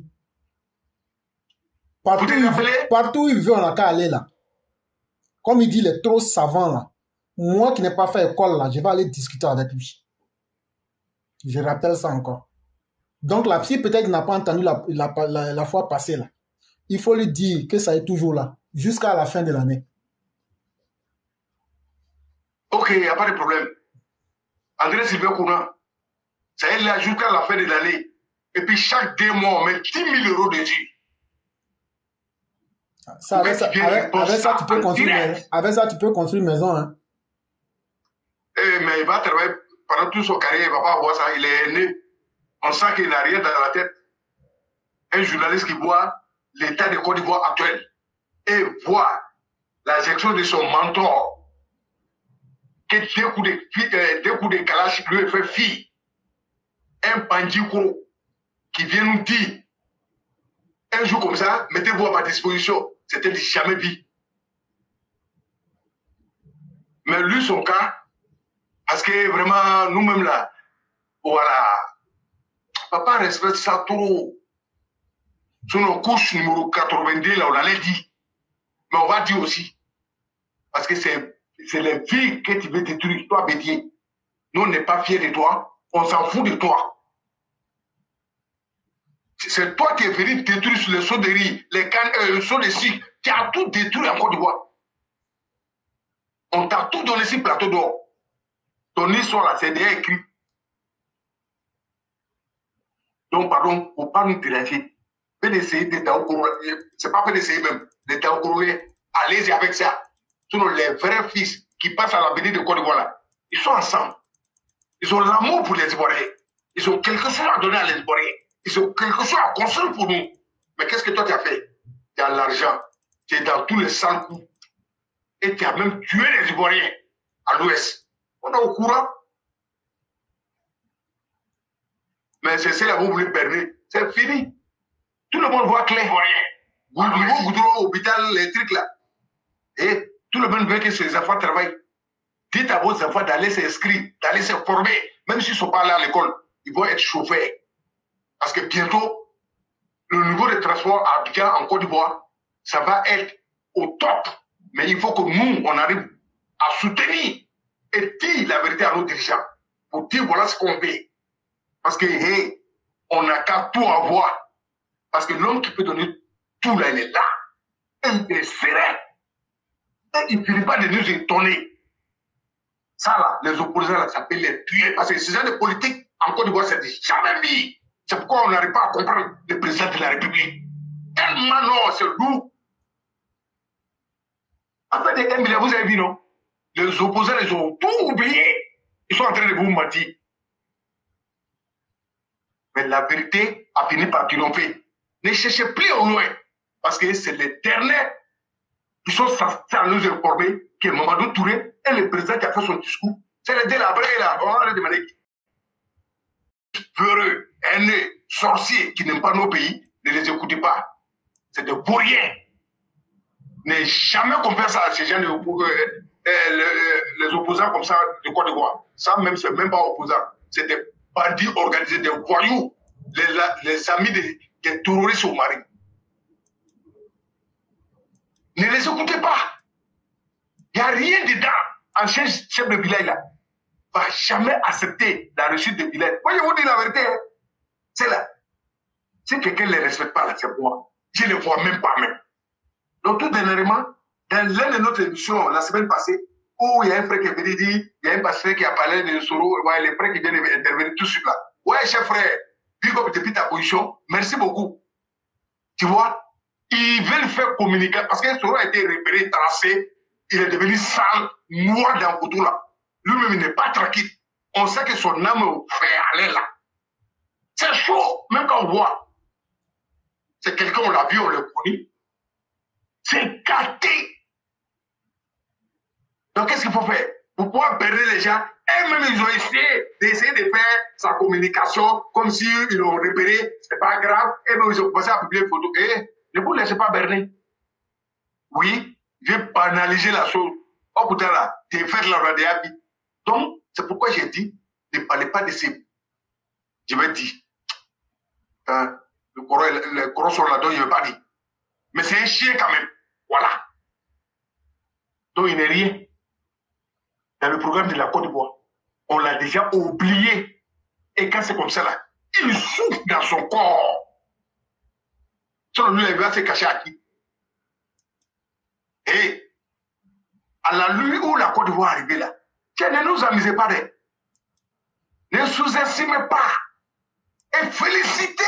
Partout, il, partout où il veut, on n'a qu'à aller là. Comme il dit, il est trop savant là. Moi qui n'ai pas fait école là, je vais aller discuter avec lui. Je rappelle ça encore. Donc la psy peut-être n'a pas entendu la, la, la, la fois passée là. Il faut lui dire que ça est toujours là, jusqu'à la fin de l'année. Ok, il n'y a pas de problème. André Sylvain Kouna, ça est là jusqu'à la fin de l'année. Et puis chaque deux mois, on met 10 000 euros dessus. Ça, avec, ça, avec, avec ça, tu peux construire, avec ça, tu peux construire une maison. Hein. Eh, mais il va travailler pendant toute son carrière, il ne va pas avoir ça. Il est né. On sent qu'il n'a rien dans la tête. Un journaliste qui voit l'état de Côte d'Ivoire actuel et voit la gestion de son mentor, que deux coups de, euh, deux coups de calache lui fait fi. Un pandiko qui vient nous dire, un jour comme ça, mettez-vous à ma disposition. C'était jamais vu. Mais lui, son cas, parce que vraiment, nous-mêmes là, voilà, papa respecte ça trop. Sur nos couches numéro 82, là, on allait dire. Mais on va dire aussi. Parce que c'est, c'est les filles que tu veux détruire, toi, Bédier. Nous, on n'est pas fiers de toi. On s'en fout de toi. C'est toi qui es venu détruire sur le saut de riz, les cannes, euh, le saut de sucre. Tu as tout détruit en Côte d'Ivoire. On t'a tout donné sur plateau d'or. Ton histoire là, c'est déjà écrit. Donc, pardon, faut pas nous déranger. PDCI d'État au c'est pas PDCI même, d'État au Congo, allez-y avec ça. Sinon, les vrais fils qui passent à l'avenir de Côte d'Ivoire ils sont ensemble. Ils ont l'amour pour les Ivoiriens. Ils ont quelque chose à donner à les Ivoiriens. Ils ont quelque chose à construire pour nous. Mais qu'est-ce que toi tu as fait? Tu as l'argent. Tu es dans tous les sales coups. Et tu as même tué les Ivoiriens à l'ouest. On est au courant. Mais c'est ça, vous voulez permettre. C'est fini. Tout le monde voit clair. Vous niveau goudron, hôpital, les trucs là. Et tout le monde veut que ses enfants travaillent. Dites à vos enfants d'aller s'inscrire, d'aller se former. Même s'ils ne sont pas allés à l'école, ils vont être chauffeurs. Parce que bientôt, le niveau de transport à Abidjan, en Côte d'Ivoire, ça va être au top. Mais il faut que nous, on arrive à soutenir et dire la vérité à nos dirigeants. Pour dire voilà ce qu'on fait. Parce que, hey, on n'a qu'à tout avoir. Parce que l'homme qui peut donner tout là, il est là. Il est serein. Et il ne finit pas de nous étonner. Ça là, les opposants là, ça peut les tuer. Parce que ce genre de politique, en Côte d'Ivoire, c'est jamais mis. C'est pourquoi on n'arrive pas à comprendre le président de la République. Tellement non, c'est lourd. Après des 1 milliard, vous avez vu, non? Les opposants, ils ont tout oublié. Ils sont en train de vous mentir. Mais la vérité a fini par triompher. Ne cherchez plus au loin. Parce que c'est derniers qui sont censés nous informer que Mamadou Touré est le président qui a fait son discours. C'est les deux là, on va leur demander. Peureux, haineux, sorciers qui n'aiment pas nos pays, ne les écoutez pas. C'est de vauriens. Ne jamais comparer ça à ces gens de, les, les opposants comme ça de Côte d'Ivoire. Ça même, c'est même pas opposant. C'est des bandits organisés, des voyous, les, amis des, des terroristes au. Ne les écoutez pas. Il n'y a rien dedans. Ancien chef de village là va jamais accepter la réussite de village. Moi, je vous dis la vérité. hein. C'est là. Si quelqu'un ne les respecte pas, c'est moi. Je ne les vois même pas même. Donc, tout dernièrement, dans l'une de notre émissions la semaine passée, où il y a un frère qui est venu dire, il y a un pasteur qui a parlé de Soro, ouais, les frères qui viennent intervenir tout de suite là. Ouais, chef frère, big depuis ta position, merci beaucoup. Tu vois Ils veulent faire communiquer parce que Soro a été repéré, tracé, il est devenu sale, noir dans le là. Lui-même, n'est pas tranquille. On sait que son âme fait aller là. C'est chaud, même quand on voit. C'est quelqu'un, on l'a vu, on l'a connu. C'est gâté. Donc, qu'est-ce qu'il faut faire? Pour pouvoir perdre les gens, eux-mêmes, ils ont essayé d'essayer de faire sa communication comme s'ils l'ont repéré, c'est pas grave. Et même, ils ont commencé à publier une photo. Eh, ne vous laissez pas berner. Oui, j'ai banalisé la chose. Oh putain là, t'es fait la radiabi. Donc, c'est pourquoi j'ai dit, ne parlez pas de ces. Je vais dire. Hein, le coron, le coron sur la dent, je ne vais pas dire. Mais c'est un chien quand même. Voilà. Donc, il n'est rien. Dans le programme de la Côte d'Ivoire, on l'a déjà oublié. Et quand c'est comme ça là, il souffre dans son corps. Selon lui, il va se cacher à qui? Et à la nuit où la Côte d'Ivoire est arrivée là, tiens, ne nous amusez pas. Ne sous-estimez pas. Et félicitez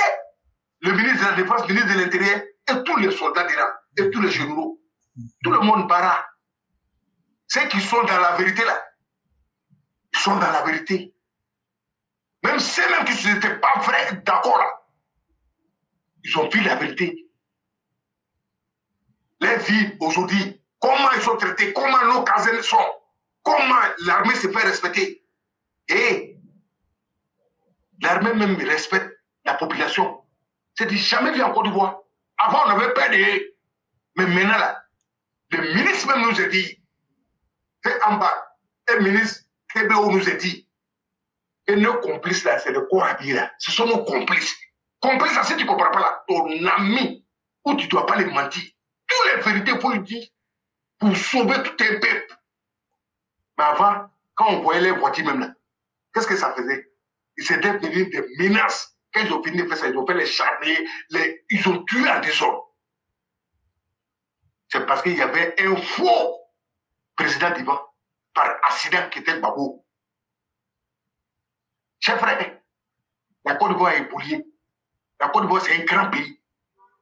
le ministre de la Défense, le ministre de l'Intérieur et tous les soldats d'Iran et tous les généraux. Tout le monde bara. Ceux qui sont dans la vérité là, ils sont dans la vérité. Même ceux-mêmes qui n'étaient pas vrais, d'accord là, ils ont vu la vérité. Les vies aujourd'hui, comment ils sont traités, comment nos casernes sont, comment l'armée se fait respecter? Et l'armée même respecte la population. C'est jamais vu en Côte d'Ivoire. Avant, on avait peur de Mais maintenant, là, le ministre même nous a dit, c'est en bas, le ministre TBO nous a dit, et nos complices là, c'est le Corabi là, ce sont nos complices. Complices là, si tu ne comprends pas là, ton ami, où tu ne dois pas les mentir. Toutes les vérités, il faut le dire, pour sauver tout un peuple. Mais avant, quand on voyait les voitures même là, qu'est-ce que ça faisait? Ils étaient devenus des menaces. Quand ils ont fini de faire ça, ils ont fait les charniers, les... ils ont tué à des hommes. C'est parce qu'il y avait un faux président d'Ivan par accident qui était Babou. Chef frère, la Côte d'Ivoire est bouliée. La Côte d'Ivoire, c'est un grand pays.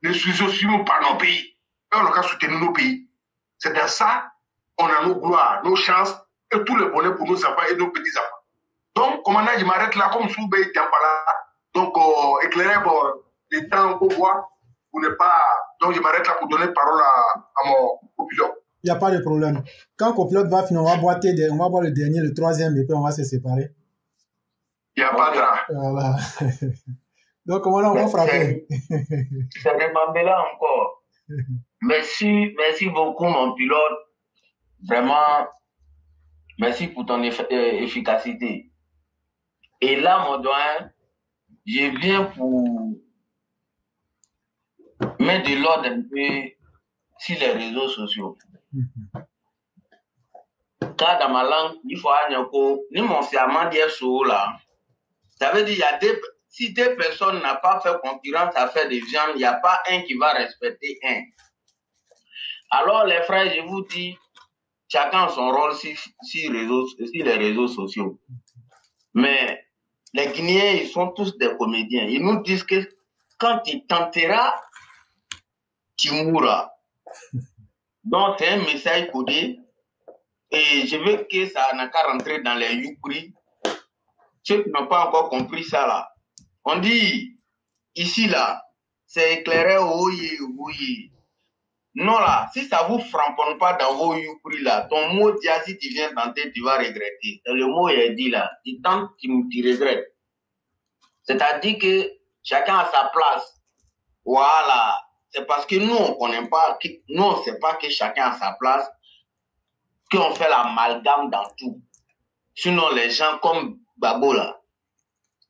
Ne sous-estimons pas nos pays. Et on a qu'à soutenir nos pays. C'est dans ça, on a nos gloires, nos chances et tout le bonheur pour nos enfants et nos petits-enfants. Donc, commandant, je m'arrête là, comme Soubé était pas là. Donc, euh, éclairer bon, le temps pour voir, pour ne pas. Donc, je m'arrête là pour donner parole à, à mon copilote. Il n'y a pas de problème. Quand copilote va finir, on va, boiter des- on va boire le dernier, le troisième, et puis on va se séparer. Il n'y a pas de. Voilà. Donc, comment là, on va frapper C'est de Mandela encore. Merci, merci beaucoup, mon pilote. Vraiment, merci pour ton eff- euh, efficacité. Et là, mon doyen, je viens pour mettre de l'ordre un peu sur les réseaux sociaux. Car dans ma langue, il faut avoir ni mon serment d'hier là. Ça veut dire, y a si deux personnes n'ont pas fait concurrence à faire des viandes, il n'y a pas un qui va respecter un. Alors, les frères, je vous dis, chacun son rôle sur les réseaux sociaux. Mais les Guinéens, ils sont tous des comédiens. Ils nous disent que quand tu tenteras, tu mourras. Donc, c'est un message codé. Et je veux que ça n'a qu'à rentrer dans les Yukri. Ceux qui n'ont pas encore compris ça, là. On dit, ici, là, c'est éclairé, oui, oui. Non, là, si ça vous framponne pas dans vos Yukri, là, ton mot dia, si tu viens tenter, tu vas regretter. Et le mot est dit, là. Tu tentes, tu, tu regrettes. C'est-à-dire que chacun a sa place. Voilà. C'est parce que nous, on connaît pas, nous, on sait pas que chacun a sa place, qu'on fait l'amalgame dans tout. Sinon, les gens comme Babo, là,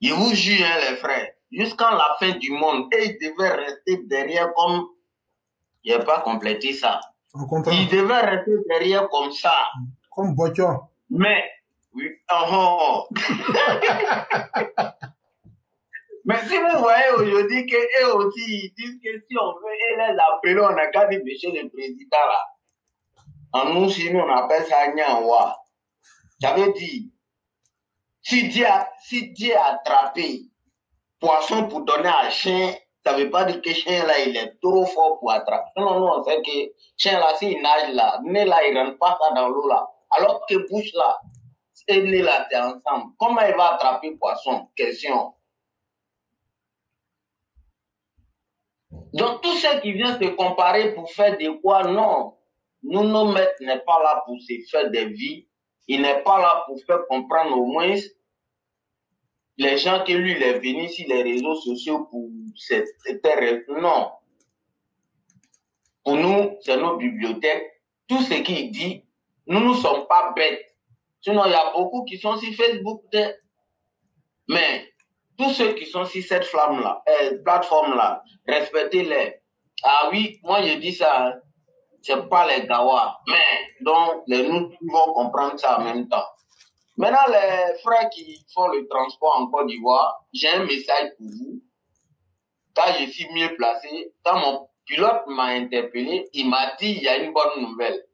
je vous jure, hein, les frères, jusqu'à la fin du monde, et ils devaient rester derrière comme, il n'ai pas complété ça. On comprend. Ils devaient rester derrière comme ça. Comme Bocho. Mais, oui, oh, oh. Mais si vous voyez aujourd'hui qu'eux aussi, ils disent que si on veut et les appeler, on n'a qu'à dire, monsieur le président, là. En nous, sinon, on appelle ça Nyanwa. Ça veut dire, si Dieu a, si Dieu a attrapé poisson pour donner à chien, ça veut pas dire que chien là, il est trop fort pour attraper. Non, non, c'est que chien là, s'il nage là, nez là, il rentre pas ça dans l'eau là. Alors que bouche là, et nez là, c'est ensemble. Comment il va attraper poisson? Question. Donc, tous ceux qui viennent se comparer pour faire des quoi, non. Nous, nos maîtres n'est pas là pour se faire des vies. Il n'est pas là pour faire comprendre au moins les gens que lui, il est venu sur les réseaux sociaux pour terre. Non. Pour nous, c'est nos bibliothèques. Tout ce qu'il dit, nous ne sommes pas bêtes. Sinon, il y a beaucoup qui sont sur Facebook. Mais tous ceux qui sont sur cette flamme-là, euh, plateforme-là, respectez-les. Ah oui, moi je dis ça, hein. c'est pas les Gawa, mais donc les nous pouvons comprendre ça en même temps. Maintenant, les frères qui font le transport en Côte d'Ivoire, j'ai un message pour vous. Quand je suis mieux placé, quand mon pilote m'a interpellé, il m'a dit il y a une bonne nouvelle.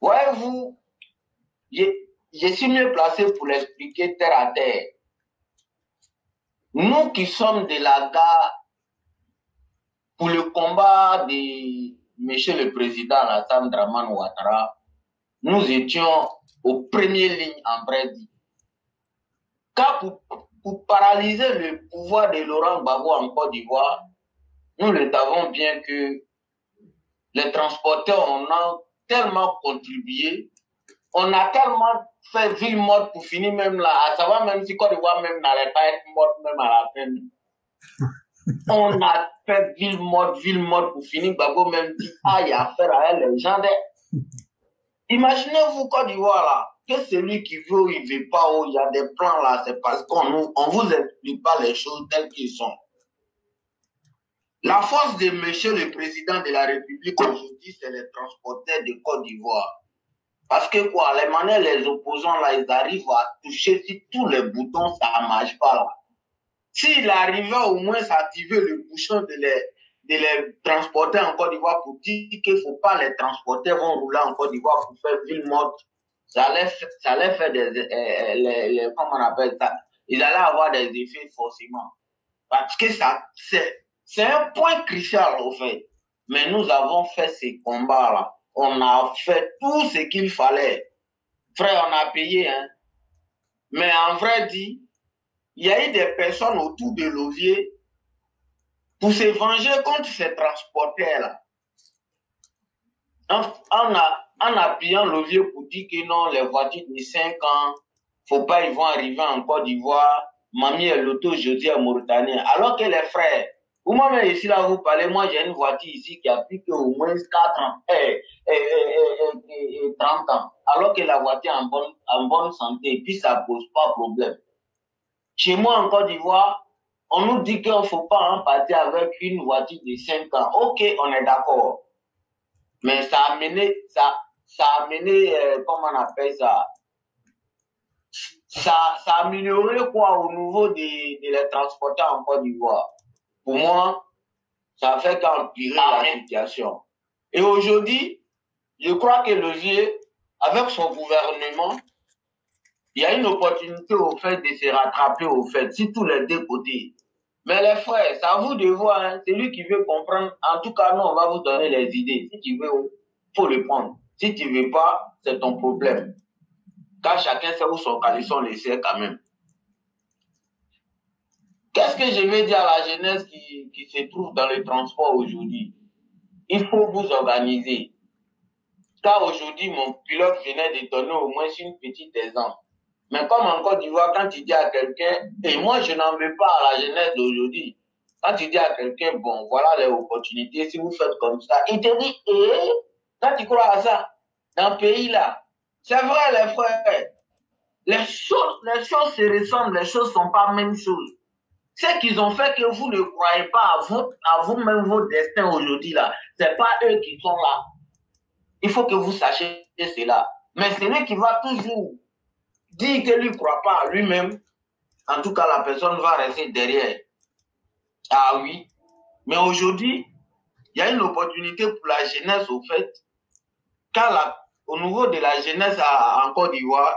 Voyez-vous, je, suis mieux placé pour l'expliquer terre à terre. Nous qui sommes de la gare pour le combat de Monsieur le Président Alassane Draman Ouattara, nous étions aux premières lignes en vrai dit. Car pour, pour, paralyser le pouvoir de Laurent Gbagbo en Côte d'Ivoire, nous le savons bien que les transporteurs ont tellement contribué, on a tellement fait ville morte pour finir même là, à savoir même si Côte d'Ivoire même n'allait pas être morte même à la fin. On a fait ville morte, ville morte pour finir, Gbagbo même dit, ah, il y a affaire à elle, les gens Imaginez-vous Côte d'Ivoire là, que celui qui veut il veut pas, il y a des plans là, c'est parce qu'on on vous explique pas les choses telles qu'elles sont. La force de monsieur le président de la République aujourd'hui, c'est les transporteurs de Côte d'Ivoire. Parce que quoi, les manières, les opposants là, ils arrivent à toucher si tous les boutons, ça marche pas là. S'il arrivait au moins à activer le bouchon de les, de les transporter en Côte d'Ivoire pour dire qu'il faut pas les transporter vont rouler en Côte d'Ivoire pour faire ville morte, ça allait, ça allait faire des, euh, les, les, comment on appelle ça, ils allaient avoir des effets forcément. Parce que ça, c'est, c'est un point crucial au fait. Mais nous avons fait ces combats-là. On a fait tout ce qu'il fallait. Frère, on a payé, hein. Mais en vrai dit, il y a eu des personnes autour de l'Ovier pour se venger contre ces transporteurs-là. En, en, en, appuyant l'Ovier pour dire que non, les voitures de 5 ans, faut pas, ils vont arriver en Côte d'Ivoire. Mamie est l'auto jeudi à Mauritanie. Alors que les frères, vous même ici là, vous parlez, moi j'ai une voiture ici qui a plus qu'au moins 4 ans, et, et, et, 30 ans. Alors que la voiture est en bonne, santé, puis ça pose pas problème. Chez moi en Côte d'Ivoire, on nous dit qu'il ne faut pas en partir avec une voiture de 5 ans. Ok, on est d'accord. Mais ça a amené, ça, ça a amené, euh, comment on appelle ça, ça, ça a amélioré quoi au niveau des, des les transporteurs en Côte d'Ivoire? Pour moi, ça fait qu'empirer la situation. Et aujourd'hui, je crois que le vieux, avec son gouvernement, il y a une opportunité au fait de se rattraper au fait, si tous les deux côtés. Mais les frères, c'est à vous de voir, hein, celui qui veut comprendre, en tout cas, nous, on va vous donner les idées. Si tu veux, faut le prendre. Si tu veux pas, c'est ton problème. Car chacun sait où son calisson laissé quand même. Qu'est-ce que je vais dire à la jeunesse qui, qui se trouve dans le transport aujourd'hui? Il faut vous organiser. Car aujourd'hui, mon pilote venait de donner au moins une petite exemple. Mais comme en Côte d'Ivoire, quand tu dis à quelqu'un, et moi je n'en veux pas à la jeunesse d'aujourd'hui, quand tu dis à quelqu'un, bon, voilà les opportunités, si vous faites comme ça, il te dit, eh, quand tu crois à ça, dans ce pays-là, c'est vrai les frères, les choses, les choses se ressemblent, les choses sont pas la même chose. Ce qu'ils ont fait que vous ne croyez pas à vous, à vous-même votre destin aujourd'hui là, c'est pas eux qui sont là. Il faut que vous sachiez cela. Mais c'est lui qui va toujours dire que lui ne croit pas à lui-même, en tout cas la personne va rester derrière. Ah oui. Mais aujourd'hui, il y a une opportunité pour la jeunesse au fait, car au niveau de la jeunesse en Côte d'Ivoire,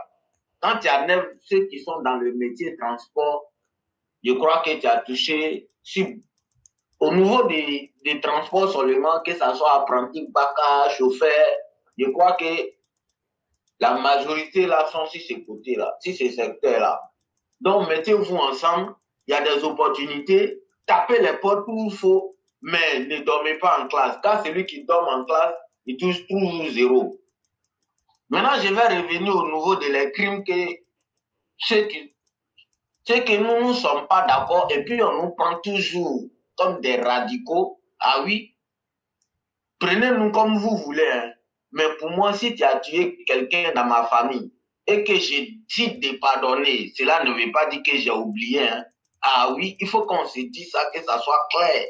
quand il y a ceux qui sont dans le métier transport, je crois que tu as touché au niveau des, transports seulement, que ce soit apprenti, baka, chauffeur, je crois que la majorité là sont sur ces côtés-là, sur ces secteurs-là. Donc, mettez-vous ensemble, il y a des opportunités, tapez les portes où il faut, mais ne dormez pas en classe. Car celui qui dort en classe, il touche toujours zéro. Maintenant, je vais revenir au niveau de les crimes que ceux c'est que nous ne sommes pas d'accord et puis on nous prend toujours comme des radicaux. Ah oui, prenez-nous comme vous voulez. hein. Mais pour moi, si tu as tué quelqu'un dans ma famille et que j'ai dit de pardonner, cela ne veut pas dire que j'ai oublié. hein. Ah oui, il faut qu'on se dise ça, que ça soit clair.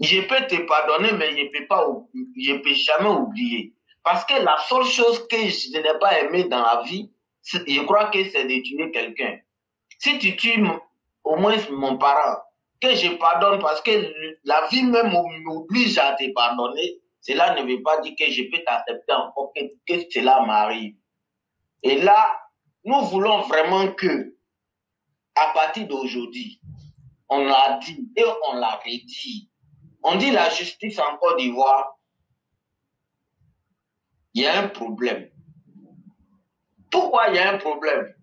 Je peux te pardonner, mais je ne peux, je peux jamais oublier. Parce que la seule chose que je n'ai pas aimé dans la vie, je crois que c'est de tuer quelqu'un. Si tu tues au moins mon parent, que je pardonne parce que la vie même m'oblige à te pardonner, cela ne veut pas dire que je peux t'accepter encore que, que cela m'arrive. Et là, nous voulons vraiment que, à partir d'aujourd'hui, on l'a dit et on l'a redit. On dit la justice en Côte d'Ivoire, il y a un problème. Pourquoi il y a un problème?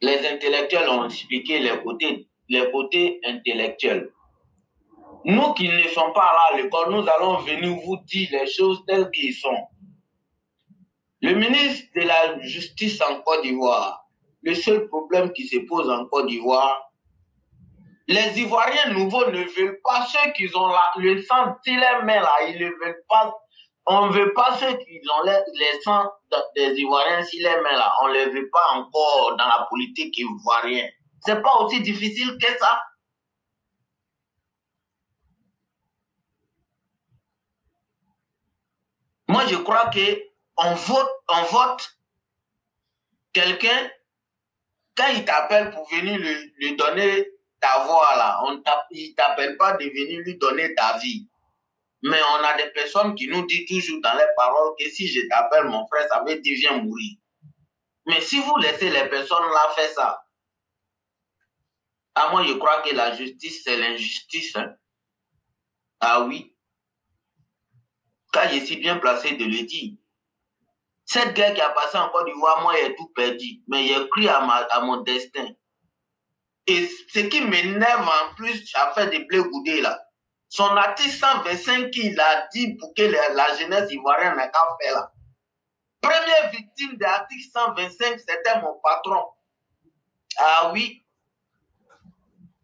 Les intellectuels ont expliqué les côtés, les côtés intellectuels. Nous qui ne sommes pas là à l'école, nous allons venir vous dire les choses telles qu'elles sont. Le ministre de la Justice en Côte d'Ivoire, le seul problème qui se pose en Côte d'Ivoire, les Ivoiriens nouveaux ne veulent pas ceux qui ont la- le sang sur les mains là, ils ne veulent pas. On ne veut pas ceux qui ont les, les sangs de- des Ivoiriens sur les mains là. On ne les veut pas encore dans la politique ivoirienne. C'est pas aussi difficile que ça. Moi, je crois que on vote, on vote quelqu'un quand il t'appelle pour venir lui, donner ta voix là, on il t'appelle pas de venir lui donner ta vie. Mais on a des personnes qui nous disent toujours dans les paroles que si je t'appelle mon frère, ça veut dire viens mourir. Mais si vous laissez les personnes là faire ça, à moi je crois que la justice c'est l'injustice. hein. Ah oui. Car je suis bien placé de le dire. Cette guerre qui a passé en Côte d'Ivoire, moi, j'ai tout perdu. Mais j'ai cru à, ma, à mon destin. Et ce qui m'énerve en plus, à faire des blés goudés là, son article 125 qu'il a dit pour que la, jeunesse ivoirienne n'a qu'à faire là. Première victime de l'article 125, c'était mon patron. Ah oui.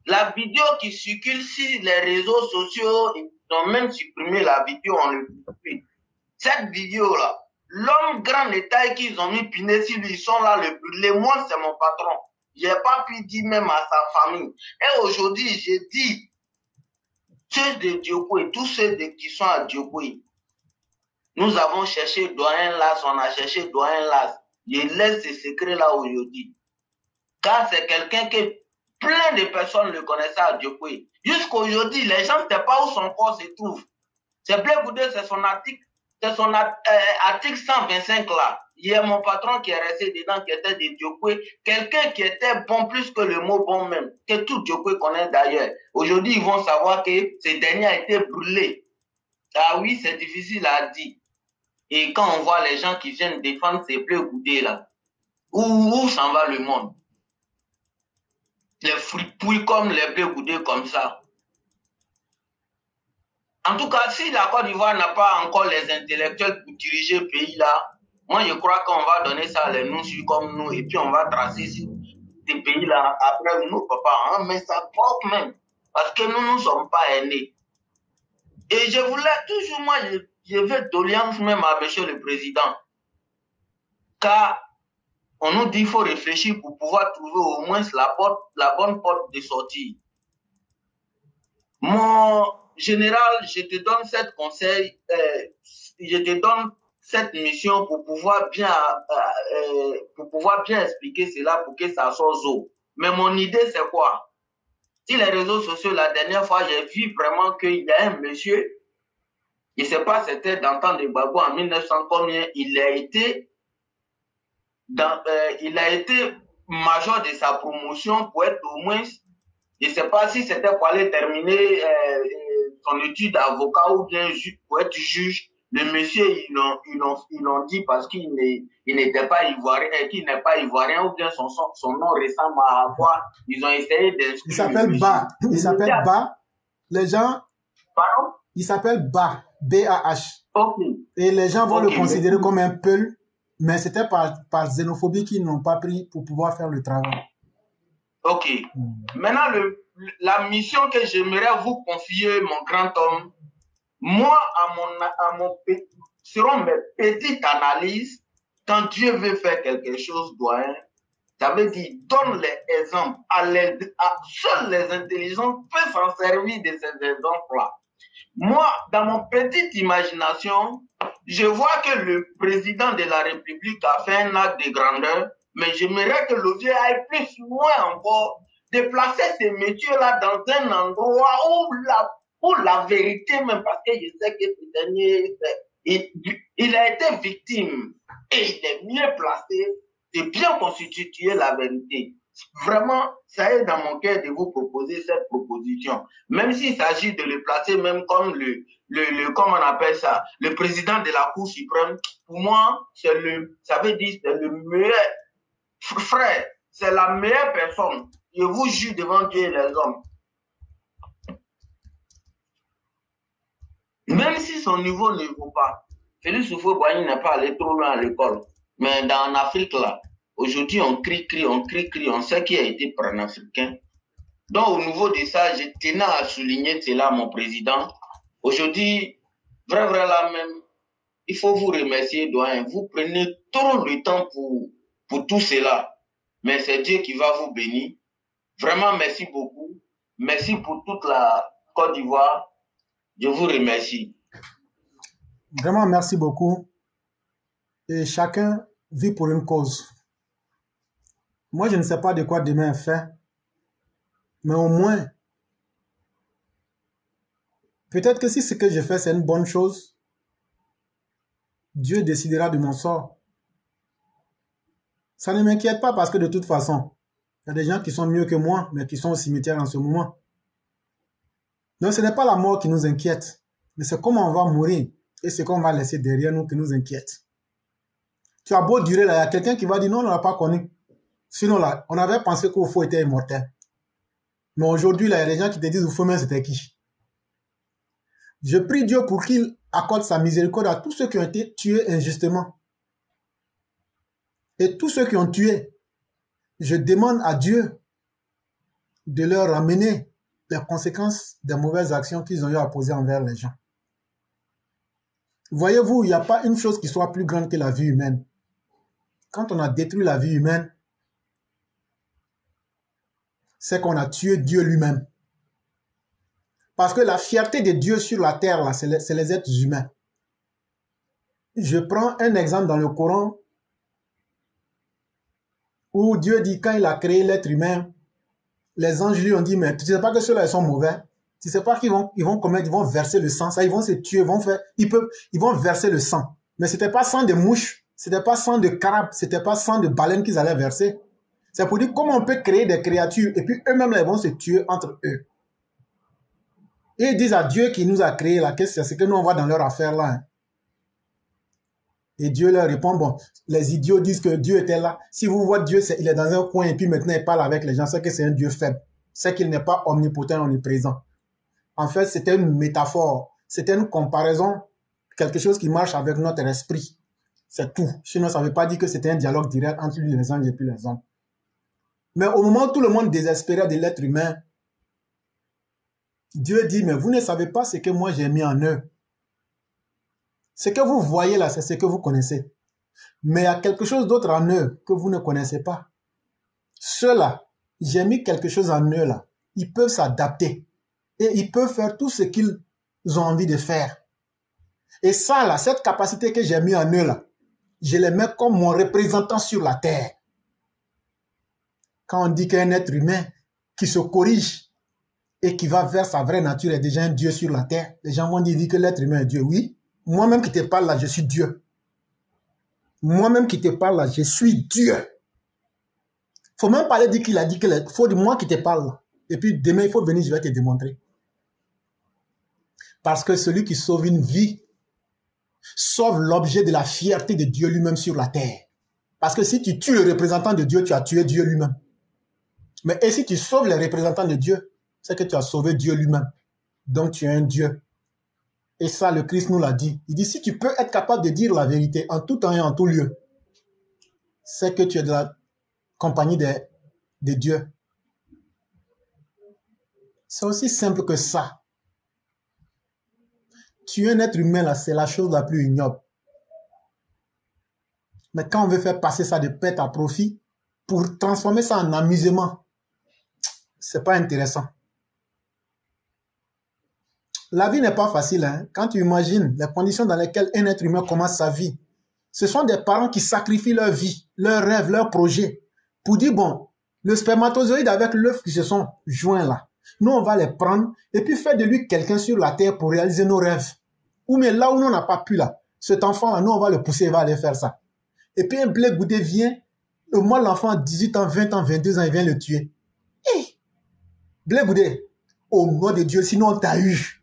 La vidéo qui circule sur les réseaux sociaux, ils ont même supprimé la vidéo, on le plus. Cette vidéo-là, l'homme grand de taille qu'ils ont mis piné sur lui, ils sont là le brûler. Moi, c'est mon patron. J'ai pas pu dire même à sa famille. Et aujourd'hui, j'ai dit, ceux de Diopoué, tous ceux de- qui sont à Diopoué, nous avons cherché Doyen Las, on a cherché Doyen Las. Je laisse ce secret là aujourd'hui. Car c'est quelqu'un que plein de personnes le connaissaient à Diopoué. Jusqu'aujourd'hui, les gens ne savent pas où son corps se trouve. C'est Blé c'est son article, c'est son euh, article 125 là. Il y a mon patron qui est resté dedans, qui était de Diopoué. Quelqu'un qui était bon plus que le mot bon même, que tout Diopoué connaît d'ailleurs. Aujourd'hui, ils vont savoir que ce dernier a été brûlé. Ah oui, c'est difficile à dire. Et quand on voit les gens qui viennent défendre ces Blé Goudé là, où, où s'en va le monde? Les fripouilles comme les Blé Goudé comme ça. En tout cas, si la Côte d'Ivoire n'a pas encore les intellectuels pour diriger le pays là, moi je crois qu'on va donner ça à les nous comme nous et puis on va tracer ces ces pays là après nous, papa, hein, mais ça propre même. Parce que nous ne sommes pas aînés. Et je voulais toujours, moi, je, je d'alliance même à monsieur le président. Car on nous dit qu'il faut réfléchir pour pouvoir trouver au moins la, porte, la bonne porte de sortie. Mon général, je te donne cette conseil, euh, je te donne cette mission pour pouvoir bien, euh, euh, pour pouvoir bien expliquer cela pour que ça soit zo. Mais mon idée, c'est quoi? Si les réseaux sociaux, la dernière fois, j'ai vu vraiment qu'il y a un monsieur, je sais pas, c'était temps de Gbagbo en 1900 combien, il a été dans, euh, il a été major de sa promotion pour être au moins Je ne sais pas si c'était pour aller terminer son étude d'avocat ou bien pour être juge. Le monsieur, ils l'ont, ils l'ont, ils l'ont dit parce qu'il n'est, il n'était pas ivoirien, euh, qu'il n'est pas ivoirien ou bien son, nom ressemble à quoi. Ils ont essayé d'inscrire. Il le s'appelle. Ba. Il s'appelle Ba. Les gens. Pardon? Il s'appelle Ba. B-A-H. Ok. Et les gens vont le considérer comme un peul, mais c'était par, par xénophobie qu'ils n'ont pas pris pour pouvoir faire le travail. Ok. Maintenant, le, la mission que j'aimerais vous confier, mon grand homme, moi, à mon, à mon, selon mes petites analyses, quand Dieu veut faire quelque chose, doyen, ça veut dire, donne les exemples. Seuls les intelligents peuvent s'en servir de ces exemples-là. Moi, dans mon petite imagination, je vois que le président de la République a fait un acte de grandeur, mais j'aimerais que le vieux aille plus loin encore, déplacer ces messieurs-là dans un endroit où la, où la vérité, même parce que je sais que ce dernier, il, a été victime et il est mieux placé de bien constituer la vérité. Vraiment, ça est dans mon cœur de vous proposer cette proposition. Même s'il s'agit de le placer même comme le, le, le, on appelle ça, le président de la Cour suprême, pour moi, c'est le, ça veut dire c'est le meilleur, frère, c'est la meilleure personne. Je vous jure devant Dieu et les hommes. Même si son niveau ne vaut pas. Félix Houphouët-Boigny n'est pas allé trop loin à l'école. Mais dans l'Afrique, là, aujourd'hui, on crie, crie, on crie, crie, on sait qui a été panafricain. Donc, au niveau de ça, je tenais à souligner cela, mon président. Aujourd'hui, vrai, vrai, là même, il faut vous remercier, doyen. Vous prenez trop le temps pour, pour tout cela. Mais c'est Dieu qui va vous bénir. Vraiment, merci beaucoup. Merci pour toute la Côte d'Ivoire. Je vous remercie. Vraiment, merci beaucoup. Et chacun vit pour une cause. Moi, je ne sais pas de quoi demain est fait, mais au moins, peut-être que si ce que je fais, c'est une bonne chose, Dieu décidera de mon sort. Ça ne m'inquiète pas parce que de toute façon, il y a des gens qui sont mieux que moi, mais qui sont au cimetière en ce moment. Donc ce n'est pas la mort qui nous inquiète, mais c'est comment on va mourir et ce qu'on va laisser derrière nous qui nous inquiète. Tu as beau durer là, il y a quelqu'un qui va dire non, on l'a pas connu. Sinon là, on avait pensé qu'Oufo était immortel. Mais aujourd'hui là, il y a des gens qui te disent Oufo, mais c'était qui? Je prie Dieu pour qu'il accorde sa miséricorde à tous ceux qui ont été tués injustement. Et tous ceux qui ont tué, je demande à Dieu de leur ramener les conséquences des mauvaises actions qu'ils ont eu à poser envers les gens. Voyez-vous, il n'y a pas une chose qui soit plus grande que la vie humaine. Quand on a détruit la vie humaine, c'est qu'on a tué Dieu lui-même. Parce que la fierté de Dieu sur la terre, là, c'est les, les êtres humains. Je prends un exemple dans le Coran où Dieu dit quand il a créé l'être humain, les anges lui ont dit, mais tu ne sais pas que ceux-là, sont mauvais. Tu sais pas qu'ils vont, ils vont commettre, ils vont verser le sang. Ça, ils vont se tuer, ils vont faire, ils peuvent, ils vont verser le sang. Mais c'était pas sang de mouche, c'était pas sang de crabe, c'était pas sang de baleine qu'ils allaient verser. C'est pour dire comment on peut créer des créatures et puis eux-mêmes, ils vont se tuer entre eux. Et ils disent à Dieu qui nous a créés là, qu'est-ce que c'est? Ce que nous on voit dans leur affaire là. hein. Et Dieu leur répond, bon, les idiots disent que Dieu était là. Si vous voyez Dieu, il est dans un coin et puis maintenant il parle avec les gens, c'est que c'est un Dieu faible. C'est qu'il n'est pas omnipotent, omniprésent. En fait, c'était une métaphore. C'était une comparaison, quelque chose qui marche avec notre esprit. C'est tout. Sinon, ça ne veut pas dire que c'était un dialogue direct entre lui, les anges et puis les hommes. Mais au moment où tout le monde désespérait de l'être humain, Dieu dit, mais vous ne savez pas ce que moi j'ai mis en eux. Ce que vous voyez là, c'est ce que vous connaissez. Mais il y a quelque chose d'autre en eux que vous ne connaissez pas. Ceux-là, j'ai mis quelque chose en eux là. Ils peuvent s'adapter. Et ils peuvent faire tout ce qu'ils ont envie de faire. Et ça là, cette capacité que j'ai mis en eux là, je les mets comme mon représentant sur la terre. Quand on dit qu'un être humain qui se corrige et qui va vers sa vraie nature est déjà un Dieu sur la terre, les gens vont dire que l'être humain est Dieu. Oui, moi-même qui te parle là, je suis Dieu. Moi-même qui te parle là, je suis Dieu. Faut même pas aller dire qu'il a dit que faut moi qui te parle là. Et puis demain, il faut venir, je vais te démontrer. Parce que celui qui sauve une vie sauve l'objet de la fierté de Dieu lui-même sur la terre. Parce que si tu tues le représentant de Dieu, tu as tué Dieu lui-même. Mais et si tu sauves les représentants de Dieu, c'est que tu as sauvé Dieu lui-même. Donc tu es un Dieu. Et ça, le Christ nous l'a dit. Il dit, si tu peux être capable de dire la vérité en tout temps et en tout lieu, c'est que tu es de la compagnie des, des dieux. C'est aussi simple que ça. Tu es un être humain, là, c'est la chose la plus ignoble. Mais quand on veut faire passer ça de pète à profit, pour transformer ça en amusement, c'est pas intéressant. La vie n'est pas facile. Hein? Quand tu imagines les conditions dans lesquelles un être humain commence sa vie, ce sont des parents qui sacrifient leur vie, leurs rêves, leurs projets pour dire, bon, le spermatozoïde avec l'œuf qui se sont joints là, nous on va les prendre et puis faire de lui quelqu'un sur la terre pour réaliser nos rêves. Ou mais là où nous n'a pas pu là, cet enfant nous on va le pousser, il va aller faire ça. Et puis un blé goudé vient, au moins l'enfant a 18 ans, 20 ans, 22 ans, il vient le tuer. Hé, blé goudé, au nom de Dieu, sinon on t'a eu.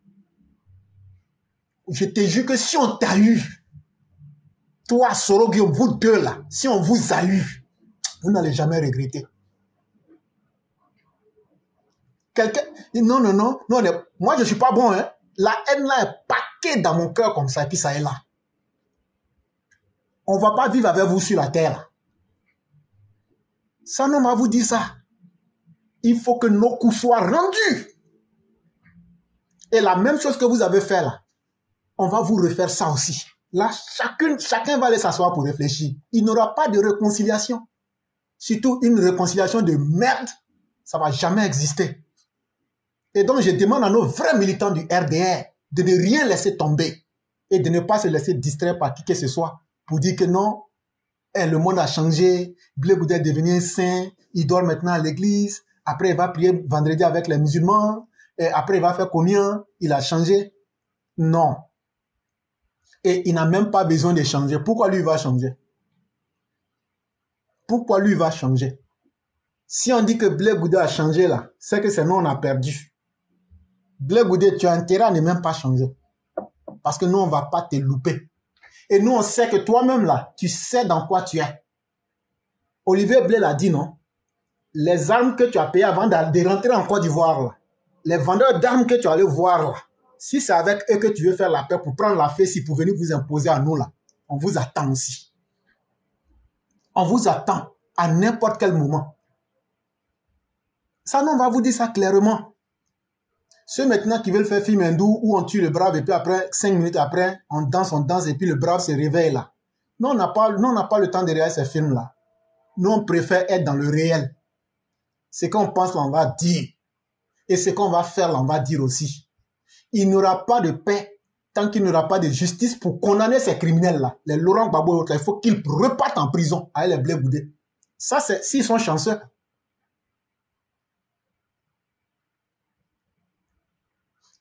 Je te jure que si on t'a eu, toi, Soro vous deux là, si on vous a eu, vous n'allez jamais regretter. Quelqu'un non, non, non, non, moi je suis pas bon, hein. La haine là est paquée dans mon cœur comme ça, et puis ça est là. On va pas vivre avec vous sur la terre. Ça, non, va vous dire ça. Il faut que nos coups soient rendus. Et la même chose que vous avez fait là, on va vous refaire ça aussi. Là, chacun, chacun va aller s'asseoir pour réfléchir. Il n'y aura pas de réconciliation. Surtout une réconciliation de merde, ça va jamais exister. Et donc, je demande à nos vrais militants du RDR de ne rien laisser tomber et de ne pas se laisser distraire par qui que ce soit pour dire que non, eh, le monde a changé, Blé est devenu saint, il dort maintenant à l'église, après il va prier vendredi avec les musulmans, et après il va faire combien, il a changé. Non. Et il n'a même pas besoin de changer. Pourquoi lui va changer? Pourquoi lui va changer? Si on dit que Blé a changé là, c'est que c'est nous on a perdu. Blé tu as intérêt à ne même pas changer. Parce que nous, on va pas te louper. Et nous, on sait que toi-même, là, tu sais dans quoi tu es. Olivier Blé l'a dit, non? Les armes que tu as payées avant de rentrer en Côte d'Ivoire, les vendeurs d'armes que tu allais voir, là, si c'est avec eux que tu veux faire la paix pour prendre la fesse, pour venir vous imposer à nous, là, on vous attend aussi. On vous attend à n'importe quel moment. Ça, nous, on va vous dire ça clairement. Ceux maintenant qui veulent faire film hindou où on tue le brave et puis après, cinq minutes après, on danse, on danse et puis le brave se réveille là. Nous, on n'a pas, pas le temps de regarder ces films-là. Nous, on préfère être dans le réel. Ce qu'on pense, là, on va dire. Et ce qu'on va faire, là, on va dire aussi. Il n'y aura pas de paix tant qu'il n'y aura pas de justice pour condamner ces criminels-là. Les Laurent Gbagbo et autres, il faut qu'ils repartent en prison avec les blés boudés. Ça, c'est s'ils sont chanceux.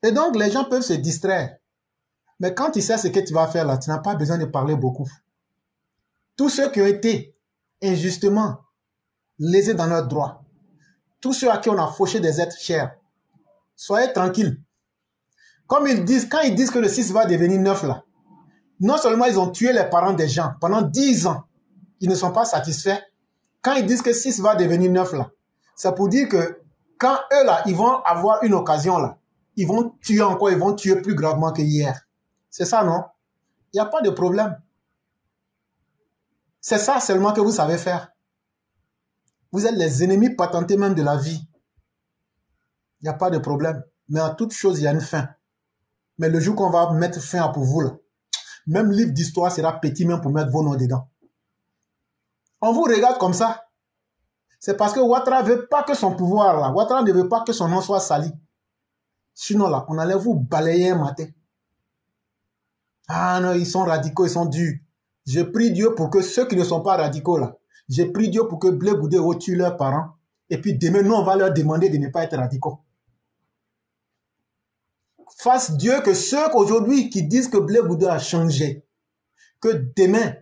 Et donc, les gens peuvent se distraire. Mais quand tu sais ce que tu vas faire là, tu n'as pas besoin de parler beaucoup. Tous ceux qui ont été injustement lésés dans leurs droits, tous ceux à qui on a fauché des êtres chers, soyez tranquilles. Comme ils disent, quand ils disent que le 6 va devenir 9 là, non seulement ils ont tué les parents des gens pendant 10 ans, ils ne sont pas satisfaits. Quand ils disent que 6 va devenir 9 là, c'est pour dire que quand eux là, ils vont avoir une occasion là, ils vont tuer encore, ils vont tuer plus gravement que hier. C'est ça, non? Il n'y a pas de problème. C'est ça seulement que vous savez faire. Vous êtes les ennemis patentés même de la vie. Il n'y a pas de problème. Mais à toute chose, il y a une fin. Mais le jour qu'on va mettre fin à pour vous, là, même livre d'histoire sera petit même pour mettre vos noms dedans. On vous regarde comme ça. C'est parce que Ouattara ne veut pas que son pouvoir, là, Ouattara ne veut pas que son nom soit sali. Sinon, là, on allait vous balayer un matin. Ah non, ils sont radicaux, ils sont durs. Je prie Dieu pour que ceux qui ne sont pas radicaux, là, je prie Dieu pour que Blé Goudé retue leurs parents. Et puis demain, nous, on va leur demander de ne pas être radicaux. Fasse Dieu que ceux qu'aujourd'hui qui disent que Blé Goudé a changé, que demain,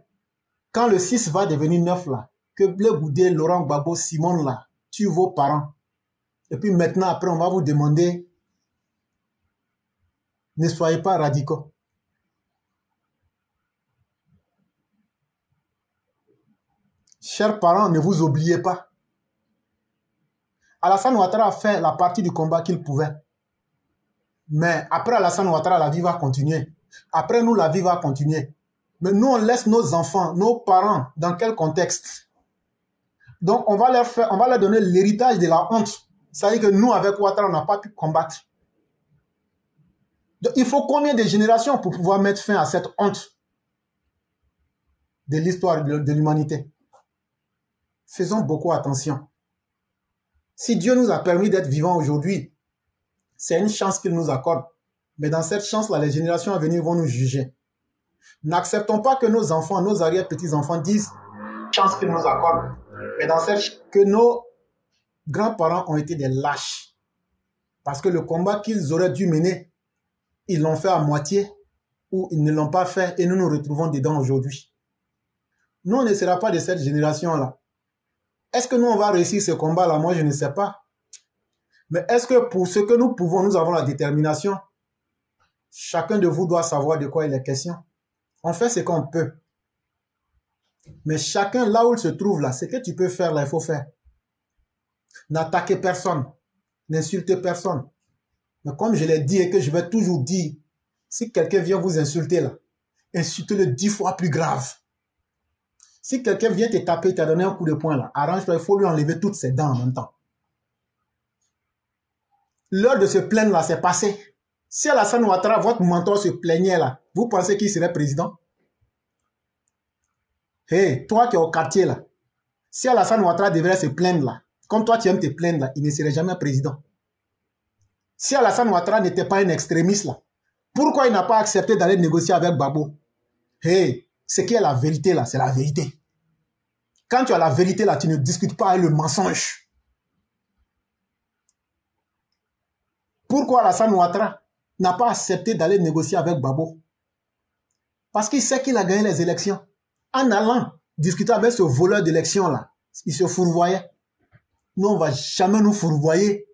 quand le 6 va devenir 9 là, que Blé Goudé, Laurent Gbagbo, Simon là, tuent vos parents Et puis maintenant, après, on va vous demander, ne soyez pas radicaux. Chers parents, ne vous oubliez pas. Alassane Ouattara a fait la partie du combat qu'il pouvait. Mais après Alassane Ouattara, la vie va continuer. Après nous, la vie va continuer. Mais nous, on laisse nos enfants, nos parents, dans quel contexte? Donc, on va leur, donner l'héritage de la honte. C'est-à-dire que nous, avec Ouattara, on n'a pas pu combattre. Il faut combien de générations pour pouvoir mettre fin à cette honte de l'histoire de l'humanité? Faisons beaucoup attention. Si Dieu nous a permis d'être vivants aujourd'hui, c'est une chance qu'il nous accorde. Mais dans cette chance-là, les générations à venir vont nous juger. N'acceptons pas que nos enfants, nos arrière-petits-enfants disent chance qu'ils nous accordent. Mais dans cette que nos grands-parents ont été des lâches. Parce que le combat qu'ils auraient dû mener, ils l'ont fait à moitié ou ils ne l'ont pas fait et nous nous retrouvons dedans aujourd'hui. Nous, on ne sera pas de cette génération-là. Est-ce que nous, on va réussir ce combat-là? Moi, je ne sais pas. Mais est-ce que pour ce que nous pouvons, nous avons la détermination? Chacun de vous doit savoir de quoi il est question. On fait ce qu'on peut. Mais chacun, là où il se trouve, là, ce que tu peux faire, là, il faut faire. N'attaquez personne. N'insultez personne. Mais comme je l'ai dit et que je vais toujours dire, si quelqu'un vient vous insulter, là, insultez-le dix fois plus grave. Si quelqu'un vient te taper, t'a donné un coup de poing, là, arrange-toi, il faut lui enlever toutes ses dents en même temps. L'heure de se plaindre, là, c'est passé. Si Alassane Ouattara, votre mentor se plaignait, là, vous pensez qu'il serait président? Hé, toi qui es au quartier, là, si Alassane Ouattara devrait se plaindre, là, comme toi tu aimes te plaindre, là, il ne serait jamais président. Si Alassane Ouattara n'était pas un extrémiste, là, pourquoi il n'a pas accepté d'aller négocier avec Babo? Hé, ce qui est la vérité, là, c'est la vérité. Quand tu as la vérité, là, tu ne discutes pas avec le mensonge. Pourquoi Alassane Ouattara n'a pas accepté d'aller négocier avec Babo? Parce qu'il sait qu'il a gagné les élections. En allant discuter avec ce voleur d'élections-là, il se fourvoyait. Nous, on ne va jamais nous fourvoyer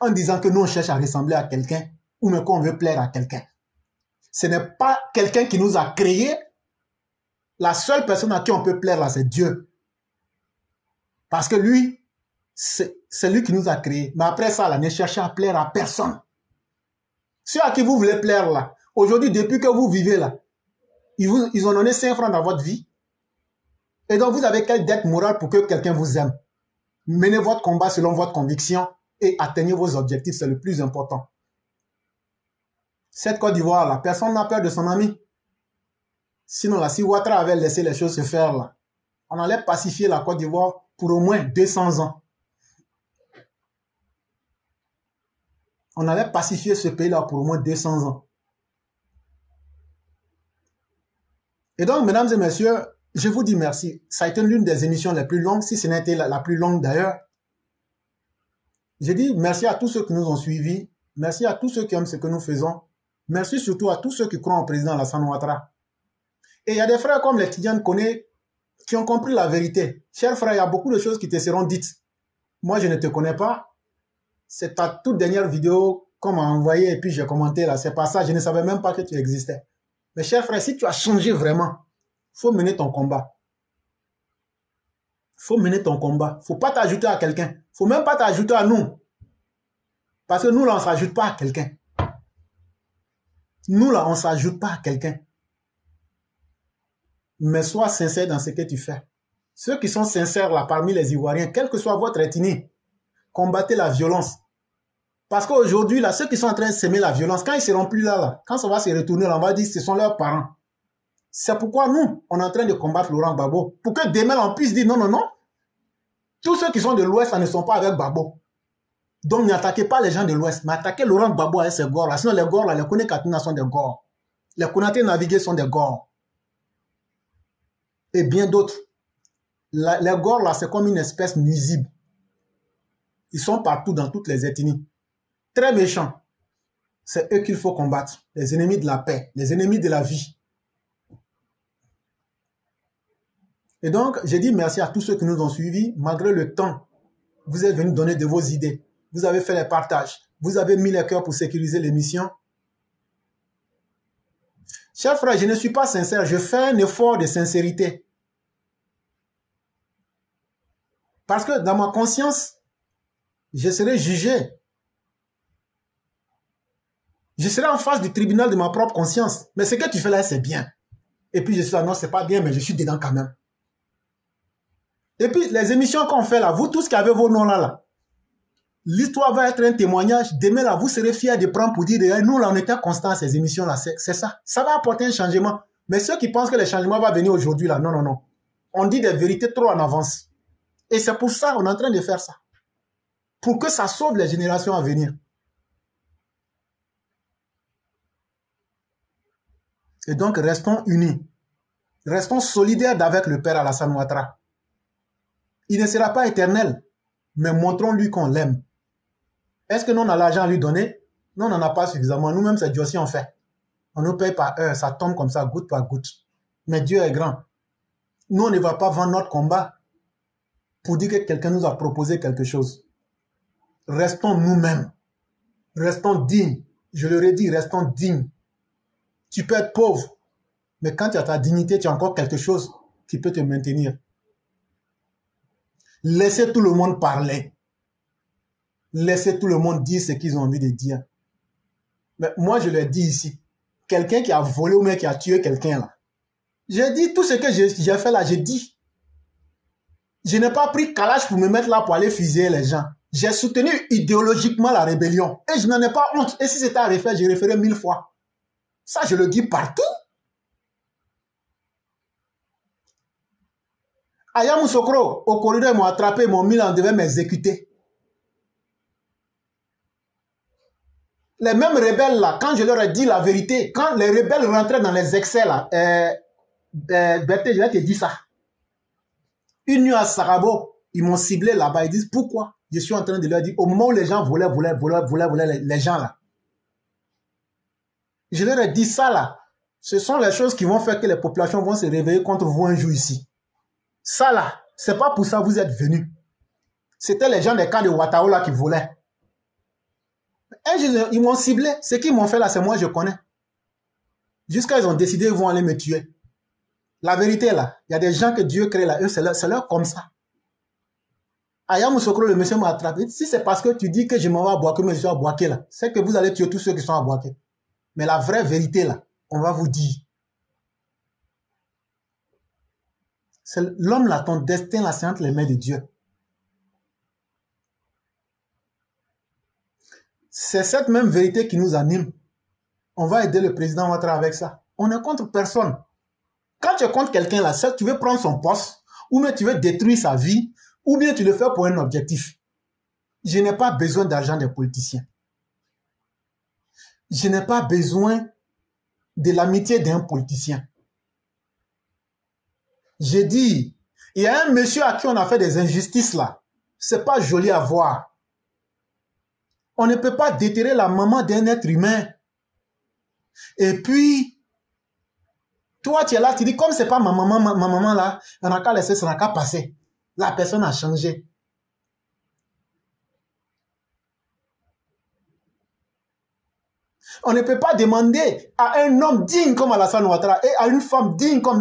en disant que nous, on cherche à ressembler à quelqu'un ou même qu'on veut plaire à quelqu'un. Ce n'est pas quelqu'un qui nous a créés. La seule personne à qui on peut plaire là, c'est Dieu. Parce que lui, c'est lui qui nous a créés. Mais après ça, là, ne cherchez à plaire à personne. Ceux à qui vous voulez plaire là, aujourd'hui, depuis que vous vivez là, ils, vous, ils ont donné 5 francs dans votre vie. Et donc, vous avez quelle dette morale pour que quelqu'un vous aime? Menez votre combat selon votre conviction et atteignez vos objectifs, c'est le plus important. Cette Côte d'Ivoire, là, personne n'a peur de son ami. Sinon, là, si Ouattara avait laissé les choses se faire, là, on allait pacifier la Côte d'Ivoire pour au moins 200 ans. On allait pacifier ce pays-là pour au moins 200 ans. Et donc, mesdames et messieurs, je vous dis merci. Ça a été l'une des émissions les plus longues, si ce n'était la, la, plus longue d'ailleurs. Je dis merci à tous ceux qui nous ont suivis. Merci à tous ceux qui aiment ce que nous faisons. Merci surtout à tous ceux qui croient en président Alassane Ouattara. Et il y a des frères comme les Tidiane connaît qui ont compris la vérité. Chers frères, il y a beaucoup de choses qui te seront dites. Moi, je ne te connais pas. C'est ta toute dernière vidéo qu'on m'a envoyée et puis j'ai commenté là. C'est pas ça. Je ne savais même pas que tu existais. Mais chers frères, si tu as changé vraiment, faut mener ton combat. Faut mener ton combat. faut pas t'ajouter à quelqu'un. faut même pas t'ajouter à nous. Parce que nous, là, on s'ajoute pas à quelqu'un. Nous, là, on s'ajoute pas à quelqu'un. Mais sois sincère dans ce que tu fais. Ceux qui sont sincères, là, parmi les Ivoiriens, quelle que soit votre ethnie, combattez la violence. Parce qu'aujourd'hui, là, ceux qui sont en train de s'aimer la violence, quand ils seront plus là, là, quand ça va se retourner, là, on va dire que ce sont leurs parents. C'est pourquoi nous, on est en train de combattre Laurent Gbagbo. Pour que demain, on puisse dire non, non, non. Tous ceux qui sont de l'Ouest, ne sont pas avec Gbagbo. Donc, n'attaquez pas les gens de l'Ouest, mais attaquez Laurent Gbagbo avec ses gores là. Sinon, les gores là, les Kone Katina sont des gores. Les Konaté navigués sont des gores. Et bien d'autres. Les gores là, c'est comme une espèce nuisible. Ils sont partout dans toutes les ethnies. Très méchants. C'est eux qu'il faut combattre. Les ennemis de la paix, les ennemis de la vie. Et donc, j'ai dit merci à tous ceux qui nous ont suivis, malgré le temps. Vous êtes venus donner de vos idées. Vous avez fait les partages. Vous avez mis les cœurs pour sécuriser l'émission. Chers frères, je ne suis pas sincère. Je fais un effort de sincérité. Parce que dans ma conscience, je serai jugé. Je serai en face du tribunal de ma propre conscience. Mais ce que tu fais là, c'est bien. Et puis je suis là, non, c'est pas bien, mais je suis dedans quand même. Et puis les émissions qu'on fait là, vous tous qui avez vos noms là, l'histoire va être un témoignage. Demain là, vous serez fiers de prendre pour dire, nous là, on était constants ces émissions là. C'est ça. Ça va apporter un changement. Mais ceux qui pensent que le changement va venir aujourd'hui là, non, non, non. On dit des vérités trop en avance. Et c'est pour ça qu'on est en train de faire ça. Pour que ça sauve les générations à venir. Et donc, restons unis. Restons solidaires avec le Père Alassane Ouattara. Il ne sera pas éternel, mais montrons-lui qu'on l'aime. Est-ce que nous, on a l'argent à lui donner? Non, on n'en a pas suffisamment. Nous-mêmes, c'est Dieu aussi on fait. On nous paye par heure, ça tombe comme ça, goutte par goutte. Mais Dieu est grand. Nous, on ne va pas vendre notre combat pour dire que quelqu'un nous a proposé quelque chose. Restons nous-mêmes. Restons dignes. Je le redis, restons dignes. Tu peux être pauvre, mais quand tu as ta dignité, tu as encore quelque chose qui peut te maintenir. Laissez tout le monde parler. Laissez tout le monde dire ce qu'ils ont envie de dire. Mais moi, je le dis ici. Quelqu'un qui a volé ou même qui a tué quelqu'un là. J'ai dit tout ce que j'ai fait là, j'ai dit. Je n'ai pas pris calage pour me mettre là pour aller fusiller les gens. J'ai soutenu idéologiquement la rébellion. Et je n'en ai pas honte. Et si c'était à refaire, je referais mille fois. Ça, je le dis partout. À Yamoussoukro, au corridor, ils m'ont attrapé, ils m'ont mis là, on devait m'exécuter. Les mêmes rebelles là, quand je leur ai dit la vérité, quand les rebelles rentraient dans les excès là, euh, euh, Berthe, je vais te dire ça. Une nuit à Sarabo, ils m'ont ciblé là-bas, ils disent pourquoi? Je suis en train de leur dire, au moment où les gens voulaient, voulaient, voulaient, voulaient les, les gens là, je leur ai dit ça là. Ce sont les choses qui vont faire que les populations vont se réveiller contre vous un jour ici. Ça là, c'est pas pour ça que vous êtes venus. C'était les gens des camps de Wataola qui voulaient. Un jour, ils m'ont ciblé. Ce qu'ils m'ont fait là, c'est moi, je connais. Jusqu'à ils ont décidé, ils vont aller me tuer. La vérité là, il y a des gens que Dieu crée là, eux, c'est leur, leur, comme ça. Aya Moussokro, le monsieur m'a attrapé. Si c'est parce que tu dis que je m'en vais à Boaké, mais je suis à Boaké là, c'est que vous allez tuer tous ceux qui sont à Boaké. Mais la vraie vérité, là, on va vous dire. C'est l'homme, là, ton destin, là, c'est entre les mains de Dieu. C'est cette même vérité qui nous anime. On va aider le président Ouattara avec ça. On est contre personne. Quand tu es contre quelqu'un, là, tu veux prendre son poste, ou bien tu veux détruire sa vie, ou bien tu le fais pour un objectif. Je n'ai pas besoin d'argent des politiciens je n'ai pas besoin de l'amitié d'un politicien. J'ai dit, il y a un monsieur à qui on a fait des injustices là. C'est pas joli à voir. On ne peut pas déterrer la maman d'un être humain. Et puis, toi, tu es là, tu dis, comme c'est pas ma maman, ma, ma maman là, on n'a qu'à laisser, ça n'a qu'à passer. La personne a changé. On ne peut pas demander à un homme digne comme Alassane Ouattara et à une femme digne comme